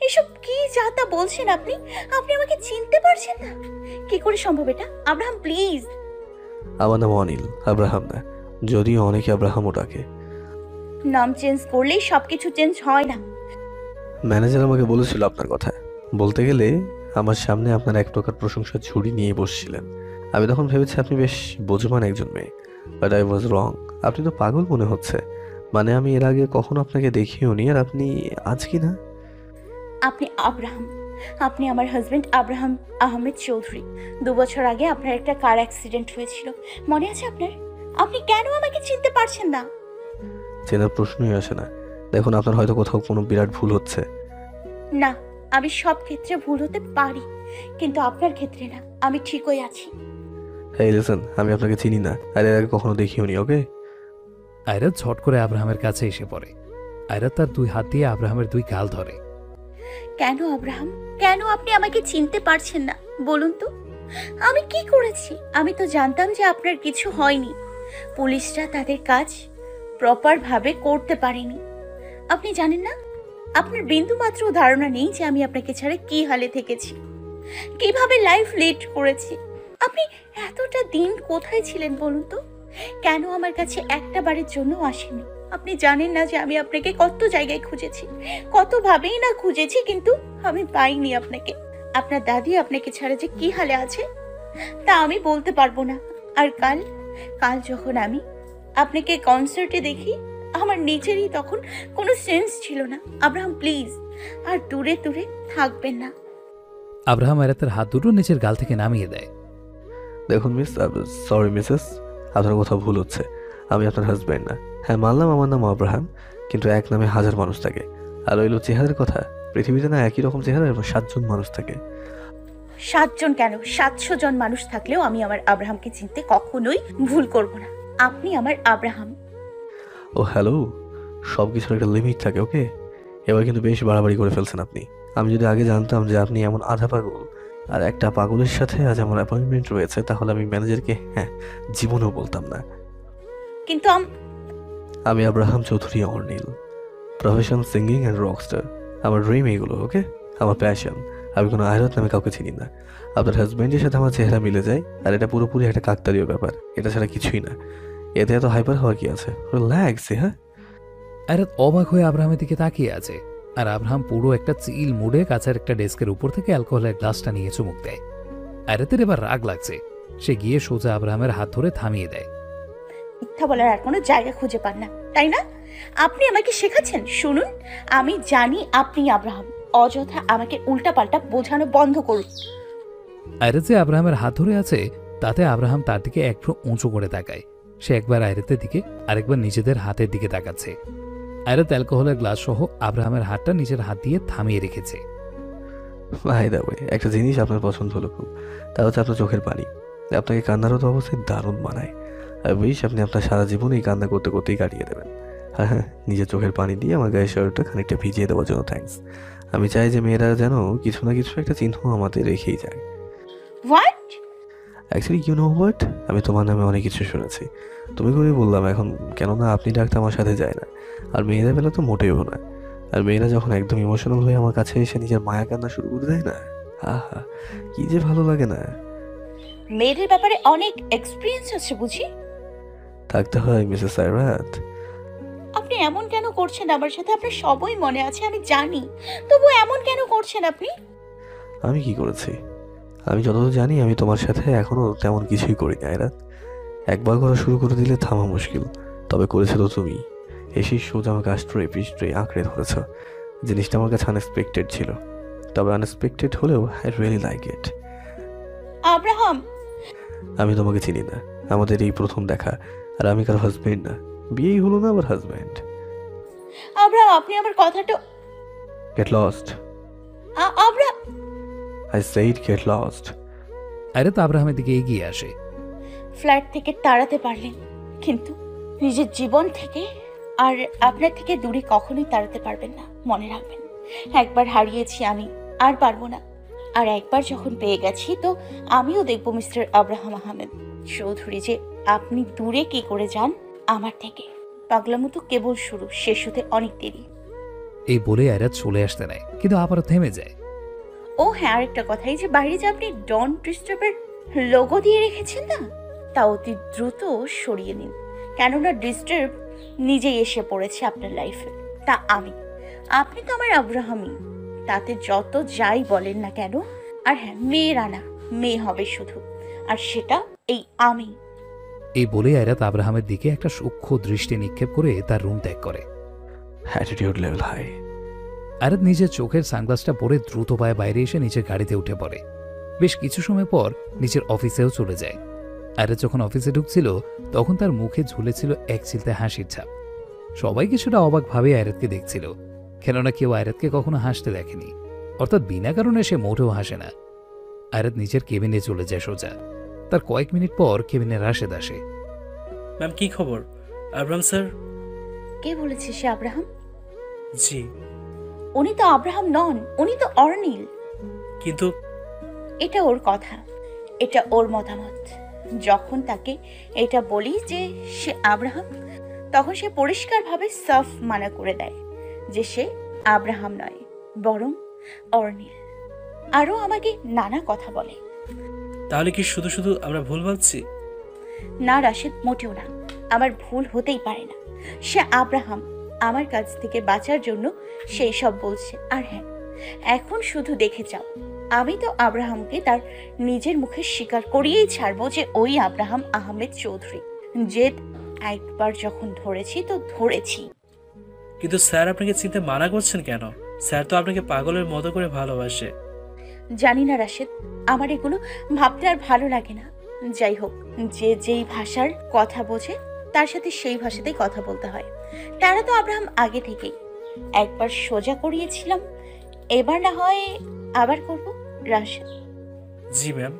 এসব কি যা তা বলছেন আপনি আপনি আমাকে চিনতে পারছেন না। কি করে সম্ভব এটা? Abraham please. আমার নাম অনিল আব্রাহাম না যদিও অনেকে আব্রাহামও ডাকে। নাম চেঞ্জ করলেই সবকিছু চেঞ্জ হয় না। ম্যানেজার আমাকে বলেছিল আপনার কথা বলতে গেলে আমার সামনে আপনার এক প্রকার প্রশংসা ঝুড়ি নিয়ে বসছিলেন। আমি তখন ভেবেছি আপনি বেশ বোঝমান একজন মেয়ে বাট আই ওয়াজ রং আপনি তো পাগল মনে হচ্ছে। মানে আমি এর আগে কখনো আপনাকে দেখিও নি আর আপনি আজ কি না? আপনি আব্রাহাম। আপনি আমার হাজব্যান্ড আব্রাহাম আহমেদ চৌধুরী। দু বছর আগে আপনার একটা কার অ্যাক্সিডেন্ট হয়েছিল। মনে আছে আপনার? আপনি কেন আমাকে চিনতে পারছেন না? চেনার প্রশ্নই আসে না। দেখুন আপনার হয়তো কোথাও কোনো বিরাট ভুল হচ্ছে। না আমি সব ক্ষেত্রে ভুল হতে পারি কিন্তু আপনার ক্ষেত্রে না। আমি ঠিকই আছি। হ্যাঁ লিসেন আমি আপনাকে চিনি না। আর এর আগে কখনো দেখিওনি ওকে আয়রাত ঝট করে আব্রাহামের কাছে এসে পড়ে। আয়রাত তার দুই হাত দিয়ে আব্রাহামের দুই গাল ধরে। কেন আব্রাহাম? কেন আপনি আমাকে চিনতে পারছেন না? বলুন তো। আমি কি করেছি? আমি তো জানতাম যে আপনার কিছু হয়নি। পুলিশরা তাদের কাজ প্রপারভাবে করতে পারেনি। আপনি জানেন না? আপনার বিন্দু মাত্র ধারণা নেই যে আমি আপনাকে ছাড়া কি হালে থেকেছি। কীভাবে লাইফ লিড করেছি? আপনি এতটা দিন কোথায় ছিলেন বলুন তো? কেন আমার কাছে একটা বারের জন্য আসেনি? আপনি জানেন না যে আমি আপনাকে কত জায়গায় খুঁজেছি। কতভাবেই না খুঁজেছি কিন্তু আমি পাইনি আপনাকে। আপনার দাদি আপনাকে ছাড়া যে কি হালে আছে তা আমি বলতে পারব না। আর কাল কাল যখন আমি আপনাকে কনসার্টে দেখি আমার নিজেরই তখন কোনো সেন্স ছিল না। আব্রাহাম প্লিজ আর দূরে দূরে থাকবেন না। আব্রাহাম আয়রাতের হাত দুটো নিচের গাল থেকে নামিয়ে দেয়। দেখুন মিস সরি মিসেস আপনার কথা ভুল হচ্ছে। আমি আপনার হাজব্যান্ড না। হ্যাঁ মানলাম আমার নাম আব্রাহাম কিন্তু এক নামে হাজার মানুষ থাকে। আর ওইলো চেহারার কথা? পৃথিবীতে না একই রকম চেহারা এবং সাতজন মানুষ থাকে। সাতজন কেন? সাতশো জন মানুষ থাকলেও আমি আমার আব্রাহামকে চিনতে কখনোই ভুল করব না। আপনি আমার আব্রাহাম। ও হ্যালো? সব কিছুর একটা লিমিট থাকে ওকে? এবার কিন্তু বেশ বাড়াবাড়ি করে ফেলছেন আপনি। আমি যদি আগে জানতাম যে আপনি এমন আধা পাগল আর একটা পাগলের সাথে আজ আমার অ্যাপয়েন্টমেন্ট রয়েছে তাহলে আমি ম্যানেজারকে হ্যাঁ জীবনেও বলতাম না। কিন্তু আম- Abraham Chowdhury Arnil profession singing and rockstar আমার ড্রিম এইগুলো ওকে আমার প্যাশন আমি কোনো আয়রত নামে কাউকে চিনি না। আপনার হাজব্যান্ডের সাথে আমার চেহারা মিলে যায়, আর এটা পুরোপুরি একটা কাকতালীয় ব্যাপার। এটা ছাড়া কিছুই না। এতে এত হাইপার হওয়ার কি আছে? রিল্যাক্স হ্যাঁ আয়রাত অবাক হয়ে আব্রাহামের দিকে তাকিয়ে আছে। আর আব্রাহাম পুরো একটা চিল মুড়ে কাছের একটা ডেস্কের উপর থেকে অ্যালকোহলের গ্লাসটা নিয়ে চুমুক দেয়। আয়রাতের এবার রাগ লাগছে। সে গিয়ে সোজা আব্রাহামের হাত ধরে থামিয়ে দেয়। মিথ্যা বলার আর কোনো জায়গা খুঁজে পান না তাই না? আপনি আমাকে শেখাচ্ছেন শুনুন। আমি জানি আপনি আব্রাহাম। অযথা আমাকে উল্টাপাল্টা বোঝানো বন্ধ করুন। আয়রাত যে আব্রাহামের হাত ধরে আছে তাতে আব্রাহাম তার দিকে এক ফ্রো উঁচু করে তাকায়। সে একবার আয়রাতের দিকে আরেকবার নিজেদের হাতের দিকে তাকাচ্ছে। আয়রাত অ্যালকোহলের গ্লাস সহ আব্রাহামের হাতটা নিজের হাত দিয়ে থামিয়ে রেখেছে। ভাই দা ওয়ে একটা জিনিস আপনার পছন্দ হলো খুব তা হচ্ছে আপনার চোখের পানি। আপনাকে কান্নারত অবস্থায় দারুণ মানায়। আর উইশ আপনি আপনার সারা জীবন এই কান্না করতে করতেই কাটিয়ে দেবেন। হ্যাঁ হ্যাঁ নিজের চোখের পানি দিয়ে আমার গায়ের শরীরটা খানিকটা ভিজিয়ে দেওয়ার জন্য থ্যাঙ্কস আমি চাই যে মেয়েরা যেন কিছু না কিছু একটা চিহ্ন আমাদের রেখেই যায়। What actually you know what আমি তোমার নামে অনেক কিছু শুনেছি। তুমি করে বললাম এখন কেননা আপনি ডাকতে আমার সাথে যায় না। আর মেয়েরা বেলা তো মোটেও না আর মেয়েরা যখন একদম ইমোশনাল হয়ে আমার কাছে এসে নিজের মায়া কান্না শুরু করে দেয় না? আহা কি যে ভালো লাগে না। মেয়েদের ব্যাপারে অনেক এক্সপিরিয়েন্স আছে বুঝি? থাকতে হয় মিসেস সাইরাত। আপনি এমন কেন করছেন আমার সাথে? আপনার সবই মনে আছে আমি জানি। তবু এমন কেন করছেন আপনি? আমি কি করেছি? আমি যতদূর জানি আমি তোমার সাথে এখনও তেমন কিছুই করিনি আয়রাত একবার করা শুরু করে দিলে থামা মুশকিল তবে করেছ তো তুমি। এসেই সোজা আমাকে আষ্ট্রে পিষ্ট্রে আঁকড়ে ধরেছ। জিনিসটা আমার কাছে আনএক্সপেক্টেড ছিল। তবে আনএক্সপেক্টেড হলেও I really like it Abraham! আমি তোমাকে চিনি না। আমাদের এই প্রথম দেখা। আর আমি কারও হাজব্যান্ড না। বিয়েই হলো না আমার হাজব্যান্ড আব্রাহাম আপনি আমার কথাটা গেট লস্ট আ- আব্রা I said get lost Ayrat আব্রাহামের দিকে এগিয়ে আসে। ফ্ল্যাট থেকে তাড়াতে পারলেন কিন্তু নিজের জীবন থেকে আর আপনার থেকে দূরে কখনোই তাড়াতে পারবেন না মনে রাখবেন। একবার হারিয়েছি আমি আর পারব না। আর একবার যখন পেয়ে গেছি তো আমিও দেখব মিস্টার আব্রাহাম আহমেদ চৌধুরী যে আপনি দূরে কি করে যান? আমার থেকে। পাগলামো তো কেবল শুরু শেষ হতে অনেক দেরি। এই বলে আয়রাত চলে আসতে নেয় কিন্তু আবারও থেমে যায়। ও হ্যাঁ আরেকটা কথা এই যে বাইরে যে আপনি ডন ডিস্টার্বের লোগো দিয়ে রেখেছেন না? তা অতি দ্রুত সরিয়ে নিন কেননা ডিস্টার্ব নিজেই এসে পড়েছে আপনার লাইফে। তা আমি আপনি তো আমার আব্রাহামই তাতে যত যাই বলেন না কেন আর হ্যাঁ মেয়েরা না মেয়ে হবে শুধু। আর সেটা এই আমি। এই বলে আয়রাত আব্রাহামের দিকে একটা সূক্ষ্ম দৃষ্টি নিক্ষেপ করে তার রুম ত্যাগ করে। অ্যাটিটিউড লেভেল হাই আয়রাত নিজের চোখের সানগ্লাসটা পরে দ্রুত পায়ে বাইরে এসে নিজের গাড়িতে উঠে পড়ে। বেশ কিছু সময় পর নিজের অফিসেও চলে যায়। আয়রাত যখন অফিসে ঢুকছিল তখন তার মুখে ঝুলেছিল এক চিলতে হাসির ছাপ। সবাই কিছুটা অবাকভাবে আয়রাতকে দেখছিল। কেননা কেউ আয়রাতকে কখনো হাসতে দেখেনি। অর্থাৎ বিনা কারণে সে মোটেও হাসে না। আয়রাত নিজের কেবিনে চলে যায় সোজা। তার কয়েক মিনিট পর কেবিনে রাশেদ আসে। ম্যাম কি খবর? Abram sir? কে বলেছে সে আব্রাহাম? জি। উনি তো আব্রাহাম নন উনি তো অর্নিল। কিন্তু এটা ওর কথা এটা ওর মতামত। যখন তাকে এটা বলি যে সে আব্রাহাম তখন সে পরিষ্কারভাবে সাফ মানা করে দেয় যে সে আব্রাহাম নয় বরং অর্নিল। আরও আমাকে নানা কথা বলে। তাহলে কি শুধু শুধু আমরা ভুল ভাবছি? না রাশেদ মোটেও না। আমার ভুল হতেই পারে না। সে আব্রাহাম আমার কাছ থেকে বাঁচার জন্য সেই সব বলছে। আর হ্যাঁ এখন শুধু দেখে যাও। আমি তো আব্রাহামকে তার নিজের মুখে স্বীকার করিয়েই ছাড়বো যে ওই আব্রাহাম আহমেদ চৌধুরী। জেদ একবার যখন ধরেছি তো ধরেছি। কিন্তু স্যার আপনাকে চিনতে মানা করছেন কেন? স্যার তো আপনাকে পাগলের মতো করে ভালোবাসে। জানি না রাশেদ আমার এগুলো ভাবতে আর ভালো লাগে না। যাই হোক যে যেই ভাষার কথা বোঝে তার সাথে সেই ভাষাতেই কথা বলতে হয়। তারা তো আব্রাহাম আগে থেকেই। একবার সোজা করিয়েছিলাম এবার না হয় আবার করব রাশেদ? জি ম্যাম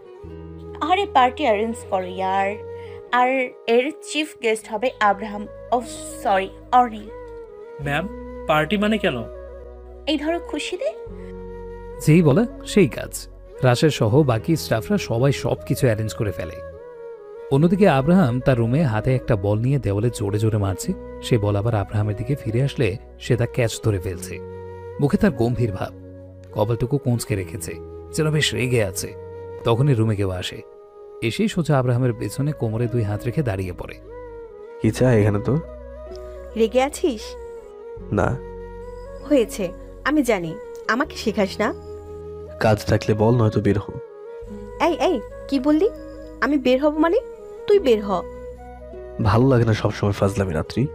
আরে পার্টি অ্যারেঞ্জ করো ইয়ার। আর এর চিফ গেস্ট হবে আব্রাহাম। ও সরি অর্নিল ম্যাম পার্টি মানে কেন? এই ধরো খুশিতে যেই বলে সেই কাজ। রাশের সহ বাকি স্টাফরা সবাই সব কিছু অ্যারেঞ্জ করে ফেলে। অন্যদিকে আব্রাহাম তার রুমে হাতে একটা বল নিয়ে দেওয়ালে জোরে জোরে মারছে। সে বল আবার আব্রাহামের দিকে ফিরে আসলে সে তা ক্যাচ ধরে ফেলছে। মুখে তার গম্ভীর ভাব। কপালটুকু কোঁচকে রেখেছে। যেন বেশ রেগে আছে। তখনই রুমে কেউ আসে। এসেই সোজা আব্রাহামের পেছনে কোমরে দুই হাত রেখে দাঁড়িয়ে পড়ে। কি চাই এখানে তো রেগে আছিস? না। হয়েছে। আমি জানি। আমাকে শেখাস না? কাজ থাকলে বল নয়তো বের হ। এই এই কি বললি? আমি বের হব মানে? তুই বের হ। ভালো লাগে না সবসময় ফাজলামি রাত্রি।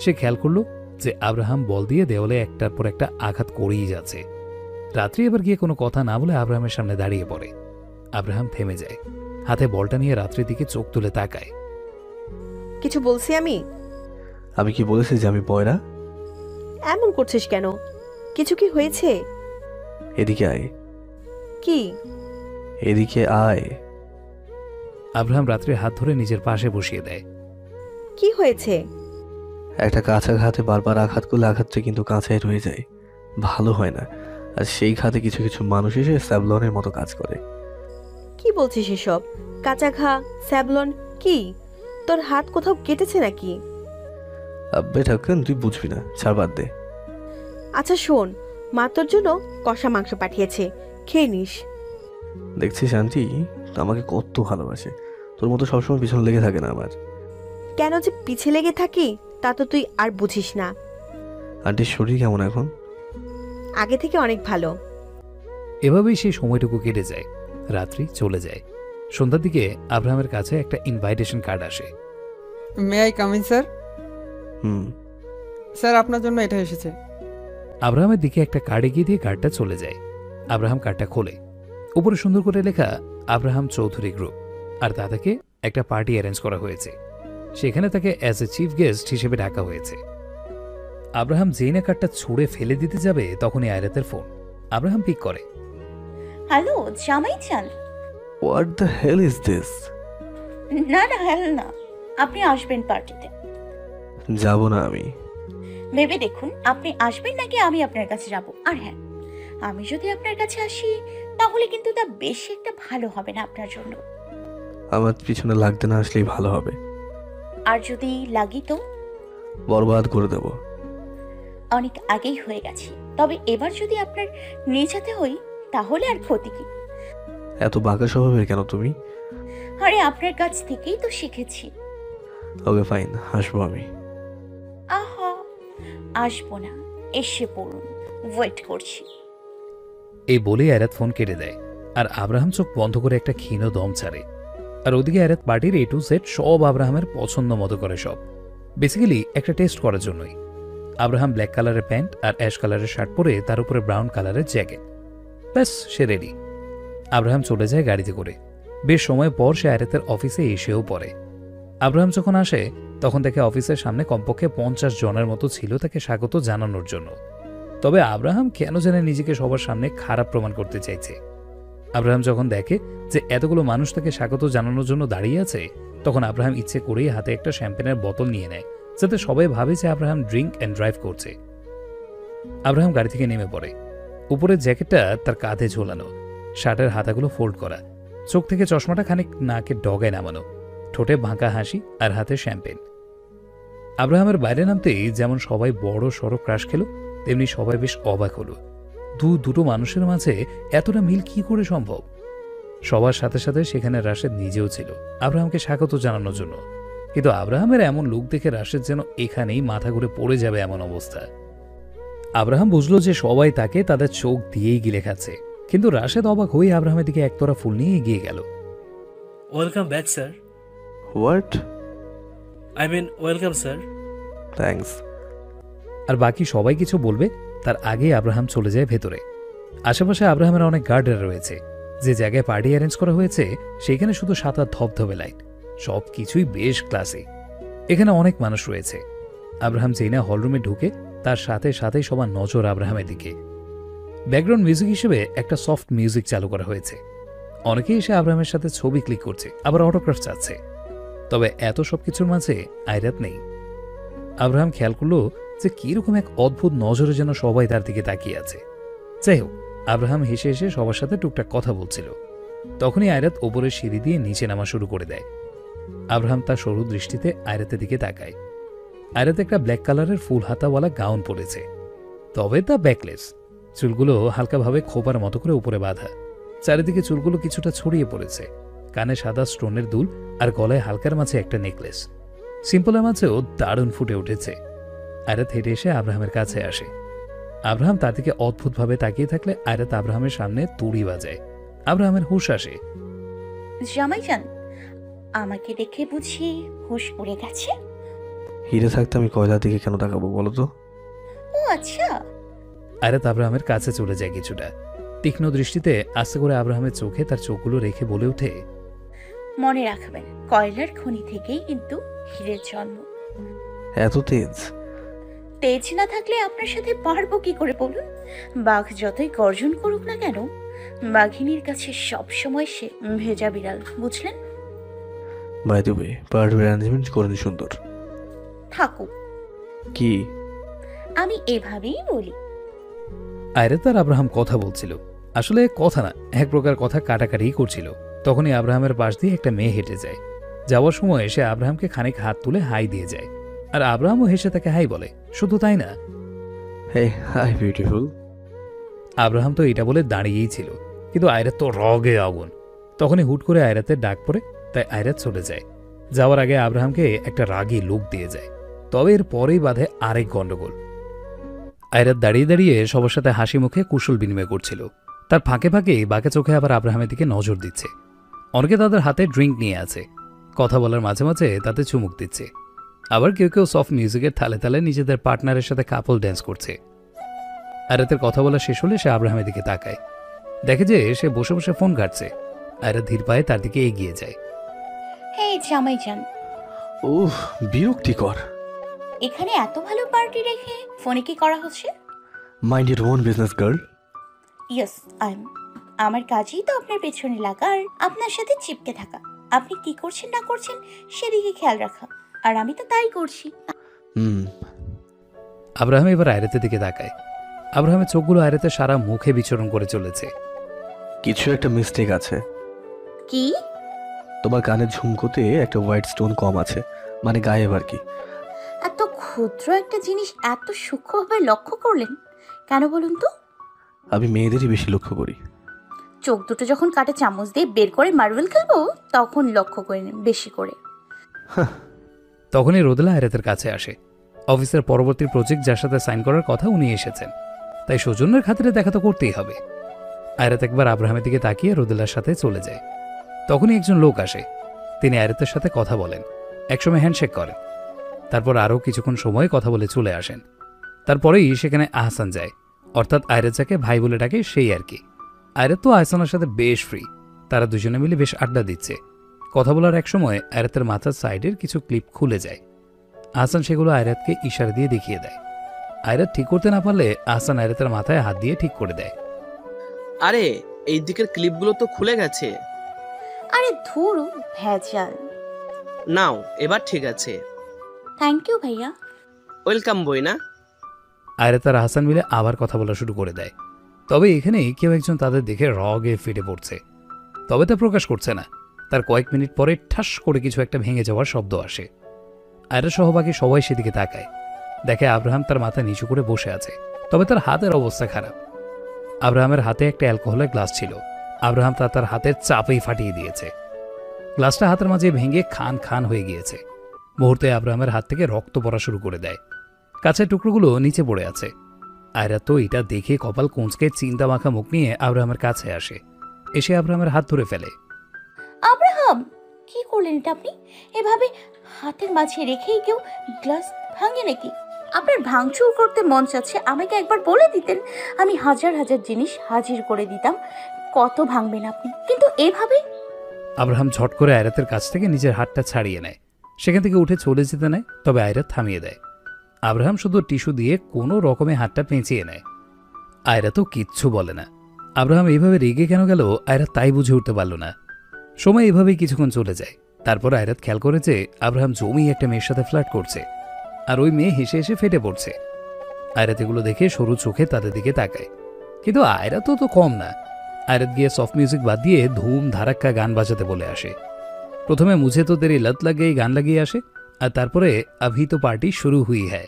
সে খেয়াল করল যে আব্রাহাম বল দিয়ে দেওয়ালে একটার পর একটা আঘাত করেই যাচ্ছে। রাত্রি এবার গিয়ে কোনো কথা না বলে আব্রাহামের সামনে দাঁড়িয়ে পড়ে। আব্রাহাম থেমে যায়। হাতে বলটা নিয়ে রাত্রির দিকে চোখ তুলে তাকায়। কিছু বলছি আমি? আমি কি বলেছি যে আমি পয়রা এমন করছিস কেন? কিছু কি হয়েছে? এদিকে আয়। কি? এদিকে আয়। আব্রাহাম রাত্রির হাত ধরে নিজের পাশে বসিয়ে দেয়। কি হয়েছে? একটা কাঁচা ঘাতে বারবার আঘাত করলে আঘাতটা কিন্তু কাঁচাই রয়ে যায়। ভালো হয় না। আর সেই ঘাতে কিছু কিছু মানুষ এসে স্যাবলনের মতো কাজ করে। কি বলছিস এসব? কাঁচা ঘা স্যাবলন কি? তোর হাত কোথাও কেটেছে নাকি? আব্বে ঠাকুন তুই বুঝবি না? ছাড় বাদ দে। আচ্ছা শোন। মা তোর জন্য কষা মাংস পাঠিয়েছে। খেয়ে নিস। দেখছিস আন্টি? আমাকে কত ভালোবাসে। তোর মতো সবসময় পিছনে লেগে থাকে না আমার। কেন যে পিছে লেগে থাকি তা তো তুই আর বুঝিস না। আন্টির শরীর কেমন এখন? আগে থেকে অনেক ভালো। এভাবেই সেই সময়টুকু কেটে যায়। রাত্রি চলে যায়। সন্ধ্যার দিকে আব্রাহামের কাছে একটা ইনভাইটেশন কার্ড আসে। May I come in sir hmm. Sir আপনার জন্য এটা এসেছে। আব্রাহামের দিকে একটা কার্ড এগিয়ে দিয়ে কার্ডটা চলে যায়। আব্রাহাম কার্ডটা খোলে। উপরে সুন্দর করে লেখা আব্রাহাম চৌধুরী গ্রুপ। আর তা একটা পার্টি অ্যারেঞ্জ করা হয়েছে। সেখানে তাকে অ্যাজ এ চিফ গেস্ট হিসেবে ডাকা হয়েছে। আব্রাহাম যেই না কার্ডটা ছুঁড়ে ফেলে দিতে যাবে তখনই আয়রাতের ফোন। আব্রাহাম পিক করে। হ্যালো জামাই চান? What the hell is this না না হ্যালো না। আপনি আসবেন পার্টিতে। যাব না আমি। ভেবে দেখুন আপনি আসবেন নাকি আমি আপনার কাছে যাব? আর হ্যাঁ আমি যদি আপনার কাছে আসি তাহলে কিন্তু তা বেশি একটা ভালো হবে না আপনার জন্য। আমার পিছনে লাগতে না আসলেই ভালো হবে। আর যদি লাগি তো? বরবাদ করে দেব। অনেক আগেই হয়ে গেছে। তবে এবার যদি আপনার নিজাতে হই তাহলে আর ক্ষতি কি? এত বাঁকা স্বভাবের কেন তুমি? আরে আপনার কাছ থেকেই তো শিখেছি। ওকে ফাইন হাসবো আমি। আসব না, এসে পড়ুন। ওয়েট করছি। এই বলে আয়াত ফোন কেটে দেয়। আর আব্রাহাম চোখ বন্ধ করে একটা ক্ষীণ দম ছাড়ে। আর ওদিকে আয়াত পার্টির এ টু সেট সব আব্রাহামের পছন্দ মতো করে সব। বেসিক্যালি একটা টেস্ট করার জন্যই। আব্রাহাম ব্ল্যাক কালারের প্যান্ট আর অ্যাশ কালারের শার্ট পরে তার উপরে ব্রাউন কালারের জ্যাকেট ব্যাস, সে রেডি আব্রাহাম চলে যায় গাড়িতে করে। বেশ সময় পর সে আয়াতের অফিসে এসেও পড়ে। আব্রাহাম যখন আসে, তখন তাকে অফিসের সামনে কমপক্ষে পঞ্চাশ জনের মতো ছিল তাকে স্বাগত জানানোর জন্য। তবে আব্রাহাম কেন জানে নিজেকে সবার সামনে খারাপ প্রমাণ করতে চাইছে? আব্রাহাম যখন দেখে যে এতগুলো মানুষ তাকে স্বাগত জানানোর জন্য দাঁড়িয়ে আছে, তখন আব্রাহাম ইচ্ছে করেই হাতে একটা শ্যাম্পেনের বোতল নিয়ে নেয়, যাতে সবাই ভাবে যে আব্রাহাম ড্রিঙ্ক অ্যান্ড ড্রাইভ করছে। আব্রাহাম গাড়ি থেকে নেমে পড়ে। উপরের জ্যাকেটটা তার কাঁধে ঝোলানো, শার্টের হাতাগুলো ফোল্ড করা, চোখ থেকে চশমাটা খানিক নাকে ডগায় নামানো। ঠোঁটে বাঁকা হাসি আর হাতে শ্যাম্পেন। আব্রাহামের বাইরে নামতেই যেমন সবাই বড় সড়ো ক্রাশ খেলো, তেমনি সবাই বেশ অবাক হলো। দু, দুটো মানুষের মাঝে এতটা মিল কি করে সম্ভব? সবার সাথে সাথে সেখানে রাশেদ নিজেও ছিল। আব্রাহামকে স্বাগত জানানোর জন্য। কিন্তু আব্রাহামের এমন লোক দেখে রাশেদ যেন এখানেই মাথা ঘুরে পড়ে যাবে এমন অবস্থা। আব্রাহাম বুঝলো যে সবাই তাকে তাদের চোখ দিয়েই গিলে খাচ্ছে। কিন্তু রাশেদ অবাক হয়ে আব্রাহামের দিকে একতরা ফুল নিয়ে এগিয়ে গেল। Welcome back sir what I mean welcome sir thanks আর বাকি সবাই কিছু বলবে তার আগেই আব্রাহাম চলে যায় ভেতরে। আশেপাশে আব্রাহামের অনেক গার্ডের রয়েছে। যে জায়গায় পার্টি অ্যারেঞ্জ করা হয়েছে সেখানে শুধু সাত আট ধবধবে লাইট। সব কিছুই বেশ ক্লাসে। এখানে অনেক মানুষ রয়েছে। আব্রাহাম যেই না হলরুমে ঢুকে তার সাথে সাথে সবার নজর আব্রাহামের দিকে। ব্যাকগ্রাউন্ড মিউজিক হিসেবে একটা সফট মিউজিক চালু করা হয়েছে। অনেকেই এসে আব্রাহামের সাথে ছবি ক্লিক করছে আবার অটোগ্রাফ চাচ্ছে। তবে এত সব কিছুর মাঝে আয়রাত নেই। আব্রাহাম খেয়াল করল যে কীরকম এক অদ্ভুত নজরে যেন সবাই তার দিকে তাকিয়ে আছে। যাই হোক, আব্রাহাম হেসে হেসে সবার সাথে টুকটাক কথা বলছিল। তখনই আয়রাত ওপরের সিঁড়ি দিয়ে নিচে নামা শুরু করে দেয়। আব্রাহাম তার সরু দৃষ্টিতে আয়রাতের দিকে তাকায়। আয়রাত একটা ব্ল্যাক কালারের ফুল হাতাওয়ালা গাউন পরেছে। তবে তা ব্যাকলেস। চুলগুলো হালকাভাবে খোপার মতো করে উপরে বাঁধা। চারিদিকে চুলগুলো কিছুটা ছড়িয়ে পড়েছে। কানে সাদা স্টোনের দুল আর গলায় হালকার মাঝে একটা নেকলেস। সিম্পলের মাঝেও দারুণ ফুটে উঠেছে। আয়রাত হেঁটে এসে আব্রাহামের কাছে আসে। আব্রাহাম তার দিকে অদ্ভুতভাবে তাকিয়ে থাকলে আয়রাত আব্রাহামের সামনে তুড়ি বাজায়। আব্রাহামের হুশ আসে। জামাইজান আমাকে দেখে বুঝি হুশ উড়ে গেছে? হিরে থাকতে আমি কয়লার দিকে কেন তাকাবো বলো তো? ও আচ্ছা। আয়রাত আব্রাহামের কাছে চলে যায় কিছুটা। তীক্ষ্ণ দৃষ্টিতে আস্তে করে আব্রাহামের চোখে তার চোখগুলো রেখে বলে ওঠে মনে রাখবেন কয়লার খনি থেকেই কিন্তু হীরের জন্ম। এত তেজ? তেজ না থাকলে আপনার সাথে পারব কি করে বলুন? বাঘ যতই গর্জন করুক না কেন বাঘিনীর কাছে সব সময় সে ভেজা বিড়াল বুঝলেন? By the way party arrangement করেন সুন্দর। থাকুক। কি? আমি এভাবেই বলি। আয়রাত আর আব্রাহাম কথা বলছিল। আসলে কথা না এক প্রকার কথা কাটাকাটি করছিল। তখনই আব্রাহামের পাশ দিয়ে একটা মেয়ে হেঁটে যায়। যাওয়ার সময় এসে আব্রাহামকে খানিক হাত তুলে হাই দিয়ে যায়। আর আব্রাহামও হেসে তাকে হাই বলে শুধু তাই না? হে হাই বিউটিফুল। আব্রাহাম তো এটা বলে দাঁড়িয়েই ছিল কিন্তু আয়রাত তো রগে আগুন। তখনই হুট করে আয়রাতের ডাক পড়ে তাই আয়রাত চলে যায়। যাওয়ার আগে আব্রাহামকে একটা রাগী লুক দিয়ে যায় তবে এর পরেই বাঁধে আরেক গণ্ডগোল আয়রাত দাঁড়িয়ে দাঁড়িয়ে সবার সাথে হাসি মুখে কুশল বিনিময় করছিল। তার ফাঁকে ফাঁকে বাঁকে চোখে আবার আব্রাহামের দিকে নজর দিচ্ছে। অনেকে তাদের হাতে ড্রিঙ্ক নিয়ে আছে। কথা বলার মাঝে মাঝে তাতে চুমুক দিচ্ছে। আবার কেউ কেউ সফট মিউজিকের থালে থালে নিজেদের পার্টনারের সাথে কাপল ড্যান্স করছে। আয়রাতের কথা বলা শেষ হলে সে আব্রাহামের দিকে তাকায়। দেখে যে সে বসে বসে ফোন ঘাটছে। আয়রাত ধীর পায়ে তার দিকে এগিয়ে যায়। হে জামাইজান। উহ বিরক্তিকর। এখানে এত ভালো পার্টি রেখে ফোনে কি করা হচ্ছে? Mind your own business girl yes I am আমার কাজই তো আপনার পেছনে লাগা আর আপনার সাথে চিপকে থাকা। আপনি কি করছেন না করছেন সেদিকে খেয়াল রাখা। আর আমি তো তাই করছি। হুম। আব্রাহাম এবার আয়রাতের দিকে তাকায়। আব্রাহামের চোখগুলো আয়রাতের সারা মুখে বিচরণ করে চলেছে। কিছু একটা মিস্টেক আছে। কি? তোমার কানের ঝুমকোতে একটা হোয়াইট স্টোন কম আছে। মানে গায়েব আর কি। এত ক্ষুদ্র একটা জিনিস এত সূক্ষ্মভাবে লক্ষ্য করলেন কেন বলুন তো? আমি মেয়েদেরই বেশি লক্ষ্য করি। চোখ দুটো যখন কাটে চামচ দিয়ে বের করে মার্বেল খেলব, তখন লক্ষ্য করে বেশি করে। তখনই রোদেলা আয়রাতের কাছে আসে। অফিসের পরবর্তী প্রজেক্ট যার সাথে সাইন করার কথা উনি এসেছেন। তাই সৌজন্যের খাতিরে দেখা তো করতেই হবে। আয়রাত একবার আব্রাহামের দিকে তাকিয়ে রোদেলার সাথে চলে যায়। তখনই একজন লোক আসে। তিনি আয়রাতের সাথে কথা বলেন। একসময় হ্যান্ডশেক করেন। তারপর আরও কিছুক্ষণ সময় কথা বলে চলে আসেন। তারপরেই সেখানে আহসান যায়। অর্থাৎ আয়রাত যাকে ভাই বলে ডাকে সেই আর কি। আয়রাত তো আহসানের সাথে বেশ ফ্রি তারা দুজনে মিলে বেশ আড্ডা দিচ্ছে। কথা বলার এক সময় আয়রাতের মাথার সাইডের কিছু ক্লিপ খুলে যায়। আহসান সেগুলো আয়রাতকে ইশারা দিয়ে দেখিয়ে দেয়। আয়রাত ঠিক করতে না পারলে আহসান আয়রাতের মাথায় হাত দিয়ে ঠিক করে দেয়। আরে এই দিকের ক্লিপগুলো তো খুলে গেছে। আরে ধুরু ভেজাল। নাও এবার ঠিক আছে। থ্যাংক ইউ ভাইয়া। ওয়েলকাম বই না? আয়রাত আর আহসান মিলে আবার কথা বলা শুরু করে দেয়। তবে এখানেই কেউ একজন তাদের দেখে রগে ফেটে পড়ছে। তবে তা প্রকাশ করছে না। তার কয়েক মিনিট পরে ঠাস করে কিছু একটা ভেঙে যাওয়ার শব্দ আসে। আয়রা সহবাগী সবাই সেদিকে তাকায়। দেখে আব্রাহাম তার মাথা নিচু করে বসে আছে। তবে তার হাতের অবস্থা খারাপ। আব্রাহামের হাতে একটা অ্যালকোহলের গ্লাস ছিল। আব্রাহাম তা তার হাতের চাপেই ফাটিয়ে দিয়েছে। গ্লাসটা হাতের মাঝে ভেঙে খান খান হয়ে গিয়েছে। মুহূর্তে আব্রাহামের হাত থেকে রক্ত পড়া শুরু করে দেয়। কাছের টুকরোগুলো নিচে পড়ে আছে। আয়রা তো এটা দেখে কপাল কোঁচকে চিন্তা মাখা মুখ নিয়ে আব্রাহামের কাছে আসে। এসে আব্রাহামের হাত ধরে ফেলে। আব্রাহাম কি করলেন এটা আপনি? এভাবে হাতের মাঝে রেখেই কেউ গ্লাস ভাঙে নাকি? আপনার ভাঙচুর করতে মন চাচ্ছে আমাকে একবার বলে দিতেন। আমি হাজার হাজার জিনিস হাজির করে দিতাম কত ভাঙবেন আপনি? কিন্তু এভাবে? আব্রাহাম ঝট করে আয়রাতের কাছ থেকে নিজের হাতটা ছাড়িয়ে নেয়। সেখান থেকে উঠে চলে যেতে নেয় তবে আয়রাত থামিয়ে দেয়। আব্রাহাম শুধু টিস্যু দিয়ে কোনো রকমে হাতটা পেঁচিয়ে নেয়। আয়রা তো কিচ্ছু বলে না। আব্রাহাম এইভাবে রেগে কেন গেল, আয়রা তাই বুঝে উঠতে পারল না। সময় এভাবেই কিছুক্ষণ চলে যায়। তারপর আয়রাত খেয়াল করে যে আব্রাহাম জমি একটা মেয়ের সাথে ফ্ল্যাট করছে। আর ওই মেয়ে হেসে হেসে ফেটে পড়ছে। আয়রাত এগুলো দেখে সরু চোখে তাদের দিকে তাকায়। কিন্তু আয়রাতও তো কম না। আয়রাত গিয়ে সফট মিউজিক বাদ দিয়ে ধুম ধারাক্কা গান বাজাতে বলে আসে। প্রথমে মুঝে তো তেরি লত লাগিয়ে গান লাগিয়ে আসে। আর তারপরে আভি তো পার্টি শুরু হুই হ্যায়।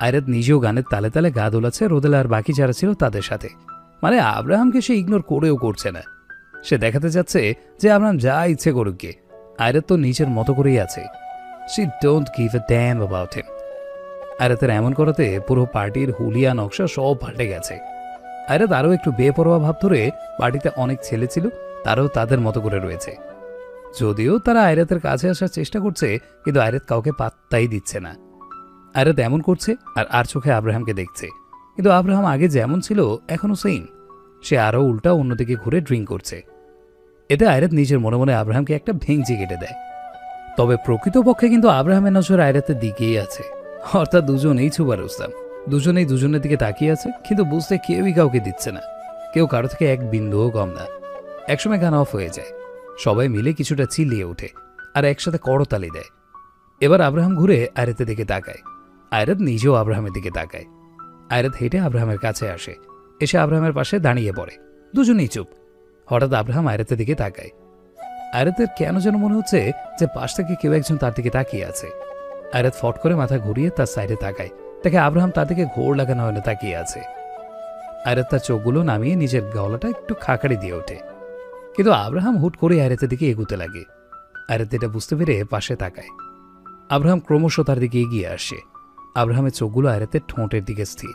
আয়রাত নিজেও গানের তালে তালে গা দোলাচ্ছে, রোদেলা আর বাকি যারা ছিল তাদের সাথে। মানে আব্রাহামকে সে ইগনোর করেও করছে না। সে দেখাতে যাচ্ছে যে আব্রাহাম যা ইচ্ছে করুক গে। আয়রাত তো নিজের মতো করেই আছে। She don't give a damn about him আয়রাতের এমন করাতে পুরো পার্টির হুলিয়া নকশা সব পাল্টে গেছে। আয়রাত আরও একটু বেপরোয়া ভাব ধরে পার্টিতে অনেক ছেলে ছিল, তারাও তাদের মতো করে রয়েছে। যদিও তারা আয়রাতের কাছে আসার চেষ্টা করছে, কিন্তু আয়রাত কাউকে পাত্তাই দিচ্ছে না। আয়রাত এমন করছে আর আর চোখে আব্রাহামকে দেখছে। কিন্তু আব্রাহাম আগে যেমন ছিল, এখনও সেম সে আরও উল্টা অন্যদিকে ঘুরে ড্রিঙ্ক করছে। এতে আয়রাত নিজের মনে মনে আব্রাহামকে একটা ভেঙচি কেটে দেয়। তবে প্রকৃতপক্ষে কিন্তু আব্রাহামের নজর আয়রাতের দিকেই আছে। অর্থাৎ দুজনেই ছুবার উস্তাম দুজনেই দুজনের দিকে তাকিয়ে আছে, কিন্তু বুঝতে কেউই কাউকে দিচ্ছে না। কেউ কারও থেকে এক বিন্দুও কম না। একসময় গান অফ হয়ে যায়। সবাই মিলে কিছুটা চিলিয়ে ওঠে আর একসাথে করতালি দেয়। এবার আব্রাহাম ঘুরে আয়রাতের দিকে তাকায়। আয়রাত নিজেও আব্রাহামের দিকে তাকায়। আয়রাত হেঁটে আব্রাহামের কাছে আসে। এসে আব্রাহামের পাশে দাঁড়িয়ে পড়ে। দুজনেই চুপ। হঠাৎ আব্রাহাম আয়রাতের দিকে তাকায়। আয়রাতের কেন যেন মনে হচ্ছে যে পাশ থেকে কেউ একজন তার দিকে তাকিয়ে আছে। আয়রাত ফট করে মাথা ঘুরিয়ে তার সাইডে তাকায়। দেখে আব্রাহাম তার দিকে ঘোর লাগানো হয়ে তাকিয়ে আছে। আয়রাত তার চোখগুলো নামিয়ে নিজের গলাটা একটু খাকারি দিয়ে ওঠে। কিন্তু আব্রাহাম হুট করে আয়রাতের দিকে এগুতে লাগে। আয়রাত এটা বুঝতে পেরে পাশে তাকায়। আব্রাহাম ক্রমশ তার দিকে এগিয়ে আসে। আব্রাহামের চোখগুলো আয়রাতের ঠোঁটের দিকে স্থির।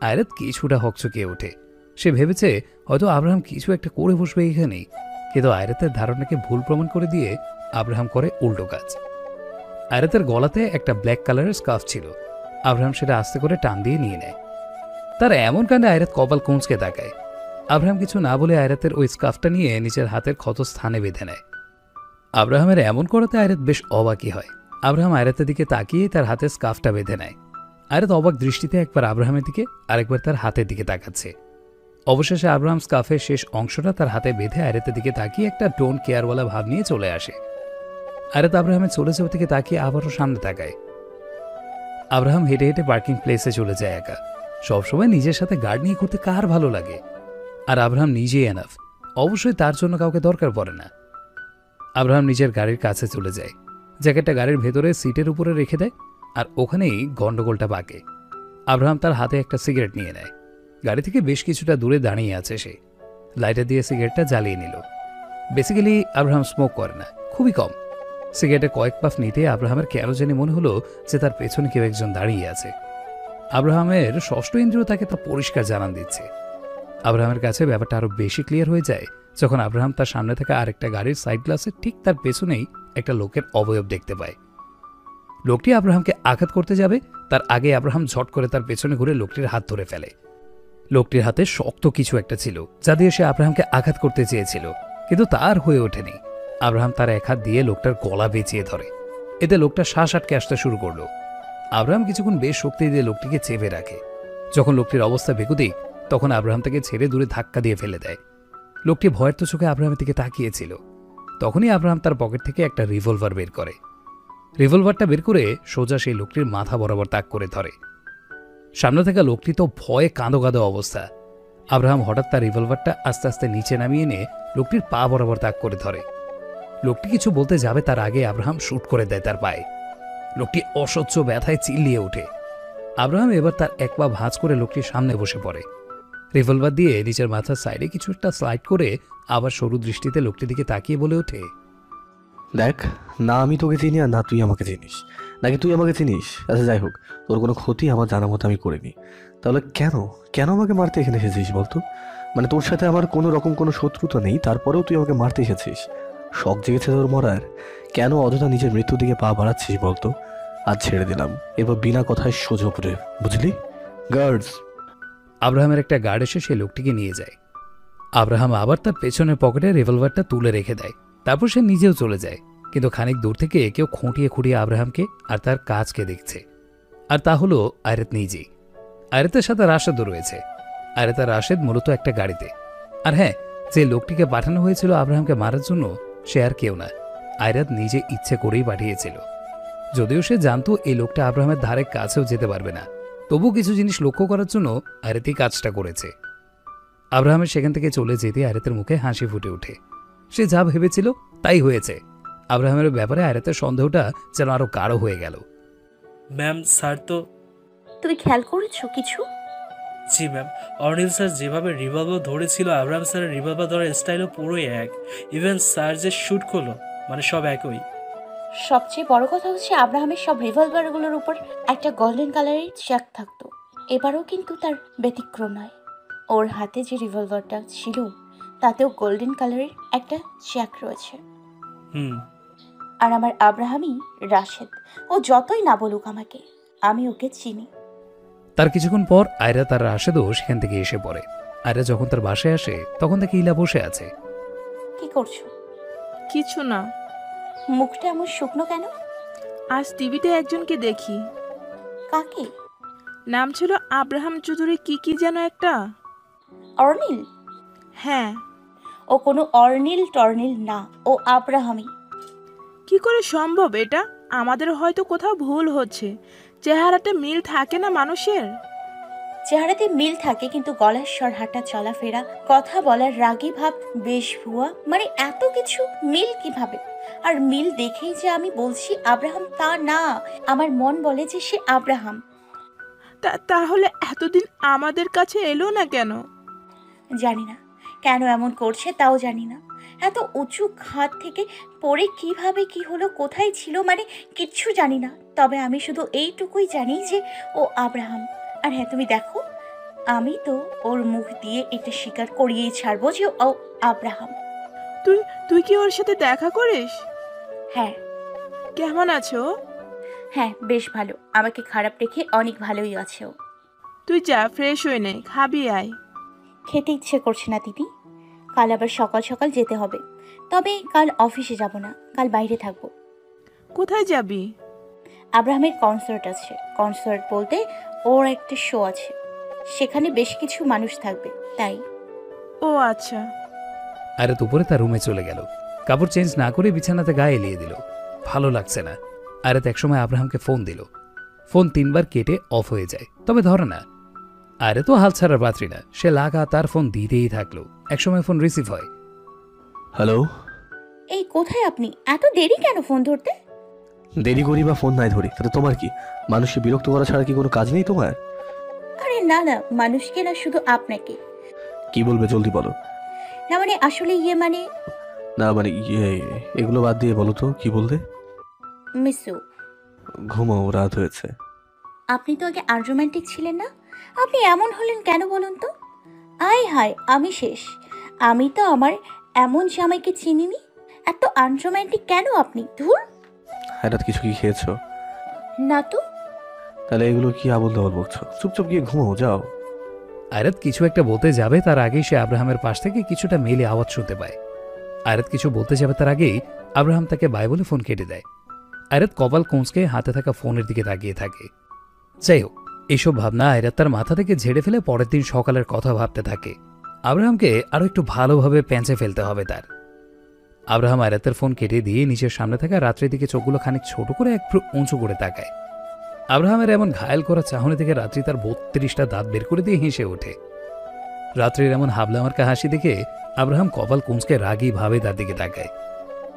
আয়রাত কিছুটা হকচকিয়ে ওঠে। সে ভেবেছে, হয়তো আব্রাহাম কিছু একটা করে বসবে এখানেই। কিন্তু আয়রাতের ধারণাকে ভুল প্রমাণ করে দিয়ে আব্রাহাম করে উল্টো কাজ। আয়রাতের গলাতে একটা ব্ল্যাক কালারের স্কার্ফ ছিল। আব্রাহাম সেটা আস্তে করে টান দিয়ে নিয়ে নেয়। তার এমন কাণ্ডে আয়রাত কপাল কুঁচকে তাকায়। আব্রাহাম কিছু না বলে আয়রাতের ওই স্কার্ফটা নিয়ে নিজের হাতের ক্ষত স্থানে বেঁধে নেয়। আব্রাহামের এমন করাতে আয়রাত বেশ অবাকই হয়। আব্রাহাম আয়রাতের দিকে তাকিয়ে তার হাতের স্কার্ফটা বেঁধে নেয়। আয়রাত অবাক দৃষ্টিতে একবার আব্রাহামের দিকে, আরেকবার তার হাতের দিকে তাকাচ্ছে। অবশেষে আব্রাহাম স্কাফের শেষ অংশটা তার হাতে বেঁধে আয়রাতের দিকে তাকিয়ে একটা ডোন কেয়ারওয়ালা ভাব নিয়ে চলে আসে। আয়রাত আব্রাহামের চলে যাওয়ার দিকে তাকিয়ে আবারও সামনে তাকায়। আব্রাহাম হেঁটে হেঁটে পার্কিং প্লেসে চলে যায় একা। সবসময় নিজের সাথে গার্ড নিয়ে ঘুরতে কার ভালো লাগে? আর আব্রাহাম নিজেই এনাফ অবশ্যই তার জন্য কাউকে দরকার পড়ে না। আব্রাহাম নিজের গাড়ির কাছে চলে যায়। জ্যাকেটটা গাড়ির ভেতরে সিটের উপরে রেখে দেয় আর ওখানেই গণ্ডগোলটা পাকে আব্রাহাম তার হাতে একটা সিগারেট নিয়ে নেয়। গাড়ি থেকে বেশ কিছুটা দূরে দাঁড়িয়ে আছে সে। লাইটার দিয়ে সিগারেটটা জ্বালিয়ে নিল। বেসিক্যালি আব্রাহাম স্মোক করে না। খুবই কম। সিগারেটে কয়েক পাফ নিতে আব্রাহামের কেন জানি মনে হলো যে তার পেছনে কেউ একজন দাঁড়িয়ে আছে। আব্রাহামের ষষ্ঠ ইন্দ্রিয় তাকে তা পরিষ্কার জানান দিচ্ছে। আব্রাহামের কাছে ব্যাপারটা আরও বেশি ক্লিয়ার হয়ে যায় যখন আব্রাহাম তার সামনে থাকা আরেকটা গাড়ির সাইড গ্লাসে ঠিক তার পেছনেই একটা লোকের অবয়ব দেখতে পায়। লোকটি আব্রাহামকে আঘাত করতে যাবে, তার আগে আব্রাহাম ঝট করে তার পেছনে ঘুরে লোকটির হাত ধরে ফেলে। লোকটির হাতে শক্ত কিছু একটা ছিল, যা দিয়ে সে আব্রাহামকে আঘাত করতে চেয়েছিল, কিন্তু তার হয়ে ওঠেনি। আব্রাহাম তার এক হাত দিয়ে লোকটার গলা বেঁচিয়ে ধরে। এতে লোকটা শ্বাস আটকে আসতে শুরু করল। আব্রাহাম কিছুক্ষণ বেশ শক্তি দিয়ে লোকটিকে চেপে রাখে। যখন লোকটির অবস্থা বেকুদি তখন আব্রাহাম তাকে ছেড়ে দূরে ধাক্কা দিয়ে ফেলে দেয়। লোকটি ভয়ের তো চোখে আব্রাহামের দিকে তাকিয়েছিল। তখনই আব্রাহাম তার পকেট থেকে একটা রিভলভার বের করে। রিভলভারটা বের করে সোজা সেই লোকটির মাথা বরাবর তাক করে ধরে। সামনে থাকা লোকটি তো ভয়ে কাঁদো কাঁদো অবস্থা। আব্রাহাম হঠাৎ তার রিভলভারটা আস্তে আস্তে নিচে নামিয়ে নিয়ে লোকটির পা বরাবর তাক করে ধরে। লোকটি কিছু বলতে যাবে তার আগে আব্রাহাম শুট করে দেয় তার পায়ে। লোকটি অসহ্য ব্যথায় চিল্লিয়ে ওঠে। আব্রাহাম এবার তার এক পা ভাঁজ করে লোকটির সামনে বসে পড়ে। রিভলভার দিয়ে নিচের মাথার সাইডে কিছু একটা স্লাইড করে আবার সরু দৃষ্টিতে লোকটির দিকে তাকিয়ে বলে ওঠে, দেখ, না আমি তোকে চিনি আর না তুই আমাকে চিনিস। নাকি তুই আমাকে চিনিস? আচ্ছা যাই হোক, তোর কোনো ক্ষতি আমার জানা মতো আমি করিনি। তাহলে কেন? কেন আমাকে মারতে এখানে এসেছিস বলতো? মানে তোর সাথে আমার কোনো রকম কোনো শত্রুতা নেই, তারপরেও তুই আমাকে মারতে এসেছিস। শখ জেগেছে তোর মরার। কেন অযথা নিজের মৃত্যুর দিকে পা বাড়াচ্ছিস বলতো? আজ ছেড়ে দিলাম। এবার বিনা কথায় সোজা উপরে, বুঝলি? গার্ডস আব্রাহামের একটা গার্ড এসে সেই লোকটিকে নিয়ে যায়। আব্রাহাম আবার তার পেছনের পকেটে রিভলভারটা তুলে রেখে দেয়। তারপর সে নিজেও চলে যায়, কিন্তু খানিক দূর থেকে কেউ খুঁটিয়ে খুঁটিয়ে আব্রাহামকে আর তার কাজকে দেখছে। আর তা হলো আয়রাত নিজেই। আয়রাতের সাথে রাশেদও রয়েছে। আয়রাত আর রাশেদ মূলত একটা গাড়িতে। আর হ্যাঁ যে লোকটিকে পাঠানো হয়েছিল আব্রাহামকে মারার জন্য, সে আর কেউ না। আয়রাত নিজে ইচ্ছে করেই পাঠিয়েছিল। যদিও সে জানতো এই লোকটা আব্রাহামের ধারে কাছেও যেতে পারবে না। তবু কিছু জিনিস লক্ষ্য করার জন্য আরেতি কাজটা করেছে। আব্রাহামের সেখান থেকে চলে যেতে আয়রাতের মুখে হাসি ফুটে ওঠে। সে যা ভেবেছিল তাই হয়েছে। আব্রাহামের ব্যাপারে আরেতের সন্দেহটা যেন আরও গাঢ় হয়ে গেল। ম্যাম স্যার তো তুমি খেয়াল করেছ কিছু? জি ম্যাম। অর্নিল স্যার যেভাবে রিভলভার ধরেছিল আব্রাহাম স্যারের রিভলভার ধরার স্টাইলও পুরোই এক। ইভেন স্যার যে শ্যুট করল মানে সব একই। সবচেয়ে বড় কথা হচ্ছে আব্রাহামের সব রিভলভারগুলোর উপর একটা গোল্ডেন কালারের চ্যাক থাকতো। এবারও কিন্তু তার ব্যতিক্রম নয়। ওর হাতে যে রিভলভারটা ছিল তাতেও গোল্ডেন কালারের একটা চ্যাক রয়েছে। হুম। আর আমার আব্রাহামই রাশেদ। ও যতই না বলুক আমাকে আমি ওকে চিনি। তার কিছুক্ষণ পর আয়রা তার রাশেদও সেখান থেকে এসে পড়ে। আয়রা যখন তার বাসায় আসে তখন তাকে ইলা বসে আছে। কি করছ? কিছু না। মুখটা এমন শুকনো কেন? আজ টিভিতে একজনকে দেখি। কাকে? নাম ছিল আব্রাহাম চৌধুরী কি কি যেন একটা? অর্নিল? হ্যাঁ। ও কোনো অর্নিল টর্নিল না ও আব্রাহামই। কি করে সম্ভব এটা? আমাদের হয়তো কোথাও ভুল হচ্ছে। চেহারাটা মিল থাকে না মানুষের? চেহারাতে মিল থাকে কিন্তু গলার স্বর হাঁটা চলাফেরা কথা বলার রাগী ভাব বেশ ভুয়া। মানে এত কিছু মিল কীভাবে? আর মিল দেখেই যে আমি বলছি আব্রাহাম তা না আমার মন বলে যে সে আব্রাহাম। তা- তাহলে এতদিন আমাদের কাছে এলো না কেন? জানি না কেন এমন করছে তাও জানি না। এত উঁচু খাত থেকে পড়ে কীভাবে কি হলো কোথায় ছিল মানে কিচ্ছু জানি না। তবে আমি শুধু এইটুকুই জানি যে ও আব্রাহাম। আর হ্যাঁ তুমি দেখো আমি তো ওর মুখ দিয়ে এটা স্বীকার করিয়েই ছাড়বো যে ও আব্রাহাম। তুই তুই কি ওর সাথে দেখা করিস? হ্যাঁ। কেমন আছো? হ্যাঁ বেশ ভালো। আমাকে খারাপ রেখে অনেক ভালোই আছে ও। তুই যা ফ্রেশ হয়ে নে খাবি আয়। খেতে ইচ্ছে করছে না দিদি। কাল আবার সকাল সকাল যেতে হবে। তবে কাল অফিসে যাব না কাল বাইরে থাকব। কোথায় যাবি? আব্রাহামের কনসার্ট আছে। কনসার্ট বলতে ওর একটা শো আছে। সেখানে বেশ কিছু মানুষ থাকবে তাই। ও আচ্ছা। আয়রাত উপরে তার রুমে চলে গেল। কাপড় চেঞ্জ না করে বিছানাতে গায়ে এলিয়ে দিল। ভালো লাগছে না। আয়রাত একসময় আব্রাহামকে ফোন দিল। ফোন তিনবার কেটে অফ হয়ে যায়। তবে ধরে না। আরে তো হাল ছাড়ার পাত্রী না। সে লাগা তার ফোন দিতেই থাকল। একসময় ফোন রিসিভ হয়। হ্যালো এই কোথায় আপনি? এত দেরি কেন ফোন ধরতে? দেরি করি বা ফোন নাই ধরি তাতে তোমার কি? মানুষকে বিরক্ত করা ছাড়া কি কোনো কাজ নেই তোমার? আরে না না মানুষকে না শুধু আপনাকে। কি বলবে জলদি বলো। না মানে আসলে ইয়ে মানে? না মানে ইয়ে এগুলো বাদ দিয়ে বলো তো কি বলতে মিসু। ঘুমাও রাত হয়েছে। আপনি তো আগে আনরোম্যান্টিক ছিলেন না? আপনি এমন হলেন কেন বলুন তো? আয় হায় আমি শেষ। আমি তো আমার এমন জামাইকে চিনিনি। এত আনরোম্যান্টিক কেন আপনি? ধুর। হঠাৎ কিছু কি খেয়েছো? না তো তাহলে এগুলো কি আবল তাবল বকছো? চুপচাপ গিয়ে ঘুমাও যাও। আয়রাত কিছু একটা বলতে যাবে, তার আগেই সে আব্রাহামের পাশ থেকে কিছুটা মেলে আওয়াজ শুনতে পায়। আয়রাত কিছু বলতে যাবে, তার আগেই আব্রাহাম তাকে বাই বলে ফোন কেটে দেয়। আয়রাত কপাল কোঁচকে হাতে থাকা ফোনের দিকে তাকিয়ে থাকে। যাই হোক এইসব ভাবনা আয়রাত তার মাথা থেকে ঝেড়ে ফেলে পরের দিন সকালের কথা ভাবতে থাকে। আব্রাহামকে আরও একটু ভালোভাবে প্যাঁচে ফেলতে হবে তার। আব্রাহাম আয়রাতের ফোন কেটে দিয়ে নিজের সামনে থাকা রাত্রের দিকে চোখগুলো খানিক ছোট করে এক উঁচু করে তাকায়। আব্রাহামের এমন ঘায়াল করা চাহনি থেকে রাত্রি তার বত্রিশটা দাঁত বের করে দিয়ে হেসে ওঠে। রাত্রির এমন হাবলামার্কা হাসি দেখে আব্রাহাম কপাল কুঁচকে রাগী ভাবে তার দিকে তাকায়।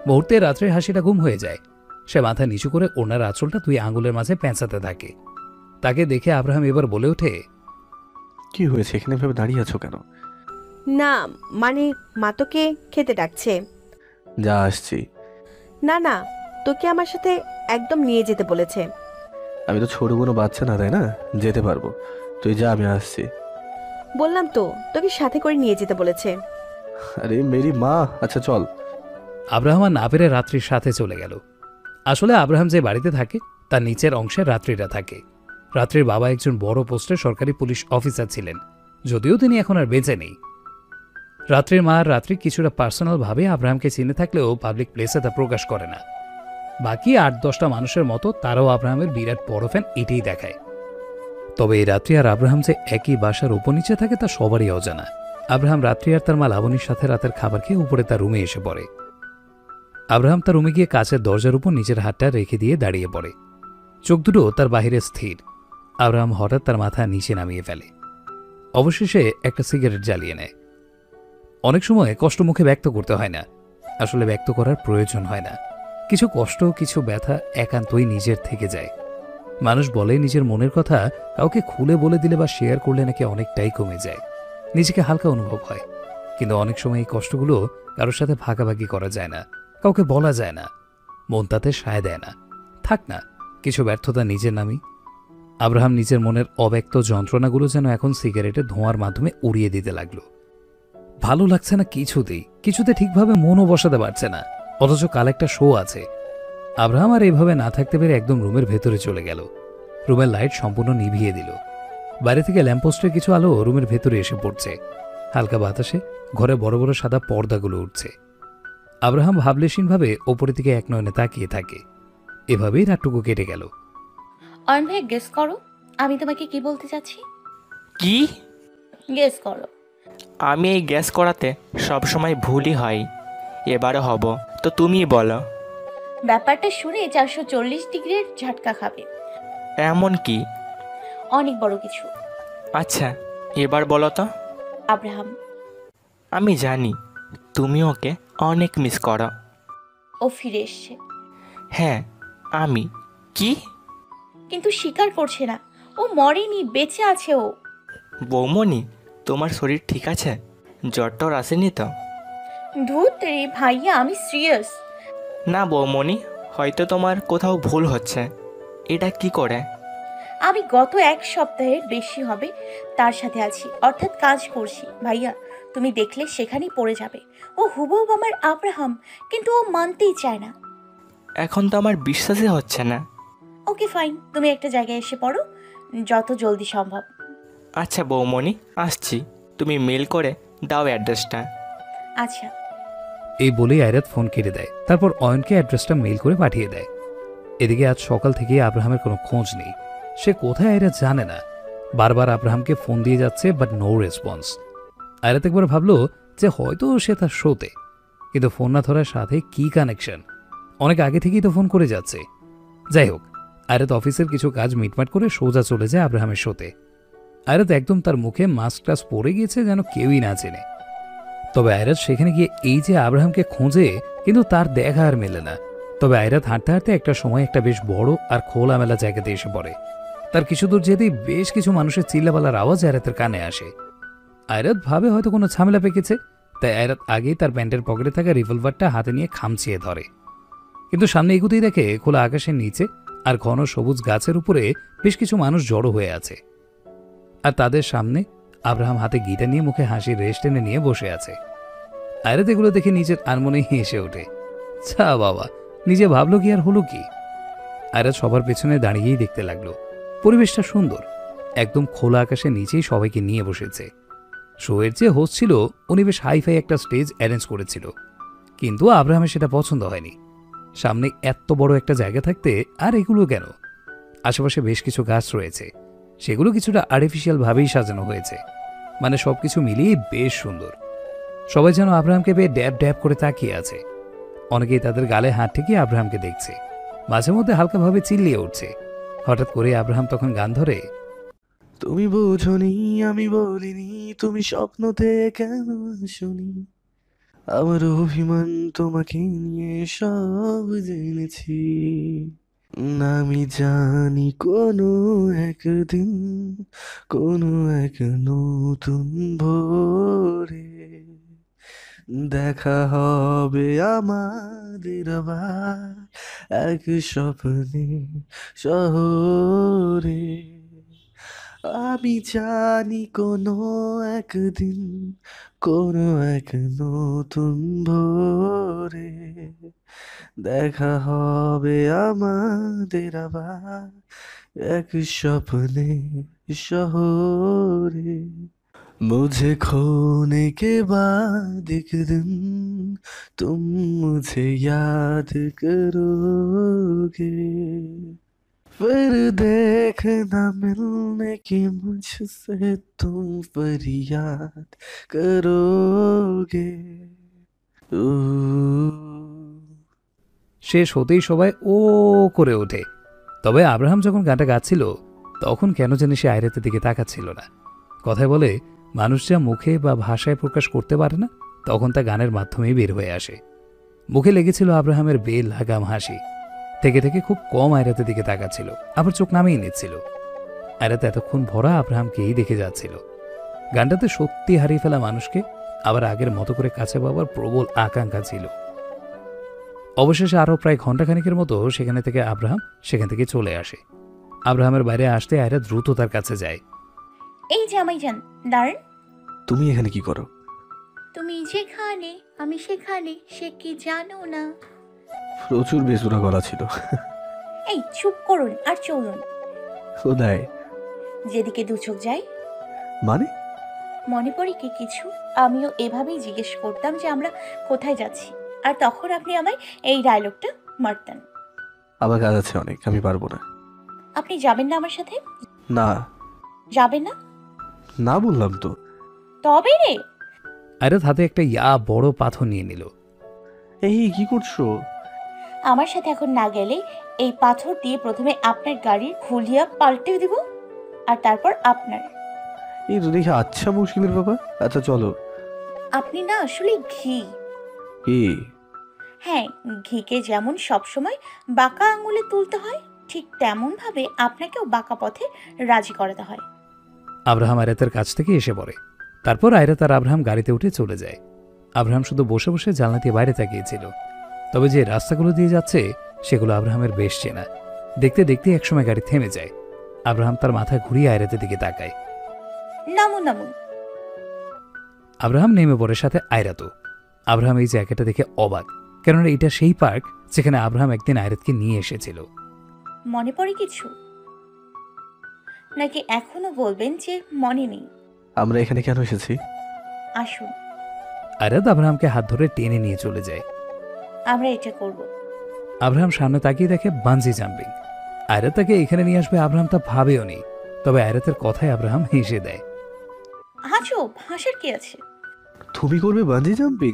মুহূর্তে রাত্রের হাসিটা গুম হয়ে যায়। সে মাথা নিচু করে ওনার আঁচলটা তুই আঙুলের মাঝে পেঁচাতে থাকে। তাকে দেখে আব্রাহাম এবার বলে ওঠে কি হয়েছে? এখানে ভাবে দাঁড়িয়ে আছো কেন? না মানে মা তোকে খেতে ডাকছে। যা আসছি। না না তোকে আমার সাথে একদম নিয়ে যেতে বলেছে। আমি তো ছোট কোনো বাচ্চা না তাই না? যেতে পারব। তুই যা আমি আসছি। বললাম তো তোকে সাথে করে নিয়ে যেতে বলেছে। আরে মেরি মা! আচ্ছা চল। আব্রাহাম আর না পেরে রাত্রির সাথে চলে গেল। আসলে আব্রাহাম যে বাড়িতে থাকে তার নিচের অংশে রাত্রিরা থাকে। রাত্রির বাবা একজন বড় পোস্টে সরকারি পুলিশ অফিসার ছিলেন যদিও তিনি এখন আর বেঁচে নেই। রাত্রির মা আর রাত্রি কিছুটা পার্সোনালভাবে আব্রাহামকে চিনে থাকলেও পাবলিক প্লেসে তা প্রকাশ করে না। বাকি আট দশটা মানুষের মতো তারাও আব্রাহামের বিরাট বড় ফ্যান এটাই দেখায়। তবে এই রাত্রি আর আব্রাহাম যে একই বাসার উপনিচে থাকে তা সবারই অজানা। আব্রাহাম রাত্রি আর তার মা লাবণীর সাথে রাতের খাবার খেয়ে উপরে তার রুমে এসে পড়ে। আব্রাহাম তার রুমে গিয়ে কাছের দরজার উপর নিজের হাতটা রেখে দিয়ে দাঁড়িয়ে পড়ে। চোখ দুটো তার বাহিরে স্থির। আব্রাহাম হঠাৎ তার মাথা নিচে নামিয়ে ফেলে। অবশেষে একটা সিগারেট জ্বালিয়ে নেয়। অনেক সময় কষ্ট মুখে ব্যক্ত করতে হয় না। আসলে ব্যক্ত করার প্রয়োজন হয় না। কিছু কষ্ট, কিছু ব্যথা একান্তই নিজের থেকে যায়। মানুষ বলে নিজের মনের কথা কাউকে খুলে বলে দিলে বা শেয়ার করলে নাকি অনেকটাই কমে যায়। নিজেকে হালকা অনুভব হয়। কিন্তু অনেক সময় এই কষ্টগুলো কারোর সাথে ভাগাভাগি করা যায় না, কাউকে বলা যায় না, মন তাতে সায় দেয় না। থাক না, কিছু ব্যর্থতা নিজের নামই। আব্রাহাম নিজের মনের অব্যক্ত যন্ত্রণাগুলো যেন এখন সিগারেটে ধোঁয়ার মাধ্যমে উড়িয়ে দিতে লাগল। ভালো লাগছে না কিছুতেই, কিছুতে ঠিকভাবে মনও বসাতে পারছে না। অথচ কাল একটা শো আছে। আব্রাহাম আর এইভাবে না থাকতে পেরে একদম রুমের ভেতরে চলে গেল। রুমের লাইট সম্পূর্ণ নিভিয়ে দিল। বাইরে থেকে ল্যাম্পপোস্টের কিছু আলো রুমের ভেতরে এসে পড়ছে। হালকা বাতাসে ঘরে বড় বড় সাদা পর্দাগুলো উঠছে। আব্রাহাম ভাবলেশীনভাবে ওপরের দিকে এক নয়নে তাকিয়ে থাকে। এভাবেই রাতটুকু কেটে গেল। অয়ন ভাই গেস করো আমি তোমাকে কি বলতে চাচ্ছি? কি? গেস করো। আমি এই গ্যাস করাতে সব সময় ভুলই হয়। এবারও হব। তো তুমিই বলো। ব্যাপারটা শুনে চারশো চল্লিশ ডিগ্রির ঝাটকা খাবে। এমন কি? অনেক বড় কিছু। আচ্ছা এবার বলো তো। আব্রাহাম। আমি জানি তুমি ওকে অনেক মিস করো। ও ফিরে এসছে। হ্যাঁ আমি। কি? কিন্তু স্বীকার করছে না। ও মরেনি বেঁচে আছে ও। বৌমনি তোমার শরীর ঠিক আছে? জ্বর টর আসেনি তো? ধূত রে ভাইয়া আমি সিরিয়াস না বৌমনি হয়তো তোমার কোথাও ভুল হচ্ছে। এটা কি করে? আমি গত এক সপ্তাহের বেশি হবে তার সাথে আছি। অর্থাৎ কাজ করছি। ভাইয়া তুমি দেখলে সেখানেই পড়ে যাবে। ও হুবহুব আমার আব্রাহাম কিন্তু ও মানতেই চায় না। এখন তো আমার বিশ্বাসই হচ্ছে না। Okay fine. তুমি একটা জায়গায় এসে পড়ো যত জলদি সম্ভব। আচ্ছা বৌমনি আসছি। তুমি মেল করে দাও অ্যাড্রেসটা। আচ্ছা। এই বলেই আয়রাত ফোন কেটে দেয়। তারপর অয়নকে অ্যাড্রেসটা মেইল করে পাঠিয়ে দেয়। এদিকে আজ সকাল থেকে আব্রাহামের কোনো খোঁজ নেই। সে কোথায় আয়রাত জানে না। বারবার আব্রাহামকে ফোন দিয়ে যাচ্ছে বাট নো রেসপন্স আয়রাত একবার ভাবলো যে হয়তো সে তার শোতে কিন্তু ফোন না ধরার সাথে কি কানেকশন অনেক আগে থেকেই তো ফোন করে যাচ্ছে। যাই হোক, আয়রাত অফিসের কিছু কাজ মিটমাট করে সোজা চলে যায় আব্রাহামের শোতে আয়রাত একদম তার মুখে মাস্ক টাস্ক পরে গিয়েছে যেন কেউই না চেনে। তবে আয়রাত সেখানে গিয়ে এই যে আব্রাহামকে খোঁজে, কিন্তু তার দেখা আর মেলে না। তবে আয়রাত হাঁটতে হাঁটতে একটা সময় একটা বেশ বড় আর খোলামেলা জায়গাতে এসে পড়ে। তার কিছু দূর যেতেই বেশ কিছু মানুষের চিল্লাপালার আওয়াজ আয়রাতের কানে আসে। আয়রাত ভাবে হয়তো কোনো ঝামেলা পেকেছে, তাই আয়রাত আগেই তার প্যান্টের পকেটে থাকা রিভলভারটা হাতে নিয়ে খামচিয়ে ধরে। কিন্তু সামনে এগুতেই দেখে খোলা আকাশের নিচে আর ঘন সবুজ গাছের উপরে বেশ কিছু মানুষ জড়ো হয়ে আছে। আর তাদের সামনে আব্রাহাম হাতে গিটা নিয়ে মুখে হাসির রেস্ট টেনে নিয়ে বসে আছে। আয়রাত এগুলো দেখে নিজের আনমনেই হেসে ওঠে। ছা বাবা, নিজে ভাবলো কি আর হলো কি? আয়রাত সবার পেছনে দাঁড়িয়েই দেখতে লাগল। পরিবেশটা সুন্দর। একদম খোলা আকাশের নিচেই সবাইকে নিয়ে বসেছে। শোয়ের যে হোস্ট ছিল, উনি বেশ হাইফাই একটা স্টেজ অ্যারেঞ্জ করেছিল। কিন্তু আব্রাহামের সেটা পছন্দ হয়নি। সামনে এত বড় একটা জায়গা থাকতে আর এগুলো কেন? আশেপাশে বেশ কিছু গাছ রয়েছে। সেগুলো কিছুটা আর্টিফিশিয়াল ভাবেই সাজানো হয়েছে। মানে সবকিছু মিলিয়ে বেশ সুন্দর। সবাই যেন আব্রাহামকে পেয়ে ড্যাব ড্যাব করে তাকিয়ে আছে। অনেকেই তাদের গালে হাত ঠেকিয়ে আব্রাহামকে দেখছে। মাঝে মধ্যে হালকাভাবে চিল্লিয়ে উঠছে। হঠাৎ করে আব্রাহাম তখন গান ধরে, তুমি বোঝনি, আমি বলিনি, তুমি স্বপ্নতে কেন শুনি আমার অভিমান তোমাকে নিয়ে সব জেনেছি। আমি জানি কোনো একদিন, কোনো এক নতুন ভোরে দেখা হবে আমাদের আবার এক স্বপ্নে শহরে। আমি জানি কোনো একদিন, কোনো এক নতুন ভোরে দেখা হবে আমাদের আবার এক স্বপ্নে শহরে। मुझे खोने के बाद एक दिन तुम मुझे याद करोगे फिर देखना मिलने की मुझसे तुम फरियाद करोगे ओ শেষ হতেই সবাই ও করে ওঠে তবে আব্রাহাম যখন গানটা গাচ্ছিল তখন কেন জানি সে আয়রাতের দিকে তাকাচ্ছিল না কথায় বলে মানুষ যা মুখে বা ভাষায় প্রকাশ করতে পারে না, তখন তা গানের মাধ্যমেই বের হয়ে আসে। মুখে লেগেছিল আব্রাহামের বেল লাগাম হাসি। থেকে থেকে খুব কম আয়রাতের দিকে তাকাচ্ছিল, আবার চোখ নামিয়ে নিচ্ছিল। আয়রাত এতক্ষণ ভরা আব্রাহামকেই দেখে যাচ্ছিল। গানটাতে সত্যি হারিয়ে ফেলা মানুষকে আবার আগের মতো করে কাছে পাওয়ার প্রবল আকাঙ্ক্ষা ছিল। অবশেষে আরও প্রায় ঘন্টাখানিকের মতো সেখানে থেকে আব্রাহাম সেখান থেকে চলে আসে। আব্রাহামের বাইরে আসতে আয়রা দ্রুত তার কাছে যায়। এই জামাই যান, দাঁড়ান। তুমি এখানে কি করো? তুমি যেখানে আমি সেখানে সে কি জানো না? প্রচুর বেসুরা গলা ছিল। এই চুপ করুন আর চলুন। খোদায় যেদিকে দু চোখ যায়। মানে? মনে পড়ে কি কিছু? আমিও এভাবেই জিজ্ঞেস করতাম যে আমরা কোথায় যাচ্ছি। আর তখন আপনি আমায় এই ডায়লগটা মারতেন। আমার কাজ আছে অনেক আমি পারব না। আপনি যাবেন না আমার সাথে? না। যাবেন না? না বললাম তো। তবে রে। আয়রাত হাতে একটা ইয়া বড় পাথর নিয়ে নিল। এই কি করছ? আমার সাথে এখন না গেলে এই পাথর দিয়ে প্রথমে আপনার গাড়ির খুলিয়া পাল্টে দিব আর তারপর আপনার। এই তো দেখি আচ্ছা মুশকিলের বাবা আচ্ছা চলো। আপনি না আসলে ঘি। কি? হ্যাঁ ঘিকে যেমন সবসময় বাঁকা আঙুলে তুলতে হয় ঠিক তেমনভাবে আপনাকেও বাঁকা পথে রাজি করাতে হয়। আব্রাহাম আয়রাতের কাছ থেকে এসে পড়ে। তারপর আয়রাত আর আব্রাহাম গাড়িতে উঠে চলে যায়। আব্রাহাম শুধু বসে বসে জানলা দিয়ে বাইরে তাকিয়েছিল। তবে যে রাস্তাগুলো দিয়ে যাচ্ছে সেগুলো আব্রাহামের বেশ চেনা। দেখতে দেখতে একসময় গাড়ি থেমে যায়। আব্রাহাম তার মাথা ঘুরিয়ে আয়রাতের দিকে তাকায়। আব্রাহাম নেমে পড়ে সাথে আয়রাতও আব্রাহাম এই জায়গাটা দেখে অবাক কেননা এটা সেই পার্ক যেখানে আব্রাহাম একদিন আয়রাতকে নিয়ে এসেছিল। মনে পড়ে কিছু? নাকি এখনও বলবেন যে মনে নেই? আমরা এখানে কেন এসেছি? আসুন। আয়রাত আব্রাহামকে হাত ধরে টেনে নিয়ে চলে যায়। আমরা এটা করব। আব্রাহাম সামনে তাকিয়ে দেখে বাঞ্জি জাম্পিং। আয়রাত তাকে এখানে নিয়ে আসবে আব্রাহাম তা ভাবেও নি তবে আয়রাতের কথায় আব্রাহাম হেসে দেয়। হাঁচো হাসার কি আছে? তুমি করবে বাঞ্জি জাম্পিং?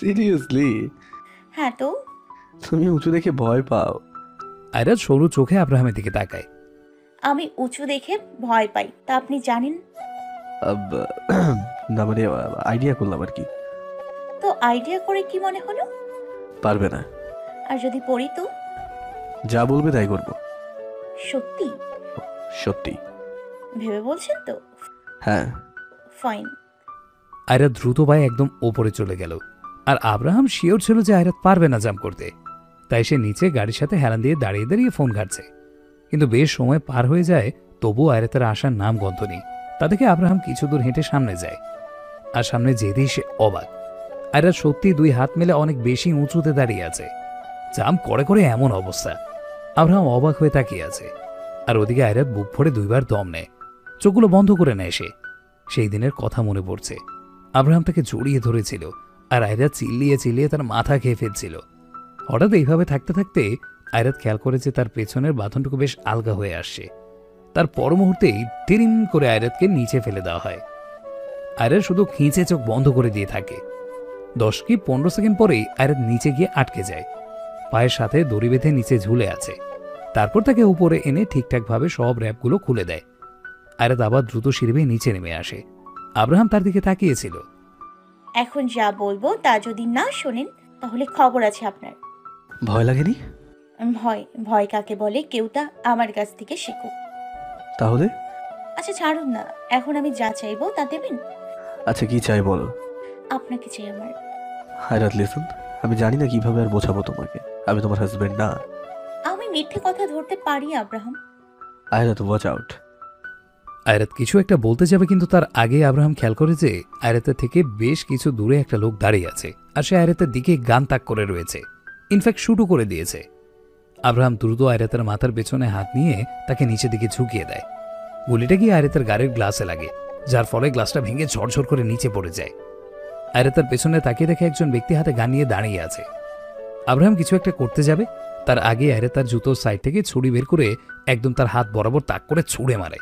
সিরিয়াসলি হ্যাঁ তো। তুমি উঁচু দেখে ভয় পাও। আয়রাত সরু চোখে আব্রাহামের দিকে তাকায়। আমি উঁচু দেখে ভয় পাই। তা আপনি জানেন? না মানে আইডিয়া করলাম আর কি। তো আইডিয়া করে কি মনে হলো? পারবে না। আর যদি পড়ি তো? যা বলবে তাই করব। সত্যি? সত্যি। ভেবে বলছেন তো? হ্যাঁ। ফাইন আয়রাত দ্রুত পায়ে একদম ওপরে চলে গেল। আর আব্রাহাম শিওর ছিল যে আয়রাত পারবে না জাম্প করতে। তাই সে নিচে গাড়ির সাথে হেলান দিয়ে দাঁড়িয়ে দাঁড়িয়ে ফোন ঘাটছে। কিন্তু বেশ সময় পার হয়ে যায়, তবুও আয়রাতের আসার নাম গন্ধ নেই। তা দেখে আব্রাহাম কিছু দূর হেঁটে সামনে যায়, আর সামনে যেতেই সে অবাক। আয়রাত সত্যি দুই হাত মেলে অনেক বেশি উঁচুতে দাঁড়িয়ে আছে। জাম্প করে করে এমন অবস্থা। আব্রাহাম অবাক হয়ে তাকিয়ে আছে, আর ওদিকে আয়রাত বুক ভরে দুইবার দম নেয়। চোখগুলো বন্ধ করে নেয় সে। সেই দিনের কথা মনে পড়ছে। আব্রাহাম তাকে জড়িয়ে ধরেছিল, আর আয়রাত চিল্লিয়ে চিল্লিয়ে তার মাথা খেয়ে ফেলছিল। হঠাৎ এইভাবে থাকতে থাকতে আয়রাত খেয়াল করেছে তার পেছনের বাঁধনটুকু বেশ আলগা হয়ে আসছে তার পর মুহূর্তেই টিরিম করে আয়রাতকে নিচে ফেলে দেওয়া হয়। আয়রাত শুধু খিঁচে চোখ বন্ধ করে দিয়ে থাকে। দশ কি পনেরো সেকেন্ড পরেই আয়রাত নিচে গিয়ে আটকে যায়। পায়ের সাথে দড়ি বেঁধে নিচে ঝুলে আছে। তারপর তাকে উপরে এনে ঠিকঠাকভাবে সব র্যাপগুলো খুলে দেয়। আয়রাত আবার দ্রুত সিঁড়ি নিচে নেমে আসে। আব্রাহাম তার দিকে তাকিয়েছিল। এখন যা বলব তা যদি না শোনেন তাহলে খবর আছে আপনার। ভয় লাগেনি? ভয় ভয় কাকে বলে? কেউ তা আমার কাছ থেকে শেখো তাহলে? আচ্ছা ছাড়ুন না। এখন আমি যা চাইব তা দেবেন? আচ্ছা কি চাই বলো? আপনাকে চাই আমার। হায়রাত লিসন আমি জানি না কীভাবে আর বোঝাবো তোমাকে। আমি তোমার হাজবেন্ড না। আমি মিথ্যে কথা ধরতে পারি Abraham. Hayrat watch out Ayrat কিছু একটা বলতে যাবে কিন্তু তার আগে আব্রাহাম খেয়াল করে যে আয়রাতের থেকে বেশ কিছু দূরে একটা লোক দাঁড়িয়ে আছে আর সে আয়রাতের দিকে গান তাক করে রয়েছে। ইনফ্যাক্ট শুটু করে দিয়েছে। আব্রাহাম দ্রুত আয়রাতের মাথার পেছনে হাত নিয়ে তাকে নিচের দিকে ঝুঁকিয়ে দেয়। গুলিটা গিয়ে আয়রাতের গাড়ির গ্লাসে লাগে, যার ফলে গ্লাসটা ভেঙে ঝরঝর করে নিচে পড়ে যায়। আয়রা তার পেছনে তাকিয়ে দেখে একজন ব্যক্তি হাতে গান নিয়ে দাঁড়িয়ে আছে। আব্রাহাম কিছু একটা করতে যাবে, তার আগে আয়রা তার জুতোর সাইড থেকে ছুরি বের করে একদম তার হাত বরাবর তাক করে ছুঁড়ে মারে।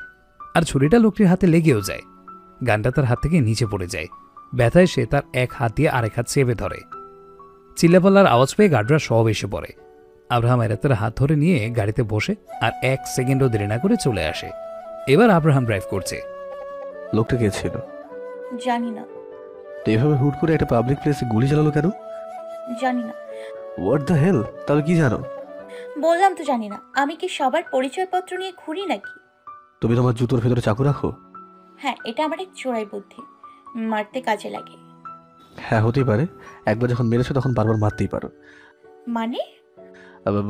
আর ছুরিটা লোকটির হাতে লেগেও যায়। গানটা তার হাত থেকে নিচে পড়ে যায়। ব্যথায় সে তার এক হাত দিয়ে আরেক হাত চেপে ধরে। চিল্লাপাল্লার আওয়াজ পেয়ে গার্ডরা সব এসে পড়ে। আব্রাহাম আয়রাতের হাত ধরে নিয়ে গাড়িতে বসে আর এক সেকেন্ডও দেরি না করে চলে আসে। এবার আব্রাহাম ড্রাইভ করছে। লোকটা কে ছিল? জানি না। তো এভাবে হুট করে একটা পাবলিক প্লেসে গুলি চালালো কেন? জানি না। হোয়াট দ্য হেল তাহলে কি জানো? বললাম তো জানি না। আমি কি সবার পরিচয়পত্র নিয়ে ঘুরি নাকি? তুমি তোমার জুতোর ভেতরে চাকু রাখো? হ্যাঁ এটা আমার এক চোরাই বুদ্ধি। মারতে কাজে লাগে। হ্যাঁ হতেই পারে। একবার যখন মেরেছো তখন বারবার মারতেই পারো। মানে?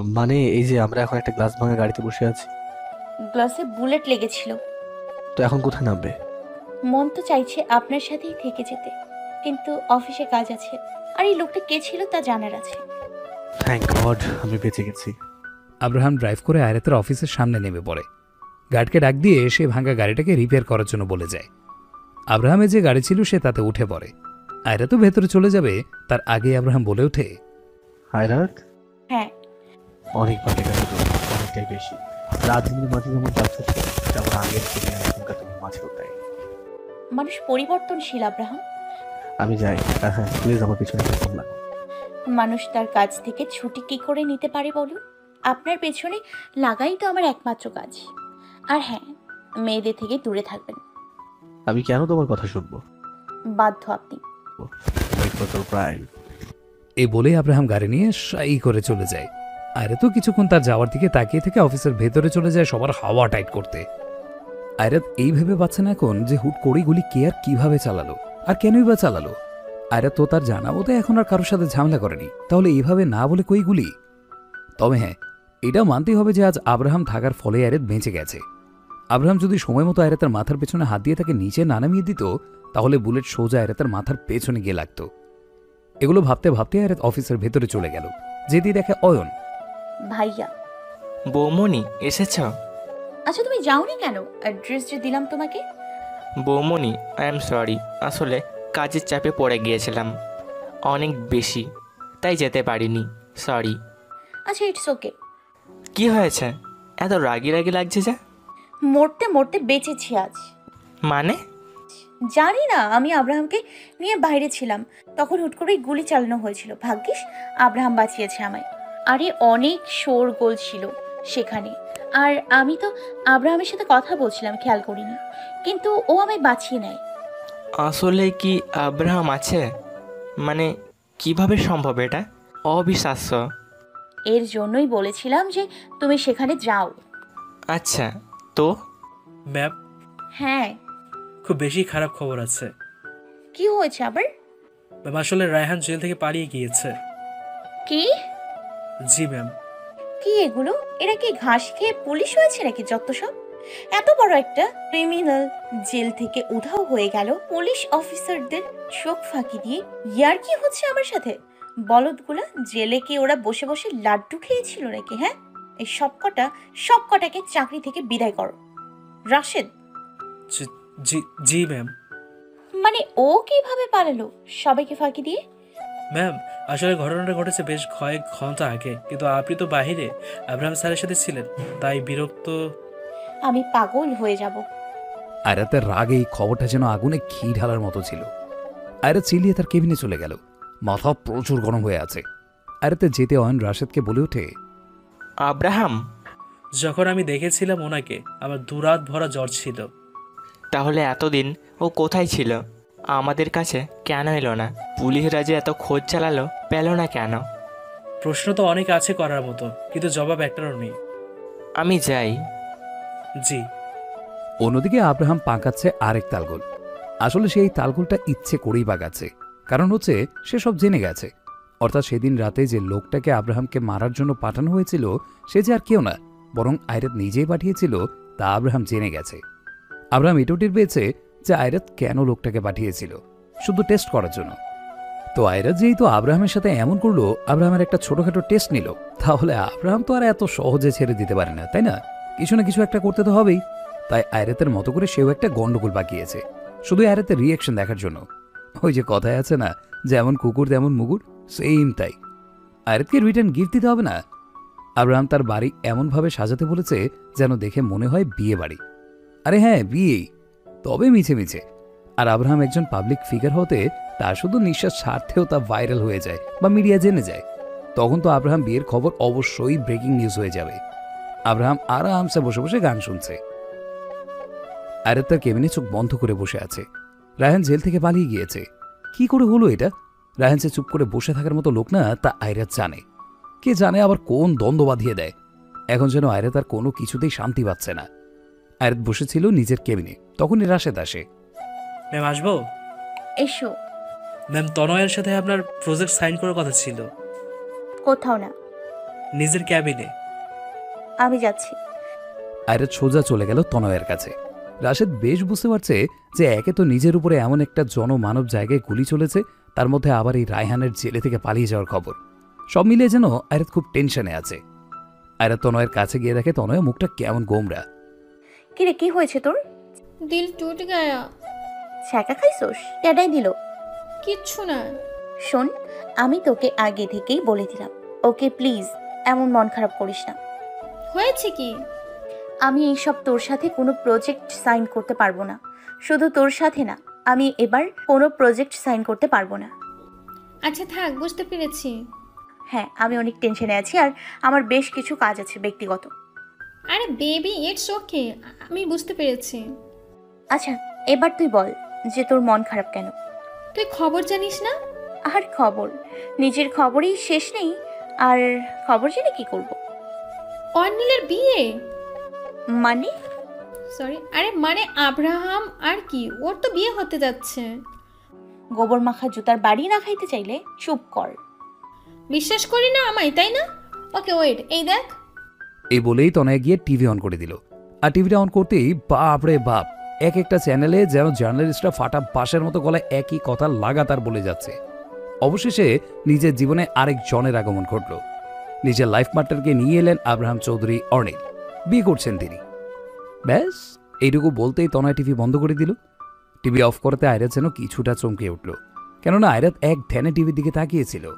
মানে এই যে আমরা এখন একটা গ্লাস ভাঙা গাড়িতে বসে আছি। গ্লাসে বুলেট লেগেছিল। তো এখন কোথায় নামবে? মন তো চাইছে আপনার সাথেই থেকে যেতে। কিন্তু অফিসে কাজ আছে। আর এই লোকটা কে ছিল তা জানার আছে। থ্যাংক গড আমি বেঁচে গেছি। আব্রাহাম ড্রাইভ করে আয়রাতের অফিসের সামনে নেমে পড়ে। গার্ডকে ডাক দিয়ে সে ভাঙা গাড়িটাকে রিপেয়ার করার জন্য বলে যায়। আব্রাহামের যে গাড়ি ছিল সে তাতে উঠে পড়ে। আয়রা তো ভেতরে চলে যাবে তার আগে আব্রাহাম বলে ওঠে হায়রাত? হ্যাঁ। অনেক গেল অনেকটাই বেশি। রাজনীতির মাঝে যেমন যাচ্ছে তেমন আগের থেকে এখনকার তুমি মাঝেও তাই। মানুষ পরিবর্তনশীল আব্রাহাম। আমি যাই হ্যাঁ প্লিজ আমার পিছনে একটু ফোন লাগো মানুষ তার কাজ থেকে ছুটি কি করে নিতে পারে বলুন? আপনার পেছনে লাগাই তো আমার একমাত্র কাজ। আর হ্যাঁ মেয়েদের থেকে দূরে থাকবেন। আমি কেন তোমার কথা শুনব? বাধ্য আপনি। সারপ্রাইজ এই বলেই আব্রাহাম গাড়ি নিয়ে সাই করে চলে যায়। আয়রা তো কিছুক্ষণ তার যাওয়ার দিকে তাকিয়ে থেকে অফিসের ভেতরে চলে যায় সবার হাওয়া টাইট করতে। আয়রাত এই ভেবে পাচ্ছে না এখন যে হুট করেই গুলি কে আর কীভাবে চালালো? আর কেনই বা চালালো? আয়রাত তো তার জানা মতো এখন আর কারোর সাথে ঝামেলা করেনি। তাহলে এইভাবে না বলে কই গুলি? তবে হ্যাঁ এটাও মানতেই হবে যে আজ আব্রাহাম থাকার ফলে আয়রাত বেঁচে গেছে। আব্রাহাম যদি সময় মতো আয়রাতের মাথার পেছনে হাত দিয়ে তাকে নিচে না নামিয়ে দিত, তাহলে বুলেট সোজা আয়রাতের মাথার পেছনে গিয়ে লাগতো। এগুলো ভাবতে ভাবতে আয়রাত অফিসের ভেতরে চলে গেল। যেদি দেখে অয়ন ভাইয়া। বৌমনি এসেছ? আচ্ছা তুমি যাওনি কেন? অ্যাড্রেস যে দিলাম তোমাকে? বৌমনি আই এম সরি আসলে কাজের চাপে পড়ে গিয়েছিলাম। অনেক বেশি। তাই যেতে পারিনি। সরি আচ্ছা ইটস ওকে কি হয়েছে? এত রাগি রাগি লাগছে যে? মরতে মরতে বেঁচেছি আজ। মানে? জানি না আমি আব্রাহামকে নিয়ে বাইরে ছিলাম। তখন হুট করেই গুলি চালানো হয়েছিল। ভাগ্যিস আব্রাহাম বাঁচিয়েছে আমায়। আরে অনেক শোরগোল ছিল সেখানে। আর আমি তো আব্রাহামের সাথে কথা বলছিলাম খেয়াল করিনি। কিন্তু ও আমায় বাঁচিয়ে নেয়। আসলে কি আব্রাহাম আছে? মানে কীভাবে সম্ভব এটা? অবিশ্বাস্য। এর জন্যই বলেছিলাম যে তুমি সেখানে যাও। আচ্ছা তো? ম্যাম? হ্যাঁ। খুব বেশি খারাপ খবর আছে। কি হয়েছে আবার? ম্যাম আসলে রায়হান জেল থেকে পালিয়ে গিয়েছে। কি? জি ম্যাম কি এগুলো? এরা কি ঘাস খেয়ে পুলিশ হয়েছে নাকি যত সব? এত বড় একটা ক্রিমিনাল জেল থেকে উধাও হয়ে গেল পুলিশ অফিসারদের চোখ ফাঁকি দিয়ে। ইয়ার কি হচ্ছে আমার সাথে? বলদগুলা জেলে কি ওরা বসে বসে লাড্ডু খেয়েছিল নাকি হ্যাঁ? এই সবকটা সবকটাকে চাকরি থেকে বিদায় করো। রাশেদ? জি- জি ম্যাম মানে ও কীভাবে পালালো? সবাইকে ফাঁকি দিয়ে? ম্যাম আসলে ঘটনাটা ঘটেছে বেশ কয়েক ঘণ্টা আগে। কিন্তু আপনি তো বাইরে আব্রাহাম স্যারের সাথে ছিলেন তাই বিরক্ত। আমি পাগল হয়ে যাব। আয়রাতের রাগে এই খবরটা যেন আগুনে ঘি ঢালার মতো ছিল। আয়রাত চিলিয়ে তার কেবিনে চলে গেল। মাথা প্রচুর গরম হয়ে আছে। আয়রাতে যেতে অয়ন রাশেদকে বলে ওঠে আব্রাহাম! যখন আমি দেখেছিলাম ওনাকে আমার দুরাত ভরা জ্বর ছিল। তাহলে এতদিন ও কোথায় ছিল? আমাদের কাছে কেন এলো না? পুলিশরা যে এত খোঁজ চালালো পেল না কেন? প্রশ্ন তো অনেক আছে করার মতো কিন্তু জবাব একটারও নেই। আমি যাই। জি। অন্যদিকে আব্রাহাম পাকাচ্ছে আরেক তালগোল। আসলে সেই তালগোলটা ইচ্ছে করেই বাগাচ্ছে কারণ হচ্ছে সে সব জেনে গেছে। অর্থাৎ সেদিন রাতে যে লোকটাকে আব্রাহামকে মারার জন্য পাঠানো হয়েছিল সে যে আর কেউ না বরং আয়রাত নিজেই পাঠিয়েছিল তা আব্রাহাম জেনে গেছে। আব্রাহাম এটাও টের পেয়েছে যে আয়রাত কেন লোকটাকে পাঠিয়েছিল? শুধু টেস্ট করার জন্য। তো আয়রাত যেহেতু আব্রাহামের সাথে এমন করল, আব্রাহামের একটা ছোটখাটো টেস্ট নিল, তাহলে আব্রাহাম তো আর এত সহজে ছেড়ে দিতে পারে না, তাই না? কিছু না কিছু একটা করতে তো হবেই। তাই আয়রাতের মতো করে সেও একটা গন্ডগোল পাকিয়েছে, শুধু আয়রাতের রিয়াকশন দেখার জন্য। ওই যে কথায় আছে না, যেমন কুকুর তেমন মুগুর সেম তাই। আয়রাতকে রিটার্ন গিফট দিতে হবে না। আব্রাহাম তার বাড়ি এমনভাবে সাজাতে বলেছে, যেন দেখে মনে হয় বিয়ে বাড়ি। আরে হ্যাঁ বিয়েই। তবে মিছে মিছে। আর আব্রাহাম একজন পাবলিক ফিগার হতে তার শুধু নিঃশ্বাস ছাড়তেও তা ভাইরাল হয়ে যায় বা মিডিয়া জেনে যায়। তখন তো আব্রাহাম বিয়ের খবর অবশ্যই ব্রেকিং নিউজ হয়ে যাবে। আব্রাহাম আরামসে বসে বসে গান শুনছে। আরে তার কেবিনে চোখ বন্ধ করে বসে আছে। রায়হান জেল থেকে পালিয়ে গিয়েছে। কি করে হলো এটা? রায়হান যে চুপ করে বসে থাকার মতো লোক না, তা আয়রাত জানে। কে জানে আবার কোন দ্বন্দ্ব বাঁধিয়ে দেয়। এখন যেন আয়রাত আর কোনো কিছুতেই শান্তি পাচ্ছে না। আয়রাত বসেছিল নিজের কেবিনে। তখনই রাশেদ আসে। ম্যাম আসব? এসো। ম্যাম তনয়ের সাথে আপনার প্রজেক্ট সাইন করার কথা ছিল। কোথাও না। নিজের ক্যাবিনে। আমি যাচ্ছি। আয়রাত সোজা চলে গেল তনয়ের কাছে। রাশেদ বেশ বুঝতে পারছে যে একে তো নিজের উপরে এমন একটা জনমানব জায়গায় গুলি চলেছে তার মধ্যে আবার এই রায়হানের জেলে থেকে পালিয়ে যাওয়ার খবর। সব মিলিয়ে যেন আয়রাত খুব টেনশনে আছে। আয়রাত তনয়ের কাছে গিয়ে দেখে তনয়ের মুখটা কেমন গোমরা। কিরে কি হয়েছে তোর? দিল টুট গায়া। ছ্যাঁকা খাইছোস? কেডাই দিল? কিচ্ছু না। শোন আমি তোকে আগে থেকেই বলে দিলাম। ওকে প্লিজ এমন মন খারাপ করিস না। হয়েছে কি? আমি এইসব তোর সাথে কোনো প্রজেক্ট সাইন করতে পারব না। শুধু তোর সাথে না আমি এবার কোনো প্রজেক্ট সাইন করতে পারব না। আচ্ছা থাক বুঝতে পেরেছি। হ্যাঁ আমি অনেক টেনশনে আছি আর আমার বেশ কিছু কাজ আছে ব্যক্তিগত। আরে বেবি ইটস ওকে আমি বুঝতে পেরেছি। আচ্ছা এবার তুই বল যে তোর মন খারাপ কেন? তুই খবর জানিস না? আর খবর? নিজের খবরই শেষ নেই আর খবর জেনে কি করব? অর্নিলের বিয়ে? মানে? সরি আরে মানে আব্রাহাম আর কি? ওর তো বিয়ে হতে যাচ্ছে। গোবর মাখা জুতার বাড়ি না খাইতে চাইলে চুপ কর। বিশ্বাস করি না আমায় তাই না? ওকে ওয়েট এই দেখ। এই বলেই তনয় গিয়ে টিভি অন করে দিল। আর টিভিটা অন করতেই বাপ রে বাপ এক একটা চ্যানেলে যেন জার্নালিস্টরা ফাটা বাঁশের মতো গলায় একই কথা লাগাতার বলে যাচ্ছে। অবশেষে নিজের জীবনে আরেক জনের আগমন ঘটল। নিজের লাইফ পার্টনারকে নিয়ে এলেন আব্রাহাম চৌধুরী অর্নিল বিয়ে করছেন তিনি। ব্যাস এইটুকু বলতেই তনয় টিভি বন্ধ করে দিল। টিভি অফ করতে আয়রাত যেন কিছুটা চমকে উঠল। কেননা আয়রাত এক ধ্যানে টিভির দিকে তাকিয়েছিল।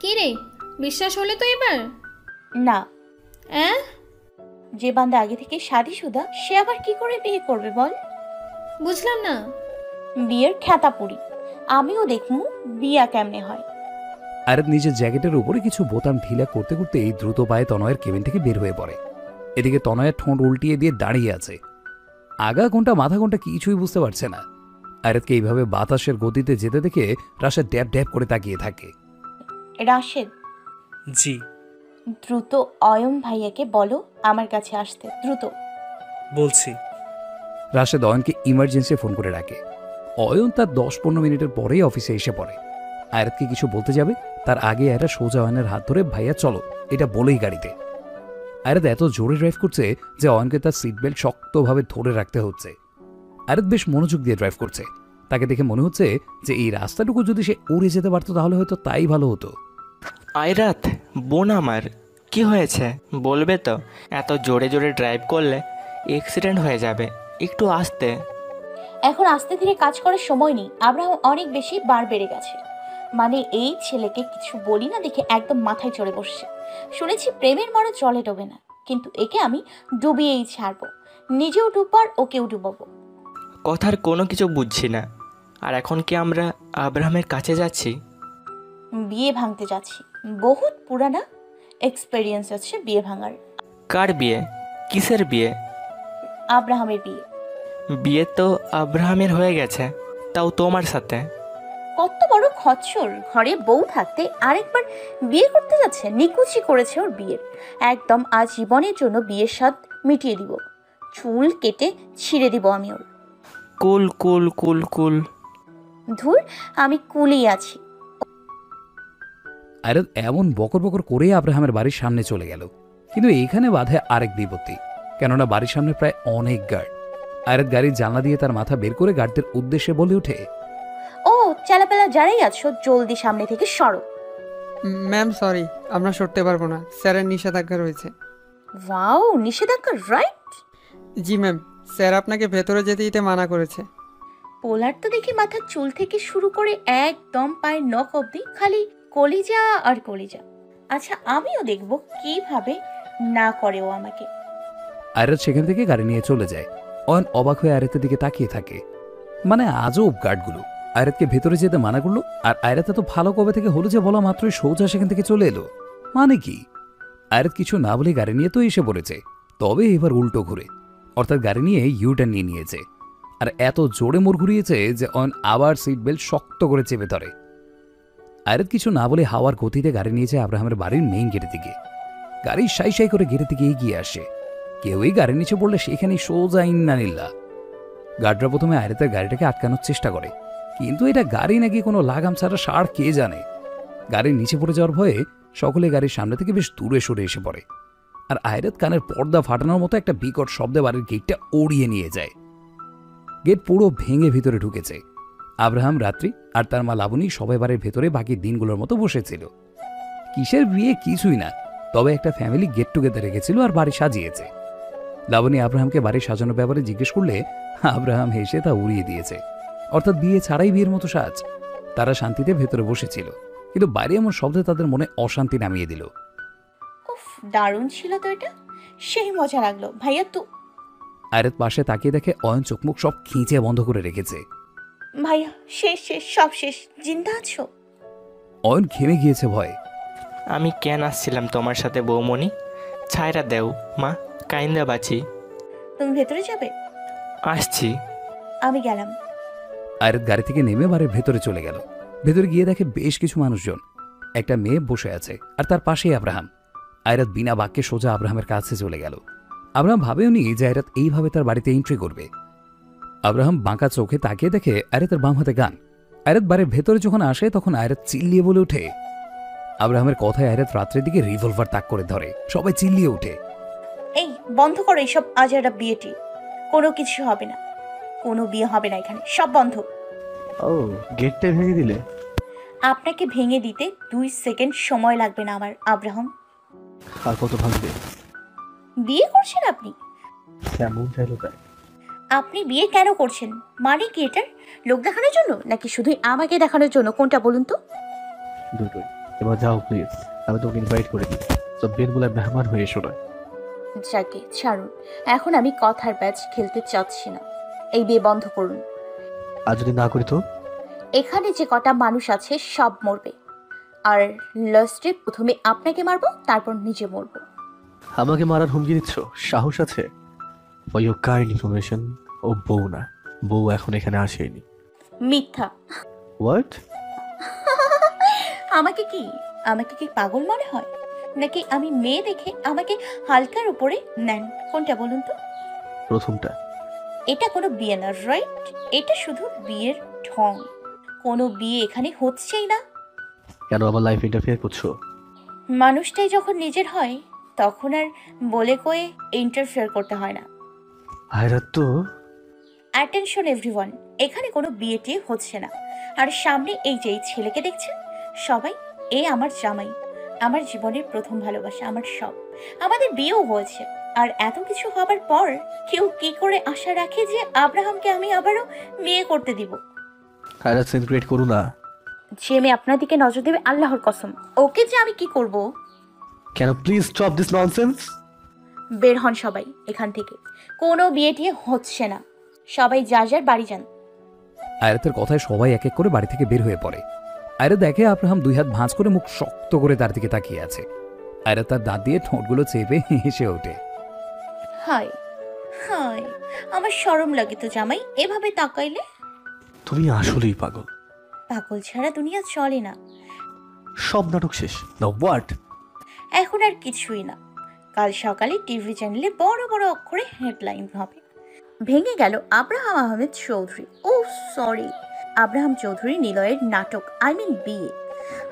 কি রে বিশ্বাস হলে তো এবার? না অ্যাঁ? যে বান্দা আগে থেকে শাদি সুদা সে আবার কি করে বিয়ে করবে বল? বুঝলাম না। বিয়ের খ্যাতা পুরি। আমিও দেখমু বিয়া কেমনে হয়। আয়াত নিজের জ্যাকেটের উপরে কিছু বোতাম ঢিলা করতে করতে এই দ্রুত পায়ে তনয়ের কেবিন থেকে বের হয়ে পড়ে। এদিকে তনয়ের ঠোঁট উল্টিয়ে দিয়ে দাঁড়িয়ে আছে। আগা কোনটা মাথা কোনটা কিছুই বুঝতে পারছে না। আয়াতকে এইভাবে বাতাসের গতিতে যেতে দেখে রাশেদ ড্যাব ড্যাব করে তাকিয়ে থাকে। রাশেদ? জি। দ্রুত অয়ম ভাইয়াকে বলো আমার কাছে আসতে দ্রুত। বলছি। রাশেদ অয়নকে ইমার্জেন্সি ফোন করে ডাকে। অয়ন তার দশ পনেরো মিনিটের পরেই অফিসে এসে পড়ে। আয়াতকে কিছু বলতে যাবে তার আগে এরা সোজা অয়নের হাত ধরে ভাইয়া চলো এটা বলেই গাড়িতে। আয়াত এত জোরে ড্রাইভ করছে যে অয়নকে তার সিট বেল্ট শক্তভাবে ধরে রাখতে হচ্ছে। আয়াত বেশ মনোযোগ দিয়ে ড্রাইভ করছে। তাকে দেখে মনে হচ্ছে যে এই রাস্তাটুকু যদি সে উড়ে যেতে পারতো তাহলে হয়তো তাই ভালো হতো। আয়রাত বোন আমার কি হয়েছে? বলবে তো এত জোরে জোরে ড্রাইভ করলে অ্যাক্সিডেন্ট হয়ে যাবে একটু আসতে। এখন আস্তে ধীরে কাজ করার সময় নেই আব্রাহাম অনেক বেশি বার বেড়ে গেছে। মানে এই ছেলেকে কিছু বলি না দেখে একদম মাথায় চড়ে বসছে। শুনেছি প্রেমের মনে জলে ডোবে না কিন্তু একে আমি ডুবিয়েই ছাড়বো। নিজেও ডুববার ওকেও ডুবাবো। কথার কোনো কিছু বুঝছি না। আর এখন কি আমরা আব্রাহামের কাছে যাচ্ছি? বিয়ে ভাঙতে যাচ্ছি। বহুত পুরানা এক্সপেরিয়েন্স আছে বিয়ে ভাঙার। কার বিয়ে? কিসের বিয়ে? আব্রাহামের বিয়ে। বিয়ে তো আব্রাহামের হয়ে গেছে তাও তোমার সাথে। কত বড় খচ্চর ঘরে বউ থাকতে আরেকবার বিয়ে করতে যাচ্ছে নিকুচি করেছে ওর বিয়ের। একদম আজীবনের জন্য বিয়ের স্বাদ মিটিয়ে দিব চুল কেটে ছিঁড়ে দিব আমি ওর। কুল কুল কুল কুল। ধুর আমি কুলেই আছি। আয়রাত এমন বকর বকর করে আব্রাহামের বাড়ির সামনে চলে গেল। কিন্তু এইখানে বাধে আরেক বিপত্তি কেননা বাড়ির সামনে প্রায় অনেক গার্ড। আয়রাত গাড়ির জানলা দিয়ে তার মাথা বের করে গার্ডদের উদ্দেশ্যে বলে ওঠে ও চেলাপেলা যারাই আছো জলদি সামনে থেকে সরো। ম্যাম সরি আমরা সরতে পারব না। স্যারের নিষেধাজ্ঞা রয়েছে। ওয়াও নিষেধাজ্ঞা রাইট? জি ম্যাম স্যার আপনাকে ভেতরে যেতে দিতে মানা করেছে। পোলার তো দেখি মাথার চুল থেকে শুরু করে একদম পায়ের নখ অবধি খালি কলিজা আর কলিজা। আচ্ছা আমিও দেখব কীভাবে না করে ও আমাকে। আয়রাত সেখান থেকে গাড়ি নিয়ে চলে যায়। অয়ন অবাক হয়ে আয়রাতের দিকে তাকিয়ে থাকে। মানে আজব গার্ডগুলো আয়রাতকে ভেতরে যেতে মানা করল, আর আয়রাত তো ভালো কবে থেকে হলো যে বলা মাত্রই সৌজা সেখান থেকে চলে এলো। মানে কি? আয়রাত কিছু না বলে গাড়ি নিয়ে তো এসে পড়েছে। তবে এবার উল্টো ঘুরে। অর্থাৎ গাড়ি নিয়ে ইউটার্ন নিয়ে নিয়েছে। আর এত জোরে মোড় ঘুরিয়েছে যে অয়ন আবার সিট বেল্ট শক্ত করে চেপে ধরে। আয়রাত কিছু না বলে হাওয়ার গতিতে গাড়ি নিয়েছে আব্রাহামের বাড়ির মেইন গেটের দিকে। গাড়ি সাই সাই করে গেটের দিকে এগিয়ে আসে। কেউই গাড়ি নিচে পড়লে সেখানেই সোজা ইন্না নিল্লা। গার্ডরা প্রথমে আয়রাতের গাড়িটাকে আটকানোর চেষ্টা করে। কিন্তু এটা গাড়ি নাকি কোনো লাগাম ছাড়া সার কে জানে? গাড়ির নিচে পড়ে যাওয়ার ভয়ে সকলে গাড়ির সামনে থেকে বেশ দূরে সরে এসে পড়ে। আর আয়রাত কানের পর্দা ফাটানোর মতো একটা বিকট শব্দে বাড়ির গেটটা ওড়িয়ে নিয়ে যায়। গেট পুরো ভেঙে ভিতরে ঢুকেছে। আব্রাহাম রাত্রি আর তার মা লাবণী সবাই বাড়ির ভেতরে বাকি দিনগুলোর মতো বসেছিল। কিসের বিয়ে? কিছুই না। তবে একটা ফ্যামিলি গেট টুগেদার রেখেছিল আর বাড়ি সাজিয়েছে। লাবণী আব্রাহামকে বাড়ি সাজানোর ব্যাপারে জিজ্ঞেস করলে আব্রাহাম হেসে তা উড়িয়ে দিয়েছে। অর্থাৎ বিয়ে ছাড়াই বিয়ের মতো সাজ। তারা শান্তিতে ভেতরে বসেছিল। কিন্তু বাইরে এমন শব্দে তাদের মনে অশান্তি নামিয়ে দিল। উফ দারুণ ছিল তো এটা। সেই মজা লাগল। ভাইয়া তো আয়রাত পাশে তাকিয়ে দেখে অয়ন চোখমুখ সব খিঁচে বন্ধ করে রেখেছে। ভাইয়া শেষ শেষ সব শেষ। জিন্দা আছো? অয়ন ঘেমে গিয়েছে ভয়ে। আমি কেন আসছিলাম তোমার সাথে বৌমণি? ছায়রা দেও মা কাইন্দা বাঁচি। তুমি ভেতরে যাবে? আসছি। আমি গেলাম। আয়রাত গাড়ি থেকে নেমে বাড়ির ভেতরে চলে গেল। ভেতরে গিয়ে দেখে বেশ কিছু মানুষজন। একটা মেয়ে বসে আছে আর তার পাশেই আব্রাহাম। আয়রাত বিনা বাক্যে সোজা আব্রাহামের কাছে চলে গেল। আব্রাহাম ভাবেও নি যে আয়রাত এইভাবে তার বাড়িতে এন্ট্রি করবে। আব্রাহাম বাঁকা চোখে তাকিয়ে দেখে আয়রাতের বাম হাতে গান। আয়রাত বাড়ির ভেতরে যখন আসে তখন আয়রাত চিল্লিয়ে বলে ওঠে। আব্রাহামের কথায় আয়রাত রাত্রের দিকে রিভলভার তাক করে ধরে। সবাই চিল্লিয়ে ওঠে। এই বন্ধ করো এইসব আজারা বিয়েটি। কোনো কিছু হবে না। কোনো বিয়ে হবে না এখানে। সব বন্ধ। ও গেটটা ভেঙে দিলে? আপনাকে ভেঙে দিতে দুই সেকেন্ড সময় লাগবে না আমার আব্রাহাম। আর কত ভাঙবে? বিয়ে করছেন আপনি? কেমন চাইলো তাই। আপনি বিয়ে কেন করছেন? মানে কি এটার লোক দেখানোর জন্য? নাকি শুধুই আমাকে দেখানোর জন্য? কোনটা বলুন তো? দুটোই। এবার যাও প্লিজ আমি তোমাকে ইনভাইট করে দিই সব বেনগুলা মেহমান হয়ে এসো নয় যাকে ছাড়ুন। এখন আমি কথার ব্যাচ খেলতে চাচ্ছি না। এই বিয়ে বন্ধ করুন। আর যদি না করি তো? এখানে যে কটা মানুষ আছে সব মরবে। আর লাস্টে প্রথমে আপনাকে মারবো তারপর নিজে মরবো। আমাকে মারার হুমকি দিচ্ছ? সাহস আছে? ফর ইউর কাইন্ড ইনফরমেশন ও বউ না। বউ এখন এখানে আসেনি। মিথ্যা। হোয়াট আমাকে কি? আমাকে কি পাগল মনে হয়? নাকি আমি মেয়ে দেখে আমাকে হালকার উপরে নেন? কোনটা বলুন তো? প্রথমটা। এটা কোনো বিয়ে না রাইট এটা শুধু বিয়ের ঢং। কোনো বিয়ে এখানে হচ্ছেই না। কেন আমার লাইফ ইন্টারফেয়ার করছ? মানুষটাই যখন নিজের হয় তখন আর বলে কয়ে ইন্টারফেয়ার করতে হয় না। আয়রাত তো অ্যাটেনশন এভরিওয়ান এখানে কোনো বিয়ে টিয়ে হচ্ছে না। আর সামনে এই যে এই ছেলেকে দেখছেন? সবাই এ আমার জামাই। আমার জীবনের প্রথম ভালোবাসা আমার সব। আমাদের বিয়েও হয়েছে। আর এত কিছু হবার পর কেউ কি করে আশা রাখে যে আব্রাহামকে আমি আবারও বিয়ে করতে দিব? আয়রাত সিন ক্রিয়েট না। যে আমি আপনার দিকে নজর দেবে আল্লাহর কসম। ওকে যে আমি কি করব? কেন? প্লিজ স্টপ দিস ননসেন্স বের হন সবাই এখান থেকে। কোনো বিয়ে টিয়ে হচ্ছে না। সবাই যার যার বাড়ি যান। আয়রাতের কথায় সবাই এক এক করে বাড়ি থেকে বের হয়ে পড়ে। আয়রা দেখে আব্রাহাম দুই হাত ভাঁজ করে মুখ শক্ত করে তার দিকে তাকিয়ে আছে। আয়রা তার দাঁত দিয়ে ঠোঁটগুলো চেপে হেসে ওঠে। হাই হাই আমার শরম লাগে তো জামাই এভাবে তাকাইলে? তুমি আসলেই পাগল। পাগল ছাড়া দুনিয়া চলে না। সব নাটক শেষ। না হোয়াট এখন আর কিছুই না। সকালে টিভি চ্যানেলে বড় বড় অক্ষরে হেডলাইন হবে। ভেঙে গেল আব্রাহাম আহমেদ চৌধুরী। ও, সরি। আব্রাহাম চৌধুরী নিলয়ের নাটক, আই মিন বিয়ে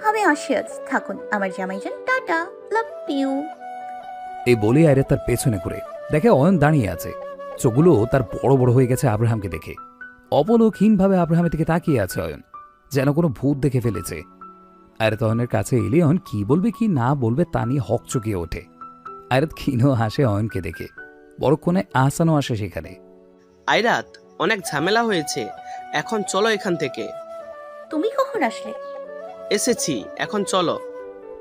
আমি আসি আজ থাকুন, আমার জামাইজান টাটা, লাভ ইউ। এই বলে আয়রা তার পেছনে ঘুরে। দেখে অয়ন দাঁড়িয়ে আছে। চোখগুলো তার বড় বড় হয়ে গেছে আব্রাহামকে দেখে। অপলকহীনভাবে আব্রাহামের দিকে তাকিয়ে আছে অয়ন। যেন কোনো ভূত দেখে ফেলেছে। আয়রাত অয়নের কাছে এলে অয়ন কি বলবে কি না বলবে তা নিয়ে হক চকিয়ে ওঠে। আয়রাত ক্ষীণ হাসে অয়নকে দেখে। বড়ক্ষণে আহসানও আসে সেখানে। আয়রাত অনেক ঝামেলা হয়েছে। এখন চলো এখান থেকে। তুমি কখন আসলে? এসেছি এখন চলো।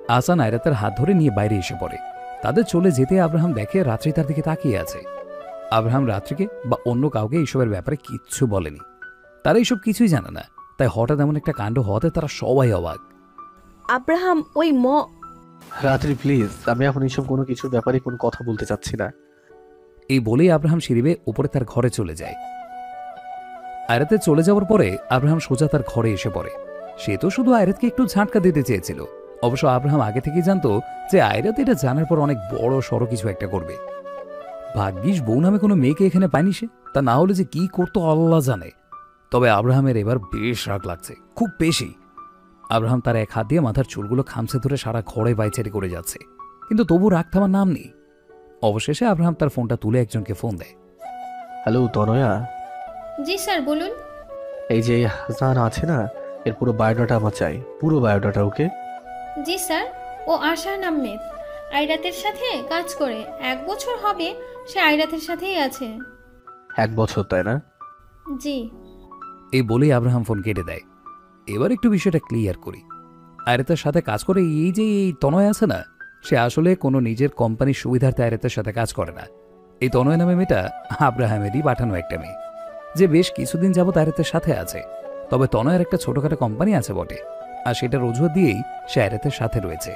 আসান আয়রাতের হাত ধরে নিয়ে বাইরে এসে পড়ে। তাদের চলে যেতে আব্রাহাম দেখে রাত্রি তার দিকে তাকিয়ে আছে। আব্রাহাম রাত্রিকে বা অন্য কাউকে এইসবের ব্যাপারে কিচ্ছু বলেনি। তারা এইসব কিছুই জানে না। তাই হঠাৎ এমন একটা কাণ্ড হওয়াতে তারা সবাই অবাক। আব্রাহাম ওই ম রাত্রি প্লিজ আমি এখন এইসব কোনো কিছুর ব্যাপারে কোনো কথা বলতে চাচ্ছি না। এই বলেই আব্রাহাম সিঁড়িবে উপরে তার ঘরে চলে যায়। আয়রাতে চলে যাওয়ার পরে আব্রাহাম সোজা তার ঘরে এসে পড়ে। সে তো শুধু আয়রাতকে একটু ঝাঁটকা দিতে চেয়েছিল। অবশ্য আব্রাহাম আগে থেকেই জানতো যে আয়রাত এটা জানার পর অনেক বড় সড়ো কিছু একটা করবে। ভাগ্যিস বউ নামে কোনো মেয়েকে এখানে পায়নি সে। তা না হলে যে কি করতো আল্লাহ জানে। তবে আব্রাহামের এবার বেশ রাগ লাগছে। খুব বেশি। আব্রাহাম তার এক হাত দিয়ে মাথার চুলগুলো খামছে ধরে সারা ঘরে বাইচারি করে যাচ্ছে। কিন্তু তবু রাগ থামার নাম নেই। অবশেষে আব্রাহাম তার ফোনটা তুলে একজনকে ফোন দেয়। হ্যালো তনয়া? জি স্যার বলুন। এই যে হাসান আছে না এর পুরো বায়োডাটা আমার চাই। পুরো বায়োডাটা ওকে? জি স্যার ও আশান আহমেদ আইরাতের সাথে কাজ করে। এক বছর হবে সে আইরাতের সাথেই আছে। এক বছর তাই না? জি। এই বলেই আব্রাহাম ফোন কেটে দেয়। এবার একটু বিষয়টা ক্লিয়ার করি। আয়রাতের সাথে কাজ করে এই যে এই তনয় আছে না, সে আসলে কোনো নিজের কোম্পানির সুবিধার্থে আয়রাতের সাথে কাজ করে না। এই তনয় নামে মেয়েটা আব্রাহামেরই পাঠানো একটা মেয়ে। যে বেশ কিছুদিন যাবত আয়রাতের সাথে আছে, তবে তনয়ের একটা ছোটখাটো কোম্পানি আছে বটে, আর সেটার অজুহাত দিয়েই সে আয়রাতের সাথে রয়েছে।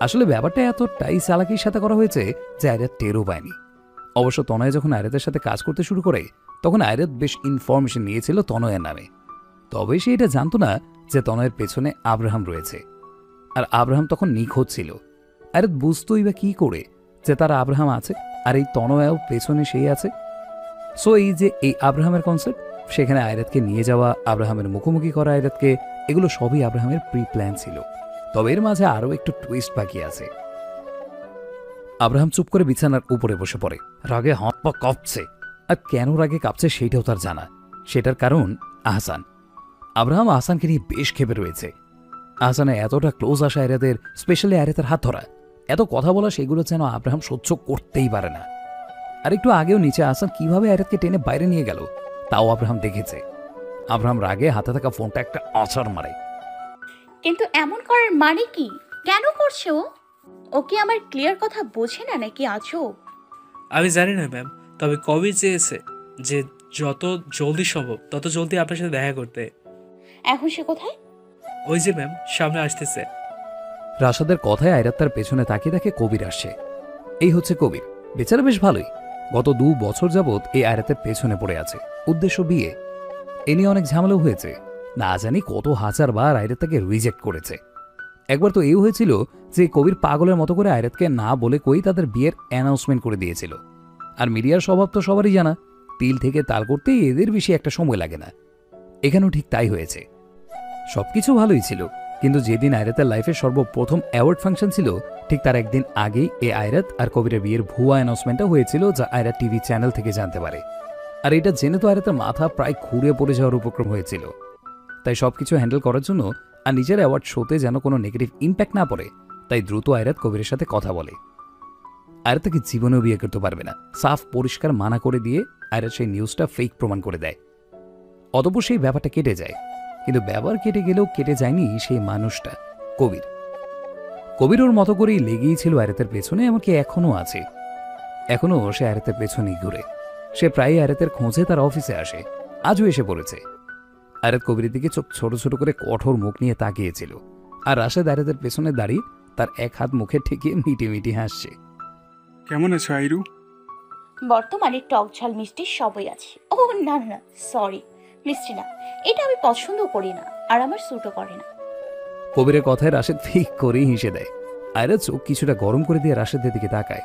আসলে ব্যাপারটা এতটাই চালাকির সাথে করা হয়েছে যে আয়রাত টেরও পায়নি। অবশ্য তনয় যখন আয়রাতের সাথে কাজ করতে শুরু করে, তখন আয়রাত বেশ ইনফরমেশন নিয়েছিল তনয়ের নামে। তবে সে এটা জানতো না যে তনয়ের পেছনে আব্রাহাম রয়েছে। আর আব্রাহাম তখন নিখোঁজ ছিল। আয়রাত বুঝতোই বা কি করে যে তার আব্রাহাম আছে আর এই তনয়াও পেছনে সেই আছে? সো এই যে এই আব্রাহামের কনসেপ্ট সেখানে আয়রাতকে নিয়ে যাওয়া, আব্রাহামের মুখোমুখি করা আয়রাতকে, এগুলো সবই আব্রাহামের প্রি প্ল্যান ছিল। তবে এর মাঝে আরও একটু টুইস্ট বাকি আছে। আব্রাহাম চুপ করে বিছানার উপরে বসে পড়ে। রাগে পা কাঁপছে। আর কেন রাগে কাঁপছে সেটাও তার জানা। সেটার কারণ আহসান। আব্রাহাম আহসানকে নিয়ে বেশ ক্ষেপে রয়েছে। আহসানে এতটা ক্লোজ আসা এরাদের স্পেশালি আরেতের হাত ধরা এত কথা বলা সেগুলো যেন আব্রাহাম সহ্য করতেই পারে না। আর একটু আগেও নিচে আহসান কীভাবে আরেতকে টেনে বাইরে নিয়ে গেল তাও আব্রাহাম দেখেছে। আব্রাহাম রাগে হাতে থাকা ফোনটা একটা আছাড় মারে। কিন্তু এমন করার মানে কি? কেন করছে ও? ও কি আমার ক্লিয়ার কথা বোঝে না নাকি আছো আমি জানি না ম্যাম তবে কবি চেয়েছে যে যত জলদি সম্ভব তত জলদি আপনার সাথে দেখা করতে এখন সে কোথায়? ওই যে ম্যাম সামনে আসতেছে। রাশাদের কথায় আয়রাত তার পেছনে তাকিয়ে দেখে কবির আসছে। এই হচ্ছে কবির। বেচারা বেশ ভালোই। গত দু বছর যাবৎ এই আয়রাতের পেছনে পড়ে আছে। উদ্দেশ্য বিয়ে। এ নিয়ে অনেক ঝামেলাও হয়েছে। না জানি কত হাজার বার আয়রাত তাকে রিজেক্ট করেছে। একবার তো এই হয়েছিল যে কবির পাগলের মতো করে আয়রাতকে না বলে কই তাদের বিয়ের অ্যানাউন্সমেন্ট করে দিয়েছিল। আর মিডিয়ার স্বভাব তো সবারই জানা। তিল থেকে তাল করতে এদের বেশি একটা সময় লাগে না। এখানেও ঠিক তাই হয়েছে। সবকিছু ভালোই ছিল, কিন্তু যেদিন আয়রাতের লাইফের সর্বপ্রথম অ্যাওয়ার্ড ফাংশন ছিল, ঠিক তার একদিন আগেই এ আয়রাত আর কবিরের বিয়ের ভুয়া অ্যানাউন্সমেন্টটা হয়েছিল যা আয়রাত টিভি চ্যানেল থেকে জানতে পারে। আর এটা জেনে তো আয়রাতের মাথা প্রায় ঘুরে পড়ে যাওয়ার উপক্রম হয়েছিল। তাই সবকিছু হ্যান্ডেল করার জন্য আর নিজের অ্যাওয়ার্ড শোতে যেন কোনো নেগেটিভ ইম্প্যাক্ট না পড়ে, তাই দ্রুত আয়রাত কবিরের সাথে কথা বলে। আয়রাত তাকে জীবনেও বিয়ে করতে পারবে না, সাফ পরিষ্কার মানা করে দিয়ে আয়রাত সেই নিউজটা ফেক প্রমাণ করে দেয়। অতপর সেই ব্যাপারটা কেটে যায়। কিন্তু ব্যবহার কেটে গেলেও কেটে যায়নি সেই মানুষটা কবির। কবির ওর মতো করেই লেগেই ছিল আয়রাতের পেছনে এমনকি এখনও আছে। এখনও সে আয়রাতের পেছনেই ঘুরে। সে প্রায়ই আয়রাতের খোঁজে তার অফিসে আসে। আজও এসে পড়েছে। আয়রাত কবিরের দিকে চোখ ছোট ছোট করে কঠোর মুখ নিয়ে তাকিয়েছিল। আর রাশেদ আয়রাতের পেছনে দাঁড়িয়ে তার এক হাত মুখে ঠেকিয়ে মিটি মিটি হাসছে। কেমন আছো আইরু? বর্তমানে টক ঝাল মিষ্টি সবই আছে। ও না না সরি মিষ্টি না এটা আমি পছন্দ করি না আর আমার স্যুটও করে না। কবিরের কথায় রাশেদ ঠিক করেই হেসে দেয়। আয়রা চোখ কিছুটা গরম করে দিয়ে রাশেদের দিকে তাকায়।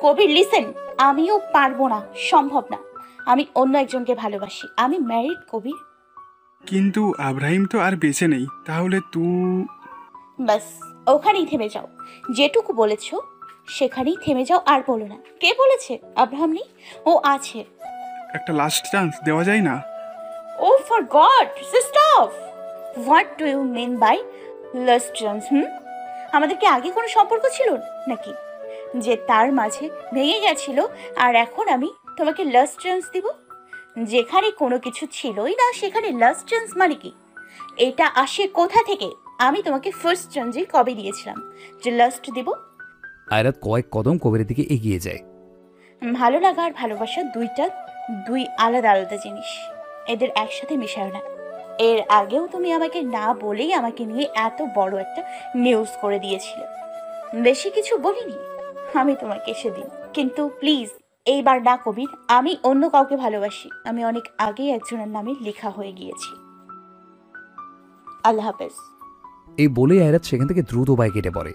কবির লিসেন আমিও পারব না সম্ভব না। আমি অন্য একজনকে ভালোবাসি আমি ম্যারিড কবির। কিন্তু আব্রাহিম তো আর বেঁচে নেই তাহলে তু ব্যাস ওখানেই থেমে যাও। যেটুকু বলেছ সেখানেই থেমে যাও আর বলো না। কে বলেছে? আব্রাহাম নেই? ও আছে। একটা লাস্ট চান্স দেওয়া যায় না। ও for god stop what do you mean by last chance hmm আমাদের কি আগে কোনো সম্পর্ক ছিল নাকি? যে তার মাঝে ভেঙে গেছিল আর এখন আমি তোমাকে লাস্ট চান্স দিব? যেখানে কোনো কিছু ছিলই না সেখানে লাস্ট চান্স মানে কি? এটা আসে কোথা থেকে? আমি তোমাকে ফার্স্ট চান্সে কবে দিয়েছিলাম? যে লাস্ট দিব? আয়রাত কয়েক কদম কবিরের দিকে এগিয়ে যায়। ভালো লাগা আর ভালোবাসা দুইটা দুই আলাদা আলাদা জিনিস। এদের একসাথে মিশায় না। এর আগেও তুমি আমাকে না বলেই আমাকে নিয়ে এত বড় একটা নিউজ করে দিয়েছিলে। বেশি কিছু বলিনি। আমি তোমাকে সেদিন। কিন্তু প্লিজ এইবার না কবির, আমি অন্য কাউকে ভালোবাসি। আমি অনেক আগেই একজনের নামে লেখা হয়ে গিয়েছি। আল্লাহ হাফেজ। এই বলেই আয়রাত সেখান থেকে দ্রুত বাইক কেটে পড়ে।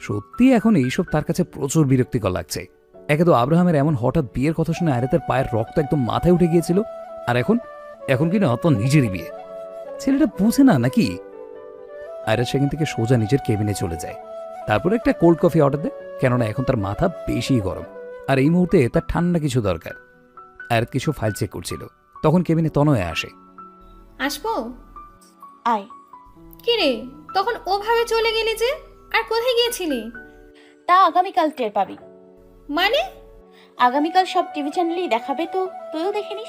সত্যি এখন এইসব তার কাছে প্রচুর বিরক্তিকর লাগছে। একে তো আব্রাহামের এমন হঠাৎ বিয়ের কথা শুনে আয়রাতের পায়ের রক্ত একদম মাথায় উঠে গিয়েছিল। আর এখন? এখন কিনা অত নিজেরই বিয়ে? ছেলেটা বুঝে না নাকি? আয়রাত সেখান থেকে সোজা নিজের কেবিনে চলে যায়। তারপর একটা কোল্ড কফি অর্ডার দেয় কেননা এখন তার মাথা বেশি গরম। আর এই মুহূর্তে তার ঠান্ডা কিছু দরকার। আয়রাত কিছু ফাইল চেক করছিল। তখন কেবিনে তনয় আসে। আসব? আয়। কি রে তখন ওভাবে চলে গেলি যে? আর কোথায় গিয়েছিলি? তা আগামীকাল টের পাবি। মানে? আগামীকাল সব টিভি চ্যানেলেই দেখাবে তো তুইও দেখে নিস।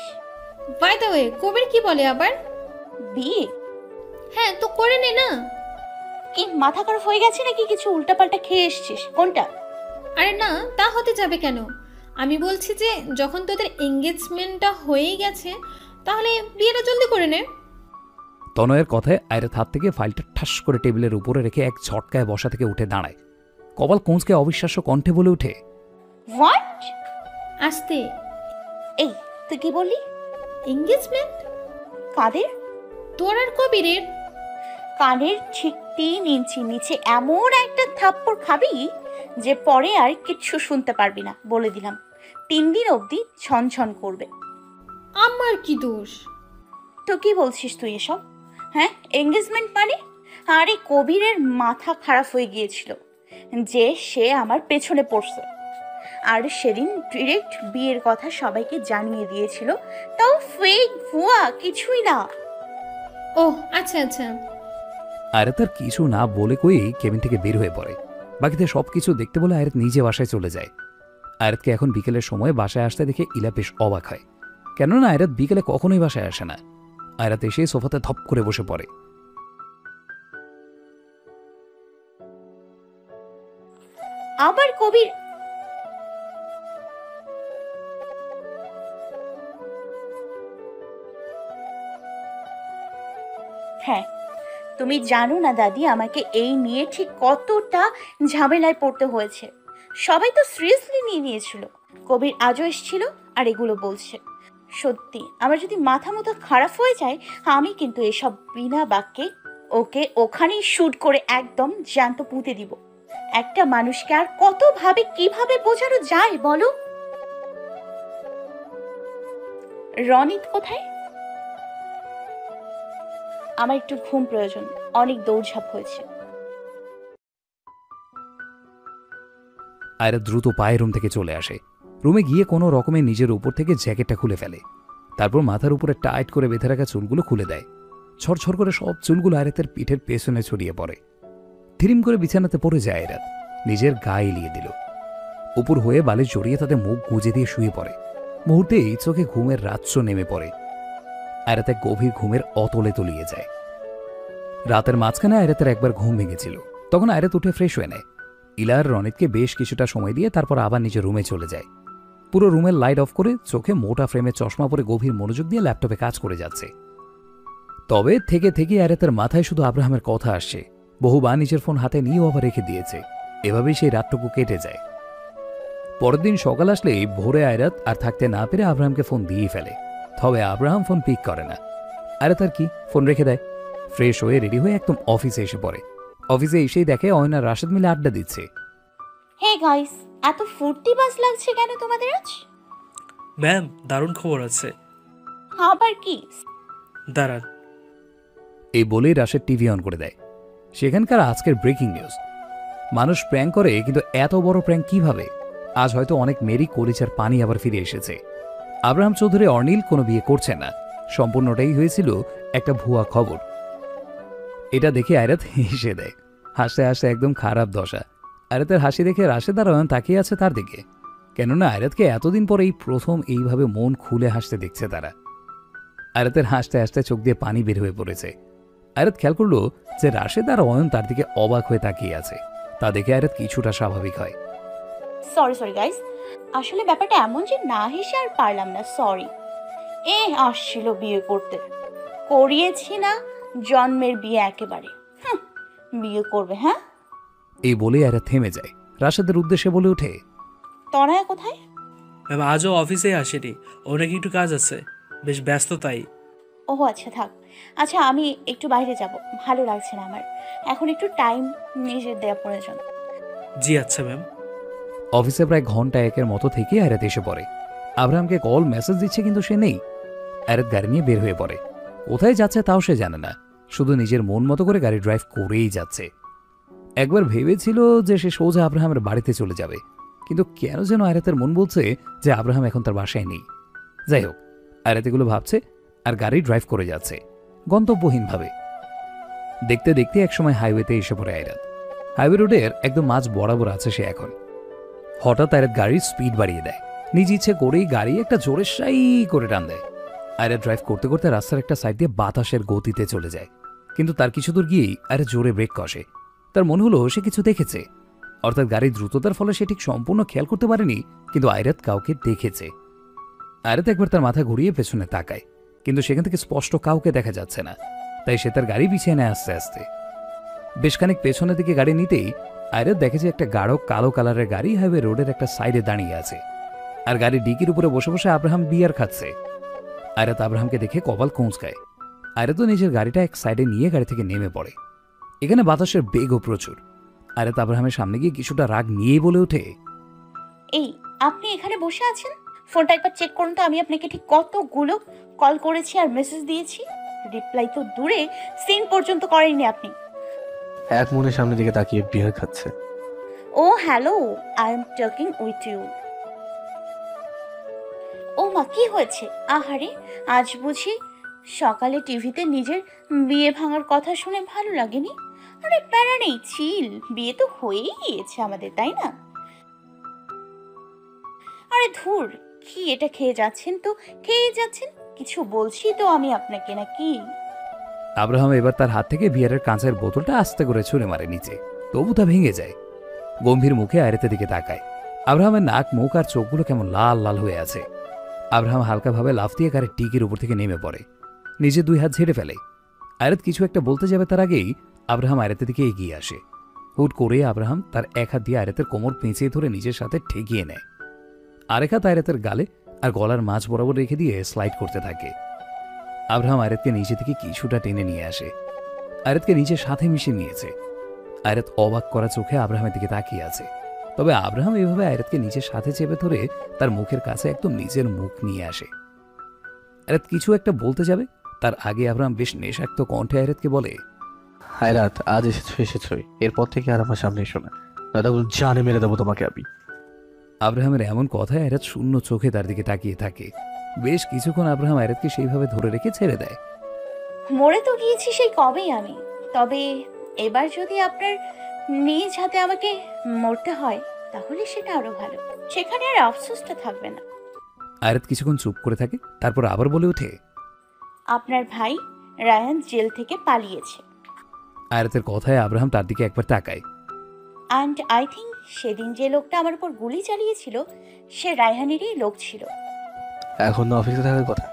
বাই দ্য ওয়ে কবির কি বলে আবার? বিয়ে? হ্যাঁ তো করে নে না। কি মাথা খারাপ হয়ে গেছে নাকি কিছু উল্টাপাল্টা খেয়ে এসছিস? কোনটা? আরে না তা হতে যাবে কেন? আমি বলছি যে যখন তোদের এঙ্গেজমেন্টটা হয়েই গেছে তাহলে বিয়েটা জলদি করে নে। তনয়ের কথায় আয়রাত হাত থেকে ফাইলটা ঠাস করে টেবিলের উপরে রেখে এক ঝটকায় বসা থেকে উঠে দাঁড়ায়। কপাল কোঁচকে অবিশ্বাস্য কণ্ঠে বলে ওঠে হোয়াট আসতে। এই তুই কি বললি? এঙ্গেজমেন্ট কাদের? তোর আর কবিরের। কানের ঠিক তিন ইঞ্চি নিচে এমন একটা থাপ্পড় খাবি যে পরে আর কিচ্ছু শুনতে পারবি না বলে দিলাম। তিন দিন অবধি ছন করবে। আমার কি দোষ? তো কি বলছিস তুই এসব? হ্যাঁ এঙ্গেজমেন্ট মানে? আরে কবিরের মাথা খারাপ হয়ে গিয়েছিল যে সে আমার পেছনে পড়ছে। আর সেদিন ডিরেক্ট বিয়ের কথা সবাইকে জানিয়ে দিয়েছিল। তাও ফেক ভুয়া কিছুই না। ও আচ্ছা আচ্ছা। আয়রাত তার কিছু না বলে কয়েই কেবিন থেকে বের হয়ে পড়ে। বাকিতে সব কিছু দেখতে বলে আয়রাত নিজে বাসায় চলে যায়। আয়রাতকে এখন বিকেলের সময় বাসায় আসতে দেখে ইলা বেশ অবাক হয়। কেননা আয়রাত বিকেলে কখনোই বাসায় আসে না। আয়রাত এসে সোফাতে ধপ করে বসে পড়ে। আবার কবির হ্যাঁ তুমি জানো না দাদি, আমাকে এই নিয়ে ঠিক কতটা ঝামেলায় পড়তে হয়েছে। সবাই তো সিরিয়াসলি নিয়ে নিয়েছিল। কবির আজও এসেছিল আর এগুলো বলছে। সত্যি, আমার যদি মাথা মতো খারাপ হয়ে যায়, আমি কিন্তু এসব বিনা বাক্যে ওকে ওখানেই শ্যুট করে একদম জ্যান্ত পুঁতে দিব। একটা মানুষকে আর কতভাবে কীভাবে বোঝানো যায় বলো? রনিত কোথায়? আমার একটু ঘুম প্রয়োজন। অনেক দৌড়ঝাঁপ হয়েছে। আয়রা দ্রুত পায়ের রুম থেকে চলে আসে। রুমে গিয়ে কোনো রকমে নিজের উপর থেকে জ্যাকেটটা খুলে ফেলে। তারপর মাথার উপরে টাইট করে বেঁধে রাখা চুলগুলো খুলে দেয়। ছড়ছড় করে সব চুলগুলো আয়রাতের পিঠের পেছনে ছড়িয়ে পড়ে। থিরিম করে বিছানাতে পড়ে যায় আয়রাত নিজের গায়ে এলিয়ে দিল। উপর হয়ে বালে জড়িয়ে তাদের মুখ গুজে দিয়ে শুয়ে পড়ে। মুহূর্তেই চোখে ঘুমের রাজ্য নেমে পড়ে। আয়রাতে গভীর ঘুমের অতলে তলিয়ে যায়। রাতের মাঝখানে আয়রাতের একবার ঘুম ভেঙেছিল। তখন আয়রাত উঠে ফ্রেশ হয়ে নেয়। ইলার রনিতকে বেশ কিছুটা সময় দিয়ে তারপর আবার নিজের রুমে চলে যায়। পুরো রুমের লাইট অফ করে চোখে মোটা ফ্রেমে চশমা পরে গভীর মনোযোগ দিয়ে ল্যাপটপে কাজ করে যাচ্ছে। তবে থেকে থেকে আয়রাতের মাথায় শুধু আব্রাহামের কথা আসছে। বহুবার নিজের ফোন হাতে নিয়েও আবার রেখে দিয়েছে। এভাবেই সেই রাতটুকু কেটে যায়। পরের দিন সকাল আসলেই ভোরে আয়রাত আর থাকতে না পেরে আব্রাহামকে ফোন দিয়ে ফেলে। তবে আব্রাহাম ফোন পিক করে না। আরে আর কি? ফোন রেখে দেয়। ফ্রেশ হয়ে রেডি হয়ে একদম অফিসে এসে পড়ে। অফিসে এসেই দেখে অয়ন আর রাশেদ মিলে আড্ডা দিচ্ছে। হে গাইস এত ফুর্তি বাস লাগছে কেন তোমাদের আজ? ম্যাম দারুণ খবর আছে। আবার কি? দাঁড়ান। এই বলেই রাশেদ টিভি অন করে দেয়। সেখানকার আজকের ব্রেকিং নিউজ। মানুষ প্র্যাঙ্ক করে কিন্তু এত বড় প্র্যাঙ্ক কীভাবে? আজ হয়তো অনেক মেরি কলিচার পানি আবার ফিরে এসেছে। আব্রাহাম চৌধুরী অর্নিল কোনো বিয়ে করছে না। সম্পূর্ণটাই হয়েছিল একটা ভুয়া খবর। এটা দেখে আয়রাত হেসে দেয়। হাসতে হাসতে একদম খারাপ দশা। আয়রাতের হাসি দেখে রাশেদ আর অয়ন তাকিয়ে আছে তার দিকে। কেননা আয়রাতকে এতদিন পর এই প্রথম এইভাবে মন খুলে হাসতে দেখছে তারা। আয়রাতের হাসতে হাসতে চোখ দিয়ে পানি বের হয়ে পড়েছে। আয়রাত খেয়াল করল যে রাশেদ আর অয়ন তার দিকে অবাক হয়ে তাকিয়ে আছে। তা দেখে আয়রাত কিছুটা স্বাভাবিক হয়। সরি সরি গাইস আসলে ব্যাপারটা এমন যে না হেসে আর পারলাম না সরি এ আসছিল বিয়ে করতে। করিয়েছি না জন্মের বিয়ে একেবারে। বিয়ে করবে হ্যাঁ? এই বলে আয়রাত থেমে যায়। রাশেদের উদ্দেশ্যে বলে ওঠে তনয়া কোথায়? ম্যাম আজও অফিসে আসেনি। ও নাকি একটু কাজ আছে। বেশ ব্যস্ত তাই। ও আচ্ছা থাক। আচ্ছা আমি একটু বাইরে যাব। ভালো লাগছে না আমার। এখন একটু টাইম নিজের দেওয়া প্রয়োজন। জি আচ্ছা ম্যাম অফিসে প্রায় ঘণ্টা একের মতো থেকে আয়রাত এসে পড়ে। আব্রাহামকে কল, মেসেজ দিচ্ছে কিন্তু সে নেই। আয়রাত গাড়ি নিয়ে বের হয়ে পড়ে। কোথায় যাচ্ছে তাও সে জানে না। শুধু নিজের মন মতো করে গাড়ি ড্রাইভ করেই যাচ্ছে। একবার ভেবেছিল যে সে সোজা আব্রাহামের বাড়িতে চলে যাবে। কিন্তু কেন যেন আয়রাতের মন বলছে যে আব্রাহাম এখন তার বাসায় নেই। যাই হোক, আয়রাত এগুলো ভাবছে আর গাড়ি ড্রাইভ করে যাচ্ছে, গন্তব্যহীনভাবে। দেখতে দেখতে একসময় হাইওয়েতে এসে পড়ে আয়রাত। হাইওয়ে রোডের একদম মাঝ বরাবর আছে সে এখন। হঠাৎ আয়রাত গাড়ির স্পিড বাড়িয়ে দেয়। নিজ ইচ্ছে করেই গাড়ি একটা জোরে সাই করে টান দেয়। আয়রাত ড্রাইভ করতে করতে রাস্তার একটা সাইড দিয়ে বাতাসের গতিতে চলে যায়। কিন্তু তার কিছু দূর গিয়েই আয়রাত জোরে ব্রেক কষে। তার মনে হলো সে কিছু দেখেছে। অর্থাৎ গাড়ির দ্রুততার ফলে সে ঠিক সম্পূর্ণ খেয়াল করতে পারেনি, কিন্তু আয়রাত কাউকে দেখেছে। আয়রাত একবার তার মাথা ঘুরিয়ে পেছনে তাকায়, কিন্তু সেখান থেকে স্পষ্ট কাউকে দেখা যাচ্ছে না। তাই সে তার গাড়ি পিছিয়ে নেয় আস্তে আস্তে। বেশ খানিক পেছনের দিকে গাড়ি নিতেই আয়রাত দেখে যে একটা গাঢ় কালো কালারের গাড়ি হাইওয়ে রোডের একটা সাইডে দাঁড়িয়ে আছে। আর গাড়ির ডিকির উপরে বসে বসে আব্রাহাম বিয়ার খাচ্ছে। আয়রাত আব্রাহামকে দেখে কপাল কোঁচকায়। আয়রাতও নিজের গাড়িটা এক সাইডে নিয়ে গাড়ি থেকে নেমে পড়ে। এখানে বাতাসের বেগও প্রচুর। আয়রাত আব্রাহামের সামনে গিয়ে কিছুটা রাগ নিয়ে বলে ওঠে, এই, আপনি এখানে বসে আছেন? ফোনটা একবার চেক করুন তো, আমি আপনাকে ঠিক কতগুলো কল করেছি আর মেসেজ দিয়েছি? রিপ্লাই তো দূরে সিন পর্যন্ত করেননি আপনি। এক মনে সামনের দিকে তাকিয়ে বিয়ার খাচ্ছে। ও, hello, I am talking with you. ও মা, কি হয়েছে? আহারে, আজ বুঝি সকালে টিভিতে নিজের বিয়ে ভাঙার কথা শুনে ভালো লাগেনি? আরে, প্যারা নেই চিল বিয়ে তো হয়েই গিয়েছে আমাদের, তাই না? আরে, ধুর, কি এটা খেয়ে যাচ্ছেন তো? খেয়ে যাচ্ছেন? কিছু বলছি তো আমি আপনাকে, নাকি? আব্রাহাম এবার তার হাত থেকে বিয়ারের কাঁচের বোতলটা আস্তে করে ছুঁড়ে মারে নিচে। তবু তা ভেঙে যায়। গম্ভীর মুখে আয়রাতের দিকে তাকায়। আব্রাহামের নাক, মুখ আর চোখগুলো কেমন লাল লাল হয়ে আছে। আব্রাহাম হালকাভাবে লাফ দিয়ে গাড়ির টিকির উপর থেকে নেমে পড়ে। নিজে দুই হাত ঝেড়ে ফেলে। আয়রাত কিছু একটা বলতে যাবে তার আগেই আব্রাহাম আয়রাতের দিকে এগিয়ে আসে। হুট করে আব্রাহাম তার এক হাত দিয়ে আয়রাতের কোমর পেঁচিয়ে ধরে নিজের সাথে ঠেকিয়ে নেয়। আরেক হাত আয়রাতের গালে আর গলার মাঝ বরাবর রেখে দিয়ে স্লাইড করতে থাকে। আব্রাহাম আয়রাতকে নিচে থেকে কিছুটা টেনে নিয়ে আসে। আয়রাতকে নিজের সাথে মিশিয়ে নিয়েছে। আয়রাত অবাক করা চোখে আব্রাহামের দিকে তাকিয়ে আছে। তবে আব্রাহাম এভাবে আয়রাতকে নিজের সাথে চেপে ধরে তার মুখের কাছে একদম নিজের মুখ নিয়ে আসে। আয়রাত কিছু একটা বলতে যাবে? তার আগে আব্রাহাম বেশ নেশাক্ত কণ্ঠে আয়রাতকে বলে হায় রাত আজ এসেছ এসেছোই। এরপর থেকে আর আমার সামনে এসো না। দাদা জানে মেরে দেবো তোমাকে আমি। আব্রাহামের এমন কথায় আয়রাত শূন্য চোখে তার দিকে তাকিয়ে থাকে। বেশ কিছুক্ষণ আব্রাহাম আয়রাতকে সেইভাবে ধরে রেখে ছেড়ে দেয়। মরে তো গিয়েছি সেই কবেই আমি। তবে এবার যদি আপনার নিজ হাতে আমাকে মরতে হয় তাহলে সেটা আরও ভালো। সেখানে আর আফসোসটা থাকবে না। আয়রাত কিছুক্ষণ চুপ করে থাকে তারপর আবার বলে ওঠে আপনার ভাই রায়ান জেল থেকে পালিয়েছে। আয়রাতের কথায় আব্রাহাম তার দিকে একবার তাকায়। অ্যান্ড আই থিঙ্ক সেদিন যে লোকটা আমার উপর গুলি চালিয়েছিল সে রায়হানেরই লোক ছিল। এখন অফিসে থাকার কথা।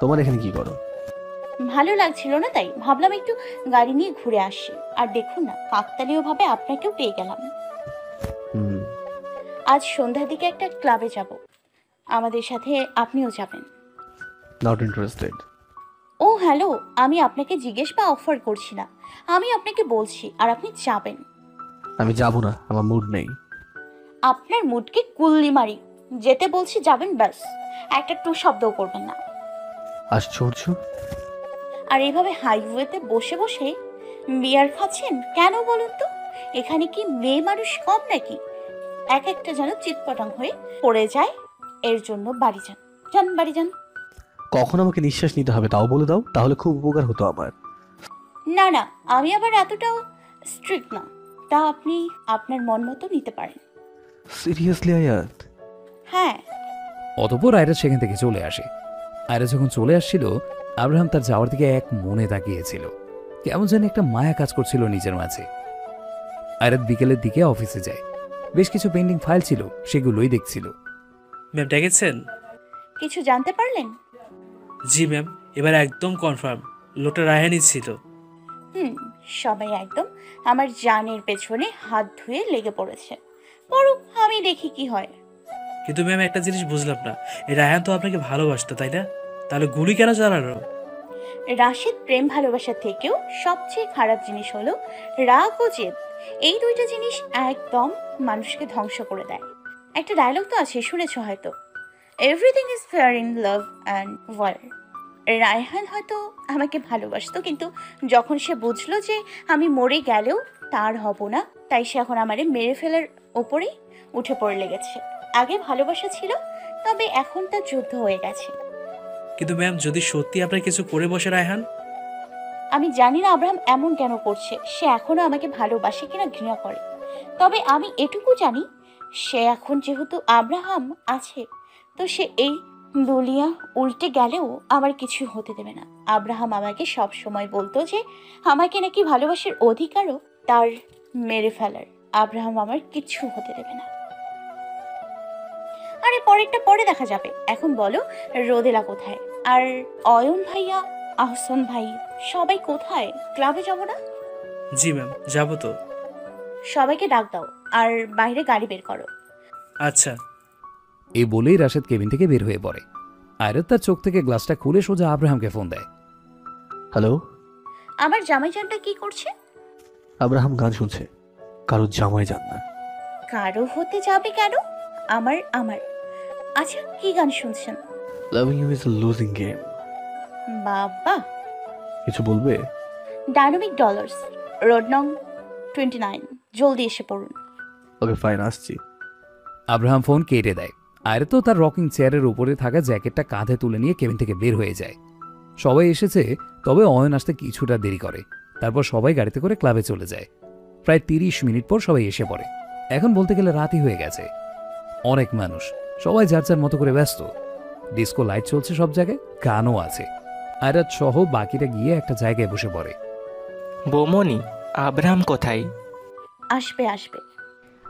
তোমার এখানে কি করো? ভালো লাগছিল না তাই ভাবলাম একটু গাড়ি নিয়ে ঘুরে আসি। আর দেখুন না কাকতালীয়ভাবে আপনাকেও পেয়ে গেলাম। হুম। আজ সন্ধ্যার দিকে একটা ক্লাবে যাব। আমাদের সাথে আপনিও যাবেন। নট ইন্টারেস্টেড ও হ্যালো আমি আপনাকে জিজ্ঞেস বা অফার করছি না। আমি আপনাকে বলছি আর আপনি যাবেন। আমি যাব না আমার মুড নেই। আপনার মুডকে কুল্লি মারি যেতে বলছি যাবেন ব্যাস। একটা টু শব্দও করবেন না। আশ্চর্য। আর এইভাবে হাইওয়েতে বসে বসে বিয়ার খাচ্ছেন কেন বলুন তো? এখানে কি মেয়ে মানুষ কম নাকি? এক একটা যেন চিৎপটাং হয়ে পড়ে যায়। এর জন্য বাড়ি যান। যান বাড়ি যান। কখন আমাকে নিঃশ্বাস নিতে হবে তাও বলে দাও তাহলে খুব উপকার হতো আমার। না না আমি আবার এতটাও স্ট্রিক্ট না। তা আপনি আপনার মন মতো নিতে পারেন। সিরিয়াসলি আয়াত? হ্যাঁ। অতপর আয়রা সেখান থেকে চলে আসে। আয়রা যখন চলে আসছিল আব্রাহাম তার যাওয়ার দিকে এক মনে তাকিয়েছিল। কেমন যেন একটা মায়া কাজ করছিল নিজের মাঝে। আয়রাত বিকেলের দিকে অফিসে যায়। বেশ কিছু পেন্ডিং ফাইল ছিল সেগুলোই দেখছিল। ম্যাম ডেকেছেন? কিছু জানতে পারলেন? জি ম্যাম এবার একদম কনফার্ম। লোটা রায়হানই ছিল। হুম সবাই একদম আমার জানের পেছনে হাত ধুয়ে লেগে পড়েছে। পড়ুক আমি দেখি কি হয়। কিন্তু ম্যাম, একটা জিনিস বুঝলাম না। এই রায়হান তো আপনাকে ভালোবাসতো, তাই না? তাহলে গুলি কেন চালানো রাশিদ প্রেম ভালোবাসা থেকেও সবচেয়ে খারাপ জিনিস হলো রাগ ও জেদ। এই দুইটা জিনিস একদম মানুষকে ধ্বংস করে দেয়। একটা ডায়লগ তো আছে, শুনেছ হয়তো। Everything is fair in love and war Raihan হয়তো আমাকে ভালোবাসতো, কিন্তু যখন সে বুঝলো যে আমি মরে গেলেও তার হব না, তাই সে এখন আমারে মেরে ফেলার ওপরেই উঠে পড়ে লেগেছে। আগে ভালোবাসা ছিল তবে এখন তার যুদ্ধ হয়ে গেছে। কিন্তু ম্যাম যদি সত্যি আপনার কিছু করে বসে রায়হান? আমি জানি না আব্রাহাম এমন কেন করছে সে এখনও আমাকে ভালোবাসে কিনা ঘৃণা করে। তবে আমি এটুকু জানি সে এখন যেহেতু আব্রাহাম আছে তো সে এই দুলিয়া উল্টে গেলেও আমার কিছু হতে দেবে না। আব্রাহাম আমাকে সব সময় বলতো যে আমাকে নাকি ভালোবাসার অধিকারও তার মেরে ফেলার। আব্রাহাম আমার কিচ্ছু হতে দেবে না। আরে পরেরটা পরে দেখা যাবে। এখন বলো রোদেলা কোথায়? আর অয়ন ভাইয়া আহসান ভাই সবাই কোথায়? ক্লাবে যাব না? জি ম্যাম যাব তো। সবাইকে ডাক দাও আর বাইরে গাড়ি বের করো। আচ্ছা। এই বলেই রাশেদ কেবিন থেকে বের হয়ে পড়ে। আয়রাত তার চোখ থেকে গ্লাসটা খুলে সোজা আব্রাহামকে ফোন দেয়। হ্যালো? আমার জামাইজানটা কি করছে? আব্রাহাম গান শুনছে। কারোর জামাই যান না। কারও হতে যাবে কেন? আমার আমার। আচ্ছা কি গান শুনছেন? Loving you is a losing game বাবা। কিছু বলবে? ডায়নামিক ডলার্স রোড নং টোয়েন্টি নাইন জলদি এসে পড়ুন। ওকে ফাইন আসছি। আব্রাহাম ফোন কেটে দেয়। আয়রা তো তার রকিং চেয়ারের উপরে থাকা জ্যাকেটটা কাঁধে তুলে নিয়ে কেবিন থেকে বের হয়ে যায়। সবাই এসেছে তবে অয়ন আসতে কিছুটা দেরি করে। তারপর সবাই গাড়িতে করে ক্লাবে চলে যায়। প্রায় তিরিশ মিনিট পর সবাই এসে পড়ে। এখন বলতে গেলে রাতই হয়ে গেছে। অনেক মানুষ। সবাই যার যার মতো করে ব্যস্ত। ডিস্কো লাইট চলছে সব জায়গায় গানও আছে। আয়রাত সহ বাকিরা গিয়ে একটা জায়গায় বসে পড়ে। বৌমনি আব্রাহাম কোথায়? আসবে আসবে।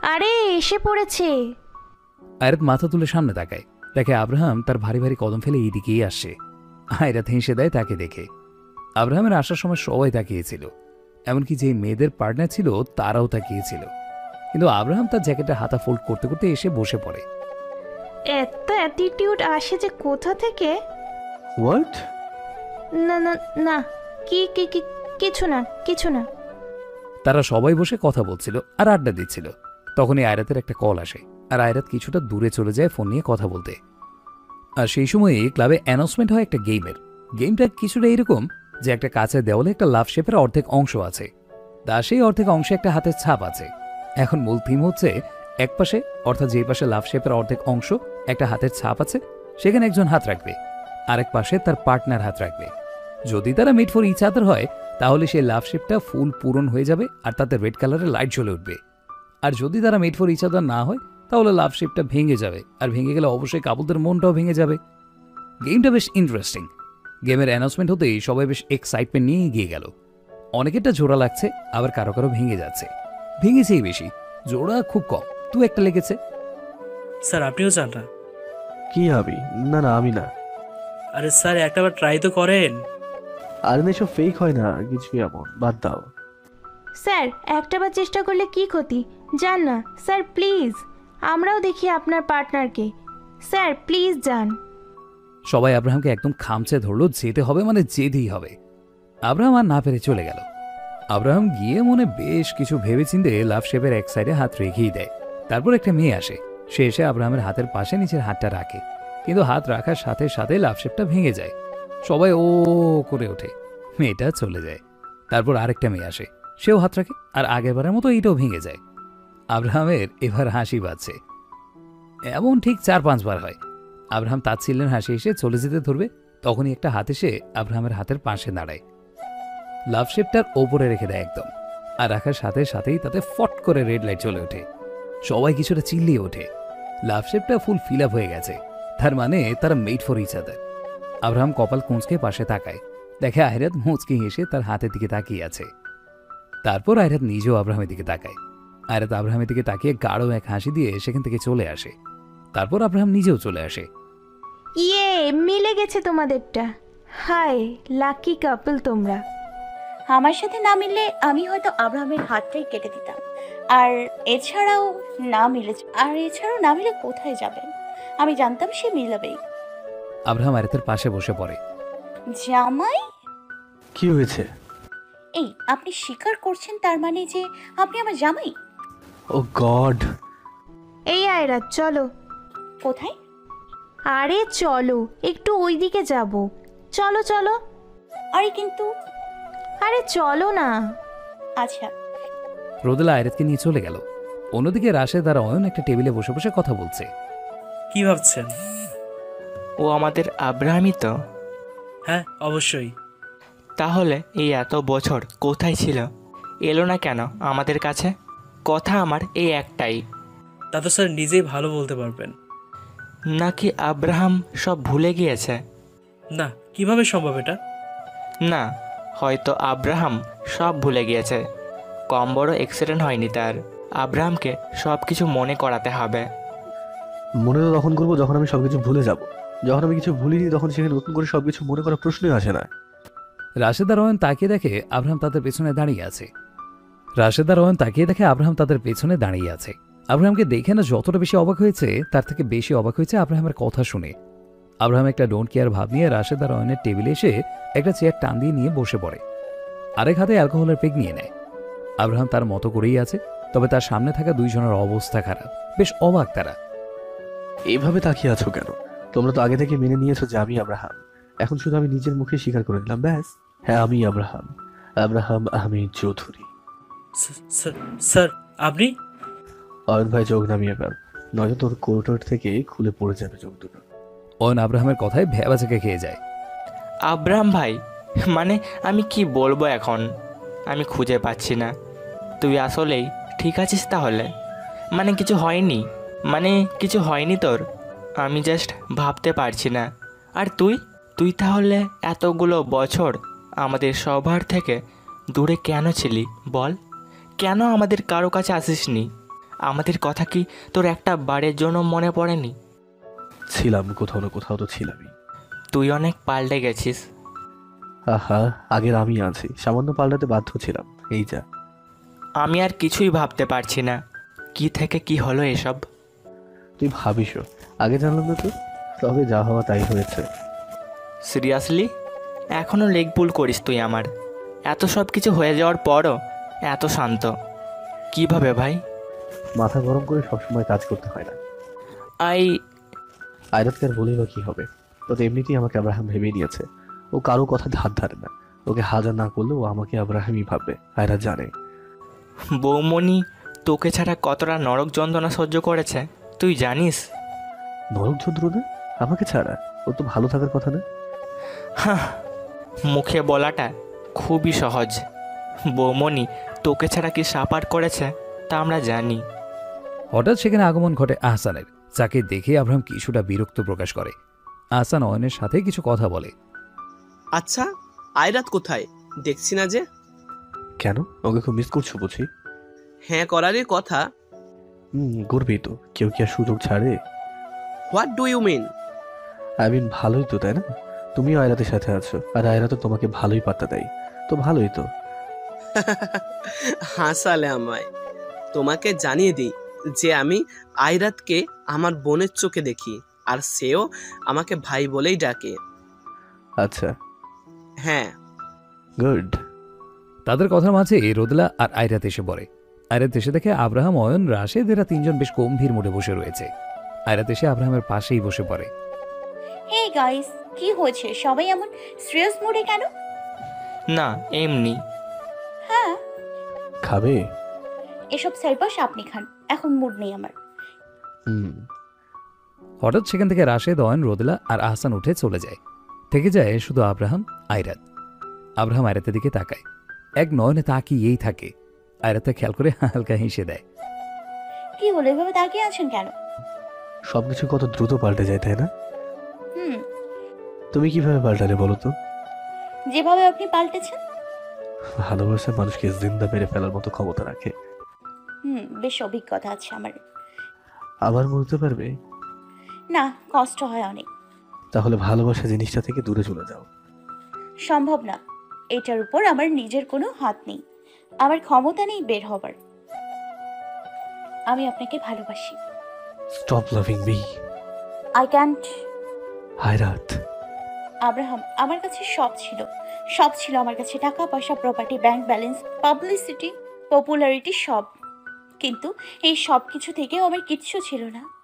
আরে এসে পড়েছে। আয়রাত মাথা তুলে সামনে তাকায়। দেখে আব্রাহাম তার ভারী ভারী কদম ফেলে এইদিকেই আসছে। আয়রাত হেসে দেয় তাকে দেখে। আব্রাহামের আসার সময় সবাই তাকিয়েছিল। এমনকি যে মেয়েদের পার্টনার ছিল তারাও তাকিয়েছিল। কিন্তু আব্রাহাম তার জ্যাকেটের হাতা ফোল্ড করতে করতে এসে বসে পড়ে। এত অ্যাটিটিউড আসে যে কোথা থেকে? হোয়াট না না না কি কি কি কিছু না কিছু না। তারা সবাই বসে কথা বলছিল আর আড্ডা দিচ্ছিল। তখনই আয়রাতের একটা কল আসে আর আয়রাত কিছুটা দূরে চলে যায় ফোন নিয়ে কথা বলতে। আর সেই সময়ে ক্লাবে অ্যানাউন্সমেন্ট হয় একটা গেমের। গেমটা কিছুটা এরকম যে একটা কাছের দেওয়ালে একটা লাভ শেপের অর্ধেক অংশ আছে। তা সেই অর্ধেক অংশে একটা হাতের ছাপ আছে। এখন মূল থিম হচ্ছে এক পাশে, অর্থাৎ যে পাশে লাভ শেপের অর্ধেক অংশ একটা হাতের ছাপ আছে, সেখানে একজন হাত রাখবে। আরেক পাশে তার পার্টনার হাত রাখবে। যদি তারা মিট ফর ইচ আদার হয়, তাহলে সেই লাভ শেপটা ফুল পূরণ হয়ে যাবে আর তাতে রেড কালারের লাইট জ্বলে উঠবে। আর যদি তারা মেড ফর ইচ আদার না হয়, তাহলে লাভ শেপটা ভেঙে যাবে। আর ভেঙে গেলে অবশ্যই কাপলদের মনটাও ভেঙে যাবে। গেমটা বেশ ইন্টারেস্টিং গেমের অ্যানাউন্সমেন্ট হতেই সবাই বেশ এক্সাইটমেন্ট নিয়ে এগিয়ে গেল। অনেকেরটা জোড়া লাগছে, আবার কারও কারও ভেঙে যাচ্ছে। ভেঙেছেই বেশি। জোড়া খুব কম। দু একটা লেগেছে। স্যার আপনিও চান না। কি হবি? না না আমি না। আরে স্যার একটাবার ট্রাই তো করেন। আর এসব ফেক হয় না কিছুই এমন? বাদ দাও। স্যার একটাবার চেষ্টা করলে কি ক্ষতি? যান না। স্যার প্লিজ আমরাও দেখি আপনার পার্টনারকে স্যার প্লিজ যান। সবাই আব্রাহামকে একদম খামচে ধরলো যেতে হবে মানে যেতেই হবে। আব্রাহাম আর না পেরে চলে গেল। আব্রাহাম গিয়ে মনে বেশ কিছু ভেবেচিন্তে লাভ শেপের এক সাইডে হাত রেখেই দেয়। তারপর একটা মেয়ে আসে। সে এসে আব্রাহামের হাতের পাশে নিচের হাতটা রাখে। কিন্তু হাত রাখার সাথে সাথে লাভ শেপটা ভেঙে যায়। সবাই ও করে ওঠে। মেয়েটা চলে যায়। তারপর আরেকটা মেয়ে আসে। সেও হাত রাখে আর আগেরবারের মতো এইটাও ভেঙে যায়। আব্রাহামের এবার হাসি পাচ্ছে এমন ঠিক চার পাঁচবার হয়। আব্রাহাম তাচ্ছিলেন হাসি এসে চলে যেতে ধরবে। তখনই একটা হাত এসে আব্রাহামের হাতের পাশে দাঁড়ায়। লাভ শেপটার ওপরে রেখে দেয় একদম। আর রাখার সাথে সাথেই তাতে ফট করে রেড লাইট চলে ওঠে। সবাই কিছুটা চিল্লিয়ে ওঠে। লাভ শেপটা ফুল ফিল আপ হয়ে গেছে। তার মানে তারা made for each other Abraham কপাল কুঁচকে পাশে তাকায়। দেখে আয়রাত মুচকে হেসে তার হাতের দিকে তাকিয়ে আছে। তারপর আয়রাত নিজেও আব্রাহামের দিকে তাকায়। আয়রাত আব্রাহামের দিকে তাকিয়ে গাঢ় এক হাসি দিয়ে সেখান থেকে চলে আসে। তারপর আব্রাহাম নিজেও চলে আসে। ইয়ে মিলে গেছে তোমাদেরটা। হাই লাকি কাপল তোমরা। আমার সাথে না মিললে আমি হয়তো আব্রাহামের হাতটাই কেটে দিতাম। আর এছাড়াও না মিলে আর এছাড়াও না মিলে কোথায় যাবেন আমি জানতাম সে মিলাবেই আব্রাহাম আয়রাতের পাশে বসে পড়ে। জামাই? কি হয়েছে? এই আপনি স্বীকার করছেন তার মানে যে আপনি আমার জামাই? Oh god. এই আয়রা চলো। কোথায়? আরে চলো একটু ওইদিকে যাব। চলো চলো। আরে কিন্তু আরে চলো না। আচ্ছা। রোদেলা আয়রাতকে নিয়ে চলে গেল। অন্যদিকে রাশেদ আর অয়ন একটা টেবিলে বসে বসে কথা বলছে। কি ভাবছেন? ও আমাদের আব্রাহামই তো। হ্যাঁ অবশ্যই। তাহলে এই এত বছর কোথায় ছিল? এলো না কেন আমাদের কাছে? কথা আমার এই একটাই। তা তো স্যার নিজেই ভালো বলতে পারবেন। নাকি আব্রাহাম সব ভুলে গিয়েছে? না কীভাবে সম্ভব এটা? না হয়তো আব্রাহাম সব ভুলে গিয়েছে। কম বড় অ্যাক্সিডেন্ট হয়নি তার। আব্রাহামকে সব কিছু মনে করাতে হবে। মনে তো তখন করব যখন আমি সবকিছু ভুলে যাব। যখন আমি কিছু ভুলিনি তখন সেখানে নতুন করে সবকিছু মনে করার প্রশ্নই আসে না। রাশেদ অয়ন তাকিয়ে দেখে আব্রাহাম তাদের পেছনে দাঁড়িয়ে আছে। রাশেদ অয়ন তাকিয়ে দেখে আব্রাহাম তাদের পেছনে দাঁড়িয়ে আছে। আব্রাহামকে দেখে না যতটা বেশি অবাক হয়েছে তার থেকে বেশি অবাক হয়েছে আব্রাহামের কথা শুনে। আব্রাহাম একটা ডোন্ট কেয়ার ভাব নিয়ে রাশেদ আর অয়নের টেবিলে এসে একটা চেয়ার টান দিয়ে নিয়ে বসে পড়ে। আরেক হাতে অ্যালকোহলের পেগ নিয়ে নেয়। আব্রাহাম তার মতো করেই আছে তবে তার সামনে থাকা দুইজনের অবস্থা খারাপ। বেশ অবাক তারা। এইভাবে তাকিয়ে আছো কেন? তোমরা তো আগে থেকে মেনে নিয়েছো যে আমি আব্রাহাম। এখন শুধু আমি নিজের মুখে স্বীকার করে দিলাম ব্যাস। হ্যাঁ আমি আব্রাহাম। আব্রাহাম আমি চৌধুরী। স্যার আপনি? অয়ন ভাই চোখ নামিয়ে ফেল। নয়তো তোর কোর্টার থেকে খুলে পড়ে যাবে চোখ দুটো। অয়ন আব্রাহামের কথায় ভেবাচাকে খেয়ে যায়। আব্রাহাম ভাই মানে আমি কি বলব এখন? আমি খুঁজে পাচ্ছি না। তুই আসলেই ঠিক আছিস তাহলে? মানে কিছু হয়নি। মানে কিছু হয়নি তোর। আমি জাস্ট ভাবতে পারছি না। আর তুই? তুই তাহলে এতগুলো বছর আমাদের সবার থেকে দূরে কেন ছিলি বল? কেন আমাদের কারও কাছে আসিসনি? আমাদের কথা কি তোর একটা বারের জন্য মনে পড়েনি? ছিলাম কোথাও না কোথাও তো ছিলামই। তুই অনেক পাল্টে গেছিস। আহা আগের আমি আছি। সামান্য পাল্টাতে বাধ্য ছিলাম। এই যা। আমি আর কিছুই ভাবতে পারছি না। কি থেকে কি হলো এসব? তুই ভাবিসও আগে জানলাম না তো? তবে যা হওয়া তাই হয়েছে। সিরিয়াসলি এখনও লেগ পুল করিস তুই আমার। এত সব কিছু হয়ে যাওয়ার পরও এত শান্ত। কীভাবে ভাই? মাথা গরম করে সবসময় কাজ করতে হয় না। আই আয়রাতকে আর বলি বা কি হবে। তো এমনিতেই আমাকে আব্রাহাম ভেবে নিয়েছে। ও কারও কথা ধার ধারে না। ওকে হাজার না করলে ও আমাকে আব্রাহামই ভাববে। আয়রা জানে। বৌমণি তোকে ছাড়া কতটা নরক যন্ত্রণা সহ্য করেছে তুই জানিস? নরক যন্ত্রণা? আমাকে ছাড়া? ও তো ভালো থাকার কথা না? হ্যাঁ মুখে বলাটা খুবই সহজ। বৌমণি তোকে ছাড়া কি সাপার করেছে তা আমরা জানি। হঠাৎ সেখানে আগমন ঘটে আহসানের। যাকে দেখে আব্রাহাম কিছুটা বিরক্ত প্রকাশ করে। আহসান অয়নের সাথে কিছু কথা বলে। আচ্ছা আয়রাত কোথায়? দেখছি না যে। কেন? ওকে খুব মিস করছ বুঝি? হ্যাঁ করারই কথা। হুম করবেই তো। কেউ কি আর সুযোগ ছাড়ে? What do you mean I mean ভালোই তো তাই না? তুমিও আয়রাতের সাথে আছো আর আয়রা তো তোমাকে ভালোই পাত্তা দেয়। তো ভালোই তো। হাসালে আমায়। তোমাকে জানিয়ে দিই যে আমি আয়রাতকে আমার বোনের চোখে দেখি আর সেও আমাকে ভাই বলেই ডাকে। আচ্ছা। হ্যাঁ। গুড তাদের কথার মাঝে রোদলা আর আয়রাত এসে পড়ে। আয়রাত এসে দেখে আব্রাহাম অয়ন রাশেদ এরা তিনজন বেশ গম্ভীর মোড়ে বসে রয়েছে। আয়রাত এসে আব্রাহামের পাশেই বসে পড়ে। হে গাইস কি হয়েছে? সবাই এমন সিরিয়াস মুডে কেন? না এমনি। হ্যাঁ। খাবে? এসব সাইপাস আপনি খান এখন মুড নেই আমার। হুম। হঠাৎ সেখান থেকে রাশেদ অয়ন রোদলা আর আহসান উঠে চলে যায়। থেকে যায় শুধু আব্রাহাম আয়রাত। আব্রাহাম আয়রাতের দিকে তাকায়। এক নয়নে তাকিয়েই থাকে। আয়রাতে খেয়াল করে হালকা হেসে দেয়। কি হলো এভাবে তাকিয়ে আছেন কেন? সবকিছু কত দ্রুত পাল্টে যায় তাই না? হুম। তুমি কীভাবে পাল্টালে বলো তো? যেভাবে আপনি পাল্টেছেন। ভালোবাসা মানুষকে জিন্দা মেরে ফেলার মতো ক্ষমতা রাখে। হুম বেশ অভিজ্ঞতা আছে আমার। আবার বলতে পারবে? না কষ্ট হয় অনেক। তাহলে ভালোবাসা জিনিসটা থেকে দূরে চলে যাও। সম্ভব না। এটার উপর আমার নিজের কোনো হাত নেই। আমার ক্ষমতা নেই বের হবার। আমি আপনাকে ভালোবাসি। Stop loving me I can't Hayrat Abraham আমার কাছে সব ছিল। সব ছিল আমার কাছে। টাকা পয়সা property bank balance publicity popularity সব। কিন্তু এই সব কিছু থেকেও আমার কিচ্ছু ছিল না।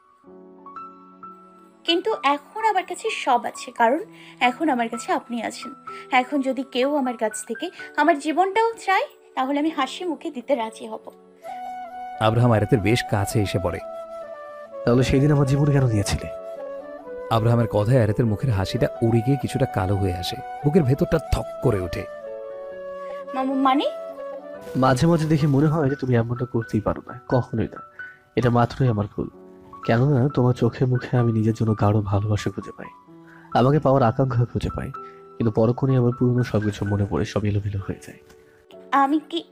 কিন্তু এখন আমার কাছে সব আছে কারণ এখন আমার কাছে আপনি আছেন। এখন যদি কেউ আমার কাছ থেকে আমার জীবনটাও চায় তাহলে আমি হাসি মুখে দিতে রাজি হব। আব্রাহাম আয়রাতের বেশ কাছে এসে পড়ে। তাহলে সেই দিন আমার জীবন কেন নিয়েছিলে আব্রাহামের কথায় আয়রাতের মুখের হাসিটা উড়ে গিয়ে কিছুটা কালো হয়ে আসে। বুকের ভেতরটা থক করে ওঠে। মামু মানে? মাঝে মাঝে দেখে মনে হয় যে তুমি এমনটা করতেই পারো না কখনোই না। এটা মাত্রই আমার ভুল। কেননা তোমার চোখে মুখে আমি নিজের জন্য গাঢ় ভালোবাসা খুঁজে পাই। আমাকে পাওয়ার আকাঙ্ক্ষা খুঁজে পাই কিন্তু পরক্ষণে আমার পুরনো সবকিছু মনে পড়ে সব এলোমেলো হয়ে যায়। আমি কি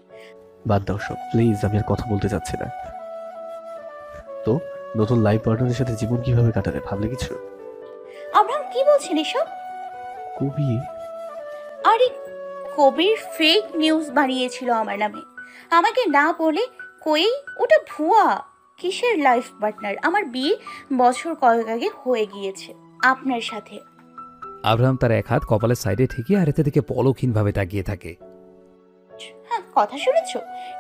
বাদ দাও সব প্লিজ আমি আর কথা বলতে চাচ্ছি না। তো নতুন লাইফ পার্টনারের সাথে জীবন কীভাবে কাটাতে ভাবলে কিছু? আব্রাহাম কি বলছেন এসব? কবি। আরে কবির ফেক নিউজ বানিয়েছিল আমার নামে। আমাকে না বলে কই? ওটা ভুয়া। কিসের লাইফ পার্টনার আমার বিয়ে বছর কয়েক আগে হয়ে গিয়েছে। আপনার সাথে। আব্রাহাম তার এক হাত কপালের সাইডে ঠেকিয়ে আয়রাতের দিকে পলকহীনভাবে তাকিয়ে থাকে। হ্যাঁ কথা শুনেছ?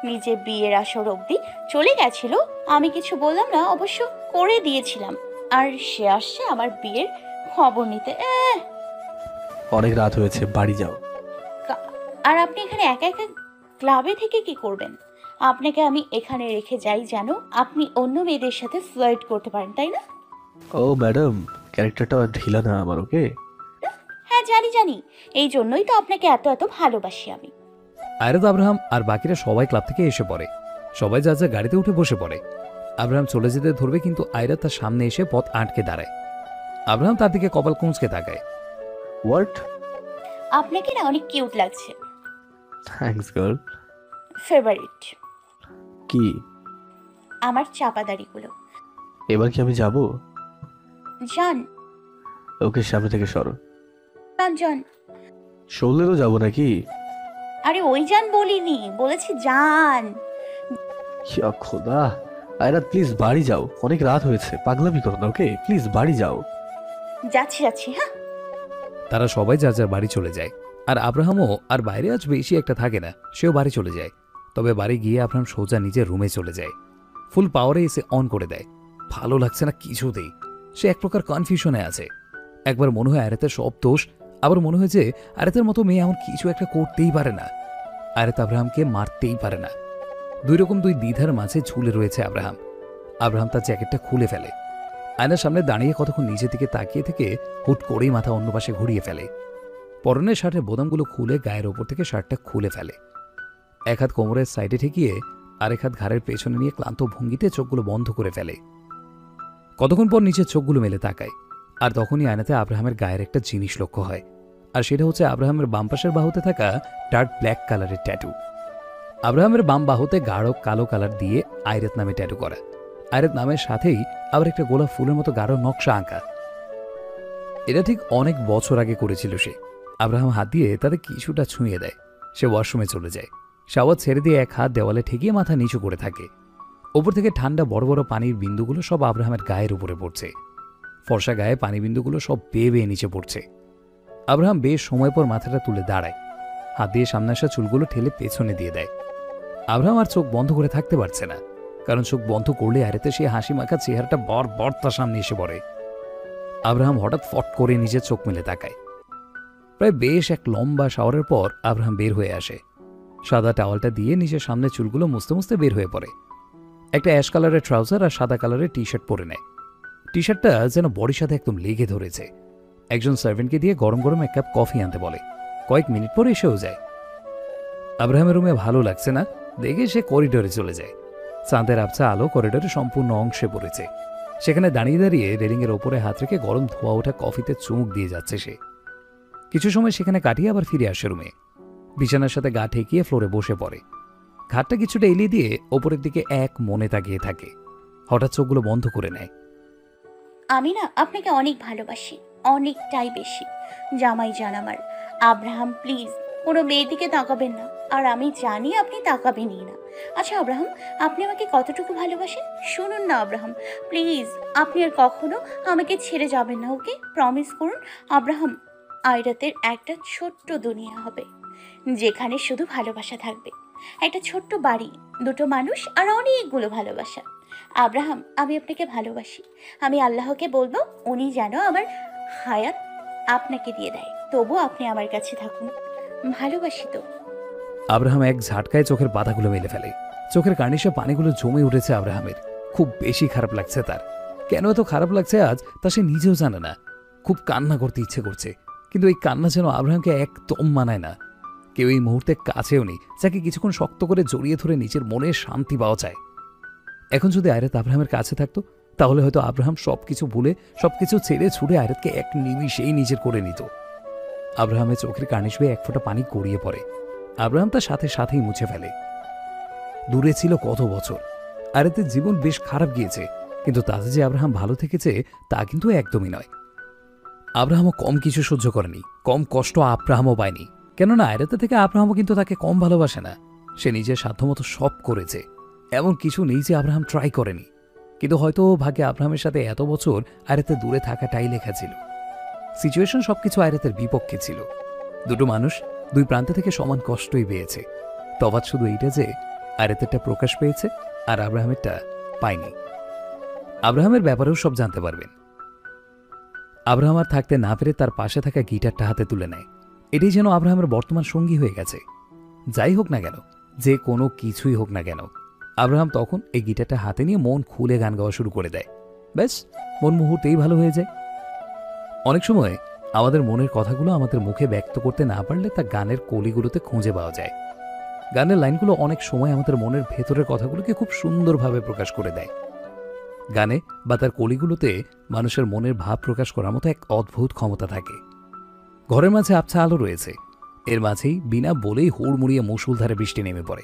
নিজে বিয়ের আসর অবধি চলে গেছিল। আমি কিছু বললাম না অবশ্য করে দিয়েছিলাম। আর সে আসছে আমার বিয়ের খবর নিতে। অনেক রাত হয়েছে বাড়ি যাও। আর আপনি এখানে একা একা ক্লাবে থেকে কি করবেন? আপনাকে আমি এখানে রেখে যাই যেন আপনি অন্য মেয়েদের সাথে ফ্লার্ট করতে পারেন তাই না? ও ম্যাডাম ক্যারেক্টারটা ঢিলা না আমার ওকে? হ্যাঁ জানি জানি। এই জন্যই তো আপনাকে এত এত ভালোবাসি আমি। আয়রাত আব্রাহাম আর বাকিরা সবাই ক্লাব থেকে এসে পড়ে। সবাই যা যা গাড়িতে উঠে বসে পড়ে। আব্রাহাম চলে যেতে ধরবে কিন্তু আয়রাত তার সামনে এসে পথ আটকে দাঁড়ায়। আব্রাহাম তার দিকে কপাল কুঁচকে তাকায়। হোয়াট আপনাকে না অনেক কিউট লাগছে। থ্যাঙ্কস গার্ল ফেভারিট কি? আমার চাপা দাড়িগুলো এবার কি আমি যাব? যান ওকে সামনে থেকে সরো। যান যান সরলে তো যাব নাকি? আরে ওই যান বলিনি বলেছি যান ইয়া খোদা। আয়রাত প্লিজ বাড়ি যাও। অনেক রাত হয়েছে পাগলামি করো না ওকে? প্লিজ বাড়ি যাও। যাচ্ছি যাচ্ছি হ্যাঁ। তারা সবাই যার যার বাড়ি চলে যায়। আর আব্রাহামও আর বাইরে আজ বেশি একটা থাকে না সেও বাড়ি চলে যায়। তবে বাড়ি গিয়ে আব্রাহাম সোজা নিজের রুমে চলে যায়। ফুল পাওয়ারে এসে অন করে দেয়। ভালো লাগছে না কিছুতেই। সে এক প্রকার কনফিউশনে আছে। একবার মনে হয় আরেতের সব দোষ, আবার মনে হয় যে আরেতের মতো মেয়ে এমন কিছু একটা করতেই পারে না। আরেত আব্রাহামকে মারতেই পারে না। দুই রকম দুই দ্বিধার মাঝে ঝুলে রয়েছে আব্রাহাম। আব্রাহাম তার জ্যাকেটটা খুলে ফেলে। আয়নার সামনে দাঁড়িয়ে কতক্ষণ নিজে দিকে তাকিয়ে থেকে হুট করেই মাথা অন্য পাশে ঘুরিয়ে ফেলে। পরনের শার্টের বোদামগুলো খুলে গায়ের ওপর থেকে শার্টটা খুলে ফেলে। এক হাত কোমরের সাইডে ঠেকিয়ে আরেক হাত ঘাড়ের পেছনে নিয়ে ক্লান্ত ভঙ্গিতে চোখগুলো বন্ধ করে ফেলে। কতক্ষণ পর নিচের চোখগুলো মেলে তাকায়, আর তখনই আয়নাতে আব্রাহামের গায়ের একটা জিনিস লক্ষ্য হয়, আর সেটা হচ্ছে আব্রাহামের বাম পাশের বাহুতে থাকা ডার্ক ব্ল্যাক কালারের ট্যাটু। আব্রাহামের বাম বাহুতে গাঢ় কালো কালার দিয়ে আয়রেত নামে ট্যাটু করা। আয়রেত নামের সাথেই আবার একটা গোলাপ ফুলের মতো গাঢ় নকশা আঁকা। এটা ঠিক অনেক বছর আগে করেছিল সে। আব্রাহাম হাত দিয়ে তাদের কিছুটা ছুঁয়ে দেয়, সে ওয়াশরুমে চলে যায়। শাওয়ার ছেড়ে দিয়ে এক হাত দেওয়ালে ঠেকিয়ে মাথা নিচু করে থাকে। ওপর থেকে ঠান্ডা বড় বড় পানির বিন্দুগুলো সব আব্রাহামের গায়ের উপরে পড়ছে। ফর্সা গায়ে পানি বিন্দুগুলো সব বেয়ে বেয়ে নিচে পড়ছে। আব্রাহাম বেশ সময় পর মাথাটা তুলে দাঁড়ায়। হাত দিয়ে সামনে আসা চুলগুলো ঠেলে পেছনে দিয়ে দেয়। আব্রাহাম আর চোখ বন্ধ করে থাকতে পারছে না, কারণ চোখ বন্ধ করলে আরেতে সে হাসি মাখা চেহারাটা বর বর তার সামনে এসে পড়ে। আব্রাহাম হঠাৎ ফট করে নিজের চোখ মেলে তাকায়। প্রায় বেশ এক লম্বা শাওয়ারের পর আব্রাহাম বের হয়ে আসে। সাদা টাওয়ালটা দিয়ে নিজের সামনে চুলগুলো মুছতে মুছতে বের হয়ে পড়ে। একটা অ্যাশ কালারের ট্রাউজার আর সাদা কালারের টি শার্ট পরে নেয়। টি শার্টটা যেন বডির সাথে একদম লেগে ধরেছে। একজন সার্ভেন্টকে দিয়ে গরম গরম এক কাপ কফি আনতে বলে। কয়েক মিনিট পরে এসেও যায়। আব্রাহামের রুমে ভালো লাগছে না, দেখে সে করিডোরে চলে যায়। চাঁদের আবছা আলো করিডোরে সম্পূর্ণ অংশে পড়েছে। সেখানে দাঁড়িয়ে দাঁড়িয়ে রেলিংয়ের ওপরে হাত রেখে গরম ধোয়া ওঠা কফিতে চুমুক দিয়ে যাচ্ছে সে। কিছু সময় সেখানে কাটিয়ে আবার ফিরে আসে রুমে। বিছানার সাথে গা ঠেকিয়ে ফ্লোরে বসে পড়ে। ঘাটটা কিছুটা এলিয়ে দিয়ে ওপরের দিকে এক মনে তাকিয়ে থাকে। হঠাৎ চোখগুলো বন্ধ করে নেয়। আমি না আপনাকে অনেক ভালোবাসি, অনেকটাই বেশি। জামাই জান আমার। আব্রাহাম, প্লিজ, কোনো মেয়ের দিকে তাকাবেন না। আর আমি জানি আপনি তাকাবেনই না। আচ্ছা আব্রাহাম, আপনি আমাকে কতটুকু ভালোবাসেন? শুনুন না, আব্রাহাম। প্লিজ, আপনি আর কখনো আমাকে ছেড়ে যাবেন না, ওকে? প্রমিস করুন, আব্রাহাম, আয়রাতের একটা ছোট্ট দুনিয়া হবে। যেখানে শুধু ভালোবাসা থাকবে। একটা ছোট্ট বাড়ি, দুটো মানুষ আর অনেকগুলো ভালোবাসা। আব্রাহাম, আমি আপনাকে ভালোবাসি। আমি আল্লাহকে বলব, উনি যেন আমার হায়াত আপনাকে দিয়ে দেয়। তবু আপনি আমার কাছে থাকুন। ভালোবাসি তো। আব্রাহাম এক ঝাটকায় চোখের পাতাগুলো মেলে ফেলে। চোখের কার্নিশে পানিগুলো জমে উঠেছে আব্রাহামের। খুব বেশি খারাপ লাগছে তার। কেন এত খারাপ লাগছে আজ, তা সে নিজেও জানে না। খুব কান্না করতে ইচ্ছে করছে। কিন্তু এই কান্না যেন আব্রাহামকে একদম মানায় না। কেউ এই মুহূর্তে কাছেও নেই, যাকে কিছুক্ষণ শক্ত করে জড়িয়ে ধরে নিজের মনে শান্তি পাওয়া যায়। এখন যদি আয়রাত আব্রাহামের কাছে থাকতো, তাহলে হয়তো আব্রাহাম সবকিছু ভুলে, সবকিছু ছেড়ে ছুড়ে আয়রাতকে এক নিমিষেই নিজের করে নিত। আব্রাহামের চোখের কার্নিশ বেয়ে এক ফোঁটা পানি গড়িয়ে পড়ে। আব্রাহাম তার সাথে সাথেই মুছে ফেলে। দূরে ছিল কত বছর? এতে জীবন বেশ খারাপ গিয়েছে, কিন্তু তাতে যে আব্রাহাম ভালো থেকেছে, তা কিন্তু একদমই নয়। আব্রাহামও কম কিছু সহ্য করেনি, কম কষ্ট আব্রাহামও পায়নি। কেননা আয়রাতে থেকে আব্রাহামও কিন্তু তাকে কম ভালোবাসে না। সে নিজের সাধ্যমতো সব করেছে। এমন কিছু নেই যে আব্রাহাম ট্রাই করেনি। কিন্তু হয়তো ভাগ্যে আব্রাহামের সাথে এত বছর আয়রাতে দূরে থাকাটাই লেখা ছিল সিচুয়েশন সবকিছু আয়রাতের বিপক্ষে ছিল। দুটো মানুষ দুই প্রান্ত থেকে সমান কষ্টই পেয়েছে। তফাৎ শুধু এইটা যে আয়রাতেরটা প্রকাশ পেয়েছে আর আব্রাহামেরটা পায়নি। আব্রাহামের ব্যাপারেও সব জানতে পারবেন। আব্রাহাম আর থাকতে না পেরে তার পাশে থাকা গিটারটা হাতে তুলে নেয়। এটাই যেন আব্রাহামের বর্তমান সঙ্গী হয়ে গেছে। যাই হোক না কেন, যে কোনো কিছুই হোক না কেন, আব্রাহাম তখন এই গিটারটা হাতে নিয়ে মন খুলে গান গাওয়া শুরু করে দেয়। ব্যাস, মন মুহূর্তেই ভালো হয়ে যায়। অনেক সময় আমাদের মনের কথাগুলো আমাদের মুখে ব্যক্ত করতে না পারলে তা গানের কলিগুলোতে খুঁজে পাওয়া যায়। গানের লাইনগুলো অনেক সময় আমাদের মনের ভেতরের কথাগুলোকে খুব সুন্দরভাবে প্রকাশ করে দেয়। গানে বা তার কলিগুলোতে মানুষের মনের ভাব প্রকাশ করার মতো এক অদ্ভুত ক্ষমতা থাকে। ঘরের মাঝে আবছা আলো রয়েছে। এর মাঝেই বিনা বলেই হুড়মুড়িয়ে মুসুলধারে বৃষ্টি নেমে পড়ে।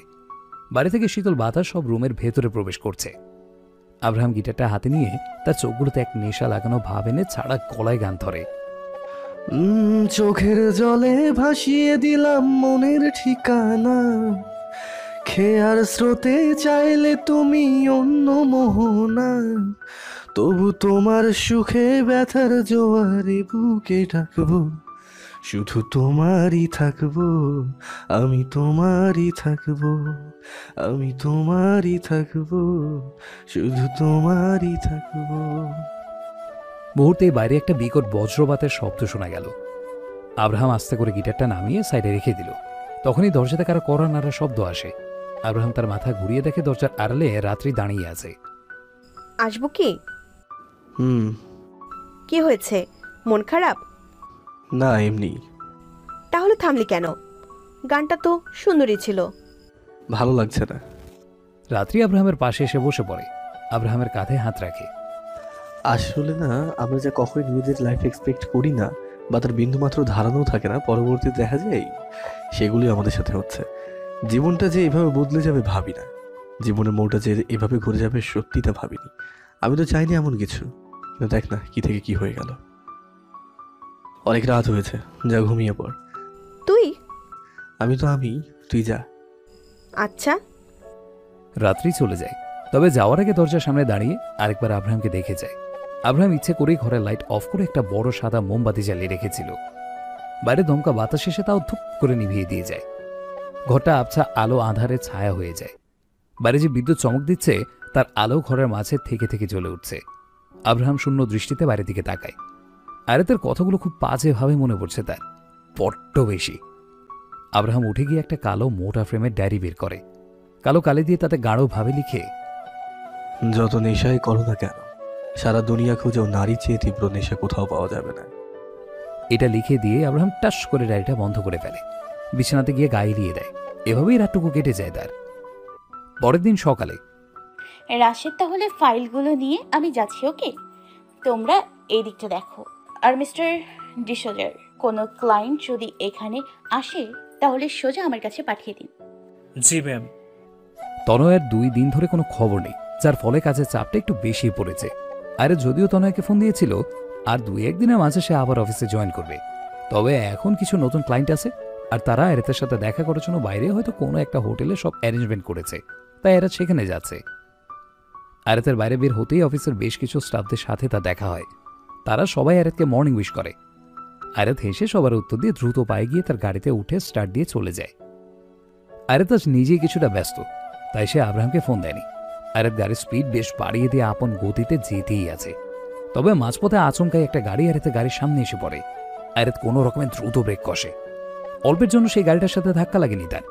বাড়ি থেকে শীতল বাতাস সব রুমের ভেতরে প্রবেশ করছে। আব্রাহাম গিটারটা হাতে নিয়ে তার চোখগুলোতে এক নেশা লাগানো ভাব এনে ছাড়া গলায় গান ধরে। চোখের জলে ভাসিয়ে দিলাম মনের ঠিকানা। খেয়ার স্রোতে চাইলে তুমি অন্য মোহনা। তবু তোমার সুখে ব্যথার জোয়ারে বুকে ডাকবো। শুধু তোমারই থাকব আমি তোমারই থাকব আমি তোমারই থাকব শুধু তোমারই থাকব। মুহূর্তেই বাইরে একটা বিকট বজ্রপাতের শব্দ শোনা গেল। আব্রাহাম আস্তে করে গিটারটা নামিয়ে সাইডে রেখে দিল। তখনই দরজাতে কারও কড়া নাড়া শব্দ আসে। আব্রাহাম তার মাথা ঘুরিয়ে দেখে দরজার আড়ালে রাত্রি দাঁড়িয়ে আছে। আসব কি? হুম। কি হয়েছে? মন খারাপ? না এমনি। তাহলে থামলি কেন? গানটা তো সুন্দরী ছিল। ভালো লাগছে না। রাত্রি আব্রাহামের পাশে এসে বসে পড়ে। আব্রাহামের কাঁধে হাত রাখে। আসলে না আমরা যা কখনোই নিজেদের লাইফ এক্সপেক্ট করি না বা তার বিন্দুমাত্র ধারণাও থাকে না পরবর্তীতে দেখা যায় সেগুলি আমাদের সাথে হচ্ছে। জীবনটা যে এভাবে বদলে যাবে ভাবি না। জীবনের মোড়টা যে এভাবে ঘুরে যাবে সত্যি তা ভাবিনি। আমি তো চাইনি এমন কিছু। কিন্তু দেখ না কি থেকে কি হয়ে গেল। অনেক রাত হয়েছে যা ঘুমিয়ে পড়। তুই? আমি তো আমি তুই যা। আচ্ছা। রাত্রি চলে যায় তবে যাওয়ার আগে দরজার সামনে দাঁড়িয়ে আরেকবার আব্রাহামকে দেখে যায়। আব্রাহাম ইচ্ছে করেই ঘরের লাইট অফ করে একটা বড় সাদা মোমবাতি জ্বালিয়ে রেখেছিল। বাইরে দমকা বাতাস এসে তাও ধুপ করে নিভিয়ে দিয়ে যায়। ঘরটা আবছা আলো আধারে ছায়া হয়ে যায়। বাইরে যে বিদ্যুৎ চমক দিচ্ছে তার আলো ঘরের মাঝে থেকে থেকে জ্বলে উঠছে। আব্রাহাম শূন্য দৃষ্টিতে বাইরের দিকে তাকায়। আরেতের কথাগুলো খুব বাজেভাবে মনে পড়ছে তার। বড্ড বেশি। আব্রাহাম উঠে গিয়ে একটা কালো মোটা ফ্রেমের ডায়েরি বের করে। কালো কালি দিয়ে তাতে গাঢ়ভাবে লিখে যত নেশাই করো না কেন সারা দুনিয়া খুঁজেও নারী চেয়ে তীব্র নেশা কোথাও পাওয়া যাবে না। এটা লিখে দিয়ে আব্রাহাম টাস করে ডায়েরিটা বন্ধ করে ফেলে। বিছানাতে গিয়ে গায়ে দিয়ে দেয়। এভাবেই রাতটুকু কেটে যায় তার। পরের দিন সকালে রাশেদ তাহলে ফাইলগুলো নিয়ে আমি যাচ্ছি ওকে? তোমরা এই দিকটা দেখো। আর মিস্টার ডিসোজার কোনো ক্লায়েন্ট যদি এখানে আসে তাহলে সোজা আমার কাছে পাঠিয়ে দিন। জি ম্যাম। তনয়ের দুই দিন ধরে কোনো খবর নেই যার ফলে কাজের চাপটা একটু বেশি পড়েছে। আরে যদিও তনয়কে ফোন দিয়েছিল আর দুই একদিনের মাঝে সে আবার অফিসে জয়েন করবে। তবে এখন কিছু নতুন ক্লায়েন্ট আছে আর তারা এরাতের সাথে দেখা করার জন্য বাইরে হয়তো কোনো একটা হোটেলে সব অ্যারেঞ্জমেন্ট করেছে তাই এরা সেখানে যাচ্ছে। আরেতের বাইরে বের হতেই অফিসের বেশ কিছু স্টাফদের সাথে তা দেখা হয়। তারা সবাই আরেতকে মর্নিং উইশ করে। আরেত হেসে সবার উত্তর দিয়ে দ্রুত পায়ে গিয়ে তার গাড়িতে উঠে স্টার্ট দিয়ে চলে যায়। আরেত আজ নিজেই কিছুটা ব্যস্ত, তাই সে আব্রাহামকে ফোন দেয়নি। আরেত গাড়ির স্পিড বেশ বাড়িয়ে দিয়ে আপন গতিতে যেতেই আছে। তবে মাঝপথে আচমকায় একটা গাড়ি আরেতে গাড়ির সামনে এসে পড়ে। আরেত কোনো রকমের দ্রুত ব্রেক কষে। অল্পের জন্য সেই গাড়িটার সাথে ধাক্কা লাগেনি তার।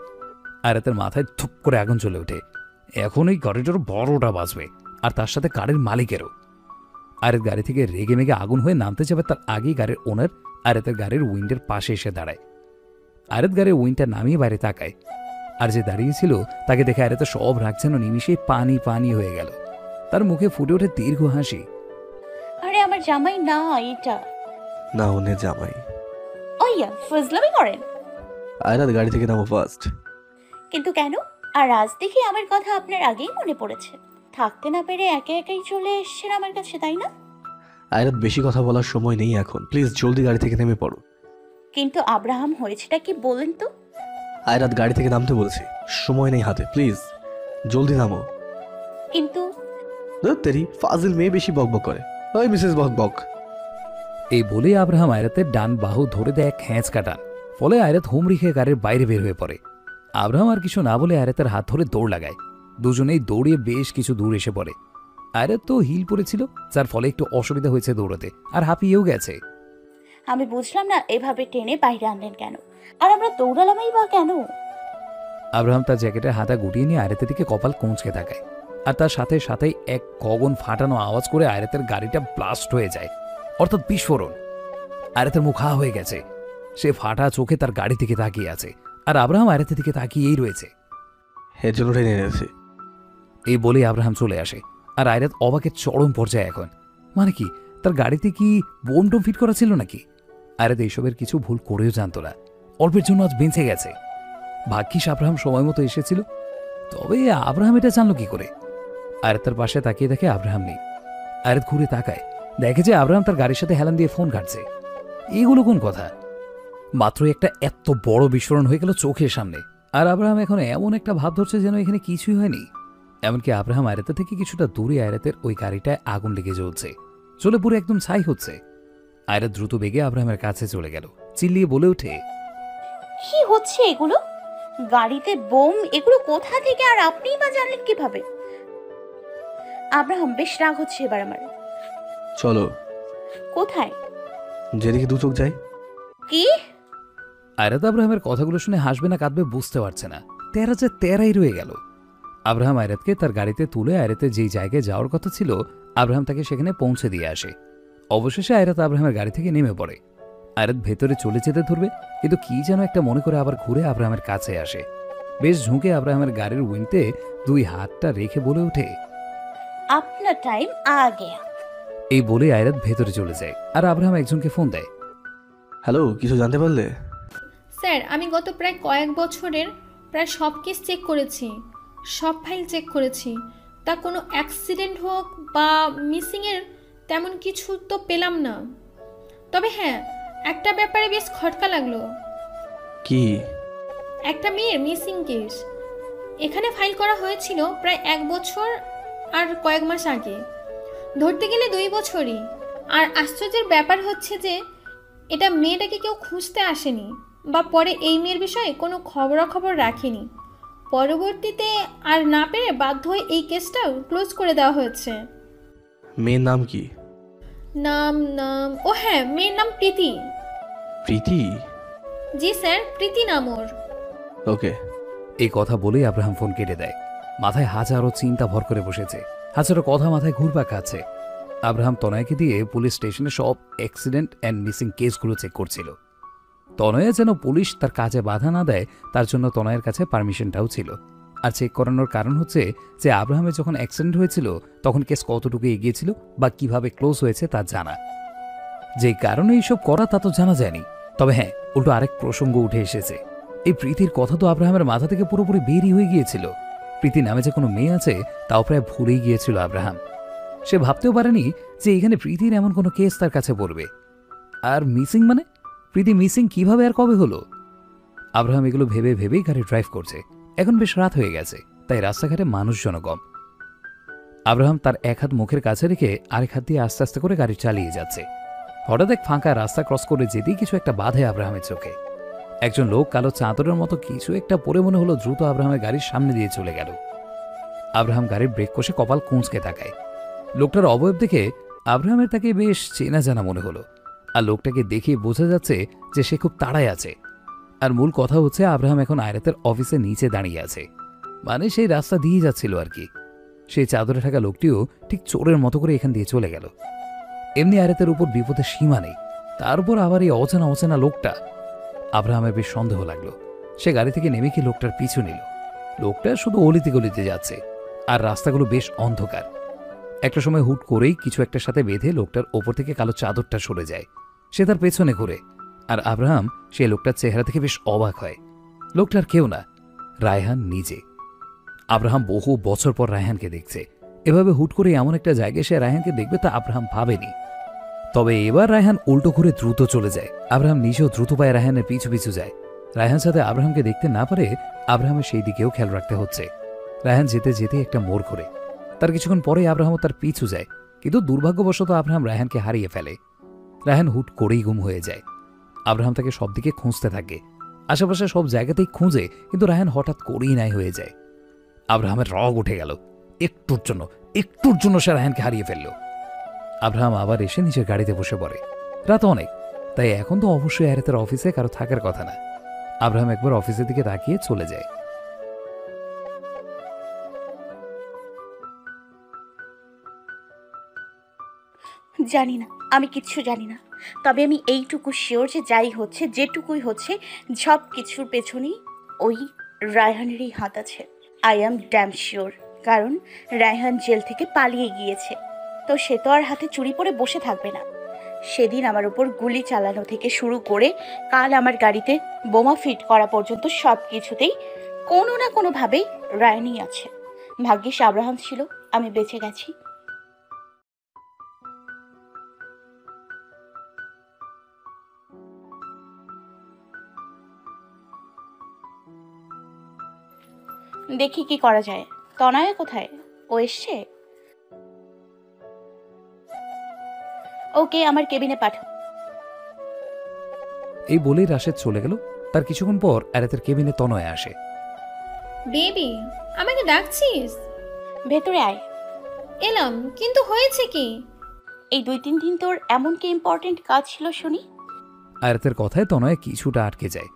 আরেতের মাথায় থুপ করে আগুন চলে ওঠে। এখন এই গাড়িটার বড়টা বাজবে, আর তার সাথে গাড়ির মালিকেরও। আরেত গাড়ি থেকে রেগে মেগে আগুন হয়ে নামতে যাবে তার আগেই গাড়ির ওনার আরেতের গাড়ির উইন্ডের পাশে এসে দাঁড়ায়। আরেত গাড়ির উইন্ডটা নামিয়ে বাইরে তাকায়। আর যে দাঁড়িয়েছিল তাকে দেখে আরেতে সব রাগ যেন নিমিশে পানি পানি হয়ে গেল। তার মুখে ফুটে ওঠে দীর্ঘ হাসি। আরে আমার জামাই না এটা। না ওনে জামাই। ওইয়া ফজলামি করেন? আয়রাত গাড়ি থেকে নামো ফার্স্ট কিন্তু কেন? আর আজ দেখি আমার কথা আপনার আগেই মনে পড়েছে। থাকতে না পেরে একে একাই চলে এসছেন আমার কাছে তাই না? আয়রাত বেশি কথা বলার সময় নেই এখন। প্লিজ জলদি গাড়ি থেকে নেমে পড়ো। কিন্তু আব্রাহাম হয়েছেটা কি বলেন তো? আয়রাত গাড়ি থেকে নামতে বলছি। সময় নেই হাতে প্লিজ। জলদি নামো। কিন্তু তেরি ফাজিল মেয়ে বেশি বকবক করে। ওই মিসেস বকবক। এই বলে আব্রাহাম আয়রাতের ডান বাহু ধরে দেয় এক হ্যাঁচ কাটান। ফলে আয়রাত হুমড়ি খেয়ে গাড়ির বাইরে বের হয়ে পড়ে। আব্রাহাম আর কিছু না বলে আয়রাতের হাত ধরে দৌড় লাগায়। দুজনেই দৌড়ে বেশ কিছু দূর এসে পড়ে। আয়রাত তো হিল পড়েছিল যার ফলে একটু অসুবিধা হয়েছে দৌড়াতে আর হাঁপিয়েও গেছে। আমি বুঝলাম না এভাবে টেনে বাইরে আনলেন কেন? আর আমরা দৌড়ালামই বা কেন? আব্রাহাম তার জ্যাকেটের হাতা গুটিয়ে নিয়ে আয়রাতের দিকে কপাল কোঁচকে তাকায় আর তার সাথে সাথেই এক গগন ফাটানো আওয়াজ করে আয়রাতের গাড়িটা ব্লাস্ট হয়ে যায় অর্থাৎ বিস্ফোরণ। আয়রাতের মুখ হা হয়ে গেছে সে ফাটা চোখে তার গাড়ি থেকে তাকিয়ে আছে আর আব্রাহাম আয়রাতের দিকে তাকিয়েই রয়েছে। এর জন্য টেনে এনেছি। এই বলে আব্রাহাম চলে আসে। আর আয়রাত অবাকের চরম পর্যায়ে এখন। মানে কি, তার গাড়িতে কি বোম টোম ফিট করা ছিল নাকি? আয়রাত এইসবের কিছু ভুল করেও জানতো না। অল্পের জন্য আজ বেঁচে গেছে। ভাগ্যিস আব্রাহাম সময় মতো এসেছিল। তবে আব্রাহাম এটা জানলো কি করে? আয়রাত তার পাশে তাকিয়ে দেখে আব্রাহাম নেই। আয়রাত ঘুরে তাকায়। দেখে যে আব্রাহাম তার গাড়ির সাথে হেলান দিয়ে ফোন কাটছে এগুলো কোন কথা? মাত্র একটা এত বড় বিস্ফোরণ হয়ে গেল চোখের সামনে। আর আব্রাহাম এখন এমন একটা ভাব ধরছে যেন এখানে কিছুই হয়নি। এমনকি আব্রাহাম আয়রাতে থেকে কিছুটা দূরে আয়রাতের ওই গাড়িটায় আগুন লেগে জ্বলছে। চলে পুরো একদম ছাই হচ্ছে। আয়রাত দ্রুত বেগে আব্রাহামের কাছে চলে গেল। চিল্লিয়ে বলে ওঠে কি হচ্ছে এগুলো? গাড়িতে বোম? এগুলো কোথা থেকে? আর আপনিই বা জানলেন কীভাবে? আব্রাহাম বেশ রাগ হচ্ছে এবার আমার। চলো। কোথায়? যেদিকে দু চোখ যায়। কি? আয়রাত আব্রাহামের কথাগুলো শুনে হাসবে না কাঁদবে বুঝতে পারছে না। তেরা যে তেরাই রয়ে গেল। আব্রাহাম আয়রাতকে তার গাড়িতে তুলে আয়রাতে যেই জায়গায় যাওয়ার কথা ছিল আব্রাহাম তাকে সেখানে পৌঁছে দিয়ে আসে। অবশেষে আয়রাত আব্রাহামের গাড়ি থেকে নেমে পড়ে। আয়রাত ভেতরে চলে যেতে ধরবে কিন্তু কি যেন একটা মনে করে আবার ঘুরে আব্রাহামের কাছে আসে। বেশ ঝুঁকে আব্রাহামের গাড়ির উইন্ডে দুই হাতটা রেখে বলে ওঠে আপনার টাইম আ গয়া এই বলে আয়রাত ভেতরে চলে যায় আর আব্রাহাম একজনকে ফোন দেয় হ্যালো কিছু জানতে পারলে? স্যার আমি গত প্রায় কয়েক বছরের প্রায় সব কেস চেক করেছি। সব ফাইল চেক করেছি। তা কোনো অ্যাক্সিডেন্ট হোক বা মিসিংয়ের তেমন কিছু তো পেলাম না। তবে হ্যাঁ একটা ব্যাপারে বেশ খটকা লাগল। কি? একটা মেয়ের মিসিং কেস। এখানে ফাইল করা হয়েছিল প্রায় এক বছর আর কয়েক মাস আগে। ধরতে গেলে দুই বছরই। আর আশ্চর্যের ব্যাপার হচ্ছে যে এটা মেয়েটাকে কেউ খুঁজতে আসেনি বা পরে এই মেয়ের বিষয়ে কোনো খবরাখবর রাখেনি। পরবর্তীতে আর না পেরে বাধ্য হয়ে এই কেসটাও ক্লোজ করে দেওয়া হয়েছে। মেয়ের নাম কি? নাম নাম ও হ্যাঁ মেয়ের নাম প্রীতি। প্রীতি? জি স্যার প্রীতি নাম ওর। ওকে। এই কথা বলেই আব্রাহাম ফোন কেটে দেয়। মাথায় হাজারো চিন্তা ভর করে বসেছে। হাজারো কথা মাথায় ঘুরপাক খাচ্ছে। আব্রাহাম তনয়কে দিয়ে পুলিশ স্টেশনে সব অ্যাক্সিডেন্ট অ্যান্ড মিসিং কেসগুলো চেক করছিল। তনয়া যেন পুলিশ তার কাজে বাধা না দেয়, তার জন্য তনয়ের কাছে পারমিশনটাও ছিল। আর চেক করানোর কারণ হচ্ছে যে আব্রাহামের যখন অ্যাক্সিডেন্ট হয়েছিল, তখন কেস কতটুকু এগিয়েছিল বা কীভাবে ক্লোজ হয়েছে তা জানা। যে কারণে এইসব করা তা তো জানা যায়নি। তবে হ্যাঁ উল্টো আরেক প্রসঙ্গ উঠে এসেছে। এই প্রীতির কথা তো আব্রাহামের মাথা থেকে পুরোপুরি বেরিয়ে হয়ে গিয়েছিল। প্রীতি নামে যে কোনো মেয়ে আছে, তাও প্রায় ভুলেই গিয়েছিল আব্রাহাম। সে ভাবতেও পারেনি যে এখানে প্রীতির এমন কোনো কেস তার কাছে পড়বে। আর মিসিং মানে? প্রীতি মিসিং কীভাবে আর কবে হলো? আব্রাহাম এগুলো ভেবে ভেবেই গাড়ি ড্রাইভ করছে। এখন বেশ রাত হয়ে গেছে, তাই রাস্তাঘাটে মানুষজন কম। আব্রাহাম তার এক হাত মুখের কাছে রেখে আরেক হাত দিয়ে আস্তে আস্তে করে গাড়ি চালিয়ে যাচ্ছে। হঠাৎ এক ফাঁকা রাস্তা ক্রস করে যেতেই কিছু একটা বাধে আব্রাহামের চোখে। একজন লোক কালো চাঁদরের মতো কিছু একটা পরে মনে হলো দ্রুত আব্রাহামের গাড়ির সামনে দিয়ে চলে গেল। আব্রাহাম গাড়ির ব্রেক কষে কপাল কুঁচকে তাকায়। লোকটার অবয়ব দেখে আব্রাহামের তাকে বেশ চেনা জানা মনে হলো। আর লোকটাকে দেখে বোঝা যাচ্ছে যে সে খুব তাড়ায় আছে। আর মূল কথা হচ্ছে, আব্রাহাম এখন আয়রাতের অফিসের নিচে দাঁড়িয়ে আছে। মানে সেই রাস্তা দিয়ে যাচ্ছিল আর কি। সেই চাদরে থাকা লোকটিও ঠিক চোরের মতো করে এখান দিয়ে চলে গেল। এমনি আয়রাতের উপর বিপদের সীমা নেই। তার উপর আবার এই অচেনা অচেনা লোকটা। আব্রাহামের বেশ সন্দেহ লাগল। সে গাড়ি থেকে নেমে কি লোকটার পিছু নিল। লোকটা শুধু অলিতে গলিতে যাচ্ছে। আর রাস্তাগুলো বেশ অন্ধকার। একটা সময় হুট করেই কিছু একটার সাথে বেঁধে লোকটার ওপর থেকে কালো চাদরটা সরে যায়। সে তার পেছনে ঘুরে। আর আব্রাহাম সে লোকটার চেহারা থেকে বেশ অবাক হয়। লোকটার কেউ না, রায়হান নিজে। আব্রাহাম বহু বছর পর রায়হানকে দেখছে। এভাবে হুট করে এমন একটা জায়গায় সে রায়হানকে দেখবে তা আব্রাহাম ভাবেনি। তবে এবার রায়হান উল্টো ঘুরে দ্রুত চলে যায়। আব্রাহাম নিজেও দ্রুত পায়ে রায়হানের পিছু পিছু যায়। রায়হান সাথে আব্রাহামকে দেখতে না পারে আব্রাহামের সেই দিকেও খেয়াল রাখতে হচ্ছে। রায়হান যেতে যেতে একটা মোড় ঘুরে। তার কিছুক্ষণ পরে আব্রাহামও তার পিছু যায়। কিন্তু দুর্ভাগ্যবশত আব্রাহাম রায়হানকে হারিয়ে ফেলে। রায়হান হুট করেই গুম হয়ে যায়। আব্রাহাম তাকে সব দিকে খুঁজতে থাকে। আশেপাশে সব জায়গাতেই খুঁজে, কিন্তু রায়হান হঠাৎ করেই নাই হয়ে যায়। আব্রাহামের রগ উঠে গেল। একটুর জন্য একটুর জন্য সে রায়হানকে হারিয়ে ফেলল। আব্রাহাম আবার এসে নিজের গাড়িতে বসে পড়ে। রাত অনেক, তাই এখন তো অবশ্যই আরেতের অফিসে কারও থাকার কথা না। আব্রাহাম একবার অফিসের দিকে তাকিয়ে চলে যায়। জানি না। আমি কিচ্ছু জানি না। তবে আমি এইটুকু শিওর যে যাই হচ্ছে, যেটুকুই হচ্ছে সব কিছুর পেছনেই ওই রায়হানেরই হাত আছে। আই অ্যাম ড্যাম শিওর কারণ রায়হান জেল থেকে পালিয়ে গিয়েছে। তো সে তো আর হাতে চুরি পরে বসে থাকবে না। সেদিন আমার উপর গুলি চালানো থেকে শুরু করে কাল আমার গাড়িতে বোমা ফিট করা পর্যন্ত সব কিছুতেই কোনো না কোনোভাবেই রায়নই আছে। ভাগ্যিস আব্রাহাম ছিল, আমি বেঁচে গেছি। দেখি কি করা যায়। তনয়া কোথায়? ও এসছে? ওকে আমার কেবিনে পাঠাও এই বলেই রাশেদ চলে গেল। তার কিছুক্ষণ পর আরেতের কেবিনে তনয় আসে। বেবি আমাকে ডাকছিস? ভেতরে আয়। এলাম কিন্তু হয়েছে কি? এই দুই তিন দিন তোর এমন কি ইম্পর্টেন্ট কাজ ছিল শুনি? আয়াতের কথায় তনয় কিছুটা আটকে যায়।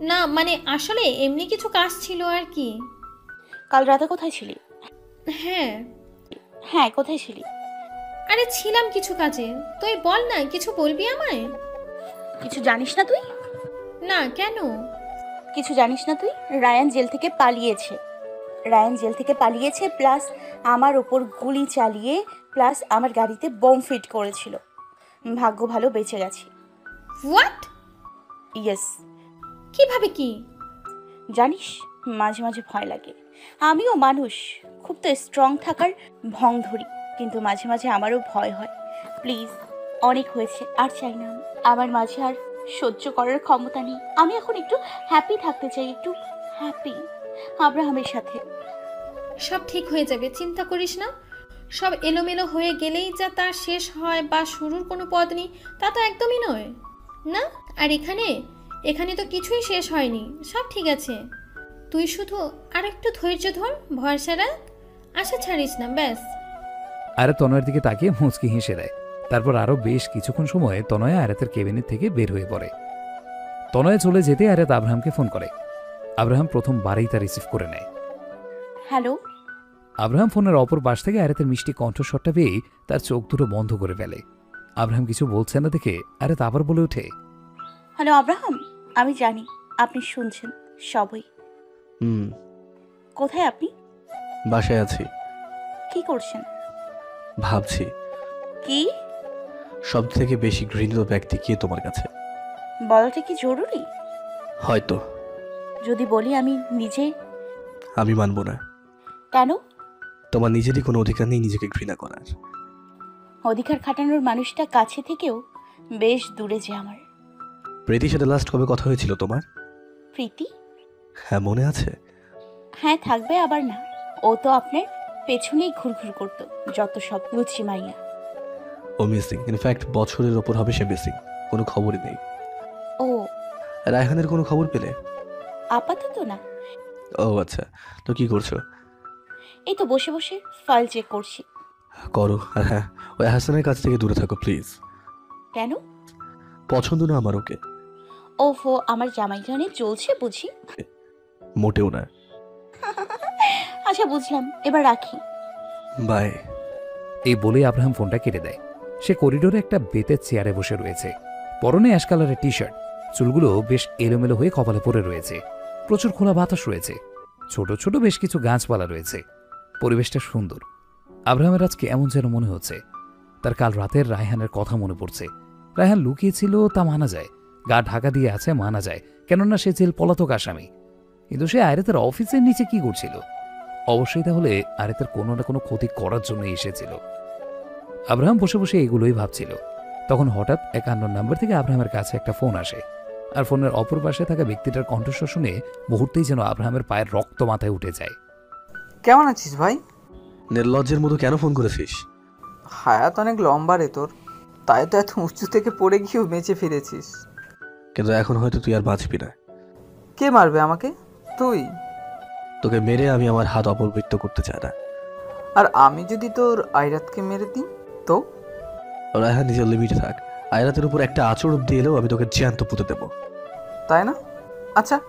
না মানে আসলে এমনি কিছু কাজ ছিল আর কি। কাল রাতে কোথায় ছিলি? হ্যাঁ। হ্যাঁ কোথায় ছিলি? আরে ছিলাম কিছু কাজে। তুই বল না কিছু বলবি আমায়? কিছু জানিস না তুই? না কেন? কিছু জানিস না তুই? রায়ান জেল থেকে পালিয়েছে। রায়ান জেল থেকে পালিয়েছে প্লাস আমার ওপর গুলি চালিয়ে প্লাস আমার গাড়িতে বোম ফিট করেছিল। ভাগ্য ভালো বেঁচে গেছি। হোয়াট? ইয়েস। কীভাবে কি? জানিস মাঝে মাঝে ভয় লাগে। আমিও মানুষ খুব তো স্ট্রং থাকার ভং ধরি কিন্তু মাঝে মাঝে আমারও ভয় হয়। প্লিজ অনেক হয়েছে আর চাই না আমি। আমার মাঝে আর সহ্য করার ক্ষমতা নেই। আমি এখন একটু হ্যাপি থাকতে চাই একটু হ্যাপি আব্রাহামের সাথে। সব ঠিক হয়ে যাবে চিন্তা করিস না। সব এলোমেলো হয়ে গেলেই যা তার শেষ হয় বা শুরুর কোনো পদ নেই তা তো একদমই নয়। না? আর এখানে এখানে তো কিছুই শেষ হয়নি। সব ঠিক আছে। তুই শুধু আর একটু ধৈর্য ধর ভরসা রাখ আশা ছাড়িস না ব্যাস। আরে তনয়ের দিকে তাকিয়ে মুচকি হেসে দেয়। তারপর আরও বেশ কিছুক্ষণ সময় তনয় আয়াতের কেবিনের থেকে বের হয়ে পড়ে। তনয় চলে যেতে আয়াত আব্রাহামকে ফোন করে। আব্রাহাম প্রথমবারেই তা রিসিভ করে নেয়। হ্যালো? আব্রাহাম ফোনের অপর পাশ থেকে আয়াতের মিষ্টি কণ্ঠস্বরটা পেয়েই তার চোখ দুটো বন্ধ করে ফেলে। আব্রাহাম কিছু বলছে না দেখে আয়াত আবার বলে ওঠে হ্যালো আব্রাহাম? আমি জানি আপনি শুনছেন সবই। হুম। কোথায় আপনি? বাসায় আছি। কি করছেন? ভাবছি। কি? সব থেকে বেশি ঘৃণিত ব্যক্তি কে তোমার কাছে? বলাটা কি জরুরি? হয়তো। যদি বলি আমি নিজে? আমি মানবো না। কেন? তোমার নিজেরই কোনো অধিকার নেই নিজেকে ঘৃণা করার। অধিকার খাটানোর মানুষটা কাছে থেকেও বেশ দূরে যে আমার। প্রীতির সাথে লাস্ট কবে কথা হয়েছিল তোমার? প্রীতি? হ্যাঁ মনে আছে। হ্যাঁ থাকবে আবার না। ও তো আপনার পেছনেই ঘুরঘুর করতো যত সব লুচি মাইয়া। ও মিসিং ইনফ্যাক্ট বছরের ওপর হবে সে মিসিং কোনো খবরই নেই। ও। রায়হানের কোনো খবর পেলে? আপাতত না। ও আচ্ছা। তো কি করছ? এই তো বসে বসে ফাইল চেক করছি। করো। আর হ্যাঁ ওই হাসানের কাছ থেকে দূরে থাকো প্লিজ কেন? পছন্দ না আমার ওকে। ওফো আমার জামাই জানে চলছে বুঝি? মোটেও না। আচ্ছা বুঝলাম। এবার রাখি। বাই। এই বলে আব্রাহাম ফোনটা কেটে দেয়। সে করিডোরে একটা বেতের চেয়ারে বসে রয়েছে। পরনে অ্যাশ কালারের টি শার্ট চুলগুলো বেশ এলোমেলো হয়ে কপালে পড়ে রয়েছে। প্রচুর খোলা বাতাস রয়েছে। ছোট ছোট বেশ কিছু গাছপালা রয়েছে। পরিবেশটা সুন্দর। আব্রাহামের আজকে এমন যেন মনে হচ্ছে। তার কাল রাতের রায়হানের কথা মনে পড়ছে। রায়হান লুকিয়েছিল তা মানা যায়। গা ঢাকা দিয়ে আছে মানা যায় কেননা সে ছিল পলাতক আসামি। কিন্তু সে আয়রাতের অফিসের নিচে কি করছিল? অবশ্যই তাহলে আয়রাতের কোনো না কোনো ক্ষতি করার জন্য এসেছিল। আব্রাহাম বসে বসে এগুলোই ভাবছিল। তখন হঠাৎ একান্ন নাম্বার থেকে আব্রাহামের কাছে একটা ফোন আসে। আর ফোনের অপর পাশে থাকা ব্যক্তিটার কণ্ঠস্বর শুনে মুহূর্তেই যেন আব্রাহামের পায়ের রক্ত মাথায় উঠে যায়। কেমন আছিস ভাই? নির্লজ্জের মতো কেন ফোন করেছিস? হায়াত অনেক লম্বা রে তোর। তাই তো এত উঁচু থেকে পড়ে গিয়েও বেঁচে ফিরেছিস। কিন্তু এখন হয়তো তুই আর বাঁচবি না। কে মারবে আমাকে? তুই? তোকে মেরে আমি আমার হাত অপবিত্র করতে চাই না। আর আমি যদি তোর আইরাতকে মেরে দিই তো? রায়হান নিজের লিমিটে থাক। আয়রাতের উপর একটা আচর অব্দি এলেও আমি তোকে জ্যান্ত পুঁতে দেবো। তাই না? আচ্ছা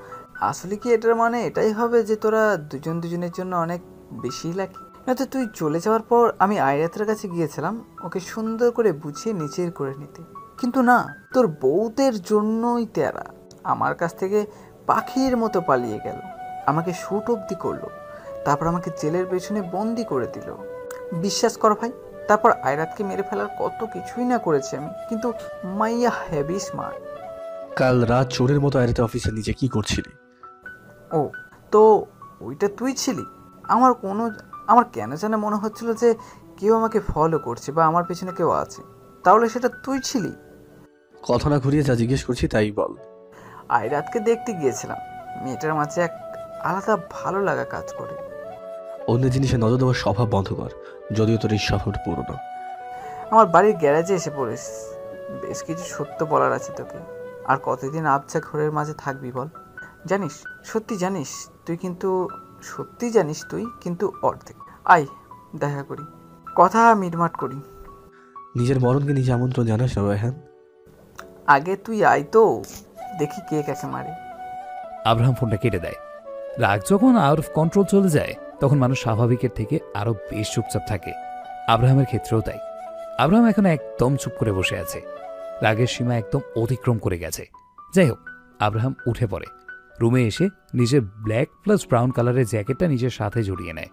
আসলে কি এটার মানে এটাই হবে যে তোরা দুজন দুজনের জন্য অনেক বেশি লাগে নয়তো তুই চলে যাওয়ার পর আমি আয়রাতের কাছে গিয়েছিলাম ওকে সুন্দর করে বুঝিয়ে নিচের করে নিতে। কিন্তু না তোর বউদের জন্যই তেরা। আমার কাছ থেকে পাখির মতো পালিয়ে গেল। আমাকে শুট অবধি করল। তারপর আমাকে জেলের পেছনে বন্দি করে দিল। বিশ্বাস কর ভাই তারপর আয়রাতকে মেরে ফেলার কত কিছুই না করেছি আমি কিন্তু মাইয়া হ্যাভি স্মার্ট কাল রাত চোরের মতো আয়রাতে অফিসে নিজে কি করছিলি? ও তো ওইটা তুই ছিলি? আমার কোনো আমার কেন যেন মনে হচ্ছিল যে কেউ আমাকে ফলো করছে বা আমার পেছনে কেউ আছে। তাহলে সেটা তুই ছিলি? কথা না ঘুরিয়ে যা জিজ্ঞেস করছি তাই বল। আয়রাতকে দেখতে গিয়েছিলাম। মেয়েটার মাঝে এক আলাদা ভালো লাগা কাজ করে। অন্য জিনিসে নজর দেওয়ার স্বভাব বন্ধ কর যদিও তোর এই স্বভাবটা পুরনো। আমার বাড়ির গ্যারেজে এসে পড়িস। বেশ কিছু সত্য বলার আছে তোকে। আর কতদিন আবছা ঘোরের মাঝে থাকবি বল। জানিস সত্যি জানিস তুই কিন্তু সত্যি জানিস তুই কিন্তু অর্ধেক। আয় দেখা করি। কথা মিটমাট করি। নিজের মরণকে নিজে আমন্ত্রণ জানাস না রায়হান আগে তুই আয় তো। দেখি কে কাকে মারে। আব্রাহাম ফোনটা কেটে দেয়। রাগ যখন আউট অফ কন্ট্রোল চলে যায়, তখন মানুষ স্বাভাবিকের থেকে আরও বেশ চুপচাপ থাকে। আব্রাহামের ক্ষেত্রেও তাই। আব্রাহাম এখন একদম চুপ করে বসে আছে। রাগের সীমা একদম অতিক্রম করে গেছে। যাই হোক, আব্রাহাম উঠে পড়ে। রুমে এসে নিজের ব্ল্যাক প্লাস ব্রাউন কালারের জ্যাকেটটা নিজের সাথে জড়িয়ে নেয়।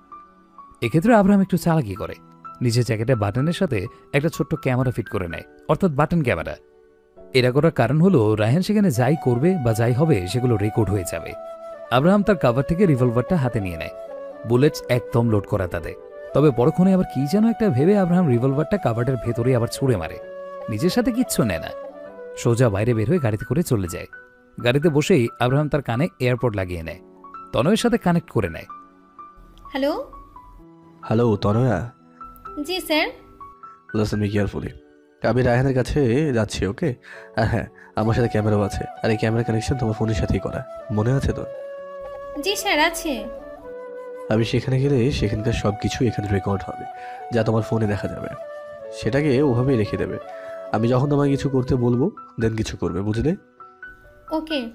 এক্ষেত্রে আব্রাহাম একটু চালাকি করে। নিজের জ্যাকেটের বাটনের সাথে একটা ছোট্ট ক্যামেরা ফিট করে নেয়। অর্থাৎ বাটন ক্যামেরা এটা করার কারণ হলো রায়হান সেখানে যাই করবে বা যাই হবে সেগুলো রেকর্ড হয়ে যাবে। আব্রাহাম তার কাভার থেকে রিভলভারটা হাতে নিয়ে নেয়। বুলেটস একদম লোড করা তাদের। তবে পরক্ষণে আবার কি যেন একটা ভেবে আব্রাহাম রিভলভারটা কাভার্টের ভেতরে আবার ছুঁড়ে মারে। নিজের সাথে কিচ্ছু নেয় না। সোজা বাইরে বের হয়ে গাড়িতে করে চলে যায়। গাড়িতে বসেই আব্রাহাম তার কানে এয়ারপোর্ট লাগিয়ে নেয়। তনয়ের সাথে কানেক্ট করে নেয়। Hello hello Tanaya? জি স্যার? লিসেন মি কেয়ারফুলি আমি রায়হানের কাছে যাচ্ছি ওকে? আর হ্যাঁ আমার সাথে ক্যামেরাও আছে। আর এই ক্যামেরা কানেকশন তোমার ফোনের সাথেই করা। মনে আছে তো জি স্যার আছে। আমি সেখানে গেলে সেখানকার সব কিছু এখানে রেকর্ড হবে যা তোমার ফোনে দেখা যাবে। সেটাকে ওভাবেই রেখে দেবে। আমি যখন তোমায় কিছু করতে বলব দেন কিছু করবে বুঝলে? ওকে।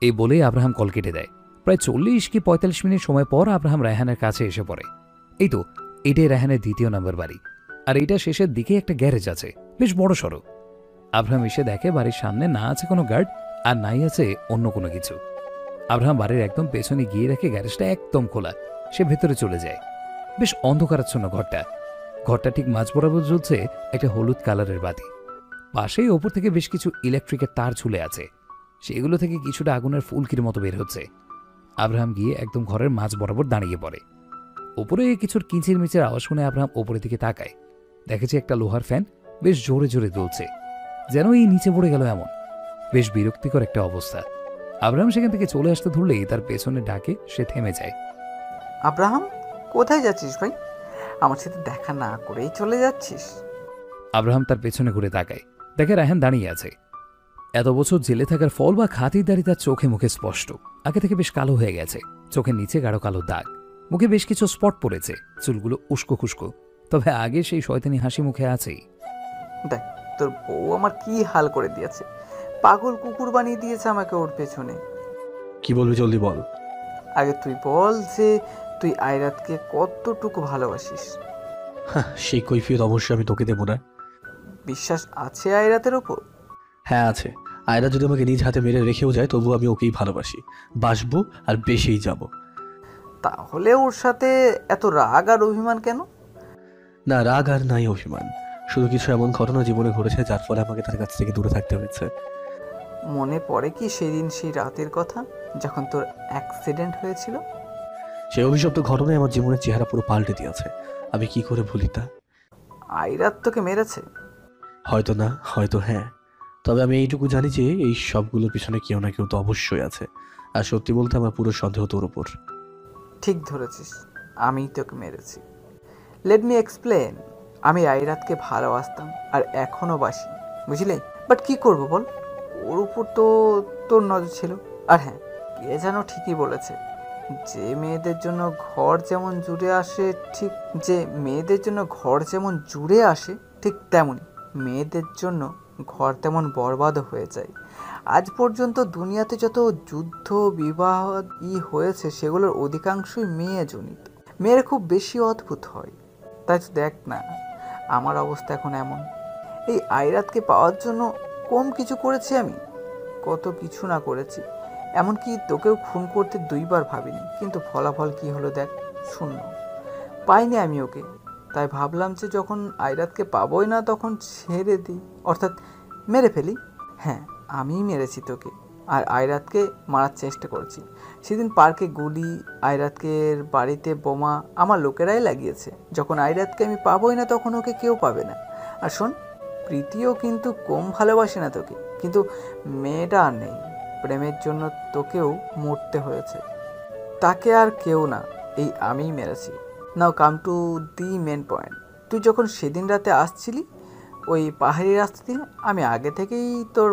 এই বলেই আব্রাহাম কল কেটে দেয়। প্রায় চল্লিশ কি পঁয়তাল্লিশ মিনিট সময় পর আব্রাহাম রায়হানের কাছে এসে পড়ে। এই তো এটাই রায়হানের দ্বিতীয় নম্বর বাড়ি। আর এটা শেষের দিকে একটা গ্যারেজ আছে, বেশ বড় সড়ো। আব্রাহাম এসে দেখে বাড়ির সামনে না আছে কোনো গার্ড আর নাই আছে অন্য কোনো কিছু। আব্রাহাম বাড়ির একদম পেছনে গিয়ে রেখে গ্যারেজটা একদম খোলা, সে ভেতরে চলে যায়। বেশ অন্ধকারাচ্ছন্ন ঘরটা। ঘরটা ঠিক মাঝ বরাবর জ্বলছে একটা হলুদ কালারের বাতি। পাশেই ওপর থেকে বেশ কিছু ইলেকট্রিকের তার ঝুলে আছে। সেগুলো থেকে কিছুটা আগুনের ফুলকির মতো বের হচ্ছে। আব্রাহাম গিয়ে একদম ঘরের মাঝ বরাবর দাঁড়িয়ে পড়ে। ওপরে কিছুর কিচির মিচির আওয়াজ শুনে আব্রাহাম ওপরের দিকে তাকায়। দেখেছে একটা লোহার ফ্যান বেশ জোরে জোরে দুলছে যেন এই নিচে পড়ে গেল এমন। বেশ বিরক্তিকর একটা অবস্থা। আব্রাহাম সেখান থেকে চলে আসতে ধরলেই তার পেছনে ডাকে সে থেমে যায়। আব্রাহাম কোথায় যাচ্ছিস ভাই? আমার সাথে দেখা না করেই চলে যাচ্ছিস। আব্রাহাম তার পেছনে ঘুরে তাকায়। দেখে রায়হান দাঁড়িয়ে আছে। এত বছর জেলে থাকার ফল বা খাতির খাতিরদারি তার চোখে মুখে স্পষ্ট। আগে থেকে বেশ কালো হয়ে গেছে। চোখের নিচে গাঢ় কালো দাগ। মুখে বেশ কিছু স্পট পড়েছে। চুলগুলো উস্কো খুস্কো। তবে আগে সেই শয়তানি হাসি মুখে আছেই দেখ তোর বউ আমার কি হাল করে দিয়েছে? পাগল কুকুর বানিয়ে দিয়েছে আমাকে ওর পেছনে। কি বলবি জলদি বল। আগে তুই বল যে তুই আয়রাতকে কতটুকু ভালোবাসিস। হ্যাঁ সেই কৈফিয়ত অবশ্যই আমি তোকে দেবো না। বিশ্বাস আছে আয়রাতের ওপর? হ্যাঁ আছে। আয়রা যদি আমাকে নিজ হাতে মেরে রেখেও যায় তবু আমি ওকেই ভালোবাসি। বাসবো আর বেশেই যাব। তাহলে ওর সাথে এত রাগ আর অভিমান কেন? না রাগ আর নাই অভিমান। শুধু কিছু এমন ঘটনা জীবনে ঘটেছে যার ফলে আমাকে তার কাছ থেকে দূরে থাকতে হয়েছে। মনে পড়ে কি সেদিন সেই রাতের কথা যখন তোর অ্যাক্সিডেন্ট হয়েছিল? সেই অভিশপ্ত ঘটনায় আমার জীবনের চেহারা পুরো পাল্টে দিয়েছে। আমি কি করে ভুলি তা? আইরাত তোকে মেরেছে? হয়তো না হয়তো হ্যাঁ। তবে আমি এইটুকু জানি যে এই সবগুলোর পিছনে কেউ না কেউ তো অবশ্যই আছে। আর সত্যি বলতে আমার পুরো সন্দেহ তোর উপর। ঠিক ধরেছিস আমিই তোকে মেরেছি। লেট মি এক্সপ্লেন আমি আইরাতকে ভালোবাসতাম আর এখনও বাসি, বুঝলে? বাট কি করব বল? ওর উপর তো তোর নজর ছিল। আর হ্যাঁ কে যেন ঠিকই বলেছে, যে মেয়েদের জন্য ঘর যেমন জুড়ে আসে, ঠিক যে মেয়েদের জন্য ঘর যেমন জুড়ে আসে, ঠিক তেমনই মেয়েদের জন্য ঘর তেমন বরবাদও হয়ে যায়। আজ পর্যন্ত দুনিয়াতে যত যুদ্ধ বিবাহ ই হয়েছে, সেগুলোর অধিকাংশই মেয়ে জনিত। মেয়েরা খুব বেশি অদ্ভুত হয়। তাই তো দেখ না, আমার অবস্থা এখন এমন। এই আইরাতকে পাওয়ার জন্য কম কিছু করেছি আমি? কত কিছু না করেছি। এমনকি তোকেও খুন করতে দুইবার ভাবিনি, কিন্তু ফলাফল কি হলো দেখ, শূন্য। পাইনি আমি ওকে। তাই ভাবলাম যে যখন আইরাতকে পাবোই না তখন ছেড়ে দিই, অর্থাৎ মেরে ফেলি। হ্যাঁ আমিই মেরেছি তোকে। আর আয়রাতকে মারার চেষ্টা করেছি। সেদিন পার্কে গুলি আয়রাতকে বাড়িতে বোমা আমার লোকেরাই লাগিয়েছে। যখন আয়রাতকে আমি পাবোই না, তখন ওকে কেউ পাবে না। আর শোন, প্রীতিও কিন্তু কম ভালোবাসে না তোকে। কিন্তু মেয়েটা আর নেই। প্রেমের জন্য তোকেও মরতে হয়েছে। তাকে আর কেউ না, এই আমিই মেরেছি। Now, come to the main point. তুই যখন সেদিন রাতে আসছিলি, ওই পাহাড়ি রাস্তা দিয়ে, আমি আগে থেকেই তোর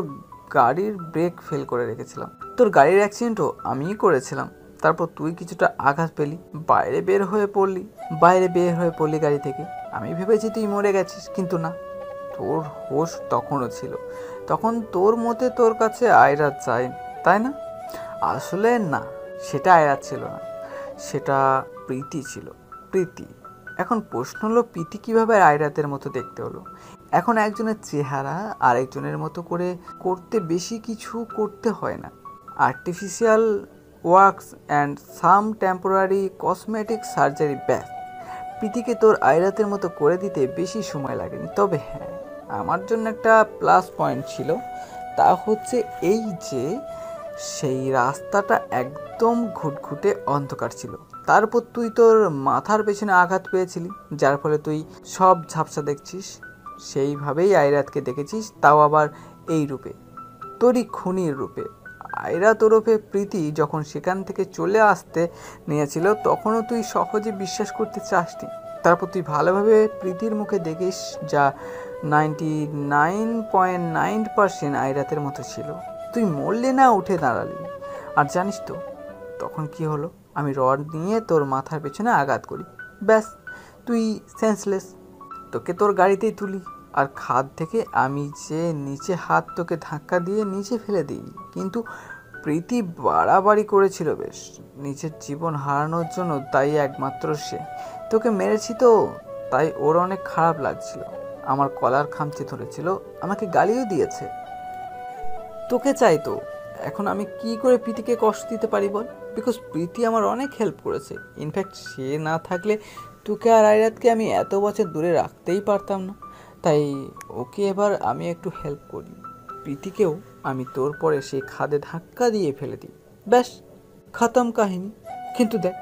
গাড়ির ব্রেক ফেল করে রেখেছিলাম। তোর গাড়ির অ্যাক্সিডেন্টও আমিই করেছিলাম। তারপর তুই কিছুটা আঘাত পেলি, বাইরে বের হয়ে পড়লি। বাইরে বের হয়ে পড়লি গাড়ি থেকে। আমি ভেবেছি তুই মরে গেছিস, কিন্তু না। তোর হোশ তখনও ছিল। তখন তোর মতে তোর কাছে আয়রাত চাই, তাই না? আসলে না, সেটা আয়রাত ছিল না। সেটা প্রীতি ছিল। প্রীতি। এখন প্রশ্ন হলো, প্রীতি কীভাবে আয়রাতের মতো দেখতে হলো? এখন একজনের চেহারা আরেকজনের মতো করে করতে বেশি কিছু করতে হয় না। Artificial works and some temporary cosmetic surgery ব্যাস। প্রীতিকে তোর আয়রাতের মতো করে দিতে বেশি সময় লাগেনি। তবে হ্যাঁ আমার জন্য একটা প্লাস পয়েন্ট ছিল। তা হচ্ছে এই যে, সেই রাস্তাটা একদম ঘুটঘুটে অন্ধকার ছিল। তারপর তুই তোর মাথার পেছনে আঘাত পেয়েছিলি, যার ফলে তুই সব ঝাপসা দেখছিস। সেইভাবেই আয়রাতকে দেখেছিস, তাও আবার এই রূপে। তোরই খুনির রূপে। আয়রাত ওরফে প্রীতি যখন সেখান থেকে চলে আসতে নিয়েছিল, তখনও তুই সহজে বিশ্বাস করতে চাসনি। তারপর তুই ভালোভাবে প্রীতির মুখে দেখিস যা ninety nine point nine percent আয়রাতের মতো ছিল। তুই মরলে না উঠে দাঁড়ালি। আর জানিস তো, তখন কি হলো? আমি রড নিয়ে তোর মাথার পেছনে আঘাত করি। ব্যাস, তুই সেন্সলেস তোকে তোর গাড়িতেই তুলি। আর খাদ থেকে আমি যে নিচে হাত তোকে ধাক্কা দিয়ে নিচে ফেলে দিই, কিন্তু প্রীতি বাড়াবাড়ি করেছিল বেশ। নিজের জীবন হারানোর জন্য তাই একমাত্র সে। তোকে মেরেছি তো, তাই ওর অনেক খারাপ লাগছিল। আমার কলার খামচে ধরেছিল, আমাকে গালিও দিয়েছে। তোকে চাই তো, এখন আমি কি করে প্রীতিকে কষ্ট দিতে পারি বল? বিকজ প্রীতি আমার অনেক হেল্প করেছে। ইনফ্যাক্ট সে না থাকলে তোকে আর আয়রাতকে আমি এত বছর দূরে রাখতেই পারতাম না। তাই ওকে এবার আমি একটু হেল্প করি। প্রীতিকেও আমি তোর পরে সেই খাদে ধাক্কা দিয়ে ফেলে দিই। ব্যাস, খতম কাহিনী। কিন্তু দেখ,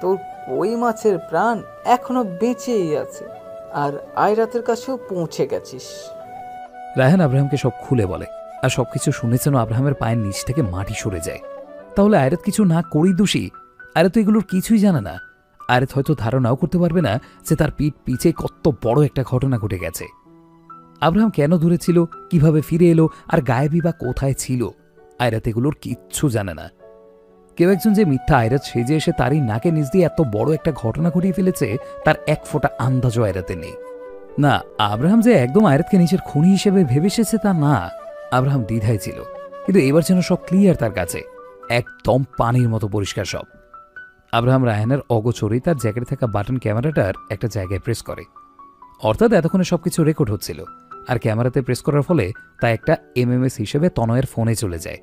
তোর ওই মাছের প্রাণ এখনও বেঁচেই আছে আর আয়রাতের কাছেও পৌঁছে গেছিস। রায়হান আব্রাহামকে সব খুলে বলে, আর সব কিছু শুনেছেন আব্রাহামের পায়ের নিচ থেকে মাটি সরে যায়? তাহলে আয়রাত কিছু না করেই দোষী। আয়রাত এগুলোর কিছুই জানে না। আয়রাত হয়তো ধারণাও করতে পারবে না যে তার পিঠ পিছে কত বড় একটা ঘটনা ঘটে গেছে। আব্রাহাম কেন দূরে ছিল, কীভাবে ফিরে এলো, আর গায়েবী বা কোথায় ছিল, আয়রাত এগুলোর কিচ্ছু জানে না। কেউ একজন যে মিথ্যা আয়রাত সেজে এসে তারই নাকে নিজ দিয়ে এত বড় একটা ঘটনা ঘটিয়ে ফেলেছে, তার এক ফোঁটা আন্দাজও আয়রাতে নেই। না, আব্রাহাম যে একদম আয়রাতকে নিজের খুনি হিসেবে ভেবে এসেছে তা না, আব্রাহাম দ্বিধায় ছিল। কিন্তু এবার যেন সব ক্লিয়ার তার কাছে। একদম পানির মতো পরিষ্কার সব। আব্রাহাম রায়হানের অগোচরে তার জ্যাকেটে থাকা বাটন ক্যামেরাটার একটা জায়গায় প্রেস করে। অর্থাৎ এতক্ষণে সবকিছু রেকর্ড হচ্ছিল, আর ক্যামেরাতে প্রেস করার ফলে তা একটা এমএমএস হিসেবে তনয়ের ফোনে চলে যায়।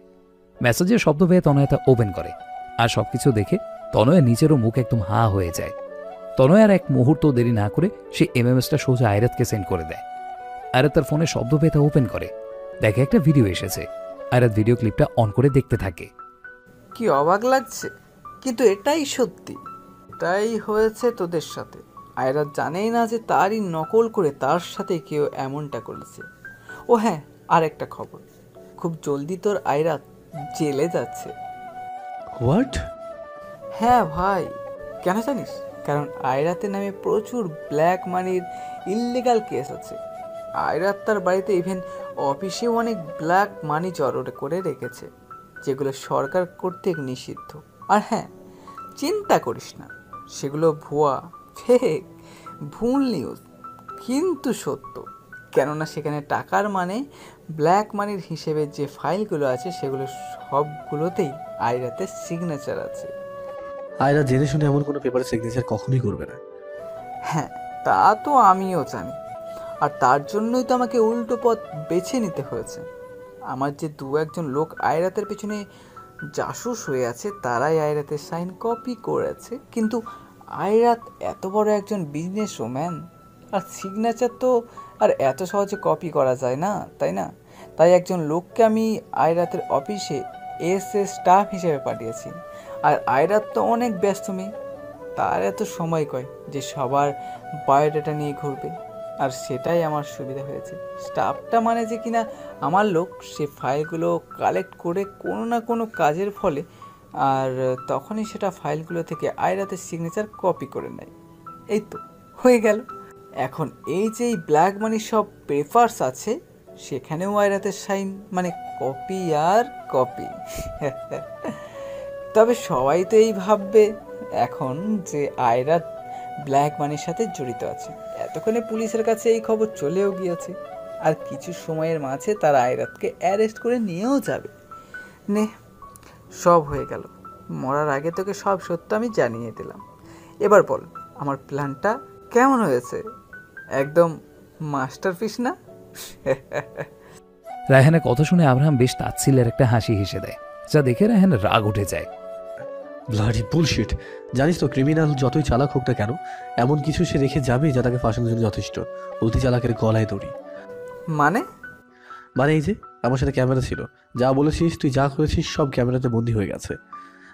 মেসেজের শব্দ পেয়ে তনয় তা ওপেন করে, আর সবকিছু দেখে তনয়ের নিজেরও মুখ একদম হা হয়ে যায়। তনয় আর এক মুহূর্ত দেরি না করে সে এমএমএসটা সোজা আয়রাতকে সেন্ড করে দেয়। আয়রাত তার ফোনে শব্দ পেয়ে তা ওপেন করে। দেখে একটা ভিডিও এসেছে। আয়রাত ভিডিও ক্লিপটা অন করে দেখতে থাকে। কি অবাক লাগছে? কিন্তু এটাই সত্যি। এটাই হয়েছে তোদের সাথে। আয়রাত জানেই না যে তারই নকল করে তার সাথে কেউ এমনটা করেছে। ও হ্যাঁ আর একটা খবর। খুব জলদি তোর আয়রাত জেলে যাচ্ছে। হোয়াট? হ্যাঁ ভাই। কেন জানিস? কারণ আয়রাতের নামে প্রচুর ব্ল্যাক মানির ইললিগাল কেস আছে। আয়রাত তার বাড়িতে ইভেন অফিসেও অনেক ব্ল্যাক মানি জড়ো করে রেখেছে যেগুলো সরকার কর্তৃক নিষিদ্ধ। আর হ্যাঁ চিন্তা করিস না সেগুলো ভুয়া ফেক ভুল নিউজ কিন্তু সত্য। কেননা সেখানে টাকার মানে ব্ল্যাক মানির হিসেবে যে ফাইলগুলো আছে সেগুলো সবগুলোতেই আয়রাতের সিগনেচার আছে। আয়রা জেনে শুনে এমন কোনো পেপারে সিগনেচার কখনোই করবে না। হ্যাঁ তা তো আমিও জানি। আর তার জন্যই তো আমাকে উল্টো পথ বেছে নিতে হয়েছে। আমার যে দু একজন লোক আয়রাতের পেছনে জাসুস হয়ে আছে, তারাই আয়রাতের সাইন কপি করেছে। কিন্তু আয়রাত এত বড় একজন বিজনেস ওম্যান আর সিগনেচার তো আর এত সহজে কপি করা যায় না, তাই না? তাই একজন লোককে আমি আয়রাতের অফিসে এস এ স্টাফ হিসেবে পাঠিয়েছি। আর আয়রাত তো অনেক ব্যস্ত মেয়ে। তার এত সময় কয় যে সবার বায়োডাটা নিয়ে ঘুরবে। আর সেটাই আমার সুবিধা হয়েছে। স্টাফটা মানে যে কিনা আমার লোক, সে ফাইলগুলো কালেক্ট করে কোনো না কোনো কাজের ফলে আর তখনই সেটা ফাইলগুলো থেকে আয়রাতের সিগনেচার কপি করে নেয়। এই তো, হয়ে গেল। এখন এই যে ব্ল্যাক মানি সব পেপার্স আছে, সেখানেও আয়রাতের সাইন মানে কপি আর কপি। তবে সবাই তো এই ভাববে এখন যে আয়রাত ব্ল্যাক মানির সাথে জড়িত আছে। এতক্ষণে পুলিশের কাছে এই খবর চলেও গিয়েছে। আর কিছু সময়ের মাঝে তারা আয়রাতকে অ্যারেস্ট করে নিয়েও যাবে। নে, সব হয়ে গেল। মরার আগে তোকে সব সত্য আমি জানিয়ে দিলাম। এবার বল, আমার প্ল্যানটা কেমন হয়েছে? একদম মাস্টারপিস না? রায়হানের কথা শুনে আব্রাহাম বেশ তাচ্ছিলের একটা হাসি হেসে দেয়। যা দেখে রায়হানের রাগ উঠে যায়। ব্লাডি বুলশিট জানিস তো ক্রিমিনাল যতই চালাক হোক না কেন এমন কিছু সে রেখে যাবে যা তাকে ফাঁসানোর জন্য যথেষ্ট। অতি চালাকের গলায় দড়ি। মানে? মানে এই যে আমার সাথে ক্যামেরা ছিল। যা বলেছিস তুই যা করেছিস সব ক্যামেরাতে বন্দি হয়ে গেছে।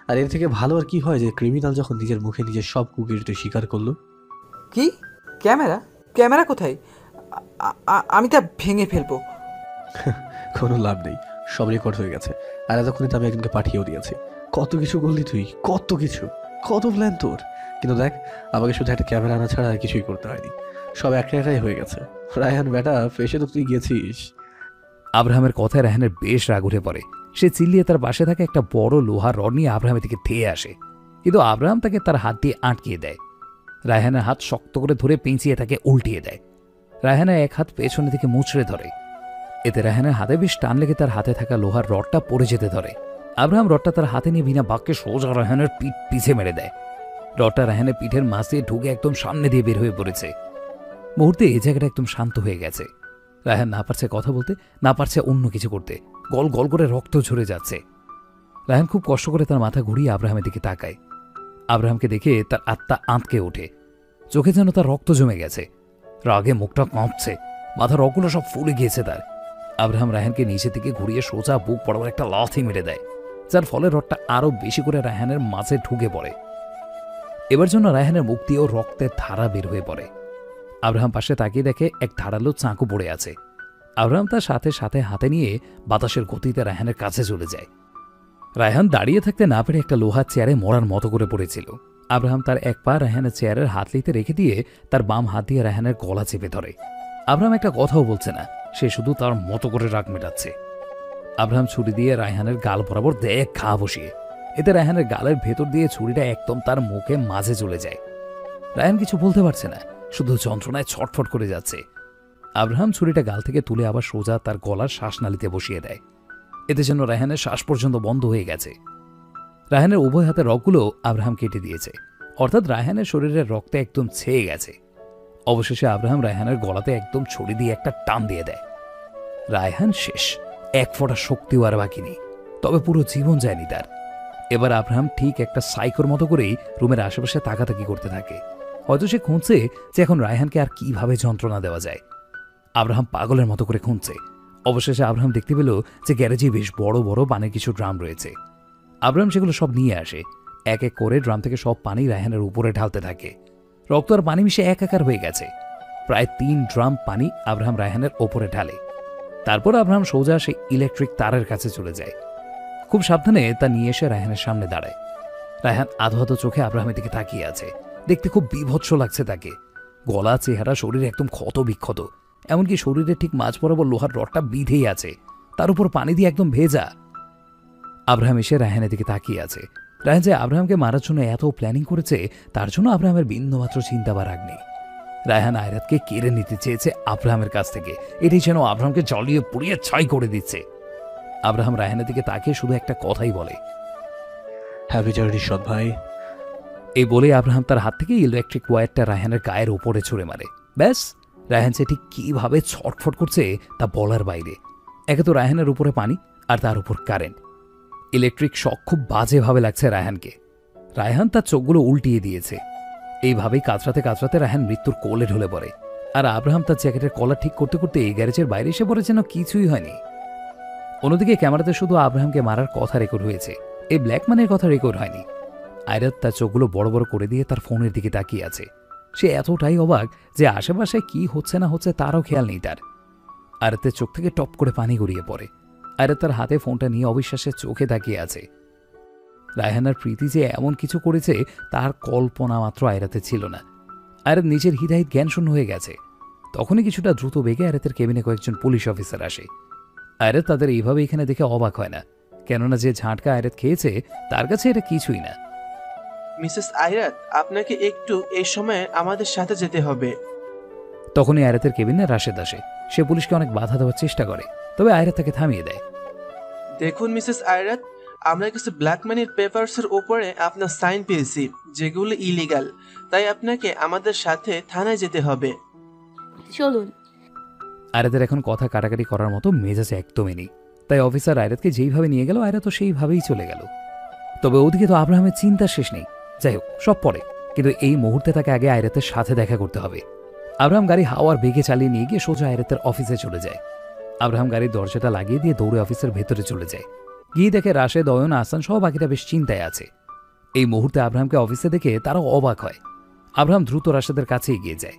আর এর থেকে ভালো আর কি হয় যে ক্রিমিনাল যখন নিজের মুখে নিজের সব কুকিরিতে স্বীকার করল? কি? ক্যামেরা? ক্যামেরা কোথায়? আমি তা ভেঙে ফেলব। কোনো লাভ নেই। সব রেকর্ড হয়ে গেছে। আর এতক্ষণে তো আমি একজনকে পাঠিয়েও দিয়েছি। কত কিছু করলি তুই? কত কিছু। কত প্ল্যান তোর? কিন্তু দেখ, আমাকে শুধু একটা ক্যামেরা আনা ছাড়া আর কিছুই করতে হয়নি। সব একটা একটাই হয়ে গেছে। রায়হান বেটা, ফেসে তো তুই গেছিস। আব্রাহামের কথায় রায়হানের বেশ রাগ উঠে পড়ে। সে চিল্লিয়ে তার পাশে থাকা একটা বড় লোহার রড নিয়ে আব্রাহামের দিকে ধেয়ে আসে। কিন্তু আব্রাহাম তাকে তার হাত দিয়ে আটকিয়ে দেয়। রায়হানের হাত শক্ত করে ধরে পেঁচিয়ে তাকে উল্টিয়ে দেয়। রায়হানের এক হাত পেছনে থেকে মুচড়ে ধরে। এতে রায়হানের হাতে বেশ টান লেগে তার হাতে থাকা লোহার রডটা পড়ে যেতে ধরে। আব্রাহাম রডটা তার হাতে নিয়ে বিনা বাক্যে সোজা রায়হানের পিঠ পিছে মেরে দেয়। রডটা রায়হানের পিঠের দিয়ে ঢুকে একদম সামনে দিয়ে বের হয়ে পড়েছে। মুহূর্তে এই জায়গাটা একদম শান্ত হয়ে গেছে। রায়হান না পারছে কথা বলতে, না পারছে অন্য কিছু করতে। গল গল করে রক্ত ঝরে যাচ্ছে। রায়হান খুব কষ্ট করে তার মাথা ঘুরিয়ে আব্রাহামের দিকে তাকায়। আব্রাহামকে দেখে তার আত্মা আঁতকে ওঠে। চোখে যেন তার রক্ত জমে গেছে। রাগে মুখটা কাঁপছে। মাথার রগগুলো সব ফুলে গিয়েছে তার। আব্রাহাম রায়হানকে নিচে থেকে ঘুরিয়ে সোজা বুক বরাবর একটা লাথি মেরে দেয়। যার ফলে রডটা আরও বেশি করে রায়হানের মাঝে ঢুকে পড়ে। এবার জন্য রায়হানের মুখ দিয়েও রক্তের ধারা বের হয়ে পড়ে। আব্রাহাম পাশে তাকিয়ে দেখে এক ধারালো চাঁকু পড়ে আছে। আব্রাহাম তার সাথে সাথে হাতে নিয়ে বাতাসের গতিতে রায়হানের কাছে চলে যায়। রায়হান দাঁড়িয়ে থাকতে না পেরে একটা লোহার চেয়ারে মরার মতো করে পড়েছিল। আব্রাহাম তার এক পা রায়হানের চেয়ারের হাতলিতে রেখে দিয়ে তার বাম হাত দিয়ে রায়হানের গলা চেপে ধরে। আব্রাহাম একটা কথাও বলছে না, সে শুধু তার মতো করে রাগ মেটাচ্ছে। আব্রাহাম ছুরি দিয়ে রায়হানের গাল বরাবর দেয় খা বসিয়ে এতে রায়হানের গালের ভেতর দিয়ে ছুরিটা একদম তার মুখে মাঝে চলে যায়। রায়হান কিছু বলতে পারছে না, শুধু যন্ত্রণায় ছটফট করে যাচ্ছে। আব্রাহাম ছুরিটা গাল থেকে তুলে আবার সোজা তার গলার শ্বাসনালীতে বসিয়ে দেয়। এতে যেন রায়হানের শ্বাস পর্যন্ত বন্ধ হয়ে গেছে। রায়হানের উভয় হাতের রগগুলো আব্রাহাম কেটে দিয়েছে। অর্থাৎ রায়হানের শরীরের রক্ত একদম ছেয়ে গেছে। অবশেষে আব্রাহাম রায়হানের গলাতে একদম ছড়ি দিয়ে একটা টান দিয়ে দেয়। রায়হান শেষ। এক ফোঁটা শক্তিও আর বাকি নেই। তবে পুরো জীবন যায়নি তার। এবার আব্রাহাম ঠিক একটা সাইকোর মতো করেই রুমের আশেপাশে তাকাতাকি করতে থাকে। হয়তো সে খুঁজছে যে এখন রায়হানকে আর কীভাবে যন্ত্রণা দেওয়া যায়। আব্রাহাম পাগলের মতো করে খুঁজছে। অবশেষে আব্রাহাম দেখতে পেল যে গ্যারেজে বেশ বড় বড় পানির কিছু ড্রাম রয়েছে। আব্রাহাম সেগুলো সব নিয়ে আসে। এক এক করে ড্রাম থেকে সব পানি রায়হানের উপরে ঢালতে থাকে। রক্ত আর পানি মিশে একাকার হয়ে গেছে। প্রায় তিন ড্রাম পানি আব্রাহাম রায়হানের ওপরে ঢালে। তারপর আব্রাহাম সোজা সেই ইলেকট্রিক তারের কাছে চলে যায়। খুব সাবধানে তা নিয়ে এসে রায়হানের সামনে দাঁড়ায়। রায়হান আধো আধো চোখে আব্রাহামের দিকে তাকিয়ে আছে। দেখতে খুব বিভৎস লাগছে তাকে। গলা, চেহারা, শরীর একদম ক্ষত বিক্ষত। এমনকি শরীরের ঠিক মাঝ বরাবর লোহার রডটা বিধেই আছে। তার উপর পানি দিয়ে একদম ভেজা। আব্রাহাম এসে রায়হানের দিকে তাকিয়ে আছে। রায়হান যে আব্রাহামকে মারার জন্য এত প্ল্যানিং করেছে, তার জন্য আব্রাহামের বিন্দুমাত্র চিন্তা বা রাগ নেই। রায়হান আয়রাতকে কেড়ে নিতে চেয়েছে আব্রাহামের কাছ থেকে। এটি যেন আব্রাহামকে জলিয়ে পুড়িয়ে ছাই করে দিচ্ছে। আব্রাহাম রায়হানের দিকে তাকিয়ে শুধু একটা কথাই বলে। হ্যাপি জার্নি সৎ ভাই। এই বলে আব্রাহাম তার হাত থেকে ইলেকট্রিক ওয়্যারটা রায়হানের গায়ের উপরে ছুঁড়ে মারে। ব্যাস রায়হান সে ঠিক কীভাবে ছটফট করছে তা বলার বাইরে। একে তো রায়হানের উপরে পানি আর তার উপর কারেন্ট ইলেকট্রিক শখ খুব বাজেভাবে লাগছে রায়হানকে। রায়হান তার চোখগুলো উল্টিয়ে দিয়েছে। এইভাবেই কাতরাতে কাতরাতে রায়হান মৃত্যুর কোলে ঢলে পড়ে। আর আব্রাহাম তার জ্যাকেটের কলার ঠিক করতে করতে এই গ্যারেজের বাইরে এসে পড়ে যেন কিছুই হয়নি। অন্যদিকে ক্যামেরাতে শুধু আব্রাহামকে মারার কথা রেকর্ড হয়েছে। এই ব্ল্যাকম্যানের কথা রেকর্ড হয়নি। আয়রাত তার চোখগুলো বড় বড় করে দিয়ে তার ফোনের দিকে তাকিয়ে আছে। সে এতটাই অবাক যে আশেপাশে কি হচ্ছে না হচ্ছে তারও খেয়াল নেই তার। আয়রাতের চোখ থেকে টপ করে পানি গড়িয়ে পড়ে। আয়রাত তার হাতে ফোনটা নিয়ে অবিশ্বাসের চোখে তাকিয়ে আছে। রায়হানার প্রীতি যে এমন কিছু করেছে তার কল্পনা মাত্র আয়রাতে ছিল না। আয়রাত নিজের হৃদায়িত জ্ঞান শূন্য হয়ে গেছে। তখনই কিছুটা দ্রুত বেগে আয়রাতের কেবিনে কয়েকজন পুলিশ অফিসার আসে। আয়রাত তাদের এইভাবে এখানে দেখে অবাক হয় না কেননা যে ঝাঁটকা আয়রাত খেয়েছে তার কাছে এটা কিছুই না। মিসেস আয়রাত আপনাকে একটু এই সময়ে আমাদের সাথে যেতে হবে। তখনই আয়রাতের কেবিনে রাশেদ আসে। সে পুলিশকে অনেক বাধা দেওয়ার চেষ্টা করে তবে আয়রাত তাকে থামিয়ে দেয়। দেখুন মিসেস আইরাত আমরা কিছু ব্ল্যাক মানির পেপারসের উপরে আপনার সাইন পেয়েছি যেগুলো ইলিগাল তাই আপনাকে আমাদের সাথে থানায় যেতে হবে। চলুন। আয়রাতের এখন কথা কাটাকাটি করার মতো মেজাজ একদমই নেই। তাই অফিসার আয়রাতকে যেইভাবে নিয়ে গেল আয়রাত সেইভাবেই চলে গেল। তবে ওদিকে তো আব্রাহামের চিন্তা শেষ নেই। যাই হোক সব পরে। কিন্তু এই মুহূর্তে তাকে আগে আয়রাতের সাথে দেখা করতে হবে। আব্রাহাম গাড়ি হাওয়ার বেগে চালিয়ে নিয়ে গিয়ে সোজা আয়রাতের অফিসে চলে যায়। আব্রাহাম গাড়ির দরজাটা লাগিয়ে দিয়ে দৌড়ে অফিসের ভেতরে চলে যায়। গিয়ে দেখে রাশেদ অয়ন আসান সহ বাকিটা বেশ চিন্তায় আছে। এই মুহূর্তে আব্রাহামকে অফিসে দেখে তারা অবাক হয়। আব্রাহাম দ্রুত রাশেদের কাছে এগিয়ে যায়।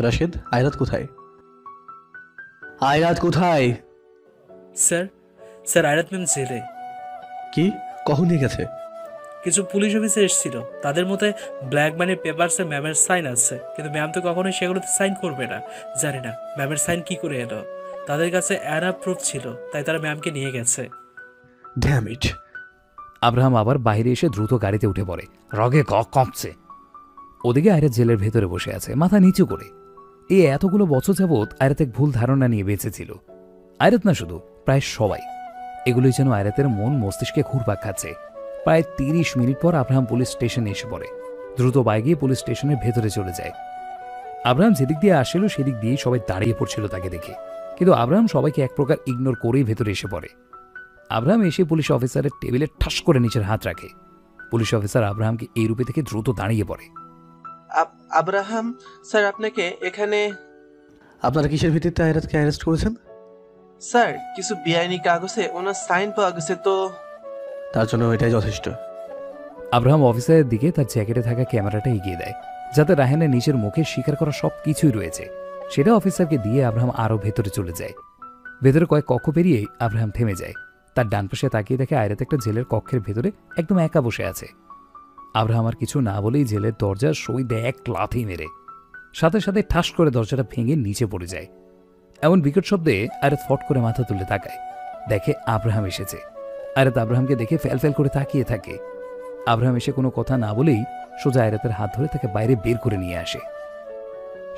রাশেদ আয়রাত কোথায়? আয়রাত কোথায়? স্যার স্যার আয়রাত ম্যাম জেলে। কি? কখন নিয়ে গেছে? কিছু পুলিশ অফিসে এসেছিল। তাদের মতে ব্ল্যাক মানি পেপারসে ম্যামের সাইন আছে। কিন্তু ম্যাম তো কখনোই সেগুলোতে সাইন করবে না। জানি না ম্যামের সাইন কি করে এলো। তাদের কাছে অ্যারা প্রুফ ছিল তাই তারা ম্যামকে নিয়ে গেছে। ড্যাম ইট আব্রাহাম আবার বাইরে এসে দ্রুত গাড়িতে উঠে পড়ে। রগে ক কমছে ওদিকে আয়রাত জেলের ভেতরে বসে আছে, মাথা নিচু করে। এই এতগুলো বছর যাবৎ আয়রাত এক ভুল ধারণা নিয়ে বেঁচেছিল। আয়রাত না শুধু, প্রায় সবাই। এগুলোই যেন আয়রাতের মন মস্তিষ্কে ঘুরপাক খাচ্ছে। প্রায় তিরিশ মিনিট পর আব্রাহাম পুলিশ স্টেশনে এসে পড়ে। দ্রুত বাইক পুলিশ স্টেশনের ভেতরে চলে যায়। আব্রাহাম যেদিক দিয়ে আসছিল, সেদিক দিয়েই সবাই দাঁড়িয়ে পড়ছিল তাকে দেখে। কিন্তু আব্রাহাম সবাইকে এক প্রকার ইগনোর করেই ভেতরে এসে পড়ে। আব্রাহাম এসে পুলিশ অফিসারের টেবিলে ঠাস করে নিচের হাত রাখে। পুলিশ অফিসার আব্রাহামকে এই রূপে থেকে দ্রুত দাঁড়িয়ে পড়ে। আব্রাহাম স্যার আপনাকে এখানে আপনারা কিসের ভিত্তিতে আয়রাতকে অ্যারেস্ট করেছেন? স্যার কিছু বেআইনি কাগজে ওনার সাইন পাওয়া গেছে তো তার জন্য এটাই যথেষ্ট। আব্রাহাম অফিসারের দিকে তার জ্যাকেটে থাকা ক্যামেরাটা এগিয়ে দেয় যাতে রাহেনের নিজের মুখে স্বীকার করা সব কিছুই রয়েছে। সেটা অফিসারকে দিয়ে আব্রাহাম আরও ভেতরে চলে যায়। ভেতরে কয়েক কক্ষ পেরিয়েই আব্রাহাম থেমে যায়। তার ডান পাশে তাকিয়ে দেখে আয়রাত একটা জেলের কক্ষের ভেতরে একদম একা বসে আছে। আব্রাহাম আর কিছু না বলেই জেলের দরজা সই দেয় এক লাথি মেরে। সাথে সাথে ঠাস করে দরজাটা ভেঙে নিচে পড়ে যায়। এমন বিকট শব্দে আয়রাত ফট করে মাথা তুলে তাকায়। দেখে আব্রাহাম এসেছে। আয়রাত আব্রাহামকে দেখে ফ্যাল ফ্যাল করে তাকিয়ে থাকে। আব্রাহাম এসে কোনো কথা না বলেই সোজা আয়রাতের হাত ধরে তাকে বাইরে বের করে নিয়ে আসে।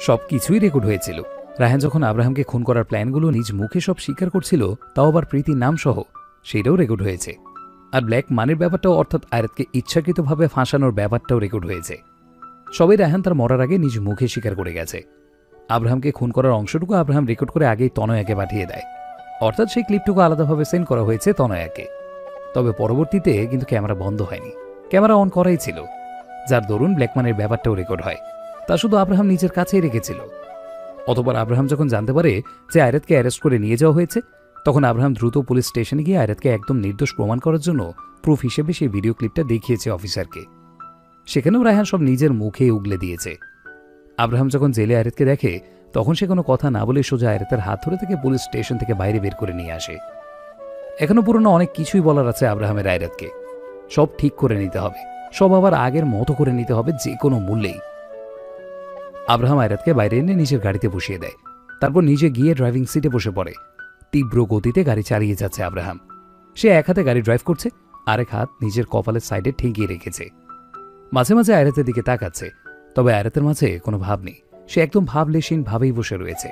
সব কিছুই রেকর্ড হয়েছিল। রায়হান যখন আব্রাহামকে খুন করার প্ল্যানগুলো নিজ মুখে সব স্বীকার করছিল, তাও আবার প্রীতির নাম সহ সেটাও রেকর্ড হয়েছে। আর ব্ল্যাক মানির ব্যাপারটাও অর্থাৎ আয়াতকে ইচ্ছাকৃতভাবে ফাঁসানোর ব্যাপারটাও রেকর্ড হয়েছে। সবাই রায়হান তার মরার আগে নিজ মুখে স্বীকার করে গেছে। আব্রাহামকে খুন করার অংশটুকু আব্রাহাম রেকর্ড করে আগেই তনয়াকে পাঠিয়ে দেয়। অর্থাৎ সেই ক্লিপটুকু আলাদাভাবে সেন্ড করা হয়েছে তনয়াকে। তবে পরবর্তীতে কিন্তু ক্যামেরা বন্ধ হয়নি। ক্যামেরা অন করাই ছিল। যার দরুন ব্ল্যাকম্যানের ব্যাপারটাও রেকর্ড হয়। তা শুধু আব্রাহাম নিজের কাছেই রেখেছিল। অতপর আব্রাহাম যখন জানতে পারে যে আয়রাতকে অ্যারেস্ট করে নিয়ে যাওয়া হয়েছে তখন আব্রাহাম দ্রুত পুলিশ স্টেশনে গিয়ে আয়রাতকে একদম নির্দোষ প্রমাণ করার জন্য প্রুফ হিসেবে সেই ভিডিও ক্লিপটা দেখিয়েছে অফিসারকে। সেখানেও রায়হান সব নিজের মুখে উগলে দিয়েছে। আব্রাহাম যখন জেলে আয়রাতকে দেখে, তখন সে কোনো কথা না বলে সোজা আয়রাতের হাত ধরে থেকে পুলিশ স্টেশন থেকে বাইরে বের করে নিয়ে আসে। এখনও পুরনো অনেক কিছুই বলার আছে আব্রাহামের আয়রাতকে। সব ঠিক করে নিতে হবে। সব আবার আগের মতো করে নিতে হবে যে কোনো মূল্যেই। আব্রাহাম আয়রাতকে বাইরে এনে নিজের গাড়িতে বসিয়ে দেয়। তারপর নিজে গিয়ে ড্রাইভিং সিটে বসে পড়ে। তীব্র গতিতে গাড়ি চালিয়ে যাচ্ছে আব্রাহাম। সে এক হাতে গাড়ি ড্রাইভ করছে, আরেক হাত নিজের কপালের সাইডে ঠেকিয়ে রেখেছে। মাঝে মাঝে আয়রাতের দিকে তাকাচ্ছে, তবে আয়রাতের মাঝে কোনো ভাব নেই। সে একদম ভাবলেশীন ভাবেই বসে রয়েছে।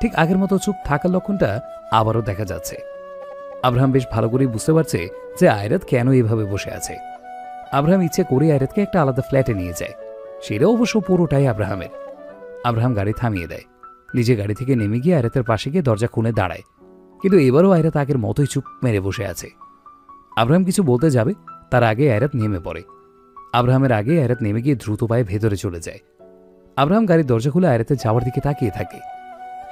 ঠিক আগের মতো চুপ থাকার লক্ষণটা আবারও দেখা যাচ্ছে। আব্রাহাম বেশ ভালো করেই বুঝতে পারছে যে আয়রাত কেন এভাবে বসে আছে। আব্রাহাম ইচ্ছে করে আয়রাতকে একটা আলাদা ফ্ল্যাটে নিয়ে যায়। সেটা অবশ্য পুরোটাই আব্রাহামের। আব্রাহাম গাড়ি থামিয়ে দেয়। নিজে গাড়ি থেকে নেমে গিয়ে আয়রাতের পাশে গিয়ে দরজা খুলে দাঁড়ায়। কিন্তু এবারও আয়রাত আগের মতোই চুপ মেরে বসে আছে। আব্রাহাম কিছু বলতে যাবে, তার আগে আয়রাত নেমে পড়ে। আব্রাহামের আগে আয়রাত নেমে গিয়ে দ্রুত পায়ে ভেতরে চলে যায়। আব্রাহাম গাড়ির দরজা খুলে আয়রাতের যাওয়ার দিকে তাকিয়ে থাকে।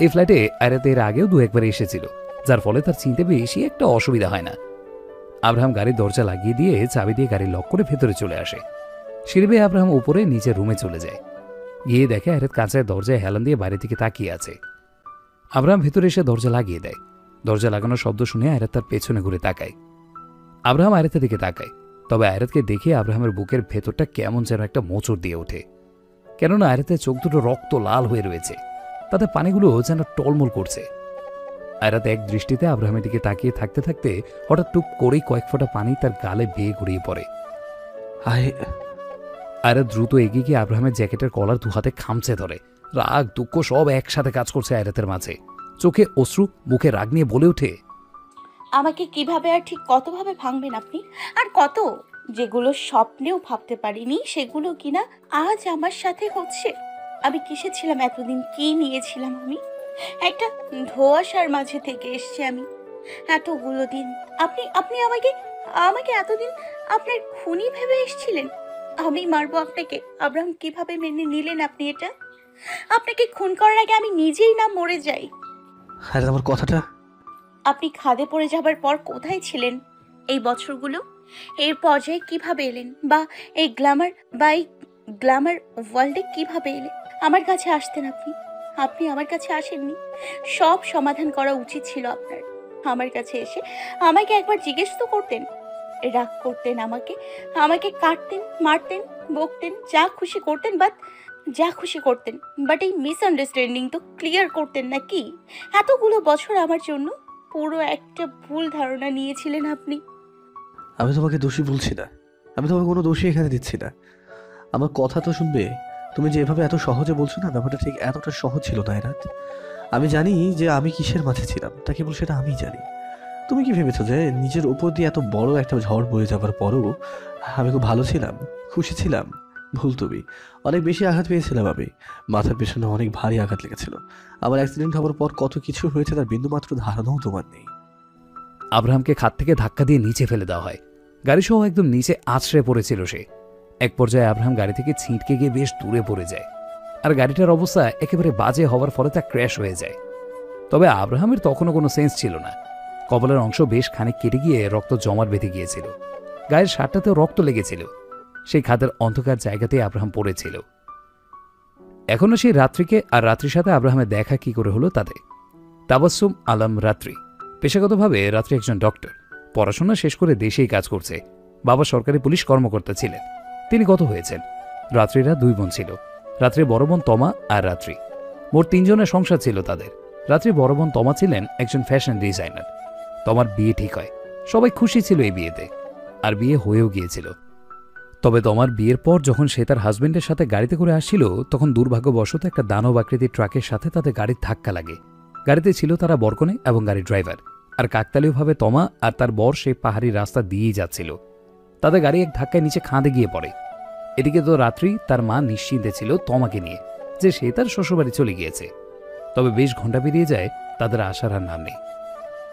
এই ফ্ল্যাটে আয়রাত এর আগেও দু একবার এসেছিল, যার ফলে তার চিনতে বেশি একটা অসুবিধা হয় না। আব্রাহাম গাড়ির দরজা লাগিয়ে দিয়ে চাবি দিয়ে গাড়ি লক করে ভেতরে চলে আসে। সিঁড়ি আব্রাহাম উপরে নিজের রুমে চলে যায়। গিয়ে দেখে আয়রাত কাঁচায় দরজায় হেলান দিয়ে বাইরে থেকে তাকিয়ে আছে। আব্রাহাম ভেতরে এসে দরজা লাগিয়ে দেয়। দরজা লাগানোর শব্দ শুনে আয়রাত তার পেছনে ঘুরে তাকায়। আব্রাহাম আয়রাতের দিকে তাকায় তবে আয়রাতকে দেখে আব্রাহামের বুকের ভেতরটা কেমন যেন একটা মোচড় দিয়ে ওঠে। কেননা আয়রাতের চোখ দুটো রক্ত লাল হয়ে রয়েছে তাতে পানিগুলো যেন টলমল করছে। আয়রাত এক দৃষ্টিতে আব্রাহামের দিকে তাকিয়ে থাকতে থাকতে হঠাৎ টুপ করেই কয়েক ফোঁটা পানি তার গালে বেয়ে গড়িয়ে পড়ে। আয়রাত দ্রুত এগিয়ে গিয়ে আব্রাহামের জ্যাকেটের কলার দু হাতে খামচে ধরে। রাগ দুঃখ সব একসাথে কাজ করছে আয়রাতের মাঝে। চোখে অশ্রু, মুখে রাগ নিয়ে বলে ওঠে, আমাকে কীভাবে আর ঠিক কতভাবে ভাঙবেন আপনি? আর কত? যেগুলো স্বপ্নেও ভাবতে পারিনি, সেগুলো কিনা আজ আমার সাথে হচ্ছে। আমি কিসে ছিলাম? এতদিন কি নিয়েছিলাম আমি? একটা ধোয়াশার মাঝে থেকে এসছি আমি। এতগুলো দিন আপনি আপনি আমাকে আমাকে এতদিন আপনার খুনি ভেবে এসেছিলেন? আমি মারবো আপনাকে। আব্রাহাম, কীভাবে মেনে নিলেন আপনি এটা? আপনাকে খুন করার আগে আমি নিজেই না মরে যাই। আরে, আমার কথাটা? আপনি খাদে পড়ে যাবার পর কোথায় ছিলেন এই বছরগুলো? এর পর্যায়ে কীভাবে এলেন? বা এই গ্ল্যামার বা এই গ্ল্যামার ওয়ার্ল্ডে কীভাবে এলেন আমার কাছে আসতেন আপনি। আপনি আমার কাছে আসেননি। সব সমাধান করা উচিত ছিল আপনার। আমার কাছে এসে আমাকে একবার জিজ্ঞেস তো করতেন। রাগ করতেন আমাকে। আমাকে কাটতেন, মারতেন, বকতেন, যা খুশি করতেন বাট যা খুশি করতেন বাট এই মিসআন্ডারস্ট্যান্ডিং তো ক্লিয়ার করতেন না কি এতগুলো বছর আমার জন্য পুরো একটা ভুল ধারণা নিয়েছিলেন আপনি। আমি তোমাকে দোষী বলছি না। আমি তোমাকে কোনো দোষী এখানে দিচ্ছি না। আমার কথা তো শুনবে, তুমি যে এভাবে এত সহজে বলছো না, ব্যাপারটা ঠিক এতটা সহজ ছিল না এরাত আমি জানি যে আমি কিসের মাঝে ছিলাম তা কেবল সেটা আমি জানি। তুমি কি ভেবেছো যে নিজের উপর দিয়ে এত বড় একটা ঝড় বয়ে যাবার পরও আমি খুব ভালো ছিলাম, খুশি ছিলাম? ভুল তুমি। অনেক বেশি আঘাত পেয়েছিলাম আমি। মাথার পেছনে অনেক ভারী আঘাত লেগেছিল। আমার অ্যাক্সিডেন্ট হওয়ার পর কত কিছু হয়েছে তার বিন্দুমাত্র ধারণাও তোমার নেই। আব্রাহামকে খাত থেকে ধাক্কা দিয়ে নিচে ফেলে দেওয়া হয়। গাড়ি সহ একদম নিচে আছড়ে পড়েছিল সে। এক পর্যায়ে আব্রাহাম গাড়ি থেকে ছিটকে গিয়ে বেশ দূরে পড়ে যায়। আর গাড়িটার অবস্থা একেবারে বাজে হওয়ার ফলে তা ক্র্যাশ হয়ে যায়। তবে আব্রাহামের তখনও কোনো সেন্স ছিল না। কপালের অংশ বেশ খানিক কেটে গিয়ে রক্ত জমাট বেঁধে গিয়েছিল। গায়ের শার্টটাতেও রক্ত লেগেছিল। সেই খাদের অন্ধকার জায়গাতেই আব্রাহাম পড়েছিল। এখনও সেই রাত্রিকে আর রাত্রির সাথে আব্রাহামের দেখা কি করে হলো তাতে? তাবাসুম আলম রাত্রি। পেশাগতভাবে রাত্রি একজন ডক্টর। পড়াশোনা শেষ করে দেশেই কাজ করছে। বাবা সরকারি পুলিশ কর্মকর্তা ছিলেন। তিনি গত হয়েছেন। রাত্রিরা দুই বোন ছিল। রাত্রি বড় বোন তমা আর রাত্রি। মোট তিনজনের সংসার ছিল তাদের। রাত্রি বড় বোন তমা ছিলেন একজন ফ্যাশন ডিজাইনার। তমার বিয়ে ঠিক হয়। সবাই খুশি ছিল এই বিয়েতে। আর বিয়ে হয়েও গিয়েছিল। তবে তমার বিয়ের পর যখন সে তার হাজবেন্ডের সাথে গাড়িতে করে আসছিল, তখন দুর্ভাগ্যবশত একটা দানব আকৃতির ট্রাকের সাথে তাদের গাড়ির ধাক্কা লাগে। গাড়িতে ছিল তারা বরকনে এবং গাড়ির ড্রাইভার আর কাকতালীয়ভাবে তমা আর তার বর সেই পাহাড়ি রাস্তা দিয়েই যাচ্ছিল। তাদের গাড়ি এক ধাক্কায় নিচে খাঁদে গিয়ে পড়ে। এদিকে তো রাত্রি তার মা নিশ্চিন্তে ছিল তমাকে নিয়ে, যে সে তার শ্বশুরবাড়ি চলে গিয়েছে। তবে বেশ ঘণ্টা পেরিয়ে যায়, তাদের আসার আর নাম নেই।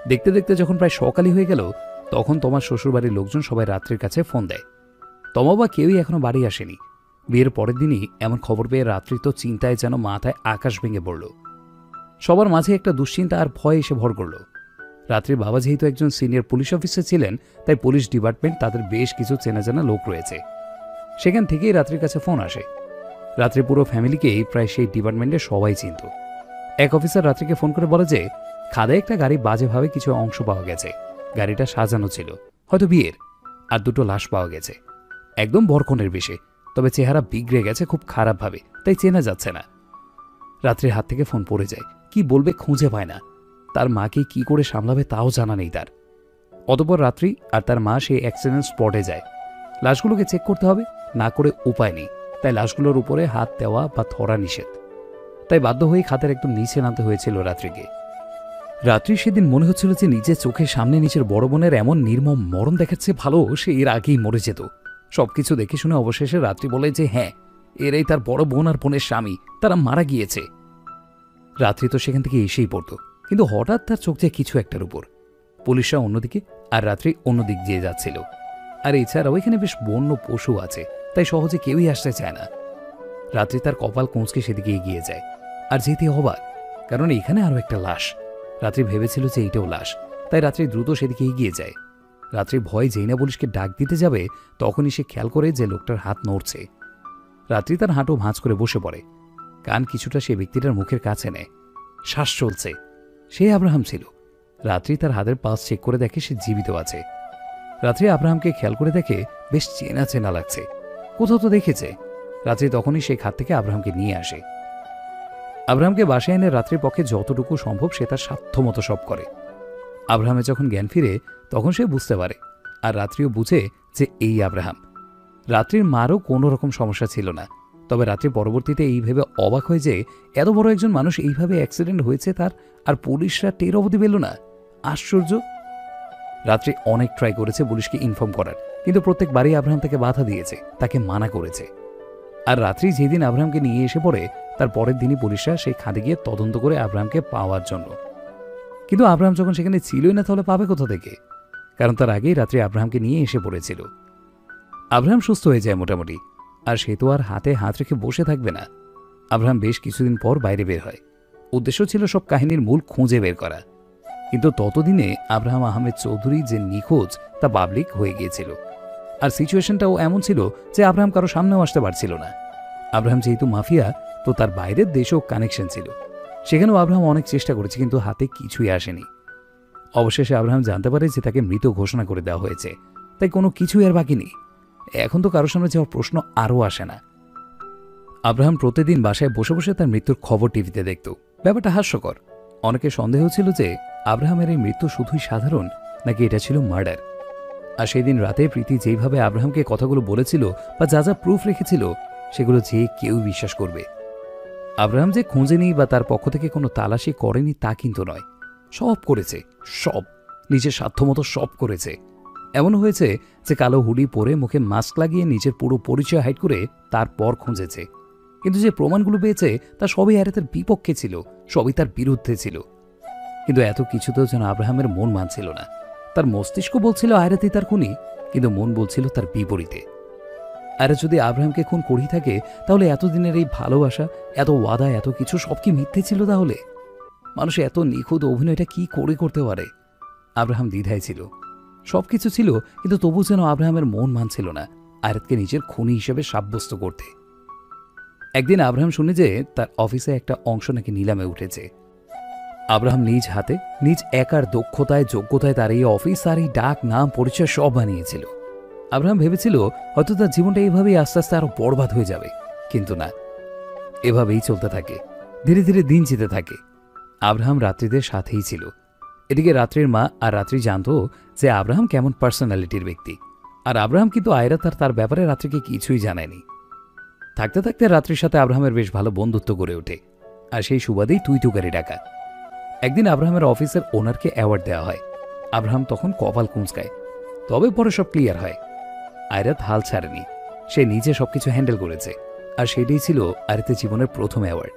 দেখতে দেখতে যখন প্রায় সকালই হয়ে গেল, তখন তোমার শ্বশুরবাড়ির লোকজন সবাই রাত্রির কাছে ফোন দেয়। তমা বা কেউই এখনও বাড়ি আসেনি। বিয়ের পরের দিনই এমন খবর পেয়ে রাত্রি তো চিন্তায় যেন মাথায় আকাশ ভেঙে পড়ল। সবার মাঝে একটা দুশ্চিন্তা আর ভয় এসে ভর করল। রাত্রির বাবা যেহেতু একজন সিনিয়র পুলিশ অফিসার ছিলেন, তাই পুলিশ ডিপার্টমেন্ট তাদের বেশ কিছু চেনা জানা লোক রয়েছে। সেখান থেকেই রাত্রির কাছে ফোন আসে। রাত্রি পুরো ফ্যামিলিকেই প্রায় সেই ডিপার্টমেন্টে সবাই চিনত। এক অফিসার রাত্রিকে ফোন করে বলে যে, খাদে একটা গাড়ি বাজেভাবে কিছু অংশ পাওয়া গেছে। গাড়িটা সাজানো ছিল, হয়তো বিয়ের, আর দুটো লাশ পাওয়া গেছে। একদম বরকনের বেশে, তবে চেহারা বিগড়ে গেছে খুব খারাপভাবে, তাই চেনা যাচ্ছে না। রাত্রির হাত থেকে ফোন পড়ে যায়, কি বলবে খুঁজে পায় না। তার মাকে কি করে সামলাবে তাও জানা নেই তার। অতপর রাত্রি আর তার মা সেই অ্যাক্সিডেন্ট স্পটে যায়। লাশগুলোকে চেক করতে হবে, না করে উপায় নেই, তাই লাশগুলোর উপরে হাত দেওয়া বা ধরা নিষেধ। তাই বাধ্য হয়ে খাতের একদম নিচে নামতে হয়েছিল রাত্রিকে। রাত্রি সেদিন মনে হচ্ছিল যে নিজের চোখের সামনে নিচের বড় বোনের এমন নির্মম মরণ দেখাচ্ছে ভালো, সে এর আগেই মরে যেত। সবকিছু দেখে শুনে অবশেষে রাত্রি বলে যে হ্যাঁ এরাই তার বড় বোন আর বোনের স্বামী, তারা মারা গিয়েছে। রাত্রি তো সেখান থেকে এসেই পড়তো, কিন্তু হঠাৎ তার চোখ যায় কিছু একটার উপর। পুলিশরা অন্যদিকে আর রাত্রি অন্যদিক দিয়ে যাচ্ছিল। আর এছাড়াও এখানে বেশ বন্য পশু আছে, তাই সহজে কেউই আসতে চায় না। রাত্রি তার কপাল কোঁচকে সেদিকে এগিয়ে যায়। আর যেতে অবাক কারণ এখানে আরও একটা লাশ। রাত্রি ভেবেছিল যে এইটাও লাশ, তাই রাত্রি দ্রুত সেদিকে এগিয়ে যায়। রাত্রি ভয় যেই না পুলিশকে ডাক দিতে যাবে, তখনই সে খেয়াল করে যে লোকটার হাত নড়ছে। রাত্রি তার হাঁটু ভাঁজ করে বসে পড়ে। কান কিছুটা সে ব্যক্তিটার মুখের কাছে নেয়। শ্বাস চলছে। সে আব্রাহাম ছিল। রাত্রি তার হাতের পাস চেক করে দেখে সে জীবিত আছে। রাত্রি আব্রাহামকে খেয়াল করে দেখে বেশ চেনা চেনা লাগছে। কোথাও তো দেখেছে। রাত্রি তখনই সেই খাত থেকে আব্রাহামকে নিয়ে আসে। আব্রাহামকে বাসায় এনে রাত্রির পক্ষে যতটুকু সম্ভব সে তার সাধ্যমতো সব করে। আব্রাহামে যখন জ্ঞান ফিরে তখন সে বুঝতে পারে আর রাত্রিও বুঝে যে এই আব্রাহাম। রাত্রির মারও কোনো রকম সমস্যা ছিল না, তবে রাত্রি পরবর্তীতে এই ভেবে অবাক হয়ে যে এত বড় একজন মানুষ এইভাবে অ্যাক্সিডেন্ট হয়েছে তার আর পুলিশরা টের অবধি পেল না। আশ্চর্য। রাত্রি অনেক ট্রাই করেছে পুলিশকে ইনফর্ম করার, কিন্তু প্রত্যেকবারই আব্রাহাম তাকে বাধা দিয়েছে, তাকে মানা করেছে। আর রাত্রি যেদিন আব্রাহামকে নিয়ে এসে পড়ে, তার পরের দিনই পুলিশরা সেই খাদে গিয়ে তদন্ত করে আব্রাহামকে পাওয়ার জন্য। কিন্তু আব্রাহাম যখন সেখানে ছিলই না, তাহলে পাবে কোথা থেকে? কারণ তার আগেই রাত্রে আব্রাহামকে নিয়ে এসে পড়েছিল। আব্রাহাম সুস্থ হয়ে যায় মোটামুটি, আর সে তো আর হাতে হাত রেখে বসে থাকবে না। আব্রাহাম বেশ কিছুদিন পর বাইরে বের হয়। উদ্দেশ্য ছিল সব কাহিনীর মূল খুঁজে বের করা। কিন্তু ততদিনে আব্রাহাম আহমেদ চৌধুরী যে নিখোঁজ, তা পাবলিক হয়ে গিয়েছিল। আর সিচুয়েশনটাও এমন ছিল যে আব্রাহাম কারও সামনেও আসতে পারছিল না। আব্রাহাম যেহেতু মাফিয়া, তো তার বাইরের দেশেও কানেকশন ছিল। সেখানেও আব্রাহাম অনেক চেষ্টা করেছে, কিন্তু হাতে কিছুই আসেনি। অবশেষে আব্রাহাম জানতে পারে যে তাকে মৃত ঘোষণা করে দেওয়া হয়েছে। তাই কোনো কিছুই আর বাকি নেই। এখন তো কারোর সামনে যাওয়ার প্রশ্ন আরও আসে না। আব্রাহাম প্রতিদিন বাসায় বসে বসে তার মৃত্যুর খবর টিভিতে দেখত। ব্যাপারটা হাস্যকর। অনেকে সন্দেহ ছিল যে আব্রাহামের এই মৃত্যু শুধুই সাধারণ, নাকি এটা ছিল মার্ডার? আর সেই দিন রাতে প্রীতি যেইভাবে আব্রাহামকে কথাগুলো বলেছিল বা যা যা প্রুফ রেখেছিল, সেগুলো যে কেউ বিশ্বাস করবে। আব্রাহাম যে খোঁজেনি বা তার পক্ষ থেকে কোনো তালাশি করেনি তা কিন্তু নয়। সব করেছে, সব। নিজের সাধ্যমতো সব করেছে। এমন হয়েছে যে কালো হুডি পরে মুখে মাস্ক লাগিয়ে নিজের পুরো পরিচয় হাইড করে তারপর খুঁজেছে। কিন্তু যে প্রমাণগুলো পেয়েছে, তা সবই আরে বিপক্ষে ছিল, সবই তার বিরুদ্ধে ছিল। কিন্তু এত কিছুতেও যেন আব্রাহামের মন মানছিল না। তার মস্তিষ্ক বলছিল আয়রাতই তার খুনি, কিন্তু মন বলছিল তার বিপরীতে। আরে যদি আব্রাহামকে খুন করি থাকে, তাহলে এতদিনের এই ভালোবাসা, এত ওয়াদা, এত কিছু সব কি মিথ্যে ছিল তাহলে? মানুষ এত নিখুঁত অভিনয়টা কি করে করতে পারে? আব্রাহাম দ্বিধায় ছিল। সব কিছু ছিল, কিন্তু তবু যেন আব্রাহামের মন মানছিল না, আয়াতকে নিজের খুনি হিসেবে সাব্যস্ত করতে। একদিন আব্রাহাম শুনে যে তার অফিসে একটা অংশ নাকি নিলামে উঠেছে। আব্রাহাম নিজ হাতে, নিজ একার দক্ষতায়, যোগ্যতায় তার এই অফিস আর এই ডাক, নাম, পরিচয় সব বানিয়েছিল। আব্রাহাম ভেবেছিল হয়তো তার জীবনটা এইভাবেই আস্তে আস্তে আরও বরবাদ হয়ে যাবে, কিন্তু না। এভাবেই চলতে থাকে। ধীরে ধীরে দিন যেতে থাকে। আব্রাহাম রাত্রিদের সাথেই ছিল। এদিকে রাত্রির মা আর রাত্রি জানতো যে আব্রাহাম কেমন পার্সোনালিটির ব্যক্তি। আর আব্রাহাম কিন্তু আয়রা তার তার ব্যাপারে রাত্রিকে কিছুই জানায়নি। থাকতে থাকতে রাত্রির সাথে আব্রাহামের বেশ ভালো বন্ধুত্ব গড়ে ওঠে। আর সেই সুবাদেই তুই তুকারি ডাকা। একদিন আব্রাহামের অফিসের ওনারকে অ্যাওয়ার্ড দেওয়া হয়। আব্রাহাম তখন কপাল কুঁচকায়। তবে পরে সব ক্লিয়ার হয়। আয়রাত হাল ছাড়েনি। সে নিজে সবকিছু হ্যান্ডেল করেছে। আর সেটাই ছিল আয়রাতের জীবনের প্রথম অ্যাওয়ার্ড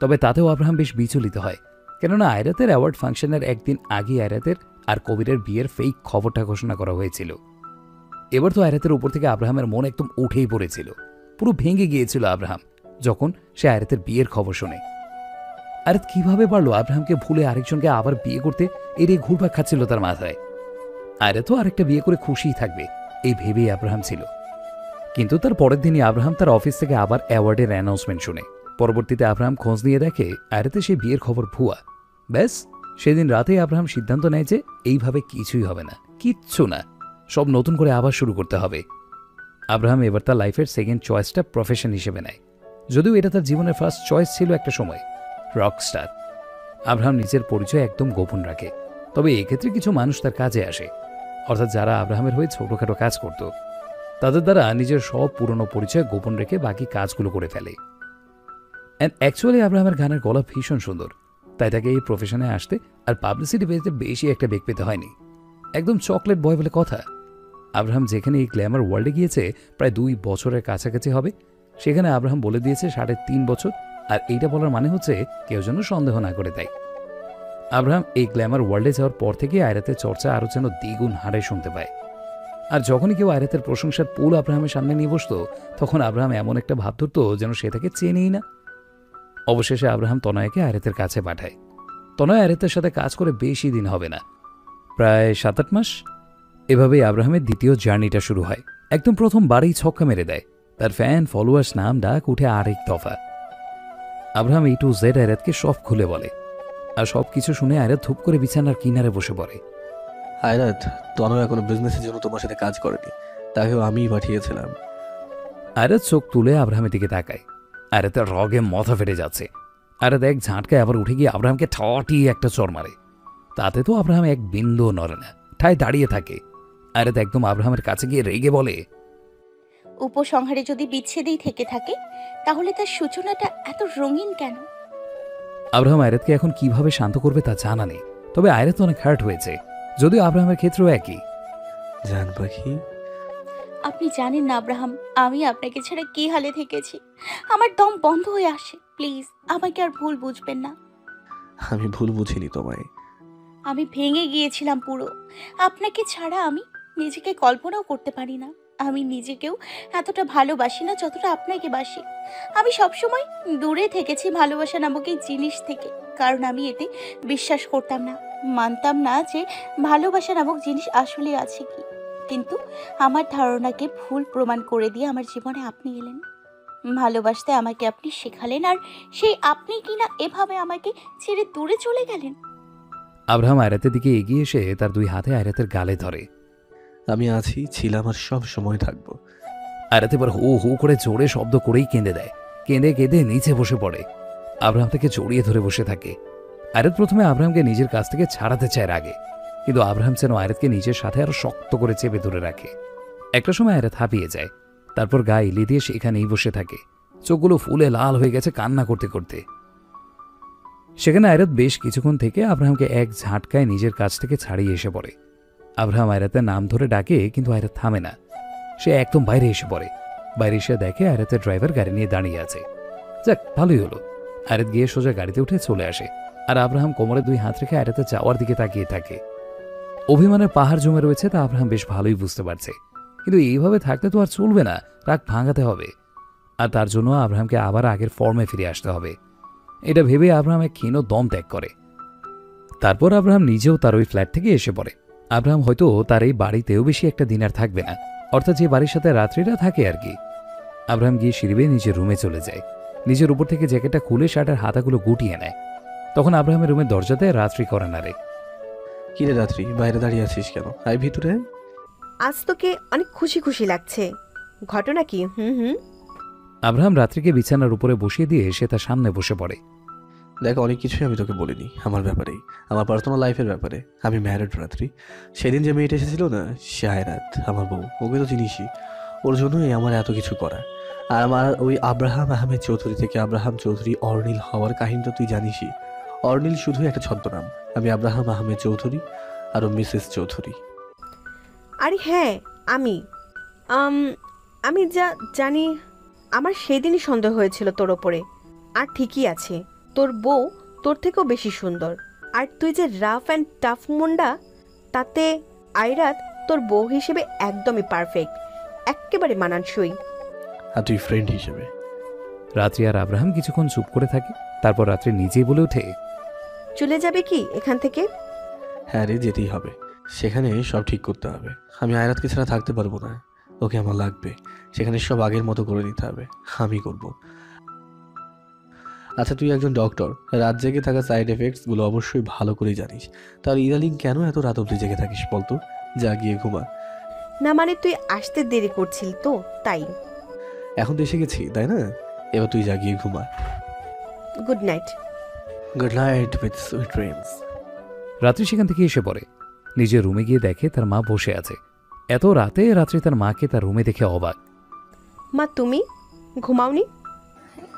তবে তাতেও আব্রাহাম বেশ বিচলিত হয়। কেননা আয়রাতের অ্যাওয়ার্ড ফাংশনের একদিন আগে আয়রাতের আর কবিরের বিয়ের ফেক খবরটা ঘোষণা করা হয়েছিল। এবার তো আয়রাতের উপর থেকে আব্রাহামের মন একদম উঠেই পড়েছিল। পুরো ভেঙে গিয়েছিল আব্রাহাম, যখন সে আয়রাতের বিয়ের খবর শোনে। আয়াত কীভাবে পারল আব্রাহামকে ভুলে আরেকজনকে আবার বিয়ে করতে? এড়িয়ে ঘুরপাক খাচ্ছিল তার মাথায়। আয়রা তো আরেকটা বিয়ে করে খুশিই থাকবে, এই ভেবেই আব্রাহাম ছিল। কিন্তু তার পরের দিনই আব্রাহাম তার অফিস থেকে আবার অ্যাওয়ার্ডের অ্যানাউন্সমেন্ট শুনে। পরবর্তীতে আব্রাহাম খোঁজ নিয়ে দেখে আয়রাতে সেই বিয়ের খবর ভুয়া। ব্যাস, সেদিন রাতেই আব্রাহাম সিদ্ধান্ত নেয় যে এইভাবে কিছুই হবে না, কিচ্ছু না, সব নতুন করে আবার শুরু করতে হবে। আব্রাহাম এবার তার লাইফের সেকেন্ড চয়েসটা প্রফেশন হিসেবে নেয়। যদিও এটা তার জীবনের ফার্স্ট চয়েস ছিল একটা সময় রকস্টার আব্রাহাম নিজের পরিচয় একদম গোপন রাখে, তবে এক্ষেত্রে কিছু মানুষ তার কাজে আসে। অর্থাৎ যারা আব্রাহামের হয়ে ছোটখাটো কাজ করত, তাদের দ্বারা নিজের সব পুরনো পরিচয় গোপন রেখে বাকি কাজগুলো করে ফেলে। অ্যান্ড অ্যাকচুয়ালি আব্রাহামের গানের গলা ভীষণ সুন্দর। তাই তাকে এই প্রফেশনে আসতে আর পাবলিসিটি পেতে বেশি একটা বেগ পেতে হয়নি। একদম চকলেট বয় বলে কথা। আব্রাহাম যেখানে এই গ্ল্যামার ওয়ার্ল্ডে গিয়েছে, প্রায় দুই বছরের কাছাকাছি হবে। সেখানে আব্রাহাম বলে দিয়েছে সাড়ে তিন বছর, আর এইটা বলার মানে হচ্ছে কেউ যেন সন্দেহ না করে দেয়। আব্রাহাম এই গ্ল্যামার ওয়ার্ল্ডে যাওয়ার পর থেকে আয়রাতের চর্চা আরও যেন দ্বিগুণ হারে শুনতে পায়। আর যখনই কেউ আয়রাতের প্রশংসার পুল আব্রাহামের সামনে নিয়ে বসতো, তখন আব্রাহাম এমন একটা ভাব ধরত যেন সে তাকে চেনেই না। অবশেষে আব্রাহাম তনয়াকে আয়রাতের কাছে পাঠায়। তনয় আয়রাতের সাথে কাজ করে বেশি দিন হবে না। প্রায় সাত আট মাস এভাবেই আব্রাহামের দ্বিতীয় জার্নিটা শুরু হয়। একদম প্রথম বারেই ছক্কা মেরে দেয়। তার ফ্যান ফলোয়ার্স নাম ডাক উঠে আরেক দফা। আব্রাহাম এই টু জেড আয়রাতকে সব খুলে বলে। আর সব কিছু শুনে আয়রাত ধূপ করে বিছানার কিনারে বসে পড়ে। আয়রাত তনয়া কোনো বিজনেসের জন্য তোমার সাথে কাজ করেনি। তাকেও আমিই পাঠিয়েছিলাম। আয়রাত চোখ তুলে আব্রাহামের দিকে তাকায়। আয়রাতের রগে মাথা ফেটে যাচ্ছে। আয়রাত এক ঝাঁটকায় আবার উঠে গিয়ে আব্রাহামকে ঠটিয়ে একটা চর মারে। তাতে তো আব্রাহাম এক বিন্দু নড়ে না ঠায় দাঁড়িয়ে থাকে। আয়রাত একদম আব্রাহামের কাছে গিয়ে রেগে বলে উপসংহারে যদি বিচ্ছেদেই থেকে থাকে তাহলে তার সূচনাটা এত রঙিন কেন? আব্রাহাম আয়রাতকে এখন কীভাবে শান্ত করবে তা জানা নেই তবে আয়রাত অনেক হার্ট হয়েছে। যদিও আব্রাহামের ক্ষেত্রেও একই। জান পাখি আপনি জানেন না আব্রাহাম আমি আপনাকে ছাড়া কি হালে থেকেছি? আমার দম বন্ধ হয়ে আসে প্লিজ আমাকে আর ভুল বুঝবেন না। আমি ভুল বুঝিনি তোমায়। আমি ভেঙে গিয়েছিলাম পুরো। আপনাকে ছাড়া আমি নিজেকে কল্পনাও করতে পারি না। আমি নিজেকেও এতটা ভালোবাসি না যতটা আপনাকে বাসি। আমি সবসময় দূরে থেকেছি ভালোবাসা নামক এই জিনিস থেকে কারণ আমি এতে বিশ্বাস করতাম না। মানতাম না যে ভালোবাসা নামক জিনিস আসলে আছে কি। কিন্তু আমার ধারণাকে ভুল প্রমাণ করে দিয়ে আমার জীবনে আপনি এলেন। ভালোবাসতে আমাকে আপনি শেখালেন আর সেই আপনি কিনা এভাবে আমাকে ছেড়ে দূরে চলে গেলেন। আব্রাহাম আয়রাতের দিকে এগিয়ে এসে তার দুই হাতে আয়রাতের গালে ধরে। আমি আছি ছিলাম আর সব সময় থাকব। আয়রাত এবার হু হু করে জোরে শব্দ করেই কেঁদে দেয়। কেঁদে কেঁদে নিচে বসে পড়ে। আব্রাহাম তাকে জড়িয়ে ধরে বসে থাকে। আয়রাত প্রথমে আব্রাহামকে নিজের কাছ থেকে ছাড়াতে চায় আগে কিন্তু আব্রাহাম যেন আয়রাতকে নিজের সাথে আরও শক্ত করে চেপে ধরে রাখে। একটা সময় আয়রাত হাঁপিয়ে যায়। তারপর গায়ে ইলি দিয়ে সেখানেই বসে থাকে। চোখগুলো ফুলে লাল হয়ে গেছে কান্না করতে করতে। সেখানে আয়রাত বেশ কিছুক্ষণ থেকে আব্রাহামকে এক ঝাটকায় নিজের কাছ থেকে ছাড়িয়ে এসে পড়ে। আব্রাহাম আয়রাতের নাম ধরে ডাকে, কিন্তু আয়রাত থামে না। সে একদম বাইরে এসে পড়ে। বাইরে এসে দেখে আয়রাতের ড্রাইভার গাড়ি নিয়ে দাঁড়িয়ে আছে। যাক, ভালোই হলো। আয়রাত গিয়ে সোজা গাড়িতে উঠে চলে আসে। আর আব্রাহাম কোমরে দুই হাত রেখে আয়রাতে যাওয়ার দিকে তাকিয়ে থাকে। অভিমানের পাহাড় জমে রয়েছে তা আব্রাহাম বেশ ভালোই বুঝতে পারছে। কিন্তু এইভাবে থাকলে তো আর চলবে না, রাগ ভাঙাতে হবে। আর তার জন্য আব্রাহামকে আবার আগের ফর্মে ফিরে আসতে হবে। এটা ভেবে আব্রাহাম এক ক্ষীণ দম ত্যাগ করে। তারপর আব্রাহাম নিজেও তার ওই ফ্ল্যাট থেকে এসে পড়ে। আব্রাহাম হয়তো তার এই বাড়িতেও বেশি একটা দিন আর থাকবে না, অর্থাৎ যে বাড়ির সাথে রাত্রিটা থাকে আর কি। আব্রাহাম গিয়ে সিঁড়ি নিজের রুমে চলে যায়। নিজের উপর থেকে জ্যাকেটটা খুলে শার্টের হাতাগুলো গুটিয়ে নেয়। তখন আব্রাহামের রুমের দরজাতে রাত্রি করে না রে। কিরে রাত্রি বাইরে দাঁড়িয়ে আছিস কেন? আয় ভিতরে। আজ তোকে অনেক খুশি খুশি লাগছে। ঘটনা কি? হুম হুম। আব্রাহাম রাত্রিকে বিছানার উপরে বসিয়ে দিয়ে সে তার সামনে বসে পড়ে। দেখ অনেক কিছুই আমি তোকে বলিনি আমার ব্যাপারে আমার পার্সোনাল লাইফের ব্যাপারে। আমি ম্যারিড রাত্রি। সেদিন যে মেয়েটা এসেছিল না সে আয়রাত আমার বউ ওকে তো চিনিসই। ওর জন্যই আমার এত কিছু করা। আর আমার ওই আব্রাহাম আহমেদ চৌধুরী থেকে আব্রাহাম চৌধুরী অর্নিল হওয়ার কাহিনীটা তুই জানিসই। অর্নিল শুধু একটা ছদ্মনাম। আমি আব্রাহাম আহমেদ চৌধুরী আর মিসেস চৌধুরী। আরে হ্যাঁ আমি। আম, আমি যা জানি আমার সেদিনই সন্দেহ হয়েছিল তোর ওপরে। আর ঠিকই আছে তোর বউ তোর থেকেও বেশি সুন্দর। আর তুই যে রাফ অ্যান্ড টাফ মুন্ডা তাতে আইরাত তোর বউ হিসেবে একদমই পারফেক্ট একেবারে মানানসই। আর তুই ফ্রেন্ড হিসেবে। রাত্রি আর আব্রাহাম কিছুক্ষণ চুপ করে থাকে তারপর রাত্রি নিজেই বলে ওঠে চলে যাবে কি এখান থেকে? হ্যাঁ রে যেতেই হবে। সেখানে সব ঠিক করতে হবে। আমি আয়রাতকে ছাড়া থাকতে পারব না। ওকে আমার লাগবে। সেখানে সব আগের মতো করে নিতে হবে। আমি করব। আচ্ছা তুই একজন ডক্টর রাত জেগে থাকা সাইড এফেক্টসগুলো অবশ্যই ভালো করে জানিস। তার ইদালিং কেন এত রাত অবধি জেগে থাকিস বলতো? যা গিয়ে ঘুমা। না মানে তুই আসতে দেরি করছিল তো তাই। এখন তো এসে গেছি তাই না? এবার তুই যা গিয়ে ঘুমা। Good night good night with sweet dreams রাত্রি সেখান থেকে এসে পড়ে। নিজের রুমে গিয়ে দেখে তার মা বসে আছে। এত রাতে রাত্রি তার মাকে তার রুমে দেখে অবাক। মা তুমি? ঘুমাওনি?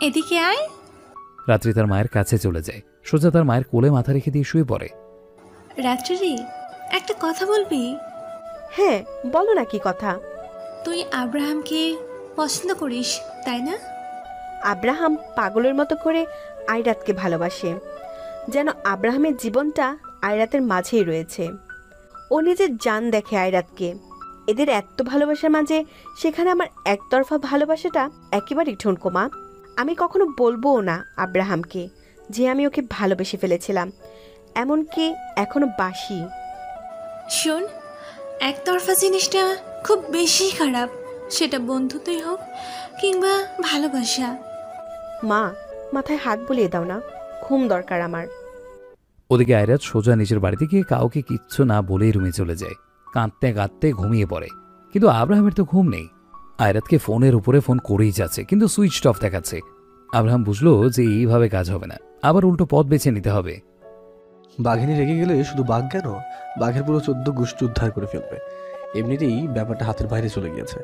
এদিকে আয়। রাত্রি তার মায়ের কাছে চলে যায়। সোজা তার মায়ের কোলে মাথা রেখে দিয়ে শুয়ে পড়ে। রাত্রি একটা কথা বলবি? হ্যাঁ বলো না কি কথা। তুই আব্রাহামকে পছন্দ করিস তাই না? আব্রাহাম পাগলের মতো করে আয়রাতকে ভালোবাসে যেন আব্রাহামের জীবনটা আয়রাতের মাঝেই রয়েছে। ও নিজের জান দেখে আয়রাতকে এদের এত ভালোবাসার মাঝে সেখানে আমার একতরফা ভালোবাসাটা একেবারেই ঠুনকো মা। আমি কখনো বলবোও না আব্রাহামকে যে আমি ওকে ভালোবেসে ফেলেছিলাম এমনকি এখনও বাসি। শোন একতরফা জিনিসটা খুব বেশি খারাপ সেটা বন্ধুত্বই হোক কিংবা ভালোবাসা। মা মাথায় হাত বুলিয়ে দাও না। ঘুম দরকার আমার। ওদিকে আয়রাত সোজা নিজের বাড়িতে গিয়ে কাউকে কিচ্ছু না বলেই রুমে চলে যায়। কাঁদতে কাঁদতে ঘুমিয়ে পড়ে। কিন্তু আব্রাহামের তো ঘুম নেই। আয়রাতকে ফোনের উপরে ফোন করেই যাচ্ছে কিন্তু সুইচ অফ দেখাচ্ছে। আব্রাহাম বুঝলো যে এইভাবে কাজ হবে না। আবার উল্টো পথ বেছে নিতে হবে। বাঘিনী রেগে গেলে শুধু বাঘ কেন? বাঘের পুরো চোদ্দ গোষ্ঠী উদ্ধার করে ফেলবে। এমনিতেই ব্যাপারটা হাতের বাইরে চলে গিয়েছে।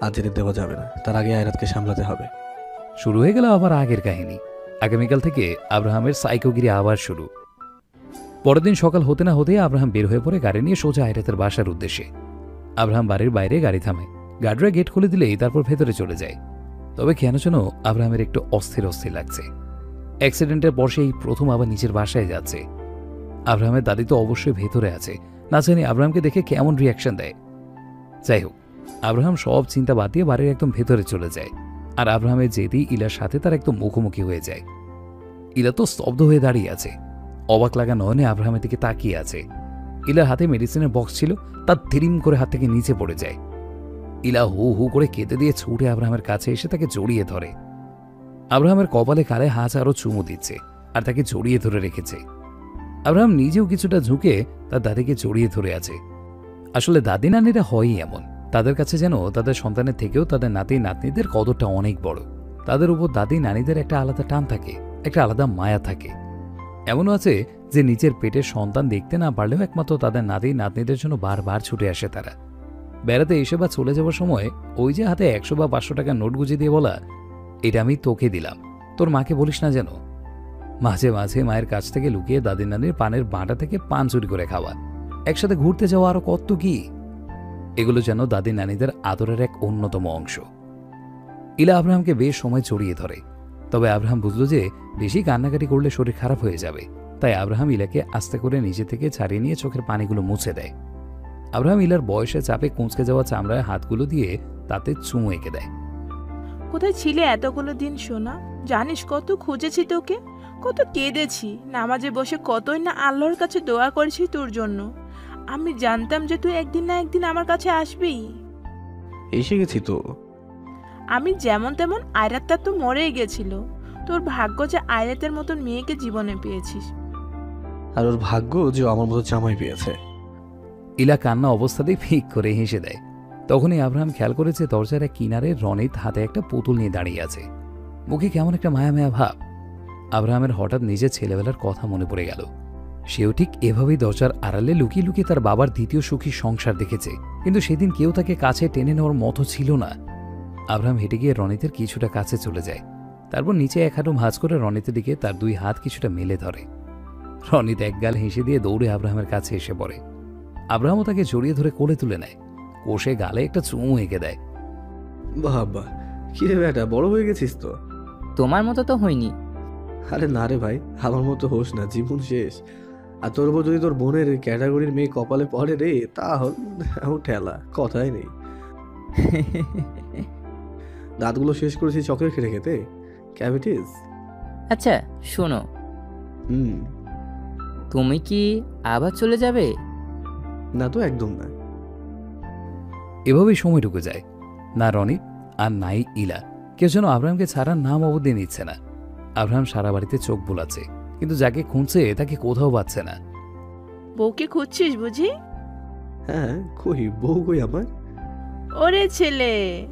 আর যেতে দেওয়া যাবে না। তার আগে আয়রাতকে সামলাতে হবে। শুরু হয়ে গেল আবার আগের কাহিনী। আগামীকাল থেকে আব্রাহামের সাইকোগিরি আবার শুরু। পরের দিন সকাল হতে না হতেই আব্রাহাম বের হয়ে পড়ে গাড়ি নিয়ে সোজা আয়রাতের বাসার উদ্দেশ্যে। আব্রাহাম বাড়ির বাইরে গাড়ি থামে। গার্ডরা গেট খুলে দিলেই তারপর ভেতরে চলে যায়। তবে কেন যেন আব্রাহামের একটু অস্থির অস্থির লাগছে। অ্যাক্সিডেন্টের পর সেই প্রথম আবার নিজের বাসায় যাচ্ছে। আব্রাহামের দাদি তো অবশ্যই ভেতরে আছে। না জানি আব্রাহামকে দেখে কেমন রিয়াকশন দেয়। যাই হোক, আব্রাহাম সব চিন্তা বাদ দিয়ে বাড়ির একদম ভেতরে চলে যায়। আর আব্রাহামের যেতেই ইলার সাথে তার একদম মুখোমুখি হয়ে যায়। ইলা তো স্তব্ধ হয়ে দাঁড়িয়ে আছে। অবাক লাগা নয়নে আব্রাহামের দিকে তাকিয়ে আছে। ইলার হাতে মেডিসিনের বক্স ছিল, তার ধীরিম করে হাত থেকে নিচে পড়ে যায়। ইলা হু হু করে কেঁদে দিয়ে ছুটে আব্রাহামের কাছে এসে তাকে জড়িয়ে ধরে। আব্রাহামের কপালে কালে হাঁচ আরও চুমু দিচ্ছে আর তাকে জড়িয়ে ধরে রেখেছে। আব্রাহাম নিজেও কিছুটা ঝুঁকে তার দাদিকে জড়িয়ে ধরে আছে। আসলে দাদি নানিরা হয়ই এমন। তাদের কাছে যেন তাদের সন্তানের থেকেও তাদের নাতি নাতনিদের কদরটা অনেক বড়। তাদের উপর দাদি নানিদের একটা আলাদা টান থাকে, একটা আলাদা মায়া থাকে। এমনও আছে যে নিজের পেটের সন্তান দেখতে না পারলেও একমাত্র তাদের নাতি নাতনিদের জন্য বারবার ছুটে আসে তারা। বেড়াতে এসে বা চলে যাওয়ার সময় ওই যে হাতে একশো বা পাঁচশো টাকা নোট গুঁজে দিয়ে বলা, এটা আমি তোকে দিলাম। তোর মাকে বলিস না যেন। মাঝে মাঝে মায়ের কাছ থেকে লুকিয়ে দাদি নানির পানের বাঁটা থেকে পান চুরি করে খাওয়া। একসাথে ঘুরতে যাওয়া আরও কত কি? এগুলো যেন দাদি নানিদের আদরের এক অন্যতম অংশ। ইলা আব্রাহামকে বেশ সময় জড়িয়ে ধরে। তবে আব্রাহাম বুঝল যে, বেশি কান্নাকাটি করলে শরীর খারাপ হয়ে যাবে। তাই আব্রাহাম ইলাকে আস্তে করে নিজে থেকে ছাড়িয়ে নিয়ে চোখের পানিগুলো মুছে দেয়। আব্রাহাম ইলার বয়সে চাপে কুঁচকে যাওয়া চামড়ায় হাতগুলো দিয়ে তাতে চুমু এঁকে দেয়। কোথায় ছিলে এতগুলো দিন, সোনা? জানিস কত খুঁজেছি তোকে? কত কেঁদেছি। নামাজে বসে কতই না আল্লাহর কাছে দোয়া করেছি তোর জন্য। আমি জানতাম যে তুই একদিন না একদিন আমার কাছে আসবি। এসে গেছি তো। আমি যেমন তেমন আয়রাতটা তো মরেই গেছিল। তোর ভাগ্য যে আয়রাতের মতন মেয়েকে জীবনে পেয়েছিস। আর ওর ভাগ্য যে ও আমার মতো জামাই পেয়েছে। ইলা কান্না অবস্থাতেই ফিক করে হেসে দেয়। তখনই আব্রাহাম খেয়াল করেছে দরজার এক কিনারে রনিত হাতে একটা পুতুল নিয়ে দাঁড়িয়ে আছে। মুখে কেমন একটা মায়া মায়া ভাব। আব্রাহামের হঠাৎ নিজের ছেলেবেলার কথা মনে পড়ে গেল। সেও ঠিক এভাবেই দরজার আড়ালে লুকিয়ে লুকিয়ে তার বাবার দ্বিতীয় সুখী সংসার দেখেছে। কিন্তু সেদিন কেউ তাকে কাছে টেনে নেওয়ার মতো ছিল না। আব্রাহাম হেঁটে গিয়ে রনিতের কিছুটা কাছে চলে যায়। তারপর নিচে এক হাঁটু ভাঁজ করে রনিতের দিকে তার দুই হাত কিছুটা মেলে ধরে। রনিত একগাল হেসে দিয়ে দৌড়ে আব্রাহামের কাছে এসে পড়ে। আব্রাহামও তাকে জড়িয়ে ধরে কোলে তুলে নেয়। কোষে গালে একটা চুমু এঁকে দেয়। বাবা কি রে বেটা বড় হয়ে গেছিস তো? তোমার মতো তো হয়নি আরে না রে ভাই আমার মতো হোস না জীবন শেষ। আর তোর উপর যদি তোর বোনের ক্যাটাগরির মেয়ে কপালে পড়ে রে তাহলে ঠেলা কথাই নেই। দাঁতগুলো শেষ করেছি চকলেট খেতে খেতে। ক্যাভিটিস আচ্ছা শোনো। হুম। তুমি কি আবার চলে যাবে? না তো একদম না। এভাবেই সময় ঢুকে যায়। না রনি আর নাই ইলা। কেউ যেন আব্রাহামকে ছাড়ার নাম অবধি নিচ্ছে না। আব্রাহাম সারা বাড়িতে চোখ বোলাচ্ছে। কিন্তু যাকে খুঁজছে তাকে কোথাও পাচ্ছে না। বউকে খুঁজছিস বুঝি? হ্যাঁ কই বউ কই আমার? ওরে ছেলে।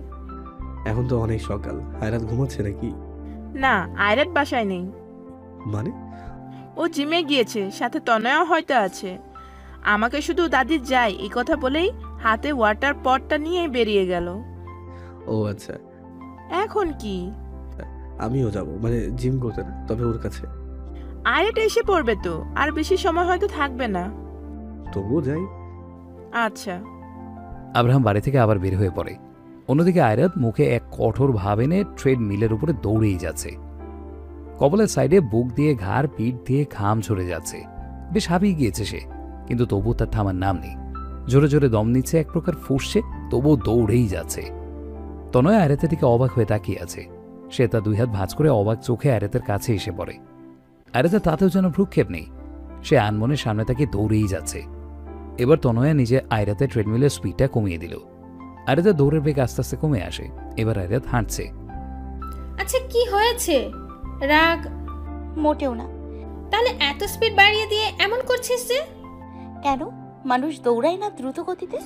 এখন তো অনেক সকাল হায়রাত ঘুমাচ্ছে নাকি? না আয়রাত বাসায় নেই। মানে? ও জিমে গিয়েছে সাথে তনয়াও হয়তো আছে। আমাকে শুধু দাদি যাই এই কথা বলেই হাতে ওয়াটার পটটা নিয়ে বেরিয়ে গেল। ও আচ্ছা। এখন কি? আমিও যাব মানে জিম করতে না তবে ওর কাছে। আরেট এসে পড়বে তো আর বেশি সময় হয়তো থাকবে না। তবুও যাই। আচ্ছা। আব্রাহাম বাড়ি থেকে আবার বের হয়ে পড়ে। অন্যদিকে আয়রাত মুখে এক কঠোর ভাব এনে ট্রেড মিলের উপরে দৌড়েই যাচ্ছে। কপালের সাইডে বুক দিয়ে ঘাড় পিঠ দিয়ে খাম ঝরে যাচ্ছে। বেশ হাবিয়ে গিয়েছে সে কিন্তু তবুও তার থামার নাম নেই। জোরে জোরে দম নিচ্ছে এক প্রকার ফুসছে তবুও দৌড়েই যাচ্ছে। তনয় আয়রাতের দিকে অবাক হয়ে তাকিয়ে আছে। সে তার দুই হাত ভাঁজ করে অবাক চোখে আয়রাতের কাছে এসে পড়ে। আয়রাতের তাতেও যেন ভ্রুক্ষেপ নেই। সে আনমনের সামনে তাকে দৌড়েই যাচ্ছে। এবার তনয়া নিজে আয়রাতে ট্রেডমিলের স্পিডটা কমিয়ে দিল। আয়রাতের দৌড়ের বেগ আস্তে আস্তে কমে আসে। এবার আয়রাত হাঁটছে। আচ্ছা কি হয়েছে? রাগ? মোটেও না। তাহলে এত স্পিড বাড়িয়ে দিয়ে এমন করছিস যে? কেন? মানুষ দৌড়ায় না দ্রুত গতিতে?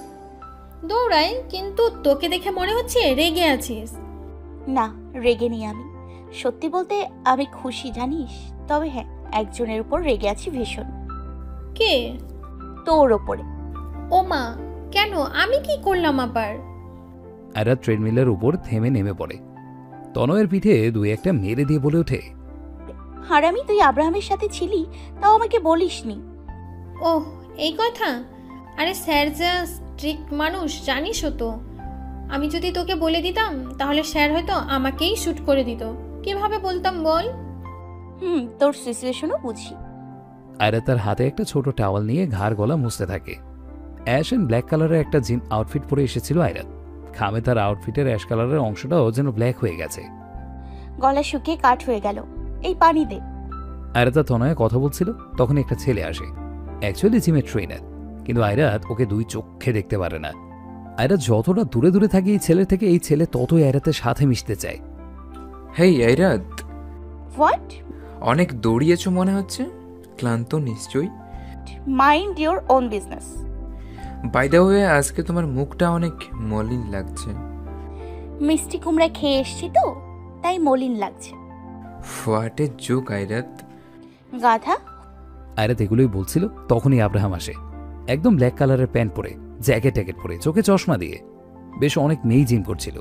দৌড়াই কিন্তু তোকে দেখে মনে হচ্ছে রেগে আছিস। না রেগে নেই আমি। সত্যি বলতে আমি খুশি জানিস? তবে হ্যাঁ একজনের উপর রেগে আছি ভীষণ। কে? তোর ওপরে। ও মা কেন? আমি কি করলাম আবার? আয়রাত ট্রেডমিলের উপর থেমে নেমে পড়ে। তনয়ের পিঠে দুই একটা মেরে দিয়ে বলে ওঠে হারামি তুই আব্রাহামের সাথে ছিলি তাও আমাকে বলিসনি। ওহ এই কথা? আরে স্যার যা স্ট্রিক্ট মানুষ জানিসও তো। আমি যদি তোকে বলে দিতাম তাহলে স্যার হয়তো আমাকেই শ্যুট করে দিত। কীভাবে বলতাম বল? হুম তোর সিচুয়েশনও বুঝি। আয়রা তার হাতে একটা ছোট টাওয়াল নিয়ে ঘাড় গলা মুছতে থাকে। অ্যাশ অ্যান্ড ব্ল্যাক কালারের একটা জিম আউটফিট পরে এসেছিল আয়রাত খামে তার আউটফিটের অ্যাশ কালারের অংশটাও যেন ব্ল্যাক হয়ে গেছে। গলা শুকিয়ে কাঠ হয়ে গেল। এই পানি দে। আয়রাতা তনয়ে কথা বলছিল তখন একটা ছেলে আসে। অ্যাকচুয়ালি জিমের ট্রেনার কিন্তু আয়রাত ওকে দুই চোখে দেখতে পারে না। আয়রাত যতটা দূরে দূরে থাকে এই ছেলের থেকে এই ছেলে ততই আয়রাতের সাথে মিশতে চায়। Hey Airat what? অনেক দৌড়িয়েছো মনে হচ্ছে? ক্লান্ত নিশ্চয়ই। Mind your own business by the way আজকে তোমার মুখটা অনেক মলিন লাগছে। মিষ্টি কুমড়া খেয়ে এসছি তো তাই মলিন লাগছে। হোয়াট এ জোক আইরাত গাধা? আয়রাত এগুলোই বলছিল তখনই আব্রাহাম আসে। একদম ব্ল্যাক কালারের প্যান্ট পরে জ্যাকেট ট্যাকেট পরে চোখে চশমা দিয়ে। বেশ অনেক মেয়ে জিম করছিল।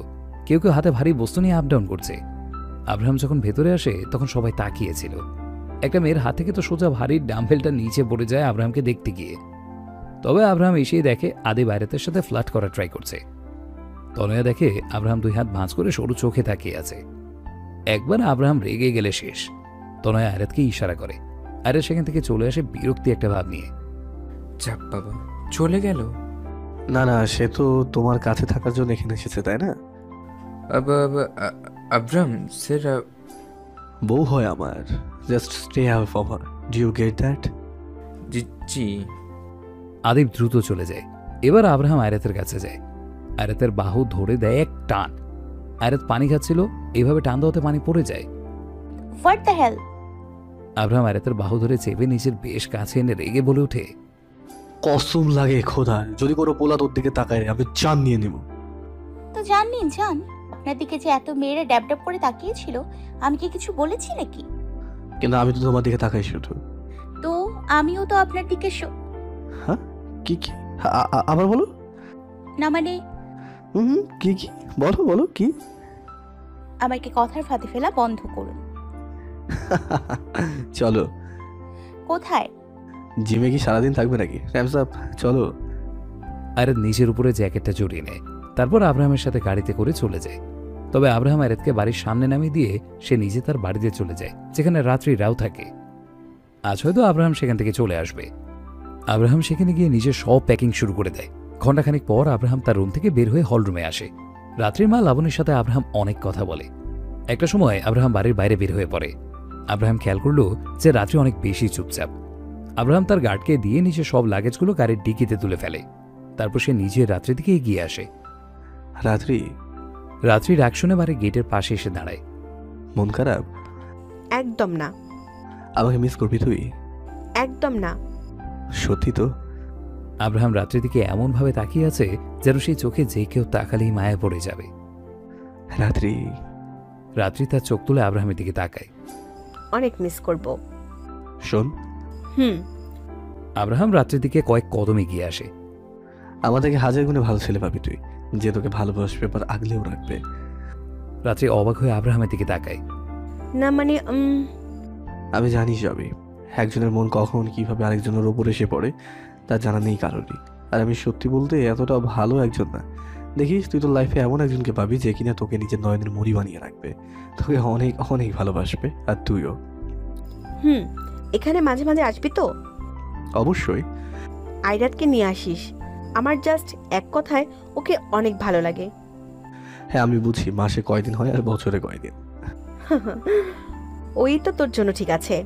কেউ কেউ হাতে ভারী বস্তু নিয়ে আপ ডাউন করছে। আব্রাহাম যখন ভেতরে আসে তখন সবাই তাকিয়েছিল। একটা মেয়ের হাত থেকে তো সোজা ভারী ডাম্বেলটা নিচে পড়ে যায় আব্রাহামকে দেখতে গিয়ে। তবে আব্রাহাম এসেই দেখে আদি বাইরাতের সাথে ফ্ল্যাট করার ট্রাই করছে। তনয়া দেখে আব্রাহাম দুই হাত ভাঁজ করে সরু চোখে তাকিয়ে আছে। একবার আব্রাহাম রেগে গেলে শেষ। তনয়া আয়রাতকে ইশারা করে। আয়রাত সেখান থেকে চলে আসে বিরক্তি একটা ভাব নিয়ে। চাপ বাবা চলে গেল? না না সে তো তোমার কাছে থাকার জন্য এখানে এসেছে তাই না? আব্রাম স্যার বউ হয় আমার। Just stay away for do you get that জি আদিব দ্রুত চলে যায়। এবার আব্রাহাম আয়রাতের কাছে যায়। আয়রাতের বাহু ধরে দেয় এক টান। আয়রাত পানি খাচ্ছিল এভাবে টান দেওয়াতে পানি পড়ে যায়। হোয়াট দ্য হেল আব্রাহাম আয়রাতের বাহু ধরে চেপে নিজের বেশ কাছে এনে রেগে বলে ওঠে কসম লাগে খোদা যদি কোনো পোলা তোর দিকে তাকায় আমি চান নিয়ে নেব। তো জাননি জান। আপনার দিকে যে এত মেয়েরা ড্যাব ড্যাব করে তাকিয়েছিল আমি কি কিছু বলেছি নাকি? কিন্তু আমি তো তোমার দিকে তাকাই শুধু। তো আমিও তো আপনার দিকে শ- হ্যাঁ? কি কি? আ- আ- আবার বলো। না মানে হুম হুম, কি কি? বলো বলো কি? আমাকে কথার ফাঁদে ফেলা বন্ধ করুন। চলো। কোথায়? জিমে কি সারাদিন থাকবে নাকি? র্যামস আপ চলো। আয়রাত নিজের উপরে জ্যাকেটটা জড়িয়ে নেয় তারপর আব্রাহামের সাথে গাড়িতে করে চলে যায় তবে আব্রাহাম আয়রাতকে বাড়ির সামনে নামিয়ে দিয়ে সে নিজে তার বাড়িতে চলে যায়, যেখানে রাত্রি রাও থাকে। আজ হয়তো আব্রাহাম সেখান থেকে চলে আসবে। আব্রাহাম সেখানে গিয়ে নিজের সব প্যাকিং শুরু করে দেয়। ঘণ্টাখানিক পর আব্রাহাম তার রুম থেকে বের হয়ে হলরুমে আসে। রাত্রির মা লাবণীর সাথে আব্রাহাম অনেক কথা বলে। একটা সময় আব্রাহাম বাড়ির বাইরে বের হয়ে পড়ে। আব্রাহাম খেয়াল করল যে রাত্রি অনেক বেশি চুপচাপ। আব্রাহাম তার গার্ডকে দিয়ে নিজের সব লাগেজগুলো গাড়ির ডিকিতে তুলে ফেলে। তারপর সে নিজে রাত্রির দিকে এগিয়ে আসে। রাত্রি রাত্রি রাগ শুনে বাড়ির গেটের পাশে এসে দাঁড়ায়। মন খারাপ? একদম না। আমাকে মিস করবি তুই? একদম না। সত্যি তো। আব্রাহাম রাত্রির দিকে এমনভাবে তাকিয়ে আছে যেন সেই চোখে যে কেউ তাকালেই মায়া পড়ে যাবে। রাত্রি। রাত্রি তার চোখ তুলে আব্রাহামের দিকে তাকায়। অনেক মিস করব। শোন। হুম। আব্রাহাম রাত্রির দিকে কয়েক কদম এগিয়ে আসে। আমাদেরকে হাজার গুণে ভালো ছেলে পাবি তুই। যে তোকে ভালোবাসবে পর আগলেও রাখবে। রাত্রি অবাক হয়ে আব্রাহামের দিকে তাকায়। না মানে উম, আমি জানি সবই। একজনের মন কখন কীভাবে আরেকজনের ওপর এসে পড়ে তা জানা নেই কারোরই। আর আমি সত্যি বলতে এতটা ভালো একজন না। দেখিস তুই তোর লাইফে এমন একজনকে পাবি যে কিনা তোকে নিজের নয়নের মুড়ি বানিয়ে রাখবে। তোকে অনেক অনেক ভালোবাসবে আর তুইও। হুম এখানে মাঝে মাঝে আসবি তো? অবশ্যই। আইরাতকে নিয়ে আসিস। আমার জাস্ট এক কথায় ওকে অনেক ভালো লাগে। হ্যাঁ আমি বুঝি মাসে কয়দিন হয় আর বছরে কয়দিন। ওই তো তোর জন্য ঠিক আছে।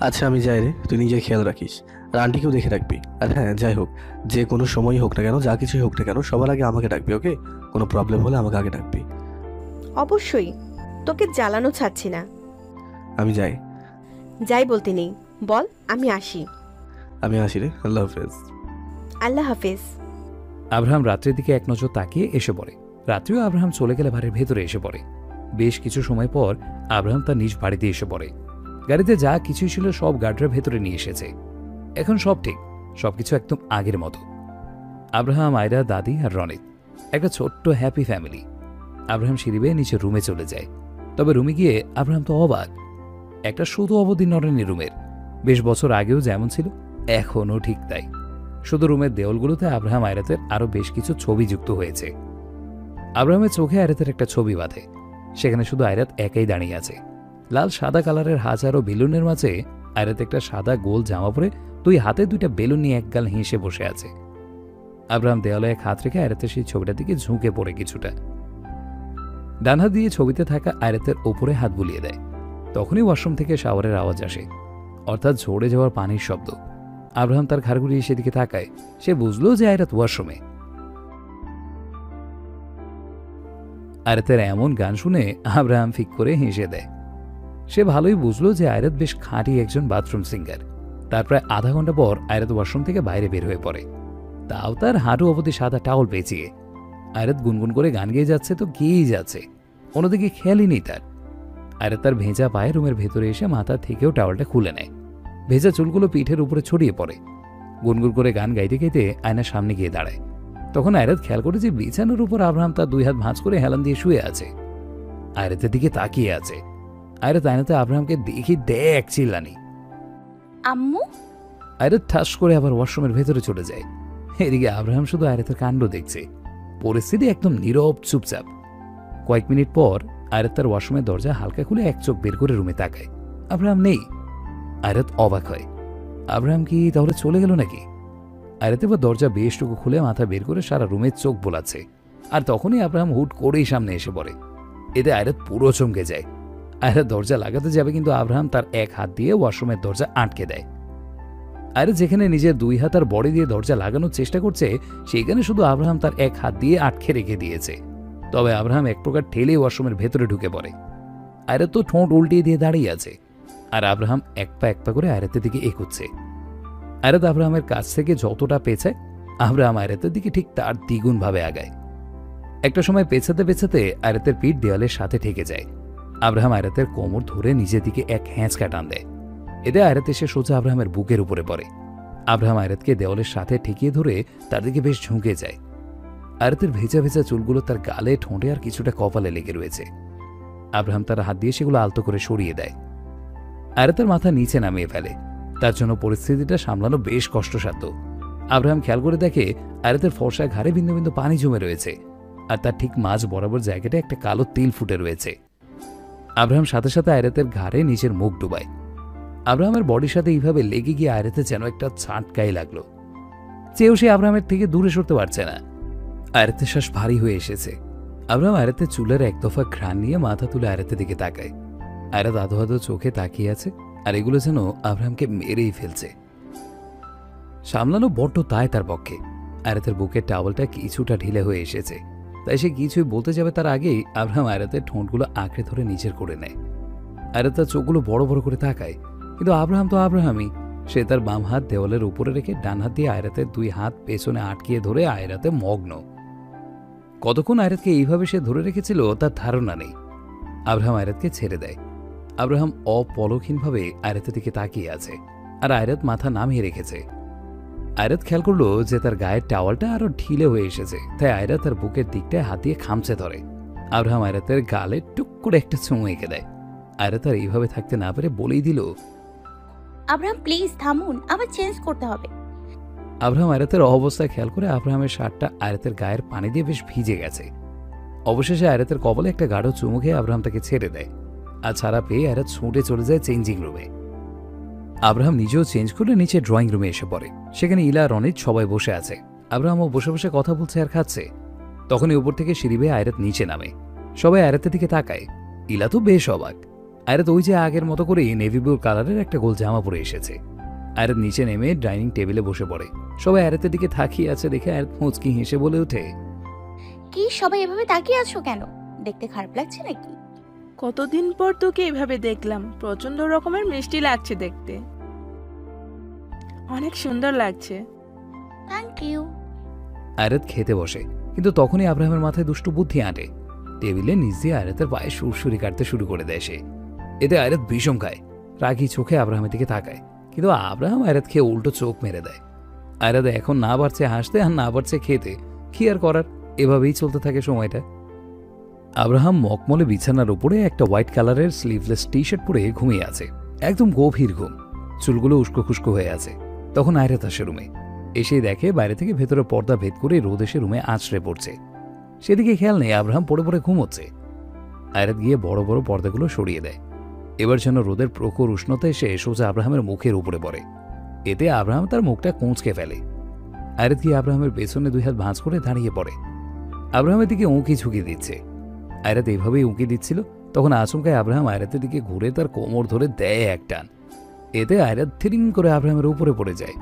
আচ্ছা আমি যাই রে তুই নিজের খেয়াল রাখিস। আর আন্টিকেও দেখে রাখবি। আর হ্যাঁ যাই হোক যে কোনো সময়ই হোক না কেন যা কিছুই হোক না কেন সবার আগে আমাকে ডাকবি ওকে? কোনো প্রবলেম হলে আমাকে আগে ডাকবি। অবশ্যই তোকে জ্বালানো ছাড়ছি না। আমি যাই। যাই বলতে নেই বল আমি আসি। আমি আসি রে আল্লাহ হাফেজ। আল্লাহ হাফেজ। আব্রাহাম রাত্রের দিকে এক নজর তাকিয়ে এসে পড়ে। রাত্রিও আব্রাহাম চলে গেলে বাড়ির ভেতরে এসে পড়ে। বেশ কিছু সময় পর আব্রাহাম তার নিজ বাড়িতে এসে পড়ে। গাড়িতে যা কিছুই ছিল সব গার্ডরা ভেতরে নিয়ে এসেছে। এখন সব ঠিক, সবকিছু একদম আগের মতো। আব্রাহাম, আয়রা, দাদি আর রনিত, একটা ছোট্ট হ্যাপি ফ্যামিলি। আব্রাহাম সিঁড়ি বেয়ে নিচে রুমে চলে যায়। তবে রুমে গিয়ে আব্রাহাম তো অবাক। একটা শুধু অবধি নরেনি রুমের। বেশ বছর আগেও যেমন ছিল, এখনও ঠিক তাই। শুধু রুমের দেওয়ালগুলোতে আব্রাহাম আয়রাতের আরও বেশ কিছু ছবি যুক্ত হয়েছে। আব্রাহামের চোখে আয়রাতের একটা ছবি বাঁধে। সেখানে শুধু আয়রাত একাই দাঁড়িয়ে আছে। লাল সাদা কালারের হাজারো বেলুনের মাঝে আয়রাত একটা সাদা গোল জামা পরে দুই হাতে দুইটা বেলুন নিয়ে একগাল হেসে বসে আছে। আব্রাহাম দেওয়ালে এক হাত রেখে আয়রাতের সেই ছবিটার দিকে ঝুঁকে পড়ে কিছুটা। ডান হাত দিয়ে ছবিতে থাকা আয়রাতের ওপরে হাত বুলিয়ে দেয়। তখনই ওয়াশরুম থেকে শাওয়ারের আওয়াজ আসে। অর্থাৎ ঝরে যাওয়ার পানির শব্দ। আব্রাহাম তার ঘাড় ঘুরিয়ে সেদিকে তাকায়। সে বুঝলো যে আয়রাত ওয়াশরুমে। আয়রাতের এমন গান শুনে আব্রাহাম ফিক করে হেসে দেয়। সে ভালোই বুঝলো যে আয়রাত বেশ খাঁটি একজন বাথরুম সিঙ্গার। তার প্রায় আধা ঘণ্টা পর আয়রাত ওয়াশরুম থেকে বাইরে বের হয়ে পড়ে। তাও তার হাঁটু অবধি সাদা টাওয়াল পেঁচিয়ে। আয়রাত গুনগুন করে গান গেয়ে যাচ্ছে তো গেয়েই যাচ্ছে। অন্যদিকে খেয়ালই নেই তার। আয়রাত তার ভেজা পায়ে রুমের ভেতরে এসে মাথা থেকেও টাওয়ালটা খুলে নেয়। ভেজা চুলগুলো পিঠের উপরে ছড়িয়ে পড়ে। গুনগুন করে গান গাইতে গাইতে আয়নার সামনে গিয়ে দাঁড়ায়। তখন আয়রাত খেয়াল করে যে বিছানার উপর আব্রাহাম তার দুই হাত ভাঁজ করে হেলান দিয়ে শুয়ে আছে। আয়রাতের দিকে তাকিয়ে আছে। আয়রাত আয়নাতে আব্রাহামকে দেখি দেখ চিল্লানি। আম্মু? আয়রাত ঠাস করে আবার ওয়াশরুমের ভেতরে চলে যায়। এদিকে আব্রাহাম শুধু আয়রাতের কাণ্ড দেখছে। পরিস্থিতি একদম নীরব চুপচাপ। কয়েক মিনিট পর আয়রাত তার ওয়াশরুমের দরজা হালকা খুলে এক চোখ বের করে রুমে তাকায়। আব্রাহাম নেই। আয়রাত অবাক হয়। আব্রাহাম কি তাহলে চলে গেল নাকি? আয়রাত এবার দরজা বেশটুকু খুলে মাথা বের করে সারা রুমের চোখ বোলাচ্ছে। আর তখনই আব্রাহাম হুট করেই সামনে এসে পড়ে। এতে আয়রাত পুরো চমকে যায়। আয়রাত দরজা লাগাতে যাবে কিন্তু আব্রাহাম তার এক হাত দিয়ে ওয়াশরুমের দরজা আটকে দেয়। আয়রাত যেখানে নিজের দুই হাত আর বডি দিয়ে দরজা লাগানোর চেষ্টা করছে সেখানে শুধু আব্রাহাম তার এক হাত দিয়ে আটকে রেখে দিয়েছে। তবে আব্রাহাম এক প্রকার ঠেলে ওয়াশরুমের ভেতরে ঢুকে পড়ে। আয়রাত তো ঠোঁট উল্টিয়ে দিয়ে দাঁড়িয়ে আছে। আর আব্রাহাম এক পা এক পা করে আয়রাতের দিকে এগোচ্ছে। আয়রাত আব্রাহামের কাছ থেকে যতটা পেছায় আব্রাহাম আয়রাতের দিকে ঠিক তার দ্বিগুণ ভাবে আগায়। একটা সময় পেছাতে পেছাতে আয়রাতের পিঠ দেওয়ালের সাথে ঠেকে যায়। আব্রাহাম আয়রাতের কোমর ধরে নিজের দিকে এক হ্যাঁচকা টান দেয়। এতে আয়রাত এসে সোজা আব্রাহামের বুকের উপরে পড়ে। আব্রাহাম আয়রাতকে দেওয়ালের সাথে ঠেকিয়ে ধরে তার দিকে বেশ ঝুঁকে যায়। আয়রাতের ভেজা ভেজা চুলগুলো তার গালে, ঠোঁটে আর কিছুটা কপালে লেগে রয়েছে। আব্রাহাম তার হাত দিয়ে সেগুলো আলতো করে সরিয়ে দেয়। আয়রাতের মাথা নিচে নামিয়ে ফেলে। তার জন্য পরিস্থিতিটা সামলানো বেশ কষ্টসাধ্য। আব্রাহাম খেয়াল করে দেখে আয়রাতের ফর্সা ঘাড়ে বিন্দু বিন্দু পানি জমে রয়েছে আর তার ঠিক মাঝ বরাবর জায়গাটা একটা কালো তিল ফুটে রয়েছে। আব্রাহাম সাথে সাথে আয়রাতের ঘাড়ে নিচের মুখ ডুবায়। আব্রাহামের বডির সাথে এইভাবে লেগে গিয়ে আয়রাতে যেন একটা ছাটকাই লাগল। চেয়েও সে আব্রাহামের থেকে দূরে সরতে পারছে না। আয়রাতের শ্বাস ভারী হয়ে এসেছে। আব্রাহাম আয়রাতের চুলের এক দফা ঘ্রাণ নিয়ে মাথা তুলে আয়রাতের দিকে তাকায়। আয়রাত আধো আধো চোখে তাকিয়ে আছে, আর এগুলো যেন আব্রাহামকে মেরেই ফেলছে। সামলানো বড্ড তাই তার পক্ষে আয়রাতের বুকের টাওয়ালটা কিছুটা ঢিলে হয়ে এসেছে। তাই সে কিছুই বলতে যাবে তার আগেই আব্রাহাম আয়রাতের ঠোঁটগুলো আঁকড়ে ধরে নিজের করে নেয়। আয়রাত তার চোখগুলো বড় বড় করে তাকায়, কিন্তু আব্রাহাম তো আব্রাহামই। সে তার বাম হাত দেওয়ালের উপরে রেখে ডান হাত দিয়ে আয়রাতের দুই হাত পেছনে আটকিয়ে ধরে আয়রাতে মগ্ন। কতক্ষণ আয়রাতকে এইভাবে সে ধরে রেখেছিল, তার ধারণা নেই। আব্রাহাম আয়রাতকে ছেড়ে দেয়। আব্রাহাম অপলকহীনভাবে আয়রাতের দিকে তাকিয়ে আছে আর আয়রাত মাথা নামিয়ে রেখেছে। আয়রাত খেয়াল করল যে তার গায়ের টাওয়ালটা আরও ঢিলে হয়ে এসেছে তাই আয়রাত তার বুকের দিকটায় হাত দিয়ে খামচে ধরে। আব্রাহাম আয়রাতের গালে টুক করে একটা চুমু এঁকে দেয়। আয়রাত আর এইভাবে থাকতে না পেরে বলেই দিল আব্রাহাম প্লিজ থামুন আবার চেঞ্জ করতে হবে। আব্রাহাম আয়রাতের অবস্থা খেয়াল করে আব্রাহামের শার্টটা আয়রাতের গায়ের পানি দিয়ে বেশ ভিজে গেছে। অবশেষে আয়রাতের কবলে একটা গাঢ় চুমু খেয়ে আব্রাহাম তাকে ছেড়ে দেয়। আর ছাড়া পেয়ে আয়রাত ছুটে চলে যায় চেঞ্জিং রুমে আব্রাহাম নিজেও চেঞ্জ করে নিচে ড্রয়িং রুমে এসে পড়ে। সেখানে ইলা আর রনিত সবাই বসে আছে। আব্রাহামও বসে বসে কথা বলছে আর খাচ্ছে। তখনই উপর থেকে সিঁড়ি বেয়ে আয়রাত নিচে নামে। সবাই আয়রাতের দিকে তাকায়। ইলা তো বেশ অবাক। আয়রাত ওই যে আগের মতো করেই নেভি ব্লু কালারের একটা গোল জামা পরে এসেছে। আয়রাত নিচে নেমে ডাইনিং টেবিলে বসে পড়ে। সবাই আয়রাতের দিকে তাকিয়ে আছে দেখে আয়রাত মুচকি হেসে বলে ওঠে, কি সবাই এভাবে তাকিয়ে আছো কেন? দেখতে খারাপ লাগছে নাকি? কতদিন পর তোকে এভাবে দেখলাম? প্রচণ্ড রকমের মিষ্টি লাগছে দেখতে। অনেক সুন্দর লাগছে। থ্যাংক ইউ আয়রাত খেতে বসে কিন্তু তখনই আব্রাহামের মাথায় দুষ্টু বুদ্ধি আঁটে। টেবিলে নিজে দিয়ে আয়রাতের পায়ে সুরসুরি কাটতে শুরু করে দেয় সে। এতে আয়রাত ভীষণ খায়। রাগি চোখে আব্রাহামের দিকে তাকায় কিন্তু আব্রাহাম আয়রাত খেয়ে উল্টো চোখ মেরে দেয়। আয়রাত এখন না পারছে হাসতে আর না পারছে খেতে। কি আর করার? এভাবেই চলতে থাকে সময়টা। আব্রাহাম মকমলে বিছানার উপরে একটা হোয়াইট কালারের স্লিভলেস টি শার্ট পরে ঘুমিয়ে আছে। একদম গভীর ঘুম। চুলগুলো উস্কো খুস্কো হয়ে আছে। তখন আয়রাত আসে রুমে। এসে দেখে বাইরে থেকে ভেতরে পর্দা ভেদ করে রোদ এসে রুমে আছড়ে পড়ছে। সেদিকে খেয়াল নেই, আব্রাহাম পড়ে পড়ে ঘুমোচ্ছে। আয়রাত গিয়ে বড় বড় পর্দাগুলো সরিয়ে দেয়। এবার যেন রোদের প্রখর উষ্ণতা এসে সোজা আব্রাহামের মুখের উপরে পড়ে। এতে আব্রাহাম তার মুখটা কোঁচকে ফেলে। আয়রাত গিয়ে আব্রাহামের পেছনে দুই হাত ভাঁজ করে দাঁড়িয়ে পড়ে। আব্রাহামের দিকে উঁকি ঝুঁকি দিচ্ছে। আয়রাত এইভাবেই উঁকি দিচ্ছিল তখন আচমকায় আব্রাহাম আয়রাতের দিকে ঘুরে তার কোমর ধরে দেয় এক টান। এতে আয়রাত থিরিং করে আব্রাহামের উপরে পড়ে যায়।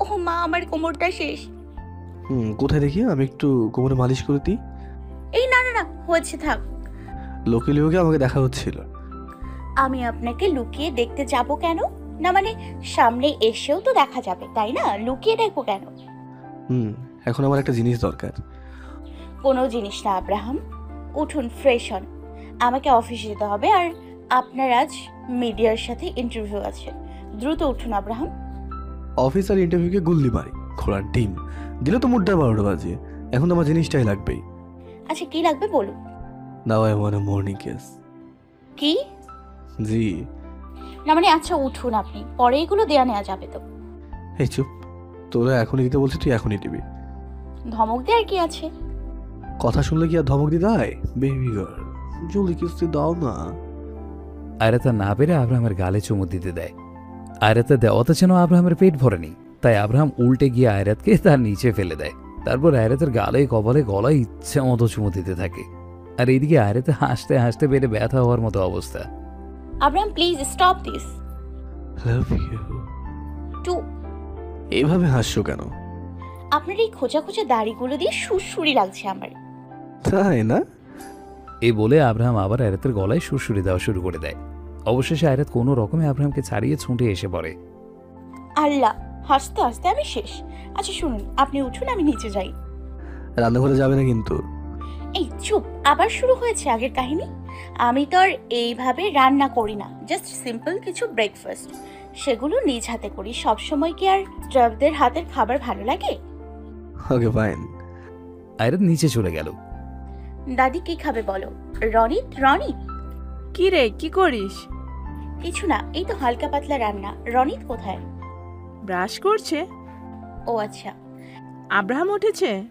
ও মা আমার কোমরটা শেষ। হুম কোথায় দেখি? আমি একটু কোমরে মালিশ করে দিই। এই না না না হয়েছে থাক। লোকে লোকে আমাকে দেখা হচ্ছিল। আমি আপনাকে লুকিয়ে দেখতে যাব কেন? না মানে সামনে এসেও তো দেখা যাবে তাই না? লুকিয়ে দেখব কেন? হুম এখন আমার একটা জিনিস দরকার। কোনো জিনিস না আব্রাহাম। উঠুন ফ্রেশ হন। আমাকে অফিসে যেতে হবে আর আপনার আজ মিডিয়ার সাথে ইন্টারভিউ আছে। দ্রুত উঠুন আব্রাহাম। অফিসার ইন্টারভিউকে গুল্লি মারি খোলার ডিম। দিলে তো মুডটা বারোটা বাজে। এখন তো আমার জিনিসটাই লাগবেই। আচ্ছা কি লাগবে বলুন? Now I want morning case কি? জি। না মানে আচ্ছা উঠুন আপনি। পরে এগুলো দেয়া নেওয়া যাবে তো। এই চুপ। তোরা এখনই দিতে বলছিস তুই এখনই দিবি। ধমক দেওয়ার কি আছে? কথা শুনলে কি আর ধমক দিতে হয়? বেবি গার্ল জলদি কিস্তি দাও না। আয়রাত না পেরে আব্রাহামের গালে চুমু দিতে দেয়। আয়রাতের দেওয়াতে যেন আব্রাহামের পেট ভরেনি তাই আব্রাহাম উল্টে গিয়ে আয়রাতকে তার নিচে ফেলে দেয়। তারপর আয়রাতের গালে কপালে গলায় ইচ্ছে মতো চুমু দিতে থাকে। আর এইদিকে আয়রাতে হাসতে হাসতে পেটে ব্যথা হওয়ার মতো অবস্থা। Abraham please stop this love you too এইভাবে হাসছো কেন? আপনার এই খোঁজা খোঁজা দাড়িগুলো দিয়ে সুরসুরি লাগছে আমার। তাই না? এই বলে আব্রাহাম আবার আয়রাতের গলায় সুরসুরি দেওয়া শুরু করে দেয়। অবশেষে আয়রাত কোনো রকমে আব্রাহামকে ছাড়িয়ে ছুটে এসে পড়ে। আল্লাহ হাসতে হাসতে আমি শেষ। আচ্ছা শুনুন আপনি উঠুন আমি নিচে যাই। রান্নাঘরে যাবে না কিন্তু। এই চুপ আবার শুরু হয়েছে আগের কাহিনী? আমি তো আর এইভাবে রান্না করি না জাস্ট সিম্পল কিছু ব্রেকফাস্ট সেগুলো নিজ হাতে করি সব সময় কি আর স্টাফদের হাতের খাবার ভালো লাগে? ওকে ফাইন আয়রাত নিচে চলে গেল। দাদি কি খাবে বলো? রনিত রনিত কি রে কি করিস? কিছু না এই তো হালকা পাতলা রান্না। রনিত কোথায়? ব্রাশ করছে। ও আচ্ছা। আব্রাহাম উঠেছে?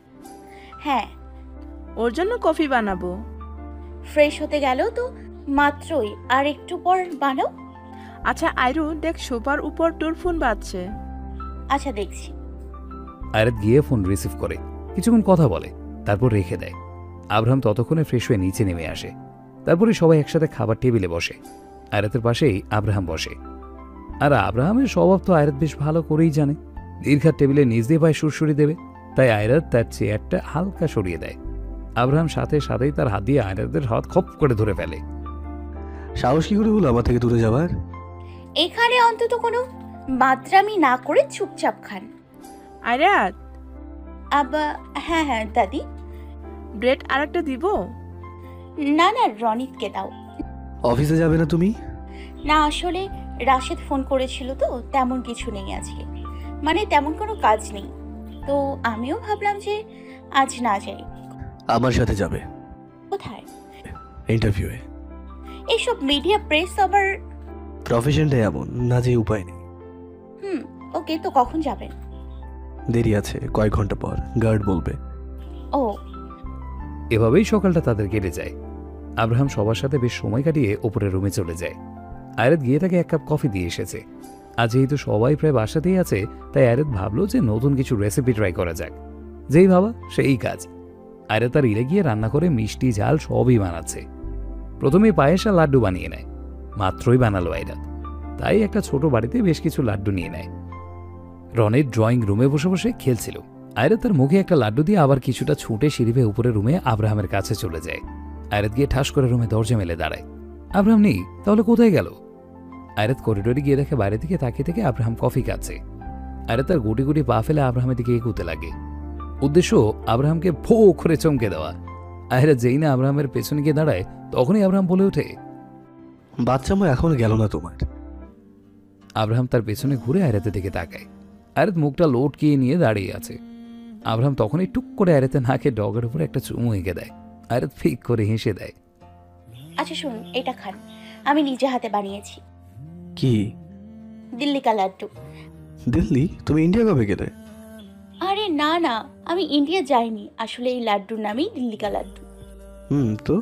হ্যাঁ। ওর জন্য কফি বানাবো। ফ্রেশ হতে গেল তো মাত্রই। আর একটু পর বানাও। আচ্ছা আইরু দেখ সোফার উপর তোর ফোন বাজছে। আচ্ছা দেখছি। আয়রাত গিয়ে ফোন রিসিভ করে। কিছুক্ষণ কথা বলে তারপর রেখে দেয়। আব্রাহাম ততক্ষণে ফ্রেশ হয়ে নিচে নেমে আসে। তারপরে সবাই একসাথে খাবার টেবিলে বসে। আয়রাতের পাশেই আব্রাহাম বসে। আর আব্রাহামের স্বভাব তো আয়রাত বেশ ভালো করেই জানে। দীর্ঘার টেবিলে নিজ দিয়ে পায়ে সুরসুরি দেবে তাই আয়রাত তার চেয়ারটা হালকা সরিয়ে দেয়। আব্রাহাম সাথে সাথেই তার হাত দিয়ে আয়রাতের হাত খপ করে ধরে ফেলে। সাহস কি করে হলো আমার থেকে দূরে যাবার? এখানে অন্তত কোনো মাত্রামি না করে চুপচাপ খান। আয়রাত আবা হ্যাঁ হ্যাঁ দাদি। ব্রেড আরেকটা দিব? না না রনিতকে দাও। অফিসে যাবে না তুমি? না আসলে রাশেদ ফোন করেছিল তো তেমন কিছু নেই আজকে। মানে তেমন কোনো কাজ নেই। তো আমিও ভাবলাম যে আজ না যাই। আমার সাথে যাবে। কোথায়? ইন্টারভিউয়ে। এইসব মিডিয়া প্রেস আবার প্রফেশনটা এমন না যে উপায় নেই। হুম ওকে তো কখন যাবেন? দেরি আছে কয়েক ঘণ্টা পর গার্ড বলবে। ও। এভাবেই সকালটা তাদের কেটে যায়। আব্রাহাম সবার সাথে বেশ সময় কাটিয়ে ওপরের রুমে চলে যায়। আয়রাত গিয়ে তাকে এক কাপ কফি দিয়ে এসেছে। আজ যেহেতু সবাই প্রায় বাসাতেই আছে তাই আয়রাত ভাবলো যে নতুন কিছু রেসিপি ট্রাই করা যাক। যেই ভাবা সেই কাজ। আয়রাত তার ইলে গিয়ে রান্না করে মিষ্টি ঝাল সবই বানাচ্ছে। প্রথমে পায়েস আর লাড্ডু বানিয়ে নেয়। মাত্রই বানালো আয়রাত। তাই একটা ছোট বাড়িতে বেশ কিছু লাড্ডু নিয়ে নেয়। রনের ড্রয়িং রুমে বসে বসে খেলছিল। আয়রাত তার মুখে একটা লাড্ডু দিয়ে আবার কিছুটা ছুটে সিঁড়ি বেয়ে উপরে রুমে আব্রাহামের কাছে চলে যায়। আয়রাত গিয়ে ঠাস করে রুমে দরজা মেলে দাঁড়ায়। আব্রাহাম নেই তাহলে কোথায় গেল? আয়রাত করিডোরে গিয়ে দেখে বাইরে দিকে তাকিয়ে থেকে আব্রাহাম কফি খাচ্ছে। আয়রাত তার গুটি গুটি পা ফেলে আব্রাহামের দিকে এগুতে লাগে। উদ্দেশ্য আব্রাহামকে ফো করে চমকে দেওয়া। আয়রাত যেই না আব্রাহামের পেছনে গিয়ে দাঁড়ায় তখনই আব্রাহাম বলে ওঠে বাচ্চা মা এখনও গেল না তোমার? আব্রাহাম তার পেছনে ঘুরে আয়রাতের দিকে তাকায়। আয়রাত মুখটা লোটকিয়ে নিয়ে দাঁড়িয়ে আছে। আব্রাহাম তখনই টুক করে আয়রাতে নাকে ডগের উপরে একটা চুমু এঁকে দেয়। আয়রাত ফিক করে হেসে দেয়। আচ্ছা শুনুন এটা খান। আমি নিজে হাতে বানিয়েছি। কি? দিল্লি কা লাড্ডু। দিল্লি? তুমি ইন্ডিয়া কবে গেলে? আরে না না আমি ইন্ডিয়া যাইনি। আসলে এই লাড্ডুর নামই দিল্লি কা লাড্ডু। হুম তো?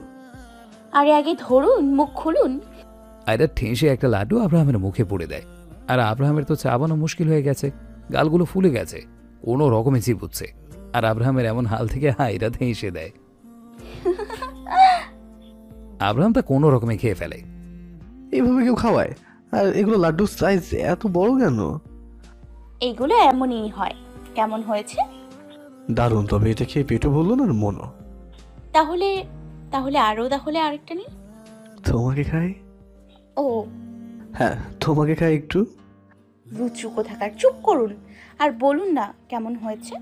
আরে আগে ধরুন মুখ খুলুন। আয়রাত ঠেসে একটা লাড্ডু আব্রাহামের মুখে পড়ে দেয়। আর আব্রাহামের তো চাবানো মুশকিল হয়ে গেছে। গালগুলো ফুলে গেছে কোনো রকমে চিপুচ্ছে আর আব্রাহামের এমন হাল থেকে আয়রাত হেসে দেয়। আব্রাহাম তা কোনো রকমে খেয়ে ফেলে। এইভাবে কেউ খাওয়ায়? আর এগুলো লাড্ডুর সাইজ এত বড় কেন? এইগুলো এমনই হয়। কেমন হয়েছে? দারুণ তবে এটা খেয়ে পেটও বলল না আর মনও? তাহলে তাহলে আরও তাহলে আরেকটা নিন তোমাকে খাই? ও। হ্যাঁ তোমাকে খাই একটু। রুচু কোথাকার চুপ করুন। আর বলুন না কেমন হয়েছে?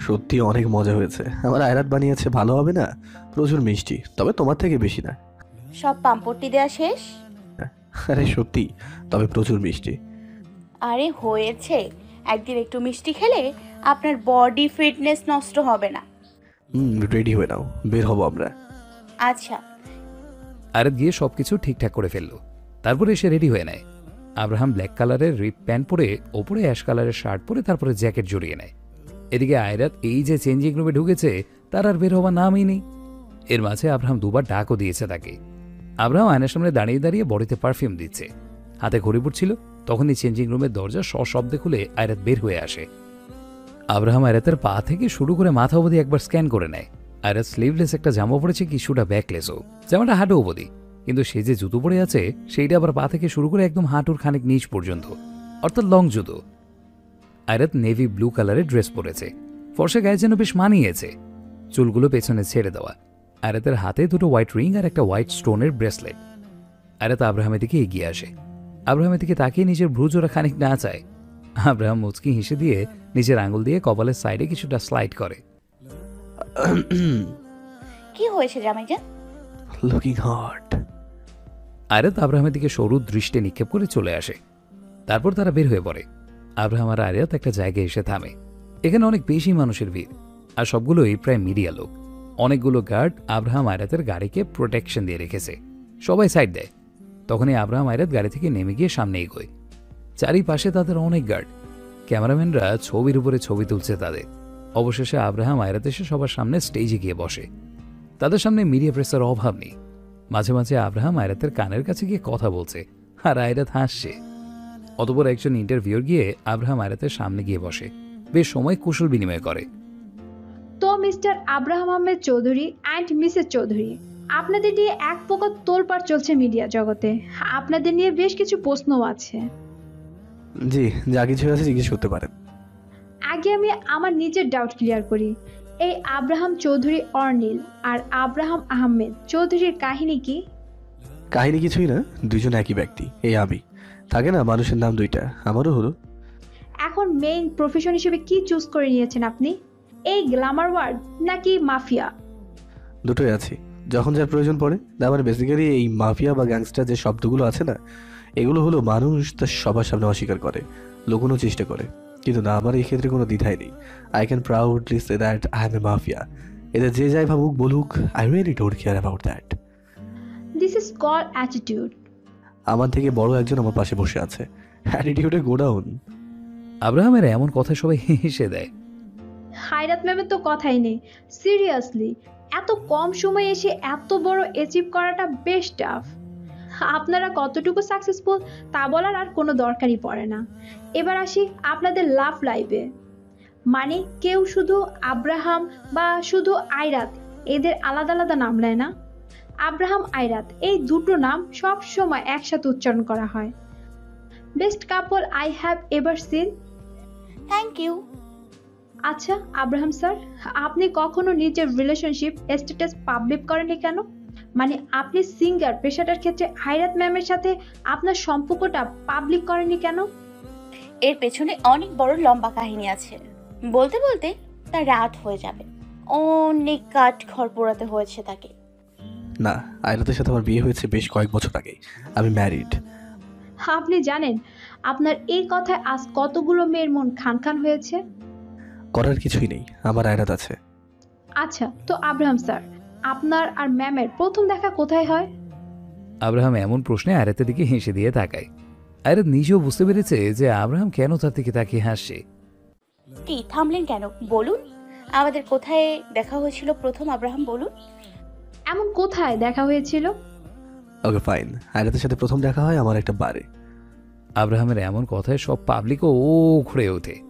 সত্যি অনেক মজা হয়েছে। আমার আয়রাত বানিয়েছে ভালো হবে না? প্রচুর মিষ্টি তবে তোমার থেকে বেশি না। সব পাম্পট্টি দেওয়া শেষ? আরে সত্যি তবে প্রচুর মিষ্টি। আরে হয়েছে। একদিন একটু মিষ্টি খেলে আপনার বডি ফিটনেস নষ্ট হবে না। হুম রেডি হয়ে নাও বের হব আমরা। আচ্ছা। আয়াত গিয়ে সবকিছু ঠিকঠাক করে ফেলল। তারপরে সে রেডি হয়ে নেয়। আব্রাহাম ব্ল্যাক কালারের রিপ প্যান্ট পরে ওপরে অ্যাশ কালারের শার্ট পরে তারপরে জ্যাকেট জড়িয়ে নেয়। এদিকে আয়রাত এই যে চেঞ্জিং রুমে ঢুকেছে, তার আর বের হওয়ার নামই নেই। এর মাঝে আব্রাহাম দুবার ডাকও দিয়েছে তাকে। আব্রাহাম আয়নার সামনে দাঁড়িয়ে দাঁড়িয়ে বডিতে পারফিউম দিচ্ছে। হাতে ঘড়ি পড়ছিল তখনই চেঞ্জিং রুমের দরজা সশব্দে খুলে আয়রাত বের হয়ে আসে। আব্রাহাম আয়রাতের পা থেকে শুরু করে মাথা অবধি একবার স্ক্যান করে নেয়। আয়রাত স্লিভলেস একটা জামা পড়েছে কিছুটা ব্যাকলেসও। জামাটা হাঁটু অবধি। কিন্তু সে যে জুতো পরে আছে সেইটা আবার পা থেকে শুরু করে একদম হাঁটুর খানিক নিচ পর্যন্ত। অর্থাৎ লং জুতো। আয়রাত নেভি ব্লু কালারের ড্রেস পরেছে। ফর্সা গায়ে যেন বেশ মানিয়েছে। চুলগুলো পেছনে ছেড়ে দেওয়া। আয়রাতের হাতে দুটো হোয়াইট রিং আর একটা হোয়াইট স্টোনের ব্রেসলেট। আয়রাত আব্রাহামের দিকে এগিয়ে আসে। আব্রাহামের দিকে তাকিয়ে নিজের ভ্রুজোড়া খানিক না চায়। আব্রাহাম মুচকি হেসে দিয়ে নিজের আঙুল দিয়ে কপালের সাইডে কিছুটা স্লাইড করে। কি হয়েছে জামাইজান লুকিং হট। আয়রাত আব্রাহামের দিকে সরু দৃষ্টি নিক্ষেপ করে চলে আসে। তারপর তারা বের হয়ে পড়ে। আব্রাহাম আর আয়রাত একটা জায়গায় এসে থামে। এখানে অনেক বেশি মানুষের ভিড়, আর সবগুলোই প্রায় মিডিয়া লোক। অনেকগুলো গার্ড আব্রাহাম আয়রাতের গাড়িকে প্রোটেকশন দিয়ে রেখেছে। সবাই সাইড দেয়। তখনই আব্রাহাম আয়রাত গাড়ি থেকে নেমে গিয়ে সামনে এগোয়। চারিপাশে তাদের অনেক গার্ড। ক্যামেরাম্যানরা ছবির উপরে ছবি তুলছে তাদের। অবশেষে আব্রাহাম আয়রাত এসে সবার সামনে স্টেজে গিয়ে বসে। তাদের সামনে মিডিয়া প্রেসের অভাব নেই। মাঝে মাঝে আব্রাহাম আয়রাতের কানের কাছে গিয়ে কথা বলছে আর আয়রাত হাসছে। অতপর একজন ইন্টারভিউর গিয়ে আব্রাহাম আয়রাতের সামনে গিয়ে বসে। বেশ সময় কুশল বিনিময় করে। তো mister Abraham Ahmed Chowdhury and Mrs Chowdhury আপনাদের নিয়ে এক প্রকার তোলপাড় চলছে মিডিয়া জগতে। আপনাদের নিয়ে বেশ কিছু প্রশ্নও আছে। জি যা কিছু আছে জিজ্ঞেস করতে পারেন। আগে আমি আমার নিজের ডাউট ক্লিয়ার করি। এই আব্রাহাম চৌধুরী অর্নিল আর আব্রাহাম আহমেদ। চৌধুরীর কাহিনী কি? কাহিনী কিছুই না দুজন একই ব্যক্তি এই আমি। থাকে না মানুষের নাম দুইটা আমারও হলো। এখন মেইন প্রফেশন হিসেবে কি চুজ করে নিয়েছেন আপনি? এই গ্ল্যামার ওয়ার্ড নাকি মাফিয়া দুটোই আছে যখন যার প্রয়োজন পড়ে। তার মানে বেসিক্যালি এই মাফিয়া বা গ্যাংস্টার যে শব্দগুলো আছে না এগুলো হলো মানুষ তার সবার সামনে অস্বীকার করে লুকোনোর চেষ্টা করে। কিন্তু না আমার এই ক্ষেত্রে কোনো দ্বিধাই নেই। I can proudly say that I am a mafia এদের যে যাই ভাবুক বলুক I really don't care about that this is call attitude আমার থেকে বড় একজন আমার পাশে বসে আছে। অ্যাটিটিউডে গোডাউন। আব্রাহামের এমন কথা সবাই হেসে দেয়। হায়রাত ম্যামের তো কথাই নেই। সিরিয়াসলি এত কম সময়ে এসে এত বড় অ্যাচিভ করাটা বেশ টাফ আপনারা কতটুকু সাকসেসফুল তা বলার আর কোনো দরকারই পড়ে না। এবার আসি আপনাদের লাভ লাইফে মানে কেউ শুধু আব্রাহাম বা শুধু আইরাত এদের আলাদা আলাদা নাম নেয় না? আব্রাহাম আইরাত এই দুটো নাম সব সময় একসাথে উচ্চারণ করা হয়। Best couple I have ever seen thank you আচ্ছা আব্রাহাম স্যার আপনি কখনো নিজের রিলেশনশিপ স্ট্যাটাস পাবলিক করেননি কেন? মানে আপনি সিঙ্গার পেশাটার ক্ষেত্রে হাইরাত ম্যামের সাথে আপনার সম্পর্কটা পাবলিক করেননি কেন? এর পেছনে অনেক বড় লম্বা কাহিনী আছে। বলতে বলতে তার রাত হয়ে যাবে। অনেক কাঠ খড় পোড়াতে হয়েছে তাকে। না আয়রাতের সাথে আমার বিয়ে হয়েছে বেশ কয়েক বছর আগে আমি ম্যারিড। আপনি জানেন আপনার এই কথায় আজ কতগুলো মেয়ের মন খান খান হয়েছে? করার কিছুই নেই আমার আয়রাত আছে। আচ্ছা তো আব্রাহাম স্যার আপনার আর ম্যামের প্রথম দেখা কোথায় হয়? আব্রাহাম এমন প্রশ্নে আয়রাতের দিকে হেসে দিয়ে তাকায়। আয়রাত নিজেও বুঝতে পেরেছে যে আব্রাহাম কেন তার দিকে তাকিয়ে হাসে কি থামলেন কেন? বলুন। আমাদের কোথায় দেখা হয়েছিল প্রথম আব্রাহাম বলুন। এমন কোথায় দেখা হয়েছিল? Okay fine. আয়রাতের সাথে প্রথম দেখা হয় আমার একটা বারে। আব্রাহামের এমন কথায় সব পাবলিকও ও ঘুরে ওঠে।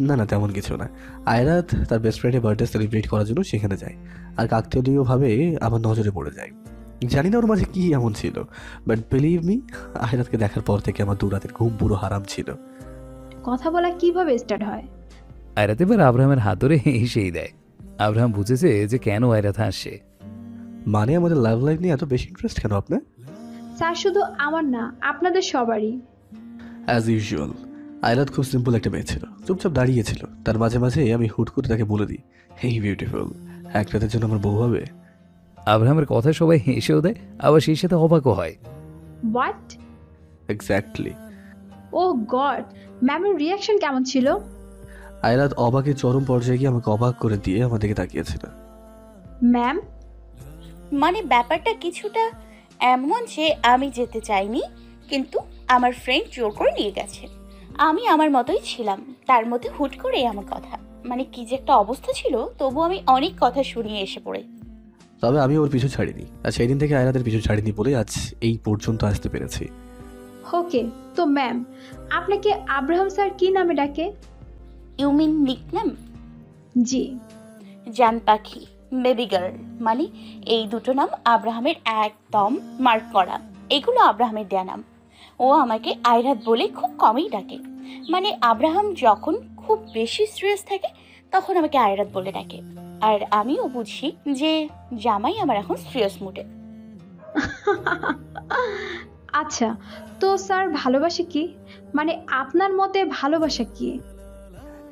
না না তেমন কিছু না। আয়রাত তার বেস্ট ফ্রেন্ডের বার্থডে সেলিব্রেট করার জন্য সেখানে যায়। আর কাকতালীয়ভাবে আমার নজরে পড়ে যায়। জানি না ওর মাঝে কী এমন ছিল বাট বিলিভ মি আয়রাতকে দেখার পর থেকে আমার দু রাতের ঘুম পুরো হারাম ছিল। কথা বলা কীভাবে স্টার্ট হয়? আয়রাত এবার আব্রাহামের হাত ধরে হেসেই দেয়। আব্রাহাম বুঝেছে যে কেন আয়রাত হাসছে। মানে আমাদের লাভ লাইফ নিয়ে এত বেশি ইন্টারেস্ট কেন আপনার? স্যার শুধু আমার না আপনাদের সবারই। অ্যাজ ইউজুয়াল আয়রাত খুব সিম্পল একটা মেয়ে ছিল চুপচাপ দাঁড়িয়েছিল তার মাঝে মাঝে আমি হুট করে তাকে বলে দিই হেই বিউটিফুল এক রাতের জন্য আমার বউ হবে? আব্রাহামের কথায় সবাই হেসেও দেয় আবার সেই সাথে অবাকও হয়। হোয়াট এক্স্যাক্টলি ও গড ম্যামের রিয়াকশন কেমন ছিল? আয়রাত অবাকে চরম পর্যায়ে গিয়ে আমাকে অবাক করে দিয়ে আমার দিকে তাকিয়েছিল। ম্যাম মানে ব্যাপারটা কিছুটা এমন যে আমি যেতে চাইনি কিন্তু আমার ফ্রেন্ড জোর করে নিয়ে গেছে। আমি আমার মতোই ছিলাম তার মধ্যে হুট করে আমার কথা। মানে কি যে একটা অবস্থা ছিল তবু আমি অনেক কথা শুনিয়ে এসে পড়ে। তবে আমি ওর পিছু ছাড়িনি। আর সেই দিন থেকে আয়রাতের পিছু ছাড়িনি বলে আজ এই পর্যন্ত আসতে পেরেছি। ওকে তো ম্যাম আপনাকে আব্রাহাম স্যার কি নামে ডাকে? ইউ মিন নিকনেম জি। জান পাখি বেবি গার্ল মানে এই দুটো নাম আব্রাহামের একদম মার্ক করা। এগুলো আব্রাহামের দেয়া নাম। ও আমাকে আয়রাত বলে খুব কমই ডাকে। মানে আব্রাহাম যখন খুব বেশি স্ট্রেস থাকে তখন আমাকে আয়রাত বলে ডাকে। আর আমিও বুঝি যে জামাই আমার এখন সিরিয়াস মুডে। আচ্ছা তো স্যার ভালোবাসা কি? মানে আপনার মতে ভালোবাসা কি?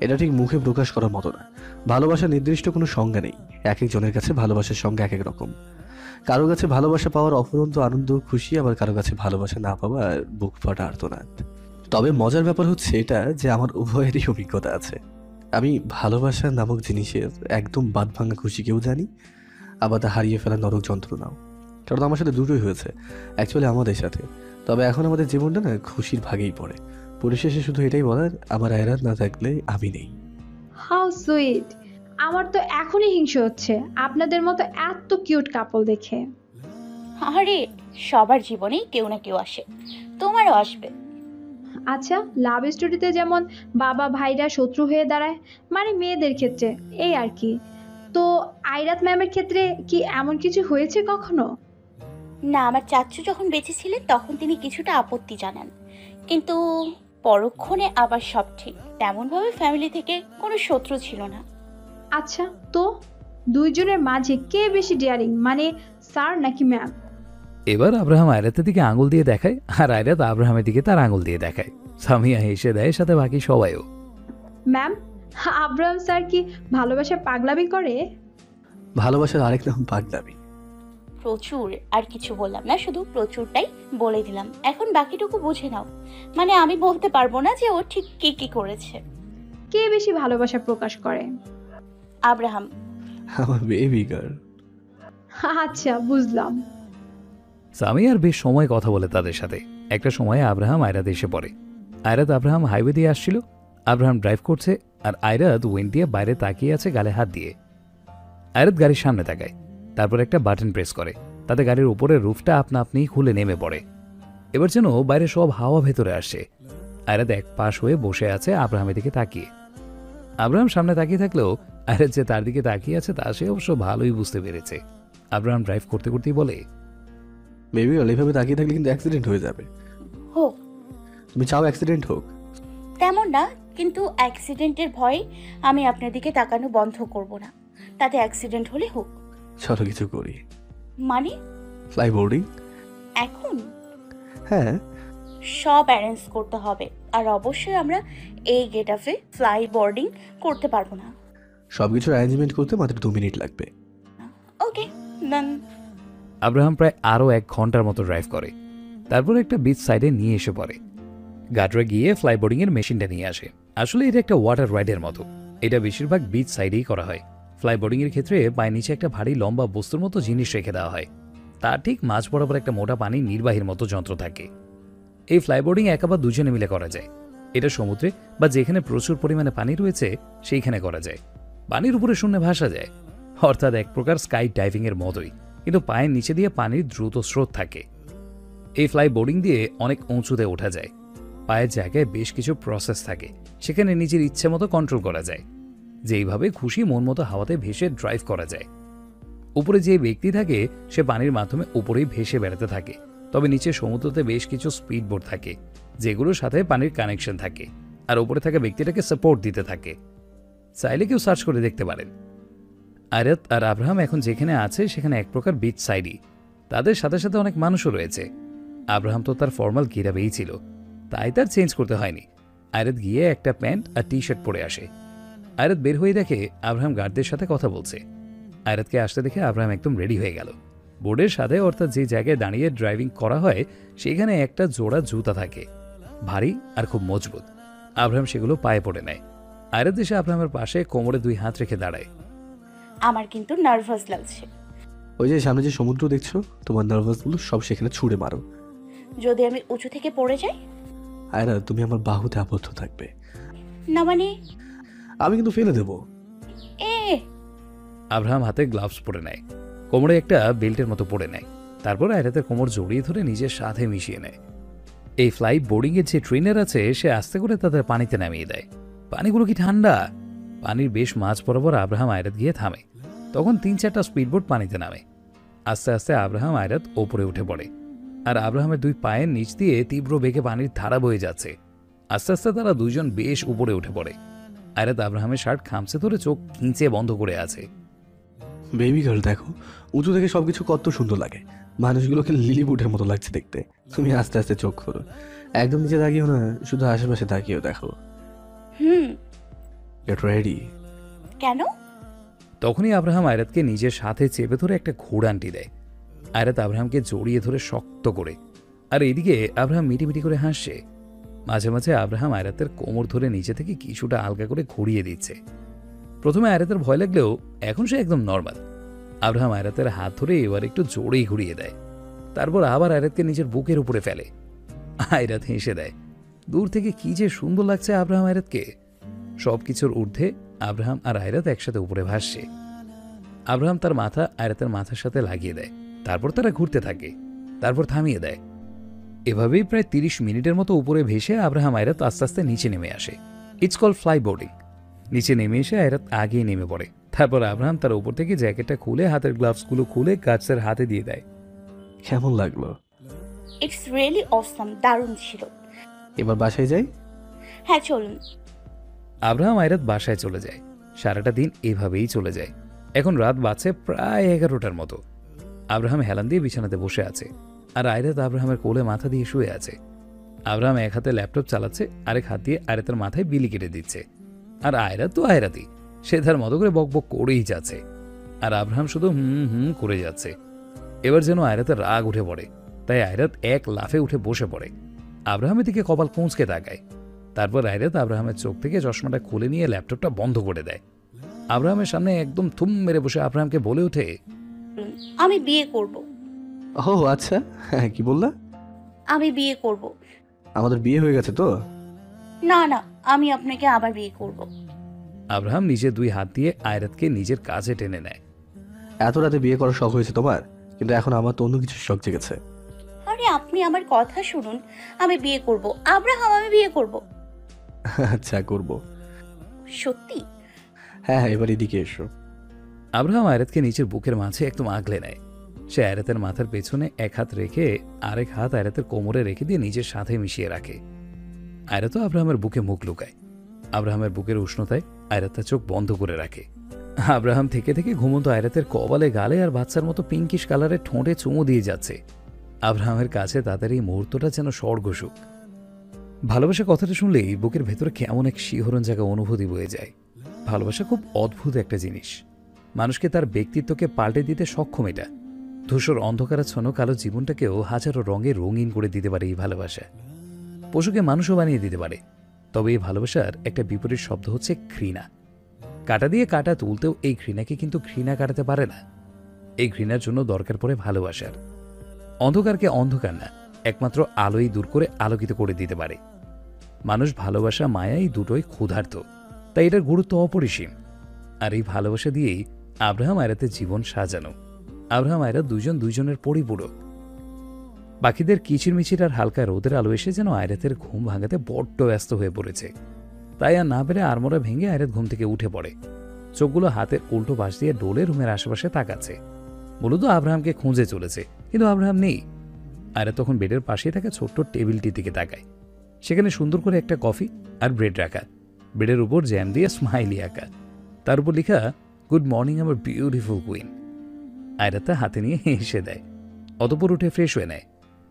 এটা ঠিক মুখে প্রকাশ করার মতো না। ভালোবাসা নির্দিষ্ট কোনো সংজ্ঞা নেই। এক একজনের কাছে ভালোবাসার সংজ্ঞা এক এক রকম। কারও কাছে ভালোবাসা পাওয়ার অফুরন্ত আনন্দ খুশি আবার কারও কাছে ভালোবাসা না পাওয়া বুক ফাটা আর্তনাদ। তবে মজার ব্যাপার হচ্ছে এটা যে আমার উভয়েরই অভিজ্ঞতা আছে। আমি ভালোবাসা নামক জিনিসের একদম বাদ ভাঙা খুশিকেও জানি? আবার তা হারিয়ে ফেলা নরক যন্ত্রণাও। কারণ আমার সাথে দুটোই হয়েছে অ্যাকচুয়ালি আমাদের সাথে। তবে এখন আমাদের জীবনটা না খুশির ভাগেই পড়ে। পরিশেষে শুধু এটাই বলার আমার আয়রাত না থাকলে আমি নেই। হাউ সুইট আমার তো এখনই হিংসে হচ্ছে আপনাদের মতো এত কিউট কাপল দেখে। আরে সবার জীবনেই কেউ না কেউ আসে। তোমারও আসবে। আচ্ছা লাভ স্টোরিতে যেমন বাবা ভাইরা শত্রু হয়ে দাঁড়ায় মানে মেয়েদের ক্ষেত্রে এই আর কি। তো আইরাত ম্যামের ক্ষেত্রে কি এমন কিছু হয়েছে কখনো? না আমার চাচু যখন বেঁচে ছিলেন তখন তিনি কিছুটা আপত্তি জানান। কিন্তু পরক্ষণে আবার সব ঠিক। তেমনভাবে ফ্যামিলি থেকে কোনো শত্রু ছিল না। আচ্ছা তো দুইজনের মাঝে কে বেশি ডেয়ারিং মানে স্যার নাকি ম্যাম এবার আব্রাহাম আয়রাতের দিকে আঙুল দিয়ে দেখায় আর আয়রাত আব্রাহামের দিকে তার আঙুল দিয়ে দেখায়। সামিয়া হেসে দেয় সাথে বাকি সবাইও। ম্যাম আব্রাহাম স্যার কি ভালোবাসা পাগলামি করে? ভালোবাসার আরেক নাম পাগলামি। প্রচুর আর কিছু বললাম না শুধু প্রচুরটাই বলে দিলাম। এখন বাকিটুকু বুঝে নাও। মানে আমি বলতে পারব না যে ও ঠিক কি কি করেছে। কে বেশি ভালোবাসা প্রকাশ করে? আব্রাহাম। আমার বেবি গার্ল আচ্ছা বুঝলাম। সামিয়ার বেশ সময় কথা বলে তাদের সাথে। একটা সময় আব্রাহাম আয়রাত এসে পড়ে। আয়রাত আব্রাহাম হাইওয়ে দিয়ে আসছিল। আব্রাহাম ড্রাইভ করছে আর আয়রাত উইন্ড দিয়ে বাইরে তাকিয়ে আছে গালে হাত দিয়ে। আয়রাত গাড়ির সামনে তাকায়। তারপর একটা বাটন প্রেস করে। তাতে গাড়ির উপরের রুফটা আপনা আপনিই খুলে নেমে পড়ে। এবার যেন বাইরে সব হাওয়া ভেতরে আসে আয়রাত এক পাশ হয়ে বসে আছে আব্রাহামের দিকে তাকিয়ে। আব্রাহাম সামনে তাকিয়ে থাকলেও আয়রাত যে তার দিকে তাকিয়ে আছে তা সে অবশ্য ভালোই বুঝতে পেরেছে। আব্রাহাম ড্রাইভ করতে করতেই বলে বেবি গার্ল এভাবে তাকিয়ে থাকলে কিন্তু অ্যাক্সিডেন্ট হয়ে যাবে। হোক। তুমি চাও অ্যাক্সিডেন্ট হোক? তেমন না কিন্তু অ্যাক্সিডেন্টের ভয়ে আমি আপনার দিকে তাকানো বন্ধ করব না। তাতে অ্যাক্সিডেন্ট হলে হোক। চলো কিছু করি। মানে? ফ্লাই বোর্ডিং এখন? হ্যাঁ। সব অ্যারেঞ্জ করতে হবে। আর অবশ্যই আমরা এই গেট আপে ফ্লাই বোর্ডিং করতে পারব না। সব কিছুর অ্যারেঞ্জমেন্ট করতে মাত্র দু মিনিট লাগবে। ওকে ডান আব্রাহাম প্রায় আরও এক ঘণ্টার মতো ড্রাইভ করে। তারপর একটা বিচ সাইডে নিয়ে এসে পড়ে। গাডরে গিয়ে ফ্লাইবোর্ডিং এর মেশিনটা নিয়ে আসে। আসলে এটা একটা ওয়াটার রাইডের মতো। এটা বেশিরভাগ বিচ সাইডেই করা হয়। ফ্লাইবোর্ডিং এর ক্ষেত্রে পায়ের নিচে একটা ভারী লম্বা বস্তুর মতো জিনিস রেখে দেওয়া হয়। তার ঠিক মাঝ বরাবর একটা মোটা পানি নির্বাহীর মতো যন্ত্র থাকে। এই ফ্লাইবোর্ডিং একা বা দুজনে মিলে করা যায়। এটা সমুদ্রে বা যেখানে প্রচুর পরিমাণে পানি রয়েছে, সেইখানে করা যায়। পানির উপরে শূন্যে ভাসা যায়। অর্থাৎ এক প্রকার স্কাই ডাইভিং এর মতোই। কিন্তু পায়ের নিচে দিয়ে পানির দ্রুত স্রোত থাকে। এই ফ্লাই বোর্ডিং দিয়ে অনেক উঁচুতে ওঠা যায়। পায়ের জায়গায় বেশ কিছু প্রসেস থাকে। সেখানে নিজের ইচ্ছে মতো কন্ট্রোল করা যায়। যেইভাবে খুশি মন মতো হাওয়াতে ভেসে ড্রাইভ করা যায়। উপরে যে ব্যক্তি থাকে, সে পানির মাধ্যমে উপরেই ভেসে বেড়াতে থাকে। তবে নিচে সমুদ্রতে বেশ কিছু স্পিড বোর্ড থাকে যেগুলোর সাথে পানির কানেকশন থাকে। আর উপরে থাকা ব্যক্তিটাকে সাপোর্ট দিতে থাকে। চাইলে কেউ সার্চ করে দেখতে পারেন। আয়াত আর আব্রাহাম এখন যেখানে আছে, সেখানে এক প্রকার বিচ সাইডই তাদের সাথে সাথে অনেক মানুষও রয়েছে। আব্রাহাম তো তার ফর্মাল গিরাবেই ছিল। তাই তার চেঞ্জ করতে হয়নি। আয়রাত গিয়ে একটা প্যান্ট আর টি শার্ট পরে আসে। আয়রাত বের হয়ে দেখে আব্রাহাম গার্ডদের সাথে কথা বলছে। আয়রাতকে আসতে দেখে আব্রাহাম একদম রেডি হয়ে গেল। বোর্ডের সাথে অর্থাৎ যে জায়গায় দাঁড়িয়ে ড্রাইভিং করা হয়, সেখানে একটা জোড়া জুতা থাকে। ভারী আর খুব মজবুত। আব্রাহাম সেগুলো পায়ে পড়ে নেয়। আয়রাত দেশে আব্রাহামের পাশে কোমরে দুই হাত রেখে দাঁড়ায়। আমার কিন্তু নার্ভাস লাগছে। ওই যে সামনে যে সমুদ্র দেখছ তোমার নার্ভাসগুলো সব সেখানে ছুঁড়ে মারো। যদি আমি উঁচু থেকে পড়ে যাই? আয়রা তুমি আমার বাহুতে আবদ্ধ থাকবে। না মানে? আমি কিন্তু ফেলে দেবো। এ! আব্রাহাম হাতে গ্লাভস পরে নেয়। কোমরে একটা বেল্টের মতো পরে নেয়। তারপর আয়রাতে কোমর জড়িয়ে ধরে নিজের সাথে মিশিয়ে নেয়। এই ফ্লাই বোর্ডিংয়ের যে ট্রেনার আছে সে আস্তে করে তাদের পানিতে নামিয়ে দেয়। পানিগুলো কি ঠান্ডা? পানির বেশ মাঝ বরাবর আব্রাহাম আয়রাত গিয়ে থামে। তখন তিন চারটা স্পিডবোট পানিতে নামে। আস্তে আস্তে আব্রাহাম আয়রাত ওপরে উঠে পড়ে। আর আব্রাহামের দুই পায়ের নিচ দিয়ে তীব্র বেগে পানির ধারা বয়ে যাচ্ছে। আস্তে আস্তে তারা দুজন বেশ উপরে উঠে পড়ে। আয়রাত আব্রাহামের শার্ট খামচে ধরে চোখ কিঁচে বন্ধ করে আছে। বেবি গার্ল দেখো উঁচু থেকে সবকিছু কত সুন্দর লাগে। মানুষগুলোকে লিলিপুটের মতো লাগছে দেখতে। তুমি আস্তে আস্তে চোখ করো একদম নিচে তাকিও না শুধু আশেপাশে তাকিয়েও দেখো। হুম রেডি কেন? তখনই আব্রাহাম আয়রাতকে নিজের সাথে চেপে ধরে একটা ঘোড়ানটি দেয়। আয়রাত আব্রাহামকে জড়িয়ে ধরে শক্ত করে। আর এদিকে আব্রাহাম মিটিমিটি করে হাসছে। মাঝে মাঝে আব্রাহাম আয়রাতের কোমর ধরে নিচে থেকে কিছুটা আলগা করে ঘুরিয়ে দিচ্ছে। প্রথমে আয়রাতের ভয় লাগলেও এখন সে একদম নর্মাল আব্রাহাম আয়রাতের হাত ধরে এবার একটু জোরেই ঘুরিয়ে দেয়। তারপর আবার আয়রাতকে নিজের বুকের উপরে ফেলে। আয়রাত হেসে দেয় দূর থেকে কি যে সুন্দর লাগছে আব্রাহাম আয়রাতকে। সব কিছুর ঊর্ধ্বে আব্রাহাম আর আয়রাত একসাথে উপরে ভাসছে আব্রাহাম তার মাথা আয়রাতের মাথার সাথে লাগিয়ে দেয়। তারপর তারা ঘুরতে থাকে। তারপর থামিয়ে দেয়। এভাবেই প্রায় তিরিশ মিনিটের মতো উপরে ভেসে আব্রাহাম আয়রাত আস্তে আস্তে নিচে নেমে আসে। ইটস কল ফ্লাই বোর্ডিং নিচে নেমে এসে আয়রাত আগেই নেমে পড়ে। তারপর আব্রাহাম তার উপর থেকে জ্যাকেটটা খুলে হাতের গ্লাভসগুলো খুলে গাছের হাতে দিয়ে দেয়। কেমন লাগল? ইটস রিয়েলি অসম দারুণ ছিল। এবার বাসায় যাই? হ্যাঁ চলুন। আব্রাহাম আয়রাত বাসায় চলে যায়। সারাটা দিন এভাবেই চলে যায়। এখন রাত বাজছে প্রায় এগারোটার মতো। আব্রাহাম হেলান দিয়ে বিছানাতে বসে আছে আর আয়রাত আব্রাহামের কোলে মাথা দিয়ে শুয়ে আছে। আব্রাহাম এক হাতে ল্যাপটপ চালাচ্ছে, আরেক হাত দিয়ে আয়রাতের মাথায় বিলি কেটে দিচ্ছে। আর আয়রাত তো আয়রাতি সে তার মতো করে বক বক করেই যাচ্ছে। আর আব্রাহাম শুধু হুম হুম করে যাচ্ছে। এবার যেন আয়রাতের রাগ উঠে পড়ে, তাই আয়রাত এক লাফে উঠে বসে পড়ে। আব্রাহামের দিকে কপাল কুঁচকে তাকায়। তারপর আয়রাত আব্রাহামের চোখ থেকে চশমাটা খুলে নিয়ে ল্যাপটপটা বন্ধ করে দেয়। আব্রাহামের সামনে একদম থুম মেরে বসে আব্রাহামকে বলে ওঠে আমি বিয়ে করব। ও আচ্ছা হ্যাঁ কি বললা? আমি বিয়ে করব। আমাদের বিয়ে হয়ে গেছে তো? না না আমি আপনাকে আবার বিয়ে করব। আব্রাহাম নিজে দুই হাত দিয়ে আয়রাতকে নিজের কাছে টেনে নেয়। এত রাতে বিয়ে করার শখ হয়েছে তোমার? কিন্তু এখন আমার তো অন্য কিছু শখ জেগেছে। আরে আপনি আমার কথা শুনুন। আমি বিয়ে করব। আব্রাহাম আমি বিয়ে করব। আচ্ছা করব। সত্যি? হ্যাঁ হ্যাঁ এবার এদিকে এসো। আব্রাহাম আয়রাতকে নিজের বুকের মাঝে একদম আগলে নেয়। সে আয়রাতের মাথার পেছনে এক হাত রেখে আরেক হাত আয়রাতের কোমরে রেখে দিয়ে নিজের সাথে মিশিয়ে রাখে। আয়রাতও আব্রাহামের বুকে মুখ লুকায়। আব্রাহামের বুকের উষ্ণতায় আয়রাত তার চোখ বন্ধ করে রাখে। আব্রাহাম থেকে থেকে ঘুমন্ত আয়রাতের কবালে গালে আর বাচ্চার মতো পিঙ্কিশ কালারের ঠোঁটে চুমু দিয়ে যাচ্ছে। আব্রাহামের কাছে তাদের এই মুহূর্তটা যেন স্বর্গসুখ। ভালোবাসা কথাটা শুনলেই বুকের ভেতরে কেমন এক শিহরণ জায়গা অনুভূতি বয়ে যায়। ভালোবাসা খুব অদ্ভুত একটা জিনিস। মানুষকে তার ব্যক্তিত্বকে পাল্টে দিতে সক্ষম এটা। ধূসর অন্ধকারাচ্ছন্ন কালো জীবনটাকেও হাজারো রঙে রঙিন করে দিতে পারে এই ভালোবাসা। পশুকে মানুষও বানিয়ে দিতে পারে। তবে এই ভালোবাসার একটা বিপরীত শব্দ হচ্ছে ঘৃণা। কাটা দিয়ে কাটা তুলতেও এই ঘৃণাকে কিন্তু ঘৃণা কাটাতে পারে না। এই ঘৃণার জন্য দরকার পড়ে ভালোবাসার। অন্ধকারকে অন্ধকার না, একমাত্র আলোই দূর করে আলোকিত করে দিতে পারে। মানুষ ভালোবাসা মায়া এই দুটোই ক্ষুধার্ত, তাই এটার গুরুত্ব অপরিসীম। আর এই ভালোবাসা দিয়েই আব্রাহাম আয়রাতে জীবন সাজানো। আব্রাহাম আয়রা দুজন দুজনের পরিপূরক। বাকিদের কিচিরমিচির আর হালকা রোদের আলো এসে যেন আয়রাতের ঘুম ভাঙাতে বড্ড ব্যস্ত হয়ে পড়েছে। তাই আর না পেরে আড়মোড়া ভেঙে আয়রাত ঘুম থেকে উঠে পড়ে। চোখগুলো হাতের উল্টো পাশ দিয়ে ডোলে রুমের আশেপাশে তাকাচ্ছে। মূলত আব্রাহামকে খুঁজে চলেছে, কিন্তু আব্রাহাম নেই। আয়রাত তখন বেডের পাশে থাকা ছোট্ট টেবিলটির দিকে তাকায়। সেখানে সুন্দর করে একটা কফি আর ব্রেড রাখা। ব্রেডের উপর জ্যাম দিয়ে স্মাইলি আঁকা। তার উপর লেখা গুড মর্নিং আমার বিউটিফুল কুইন আয়রাত তা হাতে নিয়ে হেসে দেয়। অতপর উঠে ফ্রেশ হয়ে নেয়।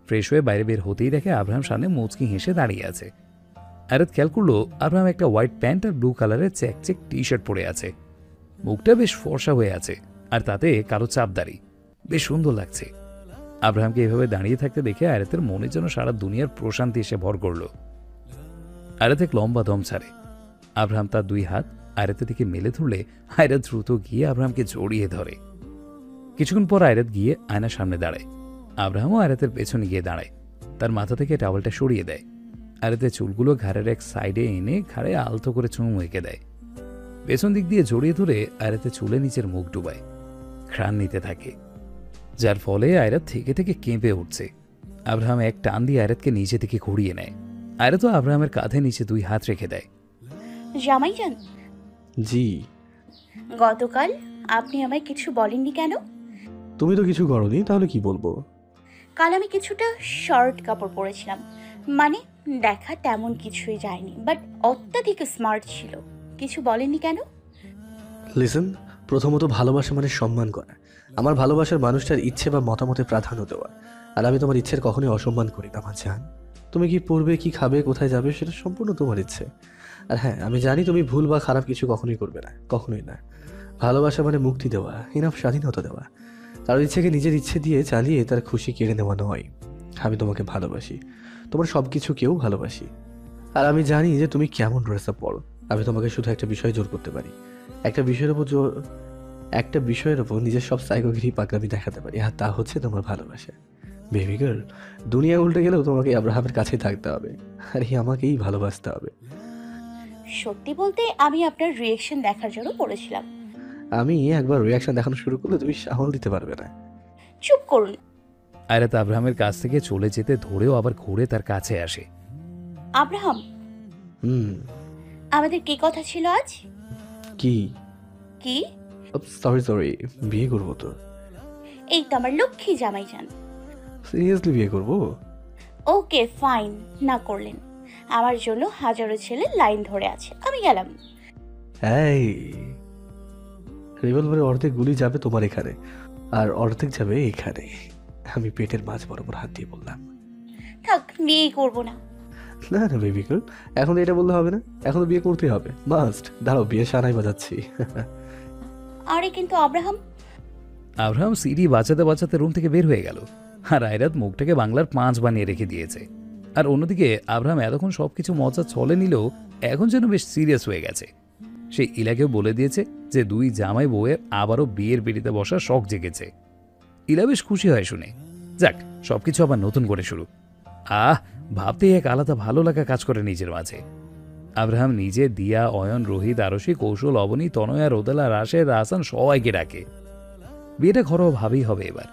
ফ্রেশ হয়ে বাইরে বের হতেই দেখে আব্রাহাম সামনে মুচকি হেসে দাঁড়িয়ে আছে। আয়রাত খেয়াল করল, আব্রাহাম একটা হোয়াইট প্যান্ট আর ব্লু কালারের চেক চেক টি শার্ট পরে আছে। মুখটা বেশ ফর্সা হয়ে আছে, আর তাতে কালো চাপদারি বেশ সুন্দর লাগছে। আব্রাহামকে এভাবে দাঁড়িয়ে থাকতে দেখে আয়রাতের মনে যেন সারা দুনিয়ার প্রশান্তি এসে ভর করল। আয়রাত এক লম্বা দম ছাড়ে। আব্রাহাম তার দুই হাত আয়রাতের দিকে মেলে ধরলে আয়রাত দ্রুত গিয়ে আব্রাহামকে জড়িয়ে ধরে। কিছুক্ষণ পর আয়রাত গিয়ে আয়নার সামনে দাঁড়ায়। আব্রাহামও আয়রাতের পেছনে গিয়ে দাঁড়ায়। তার মাথা থেকে টাওয়ালটা সরিয়ে দেয়। আয়রাতের চুলগুলো ঘাড়ের এক সাইডে এনে ঘাড়ে আলতো করে চুমু এঁকে দেয়। পেছন দিক দিয়ে জড়িয়ে ধরে আয়রাতে চুলে নিচের মুখ ডুবায়। ঘ্রাণ নিতে থাকে। যার ফলে আয়রাত থেকে থেকে কেঁপে উঠছে। আব্রাহাম এক টান দিয়ে আয়রাতকে নিচে থেকে ঘুরিয়ে নেয়। আয়রাতও আব্রাহামের কাঁধে নিচে দুই হাত রেখে দেয়। জামাইজান? জি। গতকাল আপনি আমায় কিছু বলেননি কেন? তুমি তো কিছু করনি তাহলে কি বলব? কাল আমি কিছুটা শর্ট কাপড় পরেছিলাম। মানে দেখা তেমন কিছুই যায়নি বাট অত্যাধিক স্মার্ট ছিল। কিছু বলেননি কেন? লিসেন প্রথমত ভালোবাসা মানে সম্মান করা। আমার ভালোবাসার মানুষটার ইচ্ছে বা মতামতে প্রাধান্য দেওয়া। আর আমি তোমার ইচ্ছের কখনোই অসম্মান করি না আমার জান তুমি কি পড়বে, কি খাবে, কোথায় যাবে, সেটা সম্পূর্ণ তোমার ইচ্ছে। আর হ্যাঁ আমি জানি তুমি ভুল বা খারাপ কিছু কখনোই করবে না, কখনোই না। ভালোবাসা মানে মুক্তি দেওয়া ইনাফ স্বাধীনতা দেওয়া। তার ইচ্ছেকে নিজের ইচ্ছে দিয়ে চালিয়ে তার খুশি কেড়ে নেওয়া নয়। আমি তোমাকে ভালোবাসি, তোমার সব কিছুকেও ভালোবাসি। আর আমি জানি যে তুমি কেমন ড্রেস আপ পড়ো আমি তোমাকে শুধু একটা বিষয় জোর করতে পারি। একটা বিষয়ের উপর জোর একটা বিষয়ের উপর নিজের সব সাইকোগিরি পাকলামি দেখাতে পারি আর তা হচ্ছে তোমার ভালোবাসা। বেবি গার্ল দুনিয়া উল্টে গেলেও তোমাকে আব্রাহামের কাছেই থাকতে হবে আর এই আমাকেই ভালোবাসতে হবে। সত্যি বলতে আমি আপনার রিয়েকশন দেখার জন্য পড়েছিলাম। আমি একবার রিয়াকশন দেখানো শুরু করলে তুমি সাহল দিতে পারবে না। চুপ করুন। আয়রাত আব্রাহামের কাছ থেকে চলে যেতে ধরেও আবার ঘুরে তার কাছে আসে। আব্রাহাম? হুম। আমাদের কি কথা ছিল আজ? কি? কি? সরি সরি বিয়ে করব তো। এই তো আমার লক্ষ্মী জামাইজান সিরিয়াসলি বিয়ে করব? ওকে ফাইন না করলেন। আমার জন্য হাজারো ছেলে লাইন ধরে আছে আমি গেলাম। এই রিভলভারের অর্ধেক গুলি যাবে তোমার এখানে আর অর্ধেক যাবে এখানে। আমি পেটের মাঝ বরাবর হাত দিয়ে বললাম। থাক বিয়ে করব না। না না বেবি এখন এটা বললে হবে না। এখন তো বিয়ে করতেই হবে। মাস্ট দাঁড়াও বিয়ে সানাই বাজাচ্ছি। আরে কিন্তু আব্রাহাম। আব্রাহাম সিঁড়ি বাঁচাতে বাঁচাতে রুম থেকে বের হয়ে গেল। আর আয়রাত মুখটাকে বাংলার পাঁচ বানিয়ে রেখে দিয়েছে। আর অন্যদিকে আব্রাহাম এতক্ষণ সবকিছু মজা চলে নিলেও এখন যেন বেশ সিরিয়াস হয়ে গেছে। সে ইলাকেও বলে দিয়েছে যে দুই জামাই বউয়ের আবারও বিয়ের পিড়িতে বসার শখ জেগেছে। ইলা বেশ খুশি হয় শুনে। যাক, সবকিছু আবার নতুন করে শুরু। আহ ভাবতে এক আলাদা ভালো লাগা কাজ করে নিজের মাঝে। আব্রাহাম নিজে দিয়া অয়ন রোহিত আরশি কৌশল অবনী তনয়া রোদেলা রাশেদ আসান সবাইকে ডাকে। বিয়েটা ঘরোয়াভাবেই হবে এবার।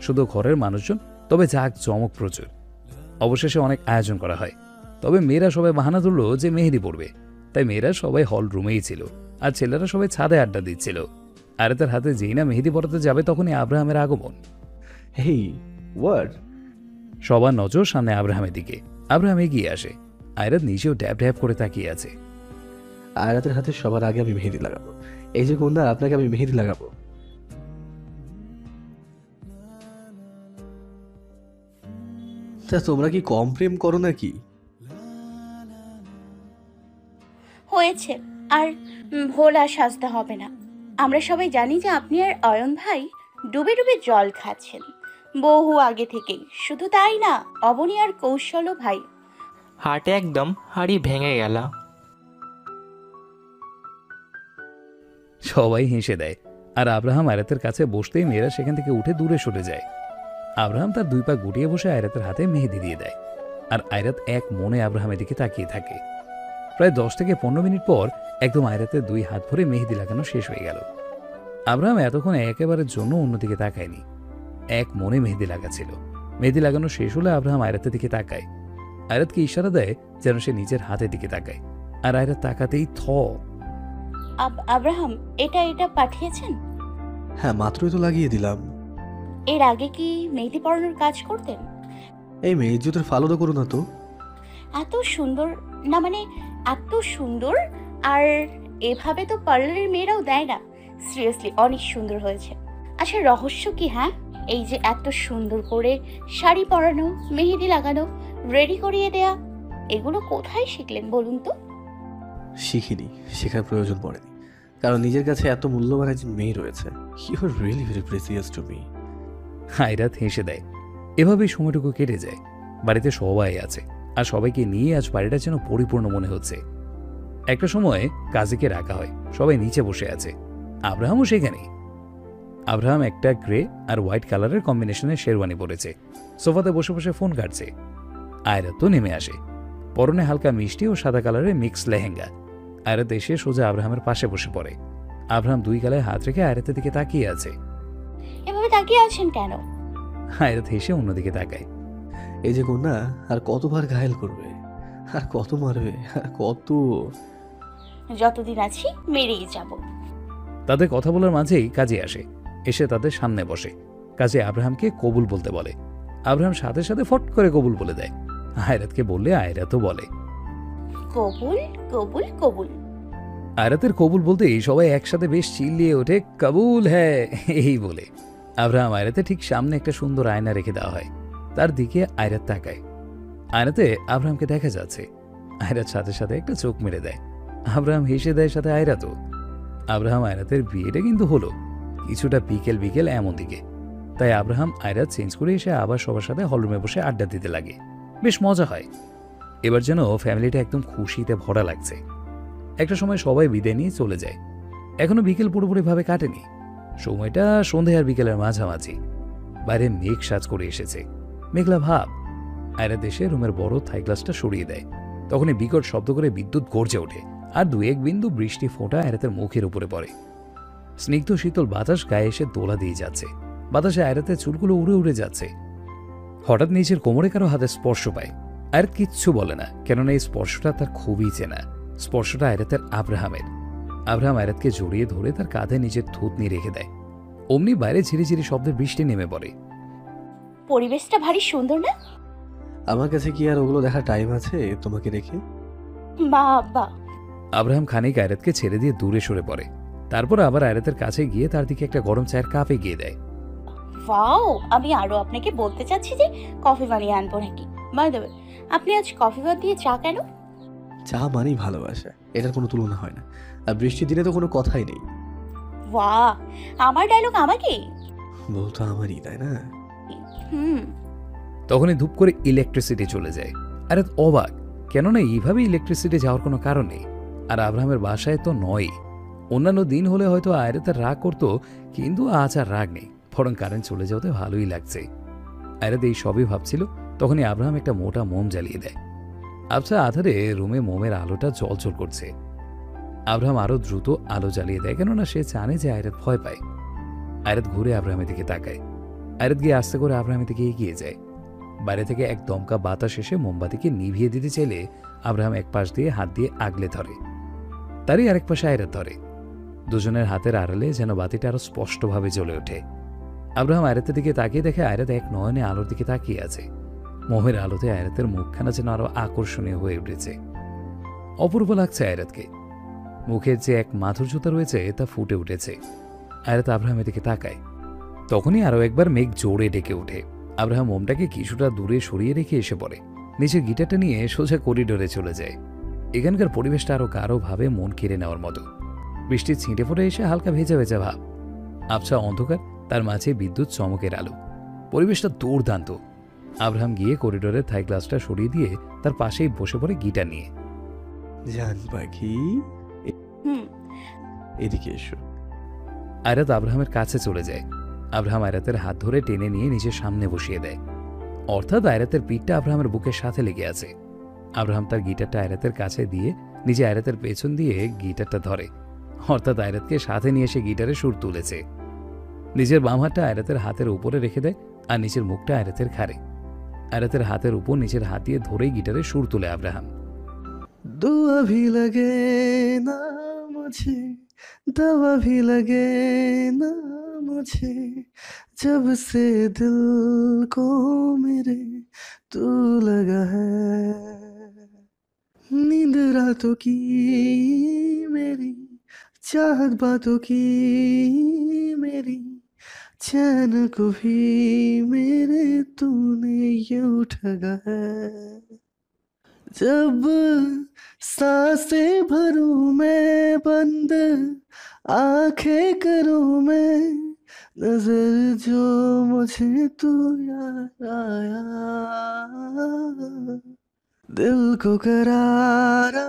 শুধু ঘরের মানুষজন তবে যাক চমক প্রচুর। অবশেষে অনেক আয়োজন করা হয়। তবে মেয়েরা সবাই বাহানা ধরল যে মেহেদি পড়বে তাই মেয়েরা সবাই হল রুমেই ছিল আর ছেলেরা সবাই ছাদে আড্ডা দিচ্ছিল। আরে তার হাতে যেই না মেহেদি পড়াতে যাবে তখনই আব্রাহামের আগমন। হেই ওয়ার্ড সবার নজর সামনে আব্রাহামের দিকে। আব্রাহাম এগিয়ে আসে। আয়রাত নিজেও ড্যাব ড্যাব করে তাকিয়ে আছে। আয়রাতের হাতে সবার আগে আমি মেহেদি লাগাবো। এই যে কন্যা আপনাকে আমি মেহেদি লাগাবো। তা তোমরা কি কম প্রেম করো নাকি? হয়েছে আর ভোলা সাজতে হবে না। আমরা সবাই জানি যে আপনি আর অয়ন ভাই ডুবে ডুবে জল খাচ্ছেন। বহু আগে থেকেই শুধু তাই না অবনী আর কৌশলও ভাই হাটে একদম হাড়ি ভেঙে গেল। সবাই হেসে দেয়। আর আব্রাহাম আয়রাতের কাছে বসতেই মেয়েরা সেখান থেকে উঠে দূরে সরে যায়। আব্রাহাম তার দুই পা গুটিয়ে বসে আয়রাতের হাতে মেহেদি দিয়ে দেয়। আর আয়রাত এক মনে আব্রাহামের দিকে তাকিয়ে থাকে। প্রায় দশ থেকে পনেরো মিনিট পর একদম আয়রাতের দুই হাত ভরে মেহেদি লাগানো শেষ হয়ে গেল। আব্রাহাম এতক্ষণ একেবারের জন্য অন্যদিকে তাকায়নি। এক মনে মেহেদি লাগাচ্ছিল মেহেদি লাগানো শেষ হলে আব্রাহাম আয়রাতের দিকে তাকায়। আয়রাতকে ইশারা দেয় যেন সে নিজের হাতের দিকে তাকায়। আর আয়রাত তাকাতেই থ। আব- আব্রাহাম এটা এটা পাঠিয়েছেন? হ্যাঁ মাত্রই তো লাগিয়ে দিলাম। এর আগে কি মেহেদি পড়ানোর কাজ করতেন? এই মেয়ে জুতের ফালুদা করো না তো। এত সুন্দর না মানে এত সুন্দর? আর এভাবে তো পার্লারের মেয়েরাও দেয় না। সিরিয়াসলি অনেক সুন্দর হয়েছে। আচ্ছা রহস্য কি হ্যাঁ? এই যে এত সুন্দর করে শাড়ি পরানো মেহেদি লাগানো রেডি করিয়ে দেয়া। এগুলো কোথায় শিখলেন বলুন তো? শিখিনি শেখার প্রয়োজন পড়েনি। কারণ নিজের কাছে এত মূল্যবান একজন মেয়ে রয়েছে you are really very precious to me Ayrat হেসে দেয় এভাবেই সময়টুকু কেটে যায় বাড়িতে সবাই আছে আর সবাইকে নিয়ে আজ বাড়িটা যেন পরিপূর্ণ মনে হচ্ছে। একটা সময় কাজীকে রাখা হয় সবাই নিচে বসে আছে আব্রাহামও সেখানে আব্রাহাম একটা গ্রে আর হোয়াইট কালারের কম্বিনেশনের শেরওয়ানি পরেছে সোফাতে বসে বসে ফোন কাটছে আয়রাত তো নেমে আসে। পরনে হালকা মিষ্টি ও সাদা কালারের মিক্স লেহেঙ্গা। আয়রাত এসে সোজা আব্রাহামের পাশে বসে পড়ে। আব্রাহাম দুই গালে হাত রেখে আয়রাতের দিকে তাকিয়ে আছে। এভাবে তাকিয়ে আছেন কেন? আয়রাত হেসে অন্যদিকে তাকায়। এই যে কন্যা আর কতবার ঘায়েল করবে? আর কত মারবে? আর কত? যতদিন আছি মেরেই যাব। তাদের কথা বলার মাঝেই কাজে আসে। এসে তাদের সামনে বসে। কাজে আব্রাহামকে কবুল বলতে বলে। আব্রাহাম সাথে সাথে ফট করে কবুল বলে দেয়। আয়রাতকে বললে আয়রাতও বলে। কবুল কবুল কবুল। আয়রাতের কবুল বলতেই সবাই একসাথে বেশ চিল্লিয়ে ওঠে কবুল হ্যাঁ এই বলে। আব্রাহাম আয়রাতে ঠিক সামনে একটা সুন্দর আয়না রেখে দেওয়া হয়। তার দিকে আয়রাত তাকায়। আয়নাতে আব্রাহামকে দেখা যাচ্ছে। আয়রাত সাথে সাথে একটা চোখ মেরে দেয়। আব্রাহাম হেসে দেয় সাথে আয়রাতও। আব্রাহাম আয়রাতের বিয়েটা কিন্তু হলো কিছুটা বিকেল বিকেল এমন দিকে। তাই আব্রাহাম আয়রাত চেঞ্জ করে এসে আবার সবার সাথে হলরুমে বসে আড্ডা দিতে লাগে। বেশ মজা হয়। এবার যেন ফ্যামিলিটা একদম খুশিতে ভরা লাগছে। একটা সময় সবাই বিদায় নিয়ে চলে যায়। এখনও বিকেল পুরোপুরিভাবে কাটেনি। সময়টা সন্ধে আর বিকেলের মাঝামাঝি। বাইরে মেঘ সাজ করে এসেছে। মেঘলা ভাব। আয়রা দেশে রুমের বড় থাই গ্লাসটা সরিয়ে দেয়। তখনই বিকট শব্দ করে বিদ্যুৎ গর্জে ওঠে আর দু এক বিন্দু বৃষ্টি ফোঁটা আয়রাতের মুখের উপরে পড়ে। স্নিগ্ধ শীতল বাতাস গায়ে এসে দোলা দিয়ে যাচ্ছে। বাতাসে আয়রাতের চুলগুলো উড়ে উড়ে যাচ্ছে। হঠাৎ নিজের কোমরে কারও হাতে স্পর্শ পায়। আয়রাত কিচ্ছু বলে না কেননা এই স্পর্শটা তার খুবই চেনা। স্পর্শটা আয়রাতের আব্রাহামের। আব্রাহাম আয়রাতকে জড়িয়ে ধরে তার কাঁধে নিজের থুতনি রেখে দেয়। অমনি বাইরে ঝিরি ঝিরি শব্দের বৃষ্টি নেমে পড়ে। পরিবেশটা ভারী সুন্দর না? আমার কাছে কি আর ওগুলো দেখার টাইম আছে তোমাকে রেখে? বাবা আব্রাহাম খানিক আয়রাতকে ছেড়ে দিয়ে দূরে সরে পড়ে। তারপর আবার আয়রাতের কাছে গিয়ে তার দিকে একটা গরম চায়ের কাপে গিয়ে দেয়। ওয়াও আমি আরও আপনাকে বলতে চাচ্ছি যে কফি বানিয়ে আনব নাকি? বাই দ্য আপনি আজ কফি বাদ দিয়ে চা কেন? চা মানেই ভালোবাসা। এটার কোনো তুলনা হয় না। আর বৃষ্টির দিনে তো কোনো কথাই নেই। বাহ আমার ডায়লগ আমাকে? বউ তো আমারই তাই না? হুম। তখনই ধূপ করে ইলেকট্রিসিটি চলে যায়। আরে অবাক কেননা এইভাবে ইলেকট্রিসিটি যাওয়ার কোনো কারণ নেই। আর আব্রাহামের বাসায় তো নয় অন্যান্য দিন হলে হয়তো আয়রাতের রাগ করতো কিন্তু আজ আর রাগ নেই। বরং কারেন্ট চলে যাওয়াতে ভালোই লাগছে। আয়রাত এই সবই ভাবছিল, তখনই আব্রাহাম একটা মোটা মোম জ্বালিয়ে দেয়। আবছা আধারে রুমে মোমের আলোটা জলচল করছে। আব্রাহাম আরও দ্রুত আলো জ্বালিয়ে দেয়, কেননা সে জানে যে আয়রাত ভয় পায়। আয়রাত ঘুরে আব্রাহামের দিকে তাকায়। আয়রাত গিয়ে আস্তে করে আব্রাহামের দিকে এগিয়ে যায়। বাইরে থেকে এক দমকা বাতাস এসে মোমবাতিকে নিভিয়ে দিতে চাইলে আব্রাহাম এক পাশ দিয়ে হাত দিয়ে আগলে ধরে। তারই আরেক পাশে আয়রাত ধরে। দুজনের হাতের আড়ালে যেন বাতিটা আরও স্পষ্টভাবে জ্বলে ওঠে। আব্রাহাম আয়রাতের দিকে তাকিয়ে দেখে আয়রাত এক নয়নে আলোর দিকে তাকিয়ে আছে। মোহের আলোতে আয়রাতের মুখখানা যেন আরও আকর্ষণীয় হয়ে উঠেছে। অপূর্ব লাগছে আয়রাতকে। মুখের যে এক মাধুর্যতা রয়েছে, তা ফুটে উঠেছে। আয়রাত আব্রাহামের দিকে তাকায়। তখনই আরও একবার মেঘ জোরে ডেকে ওঠে। আব্রাহাম মোমটাকে কিছুটা দূরে সরিয়ে রেখে এসে পড়ে। নিজের গিটারটা নিয়ে সোজা করিডোরে চলে যায়। এখানকার পরিবেশটা আরও গাঢ়ভাবে মন কেড়ে নেওয়ার মতো। বৃষ্টির ছিঁটে পড়ে এসে হালকা ভেজা ভেজা ভাব। আবছা অন্ধকার তার মাঝে বিদ্যুৎ চমকের আলো। পরিবেশটা দুর্দান্ত। আব্রাহাম গিয়ে করিডোরের থাই গ্লাসটা সরিয়ে দিয়ে তার পাশেই বসে পড়ে গিটার নিয়ে। জান পাখি। এদিকে এসো। আয়রাত আব্রাহামের কাছে চলে যায়। আব্রাহাম আয়রাতের হাত ধরে টেনে নিয়ে নিজের সামনে বসিয়ে দেয়। অর্থাৎ আয়রাতের পিঠটা আব্রাহামের বুকের সাথে লেগে আছে। আব্রাহাম তার গিটারটা আয়রাতের কাছে দিয়ে নিজে আয়রাতের পেছন দিয়ে গিটারটা ধরে। অর্থাৎ আয়রাতকে সাথে নিয়ে এসে গিটারে সুর তুলেছে। নিজের বাম হাতটা আয়রাতের হাতের উপরে রেখে দেয় আর নিচের মুখটা আয়রাতের খারে আয়রাতের হাতের উপর নিজের হাত দিয়ে ধরেই গিটারে সুর তুলে আব্রাহাম दुआ भी लगे ना मुझे दवा भी लगे ना मुझे जब से दिल को मेरे तू लगा है नींद रातों की मेरी चाहत बातों की मेरी چین کو بھی میرے تو نے یوں ٹھگا ہے۔ جب سانسیں بھروں میں بند، آنکھیں کروں میں نظر جو مجھے تو یاد آیا۔ دل کو کرارا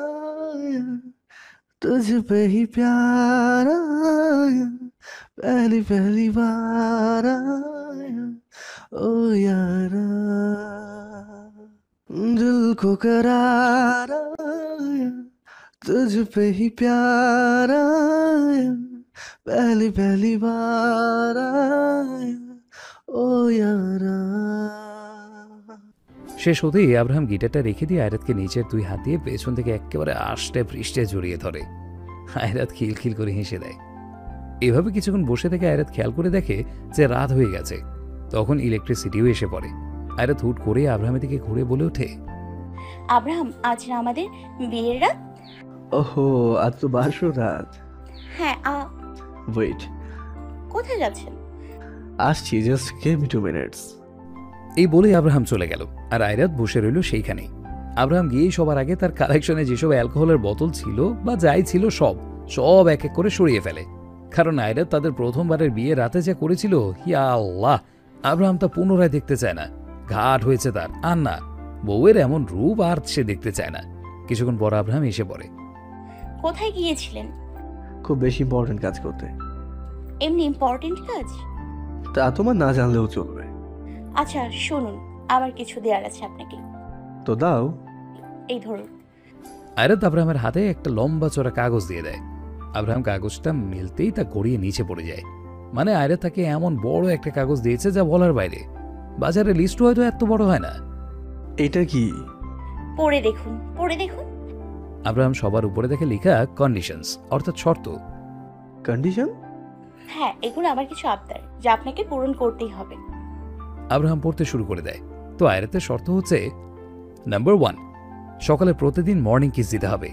تجھ پہ ہی پیارا पहली पहली बार आया ओ यारा दिल को करार आया तुझ पे ही प्यार आया पहली पहली बार आया ओ यारा শেষ হতেই আব্রাহাম গিটারটা রেখে দিয়ে আয়রাতকে নিচের দুই হাত দিয়ে পেছন থেকে একেবারে আষ্টে পৃষ্ঠে জড়িয়ে ধরে আয়রাত খিলখিল করে হেসে দেয় এভাবে কিছুক্ষণ বসে থেকে আয়রাত খেয়াল করে দেখে যে রাত হয়ে গেছে। তখন ইলেকট্রিসিটিও এসে পড়ে। আয়রাত হুট করে আব্রাহামের দিকে ঘুরে বলে ওঠে আব্রাহাম আজ না আমাদের বিয়ের রাত? ওহো আজ তো বাসো রাত। হ্যাঁ আ ওয়েট কোথায় যাচ্ছেন? আসছি just give me two minutes এই বলে আব্রাহাম চলে গেল আর আয়রাত বসে রইল সেইখানেই। আব্রাহাম গিয়েই সবার আগে তার কালেকশনে যেসব অ্যালকোহলের বোতল ছিল বা যাই ছিল সব সব এক এক করে সরিয়ে ফেলে। কারণ আয়রাত তাদের প্রথমবারের বিয়ে রাতে যা করেছিল ইয়া আল্লাহ আব্রাহাম তা পুনরায় দেখতে চায় না। ঘাট হয়েছে তার আর না বউয়ের এমন রূপ আর সে দেখতে চায় না। কিছুক্ষণ পর আব্রাহাম এসে পড়ে। কোথায় গিয়েছিলেন? খুব বেশি ইম্পর্টেন্ট কাজ করতে। এমনি ইম্পর্টেন্ট কাজ? তা তোমার না জানলেও চলবে। আচ্ছা শুনুন আমার কিছু দেওয়ার আছে আপনাকে। তো দাও। এই ধরুন। আয়রাত আব্রাহামের হাতে একটা লম্বা চড়া কাগজ দিয়ে দেয়। আব্রাহাম কাগজটা মিলতেই তা গড়িয়ে নিচে পড়ে যায়। মানে আয়রাত তাকে এমন বড় একটা কাগজ দিয়েছে যা বলার বাইরে। বাজারে লিস্ট হয়তো এত বড় হয় না। এটা কি? পড়ে দেখুন পড়ে দেখুন। আব্রাহাম সবার উপরে দেখে লেখা কন্ডিশনস অর্থাৎ শর্ত। কন্ডিশন হ্যাঁ এগুলো আমার কিছু আবদার যা আপনাকে পূরণ করতেই হবে। আব্রাহাম পড়তে শুরু করে দেয়। তো আয়রাতের শর্ত হচ্ছে নাম্বার ওয়ান সকালে প্রতিদিন মর্নিং কিস দিতে হবে।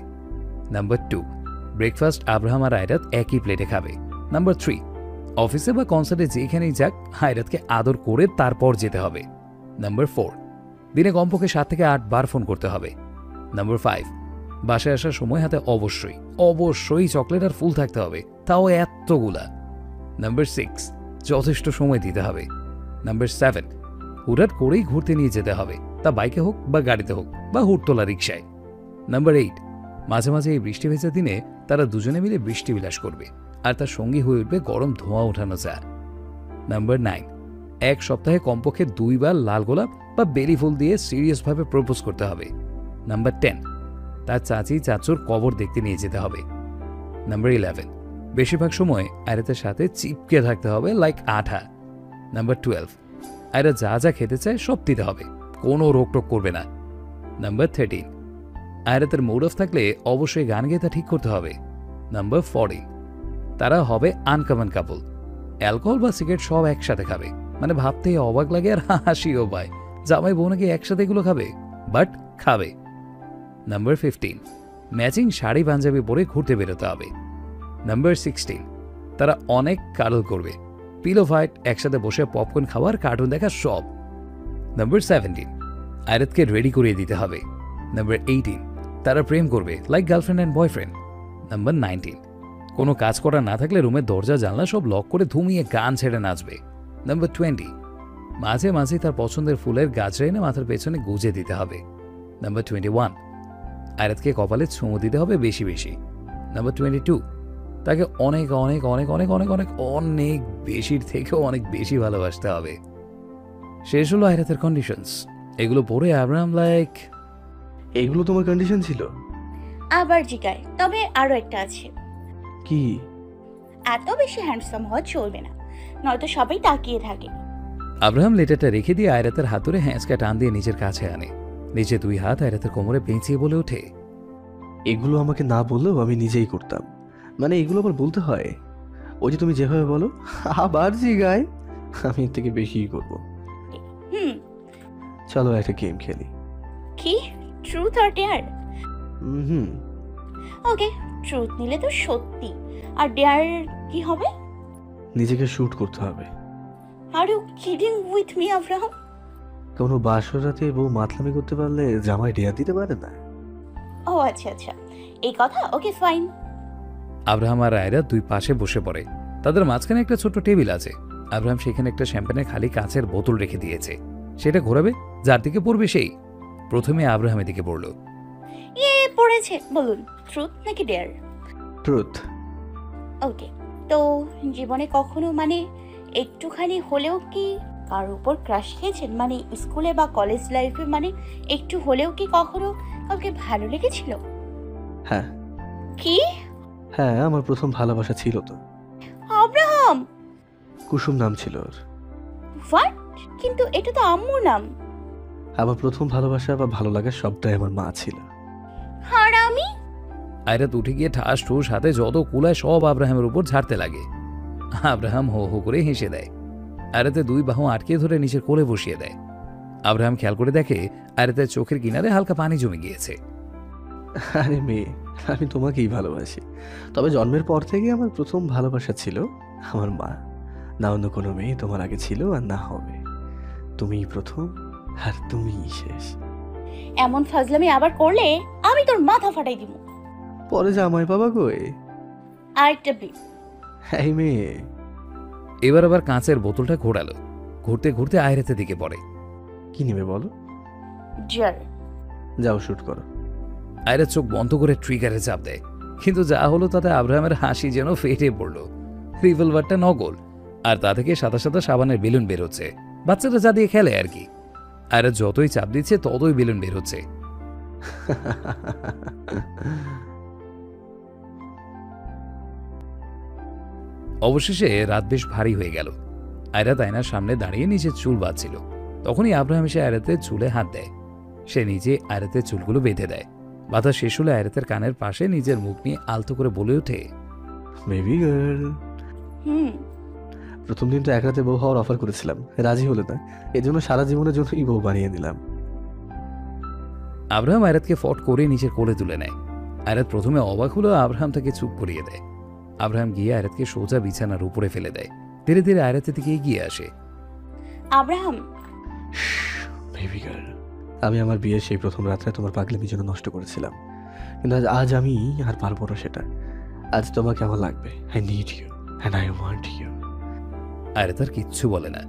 নাম্বার টু ব্রেকফাস্ট আব্রাহাম আর আয়রাত একই প্লেটে খাবে। নাম্বার থ্রি অফিসে বা কনসার্টে যেখানেই যাক, আয়রাতকে আদর করে তারপর যেতে হবে। নাম্বার ফোর দিনে কমপক্ষে সাত থেকে আট বার ফোন করতে হবে। নাম্বার ফাইভ বাসায় আসার সময় হাতে অবশ্যই অবশ্যই চকলেট আর ফুল থাকতে হবে, তাও এতগুলা। নাম্বার সিক্স যথেষ্ট সময় দিতে হবে। নাম্বার সেভেন হুটহাট করেই ঘুরতে নিয়ে যেতে হবে, তা বাইকে হোক বা গাড়িতে হোক বা হুটতোলা রিক্সায় নাম্বার এইট মাঝে মাঝে এই বৃষ্টি ভেজা দিনে তারা দুজনে মিলে বৃষ্টি বিলাস করবে আর তার সঙ্গী হয়ে উঠবে গরম ধোঁয়া ওঠানো চা। নাম্বার নাইন এক সপ্তাহে কমপক্ষে দুইবার লাল গোলাপ বা বেলি ফুল দিয়ে সিরিয়াসভাবে প্রপোজ করতে হবে। নাম্বার টেন তার চাচি চাচুর কবর দেখতে নিয়ে যেতে হবে। নাম্বার ইলেভেন বেশিরভাগ সময় আয়রাতের সাথে চিপকে থাকতে হবে লাইক আঠা। নাম্বার টুয়েলভ আয়রা যা যা খেতে চায় সব দিতে হবে, কোনো রোকটোক করবে না। নাম্বার থার্টিন আয়রাতের মুড অফ থাকলে অবশ্যই গান গেয়ে তা ঠিক করতে হবে। নাম্বার ফোরটিন তারা হবে আনকমন কাপল অ্যালকোহল বা সিগারেট সব একসাথে খাবে। মানে ভাবতেই অবাক লাগে আর হাসিও পায়। জামাই বোন নাকি একসাথে এগুলো খাবে? বাট খাবে। Number fifteen matching sari punjabi পরে ঘুরতে বেরোতে হবে। নাম্বার সিক্সটিন তারা অনেক কারল করবে। পিলো ফাইট একসাথে বসে পপকর্ন খাওয়ার কার্টুন দেখা সব। নাম্বার সেভেন্টিন আয়রাতকে রেডি করিয়ে দিতে হবে। নাম্বার এইটিন তারা প্রেম করবে like girlfriend and boyfriend number nineteen কোনো কাজ করা না থাকলে রুমের দরজা, জানলা সব লক করে ধুমিয়ে গান ছেড়ে নাচবে। নাম্বার টোয়েন্টি মাঝে মাঝে তার পছন্দের ফুলের গাছ এনে মাথার পেছনে গুজে দিতে হবে। নাম্বার টোয়েন্টি ওয়ান আয়রাতকে কপালে চুমু দিতে হবে বেশি বেশি। নাম্বার টোয়েন্টি টু তাকে অনেক অনেক অনেক অনেক অনেক অনেক অনেক বেশির থেকেও অনেক বেশি ভালোবাসতে হবে। শেষ হলো আয়রাতের কন্ডিশনস এগুলো পড়ে আব্রাহাম লাইক এগুলো তোমার কন্ডিশন ছিল? আবার জিগায় তবে আরও একটা আছে। কি? এত বেশি হ্যান্ডসাম হওয়া চলবে না নয়তো সবাই তাকিয়ে থাকে। আব্রাহাম লেটারটা রেখে দিয়ে আয়রাতের হাত ধরে হ্যাঁচকা টান দিয়ে নিজের কাছে আনে। নিচে দুই হাত আয়রাতের কোমরে পেঁচিয়ে বলে ওঠে এগুলো আমাকে না বললেও আমি নিজেই করতাম। মানে এগুলো আবার বলতে হয়? ওই যে তুমি যেভাবে বলো আবার জিগায়? আমি এর থেকে বেশিই করব। হুম। চলো একটা গেম খেলি। কি? ট্রুথ আর ডেয়ার হুম ওকে ট্রুথ নিলে তো সত্যি। আর ডেয়ার কি হবে? নিজেকে শুট করতে হবে। Are you kidding with me Abraham কোনো বাসর রাতে বউ মাতলামি করতে পারলে জামাই ডেয়া দিতে পারে না। ও আচ্ছা আচ্ছা। এই কথা? ওকে ফাইন আব্রাহাম আর আয়রা দুই পাশে বসে পড়ে। তাদের মাঝখানে একটা ছোট্ট টেবিল আছে। আব্রাহাম সেখানে একটা শ্যাম্পেনের খালি কাঁচের বোতল রেখে দিয়েছে। সেটা ঘোরাবে? যার দিকে পড়বে সেই। প্রথমে আব্রাহামের দিকে পড়ল। ইয়ে পড়েছে বলুন ট্রুথ নাকি ডেয়ার ট্রুথ ওকে তো জীবনে কখনো মানে একটুখানি হলেও কি কার উপর ক্রাশ খেয়েছেন? মানে স্কুলে বা কলেজ লাইফে মানে একটু হলেও কি কখনো কাউকে ভালো লেগেছিল? হ্যাঁ। কি? হ্যাঁ আমার প্রথম ভালোবাসা ছিল তো। আব্রাহাম! কুসুম নাম ছিল ওর। হোয়াট কিন্তু এটা তো আম্মুর নাম। আমার প্রথম ভালোবাসা বা ভালো লাগার সবটাই আমার মা ছিল। হারামি আয়রাত উঠে গিয়ে ঠাস ঠুস হাতে যত কুলায় সব আব্রাহামের উপর ঝাড়তে লাগে। আব্রাহাম হো হো করে হেসে দেয়। আয়রাতে দুই বাহু আটকে ধরে নিচের কোলে বসিয়ে দেয়। আব্রাহাম খেয়াল করে দেখে আয়রাতের চোখের কিনারে হালকা পানি জমে গিয়েছে। আরে মেয়ে আমি তোমাকেই ভালোবাসি। তবে জন্মের পর থেকে আমার প্রথম ভালোবাসা ছিল আমার মা। না অন্য কোনো মেয়ে তোমার আগে ছিল আর না হবে। তুমিই প্রথম। আর তুমিই শেষ। এমন ফাজলামি আবার করলে আমি তোর মাথা ফাটাই দিব। পরে জামাই বাবা কই? আরেকটা বিপ এই মেয়ে। এবার আবার কাঁচের বোতলটা ঘোরালো। ঘুরতে ঘুরতে আয়রাতের দিকে পড়ে। কি নেবে বলো? জার যাও শুট করো। আয়রাত চোখ বন্ধ করে ট্রিগারে চাপ দেয়। কিন্তু যা হলো তাতে আব্রাহামের হাসি যেন ফেটে পড়ল। রিভলভারটা নগল। আর তা থেকে সাদা সাদা সাবানের বেলুন বেরোচ্ছে বাচ্চারা যা দিয়ে খেলে আর কি। আয়রাত যতই চাপ দিচ্ছে, ততই বেলুন বের হচ্ছে। অবশেষে রাত বেশ ভারী হয়ে গেল। আয়রাত আয়নার সামনে দাঁড়িয়ে নিজের চুল বাঁধছিল। তখনই আব্রাহাম এসে আয়রাতের চুলে হাত দেয়। সে নিজে আয়রাতের চুলগুলো বেঁধে দেয়। বাধা শেষ হলে আয়রাতের কানের পাশে নিজের মুখ নিয়ে আলতো করে বলে ওঠে বেবি গার্ল। হুম প্রথম দিন তো এক রাতে বউ হওয়ার অফার করেছিলাম। রাজি হলে না। এজন্য সারা জীবনের জন্যই বউ বানিয়ে দিলাম আব্রাহাম আয়রাতকে ফট করে নিজের কোলে তুলে নেয়। আয়রাত প্রথমে অবাক হলো আব্রাহাম তাকে চুপ করিয়ে দেয়। আব্রাহাম গিয়ে আয়রাতকে সোজা বিছানার উপরে ফেলে দেয়। ধীরে ধীরে আয়রাতের দিকে এগিয়ে আসে। আব্রাহাম বেবি গার্ল আমি আমার বিয়ের সেই প্রথম রাত্রে তোমার পাগলামির জন্য নষ্ট করেছিলাম। কিন্তু আজ আজ আমি আর পারব না সেটা। আজ তোমাকে আমার লাগবে। I need you and I want you Ayrat আর কিচ্ছু বলে না।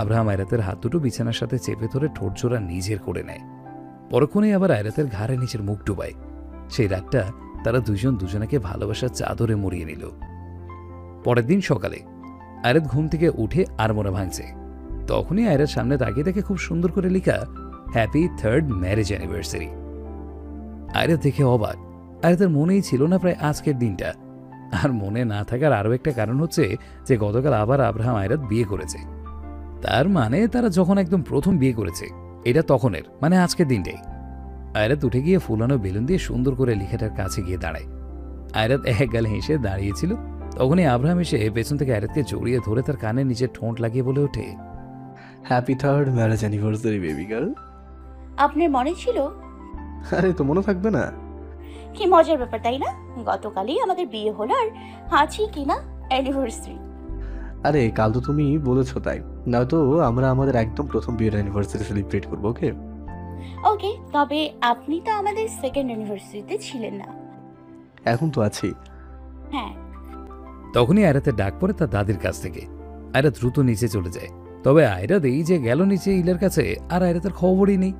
আব্রাহাম আয়রাতের হাত দুটো বিছানার সাথে চেপে ধরে ঠোঁট জোড়া নিজের করে নেয়। পরক্ষণে আবার আয়রাতের ঘাড়ে নিচের মুখ ডুবায়। সেই রাতটা তারা দুজন দুজনাকে ভালোবাসার চাদরে মরিয়ে নিল। পরের দিন সকালে আয়রাত ঘুম থেকে উঠে আরমোনা ভাঙছে। তখনই আয়রাত সামনে তাকিয়ে দেখে খুব সুন্দর করে লেখা happy third marriage anniversary Ayrat দেখে অবাক। আয়রাতের মনেই ছিল না প্রায় আজকের দিনটা। আর মনে না থাকার আরও একটা কারণ হচ্ছে যে গতকাল আবার আব্রাহাম আয়রাত বিয়ে করেছে। তার মানে তারা যখন একদম প্রথম বিয়ে করেছে এটা তখনের মানে আজকের দিনটাই। আয়রাত উঠে গিয়ে ফুলানো বেলুন দিয়ে সুন্দর করে লেখাটার কাছে গিয়ে দাঁড়ায়। আয়রাত এক গালে হেসে দাঁড়িয়েছিল। তখনই আব্রাহাম এসে পেছন থেকে আয়রাতকে জড়িয়ে ধরে তার কানে নিচে ঠোঁট লাগিয়ে বলে ওঠে happy third marriage anniversary baby girl আপনার মনে ছিল? আরে তো মনে থাকবে না। কি মজার ব্যাপার তাই না? গতকালই আমাদের বিয়ে হলো আর আছি কিনা অ্যানিভার্সারি আরে কাল তো তুমি বলেছ তাই। নয়তো আমরা আমাদের একদম প্রথম বিয়ের অ্যানিভার্সারি সেলিব্রেট করব ওকে? ওকে তবে আপনি তো আমাদের সেকেন্ড অ্যানিভার্সারিতে ছিলেন না। এখন তো আছি। হ্যাঁ। তখনই আয়রাতের ডাক পড়ে তার দাদির কাছ থেকে। আয়রা দ্রুত নিচে চলে যায়। তবে আয়রাত এই যে গেল নিচে ইলের কাছে আর আয়রাতের খবরই নেই।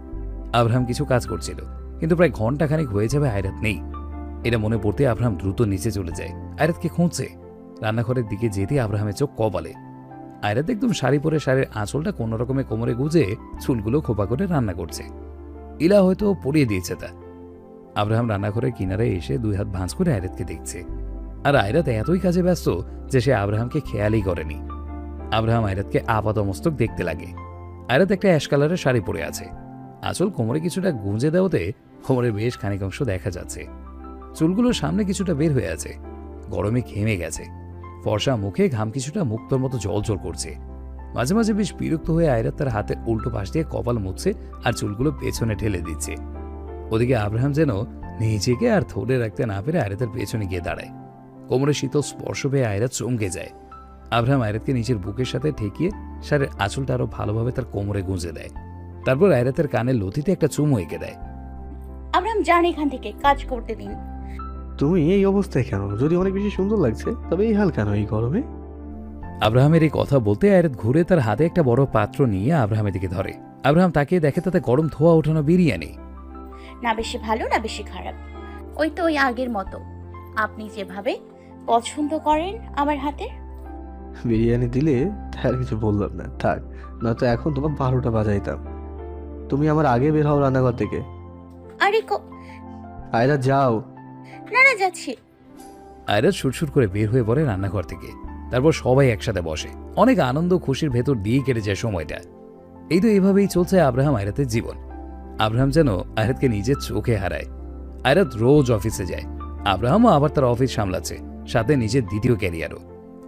আব্রাহাম কিছু কাজ করছিল। কিন্তু প্রায় ঘণ্টা খানিক হয়ে যাবে আয়রাত নেই। এটা মনে পড়তে আব্রাহাম দ্রুত নিচে চলে যায়। আয়রাতকে খুঁজছে। রান্নাঘরের দিকে যেতে আব্রাহামের চোখ কপালে আয়রাত একদম শাড়ি পরে শাড়ির আঁচলটা কোনো রকমে কোমরে গুজে চুলগুলো খোপা করে রান্না করছে। ইলা হয়তো পরিয়ে দিয়েছে তা। আব্রাহাম রান্নাঘরের কিনারে এসে দুই হাত ভাঁজ করে আয়রাতকে দেখছে। আর আয়রাত এতই কাজে ব্যস্ত যে সে আব্রাহামকে খেয়ালই করেনি। আব্রাহাম আয়রাতকে আপাতমস্তক দেখতে লাগে। আয়রাত একটা অ্যাশ কালারের শাড়ি পরে আছে। আঁচল কোমরে কিছুটা গুঁজে দেওয়াতে কোমরে বেশ খানিক অংশ দেখা যাচ্ছে। চুলগুলো সামনে কিছুটা বের হয়ে আছে। গরমে ঘেমে গেছে। ফর্সা মুখে ঘাম কিছুটা মুক্তর মতো জল জল করছে। মাঝে মাঝে বেশ বিরক্ত হয়ে আয়রাত তার হাতের উল্টো পাশ দিয়ে কপাল মুছছে আর চুলগুলো পেছনে ঠেলে দিচ্ছে। ওদিকে আব্রাহাম যেন নিজেকে আর ধরে রাখতে না পেরে আয়রাতের পেছনে গিয়ে দাঁড়ায়। কোমরে শীতল স্পর্শ পেয়ে আয়রাত চমকে যায়। আব্রাহাম আয়রাতকে নিজের বুকের সাথে ঠেকিয়ে শাড়ির আঁচলটা আরও ভালোভাবে তার কোমরে গুঁজে দেয়। তারপর আয়রাতের কানে লতিতে একটা চুমু এঁকে দেয়। আব্রাহাম যান এখান থেকে কাজ করতে দিন। তুমি এই অবস্থায় কেন? যদি অনেক বেশি সুন্দর লাগছে তবে এই হাল কেন এই গরমে? আব্রাহামের এই কথা বলতে আয়রাত ঘুরে তার হাতে একটা বড় পাত্র নিয়ে আব্রাহামের দিকে ধরে। আব্রাহাম তাকে দেখে তাতে গরম ধোয়া ওঠানো বিরিয়ানি। না বেশি ভালো না বেশি খারাপ। ওই তো ওই আগের মতো। আপনি যেভাবে পছন্দ করেন আমার হাতে। বিরিয়ানি দিলে তাই আর কিছু বললাম না। থাক নয়তো এখন তোমার বারোটা বাজাইতাম। তুমি আমার আগে বের হও রান্নাঘর থেকে। আরে কো- আয়রা যাও। না না যাচ্ছি। আয়রাত সুরসুর করে বের হয়ে পড়ে রান্নাঘর থেকে। তারপর সবাই একসাথে বসে। অনেক আনন্দ খুশির ভেতর দিয়ে কেটে যায় সময়টা। এই তো এভাবেই চলছে আব্রাহাম আয়রাতের জীবন। আব্রাহাম যেন আয়রাতকে নিজের চোখে হারায়। আয়রাত রোজ অফিসে যায়। আব্রাহামও আবার তার অফিস সামলাচ্ছে সাথে নিজের দ্বিতীয় ক্যারিয়ারও।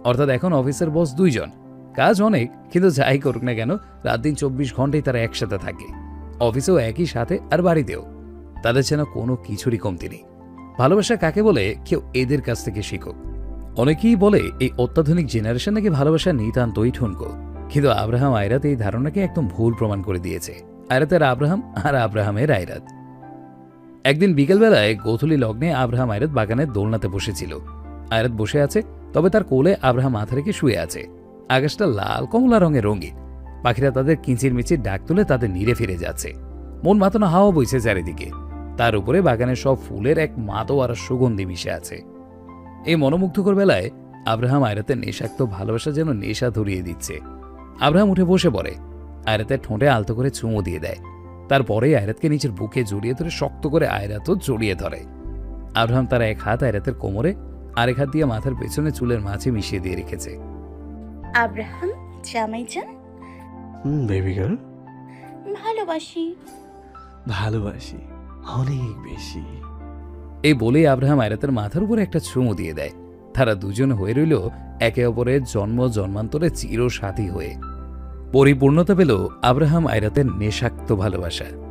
অর্থাৎ এখন অফিসের বস দুইজন। কাজ অনেক কিন্তু যাই করুক না কেন রাত দিন চব্বিশ ঘন্টাই তারা একসাথে থাকে। অফিসেও একই সাথে আর বাড়িতেও। তাদের যেন কোনো কিছুরই কমতি নেই। ভালোবাসা কাকে বলে? কেউ এদের কাছ থেকে শিখুক। অনেকেই বলে এই অত্যাধুনিক জেনারেশন নাকি ভালোবাসা নিতান্তই ঠুনকো। কিন্তু আব্রাহাম আয়রাত এই ধারণাকে একদম ভুল প্রমাণ করে দিয়েছে। আয়রাতের আব্রাহাম আর আব্রাহামের আয়রাত। একদিন বিকেলবেলায় গোধূলি লগ্নে আব্রাহাম আয়রাত বাগানের দোলনাতে বসেছিল। আয়রাত বসে আছে, তবে তার কোলে আব্রাহাম মাথা রেখে শুয়ে আছে। আকাশটা লাল কমলা রঙের রঙিন। পাখিরা তাদের কিঞ্চির মিচির ডাক তুলে তাদের নিরে ফিরে যাচ্ছে। মন মাতানো হাওয়া বইছে চারিদিকে। তার উপরে বাগানের সব ফুলের এক মাতোয়ার সুগন্ধি মিশে আছে। এই মনোমুগ্ধকর বেলায় আব্রাহাম আয়রাতের নেশাক্ত ভালোবাসা যেন নেশা ধরিয়ে দিচ্ছে। আব্রাহাম উঠে বসে পড়ে। আয়রাতের ঠোঁটে আলতো করে চুমো দিয়ে দেয়। তারপরে আয়রাতকে নিজের বুকে জড়িয়ে ধরে শক্ত করে আয়রাতও জড়িয়ে ধরে। আব্রাহাম তার এক হাত আয়রাতের কোমরে আরেক হাত দিয়ে মাথার পেছনে চুলের মাঝে মিশিয়ে দিয়ে রেখেছে। আব্রাহাম জামাইজান হুম বেবি গার্ল ভালোবাসি। ভালোবাসি। অনেক বেশি। এই বলে আব্রাহাম আয়রাতের মাথার উপরে একটা চুমু দিয়ে দেয়। তারা দুজন হয়ে রইল একে অপরের জন্ম, জন্মান্তরে চির সাথী হয়ে। পরিপূর্ণতা পেল আব্রাহাম আয়রাতের নেশাক্ত ভালোবাসা